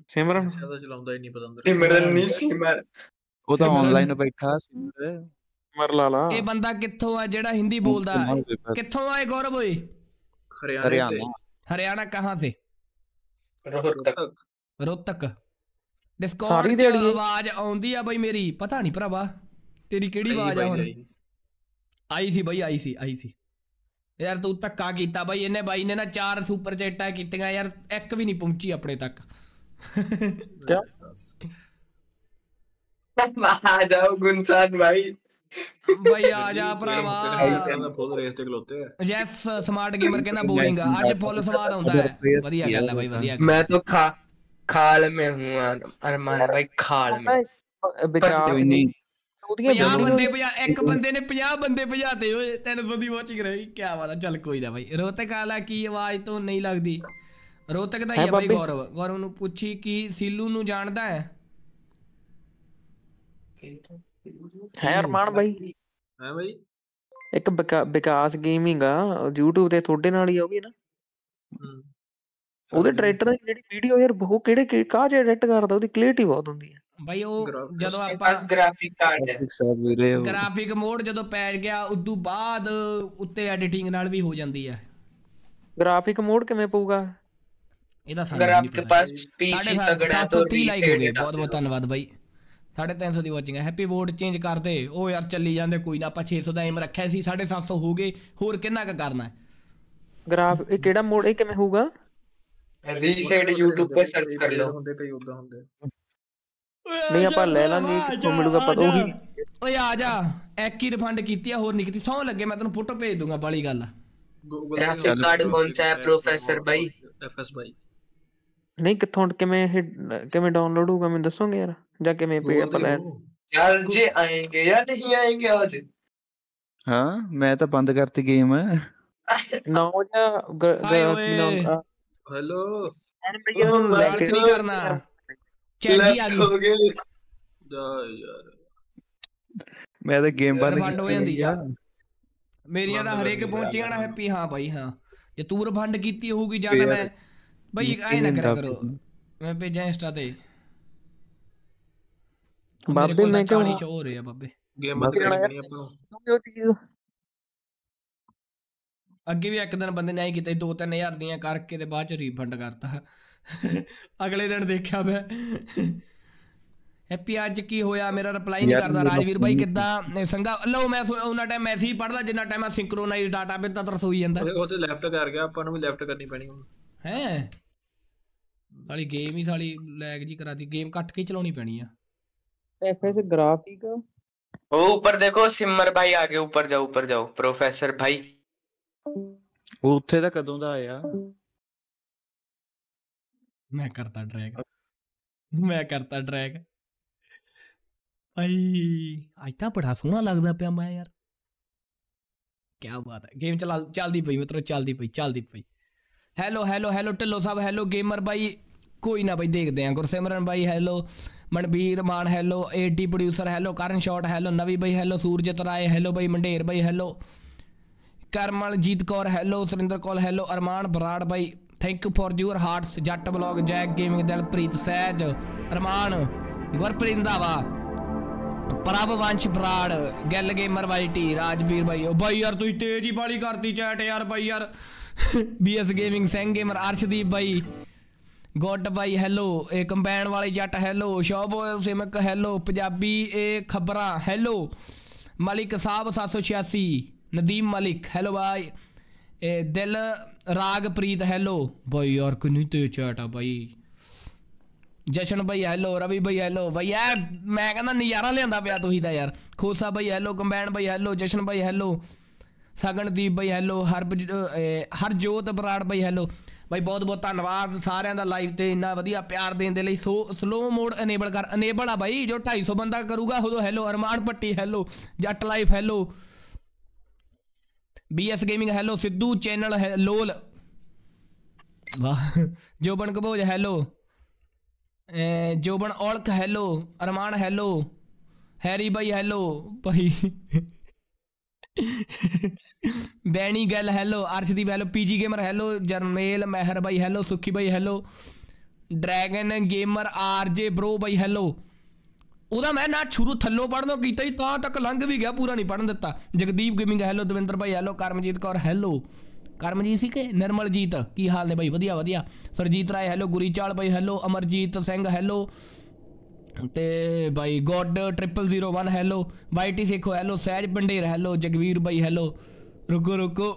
[SPEAKER 9] ਸਿਮਰਨ
[SPEAKER 2] ਸ਼ਾਇਦ ਚਲਾਉਂਦਾ ਹੀ ਨਹੀਂ ਪਤਾ ਅੰਦਰ
[SPEAKER 5] सिमरन नहीं सिमर
[SPEAKER 4] ਉਹ ਤਾਂ
[SPEAKER 1] ਸਿਮਰਨ।
[SPEAKER 4] ਆਨਲਾਈਨ ਬੈਠਾ ਸਿਮਰ
[SPEAKER 9] ਮਰ ਲਾ ਲਾ
[SPEAKER 1] ਇਹ ਬੰਦਾ ਕਿੱਥੋਂ ਆ ਜਿਹੜਾ ਹਿੰਦੀ ਬੋਲਦਾ ਹੈ ਕਿੱਥੋਂ ਆਏ ਗੌਰਵ ਓਏ
[SPEAKER 2] ਹਰਿਆਣਾ
[SPEAKER 4] ਹਰਿਆਣਾ
[SPEAKER 1] ਹਰਿਆਣਾ ਕਹਾਂ ਸੇ
[SPEAKER 5] रोहतक
[SPEAKER 1] ਰੋਹਤਕ ਡਿਸਕਾਰਡ
[SPEAKER 9] ਦੀ
[SPEAKER 1] ਆਵਾਜ਼ ਆਉਂਦੀ ਆ ਬਈ ਮੇਰੀ ਪਤਾ ਨਹੀਂ ਭਰਾਵਾ ਤੇਰੀ ਕਿਹੜੀ ਆਵਾਜ਼ ਆ ਹੁਣ ਆਈ ਸੀ ਬਈ ਆਈ ਸੀ ਆਈ ਸੀ ਯਾਰ ਤੂੰ ਧੱਕਾ ਕੀਤਾ ਬਾਈ ਇਹਨੇ ਬਾਈ ਨੇ ਨਾ ਚਾਰ ਸੁਪਰ ਚੈਟਾਂ ਕੀਤੀਆਂ ਯਾਰ ਇੱਕ ਵੀ ਨਹੀਂ ਪਹੁੰਚੀ ਆਪਣੇ ਤੱਕ
[SPEAKER 9] ਕਿਆ
[SPEAKER 5] ਆ ਜਾਓ ਗੁਨਸਾਨ ਭਾਈ
[SPEAKER 1] ਭਾਈ ਆ ਜਾ ਭਰਾਵਾ
[SPEAKER 2] ਫੁੱਲ ਰੇਸ ਤੇ ਖਲੋਤੇ ਆ
[SPEAKER 1] ਜੈਫ ਸਮਾਰਟ ਗੇਮਰ ਕਹਿੰਦਾ ਬੋਰਿੰਗ ਆ ਅੱਜ ਫੁੱਲ ਸਵਾਦ ਆਉਂਦਾ ਹੈ ਵਧੀਆ ਗੱਲ ਹੈ ਭਾਈ ਵਧੀਆ
[SPEAKER 5] ਮੈਂ ਤਾਂ ਖਾ खाल में हूँ अर- अरमान भाई खाल में
[SPEAKER 9] ਵਿਕਾਸ
[SPEAKER 4] ਕੋਈ ਨਹੀਂ
[SPEAKER 9] ਉਹਦੀਆਂ
[SPEAKER 1] 50
[SPEAKER 9] ਵੀਡੀਓ
[SPEAKER 1] ਬੰਦੇ ਭਜਾ ਇੱਕ ਬੰਦੇ ਨੇ 50 ਬੰਦੇ ਭਜਾਤੇ ਓਏ 300 ਦੀ ਵਾਚਿੰਗ ਰਹੀ ਕੀ ਬਾਤ ਆ ਚੱਲ ਕੋਈ ਨਾ ਬਾਈ ਰੋਤਕ ਆਲਾ ਕੀ ਆਵਾਜ਼ ਤੋਂ ਨਹੀਂ ਲੱਗਦੀ ਰੋਤਕ ਦਾ ਹੀ
[SPEAKER 9] ਹੈਂ
[SPEAKER 1] ਆ ਬਾਈ
[SPEAKER 9] ਬਾਬੇ?
[SPEAKER 1] ਗੌਰਵ ਗੌਰਵ ਨੂੰ ਪੁੱਛੀ ਕਿ ਸੀਲੂ ਨੂੰ ਜਾਣਦਾ ਹੈ
[SPEAKER 9] ਹੈ ਅਰਮਾਨ ਬਾਈ
[SPEAKER 2] ਹੈ ਬਈ
[SPEAKER 9] ਇੱਕ ਵਿਕਾ- ਵਿਕਾਸ ਗੇਮਿੰਗ ਆ YouTube ਤੇ ਤੁਹਾਡੇ ਨਾਲ ਹੀ ਆ ਉਹ ਵੀ ਨਾ
[SPEAKER 2] ਹੂੰ
[SPEAKER 9] ਉਹਦੇ ਟਰੈਕਟਰ ਦੀ ਜਿਹੜੀ ਵੀਡੀਓ ਯਾਰ ਉਹ ਕਿਹੜੇ ਕਾਹ ਜਿਹੜਾ ਐਡਿਟ ਕਰਦਾ ਉਹਦੀ ਕਲੀਅਰਟੀ ਬਹੁਤ ਹੁੰਦੀ ਹੈ।
[SPEAKER 1] ਭਾਈ ਉਹ ਜਦੋਂ ਆਪਾਂ
[SPEAKER 4] ਗ੍ਰਾਫਿਕ ਕਾਰਡ
[SPEAKER 1] ਗ੍ਰਾਫਿਕ ਮੋਡ ਜਦੋਂ ਪੈ ਗਿਆ ਉਦੋਂ ਬਾਅਦ ਉੱਤੇ ਐਡੀਟਿੰਗ ਨਾਲ ਵੀ ਹੋ ਜਾਂਦੀ ਹੈ।
[SPEAKER 9] ਗ੍ਰਾਫਿਕ ਮੋਡ ਕਿਵੇਂ ਪਊਗਾ?
[SPEAKER 1] ਇਹਦਾ ਸਾਨੂੰ
[SPEAKER 5] ਅਗਰ
[SPEAKER 1] ਆਪਕੇ
[SPEAKER 5] ਪਾਸ ਪੀਸੀ ਤਗੜਾ ਤਾਂ 30
[SPEAKER 1] ਲਾਈਕ ਹੋ ਗਏ ਬਹੁਤ ਬਹੁਤ ਧੰਨਵਾਦ ਬਾਈ। 350 ਦੀ ਵਾਚਿੰਗ ਹੈ। ਹੈਪੀ ਵੋਟ ਚੇਂਜ ਕਰਦੇ। ਉਹ ਯਾਰ ਚੱਲੀ ਜਾਂਦੇ ਕੋਈ ਨਾ ਆਪਾਂ 600 ਦਾ ਏਮ ਰੱਖਿਆ ਸੀ 750 ਹੋ ਗਏ ਹੋਰ ਕਿੰਨਾ ਕ ਕਰਨਾ
[SPEAKER 9] ਗ੍ਰਾਫ ਇਹ ਕਿਹੜਾ ਮੋਡ ਇਹ ਕਿਵੇਂ ਹੋਊਗਾ?
[SPEAKER 5] रीसेट YouTube पे सर्च कर लो
[SPEAKER 2] ਹੁੰਦੇ ਕਈ ਉਦਾਂ ਹੁੰਦੇ
[SPEAKER 9] ਨਹੀਂ ਆਪਾਂ ਲੈ ਲਾਂਗੇ ਕਿੱਥੋਂ ਮਿਲੂਗਾ ਪਤਾ ਉਹੀ
[SPEAKER 1] ਓਏ ਆ ਜਾ ਇੱਕ ਹੀ ਰਿਫੰਡ ਕੀਤੀ ਆ ਹੋਰ ਨਹੀਂ ਕੀਤੀ ਸੌ ਲੱਗੇ ਮੈਂ ਤੈਨੂੰ ਫੋਟੋ ਭੇਜ ਦੂੰਗਾ ਬਾਲੀ ਗੱਲ ਆ
[SPEAKER 2] ਗੂਗਲ
[SPEAKER 5] ग्राफिक कार्ड कौन सा है प्रोफेसर भाई
[SPEAKER 2] ਐਫਐਸ ਬਾਈ
[SPEAKER 9] ਨਹੀਂ ਕਿੱਥੋਂ ਕਿਵੇਂ ਇਹ ਕਿਵੇਂ ਡਾਊਨਲੋਡ ਹੋਊਗਾ ਮੈਨੂੰ ਦੱਸੋਗੇ ਯਾਰ ਜਾਂ ਕਿਵੇਂ ਪੇ ਆਪਾਂ ਲੈ
[SPEAKER 5] यार जी आएंगे या नहीं आएंगे आज
[SPEAKER 4] ਹਾਂ ਮੈਂ ਤਾਂ ਬੰਦ ਕਰਤੀ ਗੇਮ
[SPEAKER 9] ਨੌ ਜਾਂ ਗ-
[SPEAKER 1] ਹਾਏ
[SPEAKER 9] ਗ-
[SPEAKER 1] ਓਏ।
[SPEAKER 9] ਕੀ ਨਾਮ ਆ?
[SPEAKER 2] ਹੈਲੋ
[SPEAKER 9] ਉਹਨੂੰ ਲੈ
[SPEAKER 1] ਲਾਲਚ
[SPEAKER 9] ਕੇ
[SPEAKER 1] ਨਹੀਂ ਕਰਨਾ ਚੈਟ ਹੀ ਆ
[SPEAKER 5] लेफ्ट
[SPEAKER 1] ਗਈ
[SPEAKER 5] हो गए
[SPEAKER 2] ਦਾ ਯਾਰ
[SPEAKER 4] ਮੈਂ ਤਾਂ ਗੇਮ ਬੰਦ
[SPEAKER 1] ਰਿਫੰਡ ਹੋ ਜਾਂਦੀ
[SPEAKER 4] ਕੀਤੀ
[SPEAKER 1] ਆ ਮੇਰੀਆਂ ਤਾਂ
[SPEAKER 2] ਬੰਦ
[SPEAKER 1] ਹਰੇਕ
[SPEAKER 2] ਕਰਨੀ
[SPEAKER 1] ਪਹੁੰਚੀਆਂ ਨਾ ਹੈਪੀ ਹਾਂ ਬਾਈ ਹਾਂ ਜੇ ਤੂੰ ਰਿਫੰਡ ਕੀਤੀ ਹੋਊਗੀ ਜਾਂ
[SPEAKER 4] ਫੇਰ
[SPEAKER 1] ਤਾਂ ਮੈਂ ਬਾਈ ਐ ਨਾ
[SPEAKER 4] ਨਿੱਕੀ
[SPEAKER 1] ਕਰਿਆ
[SPEAKER 4] ਨੇ
[SPEAKER 1] ਕਰੋ ਮੈਂ ਭੇਜਾਂ ਇੰਸਟਾ ਤੇ
[SPEAKER 9] ਬਾਬੇ ਮੈਂ ਕਿਉਂ
[SPEAKER 1] 40 ਸ਼ੋ ਹੋ ਰਹੇ ਆ ਬਾਬੇ
[SPEAKER 2] ਗੇਮ ਬੰਦ
[SPEAKER 9] ਕਿਹੜਾ
[SPEAKER 2] ਕਰਨੀ ਆਪਾਂ ਨੂੰ
[SPEAKER 9] ਉਹ ਚੀਜ਼
[SPEAKER 1] ਅੱਗੇ ਵੀ ਇੱਕ ਦਿਨ ਬੰਦੇ ਨੇ ਐ ਕੀਤਾ 2-3000 ਦੀਆਂ ਕਰਕੇ ਤੇ ਬਾਅਦ ਚ ਰੀਫੰਡ ਕਰਤਾ। ਅਗਲੇ ਦਿਨ ਦੇਖਿਆ ਮੈਂ। ਹੈਪੀ ਅੱਜ ਕੀ ਹੋਇਆ? ਮੇਰਾ ਰਿਪਲਾਈ ਨਹੀਂ ਕਰਦਾ। ਰਾਜਵੀਰ ਬਾਈ ਕਿੱਦਾਂ? ਸੰਗਾ ਲਓ ਮੈਂ ਉਹਨਾਂ ਟਾਈਮ ਮੈਸੇਜ ਪੜਦਾ ਜਿੰਨਾ ਟਾਈਮ ਮੈਂ ਸਿੰਕਰੋਨਾਈਜ਼ ਡਾਟਾ ਪੇ ਤਰਸ ਹੋਈ ਜਾਂਦਾ।
[SPEAKER 2] ਉਹ ਤੇ ਲੈਫਟ ਕਰ ਗਿਆ ਆਪਾਂ ਨੂੰ ਵੀ ਲੈਫਟ ਕਰਨੀ ਪੈਣੀ ਹੁਣ।
[SPEAKER 1] ਹੈ? ਸਾਲੀ ਗੇਮ ਹੀ ਸਾਲੀ ਲੈਗ ਜੀ ਕਰਾਦੀ ਗੇਮ ਕੱਟ ਕੇ ਚਲਾਉਣੀ ਪੈਣੀ ਆ।
[SPEAKER 9] ਐਫਐਸ ਗ੍ਰਾਫਿਕ
[SPEAKER 5] ਉਹ ਉੱਪਰ ਦੇਖੋ ਸਿਮਰ ਭਾਈ ਆ ਕੇ ਉੱਪਰ ਜਾਓ ਉੱਪਰ ਜਾਓ। ਪ੍ਰੋਫੈਸਰ ਭਾਈ
[SPEAKER 4] ਉਹ ਉੱਥੇ ਤਾਂ ਕਦੋਂ ਦਾ ਆਇਆ?
[SPEAKER 1] ਮੈਂ ਕਰਤਾ ਡਰੈਗ ਮੈਂ ਕਰਤਾ ਡਰੈਗ ਆਈ ਅੱਜ ਤਾਂ ਬੜਾ ਸੋਹਣਾ ਲੱਗਦਾ ਪਿਆ ਮੈਂ ਯਾਰ। ਕੀ ਬਾਤ ਹੈ। ਗੇਮ ਚਲਾ, ਚੱਲਦੀ ਪਈ ਮਿੱਤਰੋ, ਚੱਲਦੀ ਪਈ ਚੱਲਦੀ ਪਈ। Hello hello hello Dhillon Sahib hello gamer ਬਾਈ। ਕੋਈ ਨਾ ਬਈ, ਦੇਖਦੇ ਆਂ ਗੁਰਸਿਮਰਨ ਬਾਈ hello Manvir Maan hello AT producer hello Karan shot hello Navi by hello Surjit Rai hello ਬਾਈ। ਮੰਡੇਰ ਬਾਈ hello Karmaljit Kaur, hello, Surinder Kaur, hello, Armaan Brar by. Thank you for your hearts Jatt blog Jack gaming Dilpreet Sehaj, Armaan, Gurpreet Randhawa ਪ੍ਰਭ ਵੰਸ਼ ਬਰਾੜ, ਗੱਲ gamer ਵਾਈਟੀ Rajveer ਬਾਈ। ਉਹ ਬਾਈ ਯਾਰ, ਤੁਸੀਂ ਤੇਜ਼ ਹੀ ਬਾਲੀ ਕਰਤੀ ਚੈਟ ਯਾਰ ਬਾਈ ਯਾਰ। BS gaming Singh gamer, Arshdeep ਬਾਈ, ਗੁੱਡ ਬਾਈ, ਹੈਲੋ, ਇਹ ਕੰਬਾਈਨ ਵਾਲੇ ਜੱਟ, ਹੈਲੋ ਸ਼ੌਪ ਸਿਮਕ, ਹੈਲੋ, ਪੰਜਾਬੀ, ਇਹ ਖਬਰਾਂ, ਹੈਲੋ, ਮਲਿਕ ਸਾਹਿਬ 786 ਨਦੀਮ ਮਲਿਕ ਹੈਲੋ ਬਾਈ। ਇਹ ਦਿਲ ਰਾਗਪ੍ਰੀਤ ਹੈਲੋ ਬਾਈ ਯਾਰ, ਕਿੰਨੀ ਤੇ ਚੈਟ ਆ ਬਾਈ। ਜਸ਼ਨ ਭਾਈ ਹੈਲੋ ਰਵੀ ਭਾਈ ਹੈਲੋ ਭਾਈ ਯਾਰ ਮੈਂ ਕਹਿੰਦਾ ਨਜ਼ਾਰਾ ਲਿਆਂਦਾ ਪਿਆ ਤੁਸੀਂ ਤਾਂ ਯਾਰ। ਖੋਸਾ ਭਾਈ ਹੈਲੋ ਕੰਬਾਈਨ ਭਾਈ ਹੈਲੋ ਜਸ਼ਨ ਭਾਈ ਹੈਲੋ ਸਗਨਦੀਪ ਭਾਈ ਹੈਲੋ ਹਰਬ ਹਰਜੋਤ ਬਰਾੜ ਭਾਈ ਹੈਲੋ ਭਾਈ ਬਹੁਤ ਬਹੁਤ ਧੰਨਵਾਦ ਸਾਰਿਆਂ ਦਾ ਲਾਈਵ ਤੇ ਇੰਨਾ ਵਧੀਆ ਪਿਆਰ ਦੇਣ ਦੇ ਲਈ। ਸੋ ਸਲੋ ਮੋਡ ਅਨੇਬਲ ਕਰ ਅਨੇਬਲ ਆ ਭਾਈ ਜੋ 250 ਬੰਦਾ ਕਰੂਗਾ, ਉਦੋਂ hello Armaan Patti hello Jatt life hello BS gaming hello Sidhu channel है लोल वाह, जोबन कबोज हेलो जोबन औड़क हेलो अरमान हेलो हैरी भाई हेलो भाई। बैनी गल hello Arshdeep hello PG gamer hello Jarnail Mehar भाई हेलो सुखी भाई hello dragon gamer, RJ bro भाई hello ਉਹਦਾ ਮੈਂ ਨਾ ਸ਼ੁਰੂ ਥੱਲੋਂ ਪੜਨੋਂ ਕੀਤਾ ਹੀ ਤਾਂ ਤੱਕ ਲੰਘ ਵੀ ਗਿਆ, ਪੂਰਾ ਨਹੀਂ ਪੜਨ ਦਿੱਤਾ। ਜਗਦੀਪ ਗੇਮਿੰਗ, ਹੈਲੋ ਦਵਿੰਦਰ ਭਾਈ, ਹੈਲੋ ਕਰਮਜੀਤ ਕੌਰ, ਹੈਲੋ। ਕਰਮਜੀਤ ਸੀ ਕਿ ਨਿਰਮਲਜੀਤ? ਕੀ ਹਾਲ ਨੇ ਭਾਈ? ਵਧੀਆ ਵਧੀਆ। ਸਰਜੀਤ ਰਾਏ, ਹੈਲੋ ਗੁਰੀਚਾਲ ਭਾਈ, ਹੈਲੋ ਅਮਰਜੀਤ ਸਿੰਘ, ਹੈਲੋ। ਤੇ ਬਾਈ god 0001 hello. YT Sekhon, hello. Sahaj Pander hello. Jagveer ਬਾਈ ਹੈਲੋ। ਰੁਕੋ ਰੁਕੋ।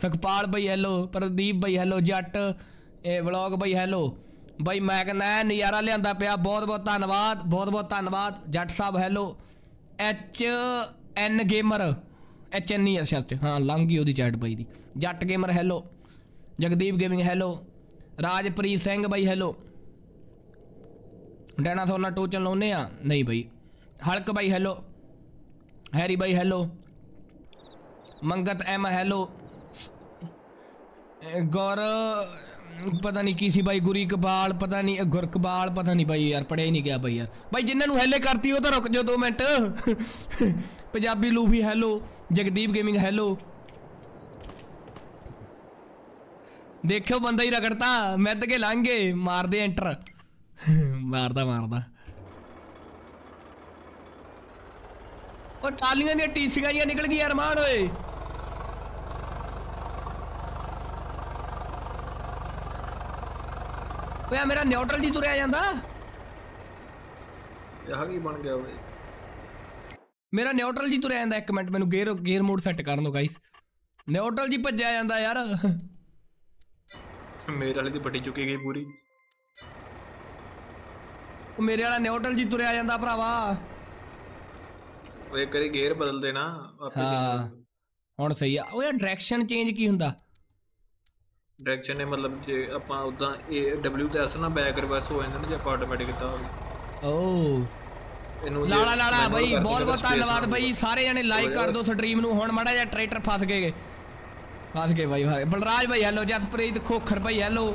[SPEAKER 1] ਸੁਖਪਾਲ ਬਾਈ ਹੈਲੋ। ਪ੍ਰਦੀਪ ਬਾਈ ਹੈਲੋ। ਜੱਟ। ਇਹ ਵਲੌਗ ਬਾਈ ਹੈਲੋ। ਬਾਈ ਮੈਂ ਕਹਿੰਦਾ ਨਜ਼ਾਰਾ ਲਿਆਂਦਾ ਪਿਆ। ਬਹੁਤ ਬਹੁਤ ਧੰਨਵਾਦ, ਬਹੁਤ ਬਹੁਤ ਧੰਨਵਾਦ। Jatt Sahib hello H N gamer H N ਹੀ ਸੱਚ ਹਾਂ, ਲੰਘ ਗਈ ਉਹਦੀ ਚੈਟ ਬਾਈ ਦੀ। Jatt gamer hello Jagdeep gaming hello Rajpreet Singh ਬਾਈ ਹੈਲੋ ਡਾਇਨਾਸੌਰ ਨਾਲ ਟੋਚਨ ਲਾਉਨੇ ਆ? ਨਹੀਂ ਬਾਈ। ਹਲਕ ਬਾਈ ਹੈਲੋ ਹੈਰੀ ਬਾਈ ਹੈਲੋ ਮੰਗਤ ਐਮ ਹੈਲੋ ਇਹ ਗੌਰ ਪਤਾ ਨਹੀਂ ਕੀ ਸੀ ਬਾਈ, ਗੁਰੀ ਇਕਬਾਲ, ਪਤਾ ਨਹੀਂ ਇਹ ਪਤਾ ਨਹੀਂ ਬਾਈ ਯਾਰ ਪੜਿਆ ਹੀ ਨਹੀਂ ਗਿਆ ਬਾਈ ਯਾਰ। ਬਾਈ ਜਿਨ੍ਹਾਂ ਨੂੰ ਹੈਲੇ ਕਰਤੀ ਉਹ ਤਾਂ ਰੁਕ ਜਾਓ 2 minute. Punjabi Luffy, hello. Jagdeep gaming, hello. ਦੇਖਿਓ ਬੰਦਾ ਹੀ ਰਗੜਤਾ, ਮਿੱਧ ਕੇ ਲੰਘੇ, ਮਾਰਦੇ ਐਂਟਰ ਮਾਰਦਾ ਮਾਰਦਾ। ਉਹ ਟਾਲੀਆਂ ਦੀਆਂ ਟੀਸੀਆਂ ਜੀਆਂ ਨਿਕਲ ਗਈਆਂ, ਅਰਮਾਨ, ਓਏ। ਓਏ ਆਹ ਮੇਰਾ ਨਿਊਟਰਲ ਜੀ ਤੁਰਿਆ ਜਾਂਦਾ
[SPEAKER 6] ਇਹ ਕੀ ਬਣ ਗਿਆ ਓਏ
[SPEAKER 1] ਮੇਰਾ ਨਿਊਟਰਲ ਜੀ ਤੁਰਿਆ ਜਾਂਦਾ ਇੱਕ ਮਿੰਟ ਮੈਨੂੰ ਗੇਅਰ ਗੇਅਰ ਮੋਡ ਸੈੱਟ ਕਰਨ ਦਿਓ ਗਾਇਸ ਨਿਊਟਰਲ ਜੀ ਭੱਜਿਆ ਜਾਂਦਾ ਯਾਰ
[SPEAKER 6] ਮੇਰੇ ਵਾਲੇ ਦੀ ਪੱਟੀ ਚੁੱਕੀ ਗਈ ਪੂਰੀ
[SPEAKER 1] ਉਹ ਮੇਰੇ ਵਾਲਾ ਨਿਊਟਰਲ ਜੀ ਤੁਰਿਆ ਜਾਂਦਾ ਭਰਾਵਾ
[SPEAKER 6] ਓਏ ਕਰੀ ਗੇਅਰ ਬਦਲ ਦੇਣਾ ਆਪੇ
[SPEAKER 1] ਹਾਂ ਹੁਣ ਸਹੀ ਆ ਓਏ ਡਾਇਰੈਕਸ਼ਨ ਚੇਂਜ ਕੀ ਹੁੰਦਾ
[SPEAKER 6] ਡਾਇਰੈਕਸ਼ਨ ਨੇ ਮਤਲਬ ਜੇ ਆਪਾਂ ਉਦਾਂ ਇਹ W ਤੇ ਐਸ ਨਾ ਬੈਕ ਰਿਵਰਸ ਹੋ ਜਾਂਦਾ ਨਾ ਜੇ ਆਪਾਂ ਆਟੋਮੈਟਿਕ ਕੀਤਾ ਹੋਵੇ।
[SPEAKER 1] ਓ
[SPEAKER 6] ਇਹਨੂੰ
[SPEAKER 1] ਲਾਲਾ ਲਾਲਾ ਬਈ ਬਹੁਤ ਬਹੁਤ ਧੰਨਵਾਦ ਬਈ ਸਾਰੇ ਜਣੇ ਲਾਈਕ ਕਰ ਦਿਓ ਸਟ੍ਰੀਮ ਨੂੰ ਹੁਣ ਮੜਾ ਜਿਹਾ ਟਰੈਕਟਰ ਫਸ ਗਏ ਫਸ ਗਏ ਬਾਈ ਗਏ। ਬਲਰਾਜ ਭਾਈ ਹੈਲੋ ਜਸਪ੍ਰੀਤ ਖੋਖਰ ਭਾਈ ਹੈਲੋ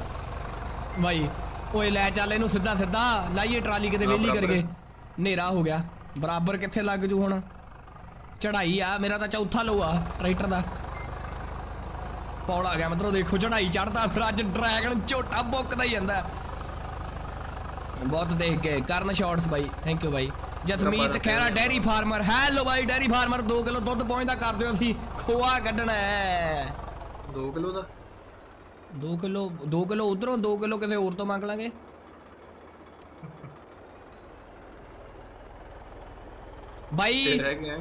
[SPEAKER 1] ਬਾਈ ਓਏ ਲੈ ਚੱਲ ਇਹਨੂੰ ਸਿੱਧਾ ਸਿੱਧਾ ਲਾਈਏ ਟਰਾਲੀ ਕਿਤੇ
[SPEAKER 6] ਹਾਂ,
[SPEAKER 1] ਵਿਹਲੀ
[SPEAKER 6] ਬਰਾਬਰ।
[SPEAKER 1] ਕਰਕੇ ਹਨੇਰਾ ਹੋ ਗਿਆ। ਬਰਾਬਰ ਕਿੱਥੇ ਲੱਗ ਜੂ ਹੁਣ? ਚੜਾਈ ਆ ਮੇਰਾ ਤਾਂ ਚੌਥਾ ਲੋ ਆ ਟਰੈਕਟਰ ਦਾ। ਪੌੜ ਆ ਗਿਆ ਮਤਲਬ ਦੇਖੋ ਚੜਾਈ ਚੜਦਾ ਫਿਰ ਅੱਜ ਡਰੈਗਨ ਝੋਟਾ ਬੁੱਕਦਾ ਹੀ ਜਾਂਦਾ ਬਹੁਤ ਦੇਖ ਕੇ ਕਰਨ shorts by thank you by Jasmeet Khaira dairy farmer hello by dairy farmer 2 kilo ਦੁੱਧ ਪਹੁੰਚਦਾ ਕਰ ਦਿਓ ਅਸੀਂ ਖੋਆ ਕੱਢਣਾ ਹੈ
[SPEAKER 6] 2 ਕਿਲੋ ਦਾ
[SPEAKER 1] 2 ਕਿਲੋ 2 ਕਿਲੋ ਉਧਰੋਂ 2 ਕਿਲੋ ਕਿਸੇ ਹੋਰ ਤੋਂ ਮੰਗ ਲਾਂਗੇ ਬਾਈ
[SPEAKER 6] ਤੇ ਰਹਿ ਗਿਆ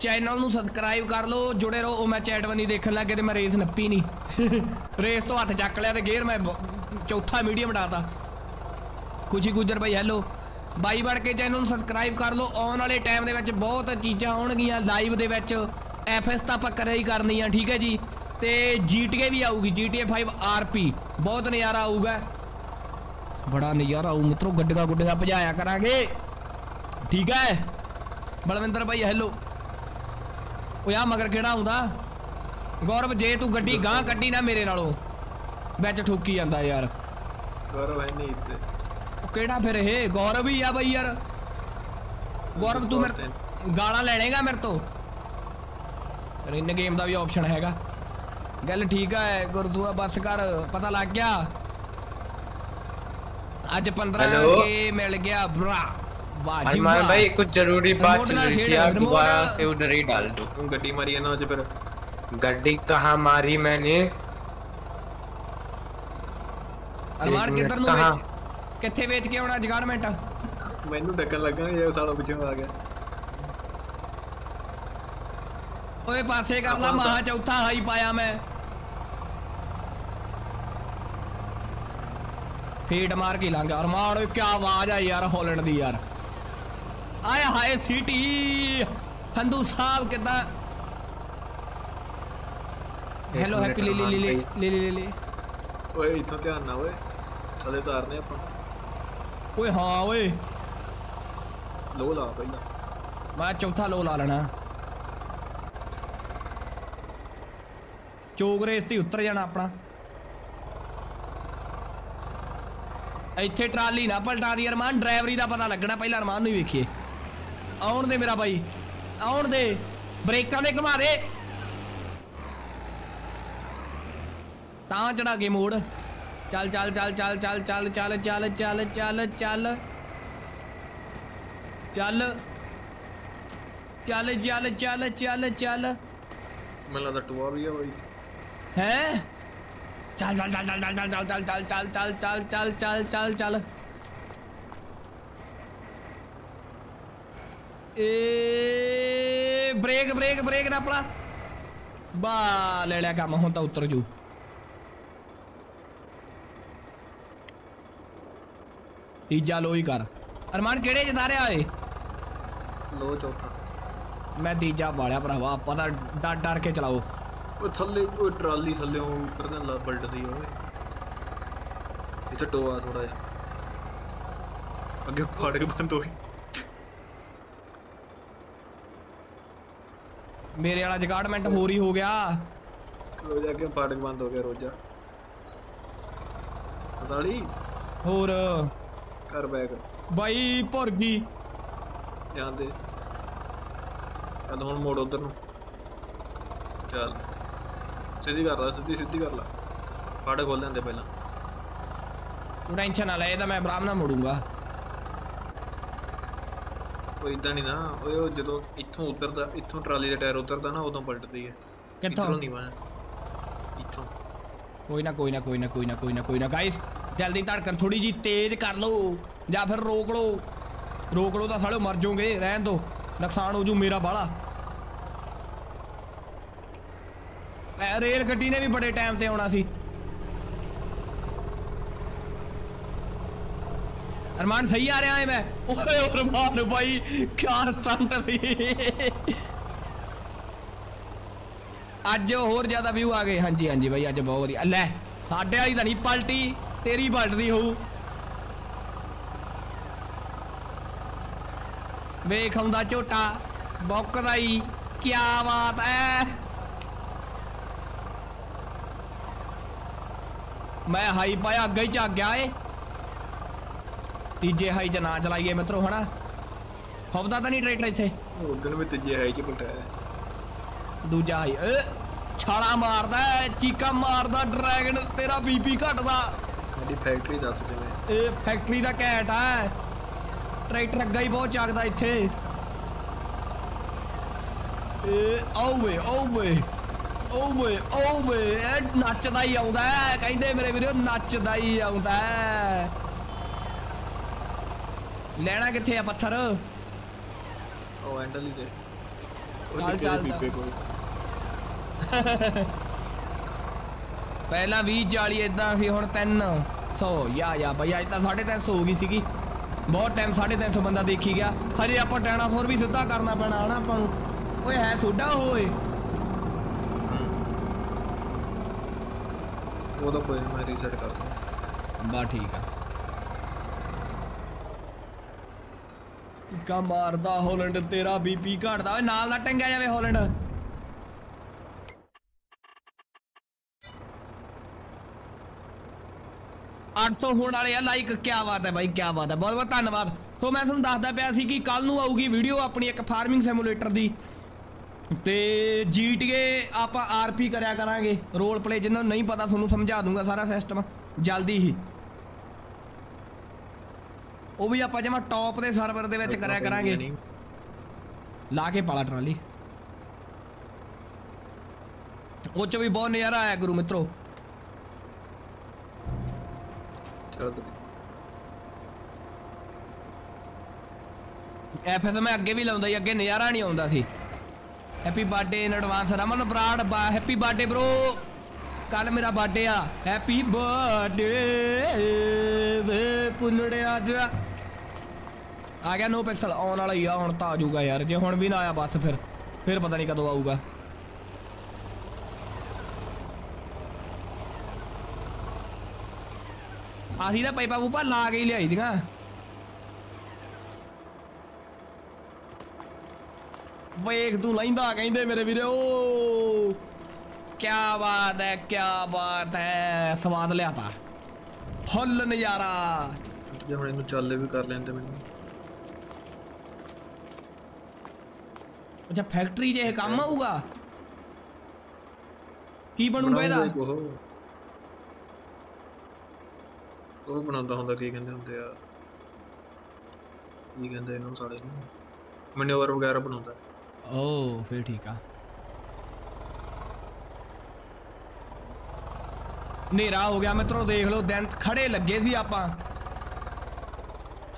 [SPEAKER 1] ਚੈਨਲ ਨੂੰ ਸਬਸਕ੍ਰਾਈਬ ਕਰ ਲਓ ਜੁੜੇ ਰਹੋ ਉਹ ਮੈਂ ਚੈਟ ਬੰਦੀ ਦੇਖਣ ਲੱਗ ਗਿਆ ਤੇ ਮੈਂ ਰੇਸ ਨੱਪੀ ਨਹੀਂ ਰੇਸ ਤੋਂ ਹੱਥ ਚੱਕ ਲਿਆ ਤੇ ਗੇਅਰ ਮੈਂ ਬ- ਚੌਥਾ ਮੀਡੀਅਮ ਡਾਤਾ ਖੁਸ਼ੀ ਗੁੱਜਰ ਬਾਈ ਹੈਲੋ ਬਾਈ ਵੜ ਕੇ ਚੈਨਲ ਨੂੰ ਸਬਸਕ੍ਰਾਈਬ ਕਰ ਲਓ ਆਉਣ ਵਾਲੇ ਟਾਈਮ ਦੇ ਵਿੱਚ ਬਹੁਤ ਚੀਜ਼ਾਂ ਆਉਣਗੀਆਂ ਲਾਈਵ ਦੇ ਵਿੱਚ ਐਫਐਸ ਤਾਂ ਆਪਾਂ ਕਰਿਆ ਹੀ ਕਰਨੀ ਆ ਠੀਕ ਹੈ ਜੀ ਤੇ GTA ਵੀ ਆਊਗੀ GTA 5 RP ਬਹੁਤ ਨਜ਼ਾਰਾ ਆਊਗਾ ਬੜਾ ਨਜ਼ਾਰਾ ਆਊ ਮਿੱਤਰੋ ਗੱਡੀਆਂ ਗੁੱਡੀਆਂ ਭਜਾਇਆ ਕਰਾਂਗੇ ਠੀਕ ਹੈ ਬਲਵਿੰਦਰ ਭਾਈ ਹੈਲੋ ਓਏ ਆ ਮਗਰ ਕਿਹੜਾ ਆਉਂਦਾ ਗੌਰਵ ਜੇ ਤੂੰ ਗੱਡੀ ਗਾਂ ਕੱਢੀ ਨਾ ਮੇਰੇ ਨਾਲੋਂ ਵਿੱਚ ਠੋਕੀ ਜਾਂਦਾ ਯਾਰ
[SPEAKER 6] ਗੌਰਵ ਹੈ ਨਹੀਂ ਇੱਥੇ
[SPEAKER 1] ਉਹ ਕਿਹੜਾ ਫਿਰ ਇਹ ਗੌਰਵ ਹੀ ਆ ਬਈ ਯਾਰ ਗੌਰਵ ਤੂੰ ਮੇਰੇ ਤੋਂ ਗਾਲਾਂ ਲੈ ਲੇਗਾ ਮੇਰੇ ਤੋਂ ਰਿਨ ਗੇਮ ਦਾ ਵੀ ਆਪਸ਼ਨ ਹੈਗਾ ਗੱਲ ਠੀਕ ਹੈ ਗੁਰਦੂਆ ਬਸ ਕਰ ਪਤਾ ਲੱਗ ਗਿਆ ਅੱਜ 15
[SPEAKER 5] Hello?
[SPEAKER 1] ਕੇ ਮਿਲ ਗਿਆ ਬਰਾ ਵਾਹ ਜੀ
[SPEAKER 5] अरमान
[SPEAKER 1] ਵਾਹ।
[SPEAKER 5] भाई कुछ जरूरी बात
[SPEAKER 1] रिमोट
[SPEAKER 5] चल
[SPEAKER 1] ना
[SPEAKER 5] रही थी
[SPEAKER 1] खेल,
[SPEAKER 5] आप
[SPEAKER 1] रिमोट
[SPEAKER 5] दोबारा
[SPEAKER 1] ना-
[SPEAKER 5] से उधर ही डाल दो
[SPEAKER 6] ਤੂੰ ਗੱਡੀ ਮਾਰੀ ਜਾਂਦਾ ਅੱਜ ਫਿਰ
[SPEAKER 5] गड्डी कहाँ मारी मैंने
[SPEAKER 1] ਅਰਮਾਨ
[SPEAKER 5] ਇੱਕ
[SPEAKER 1] ਕਿੱਧਰ ਨੂੰ
[SPEAKER 5] ਮਿੰਟ,
[SPEAKER 1] ਵੇਚ ਕਿੱਥੇ ਵੇਚ ਕੇ ਆਉਣਾ ਜਗਾਰਮੈਂਟ
[SPEAKER 6] ਮੈਨੂੰ ਡੱਕਣ ਲੱਗਾ ਇਹ ਸਾਲਾ ਪਿੱਛੋਂ ਆ ਗਿਆ
[SPEAKER 1] ਓਏ ਪਾਸੇ ਕਰ ਲਾ ਮਹਾ ਚੌਥਾ ਹਾਈ ਪਾਇਆ ਮੈਂ ਫੀਡ ਮਾਰ ਕੇ ਲੰਘ ਅਰਮਾਨ ਓਏ ਕੀ ਆਵਾਜ਼ ਆ ਯਾਰ ਹਾਲੈਂਡ ਦੀ ਯਾਰ ਆਏ ਹਾਏ ਸਿਟੀ ਸੰਧੂ ਸਾਹਿਬ ਕਿਦਾਂ hello
[SPEAKER 5] minute
[SPEAKER 1] Happy Lily
[SPEAKER 5] Armaan
[SPEAKER 1] Lily
[SPEAKER 5] ਭਾਈ।
[SPEAKER 1] ਲਿਲੀ ਲਿਲੀ
[SPEAKER 6] ਓਏ ਇੱਥੋਂ ਧਿਆਨ ਨਾ ਓਏ ਥੱਲੇ ਤਾਰਨੇ ਆਪਾਂ
[SPEAKER 1] ਓਏ ਹਾਂ ਓਏ
[SPEAKER 6] ਲੋ ਲਾ ਪਹਿਲਾਂ
[SPEAKER 1] ਮੈਂ ਚੌਥਾ ਲੋ ਲਾ ਲੈਣਾ ਚੋਗ ਰੇਸ ਤੇ ਉਤਰ ਜਾਣਾ ਆਪਣਾ ਇੱਥੇ ਟਰਾਲੀ ਨਾ ਪਲਟਾ ਦੀ ਅਰਮਾਨ ਡਰਾਈਵਰੀ ਦਾ ਪਤਾ ਲੱਗਣਾ ਪਹਿਲਾਂ ਅਰਮਾਨ ਨੂੰ ਹੀ ਵੇਖੀਏ ਆਉਣ ਦੇ ਮੇਰਾ ਬਾਈ ਆਉਣ ਦੇ ਬ੍ਰੇਕਾਂ ਦੇ ਘੁਮਾ ਦੇ ਤਾਂ ਚੜਾ ਕੇ ਮੋੜ ਚੱਲ ਚੱਲ ਚੱਲ ਚੱਲ ਚੱਲ ਚੱਲ ਚੱਲ ਚੱਲ ਚੱਲ ਚੱਲ ਚੱਲ ਚੱਲ ਚੱਲ ਚੱਲ ਚੱਲ ਚੱਲ ਚੱਲ
[SPEAKER 6] ਮੈਨੂੰ ਲੱਗਦਾ ਟੂਆ ਵੀ ਆ ਬਾਈ
[SPEAKER 1] ਹੈ ਚੱਲ ਚੱਲ ਚੱਲ ਚੱਲ ਚੱਲ ਚੱਲ ਚੱਲ ਚੱਲ ਚੱਲ ਚੱਲ ਚੱਲ ਚੱਲ ਚੱਲ ਚੱਲ ए ब्रेक ब्रेक ब्रेक ना पड़ा बालेड़ा काम होता उतर जू। तीजा लो ही कर। अरमान केड़े जतारे आए? लो
[SPEAKER 6] चौथा। मैं
[SPEAKER 1] तो तीजा बालिया भरावा। ਆਪਾਂ ਤਾਂ ਡਰ ਡਰ ਕੇ ਚਲਾਓ
[SPEAKER 6] ਉਹ ਥੱਲੇ ਉਹ ਟਰਾਲੀ ਥੱਲੇ ਉਹ ਉੱਪਰ ਨਾ ਲਾ ਪਲਟਦੀ ਹੋਵੇ ਇੱਥੇ ਟੋਆ ਥੋੜਾ ਜਿਹਾ ਅੱਗੇ ਫਾੜ ਕੇ ਬੰਦ ਹੋ ਗਈ
[SPEAKER 1] ਮੇਰੇ ਵਾਲਾ ਜਗਾੜਮੈਂਟ ਹੋਰ ਹੀ ਹੋ ਗਿਆ
[SPEAKER 6] ਲੋ ਜਾ ਕੇ ਫਾੜਕ ਬੰਦ ਹੋ ਗਿਆ ਰੋਜਾ ਸਾਲੀ
[SPEAKER 1] ਹੋਰ
[SPEAKER 6] ਕਰ ਬੈਗ
[SPEAKER 1] ਬਾਈ ਭੁਰ ਗਈ
[SPEAKER 6] ਜਾਂਦੇ ਚੱਲ ਹੁਣ ਮੋੜ ਉਧਰ ਨੂੰ ਚੱਲ ਸਿੱਧੀ ਕਰ ਲੈ ਸਿੱਧੀ ਸਿੱਧੀ ਕਰ ਲੈ ਫਾੜਕ ਖੋਲ ਲੈਂਦੇ ਪਹਿਲਾਂ
[SPEAKER 1] ਤੂੰ ਟੈਨਸ਼ਨ ਨਾ ਲੈ ਇਹ ਤਾਂ ਮੈਂ ਆਰਾਮ ਨਾਲ ਮੋੜੂੰਗਾ
[SPEAKER 6] ਉਹ ਇਦਾਂ ਨਹੀਂ ਨਾ ਓਏ ਉਹ ਜਦੋਂ ਇੱਥੋਂ ਉਤਰਦਾ ਇੱਥੋਂ ਟਰਾਲੀ ਦਾ ਟਾਇਰ ਉਤਰਦਾ ਨਾ ਉਦੋਂ ਪਲਟਦੀ ਹੈ।
[SPEAKER 1] ਕਿੱਥੋਂ?
[SPEAKER 6] ਨਹੀਂ ਬਣਾ। ਇੱਥੋਂ।
[SPEAKER 1] ਕੋਈ ਨਾ ਕੋਈ ਨਾ ਕੋਈ ਨਾ ਕੋਈ ਨਾ ਕੋਈ ਨਾ ਕੋਈ ਨਾ। ਗਾਇਸ ਜਲਦੀ ਧੜਕਣ ਥੋੜੀ ਜੀ ਤੇਜ਼ ਕਰ ਲਓ। ਜਾਂ ਫਿਰ ਰੋਕ ਲਓ। ਰੋਕ ਲਓ ਤਾਂ ਸਾਲਿਓ ਮਰ ਜਾਓਗੇ ਰਹਿਣ ਦੋ। ਨੁਕਸਾਨ ਹੋ ਜੂ ਮੇਰਾ ਬਾਲਾ ਐ ਰੇਲ ਗੱਡੀ ਨੇ ਵੀ ਬੜੇ ਟਾਈਮ ਤੇ ਆਉਣਾ ਸੀ। ਅਰਮਾਨ ਸਹੀ ਆ ਰਿਹਾ ਹੈ ਮੈਂ ਓਏ ਅਰਮਾਨ ਭਾਈ ਕਿਆ ਸਟੰਟ ਸੀ ਅੱਜ ਹੋਰ ਜ਼ਿਆਦਾ ਵਿਊ ਆ ਗਏ ਹਾਂਜੀ ਹਾਂਜੀ ਬਾਈ ਅੱਜ ਬਹੁਤ ਵਧੀਆ ਲੈ ਸਾਡੇ ਵਾਲੀ ਤਾਂ ਨਹੀਂ ਪਲਟੀ ਤੇਰੀ ਪਲਟਦੀ ਹੋਊ ਵੇਖ ਆਉਂਦਾ ਝੋਟਾ ਬੌਕਦਾ ਹੀ ਕੀ ਬਾਤ ਹੈ ਮੈਂ ਹਾਈ ਪਾਇਆ ਅੱਗੇ ਹੀ ਝੱਗ ਗਿਆ ਏ ਤੀਜੇ ਹਾਈ ਚ ਨਾ ਚਲਾਈਏ ਮਿੱਤਰੋ ਹਨਾ ਖੁੱਬਦਾ ਤਾਂ ਨਹੀਂ ਟਰੈਕਟਰ ਇੱਥੇ
[SPEAKER 6] ਉਦੋਂ ਵੀ ਤੀਜੇ ਹੈ ਕਿ ਪਲਟਾਇਆ
[SPEAKER 1] ਦੂਜਾ ਹਾਈ ਏ ਛਾਲਾ ਮਾਰਦਾ ਹੈ, ਚੀਕਾ ਮਾਰਦਾ ਡਰੈਗਨ ਤੇਰਾ ਬੀਪੀ ਘਟਦਾ
[SPEAKER 6] ਸਾਡੀ ਫੈਕਟਰੀ ਦੱਸ ਕਿਵੇਂ
[SPEAKER 1] ਇਹ ਫੈਕਟਰੀ ਦਾ ਘੈਂਟ ਹੈ ਟਰੈਕਟਰ ਅੱਗਾ ਹੀ ਬਹੁਤ ਚੱਕਦਾ ਇੱਥੇ ਇਹ ਓਵੇ ਓਵੇ ਓਵੇ ਓਵੇ ਇਹ ਨੱਚਦਾ ਹੀ ਆਉਂਦਾ ਹੈ, ਕਹਿੰਦੇ ਮੇਰੇ ਵੀਰੋ ਨੱਚਦਾ ਹੀ ਆਉਂਦਾ ਹੈ। ਲੈਣਾ ਕਿੱਥੇ ਆ ਪੱਥਰ
[SPEAKER 6] ਉਹ ਐਂਡਲੀ ਤੇ ਉਹ
[SPEAKER 1] ਚੱਲ,
[SPEAKER 6] ਨਿੱਕੇ
[SPEAKER 1] ਚੱਲ,
[SPEAKER 6] ਜਿਹੇ
[SPEAKER 1] ਚੱਲ।
[SPEAKER 6] ਬੀਬੇ ਕੋਲ
[SPEAKER 1] ਪਹਿਲਾਂ 20 40 ਇਦਾਂ ਸੀ ਹੁਣ 300 ਯਾ ਯਾ ਬਈ ਅੱਜ ਤਾਂ 350 ਹੋ ਗਈ ਸੀਗੀ ਬਹੁਤ ਟਾਈਮ 350 ਬੰਦਾ ਦੇਖੀ ਗਿਆ ਹਜੇ ਆਪਾਂ ਡਾਇਨਾਸੌਰ ਵੀ ਸਿੱਧਾ ਕਰਨਾ ਪੈਣਾ ਹਨਾ ਆਪਾਂ ਨੂੰ ਓਏ ਹੈ ਸੋਡਾ ਓਏ
[SPEAKER 6] ਉਹਦਾ ਕੋਈ ਨੀ, ਮੈਂ ਰੀਸੈਟ ਕਰ ਦੂੰ
[SPEAKER 1] ਬਾ ਠੀਕ ਆ ਕਾ ਮਾਰਦਾ ਹਾਲੈਂਡ, ਤੇਰਾ ਬੀਪੀ ਘਟਦਾ। ਓਏ, ਨਾਲ ਨਾ ਟੰਗਿਆ ਜਾਵੇ ਹਾਲੈਂਡ। 800 ਹੋਣ ਵਾਲੇ ਆ ਲਾਈਕ ਕੀ ਬਾਤ ਹੈ ਬਾਈ ਕੀ ਬਾਤ ਹੈ। ਬਹੁਤ ਬਹੁਤ ਧੰਨਵਾਦ। ਸੋ ਮੈਂ ਤੁਹਾਨੂੰ ਦੱਸਦਾ ਪਿਆ ਸੀ ਕਿ ਕੱਲ ਨੂੰ ਆਊਗੀ ਵੀਡੀਓ ਆਪਣੀ ਇੱਕ ਫਾਰਮਿੰਗ ਸਿਮੂਲੇਟਰ ਦੀ। ਤੇ GTA ਆਪਾਂ ਆਰਪੀ ਕਰਿਆ ਕਰਾਂਗੇ। ਰੋਲ ਪਲੇ ਜਿਹਨਾਂ ਨੂੰ ਨਹੀਂ ਪਤਾ, ਤੁਹਾਨੂੰ ਸਮਝਾ ਦੂੰਗਾ ਸਾਰਾ ਸਿਸਟਮ ਜਲਦੀ ਹੀ। ਉਹ ਵੀ ਆਪਾਂ ਜਮਾ ਟੌਪ ਦੇ ਸਰਵਰ ਦੇ ਵਿੱਚ ਕਰਿਆ ਕਰਾਂਗੇ। ਲਾ ਕੇ ਪਾਲਾ ਟਰਾਲੀ। ਉਹ ਚ ਵੀ ਬਹੁਤ ਨਜ਼ਾਰਾ ਆਇਆ ਗੁਰੂ ਮਿੱਤਰੋ। ਐਫਐਸ ਮੈਂ ਅੱਗੇ ਵੀ ਲਾਉਂਦਾ ਸੀ ਅੱਗੇ ਨਜ਼ਾਰਾ ਨਹੀਂ ਆਉਂਦਾ ਸੀ। Happy birthday in advance Raman Brar happy birthday bro ਕੱਲ ਮੇਰਾ ਬਰਥਡੇ ਆ ਹੈਪੀ ਬਰਥਡੇ ਵੇ ਪੁੰਨੜਿਆ ਜਾ ਆ ਗਿਆ ਨੋ ਪਿਕਸਲ ਆਉਣ ਵਾਲਾ ਹੀ ਆ ਹੁਣ ਤਾਂ ਆ ਜਾਊਗਾ ਯਾਰ ਜੇ ਹੁਣ ਵੀ ਨਾ ਆਇਆ ਬਸ ਫਿਰ ਫਿਰ ਪਤਾ ਨਹੀਂ ਕਦੋਂ ਆਊਗਾ ਆਹੀ ਦਾ ਪਾਈਪਾ ਪੂਪਾ ਲਾ ਕੇ ਹੀ ਲਿਆਈ ਦੀਆਂ ਵੇਖ ਤੂੰ ਲੈਂਦਾ ਕਹਿੰਦੇ ਮੇਰੇ ਵੀਰੇ ਓ ਕੀ ਬਾਤ ਹੈ ਕੀ ਬਾਤ ਹੈ ਸਵਾਦ ਲਿਆਤਾ ਫੁੱਲ ਨਜ਼ਾਰਾ
[SPEAKER 6] ਜੇ ਹੁਣ ਇਹਨੂੰ ਚਾਲੇ ਵੀ ਕਰ ਲੈਂਦੇ ਮੈਨੂੰ
[SPEAKER 1] ਅੱਛਾ ਫੈਕਟਰੀ 'ਚ ਇਹ ਕੰਮ ਆਊਗਾ ਕੀ ਬਣੂਗਾ ਇਹਦਾ
[SPEAKER 6] ਬਣਾਉਂਦਾ ਹੀ ਉਹ ਉਹ ਬਣਾਉਂਦਾ ਹੁੰਦਾ ਕੀ ਕਹਿੰਦੇ ਹੁੰਦੇ ਆ ਕੀ ਕਹਿੰਦੇ ਇਹਨੂੰ ਸਾਡੇ ਨੂੰ ਮੈਨੂਅਰ ਵਗੈਰਾ ਬਣਾਉਂਦਾ
[SPEAKER 1] ਓ ਫੇਰ ਠੀਕ ਆ ਹਨੇਰਾ ਹੋ ਗਿਆ ਮਿੱਤਰੋ, ਦੇਖ ਲਓ ਦਿਨ ਖੜੇ ਲੱਗੇ ਸੀ ਆਪਾਂ।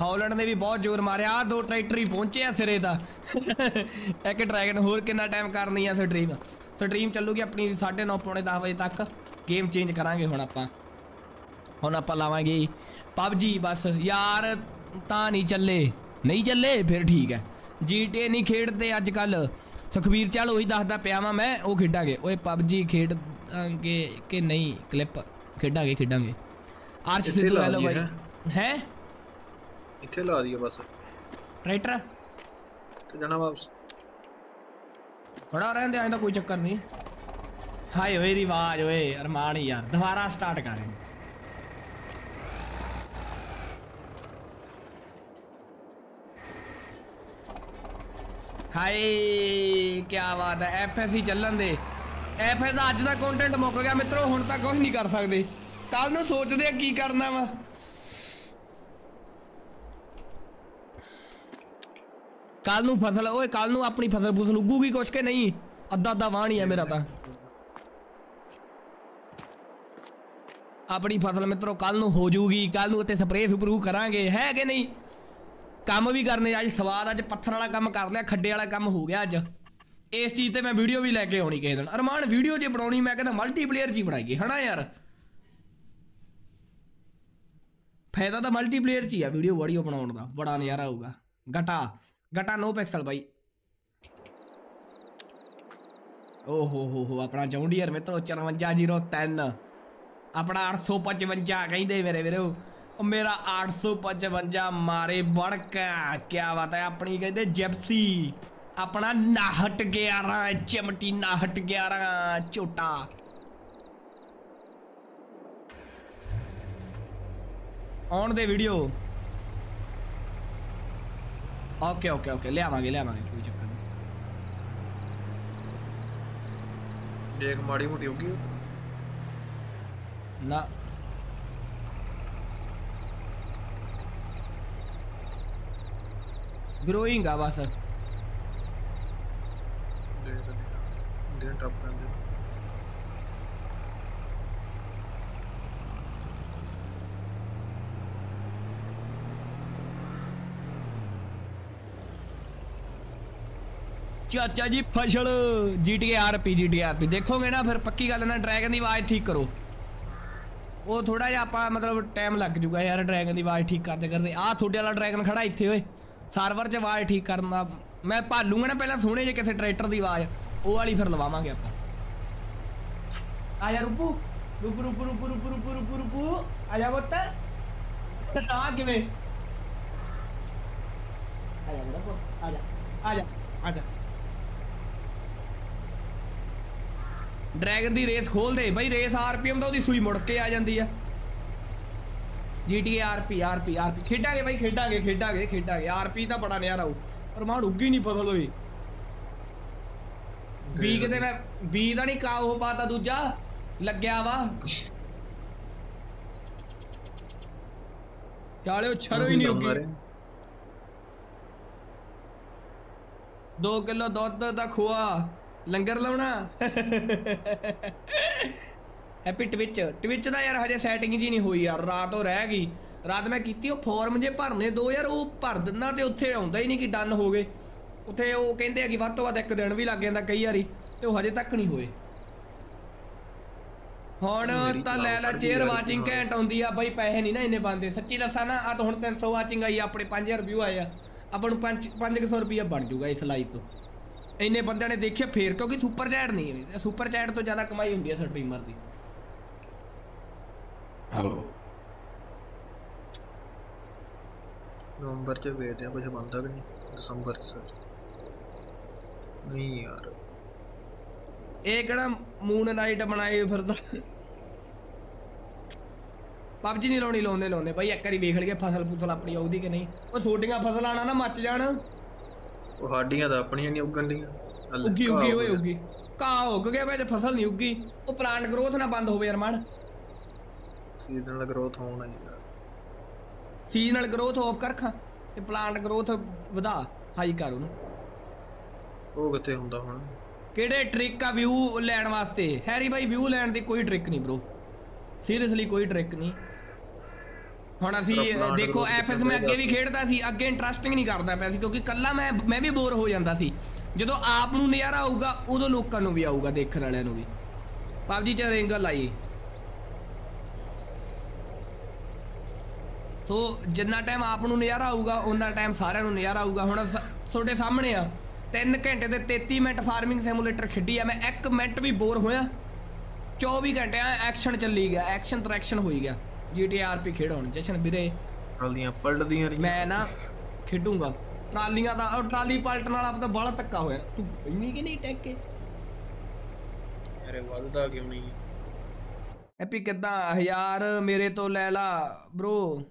[SPEAKER 1] ਹਾਲੈਂਡ ਨੇ ਵੀ ਬਹੁਤ ਜ਼ੋਰ ਮਾਰਿਆ। ਆਹ ਦੋ ਟਰੈਕਟਰ ਹੀ ਪਹੁੰਚੇ ਆ ਸਿਰੇ ਦਾ। ਇੱਕ ਡਰੈਗਨ, ਹੋਰ ਕਿੰਨਾ ਟਾਈਮ ਕਰਨੀ ਆ ਸਟ੍ਰੀਮ ਸਟ੍ਰੀਮ ਚੱਲੂਗੀ ਆਪਣੀ 9:30 ਪੌਣੇ 10 ਵਜੇ ਤੱਕ। ਗੇਮ ਚੇਂਜ ਕਰਾਂਗੇ ਹੁਣ ਆਪਾਂ। ਹੁਣ ਆਪਾਂ ਲਾਵਾਂਗੇ ਪਬਜੀ, ਬਸ। ਯਾਰ, ਤਾਂ ਨਹੀਂ ਚੱਲੇ। ਨਹੀਂ ਚੱਲੇ, ਫਿਰ ਠੀਕ ਹੈ। GTA ਨਹੀਂ ਖੇਡਦੇ ਅੱਜ ਕੱਲ ਸੁਖਵੀਰ ਚੱਲ ਉਹੀ ਦੱਸਦਾ ਪਿਆ ਵਾਂ ਮੈਂ, ਉਹ ਖੇਡਾਂਗੇ। ਓਏ, ਪਬਜੀ ਖੇਡ ਕਿ ਨਹੀਂ ਕਲਿੱਪ ਖੇਡਾਂਗੇ ਖੇਡਾਂਗੇ ਆਰਚ
[SPEAKER 6] ਇੱਥੇ
[SPEAKER 1] ਸਿੱਧੂ
[SPEAKER 6] ਲਾ
[SPEAKER 1] ਹੈਲੋ
[SPEAKER 6] ਦਈਏ,
[SPEAKER 1] ਬਾਈ ਹੈ
[SPEAKER 6] ਇੱਥੇ ਲਾ ਦਈਏ ਬਸ
[SPEAKER 1] ਰਾਈਟਰ
[SPEAKER 6] ਤੇ ਜਾਣਾ ਵਾਪਸ
[SPEAKER 1] ਖੜਾ ਰਹਿੰਦੇ ਐਂ ਤਾਂ ਕੋਈ ਚੱਕਰ ਨਹੀਂ ਹਾਏ ਓਏ ਦੀ ਆਵਾਜ਼ ਓਏ ਅਰਮਾਨ ਯਾਰ ਦੁਬਾਰਾ ਸਟਾਰਟ ਕਰ ਇਹਨੂੰ ਹਾਏ ਕੀ ਬਾਤ ਹੈ ਐਫਐਸ ਹੀ ਚੱਲਣ ਦੇ ਐਫਐਸ ਦਾ ਅੱਜ ਦਾ ਕੰਟੈਂਟ ਮੁੱਕ ਗਿਆ ਮਿੱਤਰੋ, ਹੁਣ ਤਾਂ ਕੁਝ ਨਹੀਂ ਕਰ ਸਕਦੇ। ਕੱਲ ਨੂੰ ਸੋਚਦੇ ਆ ਕੀ ਕਰਨਾ ਵਾ। ਕੱਲ ਨੂੰ ਫਸਲ, ਓਏ ਕੱਲ ਨੂੰ ਆਪਣੀ ਫਸਲ ਫੁਸਲ ਉੱਗੂਗੀ ਕੁਛ ਕਿ ਨਹੀਂ? ਅੱਧਾ ਅੱਧਾ ਵਾਹ ਨਹੀਂ ਆ ਮੇਰਾ ਤਾਂ। ਆਪਣੀ ਫਸਲ ਮਿੱਤਰੋ ਕੱਲ ਨੂੰ ਹੋ ਜਾਊਗੀ। ਕੱਲ ਨੂੰ ਉੱਤੇ ਸਪਰੇਅ ਸਪਰੂ ਕਰਾਂਗੇ, ਹੈ ਕਿ ਨਹੀਂ? ਕੰਮ ਵੀ ਕਰਨੇ ਅੱਜ ਸਵਾਦ ਅੱਜ ਪੱਥਰ ਵਾਲਾ ਕੰਮ ਕਰ ਲਿਆ, ਖੱਡੇ ਵਾਲਾ ਕੰਮ ਹੋ ਗਿਆ ਅੱਜ। ਇਸ ਚੀਜ਼ ਤੇ ਮੈਂ ਵੀਡੀਓ ਵੀ ਲੈ ਕੇ ਆਉਣੀ ਕਿਸੇ ਦਿਨ ਅਰਮਾਨ ਵੀਡੀਓ ਜੇ ਬਣਾਉਣੀ ਮੈਂ ਕਹਿੰਦਾ ਮਲਟੀਪਲੇਅਰ ਜੀ ਬਣਾਈਏ ਹਨਾ ਯਾਰ ਫਾਇਦਾ ਤਾਂ ਮਲਟੀਪਲੇਅਰ ਚ ਹੀ ਆ ਵੀਡੀਓ ਵੀਡੀਓ ਬਣਾਉਣ ਦਾ ਬੜਾ ਨਜ਼ਾਰਾ ਆਊਗਾ ਗਟਾ ਗਟਾ ਨੋ ਪਿਕਸਲ ਬਾਈ ਓ ਹੋ ਹੋ ਹੋ ਆਪਣਾ ਜੌਂਡੀਅਰ ਮਿੱਤਰੋ 5403 ਆਪਣਾ 855 ਕਹਿੰਦੇ ਮੇਰੇ ਵੀਰੋ ਉਹ ਮੇਰਾ 855 ਮਾਰੇ ਬੜਕਾ ਕੀ ਬਾਤ ਹੈ ਆਪਣੀ ਕਹਿੰਦੇ ਜਿਪਸੀ अपना नाहट ग्यारह चिमटी नाहट ग्यारह चोटा। On the video okay okay okay ले आवांगे ले
[SPEAKER 6] आवांगे कोई चक्कर नहीं।
[SPEAKER 1] देख माड़ी मोटी होगी। ना। ग्रोइंग आवाज़ सर ਬਸ
[SPEAKER 6] ਦੇਖ ਦੇ ਟੱਪ ਕਰਦੇ
[SPEAKER 1] ਚਾਚਾ ਜੀ ਫਸਲ GTA RP GTA RP ਦੇਖੋਗੇ ਨਾ ਫਿਰ ਪੱਕੀ ਗੱਲ ਨਾ ਡਰੈਗਨ ਦੀ ਆਵਾਜ਼ ਠੀਕ ਕਰੋ ਉਹ ਥੋੜਾ ਜਿਹਾ ਆਪਾਂ ਮਤਲਬ ਟਾਈਮ ਲੱਗ ਜੂਗਾ ਯਾਰ ਡਰੈਗਨ ਦੀ ਆਵਾਜ਼ ਠੀਕ ਕਰਦੇ ਕਰਦੇ ਆਹ ਤੁਹਾਡੇ ਵਾਲਾ ਡਰੈਗਨ ਖੜਾ ਇੱਥੇ ਓਏ ਸਰਵਰ 'ਚ ਆਵਾਜ਼ ਠੀਕ ਕਰਨ ਦਾ ਮੈਂ ਭਾਲੂਗਾ ਨਾ ਪਹਿਲਾਂ ਸੁਣੇ ਜੇ ਕਿਸੇ ਟਰੈਕਟਰ ਦੀ ਆਵਾਜ਼ ਉਹ ਵਾਲੀ ਫਿਰ ਲਵਾਵਾਂਗੇ ਆਪਾਂ ਆ ਜਾ ਰੂਪੂ ਰੂਪੂ ਰੂਪੂ ਰੂਪੂ ਰੂਪੂ ਰੂਪੂ ਰੂਪੂ ਰੂਪੂ ਆ ਜਾ ਪੁੱਤ ਆ ਕਿਵੇਂ ਆ ਜਾ ਮੇਰਾ ਪੁੱਤ ਆ ਜਾ ਆ ਜਾ ਆ ਜਾ ਡਰੈਗਨ ਦੀ ਰੇਸ ਖੋਲ ਦੇ ਬਈ ਰੇਸ ਆਰਪੀਐਮ ਦਾ ਉਹਦੀ ਸੂਈ ਮੁੜ ਕੇ ਆ ਜਾਂਦੀ ਆ GTA RP RP RP ਖੇਡਾਂਗੇ ਬਾਈ ਖੇਡਾਂਗੇ ਖੇਡਾਂਗੇ ਖੇਡਾਂਗੇ RP ਤਾਂ ਬੜਾ ਨਿਆਰਾ ਆਊ ਪਰ ਮਾਣ ਉੱਗੀ ਨਹੀਂ ਫਸਲ ਹੋਈ ਬੀ ਕਿਤੇ ਮੈਂ ਬੀ ਦਾ ਨਹੀਂ ਕਾ ਉਹ ਪਾਤਾ ਦੂਜਾ ਲੱਗਿਆ ਵਾ ਚਾਲਿਓ ਛਰੋ ਹੀ ਨਹੀਂ ਉੱਗੀ 2 ਕਿਲੋ ਦੁੱਧ ਦਾ ਖੋਆ ਲੰਗਰ ਲਾਉਣਾ ਹੈਪੀ ਟਵਿਚ ਟਵਿਚ ਦਾ ਯਾਰ ਹਜੇ ਸੈਟਿੰਗ ਜੀ ਨਹੀਂ ਹੋਈ ਯਾਰ ਰਾਤ ਉਹ ਰਹਿ ਗਈ ਰਾਤ ਮੈਂ ਕੀਤੀ ਉਹ ਫਾਰਮ ਜੇ ਭਰਨੇ ਦੋ ਯਾਰ ਉਹ ਭਰ ਦਿੰਦਾ ਤੇ ਉੱਥੇ ਆਉਂਦਾ ਹੀ ਨਹੀਂ ਕਿ ਡਨ ਹੋ ਗਏ। ਉੱਥੇ ਉਹ ਕਹਿੰਦੇ ਆ ਕਿ ਵੱਧ ਤੋਂ ਵੱਧ ਇੱਕ ਦਿਨ ਵੀ ਲੱਗ ਜਾਂਦਾ ਕਈ ਵਾਰੀ ਤੇ ਉਹ ਹਜੇ ਤੱਕ ਨਹੀਂ ਹੋਏ। ਹੁਣ ਤਾਂ ਲੈ ਲੈ ਚੇਅਰ ਵਾਚਿੰਗ ਘੈਂਟ ਆਉਂਦੀ ਆ ਬਾਈ ਪੈਸੇ ਨਹੀਂ ਨਾ ਇੰਨੇ ਬੰਦੇ ਸੱਚੀ ਦੱਸਾਂ ਨਾ ਆ ਤਾਂ ਹੁਣ 300 ਵਾਚਿੰਗ ਆਈ ਆਪਣੇ 5000 ਵਿਊ ਆਏ ਆ। ਆਪਾਂ ਨੂੰ 5 500 ਰੁਪਿਆ ਬਣ ਜਾਊਗਾ ਇਸ ਲਾਈਵ ਤੋਂ। ਇੰਨੇ ਬੰਦਿਆਂ ਨੇ ਦੇਖਿਆ ਫੇਰ ਕਿਉਂਕਿ ਸੁਪਰ ਚੈਟ ਨਹੀਂ ਹੈ। ਸੁਪਰ ਚੈਟ ਤੋਂ ਜ਼ਿਆਦਾ ਕਮਾਈ ਹੁੰਦੀ ਹੈ ਸਟ੍ਰੀਮਰ ਦੀ।
[SPEAKER 6] ਨਵੰਬਰ ਚ ਵੇਚਦੇ ਆ ਕੁਝ ਬੰਦਾ ਕਿ ਨਹੀਂ ਦਸੰਬਰ ਚ ਸੱਚ ਨਹੀਂ ਯਾਰ
[SPEAKER 1] ਇਹ ਕਿਹੜਾ ਮੂਨ ਨਾਈਟ ਬਣਾਏ ਫਿਰਦਾ ਪਬਜੀ ਨਹੀਂ ਲਾਉਣੀ ਲਾਉਂਦੇ ਲਾਉਂਦੇ ਬਾਈ ਇੱਕ ਵਾਰੀ ਵੇਖ ਲਈਏ ਫਸਲ ਫੁਸਲ ਆਪਣੀ ਆਉਦੀ ਕਿ ਨਹੀਂ ਉਹ ਛੋਟੀਆਂ ਫਸਲਾਂ ਨਾ ਨਾ ਮੱਚ ਜਾਣ
[SPEAKER 6] ਉਹ ਸਾਡੀਆਂ ਤਾਂ ਆਪਣੀਆਂ ਨਹੀਂ ਉੱਗਣ ਡੀਆਂ ਹਲੇ
[SPEAKER 1] ਉੱਗੀ
[SPEAKER 6] ਘਾਹ
[SPEAKER 1] ਉੱਗੀ
[SPEAKER 6] ਹੋ
[SPEAKER 1] ਹੋਏ
[SPEAKER 6] ਗਿਆ।
[SPEAKER 1] ਉੱਗੀ ਕਾ ਉੱਗ ਗਿਆ ਵਿੱਚ ਫਸਲ ਨਹੀਂ ਉੱਗੀ ਉਹ ਪਲਾਂਟ ਗਰੋਥ ਨਾ ਬੰਦ ਹੋਵੇ ਅਰਮਾਨ
[SPEAKER 6] ਸੀਜ਼ਨਲ ਗਰੋਥ ਹੋਣਾ ਯਾਰ
[SPEAKER 1] ਸੀਜ਼ਨਲ ਗਰੋਥ ਆਫ ਕਰ ਖਾਂ ਤੇ ਪਲਾਂਟ ਗਰੋਥ ਵਧਾ ਹਾਈ ਕਰ ਉਹਨੂੰ।
[SPEAKER 6] ਉਹ ਕਿੱਥੇ ਹੁੰਦਾ ਹੁਣ?
[SPEAKER 1] ਕਿਹੜੇ ਟ੍ਰਿਕ ਆ ਵਿਊ ਲੈਣ ਵਾਸਤੇ? ਹੈਰੀ ਬਾਈ ਵਿਊ ਲੈਣ ਦੀ ਕੋਈ ਟ੍ਰਿਕ ਨਹੀਂ ਬ్రో ਸੀਰੀਅਸਲੀ ਕੋਈ ਟ੍ਰਿਕ ਨਹੀਂ। ਹੁਣ ਅਸੀਂ ਦੇਖੋ ਐਫਐਸ ਮੈਂ ਅੱਗੇ ਵੀ ਖੇਡਦਾ ਸੀ ਅੱਗੇ ਇੰਟਰਸਟਿੰਗ ਨਹੀਂ ਕਰਦਾ ਪਿਆ ਸੀ ਕਿਉਂਕਿ ਕੱਲਾ ਮੈਂ ਮੈਂ ਵੀ ਬੋਰ ਹੋ ਜਾਂਦਾ ਸੀ। ਜਦੋਂ ਆਪ ਨੂੰ ਨਜ਼ਾਰਾ ਆਊਗਾ ਉਦੋਂ ਲੋਕਾਂ ਨੂੰ ਵੀ ਆਊਗਾ ਦੇਖਣ ਵਾਲਿਆਂ ਨੂੰ ਵੀ। ਪਬਜੀ ਚ ਰਿੰਗਲ ਆਈ। ਸੋ ਜਿੰਨਾ ਟਾਈਮ ਆਪ ਨੂੰ ਨਜ਼ਾਰਾ ਆਊਗਾ ਉਹਨਾਂ ਟਾਈਮ ਸਾਰਿਆਂ ਨੂੰ ਨਜ਼ਾਰਾ ਆਊਗਾ। ਹੁਣ ਤੁਹਾਡੇ ਸਾਹਮਣੇ ਆ 3 ਘੰਟੇ ਤੇ 33 ਮਿੰਟ ਫਾਰਮਿੰਗ ਸਿਮੂਲੇਟਰ ਖੇਡੀ ਆ। ਮੈਂ 1 ਮਿੰਟ ਵੀ ਬੋਰ ਹੋਇਆ। 24 ਘੰਟੇ ਐਕਸ਼ਨ ਚੱਲੀ ਗਿਆ ਐਕਸ਼ਨ ਤਰੈਕਸ਼ਨ ਹੋਈ ਗਿਆ। ਜੀਟੀਆਰਪੀ ਖੇਡ ਹੁਣ ਜਸ਼ਨ ਵੀਰੇ।
[SPEAKER 6] ਟਰਾਲੀਆਂ ਪਲਟਦੀਆਂ ਰਹੀਆਂ।
[SPEAKER 1] ਮੈਂ ਨਾ ਖੇਡੂੰਗਾ। ਟਰਾਲੀਆਂ ਦਾ ਉਹ ਟਰਾਲੀ ਪਲਟਣ ਵਾਲਾ ਤਾਂ ਬੜਾ ਧੱਕਾ ਹੋਇਆ। ਤੂੰ ਇੰਨੀ ਕਿ ਨਹੀਂ ਟੈਕ ਕੇ?
[SPEAKER 6] ਅਰੇ ਵੱਧਦਾ ਕਿਉਂ ਨਹੀਂ?
[SPEAKER 1] ਐਪੀ ਕਿਦਾਂ? ਹਜ਼ਾਰ ਮੇਰੇ ਤੋਂ ਲੈ ਲਾ ਬ్రో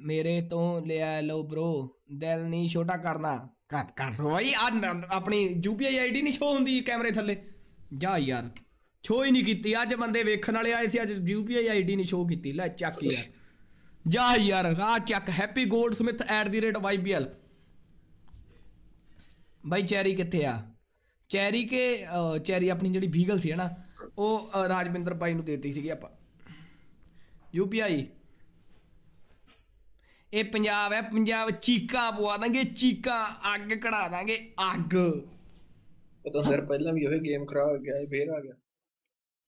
[SPEAKER 1] ਮੇਰੇ ਤੋਂ ਲਿਆ ਲਓ ਬ్రో ਦਿਲ ਨਹੀਂ ਛੋਟਾ ਕਰਨਾ। ਕੱਟ ਕਰ ਬਾਈ ਆ ਆਪਣੀ ਯੂਪੀਆਈ ਆਈਡੀ ਨਹੀਂ ਸ਼ੋ ਹੁੰਦੀ ਕੈਮਰੇ ਥੱਲੇ। ਜਾ ਯਾਰ ਸ਼ੋ ਹੀ ਨਹੀਂ ਕੀਤੀ। ਅੱਜ ਬੰਦੇ ਵੇਖਣ ਵਾਲੇ ਆਏ ਸੀ, ਅੱਜ ਯੂਪੀਆਈ ਆਈਡੀ ਨਹੀਂ ਸ਼ੋ ਕੀਤੀ। ਲੈ ਚੱਕ ਯਾਰ। ਜਾ ਯਾਰ, ਆ ਚੱਕ Happy goldsmith at the rate YBL ਬਾਈ, ਚੈਰੀ ਕਿੱਥੇ ਆ? ਚੈਰੀ ਕੇ ਚੈਰੀ ਆਪਣੀ ਜਿਹੜੀ ਵੀਗਲ ਸੀ ਹਨਾ ਉਹ ਰਾਜਵਿੰਦਰ ਬਾਈ ਨੂੰ ਦੇਤੀ ਸੀਗੀ ਆਪਾਂ। ਯੂਪੀਆਈ ਇਹ ਪੰਜਾਬ ਹੈ ਪੰਜਾਬ ਚੀਕਾਂ ਪਵਾ ਦਾਂਗੇ ਚੀਕਾਂ ਅੱਗ ਕਢਾ ਦਾਂਗੇ ਅੱਗ।
[SPEAKER 6] ਪਤਾ ਫਿਰ ਪਹਿਲਾਂ ਵੀ ਉਹੀ ਗੇਮ ਖਰਾਬ ਹੋ ਗਿਆ ਇਹ ਫੇਰ ਆ ਗਿਆ।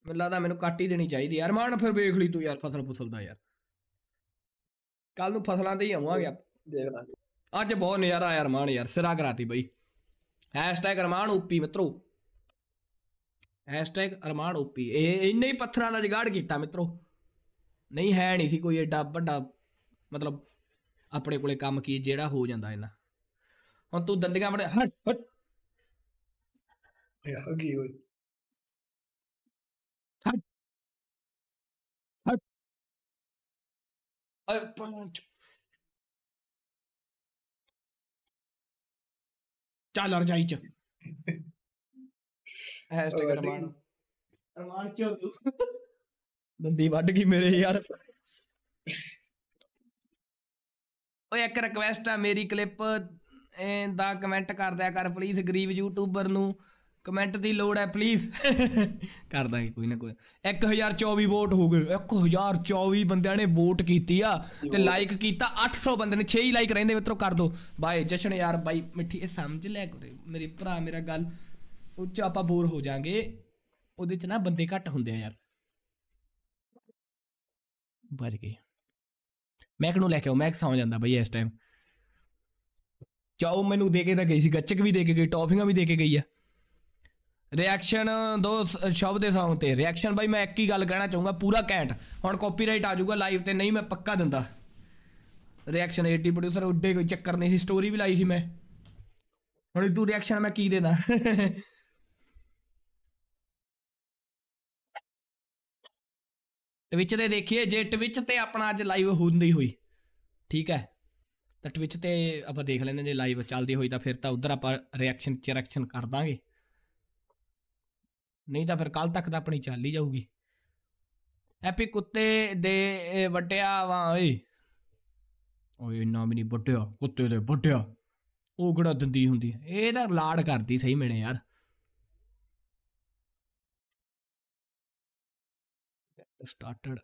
[SPEAKER 1] ਮੈਨੂੰ ਲੱਗਦਾ ਮੈਨੂੰ ਕੱਟ ਹੀ ਦੇਣੀ ਚਾਹੀਦੀ ਯਾਰ। ਮਾਨ ਫਿਰ ਵੇਖ ਲਈ ਤੂੰ ਯਾਰ ਫਸਲ ਫੁਸਲ ਦਾ ਯਾਰ। ਕੱਲ ਨੂੰ ਫਸਲਾਂ ਤੇ ਹੀ ਆਵਾਂਗੇ
[SPEAKER 6] ਦੇਖ ਲਾਂਗੇ।
[SPEAKER 1] ਅੱਜ ਬਹੁਤ ਨਜ਼ਾਰਾ ਆਇਆ ਅਰਮਾਨ ਯਾਰ ਸਿਰਾ ਕਰਾਤੀ ਬਈ। ਹੈਸ਼ਟੈਗ ਅਰਮਾਨ ਓਪੀ ਮਿੱਤਰੋ। ਹੈਸ਼ਟੈਗ ਅਰਮਾਨ ਓਪੀ ਇਹ ਇੰਨੇ ਹੀ ਪੱਥਰਾਂ ਦਾ ਜਗਾੜ ਕੀਤਾ ਮਿੱਤਰੋ। ਨਹੀਂ ਹੈ ਨਹੀਂ ਸੀ ਕੋਈ ਐਡਾ ਵੱਡਾ ਮਤਲਬ ਆਪਣੇ ਕੋਲੇ ਕੰਮ ਕੀ ਜਿਹੜਾ ਹੋ ਜਾਂਦਾ ਇਹਨਾਂ ਹੁਣ ਤੂੰ ਦੰਦੀਆਂ ਬੜੇ ਹਟ ਹਟ
[SPEAKER 6] ਇਹ ਆ ਗਈ ਓਏ
[SPEAKER 1] ਅ, ਪੰਚ ਚੱਲ ਰਜਾਈ ਚ ਹੈਸ਼ਟੈਗ ਅਰਮਾਨ ਅਰਮਾਨ ਚੋਦੂ ਦੰਦੀ ਵੱਢ ਗਈ ਮੇਰੇ ਯਾਰ ਓਏ ਇੱਕ ਰਿਕਵੈਸਟ ਆ ਮੇਰੀ ਕਲਿੱਪ ਦਾ ਕਮੈਂਟ ਕਰ ਦਿਆ ਕਰ ਪਲੀਜ਼ ਗਰੀਬ ਯੂਟਿਊਬਰ ਨੂੰ। ਕਮੈਂਟ ਦੀ ਲੋੜ ਹੈ ਪਲੀਜ਼ ਕਰ ਦਾਂਗੇ ਕੋਈ ਨਾ ਕੋਈ। 1024 ਵੋਟ ਹੋ ਗਏ। 1024 ਬੰਦਿਆਂ ਨੇ ਵੋਟ ਕੀਤੀ ਆ ਤੇ ਲਾਈਕ ਕੀਤਾ 800 ਬੰਦੇ ਨੇ 6 ਹੀ ਲਾਈਕ ਰਹਿੰਦੇ ਮਿੱਤਰੋ ਕਰ ਦੋ। ਬਾਏ ਜਸ਼ਨ ਯਾਰ ਬਾਈ ਮਿੱਠੀ ਇਹ ਸਮਝ ਲੈ ਕਰੇ। ਮੇਰੇ ਭਰਾ ਮੇਰਾ ਗੱਲ ਉਹ ਚ ਆਪਾਂ ਬੋਰ ਹੋ ਜਾਾਂਗੇ। ਉਹਦੇ ਚ ਨਾ ਬੰਦੇ ਘੱਟ ਹੁੰਦੇ ਆ ਯਾਰ। ਬਚ ਗਏ। ਮੈਕ ਨੂੰ ਲੈ ਕੇ ਆਓ ਮੈਕ ਸੌ ਜਾਂਦਾ ਬਈ ਇਸ ਟਾਈਮ ਚਾਓ ਮੈਨੂੰ ਦੇ ਕੇ ਤਾਂ ਗਈ ਸੀ, ਗੱਚਕ ਵੀ ਦੇ ਕੇ ਗਈ, ਟੌਫੀਆਂ ਵੀ ਦੇ ਕੇ ਗਈ ਆ। ਰਿਐਕਸ਼ਨ ਦੋ ਸ- ਸ਼ਬਦ ਦੇ ਸੌਂਗ ਤੇ। ਰਿਐਕਸ਼ਨ ਬਾਈ ਮੈਂ ਇੱਕ ਹੀ ਗੱਲ ਕਹਿਣਾ ਚਾਹੂੰਗਾ, ਪੂਰਾ ਕੈਂਟ ਹੁਣ ਕਾਪੀਰਾਈਟ ਆ ਜਾਊਗਾ ਲਾਈਵ ਤੇ, ਨਹੀਂ ਮੈਂ ਪੱਕਾ ਦਿੰਦਾ। ਰਿਐਕਸ਼ਨ 80 ਪ੍ਰੋਡਿਊਸਰ ਉੱਡੇ ਕੋਈ ਚੱਕਰ ਨਹੀਂ ਸੀ ਸਟੋਰੀ ਵੀ ਲਾਈ ਸੀ ਮੈਂ। ਹੁਣ ਤੂੰ ਰਿਐਕਸ਼ਨ ਮੈਂ ਕੀ ਦੇਦਾ ਟਵਿਚ ਤੇ ਦੇਖੀਏ, ਜੇ ਟਵਿਚ ਤੇ ਆਪਣਾ ਅੱਜ ਲਾਈਵ ਹੁੰਦੀ ਹੋਈ, ਠੀਕ ਹੈ, ਤਾਂ ਟਵਿਚ ਤੇ ਆਪਾਂ ਦੇਖ ਲੈਂਦੇ ਜੇ ਲਾਈਵ ਚੱਲਦੀ ਹੋਈ ਤਾਂ ਫਿਰ ਤਾਂ ਉਧਰ ਆਪਾਂ ਰਿਐਕਸ਼ਨ ਚ ਰਿਐਕਸ਼ਨ ਕਰ ਦਾਂਗੇ। ਨਹੀਂ ਤਾਂ ਫਿਰ ਕੱਲ ਤੱਕ ਤਾਂ ਆਪਣੀ ਚੱਲ ਹੀ ਜਾਊਗੀ। ਐਪੀ ਕੁੱਤੇ ਦੇ ਵੱਟਿਆ ਵਾ, ਓਏ। ਓਏ, ਇੰਨਾ ਵੀ ਨਹੀਂ ਵੱਟਿਆ ਕੁੱਤੇ ਦੇ ਵੱਟਿਆ ਉਹ ਕਿਹੜਾ ਦੰਦੀ ਹੁੰਦੀ ਇਹ ਤਾਂ ਲਾੜ ਕਰਦੀ ਸਹੀ ਮੈਨੇ ਯਾਰ। ਸਟਾਰਟਡ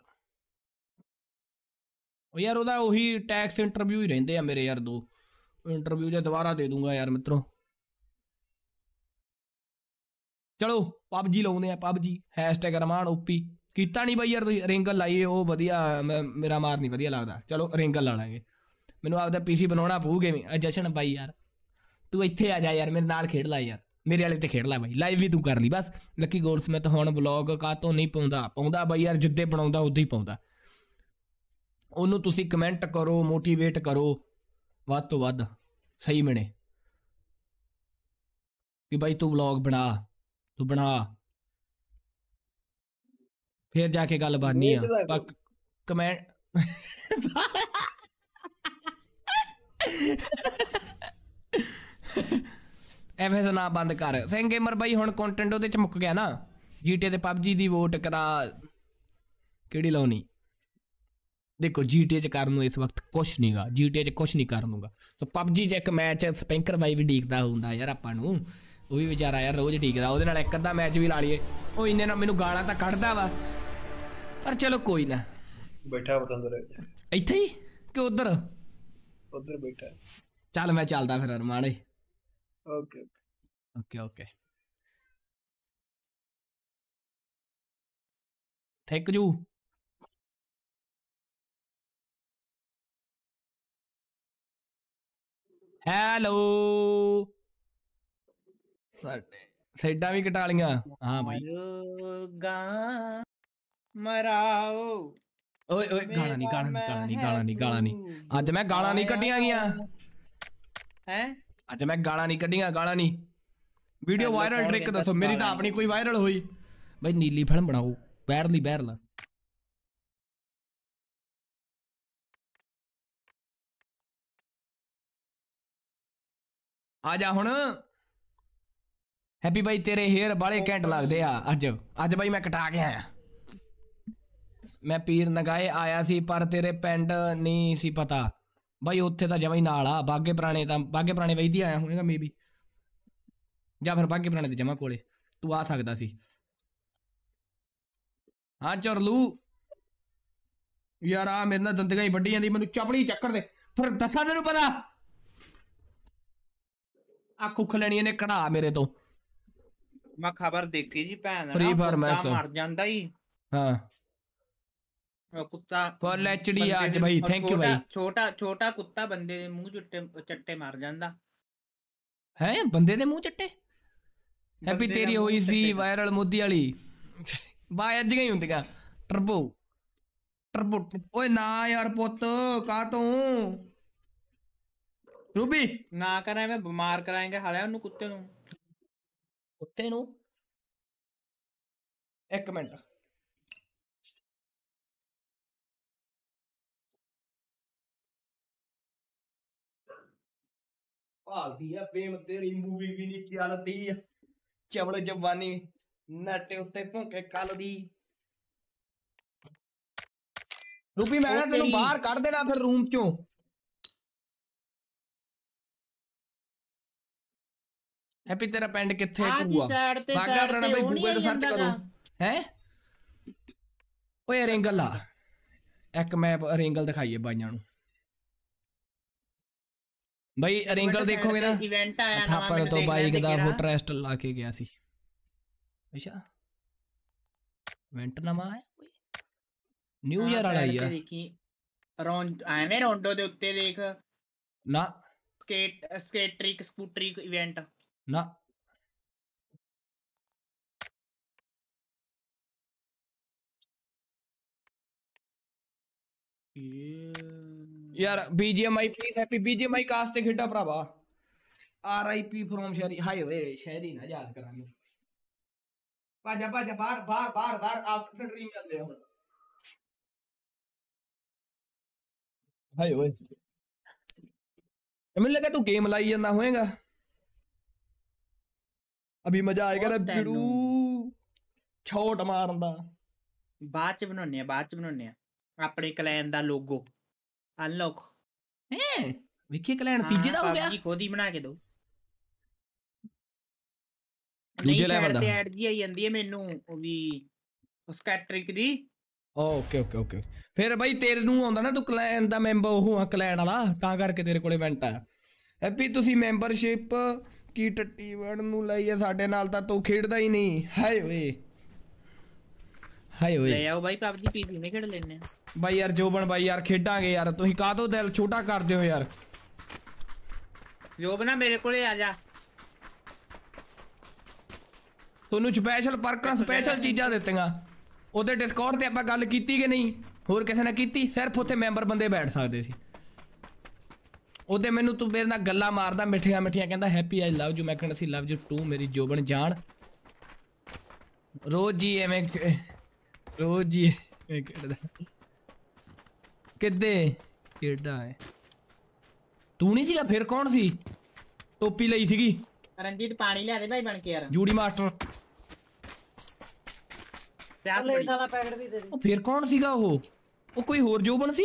[SPEAKER 1] ਉਹ ਯਾਰ ਉਹਦਾ ਉਹੀ ਟੈਕਸ ਇੰਟਰਵਿਊ ਹੀ ਰਹਿੰਦੇ ਆ ਮੇਰੇ ਯਾਰ ਦੋ ਇੰਟਰਵਿਊ ਜੇ ਦੁਬਾਰਾ ਦੇ ਦੂੰਗਾ ਯਾਰ ਮਿੱਤਰੋ ਚਲੋ ਪਬਜੀ ਲਾਉਂਦੇ ਆ ਪਬਜੀ ਹੈਸ਼ਟੈਗ ਰਮਾਨ ਓਪੀ ਕੀਤਾ ਨਹੀਂ ਬਾਈ ਯਾਰ ਤੁਸੀਂ ਰਿੰਗਲ ਲਾਈਏ ਉਹ ਵਧੀਆ ਮੈਂ- ਮੇਰਾ ਮਾਰ ਨਹੀਂ ਵਧੀਆ ਲੱਗਦਾ ਚਲੋ ਰਿੰਗਲ ਲਾ ਲਾਂਗੇ ਮੈਨੂੰ ਆਪਦਾ ਪੀਸੀ ਬਣਾਉਣਾ ਪਊ ਗੇਮਿੰਗ ਜਸ਼ਨ ਬਾਈ ਯਾਰ ਤੂੰ ਇੱਥੇ ਆ ਜਾ ਯਾਰ ਮੇਰੇ ਨਾਲ ਖੇਡ ਲੈ ਯਾਰ ਮੇਰੇ ਵਾਲੇ ਤੇ ਖੇਡ ਲੈ ਬਾਈ ਲਾਈਵ ਵੀ ਤੂੰ ਕਰ ਲਈ ਬਸ ਲੱਕੀ ਗੋਲਸਮਿਥ ਹੁਣ ਵਲੌਗ ਕਾਤੋਂ ਨਹੀਂ ਪਾਉਂਦਾ ਪਾਉਂਦਾ ਬਾਈ ਯਾਰ ਜਿੱਦੇ ਬਣਾਉਂਦਾ ਉਦੋਂ ਹੀ ਪਾਉਂਦਾ ਉਹਨੂੰ ਤੁਸੀਂ ਕਮੈਂਟ ਕਰੋ ਮੋਟੀਵੇਟ ਕਰੋ ਵੱਧ ਤੋਂ ਵੱਧ ਸਹੀ ਮਿਣੇ ਕਿ ਬਾਈ ਤੂੰ ਵਲੌਗ ਬਣਾ ਤੂੰ ਬਣਾ ਫਿਰ ਜਾ ਕੇ ਗੱਲ ਬਣਨੀ ਆ
[SPEAKER 8] ਵੇਚਦਾ
[SPEAKER 1] ਪਰ ਕਮੈਂਟ ਐਵੇਂ ਦਾ ਨਾ ਬੰਦ ਕਰ। ਸਿੰਘ ਗੇਮਰ ਬਾਈ ਹੁਣ ਕੰਟੈਂਟ ਉਹਦੇ ਚ ਮੁੱਕ ਗਿਆ ਨਾ। ਜੀਟੀ ਤੇ ਪਬਜੀ ਦੀ ਵੋਟ ਕਰਾ ਕਿਹੜੀ ਲਾਉਣੀ? ਦੇਖੋ ਜੀਟੀ ਚ ਕਰਨ ਨੂੰ ਇਸ ਵਕਤ ਕੁਛ ਨਹੀਂਗਾ ਜੀਟੀ ਚ ਕੁਛ ਨਹੀਂ ਕਰਨ ਦੂੰਗਾ ਸੋ ਪਬਜੀ ਚ ਇੱਕ ਮੈਚ ਸਪੈਂਕਰ ਬਾਈ ਵੀ ਡੀਕਦਾ ਹੁੰਦਾ ਯਾਰ ਆਪਾਂ ਨੂੰ। ਉਹ ਵੀ ਵਿਚਾਰਾ ਯਾਰ ਰੋਜ਼ ਡੀਕਦਾ। ਉਹਦੇ ਨਾਲ ਇੱਕ ਅੱਧਾ ਮੈਚ ਵੀ ਲਾ ਲਈਏ। ਉਹ ਇੰਨੇ ਨਾਲ ਮੈਨੂੰ ਗਾਲਾਂ ਤਾਂ ਕੱਢਦਾ ਵਾ। ਪਰ ਚਲੋ ਕੋਈ ਨਾ।
[SPEAKER 6] ਬੈਠਾ ਪਤੰਦਰ
[SPEAKER 1] ਇੱਥੇ। ਹੀ? ਕਿ ਉਧਰ?
[SPEAKER 6] ਉਧਰ ਬੈਠਾ।
[SPEAKER 1] ਚੱਲ ਮੈਂ ਚੱਲਦਾ ਫਿਰ Armaan ਓਏ
[SPEAKER 6] okay
[SPEAKER 1] okay okay thank you hello ਸਾਡੇ ਸਾਈਡਾਂ ਵੀ ਕਟਾ ਲੀਆਂ ਹਾਂ ਭਾਈ
[SPEAKER 5] ਮਰੂਗਾ ਮਰਾਓ
[SPEAKER 1] ਓਏ ਓਏ ਗਾਲਾਂ ਨਹੀਂ ਗਾਲਾਂ ਨਹੀਂ ਗਾਲਾਂ ਨਹੀਂ ਗਾਲਾਂ ਨਹੀਂ ਗਾਲਾਂ ਨਹੀਂ ਅੱਜ ਮੈਂ ਗਾਲਾਂ ਨਹੀਂ ਕੱਢੀਆਂ ਗੀਆਂ
[SPEAKER 5] ਹੈ
[SPEAKER 1] ਅੱਜ ਮੈਂ ਗਾਲਾਂ ਨਹੀਂ ਕੱਢੀਆਂ ਗਾਲਾਂ ਨਹੀਂ ਵੀਡੀਓ
[SPEAKER 5] ਪਹਿਲਾਂ
[SPEAKER 1] ਵਾਇਰਲ
[SPEAKER 5] ਕੌਣ
[SPEAKER 1] ਟ੍ਰਿਕ
[SPEAKER 5] ਕਹਿੰਦਾ
[SPEAKER 1] ਦੱਸੋ ਮੇਰੀ ਤਾਂ
[SPEAKER 5] ਗਾਲਾਂ
[SPEAKER 1] ਆਪਣੀ ਕੋਈ ਵਾਇਰਲ ਹੋਈ ਬਈ ਨੀਲੀ ਫਿਲਮ ਬਣਾਓ ਵਾਇਰਲ ਹੀ ਵਾਇਰਲ ਆ ਜਾ ਹੁਣ ਹੈਪੀ ਬਾਈ ਤੇਰੇ ਹੇਅਰ ਬਾਲੇ ਘੈਂਟ ਲੱਗਦੇ ਆ ਅੱਜ ਅੱਜ ਬਾਈ ਮੈਂ ਕਟਾ ਕੇ ਆਇਆ ਮੈਂ ਪੀਰ ਨਗਾਏ ਆਇਆ ਸੀ ਪਰ ਤੇਰੇ ਪਿੰਡ ਨਹੀਂ ਸੀ ਪਤਾ ਬਾਈ ਉੱਥੇ ਤਾਂ ਜਮਾਂ ਹੀ ਨਾਲ ਆ ਬਾਗੇ ਪੁਰਾਣੇ ਤਾਂ ਬਾਗੇ ਪੁਰਾਣੇ ਵਈਦੀ ਆਇਆ ਹੋਵੇਗਾ ਮੇਬੀ ਜਾਂ ਫਿਰ ਬਾਗੇ ਪੁਰਾਣੇ ਦੇ ਜਮਾ ਕੋਲੇ ਤੂੰ ਆ ਸਕਦਾ ਸੀ। ਹਾਂ ਚਰਲੂ। ਯਾਰ ਆ ਮੇਰੇ ਨਾਲ ਦੰਦਗਾਂ ਹੀ ਵੱਡੀ ਜਾਂਦੀ ਮੈਨੂੰ ਚਪੜੀ ਚੱਕਰ ਦੇ ਫਿਰ ਦੱਸਾਂ ਤੈਨੂੰ ਪਤਾ। ਆ ਕੁੱਖ ਲੈਣੀ ਇਹਨੇ ਕਢਾ ਮੇਰੇ ਤੋਂ।
[SPEAKER 10] ਮੈਂ ਖਬਰ ਦੇਖੀ ਜੀ ਭੈਣ ਦਾ ਮਰ ਜਾਂਦਾ ਹੀ
[SPEAKER 1] ਹਾਂ।
[SPEAKER 10] ਕੁੱਤਾ
[SPEAKER 1] HD
[SPEAKER 10] ਬੰਦੇ
[SPEAKER 1] ਅੱਜ ਬਾਈ,
[SPEAKER 10] ਔਰ
[SPEAKER 1] thank you
[SPEAKER 10] ਛੋਟਾ-। ਛੋਟਾ ਕੁੱਤਾ ਬੰਦੇ ਦੇ ਮੂੰਹ ਚੁੱਟੇ ਚੱਟੇ ਮਰ ਜਾਂਦਾ।
[SPEAKER 1] ਹੈ ਬੰਦੇ ਦੇ ਮੂੰਹ ਚੱਟੇ? ਹੈਪੀ ਤੇਰੀ ਹੋਈ ਸੀ। ਵਾਇਰਲ ਮੋਦੀ ਵਾਲੀ। ਬਾਈ ਅੱਜ ਹੀ ਹੁੰਦੀਆਂ। ਟਰਬੋ। ਟਰਬੋ। ਓਏ ਨਾ ਯਾਰ ਪੁੱਤ ਕਾ ਤੂੰ? ਰੂਬੀ।
[SPEAKER 10] ਨਾ ਕਰ ਐਵੇਂ ਬਿਮਾਰ ਕਰਾਏਂਗੇ ਹਾਲੇ ਉਹਨੂੰ ਕੁੱਤੇ ਨੂੰ।
[SPEAKER 1] ਕੁੱਤੇ ਨੂੰ? ਇੱਕ ਮਿੰਟ। ਭਾਲਦੀ ਆ ਫੇਮ ਤੇਰੀ ਮੂਵੀ ਵੀ ਨਹੀਂ ਚੱਲਦੀ ਚਵਲ ਜਵਾਨੀ ਨੱਟ ਉੱਤੇ ਭੌਂਕੇ ਕੱਲ ਦੀ ਰੂਪੀ ਮੈਂ ਨਾ ਤੈਨੂੰ
[SPEAKER 10] ਤੇਰੀ-
[SPEAKER 1] ਬਾਹਰ ਕੱਢ ਦੇਣਾ ਫਿਰ ਰੂਮ ਚੋਂ ਹੈਪੀ ਤੇਰਾ ਪਿੰਡ ਕਿੱਥੇ ਕੂਆ ਬਾਗਾ ਪੁਰਾਣਾ ਬਈ ਗੂਗਲ ਤੇ ਸਰਚ ਕਰੋ ਹੈ ਓਏ ਰਿੰਗਲ ਆ ਇੱਕ ਮੈਪ ਰਿੰਗਲ ਦਿਖਾਈਏ ਬਾਈਆਂ ਨੂੰ ਬਈ ਰਿੰਗਲ ਦੇਖੋਗੇ ਨਾ
[SPEAKER 10] ਇਵੈਂਟ ਆਇਆ ਨਵਾਂ
[SPEAKER 1] ਥਾਪਰ
[SPEAKER 10] ਮੈਨੂੰ
[SPEAKER 1] ਤੋਂ
[SPEAKER 10] ਦੇਖ
[SPEAKER 1] ਬਾਈਕ
[SPEAKER 10] ਲੈਣ
[SPEAKER 1] ਦਾ
[SPEAKER 10] ਦੇ ਕਿਹੜਾ।
[SPEAKER 1] ਫੁੱਟ ਲਾ ਕੇ ਗਿਆ ਸੀ ਅੱਛਾ ਇਵੈਂਟ ਨਵਾਂ ਆਇਆ ਕੋਈ ਨਿਊ
[SPEAKER 10] ਹਾਂ,
[SPEAKER 1] ਇਅਰ ਵਾਲਾ ਹੀ
[SPEAKER 10] side ਤੇ
[SPEAKER 1] ਆ
[SPEAKER 10] ਦੇਖੀ ਰੌਂ ਐਵੇਂ ਰੌਂਡੋ ਦੇ ਉੱਤੇ ਦੇਖ
[SPEAKER 1] ਨਾ
[SPEAKER 10] ਸਕੇਟ ਸਕੇਟ ਟ੍ਰਿਕ ਸਕੂਟਰੀ ਇਵੈਂਟ
[SPEAKER 1] ਨਾ ਯਾਰ यार बीजीएमआई प्लीज़ हैप्पी बीजीएमआई कास्ते खिटा भरावा. आरआईपी फ्रॉम शहरी हाय वे शहरी ना याद करांगे भाजा भाजा बाहर बाहर बाहर बाहर आप से ड्रीम चलते हो हाय वे मुझे लगा तू गेम
[SPEAKER 10] लाई जाना
[SPEAKER 1] होएगा. अभी मज़ा आएगा
[SPEAKER 10] ना बिड़ू छोट मारन. दा बाद च बनाने अपने क्लैन दा लोगो ਅਨਲੌਕ
[SPEAKER 1] ਹੈ ਵੇਖੀ ਕਲੈਣ ਤੀਜੇ ਦਾ ਹੋ ਗਿਆ
[SPEAKER 10] ਜੀ ਖੁਦ ਹੀ ਬਣਾ ਕੇ ਦੋ
[SPEAKER 1] ਦੂਜੇ level ਦਾ।
[SPEAKER 10] ਐਡ ਜੀ ਆਈ ਜਾਂਦੀ ਹੈ ਮੈਨੂੰ ਉਹ ਵੀ ਉਸ ਕੈਟਰਿਕ ਦੀ
[SPEAKER 1] ਓਕੇ ਓਕੇ ਓਕੇ ਫਿਰ ਬਾਈ ਤੇਰੇ ਨੂੰ ਆਉਂਦਾ ਨਾ ਤੂੰ ਕਲੈਨ ਦਾ ਮੈਂਬਰ ਉਹ ਆ ਕਲੈਨ ਵਾਲਾ ਤਾਂ ਕਰਕੇ ਤੇਰੇ ਕੋਲੇ ਇਵੈਂਟ ਆ ਹੈਪੀ ਤੁਸੀਂ ਮੈਂਬਰਸ਼ਿਪ ਕੀ ਟੱਟੀ ਵੜ ਨੂੰ ਲਈ ਆ ਸਾਡੇ ਨਾਲ ਤਾਂ ਤੂੰ ਖੇਡਦਾ ਹੀ ਨਹੀਂ ਹਾਏ ਓਏ ਹਾਏ ਓਏ
[SPEAKER 10] ਲੈ ਆਓ ਬਾਈ ਪਬਜੀ ਪੀਸੀ ਨੇ ਖੇਡ ਲੈਣੇ ਆ
[SPEAKER 1] ਬਾਈ ਯਾਰ ਜੋਬਨ ਬਾਈ ਯਾਰ ਖੇਡਾਂਗੇ ਯਾਰ ਤੁਸੀਂ ਕਾਹਤੋਂ ਦਿਲ ਛੋਟਾ ਕਰਦੇ ਹੋ ਯਾਰ?
[SPEAKER 10] ਜੋ ਬਣਾ ਮੇਰੇ ਕੋਲੇ ਆ ਜਾ।
[SPEAKER 1] ਤੁਹਾਨੂੰ ਸਪੈਸ਼ਲ ਪਰਕਾਂ ਸਪੈਸ਼ਲ ਚੀਜ਼ਾਂ ਦਿੱਤੀਆਂ। ਉਹਦੇ ਡਿਸਕਾਊਂਟ ਤੇ ਆਪਾਂ ਗੱਲ ਕੀਤੀ ਕਿ ਨਹੀਂ? ਹੋਰ ਕਿਸੇ ਨੇ ਕੀਤੀ? ਸਿਰਫ ਉੱਥੇ ਮੈਂਬਰ ਬੰਦੇ ਬੈਠ ਸਕਦੇ ਸੀ। ਉਹਦੇ ਮੈਨੂੰ ਤੂੰ ਮੇਰੇ ਨਾਲ ਗੱਲਾਂ ਮਾਰਦਾ ਮਿੱਠੀਆਂ ਮਿੱਠੀਆਂ ਕਹਿੰਦਾ ਹੈਪੀ ਆਈ ਲਵ ਯੂ ਮੈਂ ਕਹਿੰਦਾ ਸੀ ਲਵ ਯੂ ਟੂ ਮੇਰੀ ਜੋਬਨ ਜਾਨ ਰੋਜ਼ ਜੀ ਐਵੇਂ ਰੋਜ਼ ਜੀ ਐਵੇਂ ਖੇਡਦਾ। ਕਿੱਦੇ ਕਿਹੜਾ ਹੈ ਤੂੰ ਨਹੀਂ ਸੀਗਾ ਫਿਰ ਕੌਣ ਸੀ ਟੋਪੀ ਲਈ ਸੀਗੀ
[SPEAKER 10] ਰਣਜੀਤ ਪਾਣੀ ਲਿਆ ਦੇ ਭਾਈ ਬਣ ਕੇ ਯਾਰ
[SPEAKER 1] ਜੂੜੀ ਮਾਸਟਰ
[SPEAKER 10] ਪਿਆਸ ਬੜੀ
[SPEAKER 1] ਉਹ ਫਿਰ ਕੌਣ ਸੀਗਾ ਉਹ ਉਹ ਕੋਈ ਹੋਰ ਜੋਬਨ ਸੀ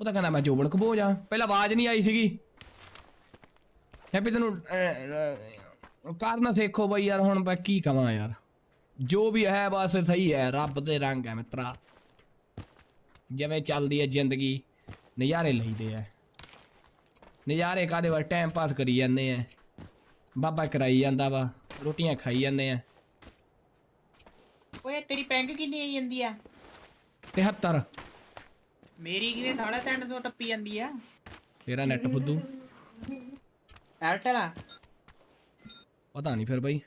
[SPEAKER 1] ਉਹ ਤਾਂ ਕਹਿੰਦਾ ਮੈਂ ਜੋਬਨ ਕਬੋ ਜਾ ਪਹਿਲਾਂ ਆਵਾਜ਼ ਨਹੀਂ ਆਈ ਸੀਗੀ ਹੈਪੀ ਤੈਨੂੰ ਅਹ, ਅਹ, ਕਰਨਾ ਦੇਖੋ ਬਈ ਯਾਰ ਹੁਣ ਮੈਂ ਕੀ ਕਵਾਂ ਯਾਰ ਜੋ ਵੀ ਹੈ ਬਸ ਸਹੀ ਹੈ ਰੱਬ ਦੇ ਰੰਗ ਹੈ ਮਿੱਤਰਾ ਜਿਵੇਂ ਚੱਲਦੀ ਹੈ ਜ਼ਿੰਦਗੀ ਨਜ਼ਾਰੇ ਲਈਦੇ ਆ ਨਜ਼ਾਰੇ ਕਾਦੇ ਵਾ ਟਾਈਮ ਪਾਸ ਕਰੀ ਜਾਂਦੇ ਆ ਬਾਬਾ ਕਰਾਈ ਜਾਂਦਾ ਵਾ ਰੋਟੀਆਂ ਖਾਈ ਜਾਂਦੇ ਆ
[SPEAKER 10] ਓਏ ਤੇਰੀ ਪੈਂਗ ਕਿੰਨੀ ਆਈ ਜਾਂਦੀ ਆ
[SPEAKER 1] 73
[SPEAKER 10] ਮੇਰੀ ਕਿਵੇਂ 350 ਟੱਪੀ ਜਾਂਦੀ ਆ
[SPEAKER 1] ਤੇਰਾ ਨੈਟ ਫੁੱਦੂ
[SPEAKER 10] ਐਰਟਲ ਆ
[SPEAKER 1] ਪਤਾ ਨਹੀਂ ਫਿਰ ਬਾਈ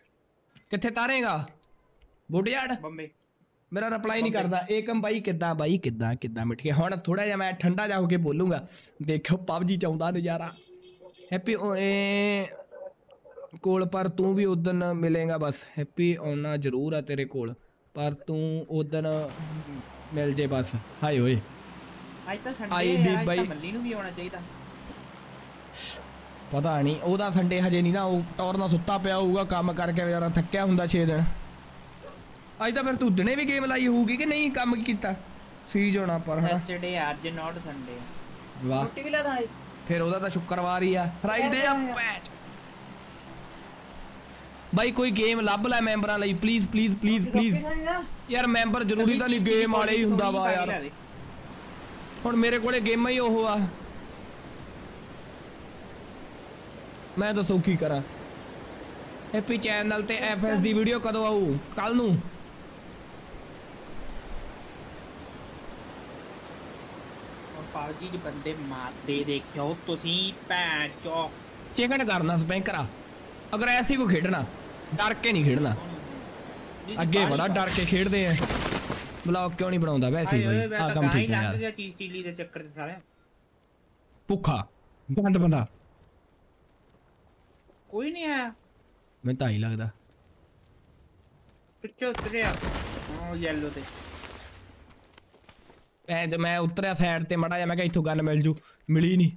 [SPEAKER 1] ਕਿੱਥੇ ਤਾਰੇਗਾ ਬੁੱਢਿਆੜ
[SPEAKER 10] ਬੰਬੇ
[SPEAKER 1] ਮੇਰਾ ਰਿਪਲਾਈ ਨਹੀਂ ਕਰਦਾ। ਏਕਮ ਬਾਈ ਕਿੱਦਾਂ ਬਾਈ ਕਿੱਦਾਂ ਕਿੱਦਾਂ ਮਿੱਠ ਕੇ ਹੁਣ ਥੋੜਾ ਜਿਹਾ ਮੈਂ ਠੰਡਾ ਜਾ ਹੋ ਕੇ ਬੋਲੂੰਗਾ। ਦੇਖੋ ਪਬਜੀ ਚਾਉਂਦਾ ਨਜ਼ਾਰਾ। ਹੈਪੀ ਓਏ ਕੋਲ ਪਰ ਤੂੰ ਵੀ ਉਦਨ ਮਿਲੇਗਾ ਬਸ। ਹੈਪੀ ਆਉਣਾ ਜ਼ਰੂਰ ਆ ਤੇਰੇ ਕੋਲ ਪਰ ਤੂੰ ਉਦਨ ਮਿਲ ਜੇ ਬਸ। ਹਾਏ ਓਏ।
[SPEAKER 10] ਅੱਜ ਤਾਂ ਸੰਡੇ ਅੱਜ ਮੱਲੀ ਨੂੰ ਵੀ ਆਉਣਾ ਚਾਹੀਦਾ
[SPEAKER 1] ਪਤਾ ਨਹੀਂ ਉਹਦਾ ਸੰਡੇ ਹਜੇ ਨਹੀਂ ਨਾ ਉਹ ਟੌਰ ਨਾਲ ਸੁੱਤਾ ਪਿਆ ਹੋਊਗਾ ਕੰਮ ਕਰਕੇ ਵਿਚਾਰਾ ਥੱਕਿਆ ਹੁੰਦਾ 6 ਦਿਨ ਅੱਜ ਤਾਂ ਫਿਰ ਤੂੰ ਦਿਨੇ ਵੀ ਗੇਮ ਲਾਈ ਹੋਊਗੀ ਕਿ ਨਹੀਂ ਕੰਮ ਕੀਤਾ? ਸੀਜ ਹੋਣਾ ਪਰ ਹਨਾ?
[SPEAKER 10] ਸੈਟਰਡੇ ਅੱਜ ਨਾਟ ਸੰਡੇ
[SPEAKER 1] ਵਾਹ।
[SPEAKER 10] ਛੁੱਟੀ ਵੀ ਲੈਦਾ
[SPEAKER 1] ਫਿਰ ਉਹਦਾ ਤਾਂ ਸ਼ੁੱਕਰਵਾਰ ਹੀ ਆ। ਫਰਾਈਡੇ ਆ ਪੈਚ ਬਾਈ ਕੋਈ ਗੇਮ ਲੱਭ ਲੈ ਮੈਂਬਰਾਂ ਲਈ। ਪਲੀਜ਼ ਪਲੀਜ਼ ਪਲੀਜ਼ ਪਲੀਜ਼ ਯਾਰ ਮੈਂਬਰ ਜ਼ਰੂਰੀ ਤਾਂ ਨਹੀਂ ਗੇਮ ਵਾਲੇ ਹੀ ਹੁੰਦਾ ਵਾ ਯਾਰ। ਹੁਣ ਮੇਰੇ ਕੋਲੇ ਗੇਮਾਂ ਹੀ ਉਹ ਆ। ਮੈਂ ਦੱਸੋ ਕੀ ਕਰਾਂ। ਹੈਪੀ ਚੈਨਲ ਤੇ ਐਫਐਸ ਦੀ ਵੀਡੀਓ ਕਦੋਂ ਆਊ? ਕੱਲ ਨੂੰ।
[SPEAKER 10] ਹੁਣ ਪਬਜੀ ਦੇ ਬੰਦੇ ਮਾਰਦੇ ਦੇਖਿਓ ਤੁਸੀਂ ਭੈਣ ਚੋ
[SPEAKER 1] ਚਿਕਨ ਕਰਨਾ ਸਪੈਂਕਰਾ ਅਗਰੈਸਿਵ ਖੇਡਣਾ ਡਰ ਕੇ ਨਹੀਂ ਖੇਡਣਾ ਅੱਗੇ ਬੜਾ ਡਰ ਕੇ ਖੇਡਦੇ ਆ ਬਲੌਗ ਕਿਉਂ ਨਹੀਂ ਬਣਾਉਂਦਾ ਵੈਸੇ ਹੀ
[SPEAKER 10] ਓਏ
[SPEAKER 1] ਬਈ
[SPEAKER 10] ਮੈਂ
[SPEAKER 1] ਆ
[SPEAKER 10] ਤਾਂ
[SPEAKER 1] ਕੰਮ
[SPEAKER 10] ਗਾਂ ਹੀ
[SPEAKER 1] ਠੀਕ ਹੈ
[SPEAKER 10] ਲੰਘ
[SPEAKER 1] ਯਾਰ
[SPEAKER 10] ਗਿਆ ਚੀਜ਼ ਚੀਲੀ ਦੇ ਚੱਕਰ ਚ ਸਾਲਿਆ
[SPEAKER 1] ਭੁੱਖਾ ਗੰਦ ਬੰਦਾ
[SPEAKER 10] ਕੋਈ ਨਹੀਂ ਆਇਆ
[SPEAKER 1] ਮੈਨੂੰ ਤਾਂ ਹੀ ਲੱਗਦਾ
[SPEAKER 10] ਪਿੱਛੇ ਉਤਰਿਆ ਉਹ ਯੈਲੋ ਤੇ
[SPEAKER 1] ਐ ਤੇ ਮੈਂ ਉਤਰਿਆ ਸਾਈਡ ਤੇ ਮੜਾ ਜਾ ਮੈਂ ਕਿਹਾ ਇੱਥੋਂ ਗਨ ਮਿਲ ਜੂ ਮਿਲੀ ਨਹੀਂ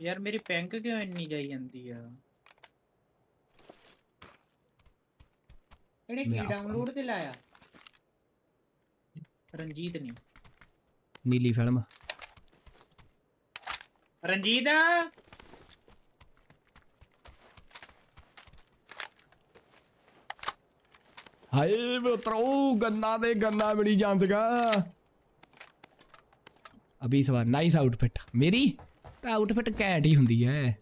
[SPEAKER 10] ਯਾਰ ਮੇਰੀ ਪੈਂਕ ਕਿਉਂ ਇੰਨੀ ਜਾਈ ਜਾਂਦੀ ਆ ਇਹਨੇ
[SPEAKER 1] ਮੈਂ
[SPEAKER 10] ਕੀ
[SPEAKER 1] ਆਪਾਂ-
[SPEAKER 10] ਡਾਊਨਲੋਡ ਤੇ ਲਾਇਆ ਰਣਜੀਤ ਨਹੀਂ
[SPEAKER 1] ਨੀਲੀ ਫਿਲਮ
[SPEAKER 10] ਰਣਜੀਤ
[SPEAKER 1] ਹਾਏ ਮਿੱਤਰੋ ਗੰਨਾ ਦੇ ਗੰਨਾ ਮਿਲੀ ਜਾਂਦਗਾ ਅਭੀ ਇਸ ਵਾਰ ਨਾਈਸ ਆਊਟਫਿਟ ਮੇਰੀ ਤਾਂ ਆਊਟਫਿਟ ਕੈਂਟ ਹੀ ਹੁੰਦੀ ਹੈ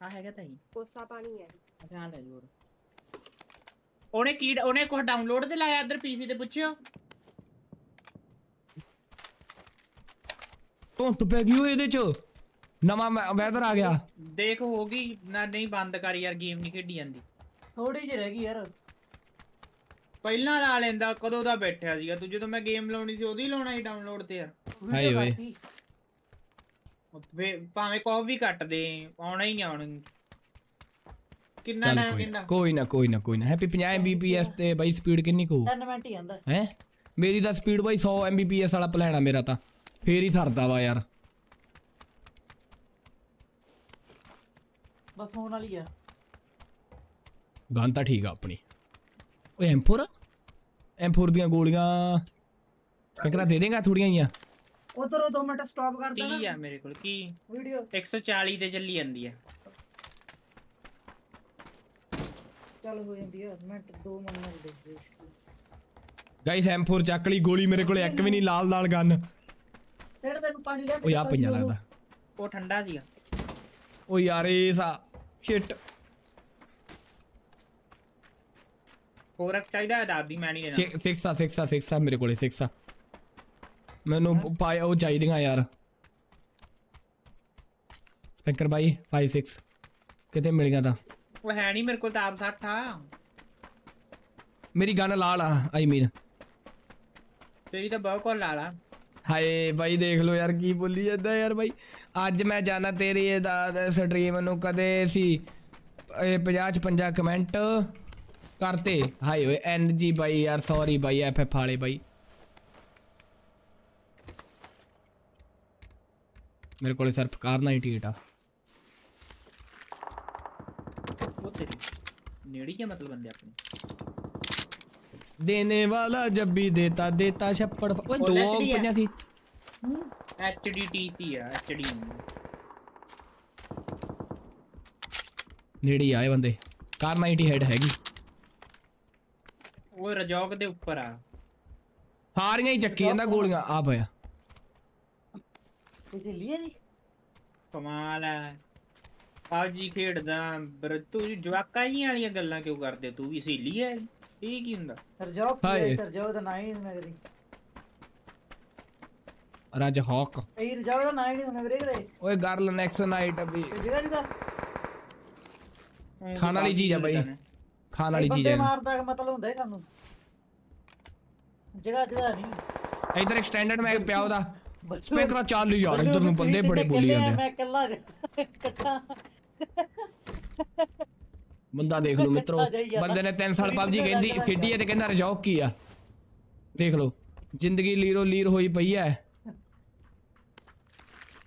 [SPEAKER 10] ਆ ਹੈਗਾ ਤਾਂ ਹੀ
[SPEAKER 11] ਕੋਸਾ ਪਾਣੀ ਹੈ
[SPEAKER 10] ਅੱਛਾ ਆਹ ਲੈ ਜੋਰ ਉਹਨੇ ਕੀ ਉਹਨੇ ਕੁਝ ਡਾਊਨਲੋਡ ਤੇ ਲਾਇਆ ਇੱਧਰ ਪੀਸੀ ਤੇ ਪੁੱਛਿਓ
[SPEAKER 1] ਧੁੰਦ ਪੈ ਗਈ ਓਏ ਇਹਦੇ ਚ ਨਵਾਂ ਵੈਦਰ ਆ ਗਿਆ
[SPEAKER 10] ਦੇਖ ਹੋ ਗਈ ਨਾ ਨਹੀਂ ਬੰਦ ਕਰ ਯਾਰ ਗੇਮ ਨਹੀਂ ਖੇਡੀ ਜਾਂਦੀ
[SPEAKER 12] ਥੋੜੀ ਜਿਹੀ ਰਹਿ ਗਈ ਯਾਰ
[SPEAKER 10] ਪਹਿਲਾਂ ਲਾ ਲੈਂਦਾ ਕਦੋਂ ਦਾ ਬੈਠਿਆ ਸੀਗਾ ਤੂੰ ਜਦੋਂ ਮੈਂ ਗੇਮ ਲਾਉਣੀ ਸੀ ਉਹਦੀ ਲਾਉਣਾ ਸੀ ਡਾਊਨਲੋਡ ਤੇ ਯਾਰ
[SPEAKER 1] ਹਾਏ ਓਏ
[SPEAKER 10] ਵੇ ਭਾਵੇਂ ਕੌਫ ਵੀ ਕੱਟ ਦੇ ਆਉਣਾ ਹੀ ਆ ਹੁਣ ਕਿੰਨਾ
[SPEAKER 1] ਚੱਲ
[SPEAKER 10] ਟਾਈਮ
[SPEAKER 1] ਕੋਈ
[SPEAKER 10] ਕਹਿੰਦਾ
[SPEAKER 1] ਨਾ, ਕੋਈ ਨਾ ਕੋਈ ਨਾ ਕੋਈ ਨਾ ਹੈਪੀ 50 mbps ਤੇ ਬਾਈ ਸਪੀਡ ਕਿੰਨੀ ਕੋ
[SPEAKER 11] 10 ਮਿੰਟ ਹੀ ਆਂਦਾ
[SPEAKER 1] ਹੈ ਮੇਰੀ ਤਾਂ ਸਪੀਡ ਬਾਈ 100 mbps ਵਾਲਾ ਪਲਾਨ ਆ ਮੇਰਾ ਤਾਂ ਫੇਰ ਹੀ ਸਰਦਾ ਵਾ ਯਾਰ
[SPEAKER 11] ਬਸ ਹੋਣ ਵਾਲੀ ਆ
[SPEAKER 1] ਗਨ ਤਾਂ ਠੀਕ ਆ ਆਪਣੀ ਓਏ M4 M4 ਦੀਆਂ ਗੋਲੀਆਂ ਸਪੀਕਰਾਂ ਦੇ ਦੇਗਾ ਥੋੜੀਆਂ ਜੀਆਂ
[SPEAKER 11] ਉਧਰ ਉਹ 2 ਮਿੰਟ ਸਟਾਪ ਕਰ
[SPEAKER 10] ਕੀ
[SPEAKER 11] ਦੇਣਾ
[SPEAKER 10] ਆ ਮੇਰੇ ਕੋਲ ਕੀ
[SPEAKER 11] ਵੀਡੀਓ
[SPEAKER 10] 140 ਤੇ ਚੱਲੀ ਜਾਂਦੀ ਆ
[SPEAKER 11] ਚੱਲ ਹੋ ਜਾਂਦੀ ਆ ਮਿੰਟ 2 ਮਿੰਟ ਲੱਗਦੇ ਦੇ
[SPEAKER 1] ਗਾਇਸ M4 ਚੱਕ ਲਈ ਗੋਲੀ ਮੇਰੇ ਕੋਲ ਇੱਕ ਵੀ ਨਹੀਂ ਲਾਲ ਲਾਲ ਗਨ
[SPEAKER 11] ਤੇਰੇ ਤੈਨੂੰ ਪਾਣੀ ਲੈ
[SPEAKER 1] ਓਏ ਆ ਪਈਆਂ ਲੱਗਦਾ
[SPEAKER 10] ਉਹ ਠੰਡਾ ਸੀਗਾ
[SPEAKER 1] ਓ ਯਾਰ ਇਹ ਸਾ ਸ਼ਿਟ
[SPEAKER 10] ਹੋਰ ਇੱਕ ਚਾਹੀਦਾ ਦਾਦੀ ਮੈਂ ਨਹੀਂ ਲੈਣਾ
[SPEAKER 1] 6 ਆ 6 ਆ 6 ਆ ਮੇਰੇ ਕੋਲੇ 6 ਆ ਮੈਨੂੰ ਪਾਏ ਉਹ ਚਾਹੀਦੀਆਂ ਯਾਰ। ਸਪੀਕਰ ਬਾਈ 5 6 ਕਿਤੇ ਮਿਲ ਗਿਆ ਤਾਂ?
[SPEAKER 10] ਉਹ ਹੈ ਨਹੀਂ ਮੇਰੇ ਕੋਲ ਤਾਂ ਆਪ 60 ਆ।
[SPEAKER 1] ਮੇਰੀ ਗਨ ਲਾਲ ਆ ਆਈ ਮੀਨ
[SPEAKER 10] ਤੇਰੀ ਤਾਂ ਬਹੁਤ ਕੋਲ ਲਾ ਲਾ
[SPEAKER 1] ਹਾਏ ਬਾਈ ਦੇਖ ਲੋ ਯਾਰ ਕੀ ਬੋਲੀ ਜਾਂਦਾ ਯਾਰ ਬਾਈ। ਅੱਜ ਮੈਂ ਜਾਣਾ ਤੇਰੀ ਦਾ ਸਟ੍ਰੀਮ ਨੂੰ ਕਦੇ ਸੀ। ਇਹ 50 55 ਕਮੈਂਟ करते। हाई वे एनर्जी भाई यार सॉरी भाई एफ़ एफ़ आले
[SPEAKER 10] भाई। मेरे को सिर्फ़ कारना ही टिकट
[SPEAKER 1] देने वाला जब भी देता देता छप्पड़ ओए दो पंजा
[SPEAKER 10] थी एचडीटीसी है
[SPEAKER 1] एचडी नेड़ी आए बंदे। कार 90 हेड हैगी।
[SPEAKER 10] ਉਹ ਰਜੌਕ ਦੇ ਉੱਪਰ ਆ
[SPEAKER 1] ਸਾਰੀਆਂ ਹੀ ਚੱਕੀ ਜਾਂਦਾ ਗੋਲੀਆਂ ਆ ਪਿਆ
[SPEAKER 11] ਤੇ ਢਿੱਲੀ ਆ ਨਹੀਂ
[SPEAKER 10] ਕਮਾਲ ਹੈ ਪਾਜੀ ਖੇਡਦਾ ਬਰ ਤੂੰ ਜਵਾਕਾਂ ਹੀ ਵਾਲੀਆਂ ਗੱਲਾਂ ਕਿਉਂ ਕਰਦੇ ਤੂੰ ਵੀ ਸਹੇਲੀ ਹੈ ਇਹ ਕੀ ਹੁੰਦਾ
[SPEAKER 11] ਰਜਾਓ
[SPEAKER 1] ਹਾਏ।
[SPEAKER 11] ਰਜਾਓ ਦਾ ਨਾਂ ਹੀ ਨਹੀਂ ਨਗਰੀ
[SPEAKER 1] ਰਾਜ ਹੌਕ
[SPEAKER 11] ਇਹ ਰਜਾਓ ਦਾ ਨਾਂ ਹੀ ਨਹੀਂ ਨਗਰੀ ਕਰੇ
[SPEAKER 1] ਓਏ ਗਰਲ ਨੈਕਸਟ ਨਾਈਟ ਅਭੀ
[SPEAKER 11] ਤੇ ਜਗ੍ਹਾ ਜਗ੍ਹਾ
[SPEAKER 10] ਊਂ
[SPEAKER 1] ਖਾਣ ਵਾਲੀ ਚੀਜ਼ ਆ ਬਾਈ
[SPEAKER 10] ਖੇਡਦਾ ਨੇ।
[SPEAKER 1] ਖਾਣ ਵਾਲੀ ਚੀਜ਼
[SPEAKER 11] ਬੰਦੇ
[SPEAKER 1] ਹੈ
[SPEAKER 11] ਮਾਰਦਾ ਦਾ ਮਤਲਬ ਹੁੰਦਾ ਹੈ ਸਾਨੂੰ ਜਗ੍ਹਾ ਜਗ੍ਹਾ ਨਹੀਂ
[SPEAKER 1] ਇਧਰ ਐਕਸਟੈਂਡਡ ਮੈਂ ਪਿਆ ਉਹਦਾ
[SPEAKER 11] ਬੱਚੂ
[SPEAKER 1] ਮੈਂ ਕਰਾ ਚੱਲ ਯਾਰ ਇਧਰ ਨੂੰ ਬੰਦੇ ਬੜੇ ਬੋਲੀ ਜਾਂਦੇ ਆ।
[SPEAKER 11] ਮੈਂ ਇਕੱਲਾ ਇਕੱਠਾ
[SPEAKER 1] ਬੰਦਾ ਦੇਖ ਲਓ ਮਿੱਤਰੋ
[SPEAKER 11] ਕੱਟਾ ਜਾਈ ਯਾਰ।
[SPEAKER 1] ਬੰਦੇ ਨੇ 3 ਸਾਲ ਪਬਜੀ ਕਹਿੰਦੀ ਖੇਡੀ ਹੈ ਤੇ ਕਹਿੰਦਾ ਰਜੌਕ ਕੀ ਆ ਦੇਖ ਲਓ ਜ਼ਿੰਦਗੀ ਲੀਰੋ ਲੀਰ ਹੋਈ ਪਈ ਐ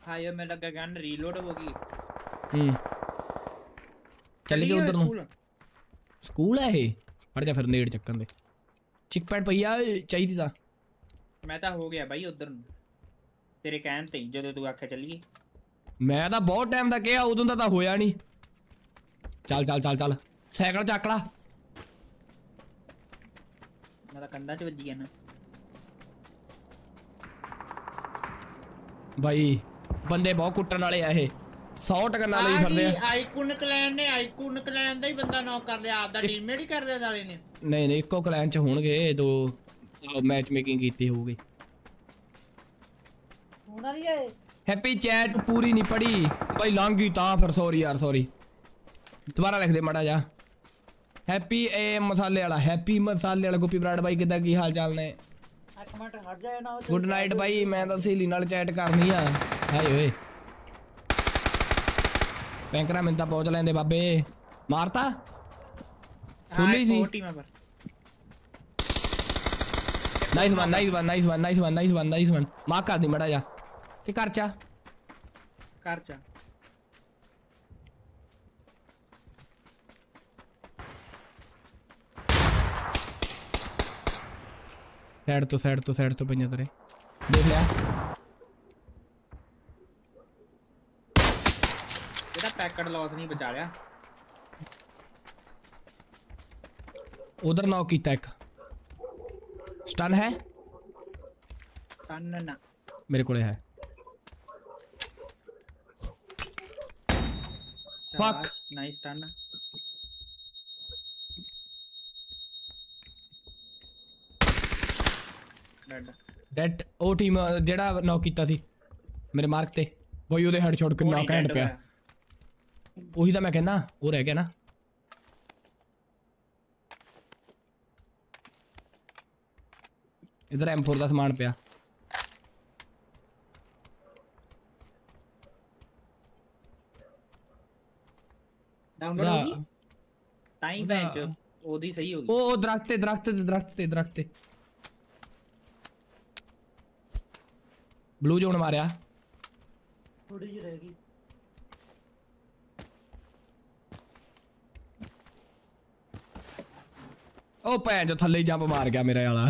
[SPEAKER 10] ਹਾਏ ਮੈਂ ਲੱਗਾ ਗਨ ਰੀਲੋਡ ਹੋ ਗਈ
[SPEAKER 1] ਹੂੰ ਚੱਲ ਗਏ ਉਧਰ ਨੂੰ
[SPEAKER 10] ਸਕੂਲ?
[SPEAKER 1] ਸਕੂਲ ਹੈ ਇਹ ਫੜ ਜਾ ਫਿਰ ਨੇੜ ਚੱਕਣ ਦੇ ਚਿਕ ਪੈਡ ਪਈਆ ਚਾਹੀਦੀ ਤਾਂ
[SPEAKER 10] ਮੈਂ ਤਾਂ ਹੋ ਗਿਆ ਬਾਈ ਉਧਰ ਨੂੰ ਤੇਰੇ ਕਹਿਣ ਤੇ ਹੀ, ਜਦੋਂ ਤੂੰ ਆਖਿਆ ਚੱਲੀਏ
[SPEAKER 1] ਮੈਂ ਤਾਂ ਬਹੁਤ ਟਾਈਮ ਦਾ ਕਿਹਾ ਉਦੋਂ ਦਾ ਤਾਂ ਹੋਇਆ ਨਹੀਂ ਚੱਲ ਚੱਲ ਚੱਲ ਚੱਲ ਸਾਈਕਲ ਚੱਕ ਲਾ
[SPEAKER 10] ਮੈਂ ਤਾਂ ਕੰਧਾਂ 'ਚ ਵੱਜੀ ਜਾਣਾ
[SPEAKER 1] ਬਾਈ ਬੰਦੇ ਬਹੁਤ ਕੁੱਟਣ ਵਾਲੇ ਆ ਇਹ 100 ਟਕਣਾ ਲਈ ਫਿਰਦੇ ਆ।
[SPEAKER 10] ਆਈਕਨ ਕਲੈਨ ਨੇ ਆਈਕਨ ਕਲੈਨ ਦਾ ਹੀ ਬੰਦਾ ਨੌਕ ਕਰ ਲਿਆ ਆਪਦਾ ਟੀਮਮੇਟ ਹੀ ਕਰ ਲਿਆ ਨਾਲੇ ਨੇ।
[SPEAKER 1] ਨਹੀਂ ਨਹੀਂ ਇੱਕੋ ਕਲੈਨ ਚ ਹੋਣਗੇ ਦੋ ਮੈਚ ਮੇਕਿੰਗ ਕੀਤੀ ਹੋਊਗੀ।
[SPEAKER 11] ਹੁਣ ਵਾਲੀ ਹੈ
[SPEAKER 1] ਹੈਪੀ ਚੈਟ ਪੂਰੀ ਨਹੀਂ ਪੜੀ ਬਾਈ ਲੰਘ ਗਈ ਤਾਂ ਫਿਰ ਸੌਰੀ ਯਾਰ ਸੌਰੀ ਦੁਬਾਰਾ ਲਿਖ ਦੇ ਮੜਾ ਜਾ ਹੈਪੀ ਇਹ ਮਸਾਲੇ ਵਾਲਾ ਹੈਪੀ ਮਸਾਲੇ ਵਾਲਾ ਗੋਪੀ ਬਰਾੜ ਬਾਈ ਕਿਦਾਂ ਕੀ ਹਾਲ ਚਾਲ ਨੇ? ਗੁੱਡ ਨਾਈਟ ਬਾਈ ਮੈਂ ਤਾਂ ਸਹੇਲੀ ਨਾਲ ਚੈਟ ਕਰਨੀ ਆ। ਹਾਏ ਓਏ। ਬੈਂਕਰਾ ਮੈਨੂੰ ਤਾਂ ਪਹੁੰਚ ਲੈਂਦੇ ਬਾਬੇ। ਮਾਰਤਾ? ਸੁਣੀ ਸੀ
[SPEAKER 10] ਟੀਮਾਂ ਪਰ
[SPEAKER 1] nice one nice one nice one nice one nice one nice one ਮਾਰ ਕਰ ਦੀ ਮੜਾ ਜਾ। ਕੀ ਕਰ ਚਾ
[SPEAKER 10] ਕਰ ਚਾ
[SPEAKER 1] ਸਾਈਡ ਤੋਂ ਸਾਈਡ ਤੋਂ ਸਾਈਡ ਤੋਂ ਪਈਆਂ ਤੇਰੇ। ਦੇਖ ਲਿਆ।
[SPEAKER 10] ਇਹਦਾ ਪੈਕਟ ਲਾਸ ਨਹੀਂ ਬਚਾ ਲਿਆ
[SPEAKER 1] ਉਧਰ ਨੌਕ ਕੀਤਾ ਇੱਕ ਸਟਨ ਹੈ
[SPEAKER 10] ਕੰਨ ਨਾ
[SPEAKER 1] ਮੇਰੇ ਕੋਲੇ ਹੈ Fuck.
[SPEAKER 10] Nice ton dead
[SPEAKER 1] that ਉਹ ਟੀਮ ਜਿਹੜਾ ਨੌਕ ਕੀਤਾ ਸੀ ਮੇਰੇ ਮਾਰਕ ਤੇ ਬਈ ਉਹਦੇ ਹੈਡ ਸ਼ਾਟ ਕਿੰਨਾ ਘੈਂਟ ਪਿਆ 보이다 말겠나? 오래 알겠나? इधर एम
[SPEAKER 10] फोर का समान पिया टाइम पे ओदी ब्लू जोन मारिया
[SPEAKER 1] थोड़ी ਉਹ ਭੈਣ ਚ ਥੱਲੇ ਜੰਪ ਮਾਰ ਗਿਆ ਮੇਰੇ ਵਾਲਾ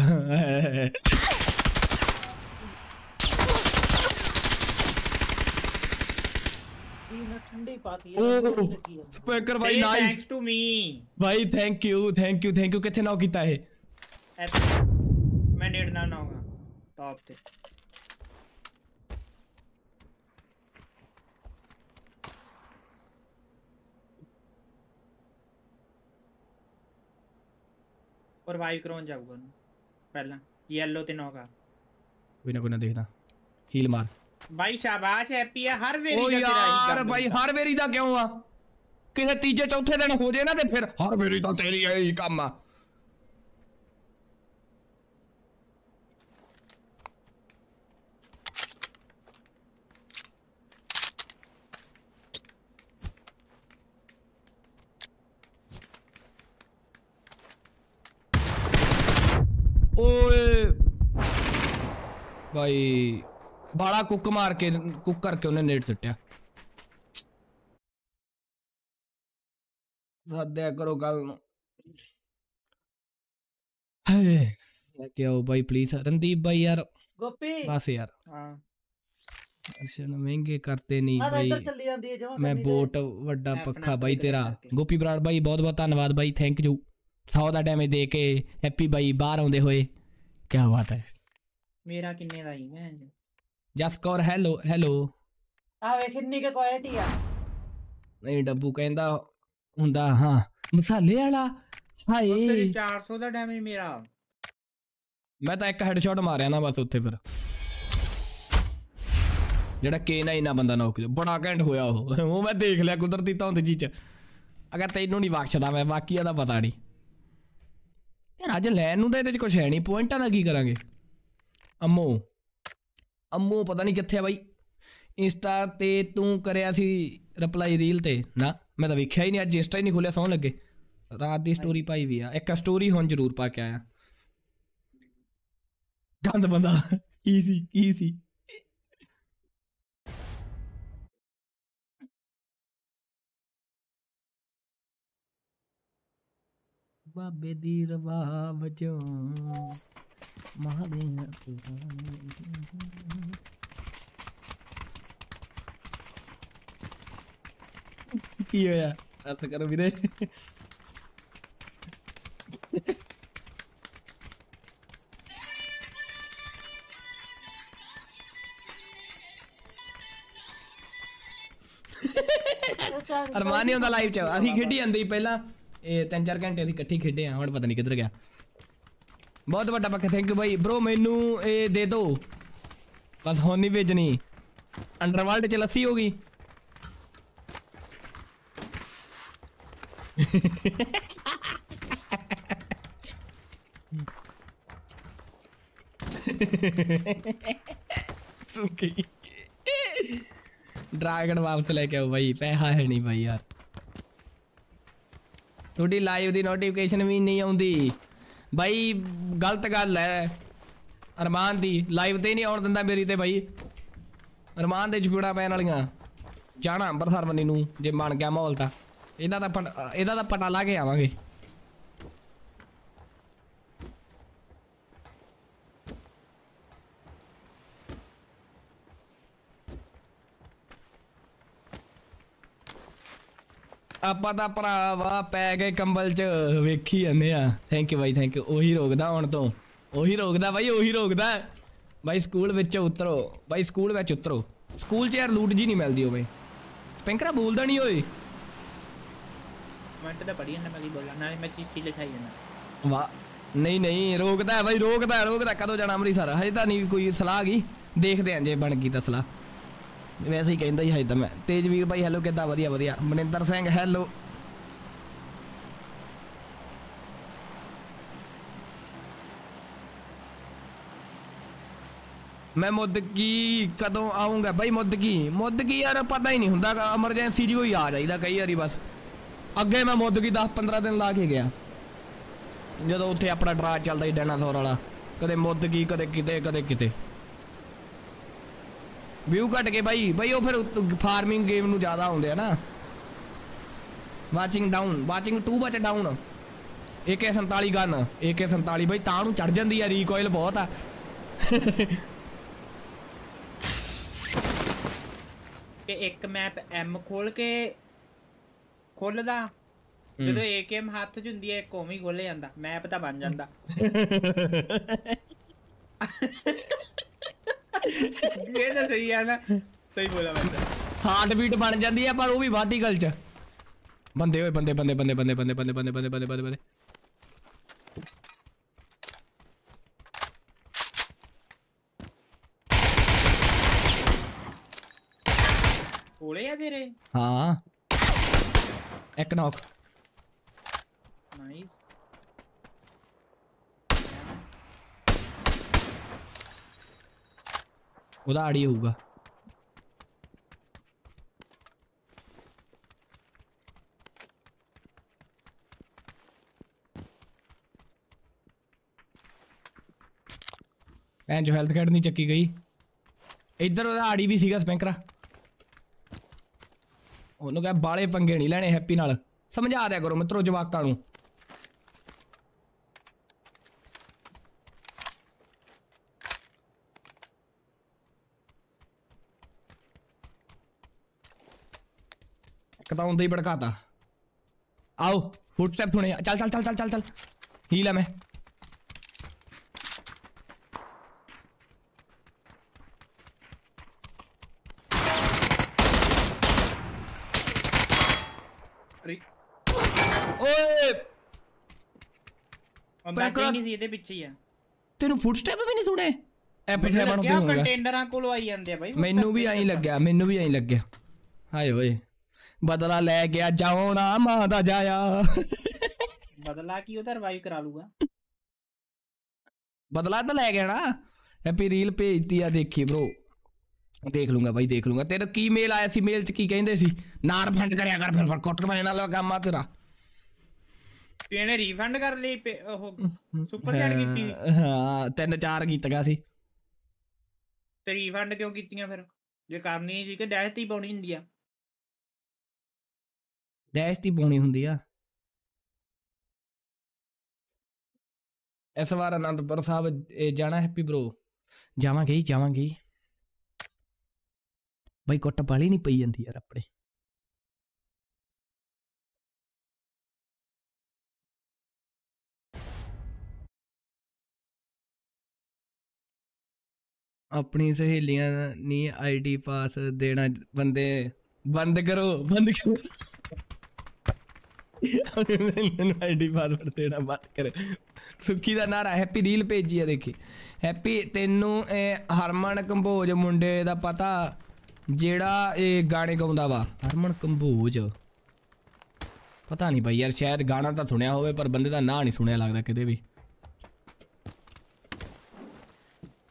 [SPEAKER 11] ਵੀ ਮੈਂ ਠੰਡੀ ਪਾਤੀ
[SPEAKER 1] ਉਹ speaker by nice
[SPEAKER 10] thanks to me
[SPEAKER 1] Bhai thank you thank you thank you ਕਿੱਥੇ ਨਾ ਕੀਤਾ ਇਹ
[SPEAKER 10] ਮੈਂ ਨੇੜ ਨਾ ਨਾਉਂਗਾ ਟੌਪ ਤੇ ਰਿਵਾਈਵ ਕਰਾਉਣ ਜਾਊਗਾ ਉਹਨੂੰ ਪਹਿਲਾਂ ਯੈਲੋ ਤੇ ਨੌਕਾ
[SPEAKER 1] ਕੋਈ ਨਾ ਕੋਈ ਨਾ ਦੇਖਦਾ ਹੀਲ ਮਾਰ
[SPEAKER 10] ਬਾਈ ਸ਼ਾਬਾਸ਼ ਹੈਪੀ ਆ ਹਰ ਵੇਰੀ
[SPEAKER 1] ਓ
[SPEAKER 10] ਦਾ ਤੇਰਾ ਹੀ
[SPEAKER 1] ਯਾਰ
[SPEAKER 10] ਕੰਮ
[SPEAKER 1] ਭਾਈ
[SPEAKER 10] ਹੁੰਦਾ।
[SPEAKER 1] ਹਰ ਵੇਰੀ ਦਾ ਕਿਉਂ ਆ ਕਿਸੇ ਤੀਜੇ ਚੌਥੇ ਦਿਨ ਹੋ ਜੇ ਨਾ ਤੇ ਫਿਰ ਹਰ ਵੇਰੀ ਤਾਂ ਤੇਰੀ ਇਹੀ ਕੰਮ ਆ ਭਾਈ ਬਾਲਾ ਕੁੱਕ ਮਾਰ ਕੇ ਕੁੱਕ ਕਰਕੇ ਉਹਨੇ ਨੇਟ ਸੁੱਟਿਆ ਸਾਦਿਆ ਕਰੋ ਗੱਲ ਨੂੰ ਹੇ ਲੈ ਕੇ ਆਓ ਬਾਈ ਪਲੀਜ਼ ਰਣਦੀਪ ਬਾਈ ਯਾਰ
[SPEAKER 11] ਗੋਪੀ
[SPEAKER 1] ਬਸ ਯਾਰ
[SPEAKER 10] ਹਾਂ
[SPEAKER 1] ਅਰਸ਼ਨ ਮਹਿੰਗੇ ਕਰਤੇ ਨਹੀਂ
[SPEAKER 11] ਆ ਤਾਂ
[SPEAKER 1] ਬਾਈ
[SPEAKER 11] ਇੱਧਰ ਚੱਲੀ ਜਾਂਦੀ ਹੈ ਜਮਾ
[SPEAKER 1] ਮੈਂ ਬੋਟ ਵੱਡਾ ਪੱਖਾ ਬਾਈ ਤੇਰਾ ਗੋਪੀ ਬਰਾੜ ਬਾਈ ਬਹੁਤ ਬਹੁਤ ਧੰਨਵਾਦ ਬਾਈ ਥੈਂਕ ਯੂ 100 ਦਾ ਡੈਮੇਜ ਦੇ ਕੇ ਹੈਪੀ ਬਾਈ ਬਾਹਰ ਆਉਂਦੇ ਹੋਏ ਕੀ ਬਾਤ ਹੈ
[SPEAKER 10] ਮੇਰਾ ਕਿੰਨੇ ਦਾ ਹੀ ਮੈਂ
[SPEAKER 1] ਜਸਕੌਰ ਹੈਲੋ ਹੈਲੋ
[SPEAKER 11] ਆ ਵੇ ਕਿੰਨੀ ਕੁ ਕੁਆਲਿਟੀ ਆ
[SPEAKER 1] ਨਹੀਂ ਡੱਬੂ ਕਹਿੰਦਾ ਹੁੰਦਾ ਹਾਂ ਮਸਾਲੇ ਵਾਲਾ ਹਾਏ
[SPEAKER 10] ਤੇਰੀ 400 ਦਾ ਡੈਮੇਜ ਮੇਰਾ
[SPEAKER 1] ਮੈਂ ਤਾਂ ਇੱਕ ਹੈਡਸ਼ਾਟ ਮਾਰਿਆ ਨਾ ਬਸ ਉੱਥੇ ਫਿਰ ਜਿਹੜਾ ਕੇ ਨਾ ਇਨਾ ਬੰਦਾ ਨੌਕ ਬੜਾ ਘੈਂਟ ਹੋਇਆ ਉਹ ਉਹ ਮੈਂ ਦੇਖ ਲਿਆ ਕੁਦਰਤੀ ਧੁੰਦ ਜੀ ਚ ਅਗਰ ਤੈਨੂੰ ਨਹੀਂ ਬਖਸ਼ਦਾ ਮੈਂ ਬਾਕੀਆਂ ਦਾ ਪਤਾ ਨਹੀਂ ਯਾਰ ਅੱਜ ਲੈਣ ਨੂੰ ਤਾਂ ਇਹਦੇ ਚ ਕੁਝ ਹੈ ਨਹੀਂ ਪੁਆਇੰਟਾਂ ਦਾ ਕੀ ਕਰਾਂਗੇ ਅੰਮੋ ਅੰਮੋ ਪਤਾ ਨਹੀਂ ਕਿੱਥੇ ਆ ਬਾਈ ਇੰਸਟਾ ਤੇ ਤੂੰ ਕਰਿਆ ਸੀ ਰਿਪਲਾਈ ਰੀਲ ਤੇ ਨਾ ਮੈਂ ਤਾਂ ਵੇਖਿਆ ਹੀ ਨਹੀਂ ਅੱਜ ਇੰਸਟਾ ਹੀ ਨਹੀਂ ਖੋਲਿਆ ਸੌਂ ਲੱਗੇ ਰਾਤ ਦੀ ਸਟੋਰੀ ਪਾਈ ਵੀ ਆ ਇੱਕ ਸਟੋਰੀ ਹੁਣ ਜ਼ਰੂਰ ਪਾ ਕੇ ਆਇਆ ਗੰਦ ਬੰਦਾ ਕੀ ਸੀ ਕੀ ਸੀ ਬਾਬੇ ਦੀ ਰਵਾ ਵਜੋਂ ਮਹਾਦੇ ਕੀ ਹੋਇਆ ਹੱਸ ਕਰੋ ਵੀਰੇ ਅਰਮਾਨ ਨਹੀਂ ਹੁੰਦਾ ਲਾਈਵ ਚ ਅਸੀਂ ਖੇਡੀ ਜਾਂਦੇ ਸੀ ਪਹਿਲਾਂ ਇਹ 3-4 ਘੰਟੇ ਅਸੀਂ ਇਕੱਠੇ ਖੇਡੇ ਆ ਹੁਣ ਪਤਾ ਨਹੀਂ ਕਿੱਧਰ ਗਿਆ ਬਹੁਤ ਵੱਡਾ ਪੱਕਾ ਥੈਂਕ ਯੂ ਬਾਈ ਬ్రో ਮੈਨੂੰ ਇਹ ਦੇ ਦਿਓ ਬਸ ਹੁਣ ਨਹੀਂ ਭੇਜਣੀ ਅੰਡਰਵਰਲਡ ਚ ਲੱਸੀ ਹੋ ਗਈ सुखी ड्रैगन वापस लेके आओ भाई पैसा है नहीं भाई यार थोड़ी लाइव दी नोटिफिकेशन भी नहीं आती ਬਾਈ, ਗਲਤ ਗੱਲ ਹੈ ਅਰਮਾਨ ਦੀ ਲਾਈਵ ਤੇ ਨਹੀਂ ਆਉਣ ਦਿੰਦਾ ਮੇਰੀ ਤੇ ਬਾਈ। ਅਰਮਾਨ ਦੇ ਚਪੂੜਾ ਪੈਣ ਵਾਲੀਆਂ। ਜਾਣਾ ਅੰਬਰਸਰ, ਮੰਨੀ ਨੂੰ, ਜੇ ਬਣ ਗਿਆ ਮਾਹੌਲ ਤਾਂ। ਇਹਦਾ ਤਾਂ ਪਟ- ਇਹਦਾ ਤਾਂ ਪਟਾ ਲਾ ਕੇ ਆਵਾਂਗੇ। ਆਪਾਂ ਤਾਂ ਭਰਾਵਾ ਪੈ ਗਏ ਕੰਬਲ 'ਚ। ਵੇਖੀ ਜਾਂਦੇ ਆ। ਥੈਂਕ ਯੂ ਬਾਈ ਥੈਂਕ ਯੂ ਉਹੀ ਰੋਕਦਾ ਹੁਣ ਤੋਂ। ਉਹੀ ਰੋਕਦਾ ਬਾਈ ਉਹੀ ਰੋਕਦਾ। ਬਾਈ ਸਕੂਲ ਵਿੱਚ ਉਤਰੋ। ਬਾਈ ਸਕੂਲ ਵਿੱਚ ਉਤਰੋ। ਸਕੂਲ 'ਚ ਯਾਰ ਲੂਟ ਜੀ ਨਹੀਂ ਮਿਲਦੀ ਹੋਵੇ ਸਪੈਂਕਰਾ ਬੋਲਦਾ ਨਹੀਂ ਓਏ।
[SPEAKER 10] ਮੈਂ ਤਾਂ ਪੜੀ ਜਾਂਦਾ ਮੈਂ ਕੀ ਬੋਲਾਂ? ਨਾਲੇ ਮੈਂ ਚੀਜ਼ ਚੀਜ਼ ਲਿਖਾਈ ਜਾਂਦਾ।
[SPEAKER 1] ਵਾਹ। ਨਹੀਂ ਨਹੀਂ ਰੋਕਦਾ ਬਾਈ ਰੋਕਦਾ ਰੋਕਦਾ। ਕਦੋਂ ਜਾਣਾ ਅੰਮ੍ਰਿਤਸਰ? ਹਜੇ ਤਾਂ ਨਹੀਂ ਕੋਈ ਸਲਾਹ ਗਈ। ਦੇਖਦੇ ਆਂ ਜੇ ਬਣ ਗਈ ਤਾਂ ਸਲਾਹ। वैसे ही ਕਹਿੰਦਾ ही ਹਜੇ ਤਾਂ ਮੈਂ ਤੇਜਵੀਰ ਬਾਈ ਹੈਲੋ ਕਿੱਦਾਂ? ਵਧੀਆ ਵਧੀਆ। ਮਨਿੰਦਰ ਸਿੰਘ मैं मुद्द की कदों आऊँगा भाई मुद्द की मुद्द की यार पता ही नहीं होंगे एमरजेंसी जी कोई आ जाएगा कई बारी बस अगे मैं मुद्द की दस पंद्रह दिन ला के गया जो उ अपना ट्रायल चलता ही डायनासोर वाला कदे मुद्द की कदे किते कदे किते ਵਿਊ ਘਟ ਗਏ ਬਾਈ ਬਾਈ ਉਹ ਫਿਰ ਫਾਰਮਿੰਗ ਗੇਮ ਨੂੰ ਜ਼ਿਆਦਾ ਆਉਂਦੇ ਆ ਨਾ watching down watching too much down AK47 gun AK47 ਬਾਈ ਤਾਂ ਨੂੰ ਚੜ ਜਾਂਦੀ ਆ ਰੀਕੋਇਲ ਬਹੁਤ ਆ
[SPEAKER 10] ਕਿ ਇੱਕ ਮੈਪ M ਖੋਲ ਕੇ ਖੋਲਦਾ ਜਦੋਂ AKM ਹੱਥ 'ਚ ਹੁੰਦੀ ਹੈ ਇੱਕ ਉਵੇਂ ਹੀ ਖੋਲੇ ਜਾਂਦਾ ਮੈਪ ਤਾਂ ਬਣ ਜਾਂਦਾ ये ना सही है ना सही बोला
[SPEAKER 1] मैंने हार्ट बीट बन जाती है पर वो भी वर्टिकल च बंदे ओए बंदे बंदे बंदे बंदे बंदे बंदे बंदे बंदे बंदे बंदे
[SPEAKER 10] बंदे कोले है
[SPEAKER 1] तेरे हाँ एक
[SPEAKER 10] नॉक
[SPEAKER 1] ਉਹਦਾ ਆੜੀ ਹੋਊਗਾ। ਐਂ ਜੋ ਹੈਲਥ ਕਾਰਡ ਨਹੀਂ ਚੱਕੀ ਗਈ। ਇੱਧਰ ਉਹਦਾ ਆੜੀ ਵੀ ਸੀਗਾ ਸਪੈਂਕਰਾ। ਉਹਨੂੰ ਕਹੇ, ਬਾਲੇ ਪੰਗੇ ਨਹੀਂ ਲੈਣੇ ਹੈਪੀ ਨਾਲ। ਸਮਝਾ ਦਿਆ ਕਰੋ ਮਿੱਤਰੋ ਜਵਾਕਾਂ ਨੂੰ। कहता हूँ दही भड़काता
[SPEAKER 10] आओ
[SPEAKER 1] फुटस्टेप
[SPEAKER 10] सुने
[SPEAKER 1] चल
[SPEAKER 10] चल चल चल चल चल हीला मैं
[SPEAKER 1] ਤੈਨੂੰ ਫੁੱਟਸਟੈਪ ਵੀ ਨਹੀਂ ਸੁਣੇ
[SPEAKER 10] ਐਪੀਸੋਡ
[SPEAKER 1] ਬਣ ਗਿਆ
[SPEAKER 10] ਕੰਟੇਨਰਾਂ ਕੋਲ ਆਈ ਜਾਂਦੇ ਆ ਬਾਈ
[SPEAKER 1] ਮੈਨੂੰ ਵੀ ਐਂ ਲੱਗ ਗਿਆ ਮੈਨੂੰ ਵੀ ਐਂ ਲੱਗ ਗਿਆ ਹਾਏ ਓਏ बदला ले गया जाओ ना मादा जाया
[SPEAKER 10] बदला की उधर वाइव करा लूँगा
[SPEAKER 1] बदला तो ले गया ना हैप्पी रील भेज दिया देखी ब्रो ਦੇਖ ਲੂੰਗਾ ਬਾਈ ਦੇਖ ਲੂੰਗਾ ਤੇਰਾ ਕੀ ਮੇਲ ਆਇਆ ਸੀ ਮੇਲ ਚ ਕੀ ਕਹਿੰਦੇ ਸੀ ਨਾ ਰਿਫੰਡ ਕਰਿਆ ਕਰ ਫਿਰ ਕੁੱਟ ਕੇ ਨਾਲ ਕੰਮ ਆ ਤੇਰਾ
[SPEAKER 10] ਇਹਨੇ ਰਿਫੰਡ ਕਰ ਲਈ ਉਹ ਸੁਪਰ ਚੈਟ ਕੀਤੀ
[SPEAKER 1] ਹਾਂ ਤਿੰਨ ਚਾਰ ਕੀਤਗਾ ਸੀ
[SPEAKER 10] ਤੇ ਰਿਫੰਡ ਕਿਉਂ ਕੀਤੀਆਂ ਫਿਰ ਜੇ ਕਰਨੀ ਸੀ ਕਿ ਡੈਸ਼ ਤੇ ਪਾਉਣੀ ਹੁੰਦੀ ਆ
[SPEAKER 1] ਡੈਸ਼ ਦੀ ਪਾਉਣੀ ਹੁੰਦੀ ਆ। ਇਸ ਵਾਰ ਅਨੰਦਪੁਰ ਸਾਹਿਬ ਜਾਣਾ ਹੈਪੀ ਬ్రో ਜਾਵਾਂਗੇ ਹੀ ਜਾਵਾਂਗੇ ਹੀ। ਬਾਈ ਕੁੱਟ ਪਾਲੀ ਨਹੀਂ ਪਈ ਜਾਂਦੀ ਯਾਰ ਆਪਣੇ। ਆਪਣੀ ਸਹੇਲੀਆਂ ਨਹੀਂ ਆਈਡੀ ਪਾਸ ਦੇਣਾ, ਬੰਦੇ ਬੰਦ ਕਰੋ ਬੰਦ ਕਰੋ। ਮੈਨੂੰ ਆਈਡੀ ਪਾਸਵਰਡ ਦੇਣਾ ਬੰਦ ਸੁੱਖੀ ਦਾ ਨਾਰਾ ਹੈਪੀ ਰੀਲ ਭੇਜੀ ਆ ਦੇਖੀ। ਹੈਪੀ ਤੈਨੂੰ, ਇਹ ਹਰਮਨ ਕੰਬੋਜ ਮੁੰਡੇ ਦਾ ਪਤਾ, ਜਿਹੜਾ ਇਹ ਗਾਣੇ ਗਾਉਂਦਾ ਵਾ। ਹਰਮਨ ਕੰਬੋਜ। ਪਤਾ ਨਹੀਂ ਬਾਈ ਯਾਰ, ਸ਼ਾਇਦ ਗਾਣਾ ਤਾਂ ਸੁਣਿਆ ਹੋਵੇ, ਪਰ ਬੰਦੇ ਦਾ ਨਾਂ ਨਹੀਂ ਸੁਣਿਆ ਲੱਗਦਾ ਕਿਤੇ ਵੀ।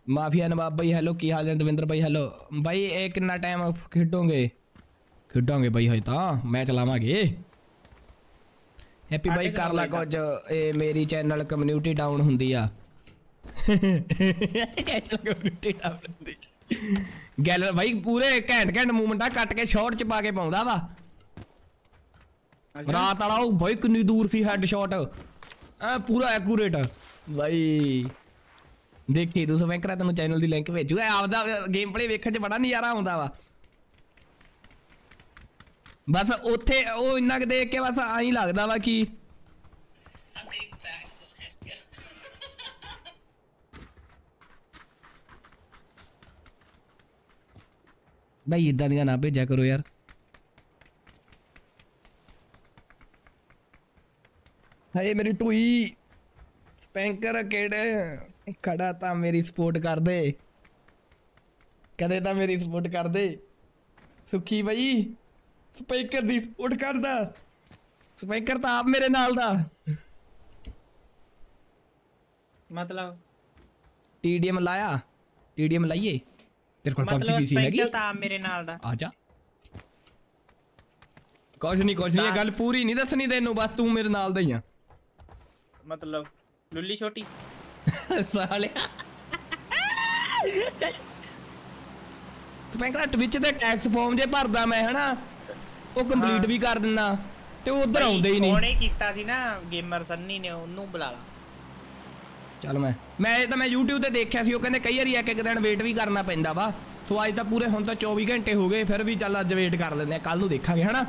[SPEAKER 1] ਮਾਫੀਆ ਨਵਾਬ ਬਾਈ ਹੈਲੋ ਕੀ ਹਾਲ ਹੈ ਦਵਿੰਦਰ ਬਾਈ ਹੈਲੋ ਬਾਈ, ਇਹ ਕਿੰਨਾ ਟਾਈਮ ਖੇਡੋਗੇ? ਖੇਡਾਂਗੇ ਬਾਈ ਹਜੇ ਤਾਂ ਮੈਂ ਚਲਾਵਾਂਗੇ ਹੈਪੀ ਬਾਈ ਕਰ ਲਾ ਕੁਝ। ਇਹ ਮੇਰੀ ਚੈਨਲ ਕਮਿਊਨਿਟੀ ਡਾਊਨ ਹੁੰਦੀ ਆ। ਚੈਨਲ ਕਮਿਊਨਿਟੀ ਡਾਊਨ ਹੁੰਦੀ ਗੈਲਰ ਬਾਈ ਪੂਰੇ ਘੈਂਟ ਘੈਂਟ ਮੂਵਮੈਂਟਾਂ ਕੱਟ ਕੇ ਸ਼ਾਰਟ ਚ ਪਾ ਕੇ ਪਾਉਂਦਾ ਵਾ। ਰਾਤ ਵਾਲਾ ਉਹ ਬਾਈ ਕਿੰਨੀ ਦੂਰ ਸੀ ਹੈਡ ਸ਼ਾਟ ਐ ਪੂਰਾ ਐਕੂਰੇਟ ਬਾਈ। ਦੇਖੀ ਤੂੰ ਸਵੇਂ ਕਰਾ ਤੈਨੂੰ ਚੈਨਲ ਦੀ ਲਿੰਕ ਭੇਜੂਗਾ ਆਪਦਾ ਗੇਮ ਪਲੇ ਵੇਖਣ ਚ ਬੜਾ ਨਜ਼ਾਰਾ ਆਉਂਦਾ ਵਾ। ਬਸ ਉੱਥੇ ਉਹ ਇੰਨਾ ਕਿ ਦੇਖ ਕੇ ਬਸ ਆਈ ਲੱਗਦਾ ਵਾ ਕਿ ਬਾਈ ਇਦਾਂ ਦੀਆਂ ਨਾ ਭੇਜਿਆ ਕਰੋ ਯਾਰ ਹਾਏ ਮੇਰੀ ਟੂਈ ਸਪੈਂਕਰ ਕਿਹੜੇ ਖੜਾ ਤਾਂ ਮੇਰੀ ਸਪੋਰਟ ਕਰ ਦੇ ਕਦੇ ਤਾਂ ਮੇਰੀ ਸਪੋਰਟ ਕਰ ਦੇ ਸੁਖੀ ਬਈ ਸਪੀਕਰ ਦੀ ਸਪੋਰਟ ਕਰਦਾ ਸਪੀਕਰ ਤਾਂ ਆਪ ਮੇਰੇ ਨਾਲ ਦਾ
[SPEAKER 10] ਮਤਲਬ
[SPEAKER 1] ਟੀਡੀਐਮ ਲਾਇਆ ਟੀਡੀਐਮ ਲਾਈਏ ਤੇਰੇ ਕੋਲ ਪਬਜੀ
[SPEAKER 10] ਮਤਲਬ
[SPEAKER 1] ਪੀਸੀ ਹੈਗੀ
[SPEAKER 10] ਸਪੈਸ਼ਲ ਤਾਂ ਮੇਰੇ ਨਾਲ ਦਾ
[SPEAKER 1] ਆ ਜਾ ਕੁਛ ਨਹੀਂ ਕੁਛ ਨਹੀਂ ਇਹ ਗੱਲ ਪੂਰੀ ਨਹੀਂ ਦੱਸਣੀ ਤੈਨੂੰ ਬਸ ਤੂੰ ਮੇਰੇ ਨਾਲ ਦਾ ਹੀ ਆ
[SPEAKER 10] ਮਤਲਬ ਲੁੱਲੀ ਛੋਟੀ
[SPEAKER 1] ਸਾਲਿਆ ਸਪੈਂਕਰਾ ਟਵਿਚ ਤੇ ਟੈਕਸ ਫਾਰਮ ਜੇ ਭਰਦਾ ਮੈਂ ਹਨਾ ਉਹ ਕੰਪਲੀਟ ਵੀ ਕਰ ਦਿੰਦਾ ਤੇ ਉਹ ਉਧਰ ਆਉਂਦੇ ਹੀ ਨਹੀਂ।
[SPEAKER 10] ਉਹਨੇ ਕੀਤਾ ਸੀ ਨਾ ਗੇਮਰ ਸੰਨੀ ਨੇ ਉਹਨੂੰ ਬੁਲਾ ਲਾ।
[SPEAKER 1] ਚੱਲ ਮੈਂ ਮੈਂ ਇਹ ਤਾਂ ਮੈਂ YouTube ਤੇ ਦੇਖਿਆ ਸੀ ਉਹ ਕਹਿੰਦੇ ਕਈ ਵਾਰੀ ਇੱਕ ਇੱਕ ਦਿਨ ਵੇਟ ਵੀ ਕਰਨਾ ਪੈਂਦਾ ਵਾ। ਸੋ ਅੱਜ ਤਾਂ ਪੂਰੇ ਹੁਣ ਤਾਂ 24 ਘੰਟੇ ਹੋ ਗਏ ਫਿਰ ਵੀ ਚੱਲ ਅੱਜ ਵੇਟ ਕਰ ਲੈਂਦੇ ਆ ਕੱਲ ਨੂੰ ਦੇਖਾਂਗੇ ਹਨਾ?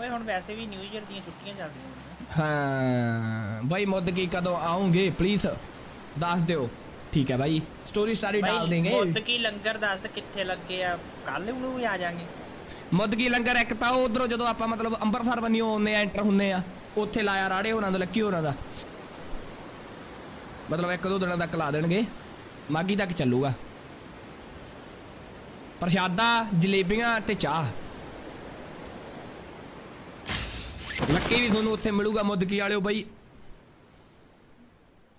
[SPEAKER 10] ਓਏ ਹੁਣ ਵੈਸੇ ਵੀ ਨਿਊ ਈਅਰ ਦੀਆਂ ਛੁੱਟੀਆਂ ਚੱਲਦੀਆਂ
[SPEAKER 1] ਹਾਂ ਬਾਈ ਮੁੱਦ ਕੀ ਕਦੋਂ ਆਉਂਗੇ ਪਲੀਜ਼ ਦੱਸ ਦਿਓ। ਠੀਕ ਹੈ ਬਾਈ ਸਟੋਰੀ ਸਟਾਰੀ ਡਾਲ ਦੇਂਗੇ।
[SPEAKER 10] ਮੁੱਦ ਕੀ ਲੰਗਰ ਦੱਸ ਕਿੱਥੇ ਲੱਗੇ ਆ ਕੱਲ ਨੂੰ ਵੀ ਆ ਜਾਾਂਗੇ।
[SPEAKER 1] ਮੁੱਦ ਲੰਗਰ ਇੱਕ ਤਾਂ ਉਧਰੋਂ ਜਦੋਂ ਆਪਾਂ ਮਤਲਬ ਅੰਮ੍ਰਿਤਸਰ ਬੰਨਿਓ ਆਉਂਦੇ ਆ ਐਂਟਰ ਹੁੰਨੇ ਆ, ਉੱਥੇ ਲਾਇਆ ਰਾੜੇ ਹੋਰਾਂ ਦਾ ਲੱਕੀ ਹੋਰਾਂ ਦਾ। ਮਤਲਬ ਇੱਕ ਦੋ ਦਿਨਾਂ ਤੱਕ ਲਾ ਦੇਣਗੇ ਮਾਗੀ ਤੱਕ ਚੱਲੂਗਾ। ਪ੍ਰਸ਼ਾਦਾ, ਜਲੇਬੀਆਂ ਤੇ ਚਾਹ। ਲੱਕੀ ਵੀ ਤੁਹਾਨੂੰ ਉੱਥੇ ਮਿਲੂਗਾ ਮੁੱਦ ਕੀ ਵਾਲਿਓ ਬਾਈ।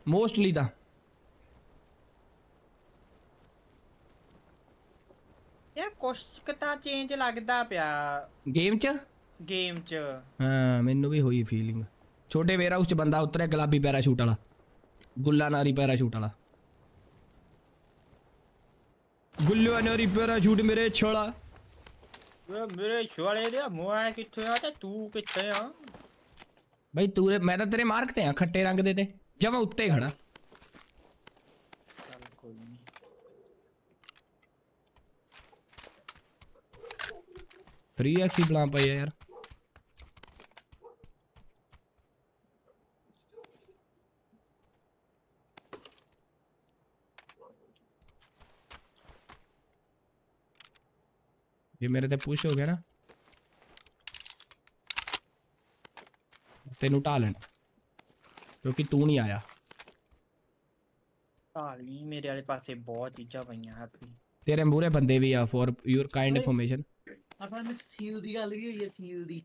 [SPEAKER 1] ਮੋਸਟਲੀ ਤਾਂ।
[SPEAKER 10] ਯਾਰ ਕੁਛ ਕੁ ਤਾਂ ਚੇਂਜ ਲੱਗਦਾ ਪਿਆ
[SPEAKER 1] ਗੇਮ 'ਚ
[SPEAKER 10] ਗੇਮ 'ਚ
[SPEAKER 1] ਹਾਂ ਮੈਨੂੰ ਵੀ ਹੋਈ ਫੀਲਿੰਗ ਛੋਟੇ ਵੇਅਰ ਹਾਊਸ 'ਚ ਬੰਦਾ ਉਤਰਿਆ ਗੁਲਾਬੀ ਪੈਰਾਸ਼ੂਟ ਵਾਲਾ ਗੁੱਲਾ ਨਾਰੀ ਪੈਰਾਸ਼ੂਟ ਵਾਲਾ ਗੁੱਲਾ ਨਾਰੀ ਪੈਰਾਸ਼ੂਟ ਮੇਰੇ ਛੋਲਾ
[SPEAKER 10] ਓਏ ਮੇਰੇ ਛੋਲੇ ਦੇ ਮੋਆ ਕਿੱਥੇ ਆ ਤੇ ਤੂੰ ਕਿੱਥੇ ਆ
[SPEAKER 1] ਬਈ ਤੂੰ ਰੇ- ਮੈਂ ਤਾਂ ਤੇਰੇ ਮਾਰਕ ਤੇ ਆ ਖੱਟੇ ਰੰਗ ਦੇ ਤੇ ਜਮਾ ਉੱਤੇ ਖੜਾ த்ரீ எக்ஸ் இப்பலாம் பையன் யார் ये मेरे ते
[SPEAKER 10] पुश हो गया ना तेन उठा लेना क्योंकि
[SPEAKER 1] तू नहीं आया मेरे पास बहुत चीजा पई
[SPEAKER 11] तेरे
[SPEAKER 1] बुरे
[SPEAKER 11] बंदे भी आ for your kind information Efendim sinildi geliyor ya sinildi.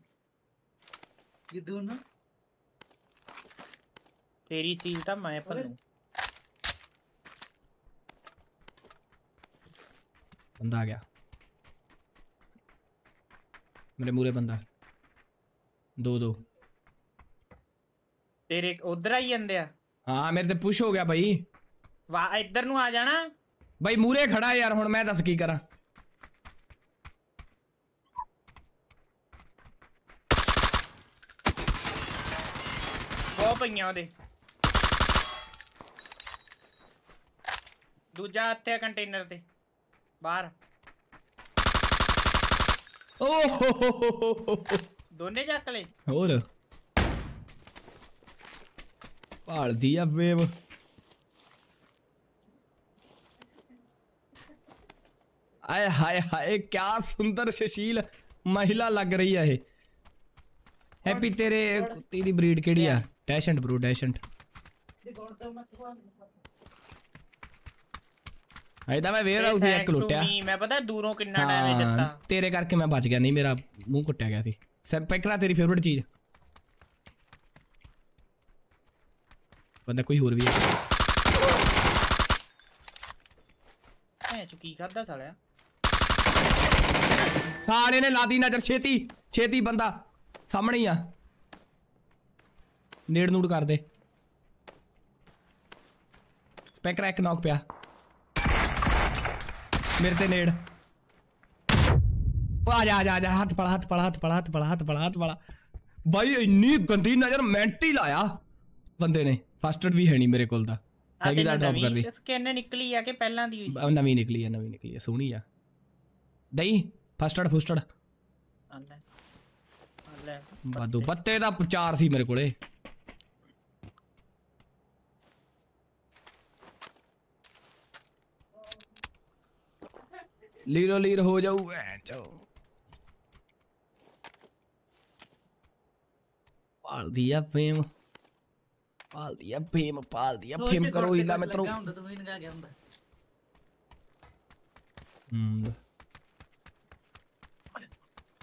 [SPEAKER 10] ये दोनों तेरी सील था
[SPEAKER 1] मैं पर बंदा आ गया मेरे मुरे बंदा
[SPEAKER 10] दो दो तेरे उधर आई
[SPEAKER 1] अंदे हाँ मेरे ते पुश हो गया
[SPEAKER 10] भाई वाह इधर नु आ
[SPEAKER 1] जाना भाई मुरे खड़ा यार हुन मैं दस की
[SPEAKER 10] करा ਪਈਆਂ ਉਹਦੇ ਦੂਜਾ ਇੱਥੇ ਕੰਟੇਨਰ ਤੇ ਬਾਹਰ
[SPEAKER 1] ਓ ਹੋ ਹੋ ਹੋ ਹੋ ਹੋ ਹੋ।
[SPEAKER 10] ਦੋਨੇ ਚੱਕ ਲੈ
[SPEAKER 1] ਹੋਰ ਭਾਲਦੀ ਆ ਵੇਵ ਆਏ ਹਾਏ ਹਾਏ ਕਿਆ ਸੁੰਦਰ ਸੁਸ਼ੀਲ ਮਹਿਲਾ ਲੱਗ ਰਹੀ ਆ ਇਹ ਹੈਪੀ ਤੇਰੇ ਕੁੱਤੀ ਦੀ ਬਰੀਡ डैशेंट ब्रो डैशेंट ਇਹਦਾ ਮੈਂ ਵੇਅਰ ਆਊਟ ਇੱਕ ਲੁੱਟਿਆ
[SPEAKER 10] ਮੈਂ ਪਤਾ ਦੂਰੋਂ ਕਿੰਨਾ ਡੈਮੇਜ ਦਿੱਤਾ
[SPEAKER 1] ਤੇਰੇ ਕਰਕੇ ਮੈਂ ਬਚ ਗਿਆ ਨਹੀਂ ਮੇਰਾ ਮੂੰਹ ਕੁੱਟਿਆ ਗਿਆ ਸੀ ਸੈਪੈਕਰਾ ਤੇਰੀ ਫੇਵਰਿਟ ਚੀਜ਼ ਬੰਦਾ ਕੋਈ ਹੋਰ ਵੀ ਹੈ
[SPEAKER 10] ਐ ਚ ਕੀ ਕਰਦਾ ਸਾਲਿਆ
[SPEAKER 1] ਸਾਲੇ ਨੇ ਲਾਦੀ ਨਜ਼ਰ ਛੇਤੀ ਛੇਤੀ ਬੰਦਾ ਸਾਹਮਣੇ ਹੀ ਆ ਨੇੜ ਨੂੜ ਕਰ ਦੇ ਪੈਕਰਾ ਇੱਕ ਨੌਕ ਪਿਆ ਮੇਰੇ ਤੇ ਨੇੜ ਉਹ ਆ ਜਾ ਆ ਜਾ ਆ ਜਾ ਹੱਥ ਪੜਾ ਹੱਥ ਪੜਾ ਹੱਥ ਪੜਾ ਹੱਥ ਪੜਾ ਹੱਥ ਪੜਾ ਹੱਥ ਪੜਾ ਬਾਈ ਇੰਨੀ ਗੰਦੀ ਨਜ਼ਰ ਮੈਂਟੀ ਲਾਇਆ ਬੰਦੇ ਨੇ ਫਸਟਡ ਵੀ ਹੈ ਨਹੀਂ ਮੇਰੇ ਕੋਲ ਦਾ ਹੈਗੀ ਦਾ ਡ੍ਰੌਪ ਕਰ ਦੀ
[SPEAKER 10] ਸਕਿਨ ਨਿਕਲੀ ਆ ਕਿ ਪਹਿਲਾਂ ਦੀ ਹੋਈ
[SPEAKER 1] ਆ ਨਵੀਂ ਨਿਕਲੀ ਹੈ ਨਵੀਂ ਨਿਕਲੀ ਹੈ ਸੋਹਣੀ ਆ ਦਈ ਫਸਟਡ ਫੁਸਟਡ
[SPEAKER 10] ਆ ਲੈ ਆ ਲੈ
[SPEAKER 1] ਬਾਦੂ ਪੱਤੇ ਦਾ ਚਾਰ ਸੀ ਮੇਰੇ ਕੋਲੇ लीरो लीर हो जाऊ पाल दिया फेम पाल दिया फेम पाल दिया फेम करो हिला मित्रों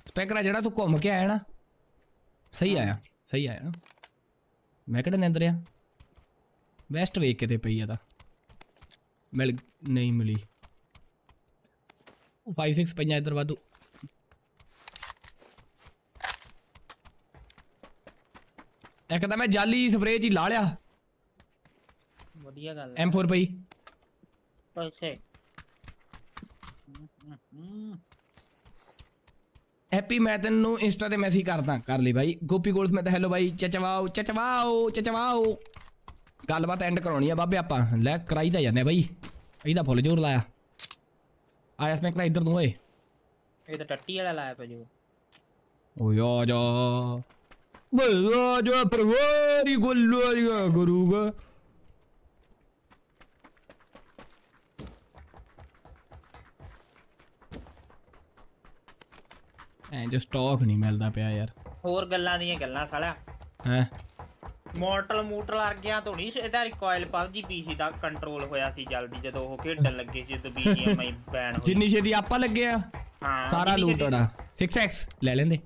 [SPEAKER 1] स्पैकरा जड़ा
[SPEAKER 11] तू घूम के आया ना? सही
[SPEAKER 1] हाँ। आया सही आया ना? मैं कड़े नंद रहा वेस्ट वेख के पई आ मिल नहीं मिली। ਵੇਖ ਕੇ ਤੇ ਪਈ ਆ ਤਾਂ ਮਿਲ ਨਹੀਂ ਮਿਲੀ 5 6 ਪਈਆਂ ਇੱਧਰ ਵਾਧੂ ਇੱਕ ਤਾਂ ਮੈਂ ਜਾਲੀ ਸਪਰੇਅ ਚ ਹੀ ਲਾ ਲਿਆ
[SPEAKER 10] ਵਧੀਆ ਗੱਲ ਹੈ
[SPEAKER 1] M4 ਪਈ
[SPEAKER 10] ਪੈਸੇ
[SPEAKER 1] ਹੈਪੀ ਮੈਂ ਤੈਨੂੰ ਇੰਸਟਾ ਤੇ ਮੈਸੇਜ ਕਰਦਾ ਕਰ ਲਈ ਬਾਈ ਗੋਪੀ ਗੋਲਫ ਮੈਂ ਤਾਂ ਹੈਲੋ ਬਾਈ ਚਚਵਾਓ ਚਚਵਾਓ ਚਚਵਾਓ ਗੱਲਬਾਤ ਐਂਡ ਕਰਾਉਣੀ ਆ ਬਾਬੇ ਆਪਾਂ ਲੈ ਕਰਾਈ ਤਾਂ ਜਾਂਦੇ ਬਾਈ ਇਹਦਾ ਫੁੱਲ ਜ਼ੋਰ ਲਾਇਆ ਆਇਆ ਸਮੈਕ ਨਾ ਇੱਧਰ ਨੂੰ ਓਏ
[SPEAKER 10] ਇਹ ਤਾਂ ਟੱਟੀ ਵਾਲਾ ਲਾਇਆ ਪਿਆ ਜੋ
[SPEAKER 1] ਓਏ ਆ ਜਾ ਬੜਾ ਜੋ ਪਰਵਾਰੀ ਗੁੱਲੂਆ ਕਰੂਗਾ ਐ ਜੋ ਸਟਾਕ ਨਹੀਂ ਮਿਲਦਾ ਪਿਆ ਯਾਰ
[SPEAKER 10] ਹੋਰ ਗੱਲਾਂ ਦੀਆਂ ਗੱਲਾਂ ਸਾਲਿਆ
[SPEAKER 1] ਹੈ
[SPEAKER 10] ਮੋਟਲ ਮੂਟਲ ਵਰਗਿਆਂ ਤੋਂ ਨਹੀਂ ਇਹਦਾ ਰਿਕੋਇਲ ਪਬਜੀ ਪੀਸੀ ਦਾ ਕੰਟਰੋਲ ਹੋਇਆ ਸੀ ਜਲਦੀ ਜਦੋਂ ਉਹ ਖੇਡਣ ਲੱਗੇ ਸੀ ਜਦੋਂ BGMI ਬੈਨ ਹੋਈ।
[SPEAKER 1] ਜਿੰਨੀ ਛੇਤੀ ਆਪਾਂ ਲੱਗੇ ਆ
[SPEAKER 10] ਹਾਂ
[SPEAKER 1] ਸਾਰਾ ਲੂਟੜਾ 6x ਲੈ ਲੈਂਦੇ।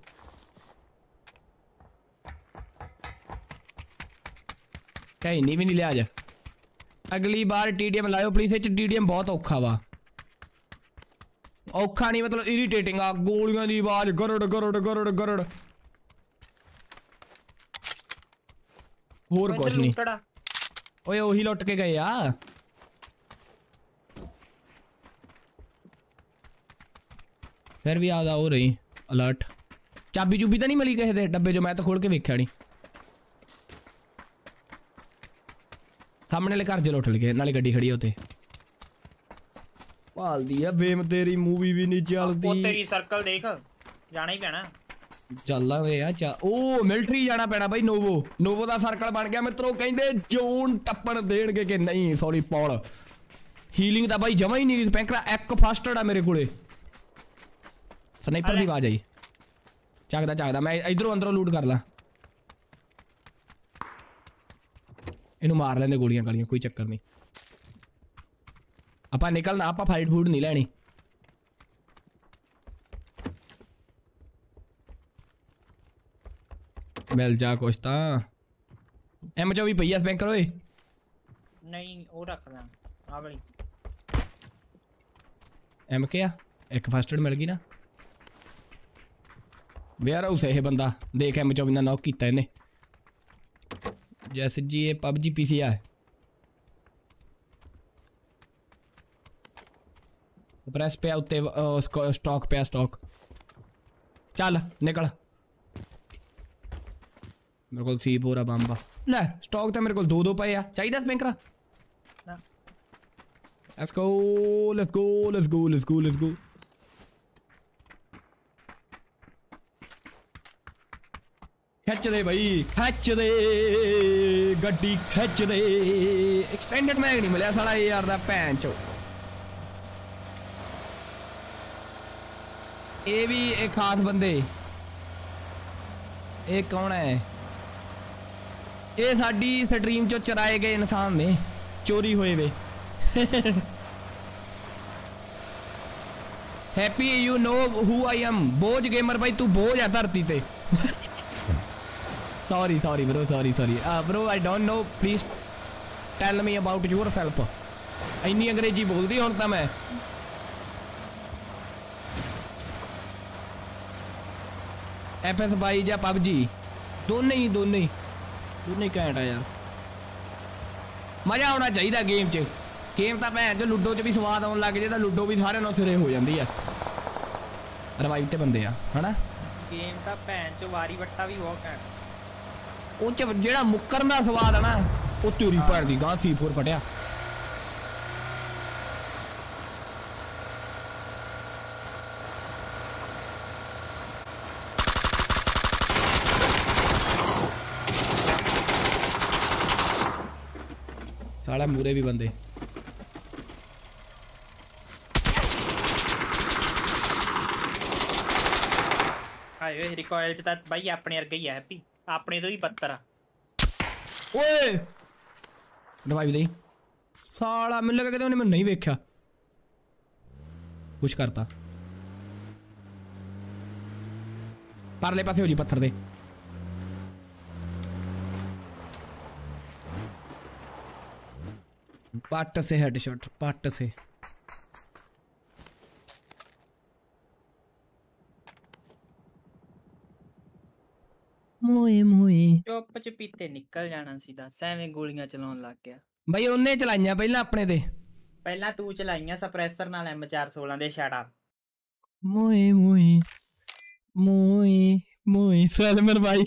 [SPEAKER 1] ਕਹੀਂ ਨਹੀਂ ਵੀ ਨਹੀਂ ਲਿਆ ਅੱਜ। ਅਗਲੀ ਵਾਰ ਟੀਡੀਐਮ ਲਾਇਓ ਪਲੀਜ਼ ਇਹ ਚ ਟੀਡੀਐਮ ਬਹੁਤ ਔਖਾ ਵਾ। ਔਖਾ ਨਹੀਂ ਮਤਲਬ ਇਰੀਟੇਟਿੰਗ ਆ ਗੋਲੀਆਂ ਦੀ ਆਵਾਜ਼ ਗਰੜ ਗਰੜ ਗਰੜ ਗਰੜ। ਹੋਰ
[SPEAKER 10] ਉਹ
[SPEAKER 1] ਕੁਝ
[SPEAKER 10] ਇੱਧਰ
[SPEAKER 1] ਨਹੀਂ
[SPEAKER 10] ਲੂਟੜਾ
[SPEAKER 1] ਓਏ ਉਹੀ ਲੁੱਟ ਕੇ ਗਏ ਆ ਫਿਰ ਵੀ ਆਦਾ ਹੋ ਰਹੀ ਅਲਰਟ ਚਾਬੀ ਚੁਬੀ ਤਾਂ ਨਹੀਂ ਮਿਲੀ ਕਿਸੇ ਦੇ ਡੱਬੇ 'ਚੋਂ ਮੈਂ ਤਾਂ ਖੋਲ ਕੇ ਵੇਖਿਆ ਨਹੀਂ ਸਾਹਮਣੇ ਵਾਲੇ ਘਰ 'ਚ ਲੁੱਟ ਲਗੇ ਨਾਲੇ ਗੱਡੀ ਖੜੀ ਆ ਉੱਤੇ ਭਾਲਦੀ ਆ ਵੇਮ ਤੇਰੀ ਮੂਵੀ ਵੀ ਨਹੀਂ
[SPEAKER 10] ਉਹ
[SPEAKER 1] ਚੱਲਦੀ
[SPEAKER 10] ਤੇਰੀ ਸਰਕਲ ਦੇਖ ਜਾਣਾ ਹੀ ਪੈਣਾ
[SPEAKER 1] ਚੱਲਾਂਗੇ ਆ ਚਾ ਉਹ ਮਿਲਟਰੀ ਜਾਣਾ ਪੈਣਾ ਬਾਈ ਨੋਵੋ। ਨੋਵੋ ਦਾ ਸਰਕਲ ਬਣ ਗਿਆ ਮਿੱਤਰੋ ਕਹਿੰਦੇ ਜੋਨ ਟੱਪਣ ਦੇਣਗੇ ਕਿ ਨਹੀਂ? ਸੌਰੀ ਪੌਲ ਹੀਲਿੰਗ ਤਾਂ ਬਾਈ ਜਮਾ ਹੀ ਨਹੀਂ ਸਪੈਂਕਰਾ ਇੱਕ ਫਾਸਟਡ ਆ ਮੇਰੇ ਕੋਲੇ। ਸਨਾਈਪਰ ਦੀ ਆਵਾਜ਼ ਆਈ। ਚੱਕਦਾ ਚੱਕਦਾ। ਮੈਂ ਇਧਰੋਂ ਅੰਦਰੋਂ ਲੂਟ ਕਰ ਲਾਂ। ਇਹਨੂੰ ਮਾਰ ਲੈਂਦੇ ਗੋਲੀਆਂ ਗਾਲੀਆਂ ਕੋਈ ਚੱਕਰ ਨਹੀਂ। ਆਪਾਂ ਨਿਕਲਣਾ ਆਪਾਂ ਫਾਈਟ ਫੂਡ ਨਹੀਂ ਲੈਣੀ। Melja Costa. Eh, macam vi payas bank karo
[SPEAKER 10] eh. नहीं वो रख ला। हाँ
[SPEAKER 1] भाई एम क्या? एक फ़र्स्ट मिल गई ना। वेयर हाउस है ये बंदा। देख एम चौबी नॉक किया इन्हें। जैसे जी ये पबजी पीसी है। प्रेस पे उत्ते स्टॉक पे स्टॉक चल निकल। मेरे को सी पूरा बम्बा ले स्टॉक था तो मेरे को दो दो पाया चाहिए दस
[SPEAKER 10] बैंकरा?
[SPEAKER 1] Let's go let's go let's go let's go let's go खच दे भाई खच दे। गड्डी खच दे। एक्सटेंडेड मैग नहीं मिले साढ़ा यार दा पैंच ये भी एक खास बंदे। एक कौन है? ये ਸਾਡੀ ਸਟ੍ਰੀਮ ਚੋਂ ਚਰਾਏ ਗਏ ਇਨਸਾਨ ਨੇ, ਚੋਰੀ ਹੋਏ ਵੇ। Happy you know who I am बोझ गेमर भाई तू बोझ है धरती पे sorry sorry bro sorry sorry bro I don't know please tell me about yourself इन्नी अंग्रेज़ी बोलती हूँ तो मैं एफ़ एस बाई या पबजी दोनों ही दोनों ही ਦੋਨੇ ਘੈਂਟ ਆ ਯਾਰ। ਮਜ਼ਾ ਆਉਣਾ ਚਾਹੀਦਾ ਗੇਮ 'ਚ। ਗੇਮ ਤਾਂ ਭੈਣ ਚ ਲੁੱਡੋ 'ਚ ਵੀ ਸਵਾਦ ਆਉਣ ਲੱਗ ਜੇ ਤਾਂ ਲੁੱਡੋ ਵੀ ਸਾਰਿਆਂ ਨਾਲ ਸਿਰੇ ਹੋ ਜਾਂਦੀ ਆ। ਰਿਵਾਈਵ ਤੇ ਬੰਦੇ ਆ ਹਨਾ?
[SPEAKER 10] ਗੇਮ ਤਾਂ ਭੈਣ ਚ ਵਾਰੀ ਵੱਟਾ ਵੀ ਬਹੁਤ ਘੈਂਟ।
[SPEAKER 1] ਉਹ ਚ ਜਿਹੜਾ ਮੁੱਕਰਨ ਦਾ ਸਵਾਦ ਆ ਨਾ ਉਹ ਤੇਰੀ ਭੈਣ ਦੀ ਗਾਂ ਸੀ ਫੋਰ ਪਟਿਆ ਸਾਲਾ ਮੂਰੇ ਵੀ ਬੰਦੇ
[SPEAKER 10] ਹਾਏ ਓਏ ਰਿਕੋਇਲ ਚ ਤਾਂ ਬਾਈ ਆਪਣੇ ਵਰਗਾ ਹੀ ਆ ਹੈਪੀ ਆਪਣੇ ਤੋਂ ਵੀ ਬੱਤਰ ਆ
[SPEAKER 1] ਓਏ ਰਿਵਾਈਵ ਦੇ ਸਾਲਾ ਮੈਨੂੰ ਲੱਗਾ ਕਿਤੇ ਉਹਨੇ ਮੈਨੂੰ ਨਹੀਂ ਵੇਖਿਆ ਕੁਛ ਕਰਤਾ ਪਰਲੇ ਪਾਸੇ ਹੋ ਜੀ ਪੱਥਰ ਦੇ पट से हेडशॉट पट से मोए मोए
[SPEAKER 10] ਚੁੱਪ ਚਪੀਤੇ ਨਿਕਲ ਜਾਣਾ ਸੀ ਦੱਸ ਐਵੇਂ ਗੋਲੀਆਂ ਚਲਾਉਣ ਲੱਗ ਗਿਆ
[SPEAKER 1] ਬਈ ਉਹਨੇ ਚਲਾਈਆਂ ਪਹਿਲਾਂ ਆਪਣੇ ਤੇ
[SPEAKER 10] ਪਹਿਲਾਂ ਤੂੰ ਚਲਾਈਆਂ ਸਪਰੈਸਰ ਨਾਲ M416 ਦੇ ਛੜਾ
[SPEAKER 1] ਮੋਏ ਮੋਏ ਮੋਏ ਮੋਏ ਸਲਮਨ ਭਾਈ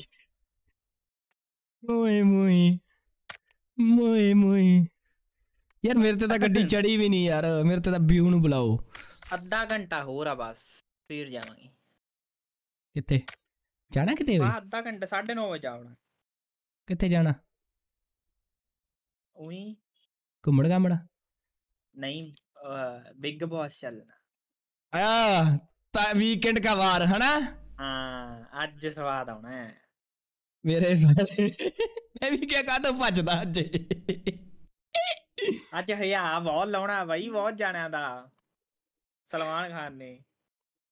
[SPEAKER 1] ਮੋਏ ਮੋਏ ਮੋਏ ਮੋਏ ਯਾਰ ਮੇਰੇ ਤੇ ਤਾਂ ਗੱਡੀ ਚੜੀ ਵੀ ਨਹੀਂ ਯਾਰ ਮੇਰੇ ਤੇ ਤਾਂ ਵਿਊ ਨੂੰ ਬੁਲਾਓ।
[SPEAKER 10] ਅੱਧਾ ਘੰਟਾ ਹੋਰ ਆ ਬਸ ਫੇਰ ਜਾਵਾਂਗੇ।
[SPEAKER 1] ਕਿੱਥੇ? ਜਾਣਾ ਕਿਤੇ ਓਏ?
[SPEAKER 10] ਆ ਅੱਧਾ ਘੰਟਾ 9:30 ਵਜੇ ਆਉਣਾ।
[SPEAKER 1] ਕਿੱਥੇ ਜਾਣਾ?
[SPEAKER 10] ਉਹੀ।
[SPEAKER 1] ਘੁੰਮਣ ਘਾਮਣ?
[SPEAKER 10] ਨਹੀਂ ਬਿਗ ਬੌਸ ਚੱਲਣਾ।
[SPEAKER 1] ਆ ਤਾਂ ਵੀਕਐਂਡ ਕਾ ਵਾਰ ਹਨਾ?
[SPEAKER 10] ਹਾਂ ਅੱਜ ਸਵਾਦ ਆਉਣਾ ਹੈ।
[SPEAKER 1] ਮੇਰੇ ਸਾਰੇ ਮੈਂ ਵੀ ਕਿਹਾ ਕਾਹਤੋਂ ਭੱਜਦਾ ਅੱਜ?
[SPEAKER 10] ਅੱਜ ਹਿਆ ਬਹੁਤ ਲਾਉਣਾ ਬਾਈ ਬਹੁਤ ਜਾਣਿਆਂ ਦਾ ਸਲਮਾਨ ਖਾਨ ਨੇ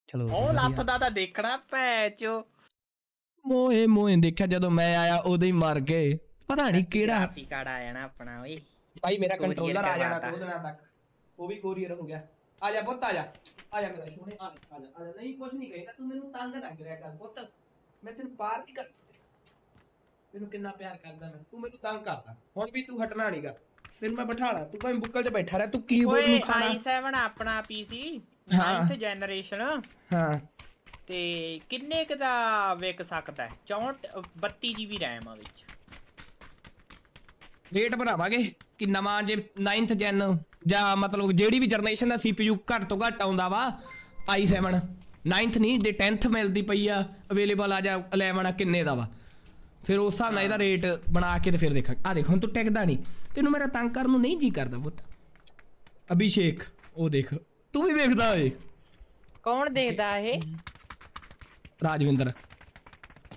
[SPEAKER 1] ਚਲੋ
[SPEAKER 10] ਉਹ ਲੱਤ ਦਾ ਤਾਂ ਦੇਖਣਾ ਪੈਚੋ
[SPEAKER 1] ਮੋਏ ਮੋਏ ਦੇਖਿਆ ਜਦੋਂ ਮੈਂ ਆਇਆ ਉਦੋਂ ਹੀ ਮਰ ਗਏ ਪਤਾ ਨਹੀਂ ਕਿਹੜਾ
[SPEAKER 10] ਗ੍ਰਾਫੀ ਕਾਰਡ ਆ ਜਾਣਾ ਆਪਣਾ ਓਏ
[SPEAKER 1] ਭਾਈ ਮੇਰਾ
[SPEAKER 10] Courier
[SPEAKER 1] ਕੰਟਰੋਲਰ ਆ ਜਾਣਾ
[SPEAKER 10] ਕਰਵਾਤਾ।
[SPEAKER 1] ਦੋ ਦਿਨਾਂ ਤੱਕ ਉਹ ਵੀ ਕੋਰੀਅਰ ਹੋ ਗਿਆ ਆ ਜਾ ਪੁੱਤ ਆ ਜਾ ਆ ਜਾ ਮੇਰਾ ਸੋਹਣੇ ਆ ਜਾ ਆ ਜਾ, ਆ ਜਾ ਨਹੀਂ ਕੁਛ ਨਹੀਂ ਕਹਿੰਦਾ ਤੂੰ ਮੈਨੂੰ ਤੰਗ ਨਾ ਕਰਿਆ ਕਰ ਪੁੱਤ ਮੈਂ ਤੈਨੂੰ ਪਾਰ ਨਹੀਂ ਕਰ ਮੈਨੂੰ ਕਿੰਨਾ ਪਿਆਰ ਕਰਦਾ ਮੈਂ ਤੂੰ ਮੈਨੂੰ ਤੰਗ ਕਰਦਾ ਹੁਣ ਵੀ ਤੂੰ ਹਟਣਾ ਨਹੀਂਗਾ ਤੈਨੂੰ ਮੈਂ ਬਿਠਾ ਲਾ ਤੂੰ ਭਾਵੇਂ ਬੁੱਕਲ 'ਚ ਬੈਠਾ ਰਹਿ ਤੂੰ ਕੀਬੋਰਡ
[SPEAKER 10] ਓਏ
[SPEAKER 1] ਨੂੰ ਖਾਣਾ।
[SPEAKER 10] i7 ਆਪਣਾ ਪੀਸੀ
[SPEAKER 1] ਹਾਂ।
[SPEAKER 10] 9th ਜਨਰੇਸ਼ਨ
[SPEAKER 1] ਹਾਂ।
[SPEAKER 10] ਤੇ ਕਿੰਨੇ ਕ ਦਾ ਵਿਕ ਸਕਦਾ ਹੈ? 64 32 GB RAM ਆ ਵਿੱਚ।
[SPEAKER 1] ਰੇਟ ਬਣਾਵਾਂਗੇ ਕਿ ਨਵਾਂ ਜੇ 9th ਜਨ ਜਾਂ ਮਤਲਬ ਜਿਹੜੀ ਵੀ ਜਨਰੇਸ਼ਨ ਦਾ CPU ਘੱਟ ਤੋਂ ਘੱਟ ਆਉਂਦਾ ਵਾ i7 9th ਨਹੀਂ ਜੇ 10th ਮਿਲਦੀ ਪਈ ਆ ਅਵੇਲੇਬਲ ਆ ਜਾ 11 ਆ ਕਿੰਨੇ ਦਾ ਵਾ? ਫਿਰ ਉਸ ਹਿਸਾਬ ਨਾਲ ਇਹਦਾ ਰੇਟ ਬਣਾ ਕੇ ਤੇ ਫਿਰ ਦੇਖਾਂ। ਆ ਦੇਖ ਹੁਣ ਤੂੰ ਟਿਕਦਾ ਨਹੀਂ। ਤੈਨੂੰ ਮੇਰਾ ਤੰਗ ਕਰਨ ਨੂੰ ਨਹੀਂ ਜੀ ਕਰਦਾ ਪੁੱਤ। ਅਭਿਸ਼ੇਕ ਉਹ ਦੇਖ। ਤੂੰ ਵੀ ਵੇਖਦਾ ਓਏ
[SPEAKER 10] ਕੌਣ ਦੇਖਦਾ ਇਹ?
[SPEAKER 1] ਰਾਜਵਿੰਦਰ।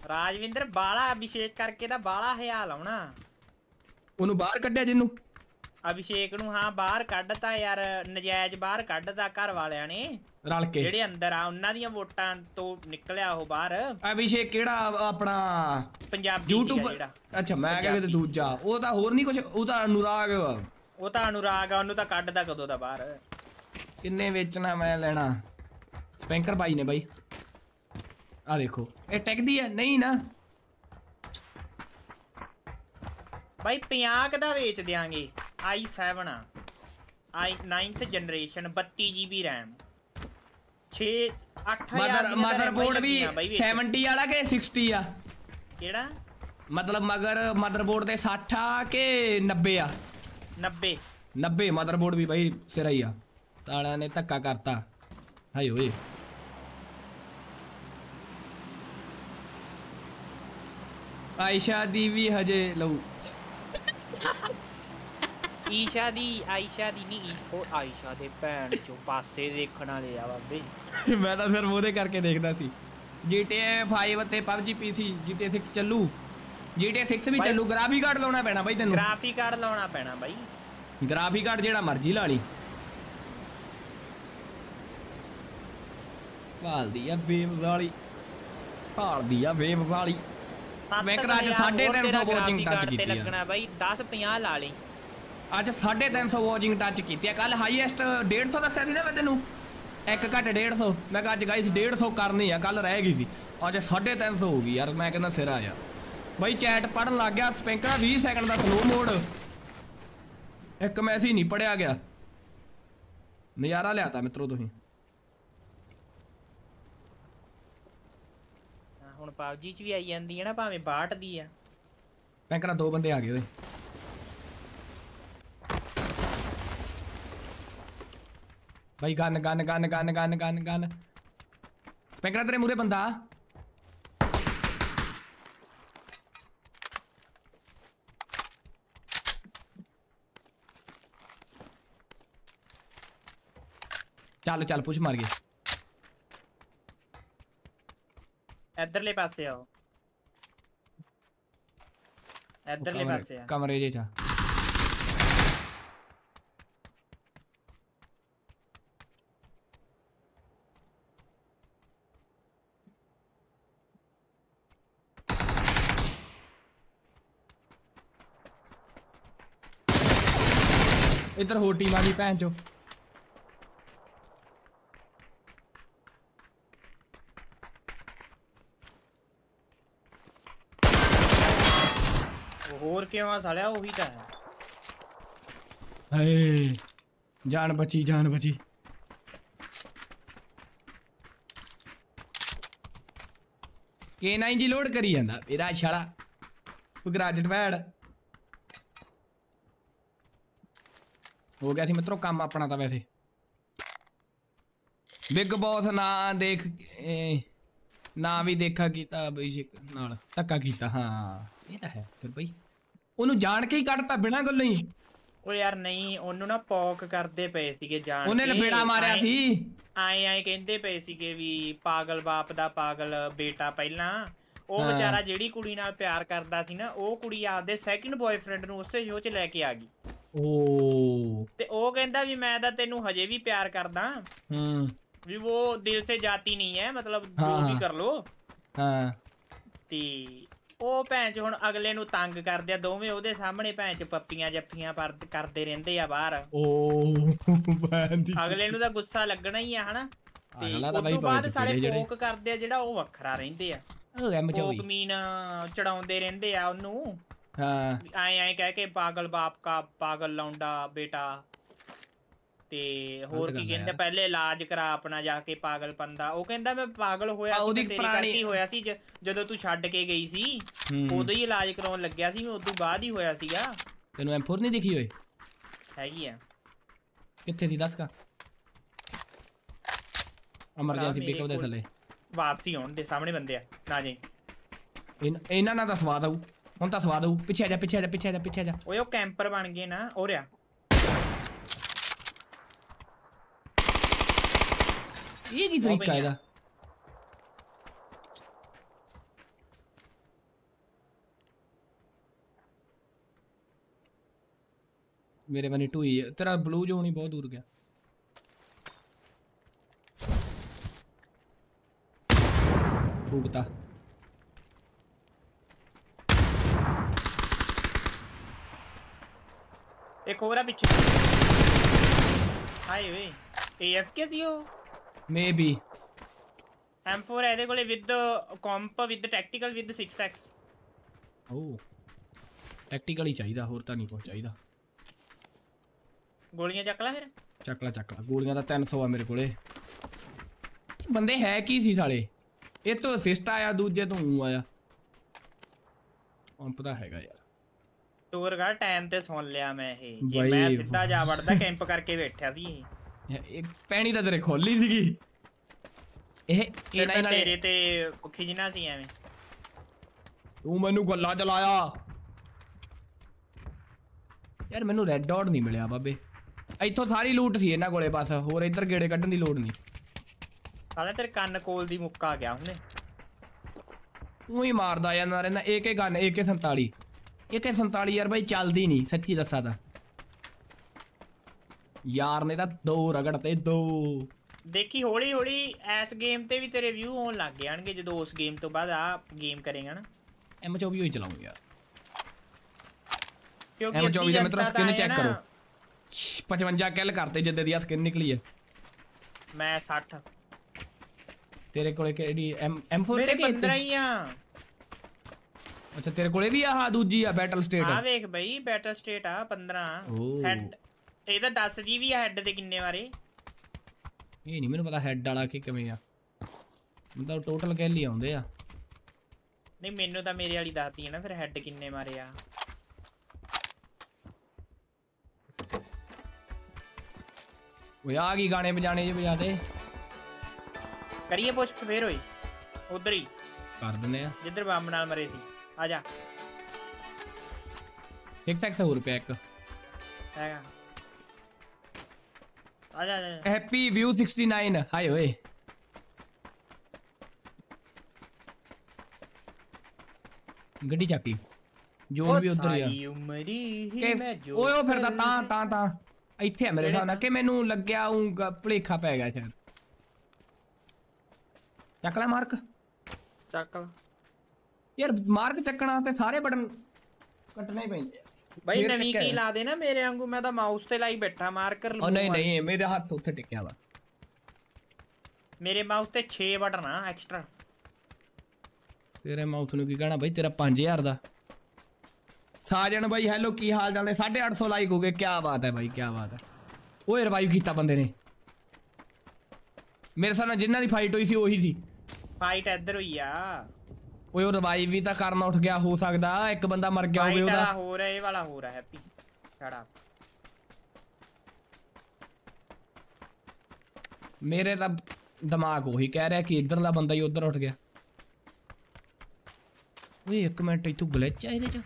[SPEAKER 10] ਰਾਜਵਿੰਦਰ ਬਾਲਾ ਅਭਿਸ਼ੇਕ ਕਰਕੇ ਤਾਂ ਬਾਲਾ ਹਿਆ ਲਾਉਣਾ
[SPEAKER 1] ਉਹਨੂੰ ਬਾਹਰ ਕੱਢਿਆ ਜਿੰਨੂੰ
[SPEAKER 10] ਅਭਿਸ਼ੇਕ ਨੂੰ ਹਾਂ ਬਾਹਰ ਕੱਢਤਾ ਯਾਰ ਨਜਾਇਜ਼ ਬਾਹਰ ਕੱਢਤਾ ਘਰ ਵਾਲਿਆਂ ਨੇ।
[SPEAKER 1] ਰਲ ਕੇ।
[SPEAKER 10] ਜਿਹੜੇ ਅੰਦਰ ਆ ਉਹਨਾਂ ਦੀਆਂ ਵੋਟਾਂ ਤੋਂ ਨਿਕਲਿਆ ਉਹ ਬਾਹਰ।
[SPEAKER 1] ਅਭਿਸ਼ੇਕ ਕਿਹੜਾ ਆਪਣਾ
[SPEAKER 10] ਪੰਜਾਬੀ
[SPEAKER 1] YouTube ਅੱਛਾ ਮੈਂ ਕਿਹਾ ਕਿਤੇ ਦੂਜਾ। ਉਹ ਤਾਂ ਹੋਰ ਨਹੀਂ ਕੁਝ ਉਹ ਤਾਂ ਅਨੁਰਾਗ।
[SPEAKER 10] ਉਹ ਤਾਂ ਅਨੁਰਾਗ ਆ ਉਹਨੂੰ ਤਾਂ ਕੱਢਦਾ ਕਦੋਂ ਦਾ ਬਾਹਰ।
[SPEAKER 1] ਕਿੰਨੇ ਵੇਚਣਾ ਮੈਂ ਲੈਣਾ? ਸਪੈਂਕਰ ਬਾਈ ਨੇ ਬਾਈ। ਆ ਦੇਖੋ ਇਹ ਟੈਕਦੀ ਹੈ ਨਹੀਂ ਨਾ।
[SPEAKER 10] ਬਾਈ 50 ਕ ਦਾ ਵੇਚ ਦਿਆਂਗੇ i7 ਆ i 9th generation 32 GB RAM 6 8000
[SPEAKER 1] mother motherboard ਵੀ 70 ਵਾਲਾ ਕਿ 60 ਆ
[SPEAKER 10] ਕਿਹੜਾ
[SPEAKER 1] ਮਤਲਬ ਮਗਰ ਮਦਰਬੋਰਡ ਤੇ 60 ਆ ਕਿ 90 ਆ
[SPEAKER 10] 90
[SPEAKER 1] 90 ਮਦਰਬੋਰਡ ਵੀ ਬਾਈ ਸਿਰਾ ਹੀ ਆ ਸਾਲਿਆਂ ਨੇ ਧੱਕਾ ਕਰਤਾ ਹਾਏ ਓਏ ਆਇਸ਼ਾ ਦੀ ਵੀ ਹਜੇ ਲਊ
[SPEAKER 10] ਈਸ਼ਾ ਦੀ ਆਇਸ਼ਾ ਦੀ ਨਹੀਂ ਉਹ ਆਇਸ਼ਾ ਦੇ ਭੈਣ ਚੋਂ ਪਾਸੇ ਦੇਖਣ ਵਾਲੇ ਆ ਬਾਬੇ
[SPEAKER 1] ਮੈਂ ਤਾਂ ਸਿਰਫ ਉਹਦੇ ਕਰਕੇ ਦੇਖਦਾ ਸੀ GTA 5 ਤੇ PUBG PC GTA 6 ਚੱਲੂ GTA 6 ਵੀ
[SPEAKER 10] ਬਾਈ-
[SPEAKER 1] ਚੱਲੂ ਗ੍ਰਾਫਿਕ ਕਾਰਡ ਲਾਉਣਾ ਪੈਣਾ ਬਾਈ ਤੈਨੂੰ
[SPEAKER 10] ਗ੍ਰਾਫਿਕ ਕਾਰਡ ਲਾਉਣਾ ਪੈਣਾ ਬਾਈ
[SPEAKER 1] ਗ੍ਰਾਫਿਕ ਕਾਰਡ ਜਿਹੜਾ ਮਰਜ਼ੀ ਲਾ ਲਈ ਭਾਲਦੀ ਆ ਵੇਵ ਵਾਲੀ ਭਾਲਦੀ ਆ ਵੇਵ ਵਾਲੀ ਮੈਂ ਕਰਾ ਅੱਜ 350 ਵਾਚਿੰਗ ਟੱਚ ਕੀਤੀ ਆ।
[SPEAKER 10] ਲੱਗਣਾ ਬਾਈ 10 50 ਲਾ ਲਈ।
[SPEAKER 1] ਅੱਜ 350 ਵਾਚਿੰਗ ਟੱਚ ਕੀਤੀ ਆ। ਕੱਲ ਹਾਈਐਸਟ 150 ਦੱਸਿਆ ਸੀ ਨਾ ਮੈਂ ਤੈਨੂੰ? ਇੱਕ ਘੱਟ 150 ਮੈਂ ਕਿਹਾ ਅੱਜ ਗਾਇਸ 150 ਕਰਨੀ ਆ ਕੱਲ ਰਹਿ ਗਈ ਸੀ। ਅੱਜ 350 ਹੋ ਗਈ ਯਾਰ ਮੈਂ ਕਹਿੰਦਾ ਸਿਰ ਆ ਜਾ। ਬਾਈ ਚੈਟ ਪੜਨ ਲੱਗ ਗਿਆ ਸਪੈਂਕਰ 20 ਸੈਕਿੰਡ ਦਾ ਸਲੋ ਮੋਡ ਇੱਕ ਮੈਸੇਜ ਨਹੀਂ ਪੜਿਆ ਗਿਆ। ਨਜ਼ਾਰਾ ਲਿਆਤਾ ਮਿੱਤਰੋ ਤੁਸੀਂ।
[SPEAKER 10] ਹੁਣ PUBG ਚ ਵੀ ਆਈ ਜਾਂਦੀ ਹੈ ਨਾ ਭਾਵੇਂ 62 ਦੀ ਆ
[SPEAKER 1] ਸਪੈਂਕਰਾਂ ਦੋ ਬੰਦੇ ਆ ਗਏ ਓਏ ਬਾਈ gun gun gun gun gun gun gun ਸਪੈਂਕਰਾਂ ਤੇਰੇ ਮੂਰੇ ਬੰਦਾ ਚੱਲ ਚੱਲ ਪੁਸ਼ ਮਾਰ ਗਏ
[SPEAKER 10] ਇਧਰਲੇ ਪਾਸੇ ਆਓ ਇਧਰਲੇ
[SPEAKER 1] ਕਮਰੇ-
[SPEAKER 10] ਪਾਸੇ ਆ
[SPEAKER 1] ਕਮਰੇ ਜੇ ਚਾ ਇੱਧਰ ਹੋਰ ਟੀਮ ਆ ਗਈ ਭੈਣ ਚੋ
[SPEAKER 10] ਹੋਰ ਕਿਉਂ ਆ ਸਾਲਿਆ ਉਹੀ ਤਾਂ ਹੈ
[SPEAKER 1] ਹਾਏ ਜਾਨ ਬਚੀ ਜਾਨ ਬਚੀ K9 ਜੀ ਲੋਡ ਕਰੀ ਜਾਂਦਾ ਮੇਰਾ ਛਾਲਾ ਗ੍ਰੈਜੂਏਟ ਭੈੜ ਹੋ ਗਿਆ ਸੀ ਮਿੱਤਰੋ ਕੰਮ ਆਪਣਾ ਤਾਂ ਵੈਸੇ ਬਿਗ ਬੌਸ ਨਾ ਦੇਖ ਇਹ, ਨਾ ਵੀ ਦੇਖਾ ਕੀਤਾ ਬੇਸ਼ੱਕ ਨਾਲ ਧੱਕਾ ਕੀਤਾ ਹਾਂ ਇਹ ਤਾਂ ਹੈ ਫਿਰ ਬਈ ਉਹਨੂੰ ਜਾਣ ਕੇ ਹੀ ਕੱਢਤਾ ਬਿਨਾਂ ਗੱਲੋਂ ਹੀ।
[SPEAKER 10] ਉਹ ਯਾਰ ਨਹੀਂ ਉਹਨੂੰ ਨਾ ਪੌਕ ਕਰਦੇ ਪਏ ਸੀਗੇ ਜਾਣ
[SPEAKER 1] ਉਹਨੇ
[SPEAKER 10] ਕੇ।
[SPEAKER 1] ਲਪੇੜਾ ਮਾਰਿਆ ਸੀ।
[SPEAKER 10] ਆਏ ਆਏ ਕਹਿੰਦੇ ਪਏ ਸੀਗੇ ਵੀ ਪਾਗਲ ਬਾਪ ਦਾ ਪਾਗਲ ਬੇਟਾ ਪਹਿਲਾਂ। ਉਹ। ਵਿਚਾਰਾ ਜਿਹੜੀ ਕੁੜੀ ਨਾਲ ਪਿਆਰ ਕਰਦਾ ਸੀ ਨਾ ਉਹ ਕੁੜੀ ਆਪਦੇ ਸੈਕਿੰਡ ਬॉयਫ੍ਰੈਂਡ ਨੂੰ ਉਸੇ ਸ਼ੋਅ 'ਚ ਲੈ ਕੇ ਆ ਗਈ।
[SPEAKER 1] ਓ।
[SPEAKER 10] ਤੇ ਉਹ ਕਹਿੰਦਾ ਵੀ ਮੈਂ ਤਾਂ ਤੈਨੂੰ ਹਜੇ ਵੀ ਪਿਆਰ ਕਰਦਾ।
[SPEAKER 1] ਹੂੰ।
[SPEAKER 10] ਵੀ ਉਹ ਦਿਲ ਸੇ ਜਾਤੀ ਨਹੀਂ ਹੈ ਮਤਲਬ ਜੋ। ਵੀ ਕਰ ਲੋ।
[SPEAKER 1] ਹਾਂ।
[SPEAKER 10] ਤੇ ਉਹ ਭੈਣ ਚ ਹੁਣ ਅਗਲੇ ਨੂੰ ਤੰਗ ਕਰਦੇ ਆ ਦੋਵੇਂ ਉਹਦੇ ਸਾਹਮਣੇ ਭੈਣ ਚ ਪੱਪੀਆਂ ਜੱਫੀਆਂ ਪਰ- ਕਰਦੇ ਰਹਿੰਦੇ ਆ ਬਾਹਰ।
[SPEAKER 1] ਓ ਬੈਨ ਦੀ
[SPEAKER 10] ਅਗਲੇ ਨੂੰ ਤਾਂ ਗੁੱਸਾ ਲੱਗਣਾ ਹੀ ਆ ਹਨਾ? ਤੇ
[SPEAKER 1] ਅਗਲਾ ਤਾਂ
[SPEAKER 10] ਉਸ
[SPEAKER 1] ਬਾਈ
[SPEAKER 10] ਤੋਂ ਬਾਅਦ ਸਾਰੇ। ਫੋਕ ਕਰਦੇ ਆ ਜਿਹੜਾ ਉਹ ਵੱਖਰਾ ਰਹਿੰਦੇ ਆ।
[SPEAKER 1] ਉਹ ਐਮ ਚੋਈ
[SPEAKER 10] ਫੋਕ ਮੀਨ ਚੜਾਉਂਦੇ ਰਹਿੰਦੇ ਆ ਉਹਨੂੰ।
[SPEAKER 1] ਹਾਂ।
[SPEAKER 10] ਆਏ ਆਏ ਕਹਿ ਕੇ ਪਾਗਲ ਬਾਪ ਕਾ ਪਾਗਲ ਲੌਂਡਾ ਬੇਟਾ। ਤੇ ਹੋਰ ਕੀ ਕਹਿੰਦੇ। ਪਹਿਲੇ ਇਲਾਜ ਕਰਾ ਆਪਣਾ ਜਾ ਕੇ ਪਾਗਲ ਪੰਦਾ ਉਹ ਕਹਿੰਦਾ ਮੈਂ ਪਾਗਲ ਹੋਇਆ ਸੀ ਤੇਰੇ ਕਰਕੇ ਹੋਇਆ ਸੀ ਜਦੋਂ ਤੂੰ ਛੱਡ ਕੇ ਗਈ ਸੀ। ਉਦੋਂ ਹੀ ਇਲਾਜ ਕਰਾਉਣ ਲੱਗਿਆ ਸੀ ਮੈਂ ਉਦੋਂ ਬਾਅਦ ਹੀ ਹੋਇਆ ਸੀਗਾ।
[SPEAKER 1] ਤੈਨੂੰ ਐਮ4 ਨਹੀਂ ਦਿਖੀ ਓਏ?
[SPEAKER 10] ਹੈਗੀ ਆ।
[SPEAKER 1] ਕਿੱਥੇ ਸੀ ਦੱਸ ਕਾ? ਐਮਰਜੈਂਸੀ
[SPEAKER 10] ਮੇਰੇ
[SPEAKER 1] ਪਿਕਅਪ ਦੇ। ਥੱਲੇ।
[SPEAKER 10] ਵਾਪਸੀ ਆਉਣ ਦੇ ਸਾਹਮਣੇ ਬੰਦੇ ਆ। ਨਾ ਜੀ।
[SPEAKER 1] ਇਨ- ਇਹਨਾਂ ਨਾਲ ਤਾਂ ਸਵਾਦ ਆਊ। ਹੁਣ ਤਾਂ ਸਵਾਦ ਆਊ। ਪਿੱਛੇ ਆ ਜਾ ਪਿੱਛੇ ਆ ਜਾ ਪਿੱਛੇ ਆ ਜਾ ਪਿੱਛੇ ਆ ਜਾ।
[SPEAKER 10] ਓਏ ਉਹ ਕੈਂਪਰ ਬਣ ਗਏ ਨਾ ਉਹ ਰਿਆ।
[SPEAKER 1] 얘기 드릴까 얘가 मेरे बनी टू ही है। तेरा ब्लू जोन ही बहुत
[SPEAKER 10] दूर गया। तू एक हो रहा पीछे। हाय वे। एएफके थी हो?
[SPEAKER 1] ਮੇਬੀ
[SPEAKER 10] M4 ਹੈ ਇਹਦੇ ਕੋਲੇ with comp with tactical with 6x
[SPEAKER 1] O tactical ਹੀ ਚਾਹੀਦਾ ਹੋਰ ਤਾਂ ਨਹੀਂ ਕੁਝ ਚਾਹੀਦਾ
[SPEAKER 10] ਗੋਲੀਆਂ ਚੱਕ ਲੈ ਫਿਰ
[SPEAKER 1] ਚੱਕ ਲੈ ਚੱਕ ਲੈ ਗੋਲੀਆਂ ਦਾ 300 ਆ ਮੇਰੇ ਕੋਲੇ ਬੰਦੇ ਹੈ ਕੀ ਸੀ ਸਾਲੇ ਇਹ ਤੋਂ ਅਸਿਸਟ ਆਇਆ ਦੂਜੇ ਤੋਂ ਊਂ ਆਇਆ ਪੰਪ ਤਾਂ ਹੈਗਾ ਯਾਰ
[SPEAKER 10] ਟੂਰ ਗਾ ਟਾਈਮ ਤੇ ਸੁਣ ਲਿਆ ਮੈਂ ਇਹ ਜੇ
[SPEAKER 1] ਬਾਈ,
[SPEAKER 10] ਮੈਂ ਸਿੱਧਾ ਜਾ ਵੜਦਾ ਕੈਂਪ ਕਰਕੇ ਬੈਠਿਆ ਸੀ ਇਹ
[SPEAKER 1] ਇਹ- ਇਹ ਪੈਣੀ ਤਾਂ ਤੇਰੇ ਖੋਲੀ ਸੀਗੀ ਇਹ
[SPEAKER 10] ਫਿਰ
[SPEAKER 1] ਇਹਨਾਂ
[SPEAKER 10] ਤਾਂ
[SPEAKER 1] ਨਾਲੇ
[SPEAKER 10] ਤੇਰੇ ਤੇ ਖਿਜਣਾ ਸੀ ਐਵੇਂ
[SPEAKER 1] ਤੂੰ ਮੈਨੂੰ ਗੱਲਾਂ ਚਲਾਇਆ ਯਾਰ ਮੈਨੂੰ ਰੈੱਡ ਡਾਟ ਨਹੀਂ ਮਿਲਿਆ ਬਾਬੇ ਇੱਥੋਂ ਸਾਰੀ ਲੂਟ ਸੀ ਇਹਨਾਂ ਕੋਲੇ ਬਸ ਹੋਰ ਇੱਧਰ ਗੇੜੇ ਕੱਢਣ ਦੀ ਲੋੜ ਨਹੀਂ
[SPEAKER 10] ਸਾਲੇ ਤੇਰੇ ਕੰਨ ਕੋਲ ਦੀ ਮੁੱਕਾ ਗਿਆ ਹੁਣੇ
[SPEAKER 1] ਤੂੰ ਹੀ ਮਾਰਦਾ ਜਾਂਦਾ ਰਹਿੰਦਾ ਏਕੇ ਗਨ ਏਕੇ 47 ਏਕੇ 47 ਯਾਰ ਬਾਈ ਚੱਲਦੀ ਨਹੀਂ ਸੱਚੀ ਦੱਸਾਂ ਤਾਂ ਯਾਰ ਨੇ ਤਾਂ ਦੋ ਰਗੜ ਤੇ ਦੋ
[SPEAKER 10] ਦੇਖੀ ਹੌਲੀ ਹੌਲੀ ਐਸ ਗੇਮ ਤੇ ਵੀ ਤੇਰੇ ਵਿਊ ਆਉਣ ਲੱਗ ਜਾਣਗੇ ਜਦੋਂ ਉਸ ਗੇਮ ਤੋਂ ਬਾਅਦ ਆ ਗੇਮ ਕਰੇਗਾ ਨਾ
[SPEAKER 1] ਐਮ 24 ਹੀ ਚਲਾਉਂ ਯਾਰ
[SPEAKER 10] ਕਿਉਂਕਿ
[SPEAKER 1] ਐਮ 24 ਦੇ ਮਿੱਤਰੋ
[SPEAKER 10] ਜਨਤਾ ਤਾਂ
[SPEAKER 1] ਸਕਿਨ
[SPEAKER 10] ਹੈ
[SPEAKER 1] ਚੈੱਕ
[SPEAKER 10] ਨਾ,
[SPEAKER 1] ਕਰੋ 55 ਕਿਲ ਕਰਤੇ ਜਿੱਦੇ ਦੀ ਆ ਸਕਿਨ ਨਿਕਲੀ ਹੈ
[SPEAKER 10] ਮੈਂ 60
[SPEAKER 1] ਤੇਰੇ ਕੋਲੇ ਕਿਹੜੀ ਐਮ M4
[SPEAKER 10] ਮੇਰੇ
[SPEAKER 1] ਤੇ ਕਿ
[SPEAKER 10] 15 ਹੀ ਆ
[SPEAKER 1] ਅੱਛਾ ਤੇਰੇ ਕੋਲੇ ਵੀ ਆਹ ਦੂਜੀ ਆ ਬੈਟਲ
[SPEAKER 10] ਆ
[SPEAKER 1] ਸਟੇਟ
[SPEAKER 10] ਵੇਖ ਬਈ ਬੈਟਲ ਸਟੇਟ ਆ 15
[SPEAKER 1] ਓਹ।
[SPEAKER 10] ਹੈਡ ਇਹ ਤਾਂ 10 ਜੀ ਵੀ ਆ ਹੈਡ ਦੇ ਕਿੰਨੇ ਵਾਰੇ
[SPEAKER 1] ਇਹ ਨਹੀਂ ਮੈਨੂੰ ਪਤਾ ਹੈਡ ਵਾਲਾ ਕਿ ਕਿਵੇਂ ਆ ਮਤਲਬ ਟੋਟਲ ਕਿll ਹੀ ਆਉਂਦੇ ਆ
[SPEAKER 10] ਨਹੀਂ ਮੈਨੂੰ ਤਾਂ ਮੇਰੇ ਵਾਲੀ ਦੱਸਦੀ ਹੈ ਨਾ ਫਿਰ ਹੈਡ ਕਿੰਨੇ ਮਾਰੇ ਆ
[SPEAKER 1] ਓਏ ਆ ਕੀ ਗਾਣੇ ਵਜਾਣੇ ਜੇ ਵਜਾ ਦੇ
[SPEAKER 10] ਕਰੀਏ ਪੁਸ਼ ਫੇਰ ਹੋਈ ਉਧਰ ਹੀ
[SPEAKER 1] ਕਰ ਦਿੰਦੇ ਆ
[SPEAKER 10] ਜਿੱਧਰ ਬੰਬ ਨਾਲ ਮਰੇ ਸੀ ਆ ਜਾ
[SPEAKER 1] ਠੀਕ ਠਾਕ 100 ਰੁਪਏ ਇੱਕ
[SPEAKER 10] ਹੈਗਾ ਆ ਜਾ ਆ ਜਾ
[SPEAKER 1] ਹੈਪੀ ਵਿਊ 69 ਹਾਏ ਓਏ ਗੱਡੀ ਚੱਕੀ ਜੋਨ ਵੀ ਉਧਰ ਹੀ ਆ
[SPEAKER 10] ਸਾਰੀ ਉਮਰੀ ਹੀ
[SPEAKER 1] ਕਿ
[SPEAKER 10] ਮੈਂ ਜੋ
[SPEAKER 1] ਓਏ ਉਹ ਫਿਰਦਾ ਤਾਂ ਤਾਂ ਤਾਂ ਇੱਥੇ ਆ ਮੇਰੇ ਹਿਸਾਬ ਨਾਲ ਕਿ ਮੈਨੂੰ ਲੱਗਿਆ ਉਹ ਭਲੇਖਾ ਪੈ ਗਿਆ ਸ਼ਾਇਦ ਚੱਕ ਲੈ ਮਾਰਕ
[SPEAKER 10] ਚੱਕ ਲਾ।
[SPEAKER 1] ਯਾਰ ਮਾਰਕ ਚੱਕਣਾ ਤੇ ਸਾਰੇ ਬਟਨ ਕੱਟਣੇ ਹੀ ਪੈਂਦੇ ਆ
[SPEAKER 10] ਬਾਈ
[SPEAKER 1] ਫੇਰ
[SPEAKER 10] ਨਵੀਂ
[SPEAKER 1] ਚੱਕਿਆ
[SPEAKER 10] ਕੀ ਲਾ ਦੇ ਨਾ ਮੇਰੇ ਵਾਂਗੂ ਮੈਂ ਤਾਂ ਮਾਊਸ ਤੇ ਲਾਈ ਬੈਠਾ ਮਾਰਕਰ
[SPEAKER 1] ਉਹ ਨਹੀਂ ਨਹੀਂ ਮੇਰੇ ਹੱਥ ਉੱਥੇ ਟਿਕਿਆ ਵਾ
[SPEAKER 10] ਮੇਰੇ ਮਾਊਸ ਤੇ 6 ਬਟਨ ਆ ਐਕਸਟਰਾ
[SPEAKER 1] ਤੇਰੇ ਮਾਊਸ ਨੂੰ ਕੀ ਕਹਿਣਾ ਬਈ ਤੇਰਾ 5000 ਦਾ ਸਾਜਣ ਬਾਈ ਹੈਲੋ ਕੀ ਹਾਲ ਚਾਲ ਨੇ 850 ਲਾਈਕ ਹੋ ਗਏ ਕੀ ਬਾਤ ਹੈ ਬਾਈ ਕੀ ਬਾਤ ਹੈ ਓਏ ਰਿਵਾਈਵ ਕੀਤਾ ਬੰਦੇ ਨੇ ਮੇਰੇ ਸਾਹਮਣੇ ਜਿਨ੍ਹਾਂ ਦੀ ਫਾਈਟ ਹੋਈ ਸੀ ਉਹੀ ਸੀ
[SPEAKER 10] ਫਾਈਟ ਇੱਧਰ ਹੋਈ ਆ
[SPEAKER 1] ਓਏ ਉਹ ਰਿਵਾਈਵ ਵੀ ਤਾਂ ਕਰਨਾ ਉੱਠ ਗਿਆ ਹੋ ਸਕਦਾ ਇੱਕ ਬੰਦਾ ਮਰ ਗਿਆ ਹੋਵੇ ਉਹਦਾ।
[SPEAKER 10] ਹੋ ਰਿਹਾ ਇਹ ਵਾਲਾ ਹੋ ਰਿਹਾ ਹੈਪੀ। ਛੜਾ
[SPEAKER 1] ਮੇਰੇ ਤਾਂ ਦਿਮਾਗ ਉਹੀ ਕਹਿ ਰਿਹਾ ਕਿ ਇਧਰਲਾ ਬੰਦਾ ਹੀ ਉਧਰ ਉੱਠ ਗਿਆ। ਓਏ ਇੱਕ ਮਿੰਟ ਇੱਥੋਂ ਗਲਿਚ ਆ ਇਹਦੇ ਚ।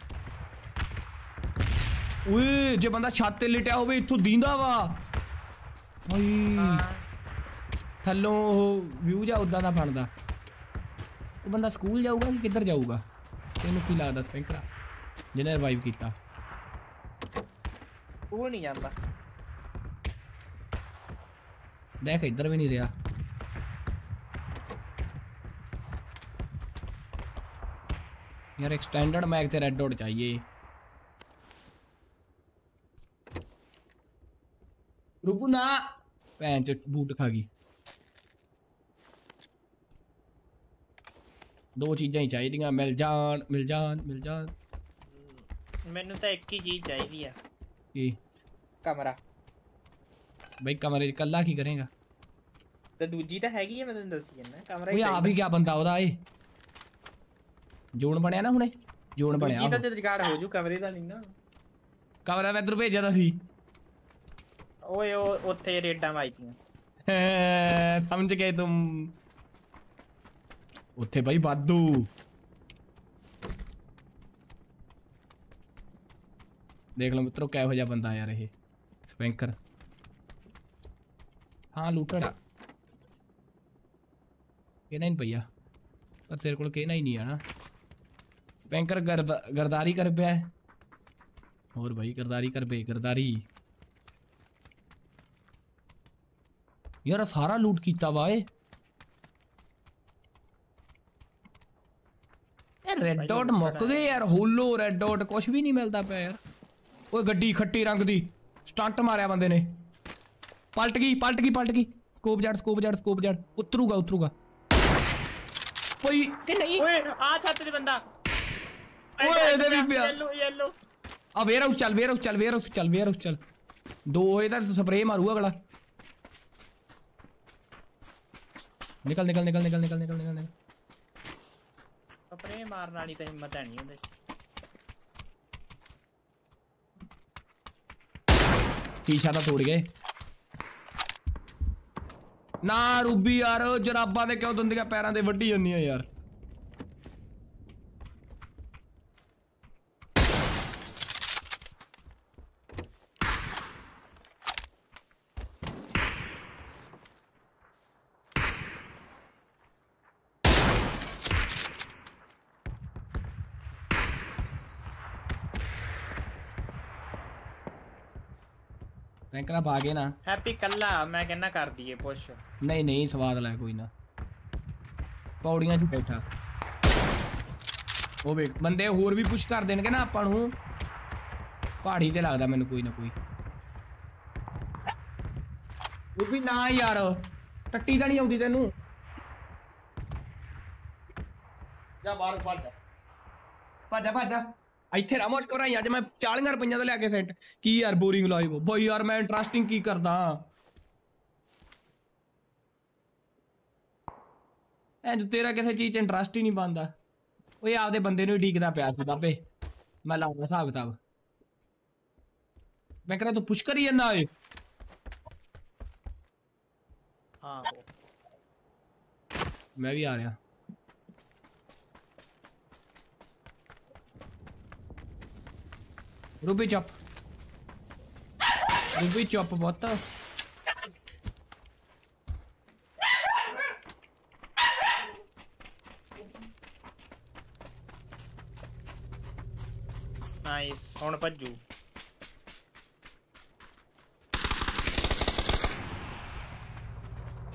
[SPEAKER 1] ਓਏ ਜੇ ਬੰਦਾ ਛੱਤ ਤੇ ਲਿਟਿਆ ਹੋਵੇ ਇੱਥੋਂ ਦੀਂਦਾ ਵਾ। ਓਏ। ਥੱਲੋਂ ਉਹ ਵਿਊ ਜਾ ਉਦਾਂ ਦਾ ਬਣਦਾ। ਉਹ ਬੰਦਾ ਸਕੂਲ ਜਾਊਗਾ ਕਿ ਕਿੱਧਰ ਜਾਊਗਾ ਤੈਨੂੰ ਕੀ ਲੱਗਦਾ ਸਪੈਂਕਰਾ ਜਿਹਨੇ ਰਿਵਾਈਵ ਕੀਤਾ
[SPEAKER 10] ਉਹ ਨਹੀਂ ਜਾਂਦਾ
[SPEAKER 1] ਦੇਖ ਇੱਧਰ ਵੀ ਨਹੀਂ ਰਿਹਾ यार एक्सटेंडेड मैग ਤੇ ਰੈੱਡ ਡਾਟ चाहिए रुको ना ਭੈਣ ਚ ਬੂਟ ਖਾ ਦੋ ਚੀਜ਼ਾਂ ਹੀ ਚਾਹੀਦੀਆਂ ਮਿਲ ਜਾਣ ਮਿਲ ਜਾਣ ਮਿਲ ਜਾਣ
[SPEAKER 10] ਮੈਨੂੰ ਤਾਂ ਇੱਕ ਹੀ ਚੀਜ਼ ਚਾਹੀਦੀ ਆ
[SPEAKER 1] ਕੀ
[SPEAKER 10] ਕਮਰਾ
[SPEAKER 1] ਬਈ ਕਮਰੇ ਚ ਕੱਲਾ ਕੀ ਕਰੇਗਾ
[SPEAKER 10] ਤੇ ਦੂਜੀ ਤਾਂ ਹੈਗੀ ਆ ਮੈਂ ਤੈਨੂੰ ਦੱਸੀ ਜਾਂਦਾ ਕਮਰਾ
[SPEAKER 1] ਓਏ ਆ ਵੀ ਕਿਆ ਬੰਦਾ ਉਹਦਾ ਏ ਜੋਨ ਬਣਿਆ ਨਾ ਹੁਣੇ ਜੋਨ ਬਣਿਆ
[SPEAKER 10] ਦੂਜੀ ਤਾਂ
[SPEAKER 1] ਉਹ।
[SPEAKER 10] ਜਦ ਰਿਕਾਰਡ ਹੋ ਜੂ ਕਮਰੇ ਦਾ ਨਹੀਂ ਨਾ
[SPEAKER 1] ਕਮਰਾ ਮੈਂ ਇੱਧਰ ਭੇਜਿਆ ਤਾਂ ਸੀ
[SPEAKER 10] ਓਏ ਉਹ ਉੱਥੇ ਰੇਡਾਂ ਵਾਜਦੀਆਂ
[SPEAKER 1] ਹੈਂ, ਸਮਝ ਗਏ ਤੁਮ ਉੱਥੇ ਬਾਈ ਵਾਧੂ ਦੇਖ ਲਓ ਮਿੱਤਰੋ ਕਿਹੋ ਜਿਹਾ ਬੰਦਾ ਯਾਰ ਇਹ ਸਪੈਂਕਰ हाँ लूटेड। के नाइन भैया। पर तेरे को के नाइन ही है ना। स्पैंकर गर्द, गर्दारी कर पे है और भाई, गर्दारी कर पे गर्दारी। यार, सारा लूट किया वाए ਏ ਯਾਰ ਰੈੱਡ ਡਾਟ ਮੁੱਕ ਗਏ ਯਾਰ ਹੋਲੋ ਰੈੱਡ ਡਾਟ ਕੁਝ ਵੀ ਨਹੀਂ ਮਿਲਦਾ ਪਿਆ ਯਾਰ ਓਏ ਗੱਡੀ ਖੱਟੀ ਰੰਗ ਦੀ ਸਟੰਟ ਮਾਰਿਆ ਬੰਦੇ ਨੇ ਪਲਟ ਗਈ ਪਲਟ ਗਈ ਪਲਟ ਗਈ ਸਕੋਪ ਜੜ ਸਕੋਪ ਜੜ ਸਕੋਪ ਜੜ ਉਤਰੂਗਾ ਉਤਰੂਗਾ ਕੋਈ ਕਿ ਨਹੀਂ
[SPEAKER 10] ਓਏ ਆ ਛੱਤ ਤੇ ਬੰਦਾ
[SPEAKER 1] ਓਏ ਇਹਦੇ ਵੀ ਪਿਆ
[SPEAKER 10] ਯੈਲੋ ਯੈਲੋ
[SPEAKER 1] ਆ ਵੇਰ ਹਾਊਸ ਚੱਲ ਵੇਰ ਹਾਊਸ ਚੱਲ ਵੇਰ ਹਾਊਸ ਚੱਲ ਵੇਰ ਹਾਊਸ ਚੱਲ ਦੋ ਹੋਏ ਤਾਂ ਸਪਰੇਅ ਮਾਰੂ ਅਗਲਾ ਨਿਕਲ ਨਿਕਲ ਨਿਕਲ ਨਿਕਲ ਨਿਕਲ ਨਿਕਲ ਨਿਕਲ ਨਿਕਲ
[SPEAKER 10] स्प्रे मारने वाली तो हिम्मत है नहीं
[SPEAKER 1] शीशा तो तोड़ गए ना रूबी यार जराबा ਦੇ ਕਿਉਂ ਦੰਦੀਆਂ ਪੈਰਾਂ ਦੇ ਵੱਢੀ ਜਾਂਦੀਆਂ ਰੈਂਕਰਾ ਭਾਗੇ ਨਾ।
[SPEAKER 10] ਹੈਪੀ ਕੱਲਾ ਮੈਂ ਕਹਿੰਨਾ ਕਰ ਦਈਏ ਪੁਸ਼
[SPEAKER 1] ਨਹੀਂ ਨਹੀਂ ਸਵਾਦ ਲੈ ਕੋਈ ਨਾ। ਪੌੜੀਆਂ 'ਚ ਬੈਠਾ। ਉਹ ਵੇਖ ਬੰਦੇ ਹੋਰ ਵੀ ਪੁਸ਼ ਕਰ ਦੇਣਗੇ ਨਾ ਆਪਾਂ ਨੂੰ। ਪਹਾੜੀ ਤੇ ਲੱਗਦਾ ਮੈਨੂੰ ਕੋਈ ਨਾ ਕੋਈ। ਉਹ ਵੀ ਨਾ ਯਾਰ ਟੱਟੀ ਤਾਂ ਨਹੀਂ ਆਉਂਦੀ ਤੈਨੂੰ। ਜਾ ਬਾਹਰ ਭੱਜ। ਜਾ ਭੱਜ ਜਾ ਭੱਜ। ਜਾ ਇੱਥੇ ਨਾ ਮੋਟ ਕਰਾਈ ਅੱਜ ਮੈਂ 40 ਰੁਪਈਆਂ ਦਾ ਲਿਆ ਕੇ ਸੈਂਟ ਕੀ ਯਾਰ ਬੋਰਿੰਗ ਲਾਈਵ ਬਈ ਯਾਰ ਮੈਂ ਇੰਟਰਸਟਿੰਗ ਕੀ ਕਰਦਾ ਐ ਜੋ ਤੇਰਾ ਕਿਸੇ ਚੀਜ਼ 'ਚ ਇੰਟਰਸਟ ਹੀ ਨਹੀਂ ਬੰਦਾ ਓਏ ਆਪਦੇ ਬੰਦੇ ਨੂੰ ਹੀ ਢੀਕਦਾ ਪਿਆ ਸੀ ਬਾਬੇ ਮੈਂ ਲਾਉਂਦਾ ਹਿਸਾਬ ਕਿਤਾਬ ਮੈਂ ਕਹਿੰਦਾ ਤੂੰ ਪੁਸ਼ ਕਰੀ ਜਾਂਦਾ ਓਏ
[SPEAKER 10] ਹਾਂ
[SPEAKER 1] ਮੈਂ ਵੀ ਆ ਰਿਹਾ Ruby chop. Ruby chop, what
[SPEAKER 10] the? Nice. On
[SPEAKER 1] Pajju.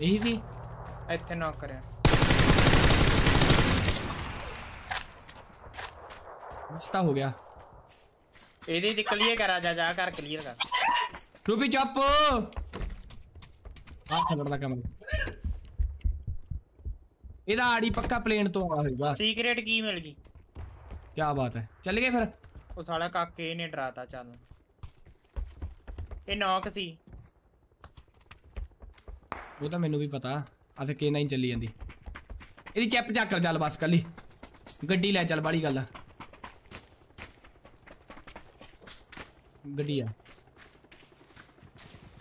[SPEAKER 1] Easy.
[SPEAKER 10] ਇੱਥੇ ਨੌਕ ਕਰਿਆ
[SPEAKER 1] ਜਿੱਤਾ ਹੋ ਗਿਆ
[SPEAKER 10] ਇਹਦੇ ਤੇ ਕਲੀਅਰ ਕਰਾ ਜਾ ਜਾ ਕਰ ਕਲੀਅਰ ਕਰ
[SPEAKER 1] ਰੂਬੀ ਚੌਪ ਆ ਖਬਰ ਦਾ ਕੰਮ ਇਹਦਾ ਆੜੀ ਪੱਕਾ ਪਲੇਨ ਤੋਂ ਆਇਆ ਹੋਊਗਾ
[SPEAKER 10] ਸੀਕ੍ਰੇਟ ਕੀ ਮਿਲ ਗਈ
[SPEAKER 1] ਕੀ ਬਾਤ ਹੈ ਚੱਲ ਗਏ ਫਿਰ
[SPEAKER 10] ਉਹ ਸਾਲਾ ਕਾਕੇ ਨੇ ਡਰਾਤਾ ਚੱਲ ਇਹ ਨੌਕ ਸੀ
[SPEAKER 1] ਉਹ ਤਾਂ ਮੈਨੂੰ ਵੀ ਪਤਾ ਆ ਤੇ ਕੇ ਨਹੀਂ ਚੱਲੀ ਜਾਂਦੀ ਇਹਦੀ ਚੈਪ ਚੱਕ ਕਰ ਚੱਲ ਬਸ ਕੱਲੀ ਗੱਡੀ ਲੈ ਚੱਲ ਬਾੜੀ ਗੱਲ ਆ गड़िया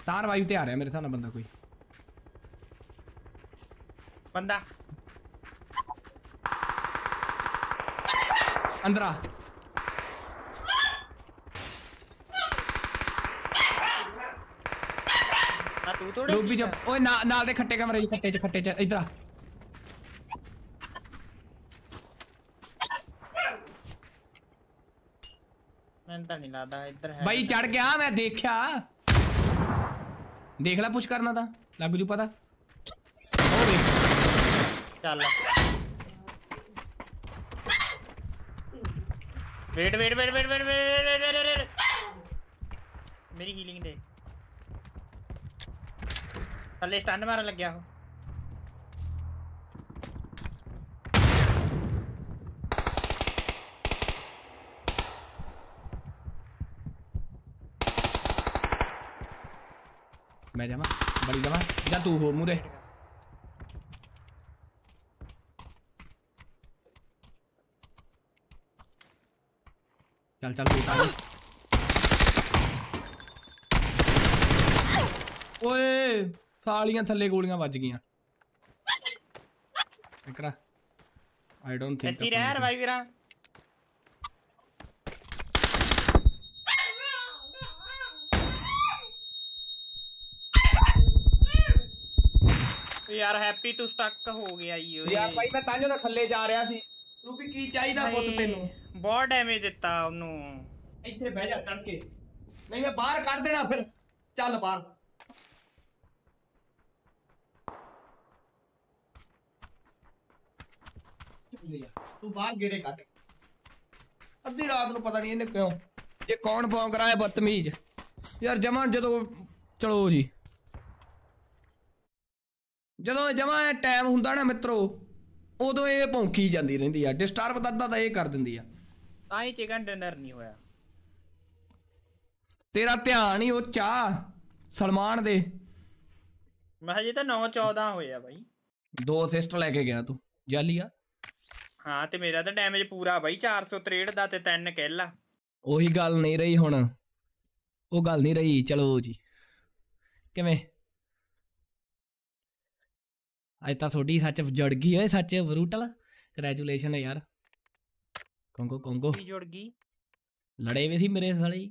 [SPEAKER 1] तार वायु ते है मेरे सामने बंदा कोई। बंदा।
[SPEAKER 10] अंदर
[SPEAKER 1] आ। हाँ,
[SPEAKER 10] तू थोड़े डूबी
[SPEAKER 1] जब ओए ना ना दे खट्टे कमरे खट्टे च खट्टे च। इधर इधर नहीं लादा
[SPEAKER 10] इधर है भाई चढ़ गया मैं
[SPEAKER 1] देखा देख ला पुश करना था लग जू पता चल wait wait wait wait wait
[SPEAKER 10] wait wait wait मेरी हीलिंग दे पहले स्टन मारन लग गया हो ਮਾਰਨ ਲੱਗਿਆ ਉਹ
[SPEAKER 1] ਮੈਂ ਜਾਵਾਂ ਬੜੀ ਜਾਵਾਂ ਜਾਂ ਤੂੰ ਹੋ ਮੂਰੇ ਚੱਲ ਚੱਲ ਤੂੰ ਤਾਂ ਓਏ ਸਾਲੀਆਂ ਥੱਲੇ ਗੋਲੀਆਂ ਵੱਜ ਗਈਆਂ ਇਕਰਾ ਆਈ ਡੋਨਟ ਥਿੰਕ
[SPEAKER 10] ਇੱਥੇ ਰਹਿ ਰਵਾਈ ਵੀਰਾ ਯਾਰ ਹੈਪੀ ਤੂੰ ਸਟਕ ਹੋ ਗਿਆ ਈ ਓਏ।
[SPEAKER 1] ਯਾਰ ਭਾਈ ਮੈਂ ਤਾਂਜੋ ਦਾ ਥੱਲੇ ਜਾ ਰਿਹਾ ਸੀ। ਰੂਬੀ ਕੀ ਚਾਹੀਦਾ ਪੁੱਤ ਤੈਨੂੰ?
[SPEAKER 10] ਬਹੁਤ ਡੈਮੇਜ ਦਿੱਤਾ ਉਹਨੂੰ।
[SPEAKER 1] ਇੱਥੇ ਬਹਿ ਜਾ ਚੜ ਕੇ। ਨਹੀਂ ਮੈਂ ਬਾਹਰ ਕੱਢ ਦੇਣਾ ਫਿਰ। ਚੱਲ ਬਾਹਰ। ਤੂੰ ਬਾਹਰ ਗੇੜੇ ਕੱਢ। ਅੱਧੀ ਰਾਤ ਨੂੰ ਪਤਾ ਨਹੀਂ ਇਹਨੇ ਕਿਉਂ ਇਹ ਕੌਣ ਭੌਂਕ ਰਹਾ ਹੈ ਬਦਤਮੀਜ਼। ਯਾਰ ਜਮਾਂ ਜਦੋਂ ਚਲੋ ਜੀ। ਜਦੋਂ ਜਮਾਂ ਟਾਈਮ ਹੁੰਦਾ ਨਾ ਮਿੱਤਰੋ ਉਦੋਂ ਇਹ ਭੌਂਕੀ ਜਾਂਦੀ ਰਹਿੰਦੀ ਆ ਡਿਸਟਰਬ ਦੱਦਾ ਤਾਂ ਇਹ ਕਰ ਦਿੰਦੀ ਆ।
[SPEAKER 10] ਤਾਂ ਹੀ ਚਿਕਨ ਡਿਨਰ ਨਹੀਂ ਹੋਇਆ।
[SPEAKER 1] ਤੇਰਾ ਧਿਆਨ ਹੀ ਉਹ ਚਾਹ ਸਲਮਾਨ ਦੇ।
[SPEAKER 10] ਮੈਂ ਹਜੇ ਤਾਂ 9 14 ਹੋਇਆ ਬਾਈ।
[SPEAKER 1] ਦੋ ਅਸਿਸਟ ਲੈ ਕੇ ਗਿਆ ਤੂੰ ਜਾਲੀ ਆ।
[SPEAKER 10] ਹਾਂ ਤੇ ਮੇਰਾ ਤਾਂ ਡੈਮੇਜ ਪੂਰਾ ਬਾਈ 463 ਦਾ ਤੇ 3 ਕਿੱਲ ਆ।
[SPEAKER 1] ਉਹੀ ਗੱਲ ਨਹੀਂ ਰਹੀ ਹੁਣ। ਉਹ ਗੱਲ ਨਹੀਂ ਰਹੀ ਚਲੋ ਜੀ। ਕਿਵੇਂ? ਅੱਜ ਤਾਂ ਤੁਹਾਡੀ ਸੱਚ ਜੜ ਗਈ ਓਏ ਸੱਚ ਬਰੂਟਲ ਕੰਗ੍ਰੈਚੁਲੇਸ਼ਨ ਯਾਰ। ਕੰਗੋ ਕੰਗੋ।
[SPEAKER 10] ਕੀ ਜੁੜ ਗਈ?
[SPEAKER 1] ਲੜੇ ਵੀ ਸੀ ਮੇਰੇ ਸਾਲੇ।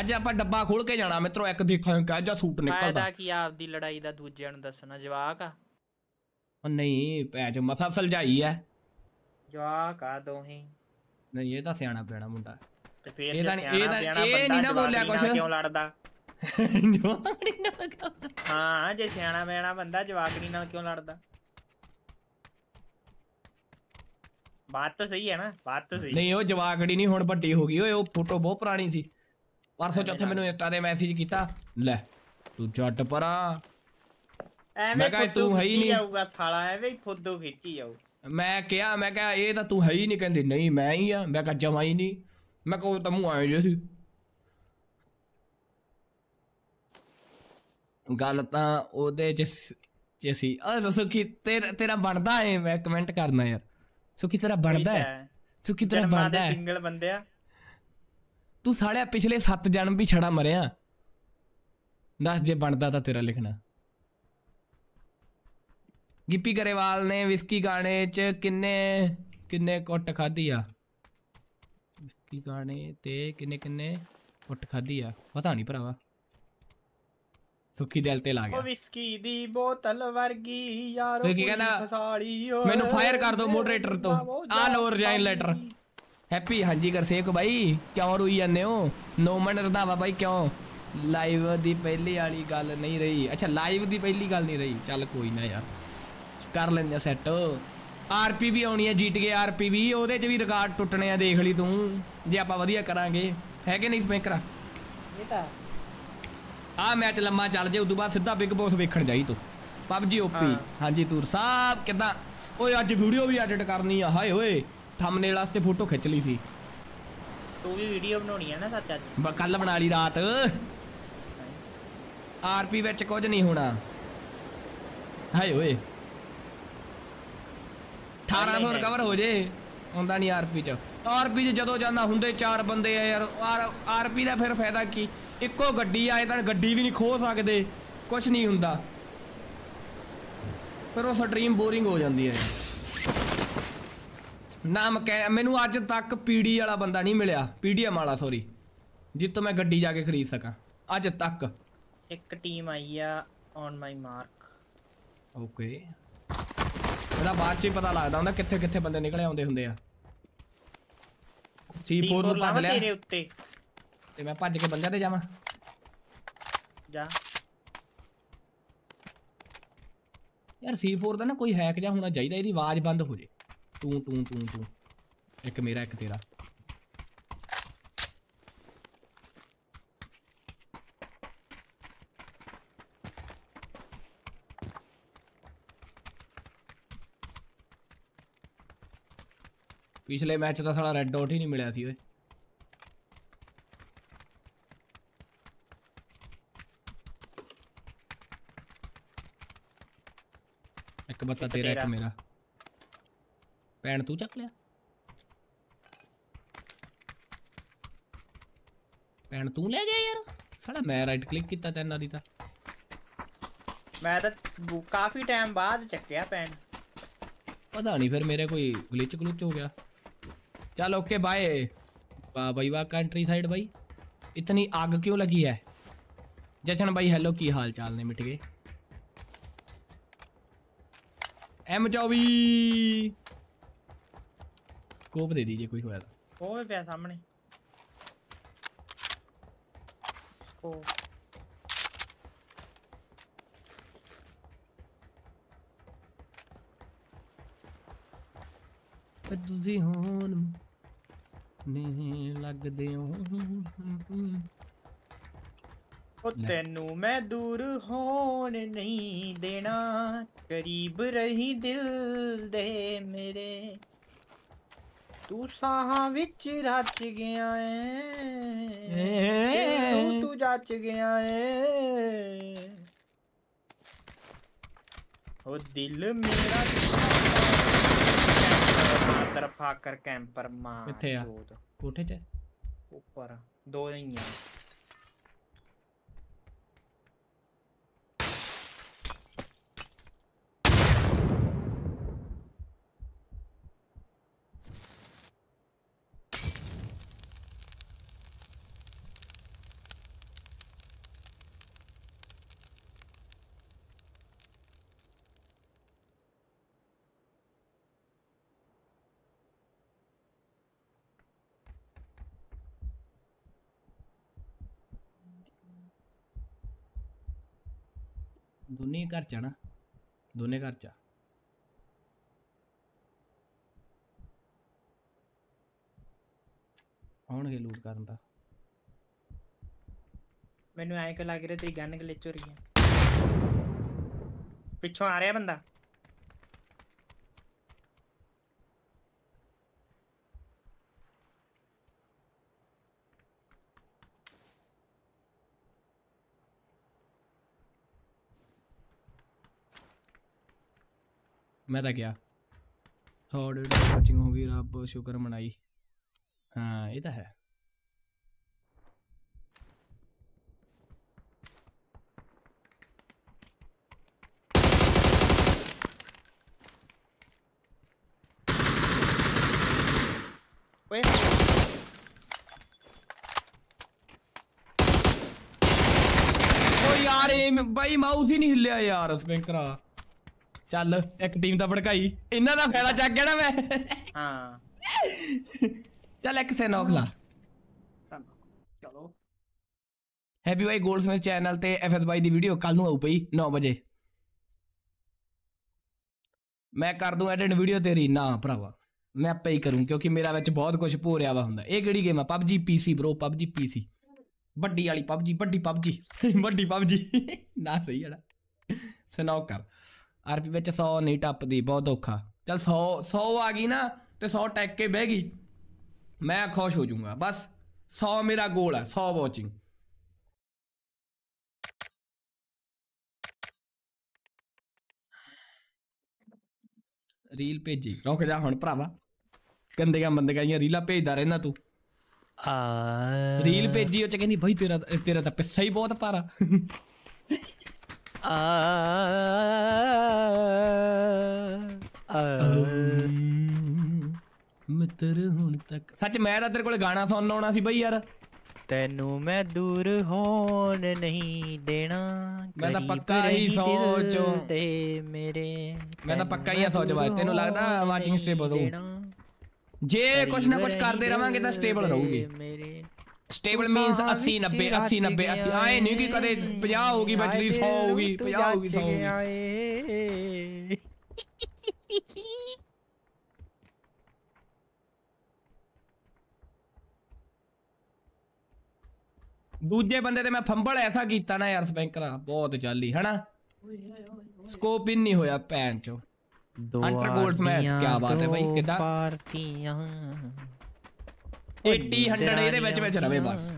[SPEAKER 1] ਅੱਜ ਆਪਾਂ ਡੱਬਾ ਖੋਲ ਕੇ ਜਾਣਾ ਮਿੱਤਰੋ ਇੱਕ ਦੇਖਾਂ ਕਹਿ ਜਾ ਸੂਟ ਨਿਕਲਦਾ।
[SPEAKER 10] ਫਾਇਦਾ ਕੀ ਆਪਦੀ ਲੜਾਈ ਦਾ ਦੂਜਿਆਂ ਨੂੰ ਦੱਸਣਾ ਜਵਾਕ ਆ।
[SPEAKER 1] ਉਹ ਨਹੀਂ ਭੈ ਚ ਮਸਾ ਸਲਝਾਈ ਐ।
[SPEAKER 10] ਜਵਾਕ ਆ ਦੋਹੀ।
[SPEAKER 1] ਨਹੀਂ ਇਹ ਤਾਂ ਸਿਆਣਾ ਪਿਆਣਾ ਮੁੰਡਾ।
[SPEAKER 10] ਤੇ ਫੇਰ
[SPEAKER 1] ਇਹ ਤਾਂ ਇਹ ਤਾਂ- ਨਹੀਂ ਨਾ ਬੋਲਿਆ ਕੁਛ।
[SPEAKER 10] ਕਿਉਂ ਲੜਦਾ?
[SPEAKER 1] ਜਵਾਕੜੀ
[SPEAKER 10] ਹਾਂ ਜੇ ਸਿਆਣਾ ਪਿਆਣਾ ਬੰਦਾ ਜਵਾਕੜੀ ਨਾਲ ਕਿਉਂ ਲੜਦਾ? ਬਾਤ ਤਾਂ ਸਹੀ ਹੈ ਨਾ ਬਾਤ ਤਾਂ ਸਹੀ
[SPEAKER 1] ਨਹੀਂ ਉਹ ਜਵਾਕੜੀ ਨਹੀਂ ਹੁਣ ਵੱਡੀ ਹੋ ਗਈ। ਓਏ ਉਹ ਫੋਟੋ ਬਹੁਤ ਪੁਰਾਣੀ ਸੀ। ਪਰਸੋਂ ਚੌਥੇ ਮੈਨੂੰ ਇੰਸਟਾ ਤੇ ਮੈਸੇਜ ਕੀਤਾ ਲੈ ਤੂੰ ਜੱਟ ਪਰਾਂ।
[SPEAKER 10] ਐਵੇਂ
[SPEAKER 1] ਮੈਂ ਕਿਹਾ
[SPEAKER 10] ਫੁੱਦੂ
[SPEAKER 1] ਤੂੰ ਹੈ ਹੀ ਨਹੀਂ।
[SPEAKER 10] ਜਾਊਗਾ ਸਾਲਾ ਐਵੇਂ ਹੀ ਫੁੱਦੂ ਖਿੱਚੀ ਜਾਊ।
[SPEAKER 1] ਮੈਂ ਕਿਹਾ ਮੈਂ ਕਿਹਾ ਇਹ ਤਾਂ ਤੂੰ ਹੈ ਹੀ ਨਹੀਂ ਕਹਿੰਦੀ ਨਹੀਂ ਮੈਂ ਹੀ ਆ। ਮੈਂ ਕਿਹਾ ਜਮਾ ਹੀ ਨਹੀਂ। ਮੈਂ ਕਿਹਾ ਉਹ ਤਾਂ ਮੂੰਹ ਆਏ ਜੇ ਸੀ। ਗੱਲ ਤਾਂ ਉਹਦੇ ਚ ਚ ਸੀ। ਆ ਕਿ ਤੇਰਾ ਤੇਰਾ ਬਣਦਾ ਏ ਮੈਂ ਕਮੈਂਟ ਕਰਨਾ ਯਾਰ। ਸੁਖੀ ਤੇਰਾ ਬਣਦਾ ਹੈ। ਸੁਖੀ ਤੇਰਾ ਬਣਦਾ ਹੈ।
[SPEAKER 10] ਸਿੰਗਲ ਬੰਦਿਆ
[SPEAKER 1] ਤੂੰ ਸਾਲਿਆ ਪਿਛਲੇ 7 ਜਨਮ ਵੀ ਛੜਾ ਮਰਿਆ। ਦੱਸ ਜੇ ਬਣਦਾ ਤਾਂ ਤੇਰਾ ਲਿਖਣਾ। ਗਿੱਪੀ ਗਰੇਵਾਲ ਨੇ ਵਿਸਕੀ ਗਾਣੇ 'ਚ ਕਿੰਨੇ ਕਿੰਨੇ ਕੁੱਟ ਖਾਧੀ ਆ? ਵਿਸਕੀ ਗਾਣੇ ਤੇ ਕਿੰਨੇ ਕਿੰਨੇ ਕੁੱਟ ਖਾਧੀ ਆ? ਪਤਾ ਨਹੀਂ ਭਰਾਵਾ। ਸੁੱਖੀ ਦਿਲ ਤੇ ਲਾ
[SPEAKER 10] ਉਹ
[SPEAKER 1] ਗਿਆ
[SPEAKER 10] ਵਿਸਕੀ ਦੀ ਬੋਤਲ ਵਰਗੀ ਯਾਰੋ
[SPEAKER 1] ਤੁਸੀਂ ਕੀ ਕਹਿੰਦਾ? ਮੈਨੂੰ ਫਾਇਰ ਕਰ ਦਿਓ ਮੋਡਰੇਟਰ ਤੋਂ।
[SPEAKER 10] ਉਹ
[SPEAKER 1] ਆ ਲੋ ਰਜਾਈਨ ਲੈਟਰ ਹੈਪੀ ਹਾਂਜੀ ਗਰਸੇਕ ਬਾਈ। ਕਿਉਂ ਰੋਈ ਜਾਂਦੇ ਹੋ? ਨੋ ਮਨ ਰੰਧਾਵਾ ਬਾਈ ਕਿਉਂ? ਲਾਈਵ ਦੀ ਪਹਿਲੀ ਵਾਲੀ ਗੱਲ ਨਹੀਂ ਰਹੀ। ਅੱਛਾ ਲਾਈਵ ਦੀ ਪਹਿਲੀ ਗੱਲ ਨਹੀਂ ਰਹੀ। ਚੱਲ ਕੋਈ ਨਾ ਯਾਰ। ਕਰ ਲੈਂਦੇ ਆ ਸੈੱਟ ਆਰਪੀ ਵੀ ਆਉਣੀ ਹੈ ਜੀਟੀਏ ਆਰਪੀ ਵੀ ਉਹਦੇ 'ਚ ਵੀ ਰਿਕਾਰਡ ਟੁੱਟਣੇ ਆ ਦੇਖ ਲਈ ਤੂੰ। ਜੇ ਆਪਾਂ ਵਧੀਆ ਕਰਾਂਗੇ। ਹੈਗੇ ਨਹੀਂ ਸਪੀਕਰ?
[SPEAKER 10] ਇਹ ਤਾਂ
[SPEAKER 1] ਆ ਮੈਚ ਲੰਮਾ ਚੱਲ ਜੇ ਉਦੋਂ ਬਾਅਦ ਸਿੱਧਾ ਬਿਗ ਬੌਸ ਵੇਖਣ ਜਾਈ ਤੂੰ। ਪਬਜੀ ਓਪੀ ਹਾਂਜੀ ਤੂਰ ਸਾਹਿਬ ਕਿਦਾਂ ਓਏ ਅੱਜ ਵੀਡੀਓ ਵੀ ਐਡਿਟ ਕਰਨੀ ਆ ਹਾਏ ਓਏ। ਥੰਬਨੇਲ ਵਾਸਤੇ ਫੋਟੋ ਖਿੱਚ ਲਈ ਸੀ।
[SPEAKER 10] ਤੂੰ ਵੀ ਵੀਡੀਓ ਬਣਾਉਣੀ ਆ ਨਾ ਸੱਚ ਅੱਜ।
[SPEAKER 1] ਕੱਲ ਬਣਾ ਲਈ ਰਾਤ। ਆਰਪੀ ਵਿੱਚ ਕੁਝ ਨਹੀਂ ਹੋਣਾ। ਹਾਏ ਓਏ। 1800 ਰਿਕਵਰ ਹੋ ਜੇ। ਹੁੰਦਾ ਨਹੀਂ ਆਰਪੀ ਚ। ਆਰਪੀ ਚ ਜਦੋਂ ਜਾਂਦਾ ਹੁੰਦੇ ਚਾਰ ਬੰਦੇ ਆ ਯਾਰ। ਆਰਪੀ ਦਾ ਫਿਰ ਫਾਇਦਾ ਕੀ? ਇੱਕੋ ਗੱਡੀ ਆਏ ਤਾਂ ਗੱਡੀ ਵੀ ਨਹੀਂ ਖੋ ਸਕਦੇ ਕੁਝ ਨਹੀਂ ਹੁੰਦਾ। ਫਿਰ ਉਹ ਸਟਰੀਮ ਬੋਰਿੰਗ ਹੋ ਜਾਂਦੀ ਹੈ। ਨਾ ਮਕੈ ਮੈਨੂੰ ਅੱਜ ਤੱਕ ਪੀਡੀ ਵਾਲਾ ਬੰਦਾ ਨਹੀਂ ਮਿਲਿਆ ਪੀਡੀਐਮ ਵਾਲਾ ਸੌਰੀ ਜਿੱਤੋਂ ਮੈਂ ਗੱਡੀ ਜਾ ਕੇ ਖਰੀਦ ਸਕਾਂ ਅੱਜ ਤੱਕ।
[SPEAKER 10] ਇੱਕ ਟੀਮ ਆਈ ਆ ਔਨ ਮਾਈ ਮਾਰਕ
[SPEAKER 1] ਓਕੇ ਇਹਦਾ ਬਾਅਦ ਚ ਹੀ ਪਤਾ ਲੱਗਦਾ ਹੁੰਦਾ ਕਿੱਥੇ ਕਿੱਥੇ ਬੰਦੇ ਨਿਕਲੇ ਆਉਂਦੇ ਹੁੰਦੇ ਆ। C4 ਨੂੰ ਭੱਜ
[SPEAKER 10] ਲਾਵਾਂ ਤੇਰੇ
[SPEAKER 1] ਲਿਆ।
[SPEAKER 10] ਉੱਤੇ।
[SPEAKER 1] ਤੇ ਮੈਂ ਭੱਜ ਕੇ ਬੰਦਿਆਂ ਤੇ ਜਾਵਾਂ
[SPEAKER 10] ਜਾ
[SPEAKER 1] ਯਾਰ C4 ਦਾ ਨਾ ਕੋਈ ਹੈਕ ਜਾਂ ਹੋਣਾ ਚਾਹੀਦਾ ਇਹਦੀ ਆਵਾਜ਼ ਬੰਦ ਹੋ ਜੇ ਤੂੰ ਤੂੰ ਤੂੰ ਤੂੰ ਇੱਕ ਮੇਰਾ ਇੱਕ ਤੇਰਾ ਪਿਛਲੇ ਮੈਚ ਦਾ ਸਾਲਾ ਰੈੱਡ ਡਾਟ ਹੀ ਨਹੀਂ ਮਿਲਿਆ ਸੀ ਓਏ तो बता
[SPEAKER 10] तेरा
[SPEAKER 1] है मेरा। पैन तू चक लिया। पैन तू ले गया यार। साला मैं राइट क्लिक किया तेना दी
[SPEAKER 10] ता मैं तो काफ़ी टाइम बाद चक्या पैन।
[SPEAKER 1] पता नहीं फिर मेरे कोई ग्लिच ग्लुच हो गया। चल ओके बाय भाई वाह कंट्री साइड भाई। इतनी आग क्यों लगी है? जचन भाई हेलो की हाल चाल ने मिट गए। एम चौबी स्कोप दे दीजिए कोई होया तो
[SPEAKER 10] ਉਹ ਵੀ ਪਿਆ ਸਾਹਮਣੇ ਉਹ
[SPEAKER 1] ਤੇ ਤੁਸੀਂ ਹੋਣ ਨੇ ਲੱਗਦੇ ਹੋ
[SPEAKER 10] ਉਹ ਤੈਨੂੰ ਮੈਂ ਦੂਰ ਹੋਣ ਨਹੀਂ ਦੇਣਾ ਕਰੀਬ ਰਹੀ ਦਿਲ ਦੇ ਮੇਰੇ ਤੂੰ ਸਾਹਾਂ ਵਿੱਚ ਰਚ ਗਿਆ ਏ ਤੂੰ ਤੂੰ ਜੱਚ ਗਿਆ ਏ ਉਹ ਦਿਲ ਮੇਰਾ ਤਰਫਾ ਕਰ ਕੈਂਪਰ ਮਾਂ
[SPEAKER 1] ਕਿੱਥੇ ਆ ਕੋਠੇ 'ਚ
[SPEAKER 10] ਉੱਪਰ ਦੋ ਨਹੀਂ ਆ
[SPEAKER 1] ਦੋਨੇ ਘਰ ਚ ਆ ਨਾ ਦੋਨੇ ਘਰ ਚ ਆ ਆਉਣਗੇ ਲੂਟ ਕਰਨ ਦਾ
[SPEAKER 10] ਮੈਨੂੰ ਐਂ ਕਿ ਲੱਗ ਰਿਹਾ ਤੇਰੀ ਗਨ ਗਲਿਚ ਹੋ ਰਹੀ ਹੈ ਪਿੱਛੋਂ ਆ ਰਿਹਾ ਬੰਦਾ
[SPEAKER 1] मैं तो क्या थर्ड कोचिंग होगी रब शुक्र मनाई। हाँ ये तो
[SPEAKER 10] है।
[SPEAKER 1] Wait. ओ यार भाई माउस ही नहीं हिल यार उसमें ਚੱਲ ਇੱਕ ਟੀਮ ਤਾਂ ਭੜਕਾਈ ਇਹਨਾਂ ਦਾ ਫਾਇਦਾ ਚੱਕ ਗਿਆ ਨਾ ਮੈਂ
[SPEAKER 10] ਹਾਂ
[SPEAKER 1] ਚੱਲ ਇੱਕ ਸੇ ਨੌਕ ਲਾ
[SPEAKER 10] ਚਲੋ
[SPEAKER 1] ਹੈਪੀ ਬਾਈ ਗੋਲਸ ਨੇ ਚੈਨਲ ਤੇ ਐਫਐਸ ਬਾਈ ਦੀ ਵੀਡੀਓ ਕੱਲ ਨੂੰ ਆਉ ਪਈ 9 ਵਜੇ ਮੈਂ ਕਰ ਦੂੰ ਐਡਿਟ ਵੀਡੀਓ ਤੇਰੀ ਨਾ ਭਰਾਵਾ ਮੈਂ ਆਪੇ ਹੀ ਕਰੂੰ ਕਿਉਂਕਿ ਮੇਰਾ ਵਿੱਚ ਬਹੁਤ ਕੁਝ ਭੋਰਿਆ ਵਾ ਹੁੰਦਾ ਇਹ ਕਿਹੜੀ ਗੇਮ ਆ PUBG PC bro PUBG PC ਵੱਡੀ ਵਾਲੀ PUBG ਵੱਡੀ PUBG ਵੱਡੀ PUBG ਨਾ ਸਹੀ ਜੜਾ ਸੁਣਾਓ ਕਰ ਆਰਪੀ ਵਿੱਚ 100 ਨਹੀਂ ਟੱਪਦੀ ਬਹੁਤ ਔਖਾ ਚਲ 100 100 ਆ ਗਈ ਨਾ ਤੇ 100 ਟੈਕ ਕੇ ਬਹਿ ਗਈ ਮੈਂ ਖੁਸ਼ ਹੋ ਜਾਊਂਗਾ ਬਸ 100 ਮੇਰਾ ਗੋਲ ਹੈ 100 ਵਾਚਿੰਗ ਰੀਲ ਭੇਜੀ ਰੁਕ ਜਾ ਹੁਣ ਭਰਾਵਾ ਗੰਦੀਆਂ ਬੰਦਗਾਈਆਂ ਰੀਲਾ ਭੇਜਦਾ ਰਹਿਣਾ ਤੂੰ
[SPEAKER 12] ਆ
[SPEAKER 1] ਰੀਲ ਭੇਜੀ ਉਹ ਚ ਕਹਿੰਦੀ ਭਾਈ ਤੇਰਾ ਤੇਰਾ ਤਾਂ ਪਿੱਛਾ ਹੀ ਬਹੁਤ
[SPEAKER 12] ਪਾਰਾ
[SPEAKER 1] ਮਿੱਤਰ ਹੁਣ ਤੱਕ। ਸੱਚ ਮੈਂ ਤਾਂ ਤੇਰੇ ਕੋਲੇ ਗਾਣਾ ਸੁਣਨ ਆਉਣਾ ਸੀ ਬਈ ਯਾਰ।
[SPEAKER 12] ਤੈਨੂੰ ਮੈਂ ਦੂਰ ਹੋਣ ਨਹੀਂ ਦੇਣਾ।
[SPEAKER 1] ਮੈਂ ਤਾਂ ਪੱਕਾ ਹੀ ਸੋਚੋਂ।
[SPEAKER 12] ਤੇ ਮੇਰੇ
[SPEAKER 1] ਮੈਂ ਤਾਂ ਪੱਕਾ ਹੀ ਆ ਸੋਚ ਬਾਅਦ ਤੈਨੂੰ ਲੱਗਦਾ ਵਾਚਿੰਗ ਸਟੇਬਲ ਰਹੂ ਜੇ ਕੁਛ ਨਾ ਕੁਛ ਕਰਦੇ ਰਵਾਂਗੇ ਤਾਂ ਸਟੇਬਲ ਰਹੂਗੀ।
[SPEAKER 12] ਮੇਰੇ
[SPEAKER 1] ਸਟੇਬਲ ਮੀਨਸ 80 90 80 90 80 ਆਏ ਨਹੀਂ ਕਿ ਕਦੇ 50 ਹੋਗੀ ਬਚਦੀ 100 ਹੋਗੀ 50 ਹੋਗੀ 100 ਹੋਗੀ ਦੂਜੇ ਬੰਦੇ ਤੇ ਮੈਂ ਫੰਬਲ ਐਸਾ ਕੀਤਾ ਨਾ ਯਾਰ ਸਪੈਂਕਰਾ ਬਹੁਤ ਚਾਲੀ ਹਨਾ ਸਕੋਪ ਇਨ ਨਹੀਂ ਹੋਇਆ ਭੈਣ ਚੋ ਹੰਟਰ ਗੋਲਡਸ ਮੈਂ ਕੀ ਬਾਤ ਹੈ ਬਾਈ ਕਿਦਾਂ
[SPEAKER 12] ਪਾਰਟੀਆਂ
[SPEAKER 1] 80 100 ਇਹਦੇ ਵਿੱਚ ਵਿੱਚ ਰਵੇ ਬਸ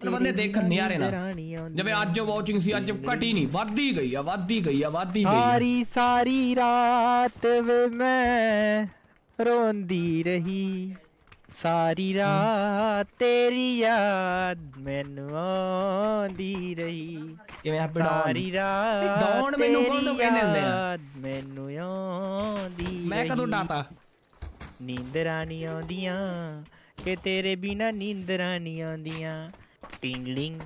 [SPEAKER 1] ਪਰ ਬੰਦੇ ਦੇਖਣ ਨਹੀਂ ਆ ਰਹੇ ਨਾ ਜਿਵੇਂ ਅੱਜ ਵਾਚਿੰਗ ਸੀ ਅੱਜ ਘਟੀ ਨਹੀਂ ਵੱਧਦੀ ਗਈ ਆ ਵੱਧਦੀ ਗਈ ਆ ਵੱਧਦੀ ਗਈ ਆ
[SPEAKER 12] ਸਾਰੀ ਸਾਰੀ ਰਾਤ ਵੇ ਮੈਂ ਰੋਂਦੀ ਰਹੀ ਸਾਰੀ ਰਾਤ ਤੇਰੀ ਯਾਦ ਮੈਨੂੰ ਆਉਂਦੀ ਰਹੀ
[SPEAKER 1] ਕਿਵੇਂ ਹੈਪੀ ਡਾਊਨ
[SPEAKER 12] ਸਾਰੀ ਰਾਤ
[SPEAKER 1] ਡਾਊਨ ਮੈਨੂੰ ਕੌਣ ਤੋਂ ਕਹਿੰਦੇ ਹੁੰਦੇ ਆ
[SPEAKER 12] ਯਾਦ ਮੈਨੂੰ ਆਉਂਦੀ
[SPEAKER 1] ਮੈਂ ਕਦੋਂ
[SPEAKER 12] ਰਹੀ।
[SPEAKER 1] ਡਾਤਾ
[SPEAKER 12] ਨੀਂਦਰਾਂ ਨਹੀਂ ਆਉਂਦੀਆਂ ਕਿ ਤੇਰੇ ਬਿਨਾ ਨੀਂਦਰਾਂ ਨਹੀਂ ਆਉਂਦੀਆਂ ਟਿੰਗਲਿੰਗ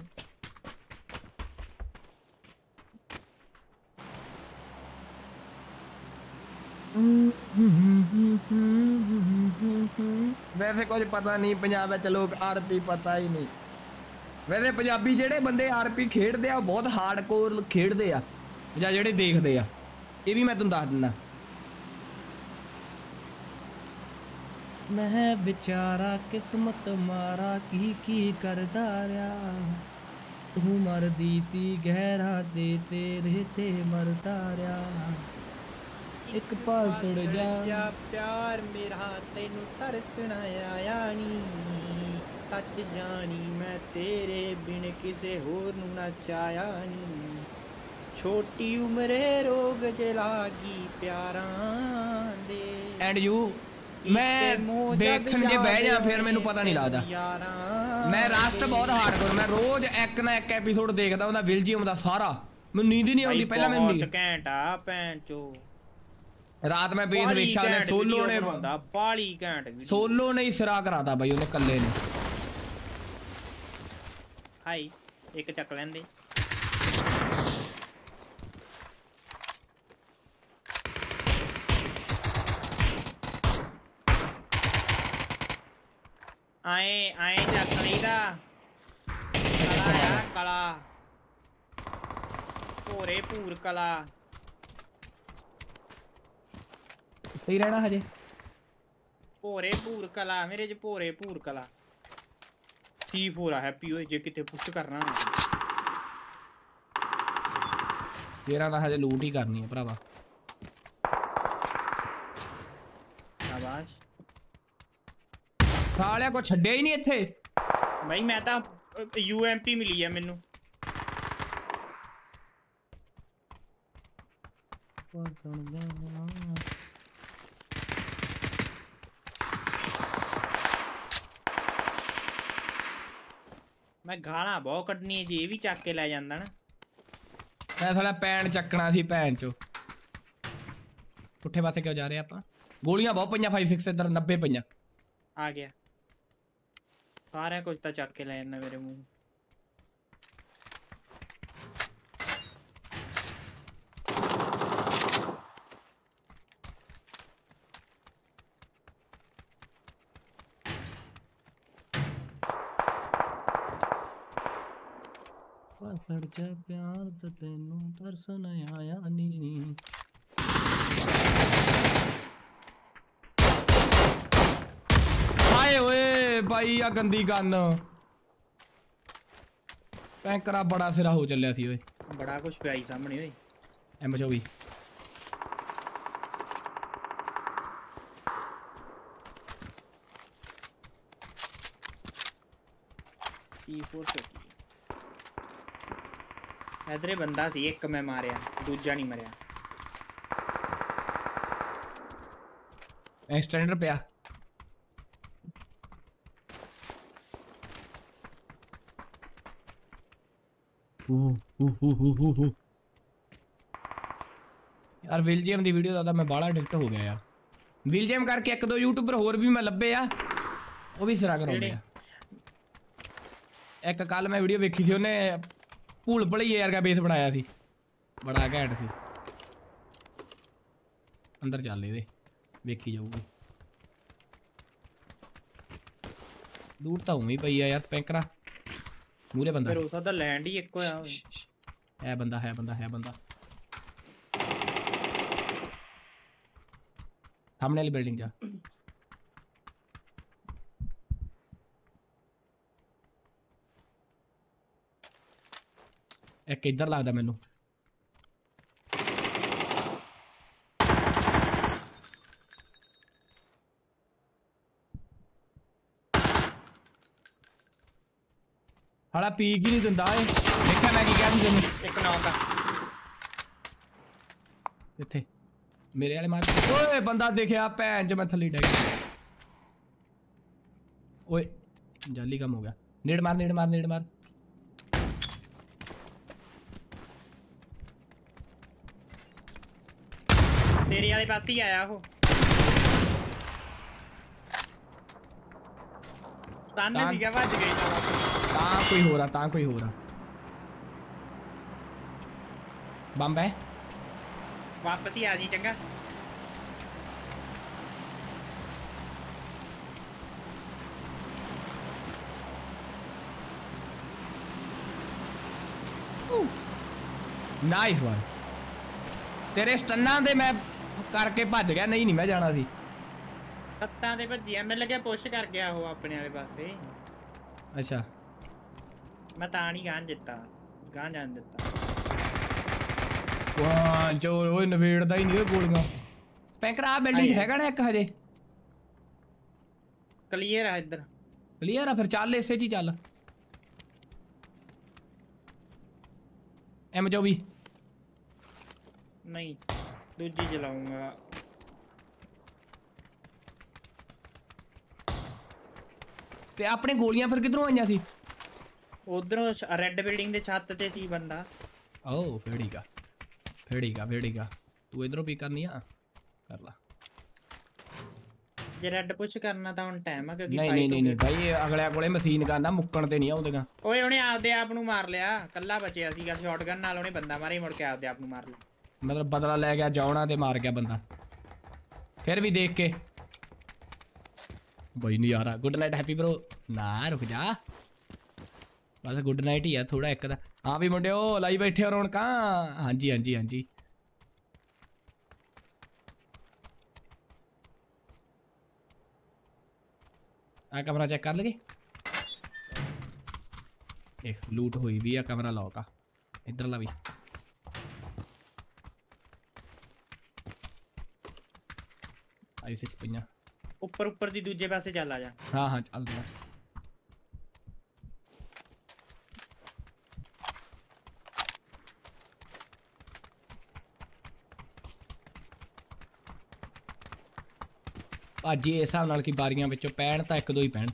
[SPEAKER 1] ਵੈਸੇ ਕੁਝ ਪਤਾ ਨਹੀਂ ਪੰਜਾਬ ਵਿੱਚ ਲੋਕ ਆਰਪੀ ਪਤਾ ਹੀ ਨਹੀਂ ਵੈਸੇ ਪੰਜਾਬੀ ਜਿਹੜੇ ਬੰਦੇ ਆਰਪੀ ਖੇਡਦੇ ਆ ਉਹ ਬਹੁਤ ਹਾਰਡਕੋਰ ਖੇਡਦੇ ਆ ਜਾਂ ਜਿਹੜੇ ਦੇਖਦੇ ਆ ਇਹ ਵੀ ਮੈਂ ਤੁਹਾਨੂੰ ਦੱਸ ਦਿੰਦਾ ਮੈਂ ਵਿਚਾਰਾ ਕਿਸਮਤ ਮਾਰਾ ਕੀ ਕੀ ਕਰਦਾ ਰਿਆ? ਤੂੰ ਮਰਦੀ ਸੀ ਗਹਿਰਾ ਦੇ ਤੇਰੇ ਤੇ ਮਰਦਾ ਰਿਆ। ਇੱਕ ਪਾਲ ਸੁੜ ਜਾ।
[SPEAKER 10] ਪਿਆਰ ਮੇਰਾ ਤੈਨੂੰ ਤਰਸਣਾ ਆਇਆ ਨੀ। ਸੱਚ ਜਾਣੀ ਮੈਂ ਤੇਰੇ ਬਿਨ ਕਿਸੇ ਹੋਰ ਨੂੰ ਨਾ ਚਾਹਿਆ ਨੀ। ਛੋਟੀ ਉਮਰੇ ਰੋਗ ਚ ਲਾਗੀ ਪਿਆਰਾਂ ਦੇ।
[SPEAKER 1] ਐਂਡ ਯੂ ਮੈਂ ਦੇਖਣ ਜੇ ਬਹਿ ਜਾ ਫਿਰ ਮੈਨੂੰ ਪਤਾ ਨਹੀਂ ਲੱਗਦਾ। ਮੈਂ ਰਾਸਟ ਬਹੁਤ ਹਾਰਡਕੋਰ ਮੈਂ ਰੋਜ਼ ਇੱਕ ਨਾ ਇੱਕ ਐਪੀਸੋਡ ਦੇਖਦਾ ਉਹਦਾ ਵਿਲਜੀਅਮ ਦਾ ਸਾਰਾ। ਮੈਨੂੰ ਨੀਂਦ ਹੀ ਨਹੀਂ ਆਉਂਦੀ ਪਹਿਲਾਂ ਮੈਨੂੰ ਨੀਂਦ
[SPEAKER 10] ਘੈਂਟਾ ਭੈਣ ਚੋ।
[SPEAKER 1] ਰਾਤ ਮੈਂ ਬੇਸ ਵੇਖਿਆ ਉਹਨੇ ਸੋਲੋ ਨੇ
[SPEAKER 10] ਹੁੰਦਾ ਬਾਲੀ ਘੈਂਟ ਵੀ
[SPEAKER 1] ਸੋਲੋ ਨੇ ਹੀ ਸਿਰਾ ਕਰਾਤਾ ਬਾਈ ਉਹਨੇ ਕੱਲੇ ਨੇ।
[SPEAKER 10] ਹਾਈ ਇੱਕ ਚੱਕ ਲੈਂਦੇ आए आए जा खरीदा कला यार कला पूरे
[SPEAKER 1] पूर कला सही
[SPEAKER 10] रहना हजे पूरे पूर कला मेरे जो पूरे पूर कला सी फोर है पीओ जे किथे पुश
[SPEAKER 1] करना तेरा तो हजे लूट ही करनी है
[SPEAKER 10] भरावा
[SPEAKER 1] ਸਾਲਿਆ ਕੋ ਛੱਡਿਆ ਹੀ ਨਹੀਂ ਇੱਥੇ
[SPEAKER 10] ਬਾਈ ਮੈਂ ਤਾਂ ਯੂਐਮਪੀ ਮਿਲੀ ਆ ਮੈਨੂੰ ਮੈਂ ਗਾਲਾਂ ਬਹੁਤ ਕੱਢਣੀ ਜੇ ਇਹ ਵੀ ਚੱਕ ਕੇ ਲੈ ਜਾਂਦਾ ਨਾ
[SPEAKER 1] ਮੈਂ ਸਾਲਾ ਪੈਣ ਚੱਕਣਾ ਸੀ ਭੈਣ ਚੋ ਪੁੱਠੇ ਪਾਸੇ ਕਿਉਂ ਜਾ ਰਹੇ ਆਪਾਂ ਗੋਲੀਆਂ ਬਹੁਤ ਪਈਆਂ 56 ਇੱਧਰ 90 ਪਈਆਂ
[SPEAKER 10] ਆ ਗਿਆ ਸਾਰਾ ਕੁਝ ਤਾਂ ਚੱਕ ਕੇ ਲੈ ਜਾਂਦਾ ਮੇਰੇ ਮੂੰਹ
[SPEAKER 1] ਸੜ ਜਾ ਪਿਆਰ ਤੇ ਤੈਨੂੰ ਤਰਸ ਨਾ ਆਇਆ ਨੀ ਓਏ ਬਾਈ ਆ ਗੰਦੀ ਗੰਨ ਪੈਂਕਰਾ ਬੜਾ ਸਿਰਾ ਹੋ ਚੱਲਿਆ ਸੀ ਓਏ
[SPEAKER 10] ਬੜਾ ਕੁਝ ਪਿਆ ਈ ਸਾਹਮਣੇ ਓਏ
[SPEAKER 1] M24
[SPEAKER 10] ਆ C4 ਚੱਕੀ ਇਧਰੇ ਬੰਦਾ ਸੀ ਇੱਕ ਮੈਂ ਮਾਰਿਆ ਦੂਜਾ ਨਹੀਂ ਮਰਿਆ
[SPEAKER 1] ਐਕਸਟੈਂਡਰ ਪਿਆ ਊ ਊ ਊ ਊ ਊ ਊ ਯਾਰ ਵਿਲਜੀਅਮ ਦੀ ਵੀਡੀਓ ਦਾ ਤਾਂ ਮੈਂ ਬਾਹਲਾ ਐਡਿਕਟ ਹੋ ਗਿਆ ਯਾਰ ਵਿਲਜੀਅਮ ਕਰਕੇ ਇੱਕ ਦੋ ਯੂਟਿਊਬਰ ਹੋਰ ਵੀ ਮੈਂ ਲੱਭੇ ਆ ਉਹ ਵੀ ਸਿਰਾ ਕਰਾਉਂਦੇ ਆ ਇੱਕ ਕੱਲ ਮੈਂ ਵੀਡੀਓ ਵੇਖੀ ਸੀ ਉਹਨੇ ਭੂਲ ਭੁਲਈਏ ਵਰਗਾ ਬੇਸ ਬਣਾਇਆ ਸੀ ਬੜਾ ਘੈਂਟ ਸੀ ਅੰਦਰ ਚੱਲ ਇਹਦੇ ਵੇਖੀ ਜਾਊਗੀ ਦੂਰ ਤਾਂ ਉਵੇਂ ਹੀ ਪਈ ਆ ਯਾਰ ਸਪੈਂਕਰਾ ਮੂਰੇ ਬੰਦਾ
[SPEAKER 10] ਫਿਰ ਉਸ ਦਾ ਲੈਂਡ ਹੀ ਇੱਕ ਹੋਇਆ ਹੋਵੇ।
[SPEAKER 1] ਹੈ ਬੰਦਾ ਹੈ ਬੰਦਾ ਹੈ ਬੰਦਾ ਸਾਹਮਣੇ ਵਾਲੀ ਬਿਲਡਿੰਗ 'ਚ ਆ। ਇੱਕ ਇੱਧਰ ਲੱਗਦਾ ਮੈਨੂੰ ਹਾਲਾ ਪੀ ਕੀ ਨਹੀਂ ਦਿੰਦਾ ਏ ਦੇਖਿਆ ਮੈਂ ਕੀ ਕਿਹਾ ਸੀ ਤੈਨੂੰ
[SPEAKER 10] ਇੱਕ ਨੌ ਦਾ
[SPEAKER 1] ਇੱਥੇ ਮੇਰੇ ਵਾਲੇ ਮਾਰ ਓਏ ਬੰਦਾ ਦਿਖਿਆ ਭੈਣ ਚ ਮੈਂ ਥੱਲੇ ਡਿੱਗ ਗਿਆ ਓਏ ਜਲਦੀ ਕੰਮ ਹੋ ਗਿਆ ਨੇੜ ਮਾਰ ਨੇੜ ਮਾਰ ਨੇੜ ਮਾਰ
[SPEAKER 10] ਤੇਰੇ ਵਾਲੇ ਪਾਸੇ ਹੀ ਆਇਆ ਉਹ ਤੰਨ
[SPEAKER 1] ਤਾਂ-
[SPEAKER 10] ਸੀਗਾ ਭੱਜ ਗਈ ਤਾਂ
[SPEAKER 1] ਤਾਂ ਕੋਈ ਹੋਰ ਆ ਤਾਂ ਕੋਈ ਹੋਰ ਆ ਬੰਬ ਹੈ
[SPEAKER 10] ਵਾਪਸ ਹੀ ਆ ਜੀ ਚੰਗਾ
[SPEAKER 1] ਨਾਈਸ ਵਨ ਤੇਰੇ ਸਟੰਨਾਂ ਦੇ ਮੈਂ ਕਰਕੇ ਭੱਜ ਗਿਆ ਨਹੀਂ ਨਹੀਂ ਮੈਂ ਜਾਣਾ ਸੀ
[SPEAKER 10] ਪੱਤਾਂ ਤੇ ਭੱਜਿਆ ਮੈਨੂੰ ਲੱਗਿਆ ਪੁਸ਼ ਕਰ ਗਿਆ ਉਹ ਆਪਣੇ ਵਾਲੇ ਪਾਸੇ
[SPEAKER 1] ਅੱਛਾ
[SPEAKER 10] ਮੈਂ ਤਾਂ ਨਹੀਂ ਗਾਂ ਦਿੱਤਾ ਗਾਂ ਜਾਣ ਦਿੱਤਾ
[SPEAKER 1] ਵਾਹ ਚੋਰ ਓਏ ਨਵੇੜਦਾ ਹੀ ਨਹੀਂ ਓਏ ਗੋਲੀਆਂ ਸਪੈਂਕਰ ਆ ਬਿਲਡਿੰਗ 'ਚ ਹੈਗਾ ਨਾ ਇੱਕ ਹਜੇ
[SPEAKER 10] ਕਲੀਅਰ ਆ ਇੱਧਰ
[SPEAKER 1] ਕਲੀਅਰ ਆ ਫਿਰ ਚੱਲ ਇਸੇ 'ਚ ਹੀ ਚੱਲ ਐਮ 24
[SPEAKER 10] ਨਹੀਂ ਦੂਜੀ ਚਲਾਉਂਗਾ
[SPEAKER 1] ਤੇ ਆਪਣੇ ਗੋਲੀਆਂ ਫਿਰ ਕਿੱਧਰੋਂ ਆਈਆਂ ਸੀ
[SPEAKER 10] ಉದ್ರು ರೆಡ್ ಬಿಲ್ಡಿಂಗ್ ದೇ ಛಾತ್ ತೆ ಸಿ ಬಂದ
[SPEAKER 1] ಓ ಬೇಡಿಗ ಬೇಡಿಗ ಬೇಡಿಗ तू इधरों पिक करनी है कर ला
[SPEAKER 10] ਜੇ ਰੈੱਡ ਪੁਸ਼ ਕਰਨਾ ਤਾਂ ਹੁਣ ਟਾਈਮ ਆ ਕਿਉਂਕਿ
[SPEAKER 1] ਨਹੀਂ ਨਹੀਂ ਨਹੀਂ ਭਾਈ ਇਹ ਅਗਲਿਆਂ ਕੋਲੇ ਮਸ਼ੀਨ ਕਰਨਾ ਮੁੱਕਣ ਤੇ ਨਹੀਂ ਆਉਂਦੇਗਾ
[SPEAKER 10] ਓਏ ਉਹਨੇ ਆਪਦੇ ਆਪ ਨੂੰ ਮਾਰ ਲਿਆ ਕੱਲਾ ਬਚਿਆ ਸੀਗਾ ਸ਼ਾਟਗਨ ਨਾਲ ਉਹਨੇ ਬੰਦਾ ਮਾਰੇ ਮੁੜ ਕੇ ਆਪਦੇ ਆਪ ਨੂੰ ਮਾਰ ਲਿਆ
[SPEAKER 1] ਮਤਲਬ ਬਦਲਾ ਲੈ ਗਿਆ ਜਾਉਣਾ ਤੇ ਮਾਰ ਗਿਆ ਬੰਦਾ ਫਿਰ ਵੀ ਦੇਖ ਕੇ ਬਈ ਨਹੀਂ ਯਾਰਾ ਗੁੱਡ ਨਾਈਟ ਹੈਪੀ ਬ్రో ਨਾ ਰੁਕ ਜਾ ਬਸ ਗੁੱਡ ਨਾਈਟ ਹੀ ਆ ਥੋੜਾ ਇੱਕ ਦਾ ਹਾਂ ਵੀ ਮੁੰਡਿਓ ਲਾਈ ਬੈਠੇ ਹੋ ਰੌਣਕਾਂ ਹਾਂਜੀ ਹਾਂਜੀ ਹਾਂਜੀ ਆ ਕਮਰਾ ਚੈੱਕ ਕਰ ਲਗੇ ਦੇਖ ਲੂਟ ਹੋਈ ਵੀ ਆ ਕਮਰਾ ਲੌਕ ਆ ਇਧਰਲਾ ਵੀ ਆਈ 6 ਪਈਆਂ
[SPEAKER 10] ਉੱਪਰ ਉੱਪਰ ਦੀ ਦੂਜੇ ਪਾਸੇ ਚੱਲ ਆ ਜਾ
[SPEAKER 1] ਹਾਂ ਹਾਂ ਚੱਲਦੇ ਆ ਭਾਜੀ ਇਸ ਹਿਸਾਬ ਨਾਲ ਕਿ ਬਾਰੀਆਂ ਵਿੱਚੋਂ ਪੈਣ ਤਾਂ ਇੱਕ ਦੋ ਹੀ ਪੈਣ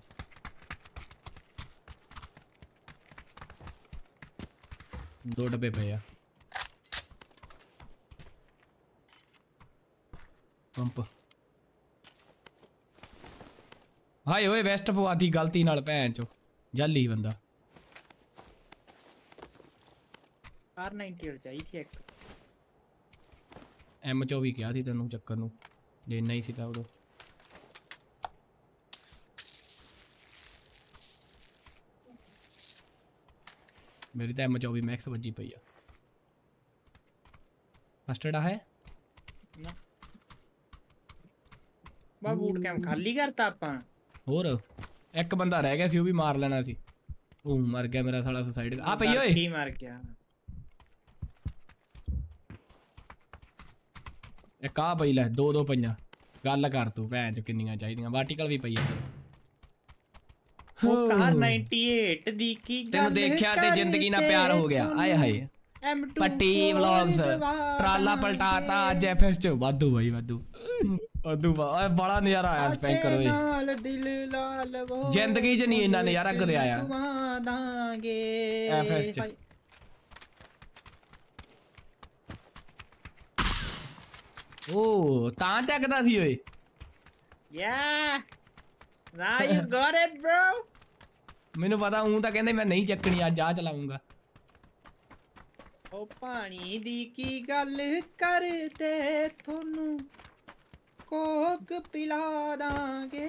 [SPEAKER 1] ਦੋ ਡੱਬੇ ਪਏ ਆ ਪੰਪ ਹਾਏ ਓਏ ਵੈਸਟ ਪਵਾਤੀ ਗਲਤੀ ਨਾਲ ਭੈਣ ਚੋ ਜੱਲੀ ਬੰਦਾ
[SPEAKER 10] R98 ਚਾਹੀਦੀ ਇੱਕ
[SPEAKER 1] M24 ਕਿਹਾ ਸੀ ਤੈਨੂੰ ਚੱਕਰ ਨੂੰ ਜੇ ਨਹੀਂ ਸੀ ਤਾਂ ਉਦੋਂ ਮੇਰੀ ਤਾਂ M24 ਮੈਕਸ ਵੱਜੀ ਪਈ ਆ ਫਸਟਡ ਆ ਹੈ
[SPEAKER 10] ਨਾ ਬਾ ਬੂਟ ਕੈਂਪ ਖਾਲੀ ਕਰਤਾ ਆਪਾਂ
[SPEAKER 1] ਹੋਰ ਇੱਕ ਬੰਦਾ ਰਹਿ ਗਿਆ ਸੀ ਉਹ ਵੀ ਮਾਰ ਲੈਣਾ ਸੀ ਉਹ ਮਰ ਗਿਆ ਮੇਰਾ ਸਾਲਾ ਸੁਸਾਈਡ ਆ ਪਈ ਓਏ
[SPEAKER 10] ਕੀ ਮਾਰ ਗਿਆ
[SPEAKER 1] ਇੱਕ ਆ ਪਈ ਲੈ ਦੋ ਦੋ ਪਈਆਂ ਗੱਲ ਕਰ ਤੂੰ ਭੈਣ ਚ ਕਿੰਨੀਆਂ ਚਾਹੀਦੀਆਂ ਵਾਰਟੀਕਲ ਵੀ ਪਈ ਆ
[SPEAKER 10] ਉਹ ਕਾਰ 98 ਦੀ ਕੀ ਗੱਲ
[SPEAKER 1] ਤੈਨੂੰ ਦੇਖਿਆ ਤੇ ਜ਼ਿੰਦਗੀ ਨਾਲ ਪਿਆਰ ਹੋ ਗਿਆ ਆਏ ਹਾਏ
[SPEAKER 10] M2
[SPEAKER 1] ਪੱਟੀ ਵਲੌਗਸ ਟਰਾਲਾ ਪਲਟਾਤਾ ਅੱਜ ਐਫਐਸ ਚ ਵਾਧੂ ਬਾਈ ਵਾਧੂ ਵਾਧੂ ਬਾ ਬੜਾ ਨਜ਼ਾਰਾ ਆਇਆ ਸਪੈਂਕ ਕਰੋ ਇਹ
[SPEAKER 10] ਨਾਲ ਦਿਲ ਲਾਲ ਹੋ
[SPEAKER 1] ਜ਼ਿੰਦਗੀ 'ਚ ਨਹੀਂ ਇੰਨਾ ਨਜ਼ਾਰਾ ਕਦੇ ਆਇਆ
[SPEAKER 10] ਘੁਮਾ ਦਾਂਗੇ
[SPEAKER 1] FS ਚ। ਓ ਤਾਂ ਚੱਕਦਾ ਸੀ ਓਏ
[SPEAKER 10] Yeah. Now you got it, bro.
[SPEAKER 1] ਮੈਨੂੰ ਪਤਾ ਹੂੰ ਤਾਂ ਕਹਿੰਦੇ ਮੈਂ ਨਹੀਂ ਚੱਕਣੀ ਅੱਜ ਆ ਚਲਾਉਂਗਾ
[SPEAKER 10] ਉਹ ਪਾਣੀ ਦੀ ਕੀ ਗੱਲ ਕਰਦੇ ਤੁਹਾਨੂੰ ਕੋਕ ਪਿਲਾ ਦਾਂਗੇ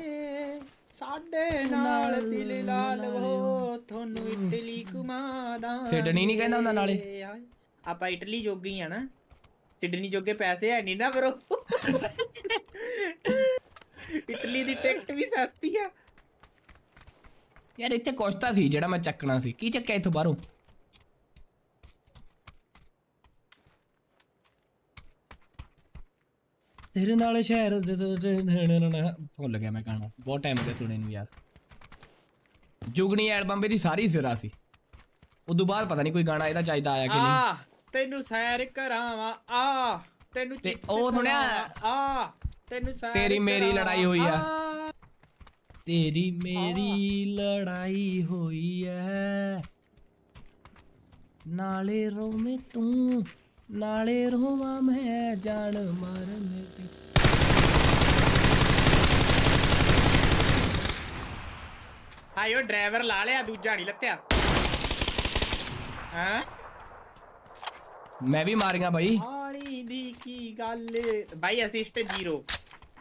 [SPEAKER 10] ਸਾਡੇ ਨਾਲ ਦਿਲ ਲਾਲ ਹੋ ਤੁਹਾਨੂੰ ਇਟਲੀ ਘੁਮਾ ਦਾਂਗੇ
[SPEAKER 1] ਸਿਡਨੀ ਨਹੀਂ ਕਹਿੰਦਾ ਹੁੰਦਾ ਨਾਲੇ?
[SPEAKER 10] ਹਾਏ। ਆਪਾਂ ਇਟਲੀ ਜੋਗੇ ਹੀ ਆ ਨਾ ਸਿਡਨੀ ਜੋਗੇ ਪੈਸੇ ਹੈ ਨਹੀਂ ਨਾ ਬਰੋ ਇਟਲੀ ਦੀ ਟਿਕਟ ਵੀ ਸਸਤੀ ਆ
[SPEAKER 1] ਯਾਰ ਇੱਥੇ ਕੁਛ ਤਾਂ ਸੀ ਜਿਹੜਾ ਮੈਂ ਚੱਕਣਾ ਸੀ ਕੀ ਚੱਕਿਆ ਇੱਥੋਂ ਬਾਹਰੋਂ ਤੇਰੇ ਨਾਲ ਸ਼ਹਿਰ ਭੁੱਲ ਗਿਆ ਮੈਂ ਗਾਣਾ ਬਹੁਤ ਟਾਈਮ ਹੋ ਗਿਆ ਸੁਣੇ ਨੂੰ ਯਾਰ ਜੁਗਨੀ ਐਲਬਮ ਇਹਦੀ ਸਾਰੀ ਸਿਰਾ ਸੀ ਉਦੋਂ ਬਾਅਦ ਪਤਾ ਨਹੀਂ ਕੋਈ ਗਾਣਾ ਇਹਦਾ ਚਾਹੀਦਾ ਆਇਆ ਕਿ ਨਹੀਂ
[SPEAKER 10] ਆ ਤੈਨੂੰ ਸੈਰ ਕਰਾਵਾਂ ਆ ਤੈਨੂੰ
[SPEAKER 1] ਤੇ
[SPEAKER 10] chips
[SPEAKER 1] ਉਹ ਥੋੜ੍ਹਾ-
[SPEAKER 10] ਖਵਾਵਾਂ, ਆ ਤੈਨੂੰ ਸੈਰ
[SPEAKER 1] ਤੇਰੀ ਮੇਰੀ
[SPEAKER 10] ਕਰਾਵਾਂ,
[SPEAKER 1] ਲੜਾਈ ਹੋਈ ਆ।
[SPEAKER 10] ਆ।
[SPEAKER 1] ਤੇਰੀ ਮੇਰੀ ਲੜਾਈ ਹੋਈ ਐ ਨਾਲੇ ਰੋਵੇਂ ਤੂੰ ਨਾਲੇ ਰੋਵਾਂ ਮੈਂ ਜਾਨ ਮਰਨ ਦੀ
[SPEAKER 10] ਹਾਏ ਉਹ ਡਰਾਈਵਰ ਲਾ ਲਿਆ ਦੂਜਾ ਨਹੀਂ ਲੱਤਿਆ ਹਾਂ
[SPEAKER 1] ਮੈਂ ਵੀ ਮਾਰੀਆਂ ਬਾਈ
[SPEAKER 10] ਪਾਣੀ ਦੀ ਕੀ ਗੱਲ ਬਾਈ ਅਸਿਸਟ ਜ਼ੀਰੋ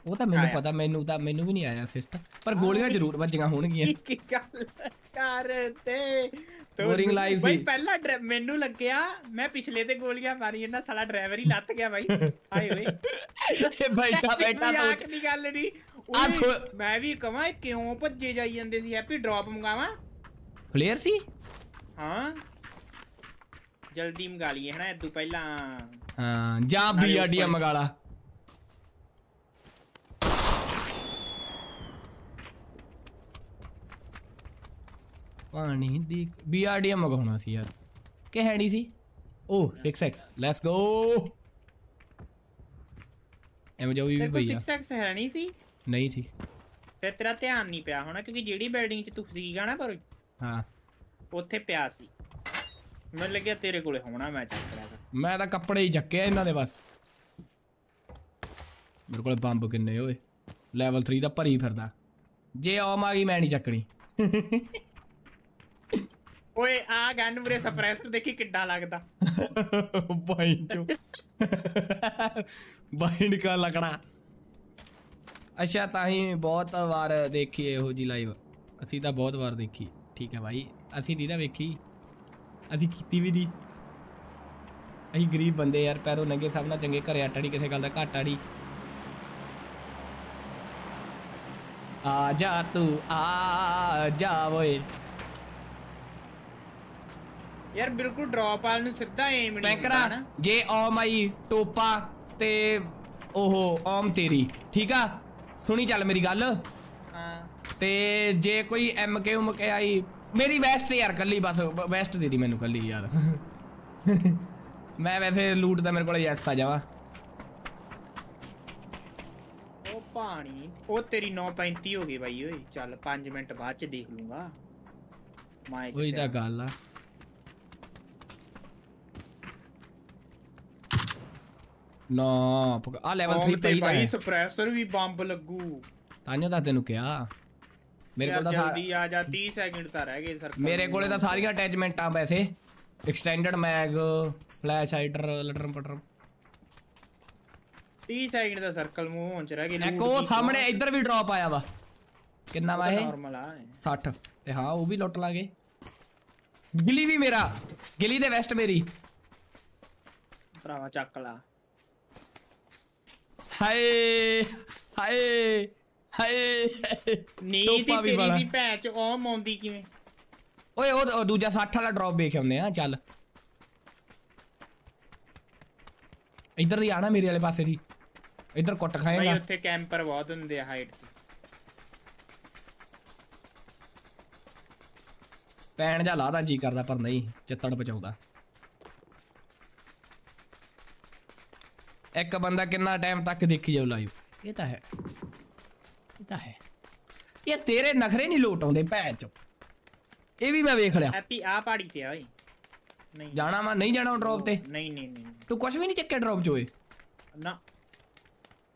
[SPEAKER 1] ਉਹ ਤਾਂ ਮੈਨੂੰ
[SPEAKER 10] ਆਇਆ।
[SPEAKER 1] ਪਤਾ ਮੈਨੂੰ ਤਾਂ ਮੈਨੂੰ ਵੀ ਨਹੀਂ ਆਇਆ ਅਸਿਸਟ ਪਰ ਗੋਲੀਆਂ ਜ਼ਰੂਰ ਵੱਜੀਆਂ ਹੋਣਗੀਆਂ
[SPEAKER 10] ਕੀ ਗੱਲ ਕਰਦੇ
[SPEAKER 1] Boring life
[SPEAKER 10] ਬਾਈ
[SPEAKER 1] ਸੀ।
[SPEAKER 10] ਪਹਿਲਾ ਡਰਾ- ਮੈਨੂੰ ਲੱਗਿਆ ਮੈਂ ਪਿਛਲੇ ਤੇ ਗੋਲੀਆਂ ਮਾਰੀ ਨਾ ਸਾਲਾ ਡਰਾਈਵਰ ਹੀ ਲੱਤ ਗਿਆ ਬਾਈ ਹਾਏ ਓਏ
[SPEAKER 1] ਇਹ ਬੈਠਾ ਬੈਠਾ
[SPEAKER 10] ਮਜ਼ਾਕ
[SPEAKER 1] ਸੋਚ
[SPEAKER 10] ਦੀ ਗੱਲ ਨਹੀਂ
[SPEAKER 1] ਆ
[SPEAKER 10] ਓਏ,
[SPEAKER 1] ਸੋ-
[SPEAKER 10] ਮੈਂ ਵੀ ਕਹਾਂ ਇਹ ਕਿਉਂ ਭੱਜੇ ਜਾਈ ਜਾਂਦੇ ਸੀ ਹੈਪੀ ਡ੍ਰੌਪ ਮੰਗਾਵਾਂ
[SPEAKER 1] ਪਲੇਅਰ ਸੀ
[SPEAKER 10] ਹਾਂ ਜਲਦੀ ਮੰਗਾ ਲਈਏ ਹਨਾ ਇਦੋਂ ਪਹਿਲਾਂ
[SPEAKER 1] ਹਾਂ ਜਾਂ
[SPEAKER 10] ਨਾਲੇ
[SPEAKER 1] ਬੀਆਰਡੀਆ
[SPEAKER 10] ਉੱਪਰ-
[SPEAKER 1] ਮਗਾਲਾ ਪਾਣੀ ਦੀ ਬੀਆਰਡੀਆ ਮਗਾਉਣਾ ਸੀ ਯਾਰ ਕਿ ਹੈ ਨਹੀਂ ਸੀ ਓ 6x ਲੈਟਸ ਗੋ ਐਵੇਂ ਜਾਓ ਵੀ
[SPEAKER 10] ਤੇਰੇ ਕੋਲ
[SPEAKER 1] ਭਈਆ
[SPEAKER 10] 6x ਹੈ ਨਹੀਂ ਸੀ
[SPEAKER 1] ਨਹੀਂ ਸੀ
[SPEAKER 10] ਤੇ ਤੇਰਾ ਧਿਆਨ ਨਹੀਂ ਪਿਆ ਹੋਣਾ ਕਿਉਂਕਿ ਜਿਹੜੀ ਬਿਲਡਿੰਗ 'ਚ ਤੂੰ ਸੀਗਾ ਨਾ ਪਰ
[SPEAKER 1] ਹਾਂ
[SPEAKER 10] ਉੱਥੇ ਪਿਆ ਸੀ ਮੈਨੂੰ ਲੱਗਿਆ ਤੇਰੇ ਕੋਲੇ ਹੋਣਾ ਮੈਂ ਚੱਕ ਲਿਆ।
[SPEAKER 1] ਮੈਂ ਤਾਂ ਕੱਪੜੇ ਹੀ ਚੱਕੇ ਆ ਇਹਨਾਂ ਦੇ ਬਸ। ਮੇਰੇ ਕੋਲ ਬੰਬ ਕਿੰਨੇ ਓਏ। ਲੈਵਲ 3 ਦਾ ਭਰੀ ਫਿਰਦਾ। ਜੇ ਆਮ ਆ ਗਈ ਮੈਂ ਨਹੀਂ ਚੱਕਣੀ।
[SPEAKER 10] ਓਏ ਆ ਗਨ ਮੂਰੇ ਸਪਰੈਸਰ ਦੇਖੀ ਕਿੱਡਾ ਲੱਗਦਾ।
[SPEAKER 1] ਬਾਈਂਡ ਚੋ। ਬਾਈਂਡ ਕਾ ਲਕੜਾ ਅੱਛਾ ਤਾਂ ਹੀ ਬਹੁਤ ਵਾਰ ਦੇਖੀ ਇਹੋ ਜੀ ਲਾਈਵ ਅਸੀਂ ਤਾਂ ਬਹੁਤ ਵਾਰ ਦੇਖੀ। ਠੀਕ ਹੈ ਭਾਈ ਅਸੀਂ ਤਾਂ ਵੇਖੀ। ਅਸੀਂ ਕੀਤੀ ਵੀ ਨਹੀਂ ਅਸੀਂ ਗਰੀਬ ਬੰਦੇ ਯਾਰ ਪੈਰੋਂ ਨੰਗੇ ਸਭ ਨਾਲ ਚੰਗੇ ਘਰੇ ਆਟਾ ਨਹੀਂ ਕਿਸੇ ਗੱਲ ਦਾ ਘਾਟਾ ਨਹੀਂ ਆ ਜਾ ਤੂੰ ਆ ਜਾ ਓਏ
[SPEAKER 10] ਯਾਰ ਬਿਲਕੁਲ ਡ੍ਰੌਪ ਵਾਲ ਨੂੰ ਸਿੱਧਾ ਏਮ ਨਹੀਂ
[SPEAKER 1] ਪੈਂਕਰਾ ਜੇ ਓਮ ਆਈ ਟੋਪਾ ਤੇ ਉਹ ਓਮ ਤੇਰੀ ਠੀਕ ਆ ਸੁਣੀ ਚੱਲ ਮੇਰੀ ਗੱਲ
[SPEAKER 10] ਹਾਂ
[SPEAKER 1] ਤੇ ਜੇ ਕੋਈ ਐਮ ਕੇ ਉਮ ਕੇ ਆਈ ਮੇਰੀ ਵੈਸਟ ਯਾਰ ਕੱਲੀ ਬਸ ਵੈਸਟ ਦੇ ਦੀ ਮੈਨੂੰ ਕੱਲੀ ਯਾਰ ਮੈਂ ਵੈਸੇ ਲੂਟ ਦਾ ਮੇਰੇ ਕੋਲ ਯੈਸ ਆ ਜਾਵਾ
[SPEAKER 10] ਉਹ ਪਾਣੀ ਉਹ ਤੇਰੀ 935 ਹੋ ਗਈ ਬਾਈ ਓਏ ਚੱਲ 5 ਮਿੰਟ ਬਾਅਦ ਚ ਦੇਖ ਲੂੰਗਾ ਮਾਈਕ
[SPEAKER 1] ਉਹੀ ਤਾਂ ਗੱਲ ਆ ਨਾ ਆ ਲੈਵਲ 3 ਪਈ ਦਾ
[SPEAKER 10] ਬਾਈ
[SPEAKER 1] ਹੈ
[SPEAKER 10] ਸਪਰੈਸਰ ਵੀ ਬੰਬ ਲੱਗੂ
[SPEAKER 1] ਤਾਂਿਓ ਤਾਂ ਤੈਨੂੰ ਕਿਹਾ ਮੇਰੇ ਕੋਲ ਤਾਂ ਸਾ-
[SPEAKER 10] ਜਲਦੀ ਆ ਜਾ 30 ਸੈਕਿੰਡ ਤਾਂ ਰਹਿ ਗਏ ਸਰਕਾਰ
[SPEAKER 1] ਮੇਰੇ ਕੋਲੇ ਤਾਂ ਸਾਰੀਆਂ ਅਟੈਚਮੈਂਟਾਂ ਵੈਸੇ ਐਕਸਟੈਂਡਡ ਮੈਗ ਫਲੈਸ਼ ਹਾਈਡਰ ਲਟਰਮ ਪਟਰਮ
[SPEAKER 10] 30 ਸੈਕਿੰਡ ਦਾ ਸਰਕਲ ਮੂੰਹ ਹੋਂ ਚ ਰਹਿ ਗਏ
[SPEAKER 1] ਇੱਕ ਉਹ ਸਾਹਮਣੇ ਇੱਧਰ ਵੀ ਡ੍ਰੌਪ ਆਇਆ ਵਾ ਕਿੰਨਾ ਵਾ ਇਹ
[SPEAKER 10] ਨਾਰਮਲ ਆ
[SPEAKER 1] 60 ਤੇ ਹਾਂ ਉਹ ਵੀ ਲੁੱਟ ਲਾਂਗੇ ਗਿਲੀ ਵੀ ਮੇਰਾ ਗਿਲੀ ਦੇ ਵੈਸਟ ਮੇਰੀ
[SPEAKER 10] ਭਰਾਵਾ ਚੱਕ ਲਾ
[SPEAKER 1] ਹਾਏ ਹਾਏ ਹਾਏ
[SPEAKER 10] ਨੀ ਦੀ
[SPEAKER 1] ਟੋਪਾ ਵੀ
[SPEAKER 10] ਤੇਰੀ
[SPEAKER 1] ਵਾਲਾ।
[SPEAKER 10] ਦੀ ਭੈਣ ਚ ਉਹ ਮੌਂਦੀ ਕਿਵੇਂ
[SPEAKER 1] ਓਏ ਉਹ ਉਹ ਦੂਜਾ 60 ਵਾਲਾ ਡ੍ਰੌਪ ਵੇਖ ਆਉਂਦੇ ਆ ਚੱਲ ਇੱਧਰ ਦੀ ਆਣਾ ਮੇਰੇ ਵਾਲੇ ਪਾਸੇ ਦੀ ਇੱਧਰ ਕੁੱਟ
[SPEAKER 10] ਬਾਈ
[SPEAKER 1] ਖਾਏਗਾ
[SPEAKER 10] ਉੱਥੇ ਕੈਂਪਰ ਬਹੁਤ ਹੁੰਦੇ ਆ ਹਾਈਟ ਤੇ
[SPEAKER 1] ਪੈਣ ਜਾਂ ਲਾਦਾ ਜੀ ਕਰਦਾ ਪਰ ਨਹੀਂ ਚਿੱਤੜ ਬਚਾਉਂਦਾ ਇੱਕ ਬੰਦਾ ਕਿੰਨਾ ਟਾਈਮ ਤੱਕ ਦੇਖੀ ਜਾਊ ਲਾਈਵ ਇਹ ਤਾਂ ਹੈ ਇਹ ਤਾਂ ਹੈ ਇਹ ਤੇਰੇ ਨਖਰੇ ਨਹੀਂ ਲੋਟ ਆਉਂਦੇ ਭੈਣ ਚੋ ਇਹ ਵੀ ਮੈਂ ਵੇਖ ਲਿਆ
[SPEAKER 10] ਹੈਪੀ ਆ ਪਹਾੜੀ ਤੇ ਆ ਓਏ ਨਹੀਂ
[SPEAKER 1] ਜਾਣਾ ਵਾ ਨਹੀਂ ਜਾਣਾ ਡ੍ਰੌਪ ਤੇ
[SPEAKER 10] ਨਹੀਂ ਨਹੀਂ ਨਹੀਂ
[SPEAKER 1] ਤੂੰ ਕੁਝ ਵੀ ਨਹੀਂ ਚੱਕਿਆ ਡ੍ਰੌਪ ਚ ਓਏ
[SPEAKER 10] ਨਾ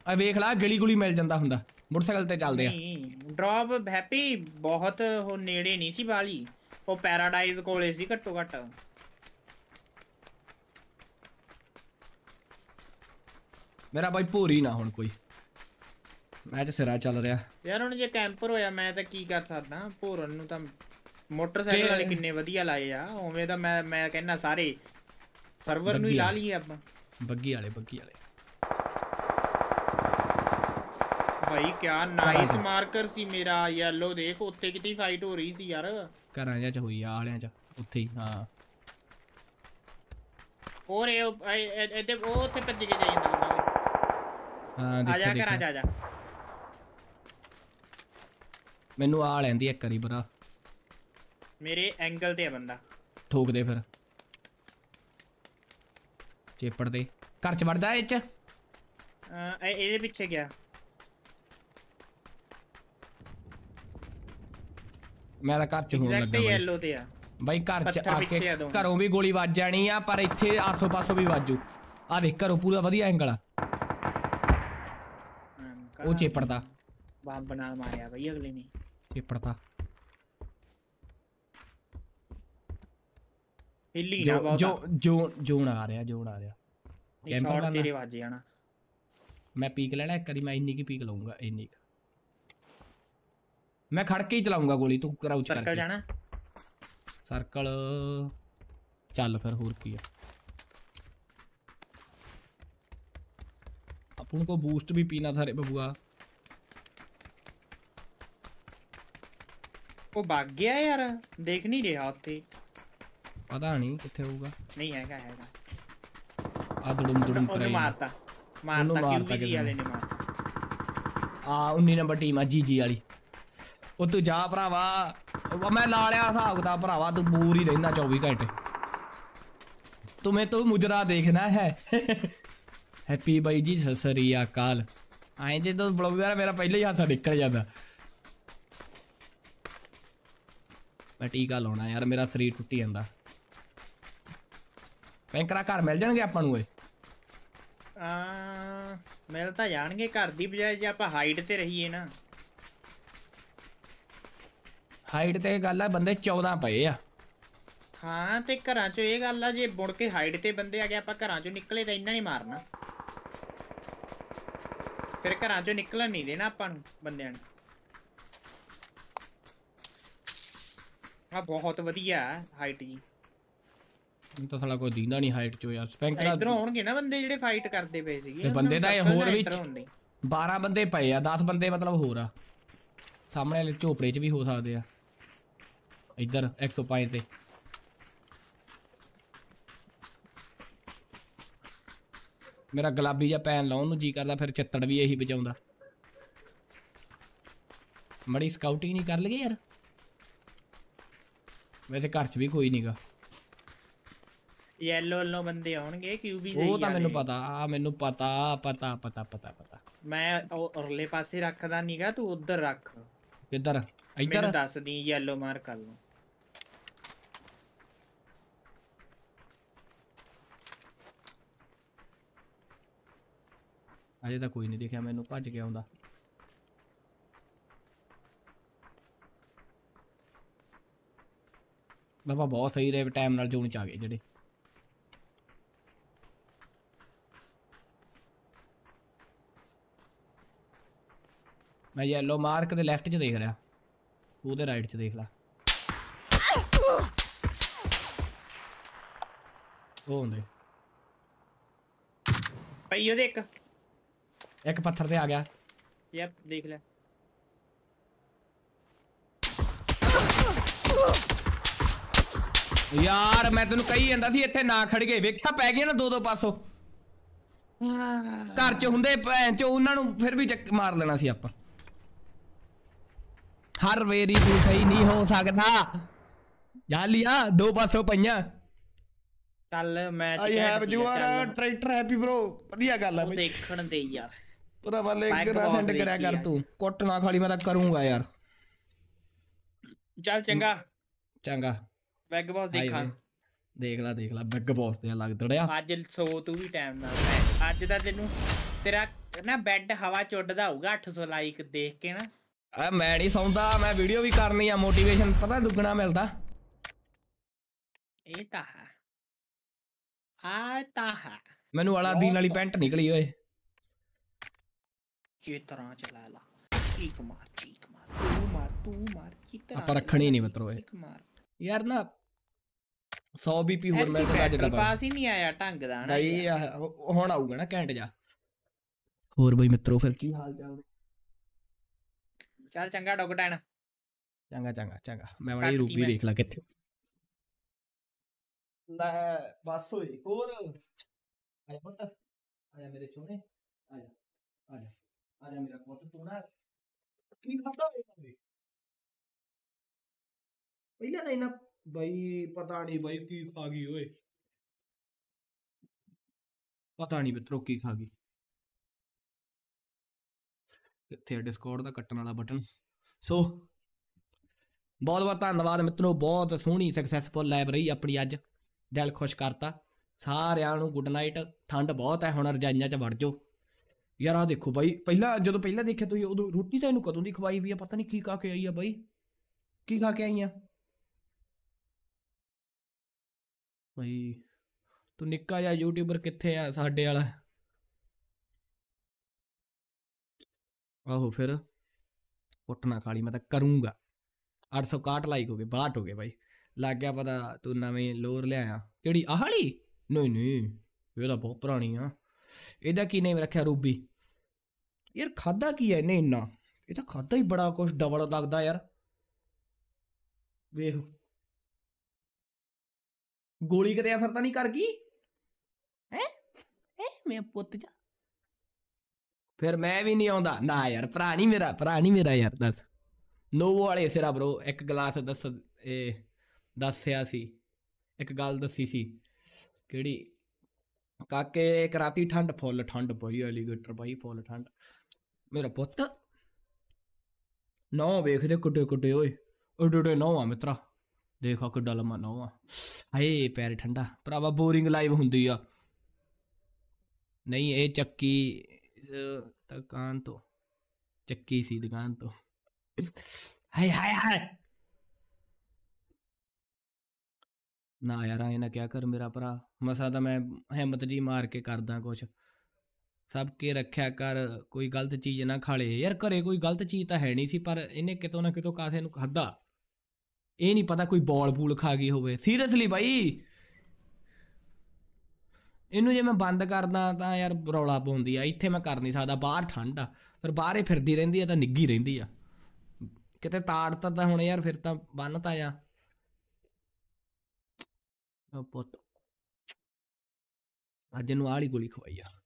[SPEAKER 1] ਆ ਵੇਖ ਲੈ ਗਲੀ ਗੁਲੀ ਮਿਲ ਜਾਂਦਾ ਹੁੰਦਾ ਮੋਟਰਸਾਈਕਲ ਤੇ ਚੱਲਦੇ ਆ
[SPEAKER 10] ਨਹੀਂ ਡ੍ਰੌਪ ਹੈਪੀ ਬਹੁਤ ਉਹ ਨੇੜੇ ਨਹੀਂ ਸੀ ਵਾਲੀ ਉਹ ਪੈਰਾਡਾਈਜ਼ ਕੋਲੇ ਸੀ ਘੱਟੋ ਘੱਟ
[SPEAKER 1] ਮੇਰਾ ਬਾਈ ਭੋਰੀ ਨਾ ਹੁਣ ਕੋਈ ਮੈਚ ਸਿਰਾ ਚੱਲ ਰਿਹਾ
[SPEAKER 10] ਯਾਰ ਹੁਣ ਜੇ ਕੈਂਪਰ ਹੋਇਆ ਮੈਂ ਤਾਂ ਕੀ ਕਰ ਸਕਦਾ ਭੋਰਨ ਨੂੰ ਤਾਂ ਮੋਟਰਸਾਈਕਲ ਵਾਲੇ ਕਿੰਨੇ ਵਧੀਆ ਲਾਏ ਆ ਉਵੇਂ ਤਾਂ ਮੈਂ ਮੈਂ ਕਹਿੰਦਾ ਸਾਰੇ ਸਰਵਰ ਨੂੰ ਹੀ ਲਾ ਲਈਏ ਆਪਾਂ
[SPEAKER 1] ਬੱਗੀ ਵਾਲੇ ਬੱਗੀ ਵਾਲੇ
[SPEAKER 10] ਭਾਈ ਕਿਆ ਨਾਈਸ ਮਾਰਕਰ ਸੀ ਮੇਰਾ ਯੈਲੋ ਦੇਖ ਉੱਤੇ ਕਿਤੇ ਫਾਈਟ ਹੋ ਰਹੀ ਸੀ ਯਾਰ
[SPEAKER 1] ਘਰਾਂ ਜਾਂ ਚ ਹੋਈ ਆ ਆਲਿਆਂ ਚ ਉੱਥੇ ਹੀ ਹਾਂ
[SPEAKER 10] ਹੋਰ ਇਹ ਉਹ- ਇਹ- ਇਹ- ਇਹਦੇ ਉਹ ਉੱਥੇ ਭੱਜ ਕੇ ਜਾਈ ਜਾਂਦਾ ਬੰਦਾ ਓਏ।
[SPEAKER 1] ਹਾਂ
[SPEAKER 10] ਆ ਜਾ
[SPEAKER 1] ਦੇਖਿਆ
[SPEAKER 10] ਘਰਾਂ
[SPEAKER 1] ਦੇਖਿਆ
[SPEAKER 10] ਜਾ ਜਾ
[SPEAKER 1] ਮੈਨੂੰ ਆ ਲੈਂਦੀ ਇੱਕ ਵਾਰੀ ਬਰਾ
[SPEAKER 10] ਮੇਰੇ ਐਂਗਲ ਤੇ ਆ ਬੰਦਾ।
[SPEAKER 1] ਠੋਕ ਦੇ ਫਿਰ। ਚੇਪੜ ਦੇ। ਘਰ ਚ ਵੜਦਾ ਇਹ ਚ?
[SPEAKER 10] ਇਹਦੇ ਪਿੱਛੇ ਗਿਆ।
[SPEAKER 1] ਮੈਂ ਤਾਂ ਘਰ ਚ ਹੋਣ ਲੱਗਾ ਬਾਈ।
[SPEAKER 10] ਯੈਲੋ ਤੇ ਆ।
[SPEAKER 1] ਬਾਈ ਘਰ ਚ ਆ ਕੇ। ਘਰੋਂ ਵੀ ਗੋਲੀ ਵੱਜ ਜਾਣੀ ਆ ਪਰ ਇੱਥੇ ਆਸੋ ਪਾਸੋਂ ਵੀ ਵੱਜੂ। ਆ ਦੇਖ ਘਰੋਂ ਪੂਰਾ ਵਧੀਆ ਐਂਗਲ ਆ। ਉਹ ਚੇਪੜਦਾ।
[SPEAKER 10] ਬੰਬ ਨਾਲ ਮਾਰਿਆ ਬਈ ਅਗਲੇ ਨੇ
[SPEAKER 1] ਚੇਪੜਦਾ
[SPEAKER 10] ਹਿੱਲੀ ਨਾ
[SPEAKER 1] ਜੋ
[SPEAKER 10] ਬਹੁਤ
[SPEAKER 1] ਜੋ ਜੋ ਜੋਨ ਆ ਰਿਹਾ ਜੋਨ ਆ ਰਿਹਾ ਕੈਂਪਰ
[SPEAKER 10] ਸ਼ਾਟ
[SPEAKER 1] ਕਰਨਾ?
[SPEAKER 10] ਤੇਰੇ ਵੱਜ ਜਾਣਾ
[SPEAKER 1] ਮੈਂ ਪੀਕ ਲੈਣਾ ਇੱਕ ਵਾਰੀ ਮੈਂ ਇੰਨੀ ਕੀ ਪੀਕ ਲਊਂਗਾ ਇੰਨੀ ਕੁ। ਮੈਂ ਖੜ ਕੇ ਹੀ ਚਲਾਉਂਗਾ ਗੋਲੀ ਤੂੰ ਕਰਾਉਚ ਕਰਕੇ
[SPEAKER 10] ਸਰਕਲ ਜਾਣਾ
[SPEAKER 1] ਸਰਕਲ ਚੱਲ ਫਿਰ ਹੋਰ ਕੀ ਆ अपन को बूस्ट भी पीना था रे
[SPEAKER 10] ਉਹ ਭੱਗ ਗਿਆ ਯਾਰ ਦੇਖ ਨਹੀਂ ਰਿਹਾ ਉੱਥੇ।
[SPEAKER 1] ਪਤਾ ਨਹੀਂ ਕਿੱਥੇ ਹੋਊਗਾ।
[SPEAKER 10] ਨਹੀਂ ਹੈਗਾ ਹੈਗਾ।
[SPEAKER 1] ਆ ਦੜਮ
[SPEAKER 10] ਦੜਮ
[SPEAKER 1] ਕਰਾਈ।
[SPEAKER 10] ਮਾਰਤਾ। ਮਾਰਤਾ ਕਿਉਂਕਿ
[SPEAKER 1] ਜੀ
[SPEAKER 10] ਵਾਲੇ
[SPEAKER 1] ਨੇ
[SPEAKER 10] ਮਾਰਤਾ।
[SPEAKER 1] ਆ 19 ਨੰਬਰ ਟੀਮ ਆ ਜੀ ਜੀ ਵਾਲੀ। ਉਹ ਤੂੰ ਜਾ ਭਰਾਵਾ। ਮੈਂ ਲਾ ਲਿਆ ਹਿਸਾਬ ਕਿਤਾਬ ਭਰਾਵਾ ਤੂੰ ਬੂਰ ਹੀ ਰਹਿੰਦਾ 24 ਘੰਟੇ। ਤੁਮੇ ਤੋ ਮੁਜਰਾ ਦੇਖਣਾ ਹੈ। ਹੈਪੀ ਬਾਈ ਜੀ ਸਸਰੀਆ ਕਾਲ ਆਏ ਜੇ ਤੋ ਬਲੌਗਰ ਮੇਰਾ ਪਹਿਲੇ ਹੀ ਹਾਸਾ ਨਿਕਲ ਜਾਂਦਾ। ਟੀਕਾ ਲਾਉਣਾ ਯਾਰ ਮੇਰਾ ਸਰੀਰ ਟੁੱਟੀ ਜਾਂਦਾ ਪੈਂਕਰਾ ਘਰ ਮਿਲ ਜਾਣਗੇ ਆਪਾਂ ਨੂੰ ਓਏ
[SPEAKER 10] ਆ ਮਿਲ ਤਾਂ ਜਾਣਗੇ ਘਰ ਦੀ ਬਜਾਏ ਜੇ ਆਪਾਂ ਹਾਈਟ ਤੇ ਰਹੀਏ ਨਾ
[SPEAKER 1] ਹਾਈਟ ਤੇ ਗੱਲ ਆ ਬੰਦੇ 14 ਪਏ ਆ
[SPEAKER 10] ਹਾਂ ਤੇ ਘਰਾਂ ਚੋਂ ਇਹ ਗੱਲ ਆ ਜੇ ਮੁੜ ਕੇ ਹਾਈਟ ਤੇ ਬੰਦੇ ਆ ਗਏ ਆਪਾਂ ਘਰਾਂ ਚੋਂ ਨਿਕਲੇ ਤਾਂ ਇਹਨਾਂ ਨੇ ਮਾਰਨਾ ਫਿਰ ਘਰਾਂ ਚੋਂ ਨਿਕਲਣ ਨਹੀਂ ਦੇਣਾ ਆਪਾਂ ਨੂੰ ਬੰਦਿਆਂ ਨੇ ਆ ਬਹੁਤ ਵਧੀਆ ਹਾਈਟ ਜੀ
[SPEAKER 1] ਹੁਣ ਤਾਂ ਸਾਲਾ ਕੋਈ ਦੀਂਦਾ ਨਹੀਂ ਹਾਈਟ ਚੋਂ ਯਾਰ ਸਪੈਂਕਰਾ
[SPEAKER 10] ਇਧਰੋਂ ਆਉਣਗੇ ਨਾ ਬੰਦੇ ਜਿਹੜੇ ਫਾਈਟ ਕਰਦੇ ਪਏ ਸੀਗੇ
[SPEAKER 1] ਇਹ ਬੰਦੇ ਦਾ ਇਹ
[SPEAKER 10] ਉਹਨਾਂ ਨੂੰ
[SPEAKER 1] ਹੋਰ ਵੀ
[SPEAKER 10] enter ਹੋਣ ਦੇ।
[SPEAKER 1] 12 ਬੰਦੇ ਪਏ ਆ 10 ਬੰਦੇ ਮਤਲਬ ਹੋਰ ਆ ਸਾਹਮਣੇ ਵਾਲੇ ਝੋਪੜੇ 'ਚ ਵੀ ਹੋ ਸਕਦੇ ਆ ਇੱਧਰ 105 ਤੇ ਮੇਰਾ ਗੁਲਾਬੀ ਜਿਹਾ ਪੈਨ ਲਾਉਣ ਨੂੰ ਜੀ ਕਰਦਾ ਫਿਰ ਚਿੱਤੜ ਵੀ ਇਹੀ ਬਚਾਉਂਦਾ ਮੜੀ ਸਕਾਊਟਿੰਗ ਨਹੀਂ ਕਰ ਲਗੇ ਯਾਰ ਵੈਸੇ ਘਰ 'ਚ ਵੀ ਕੋਈ ਨਹੀਂਗਾ
[SPEAKER 10] ਯੈਲੋ ਵੱਲੋਂ ਬੰਦੇ ਆਉਣਗੇ ਕਿਊਬੀ
[SPEAKER 1] ਉਹ ਤਾਂ ਮੈਨੂੰ ਪਤਾ ਆ ਮੈਨੂੰ ਪਤਾ ਪਤਾ ਪਤਾ ਪਤਾ ਪਤਾ।
[SPEAKER 10] ਮੈਂ ਉਹ ਉਰਲੇ ਪਾਸੇ ਰੱਖਦਾ ਨੀਗਾ ਤੂੰ ਉਧਰ ਰੱਖ।
[SPEAKER 1] ਕਿੱਧਰ?
[SPEAKER 10] ਮੈਨੂੰ
[SPEAKER 1] ਇੱਧਰ
[SPEAKER 10] ਦੱਸ ਦੀ ਯੈਲੋ ਮਾਰ ਕਰ ਲੂੰ
[SPEAKER 1] ਅਜੇ ਤਾਂ ਕੋਈ ਨਹੀਂ ਦੇਖਿਆ ਮੈਨੂੰ ਭੱਜ ਕੇ ਆਉਂਦਾ। ਬਾਬਾ ਬਹੁਤ ਸਹੀ ਰਹੇ ਟਾਈਮ ਨਾਲ ਜੋਨ ਚ ਆ ਗਏ ਜਿਹੜੇ ਮੈਂ ਯੈਲੋ ਮਾਰਕ ਦੇ ਲੈਫਟ 'ਚ ਦੇਖ ਰਿਹਾ ਉਹਦੇ ਰਾਈਟ 'ਚ ਦੇਖ ਲਾ ਉਹ ਹੁੰਦੇ
[SPEAKER 10] ਪਈ ਉਹਦੇ ਇੱਕ
[SPEAKER 1] ਇੱਕ ਪੱਥਰ ਤੇ ਆ ਗਿਆ
[SPEAKER 10] ਯੈਪ ਦੇਖ ਲੈ
[SPEAKER 1] ਯਾਰ ਮੈਂ ਤੈਨੂੰ ਕਹੀ ਜਾਂਦਾ ਸੀ ਇੱਥੇ ਨਾ ਖੜ ਗਏ ਵੇਖਿਆ ਪੈ ਗਿਆ ਨਾ ਦੋ ਦੋ ਪਾਸੋਂ ਘਰ ਚ ਹੁੰਦੇ ਭੈਣ ਚ ਉਹਨਾਂ ਨੂੰ ਫਿਰ ਵੀ ਚੱਕ ਮਾਰ ਲੈਣਾ ਸੀ ਆਪਾਂ। ਹਰ ਵੇਰੀ ਤੂੰ ਸਹੀ ਨਹੀਂ ਹੋ ਸਕਦਾ। ਜਾ ਲਿਆ ਦੋ ਪਾਸੋਂ ਪਈਆਂ।
[SPEAKER 10] ਚੱਲ match
[SPEAKER 1] I have you are tractor Happy bro ਵਧੀਆ ਗੱਲ ਬਈ।
[SPEAKER 10] ਦੇਖਣ ਦੇ ਯਾਰ।
[SPEAKER 1] ਤੇਰਾ ਵੱਲ ਇੱਕ ਨਾ ਸੈਂਡ ਕਰਿਆ ਕਰ। ਤੂੰ। ਕੁੱਟ ਨਾ ਖਾਲੀ ਮੈਂ ਤਾਂ ਕਰੂੰਗਾ ਯਾਰ।
[SPEAKER 10] ਚੱਲ ਚੰਗਾ।
[SPEAKER 1] ਚੰਗਾ।
[SPEAKER 10] ਵੈਗ ਬਾਸ
[SPEAKER 1] ਆਈ
[SPEAKER 10] ਦੇਖਾਂ
[SPEAKER 1] ਹੋਏ। ਦੇਖ ਲੈ ਦੇਖ ਲੈ ਬਿੱਗ ਬੌਸ ਤੇ ਲੱਗ ਤੜਿਆ
[SPEAKER 10] ਅੱਜ ਸੋ ਤੂੰ ਵੀ ਟਾਈਮ ਨਾਲ ਪੈ। ਅੱਜ ਤਾਂ ਤੈਨੂੰ ਤੇਰਾ ਨਾ ਬੈੱਡ ਹਵਾ ਚ ਉੱਡਦਾ ਹੋਊਗਾ 800 ਲਾਈਕ ਦੇਖ ਕੇ ਨਾ
[SPEAKER 1] ਆ ਮੈਂ ਨਹੀਂ ਸੌਂਦਾ ਮੈਂ ਵੀਡੀਓ ਵੀ ਕਰਨੀ ਆ ਮੋਟੀਵੇਸ਼ਨ ਪਤਾ ਦੁੱਗਣਾ ਮਿਲਦਾ
[SPEAKER 10] ਇਹ ਤਾਂ ਹੈ ਆ ਤਾਂ ਹੈ
[SPEAKER 1] ਮੈਨੂੰ ਵਾਲਾ ਦੀਨ ਵਾਲੀ ਪੈਂਟ ਨਿਕਲੀ ਓਏ
[SPEAKER 10] ਜਿਸ ਤਰ੍ਹਾਂ ਚਲਾ ਲਾ ਚੀਕ ਮਾਰ ਚੀਕ ਮਾਰ ਤੂੰ ਮਾਰ ਤੂੰ ਮਾਰ ਜਿਸ ਤਰ੍ਹਾਂ
[SPEAKER 1] ਆਪਾਂ ਰੱਖਣੀ ਨਹੀਂ ਮਤਰੋ ਇਹ
[SPEAKER 10] ਚੀਕ ਮਾਰ
[SPEAKER 1] ਯਾਰ ਨਾ 100 ਬੀਪੀ ਹੋਰ ਮੈਂ ਤਾਂ ਅੱਜ ਡਬਾ
[SPEAKER 10] ਪਾਸ ਹੀ ਨਹੀਂ ਆਇਆ ਢੰਗ ਦਾ ਨਾ
[SPEAKER 1] ਨਹੀਂ ਹੁਣ ਆਊਗਾ ਨਾ ਘੈਂਟ ਜਾ। ਹੋਰ ਬਈ ਮਿੱਤਰੋ ਫਿਰ ਕੀ ਹਾਲ ਚਾਲ ਨੇ?
[SPEAKER 10] ਚੱਲ ਚੰਗਾ ਡੌਗ ਟੈਨ
[SPEAKER 1] ਚੰਗਾ ਚੰਗਾ ਚੰਗਾ। ਮੈਂ ਵਾਲੀ ਰੂਪੀ। ਦੇਖ ਲਾ ਕਿੱਥੇ। ਲੈ ਬਸ ਹੋਈ। ਹੋਰ? ਆਇਆ ਪੁੱਤ? ਆਇਆ ਮੇਰੇ ਛੋਨੇ ਆਇਆ ਆਇਆ ਆਇਆ ਮੇਰਾ ਪੁੱਤ ਤੂੰ ਨਾ ਕੀ ਖਾਦਾ ਹੋਇਆ ਪਹਿਲਾਂ ਤਾਂ ਇਹਨਾਂ ਬਈ ਪਤਾ ਨਹੀਂ ਬਾਈ ਕੀ ਖਾ ਗਈ ਓਏ। ਪਤਾ ਨਹੀਂ ਮਿੱਤਰੋ ਕੀ ਖਾ ਗਈ। ਕਿੱਥੇ ਹੈ ਦਾ ਕੱਟਣ ਵਾਲਾ ਬਟਨ ਸੋ ਬਹੁਤ ਬਹੁਤ ਧੰਨਵਾਦ ਮਿੱਤਰੋ, ਬਹੁਤ ਸੋਹਣੀ ਸਕਸੈਸਫੁਲ ਲਾਈਵ ਰਹੀ ਆਪਣੀ ਅੱਜ। ਦਿਲ ਖੁਸ਼ ਕਰਤਾ। ਸਾਰਿਆਂ ਨੂੰ ਗੁੱਡ ਨਾਈਟ ਠੰਡ ਬਹੁਤ ਹੈ, ਹੁਣ ਰਜਾਈਆਂ 'ਚ ਵੜ ਜਾਓ। ਯਾਰ ਆ ਦੇਖੋ ਬਾਈ, ਪਹਿਲਾਂ ਜਦੋਂ ਪਹਿਲਾਂ ਦੇਖਿਆ ਤੁਸੀਂ, ਉਦੋਂ ਰੋਟੀ ਤਾਂ ਇਹਨੂੰ ਕਦੋਂ ਦੀ ਖਵਾਈ ਵੀ ਆ? ਪਤਾ ਨਹੀਂ ਕੀ ਖਾ ਕੇ ਆਈ ਆ ਬਾਈ। ਕੀ ਖਾ ਕੇ ਆਈ ਆ? ਬਾਈ, ਤੂੰ ਨਿੱਕਾ ਜਿਹਾ ਯੂਟਿਊਬਰ ਕਿੱਥੇ ਆ ਸਾਡੇ ਵਾਲਾ? ਆਹੋ ਫਿਰ ਉੱਠਣਾ ਖਾਲੀ, ਮੈਂ ਤਾਂ ਕਰੂੰਗਾ। 861 ਲਾਈਕ ਹੋ ਗਏ 62 ਹੋ ਗਏ ਬਾਈ। ਲੱਗ ਗਿਆ ਪਤਾ ਤੂੰ ਨਵੇਂ ਲੋਰ ਲਿਆਇਆ। ਕਿਹੜੀ? ਆਹ ਵਾਲੀ? ਨਹੀਂ ਨਹੀਂ, ਇਹ ਤਾਂ ਬਹੁਤ ਪੁਰਾਣੀ ਆ। ਇਹਦਾ ਕੀ ਨੇਮ ਰੱਖਿਆ ਰੂਬੀ? ਯਾਰ ਖਾਦਾ ਕੀ ਹੈ ਇਹਨੇ ਇੰਨਾ? ਇਹ ਤਾਂ ਖਾਦਾ ਹੀ ਬੜਾ ਕੁਛ ਡਬਲ ਲੱਗਦਾ ਯਾਰ। ਵੇਖ। ਗੋਲੀ ਕਿਤੇ ਅਸਰ ਤਾਂ ਨਹੀਂ ਕਰ ਗਈ ਹੈ? ਹੈ? ਮੈਂ ਪੁੱਤ ਜਾ ਫਿਰ ਮੈਂ ਵੀ ਨਹੀਂ ਆਉਂਦਾ। ਨਾ ਯਾਰ ਭਰਾ ਨਹੀਂ ਮੇਰਾ ਭਰਾ ਨਹੀਂ ਮੇਰਾ ਯਾਰ ਦੱਸ। ਨੋਵੋ ਵਾਲੇ ਸਿਰਾ ਬ్రో ਇੱਕ ਗਲਾਸ ਦੱਸ ਇਹ ਦੱਸਿਆ ਸੀ। ਇੱਕ ਗੱਲ ਦੱਸੀ ਸੀ। ਕਿਹੜੀ? ਕਾਕੇ ਇੱਕ ਰਾਤੀ ਠੰਡ ਫੁੱਲ ਠੰਡ ਪਈ ਐਲੀਗੇਟਰ ਪਈ ਫੁੱਲ ਠੰਡ। ਮੇਰਾ ਪੁੱਤ। ਨੌ ਵੇਖਦੇ ਕੁੱਡੇ ਕੁੱਡੇ ਓਏ ਓਡੇ ਓਡੇ ਨੌ ਆ ਮਿੱਤਰਾ। ਦੇਖਾ ਕਿੱਡਾ ਲੰਮਾ ਨੌ ਆ ਹਾਏ ਪੈਰ ਠੰਡਾ ਭਰਾਵਾ ਬੋਰਿੰਗ ਲਾਈਵ ਹੁੰਦੀ ਆ ਨਹੀਂ ਇਹ ਚੱਕੀ ਇਸ ਦੁਕਾਨ ਤੋਂ ਚੱਕੀ ਸੀ ਦੁਕਾਨ ਤੋਂ ਹਾਏ ਹਾਏ ਹਾਏ ਨਾ ਯਾਰ ਐ ਨਾ ਕਿਆ ਕਰ ਮੇਰਾ ਭਰਾ ਮਸਾ ਤਾਂ ਮੈਂ ਹਿੰਮਤ ਜੀ ਮਾਰ ਕੇ ਕਰਦਾ ਕੁਛ ਸਭ ਕੇ ਰੱਖਿਆ ਕਰ ਕੋਈ ਗਲਤ ਚੀਜ਼ ਨਾ ਖਾ ਲੇ ਯਾਰ ਘਰੇ ਕੋਈ ਗਲਤ ਚੀਜ਼ ਤਾਂ ਹੈ ਨਹੀਂ ਸੀ ਪਰ ਇਹਨੇ ਕਿਤੋਂ ਨਾ ਕਿਤੋਂ ਕਾਸੇ ਨੂੰ ਖਾਦਾ ਇਹ ਨਹੀਂ ਪਤਾ ਕੋਈ ਬੋਲ ਬੂਲ ਖਾ ਗਈ ਹੋਵੇ। ਸੀਰੀਅਸਲੀ ਬਾਈ। ਇਹਨੂੰ ਜੇ ਮੈਂ ਬੰਦ ਕਰਦਾ ਤਾਂ ਯਾਰ ਰੌਲਾ ਪਾਉਂਦੀ ਆ। ਇੱਥੇ ਮੈਂ ਕਰ ਨਹੀਂ ਸਕਦਾ। ਬਾਹਰ ਠੰਡ ਆ। ਫਿਰ ਬਾਹਰ ਫਿਰਦੀ ਰਹਿੰਦੀ ਆ ਤਾਂ ਨਿੱਗੀ ਰਹਿੰਦੀ ਆ। ਕਿਤੇ ਤਾੜ ਤਾਂ ਹੁਣ ਯਾਰ ਫਿਰ ਤਾਂ ਬੰਨ ਤਾਂ ਆ। ਉਹ ਪੁੱਤ। ਅੱਜ ਨੂੰ ਆਲੀ ਗੋਲੀ ਖਵਾਈ ਆ।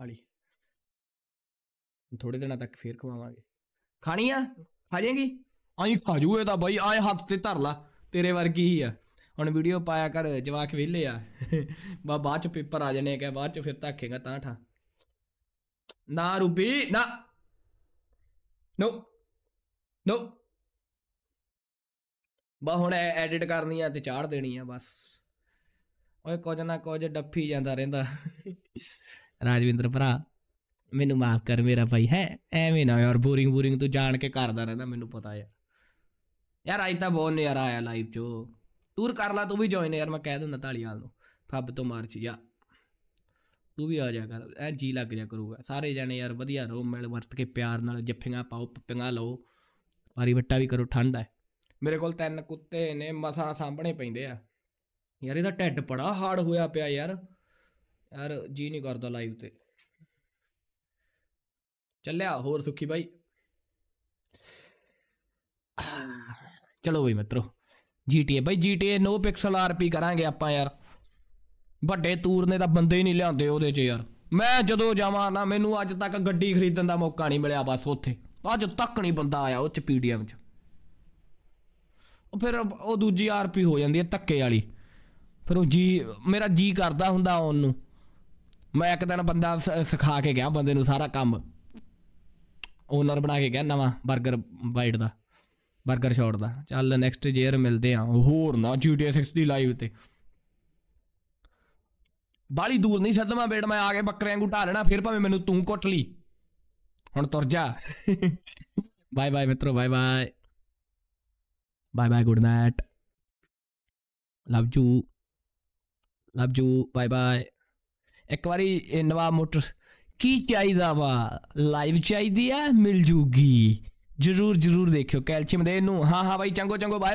[SPEAKER 1] ਆਲੀ ਥੋੜੇ ਦਿਨਾਂ ਤੱਕ ਫੇਰ ਖਵਾਵਾਂਗੇ। ਖਾਣੀ ਆ? ਖਾ ਜਾਏਗੀ? ਆਈ ਖਾ ਜੂ ਇਹ ਤਾਂ ਬਾਈ, ਆਏ ਹੱਥ ਤੇ ਧਰ ਲਾ, ਤੇਰੇ ਵਰਗੀ ਹੀ ਆ। ਹੁਣ ਵੀਡੀਓ ਪਾਇਆ ਕਰ, ਜਵਾਕ ਵਿਹਲੇ ਆ। ਬਾ, ਬਾਅਦ ਚ ਪੇਪਰ ਆ ਜਾਣੇ ਕਿ ਬਾਅਦ ਚ ਫਿਰ ਧਾਕੇਗਾ ਤਾਂ ਠਾ। ਨਾ ਰੂਬੀ, ਨਾ। ਨੋ ਨੋ ਬਾ, ਹੁਣ ਐਡਿਟ ਕਰਨੀ ਆ ਤੇ ਚਾੜ ਦੇਣੀ ਆ ਬਸ। ਓਏ, ਕੁਝ ਨਾ ਕੁਝ ਡੱਫੀ ਜਾਂਦਾ ਰਹਿੰਦਾ। ਰਾਜਵਿੰਦਰ ਭਰਾ, ਮੈਨੂੰ ਮਾਫ ਕਰ ਮੇਰਾ ਭਾਈ, ਹੈ? ਐਵੇਂ ਨਾ ਯਾਰ ਬੋਰਿੰਗ ਬੋਰਿੰਗ ਤੂੰ ਜਾਣ ਕੇ ਕਰਦਾ ਰਹਿੰਦਾ, ਮੈਨੂੰ ਪਤਾ ਯਾਰ। ਯਾਰ ਅੱਜ ਤਾਂ ਬਹੁਤ ਨਜ਼ਾਰਾ ਆਇਆ ਲਾਈਵ 'ਚ ਟੂਰ ਕਰ ਲਾ, ਤੂੰ ਵੀ ਜੁਆਇਨ ਯਾਰ, ਮੈਂ ਕਹਿ ਦਿੰਦਾ ਢਾਲੀਵਾਲ ਨੂੰ। ਫੱਬ ਤੋਂ ਮਾਰਚ ਜਾ ਤੂੰ ਵੀ ਆ ਜਾ ਕਰ, ਐ ਜੀ ਲੱਗ ਜਾ ਕਰੂਗਾ। ਸਾਰੇ ਜਾਣੇ ਯਾਰ ਵਧੀਆ ਰਹੋ, ਮਿਲ ਵਰਤ ਕੇ ਪਿਆਰ ਨਾਲ, ਜੱਫੀਆਂ ਪਾਓ, ਪੱਪੀਆਂ ਲਓ। ਵਾਰੀ ਵੱਟਾ ਵੀ ਕਰੋ, ਠੰਡ ਹੈ ਮੇਰੇ ਕੋਲ ਤਿੰਨ ਕੁੱਤੇ ਨੇ, ਮਸਾਂ ਸਾਹਮਣੇ ਪੈਂਦੇ ਆ। ਯਾਰ ਇਹਦਾ ਢਿੱਡ ਬੜਾ ਹਾਰਡ ਹੋਇਆ ਪਿਆ ਯਾਰ। ਯਾਰ ਜੀ ਨਹੀਂ ਕਰਦਾ ਲਾਈਵ ਤੇ। ਚੱਲਿਆ, ਹੋਰ ਸੁੱਖੀ ਬਾਈ। ਚਲੋ ਬਈ ਮਿੱਤਰੋ GTA ਬਾਈ GTA ਨੋ ਪਿਕਸਲ ਆਰਪੀ ਕਰਾਂਗੇ ਆਪਾਂ ਯਾਰ। ਵੱਡੇ ਤੂਰ ਨੇ ਤਾਂ ਬੰਦੇ ਹੀ ਨਹੀਂ ਲਿਆਂਦੇ ਉਹਦੇ 'ਚ ਯਾਰ। ਮੈਂ ਜਦੋਂ ਜਾਵਾਂ ਨਾ, ਮੈਨੂੰ ਅੱਜ ਤੱਕ ਗੱਡੀ ਖਰੀਦਣ ਦਾ ਮੌਕਾ ਨਹੀਂ ਮਿਲਿਆ ਬਸ ਉੱਥੇ। ਅੱਜ ਤੱਕ ਨਹੀਂ ਬੰਦਾ ਆਇਆ ਉਹ 'ਚ ਪੀਡੀਐਮ 'ਚ। ਫਿਰ ਉਹ ਦੂਜੀ ਆਰਪੀ ਹੋ ਜਾਂਦੀ ਹੈ ਧੱਕੇ ਵਾਲੀ। ਫਿਰ ਉਹ ਜੀ, ਮੇਰਾ ਜੀ ਕਰਦਾ ਹੁੰਦਾ ਆਉਣ ਨੂੰ। ਮੈਂ ਇੱਕ ਦਿਨ ਬੰਦਾ ਸ- ਸਿਖਾ ਕੇ ਗਿਆ ਬੰਦੇ ਨੂੰ ਸਾਰਾ ਕੰਮ। ਓਨਰ ਬਣਾ ਕੇ ਗਿਆ ਨਵਾਂ 버ਗਰ ਬਾਈਟ ਦਾ। ਬਰਗਰ ਸ਼ਾਟ ਦਾ ਚੱਲ ਨੈਕਸਟ ਜੇਅਰ ਮਿਲਦੇ ਆ ਹੋਰ ਨਾ GTA 6 ਦੀ ਲਾਈਵ ਤੇ ਬਾਲੀ ਦੂਰ ਨਹੀਂ ਸੱਦਮਾ ਬੇੜ ਮੈਂ ਆ ਕੇ ਬੱਕਰਿਆਂ ਨੂੰ ਢਾ ਲੈਣਾ ਫਿਰ ਭਾਵੇਂ ਮੈਨੂੰ ਤੂੰ ਕੁੱਟ ਲਈ ਹੁਣ ਤੁਰ ਜਾ ਬਾਏ ਬਾਏ ਮਿੱਤਰੋ bye bye bye bye good night love you love you bye bye ਇੱਕ ਵਾਰੀ ਨਵਾਬ ਮੋਟਰ ਕੀ ਚਾਹੀਦਾ ਵਾ ਲਾਈਵ ਚਾਹੀਦੀ ਆ ਮਿਲ ਜੂਗੀ ज़रूर ज़रूर देखियो। कैल्शियम रेनू हाँ हाँ भाई चंगो चंगो बाय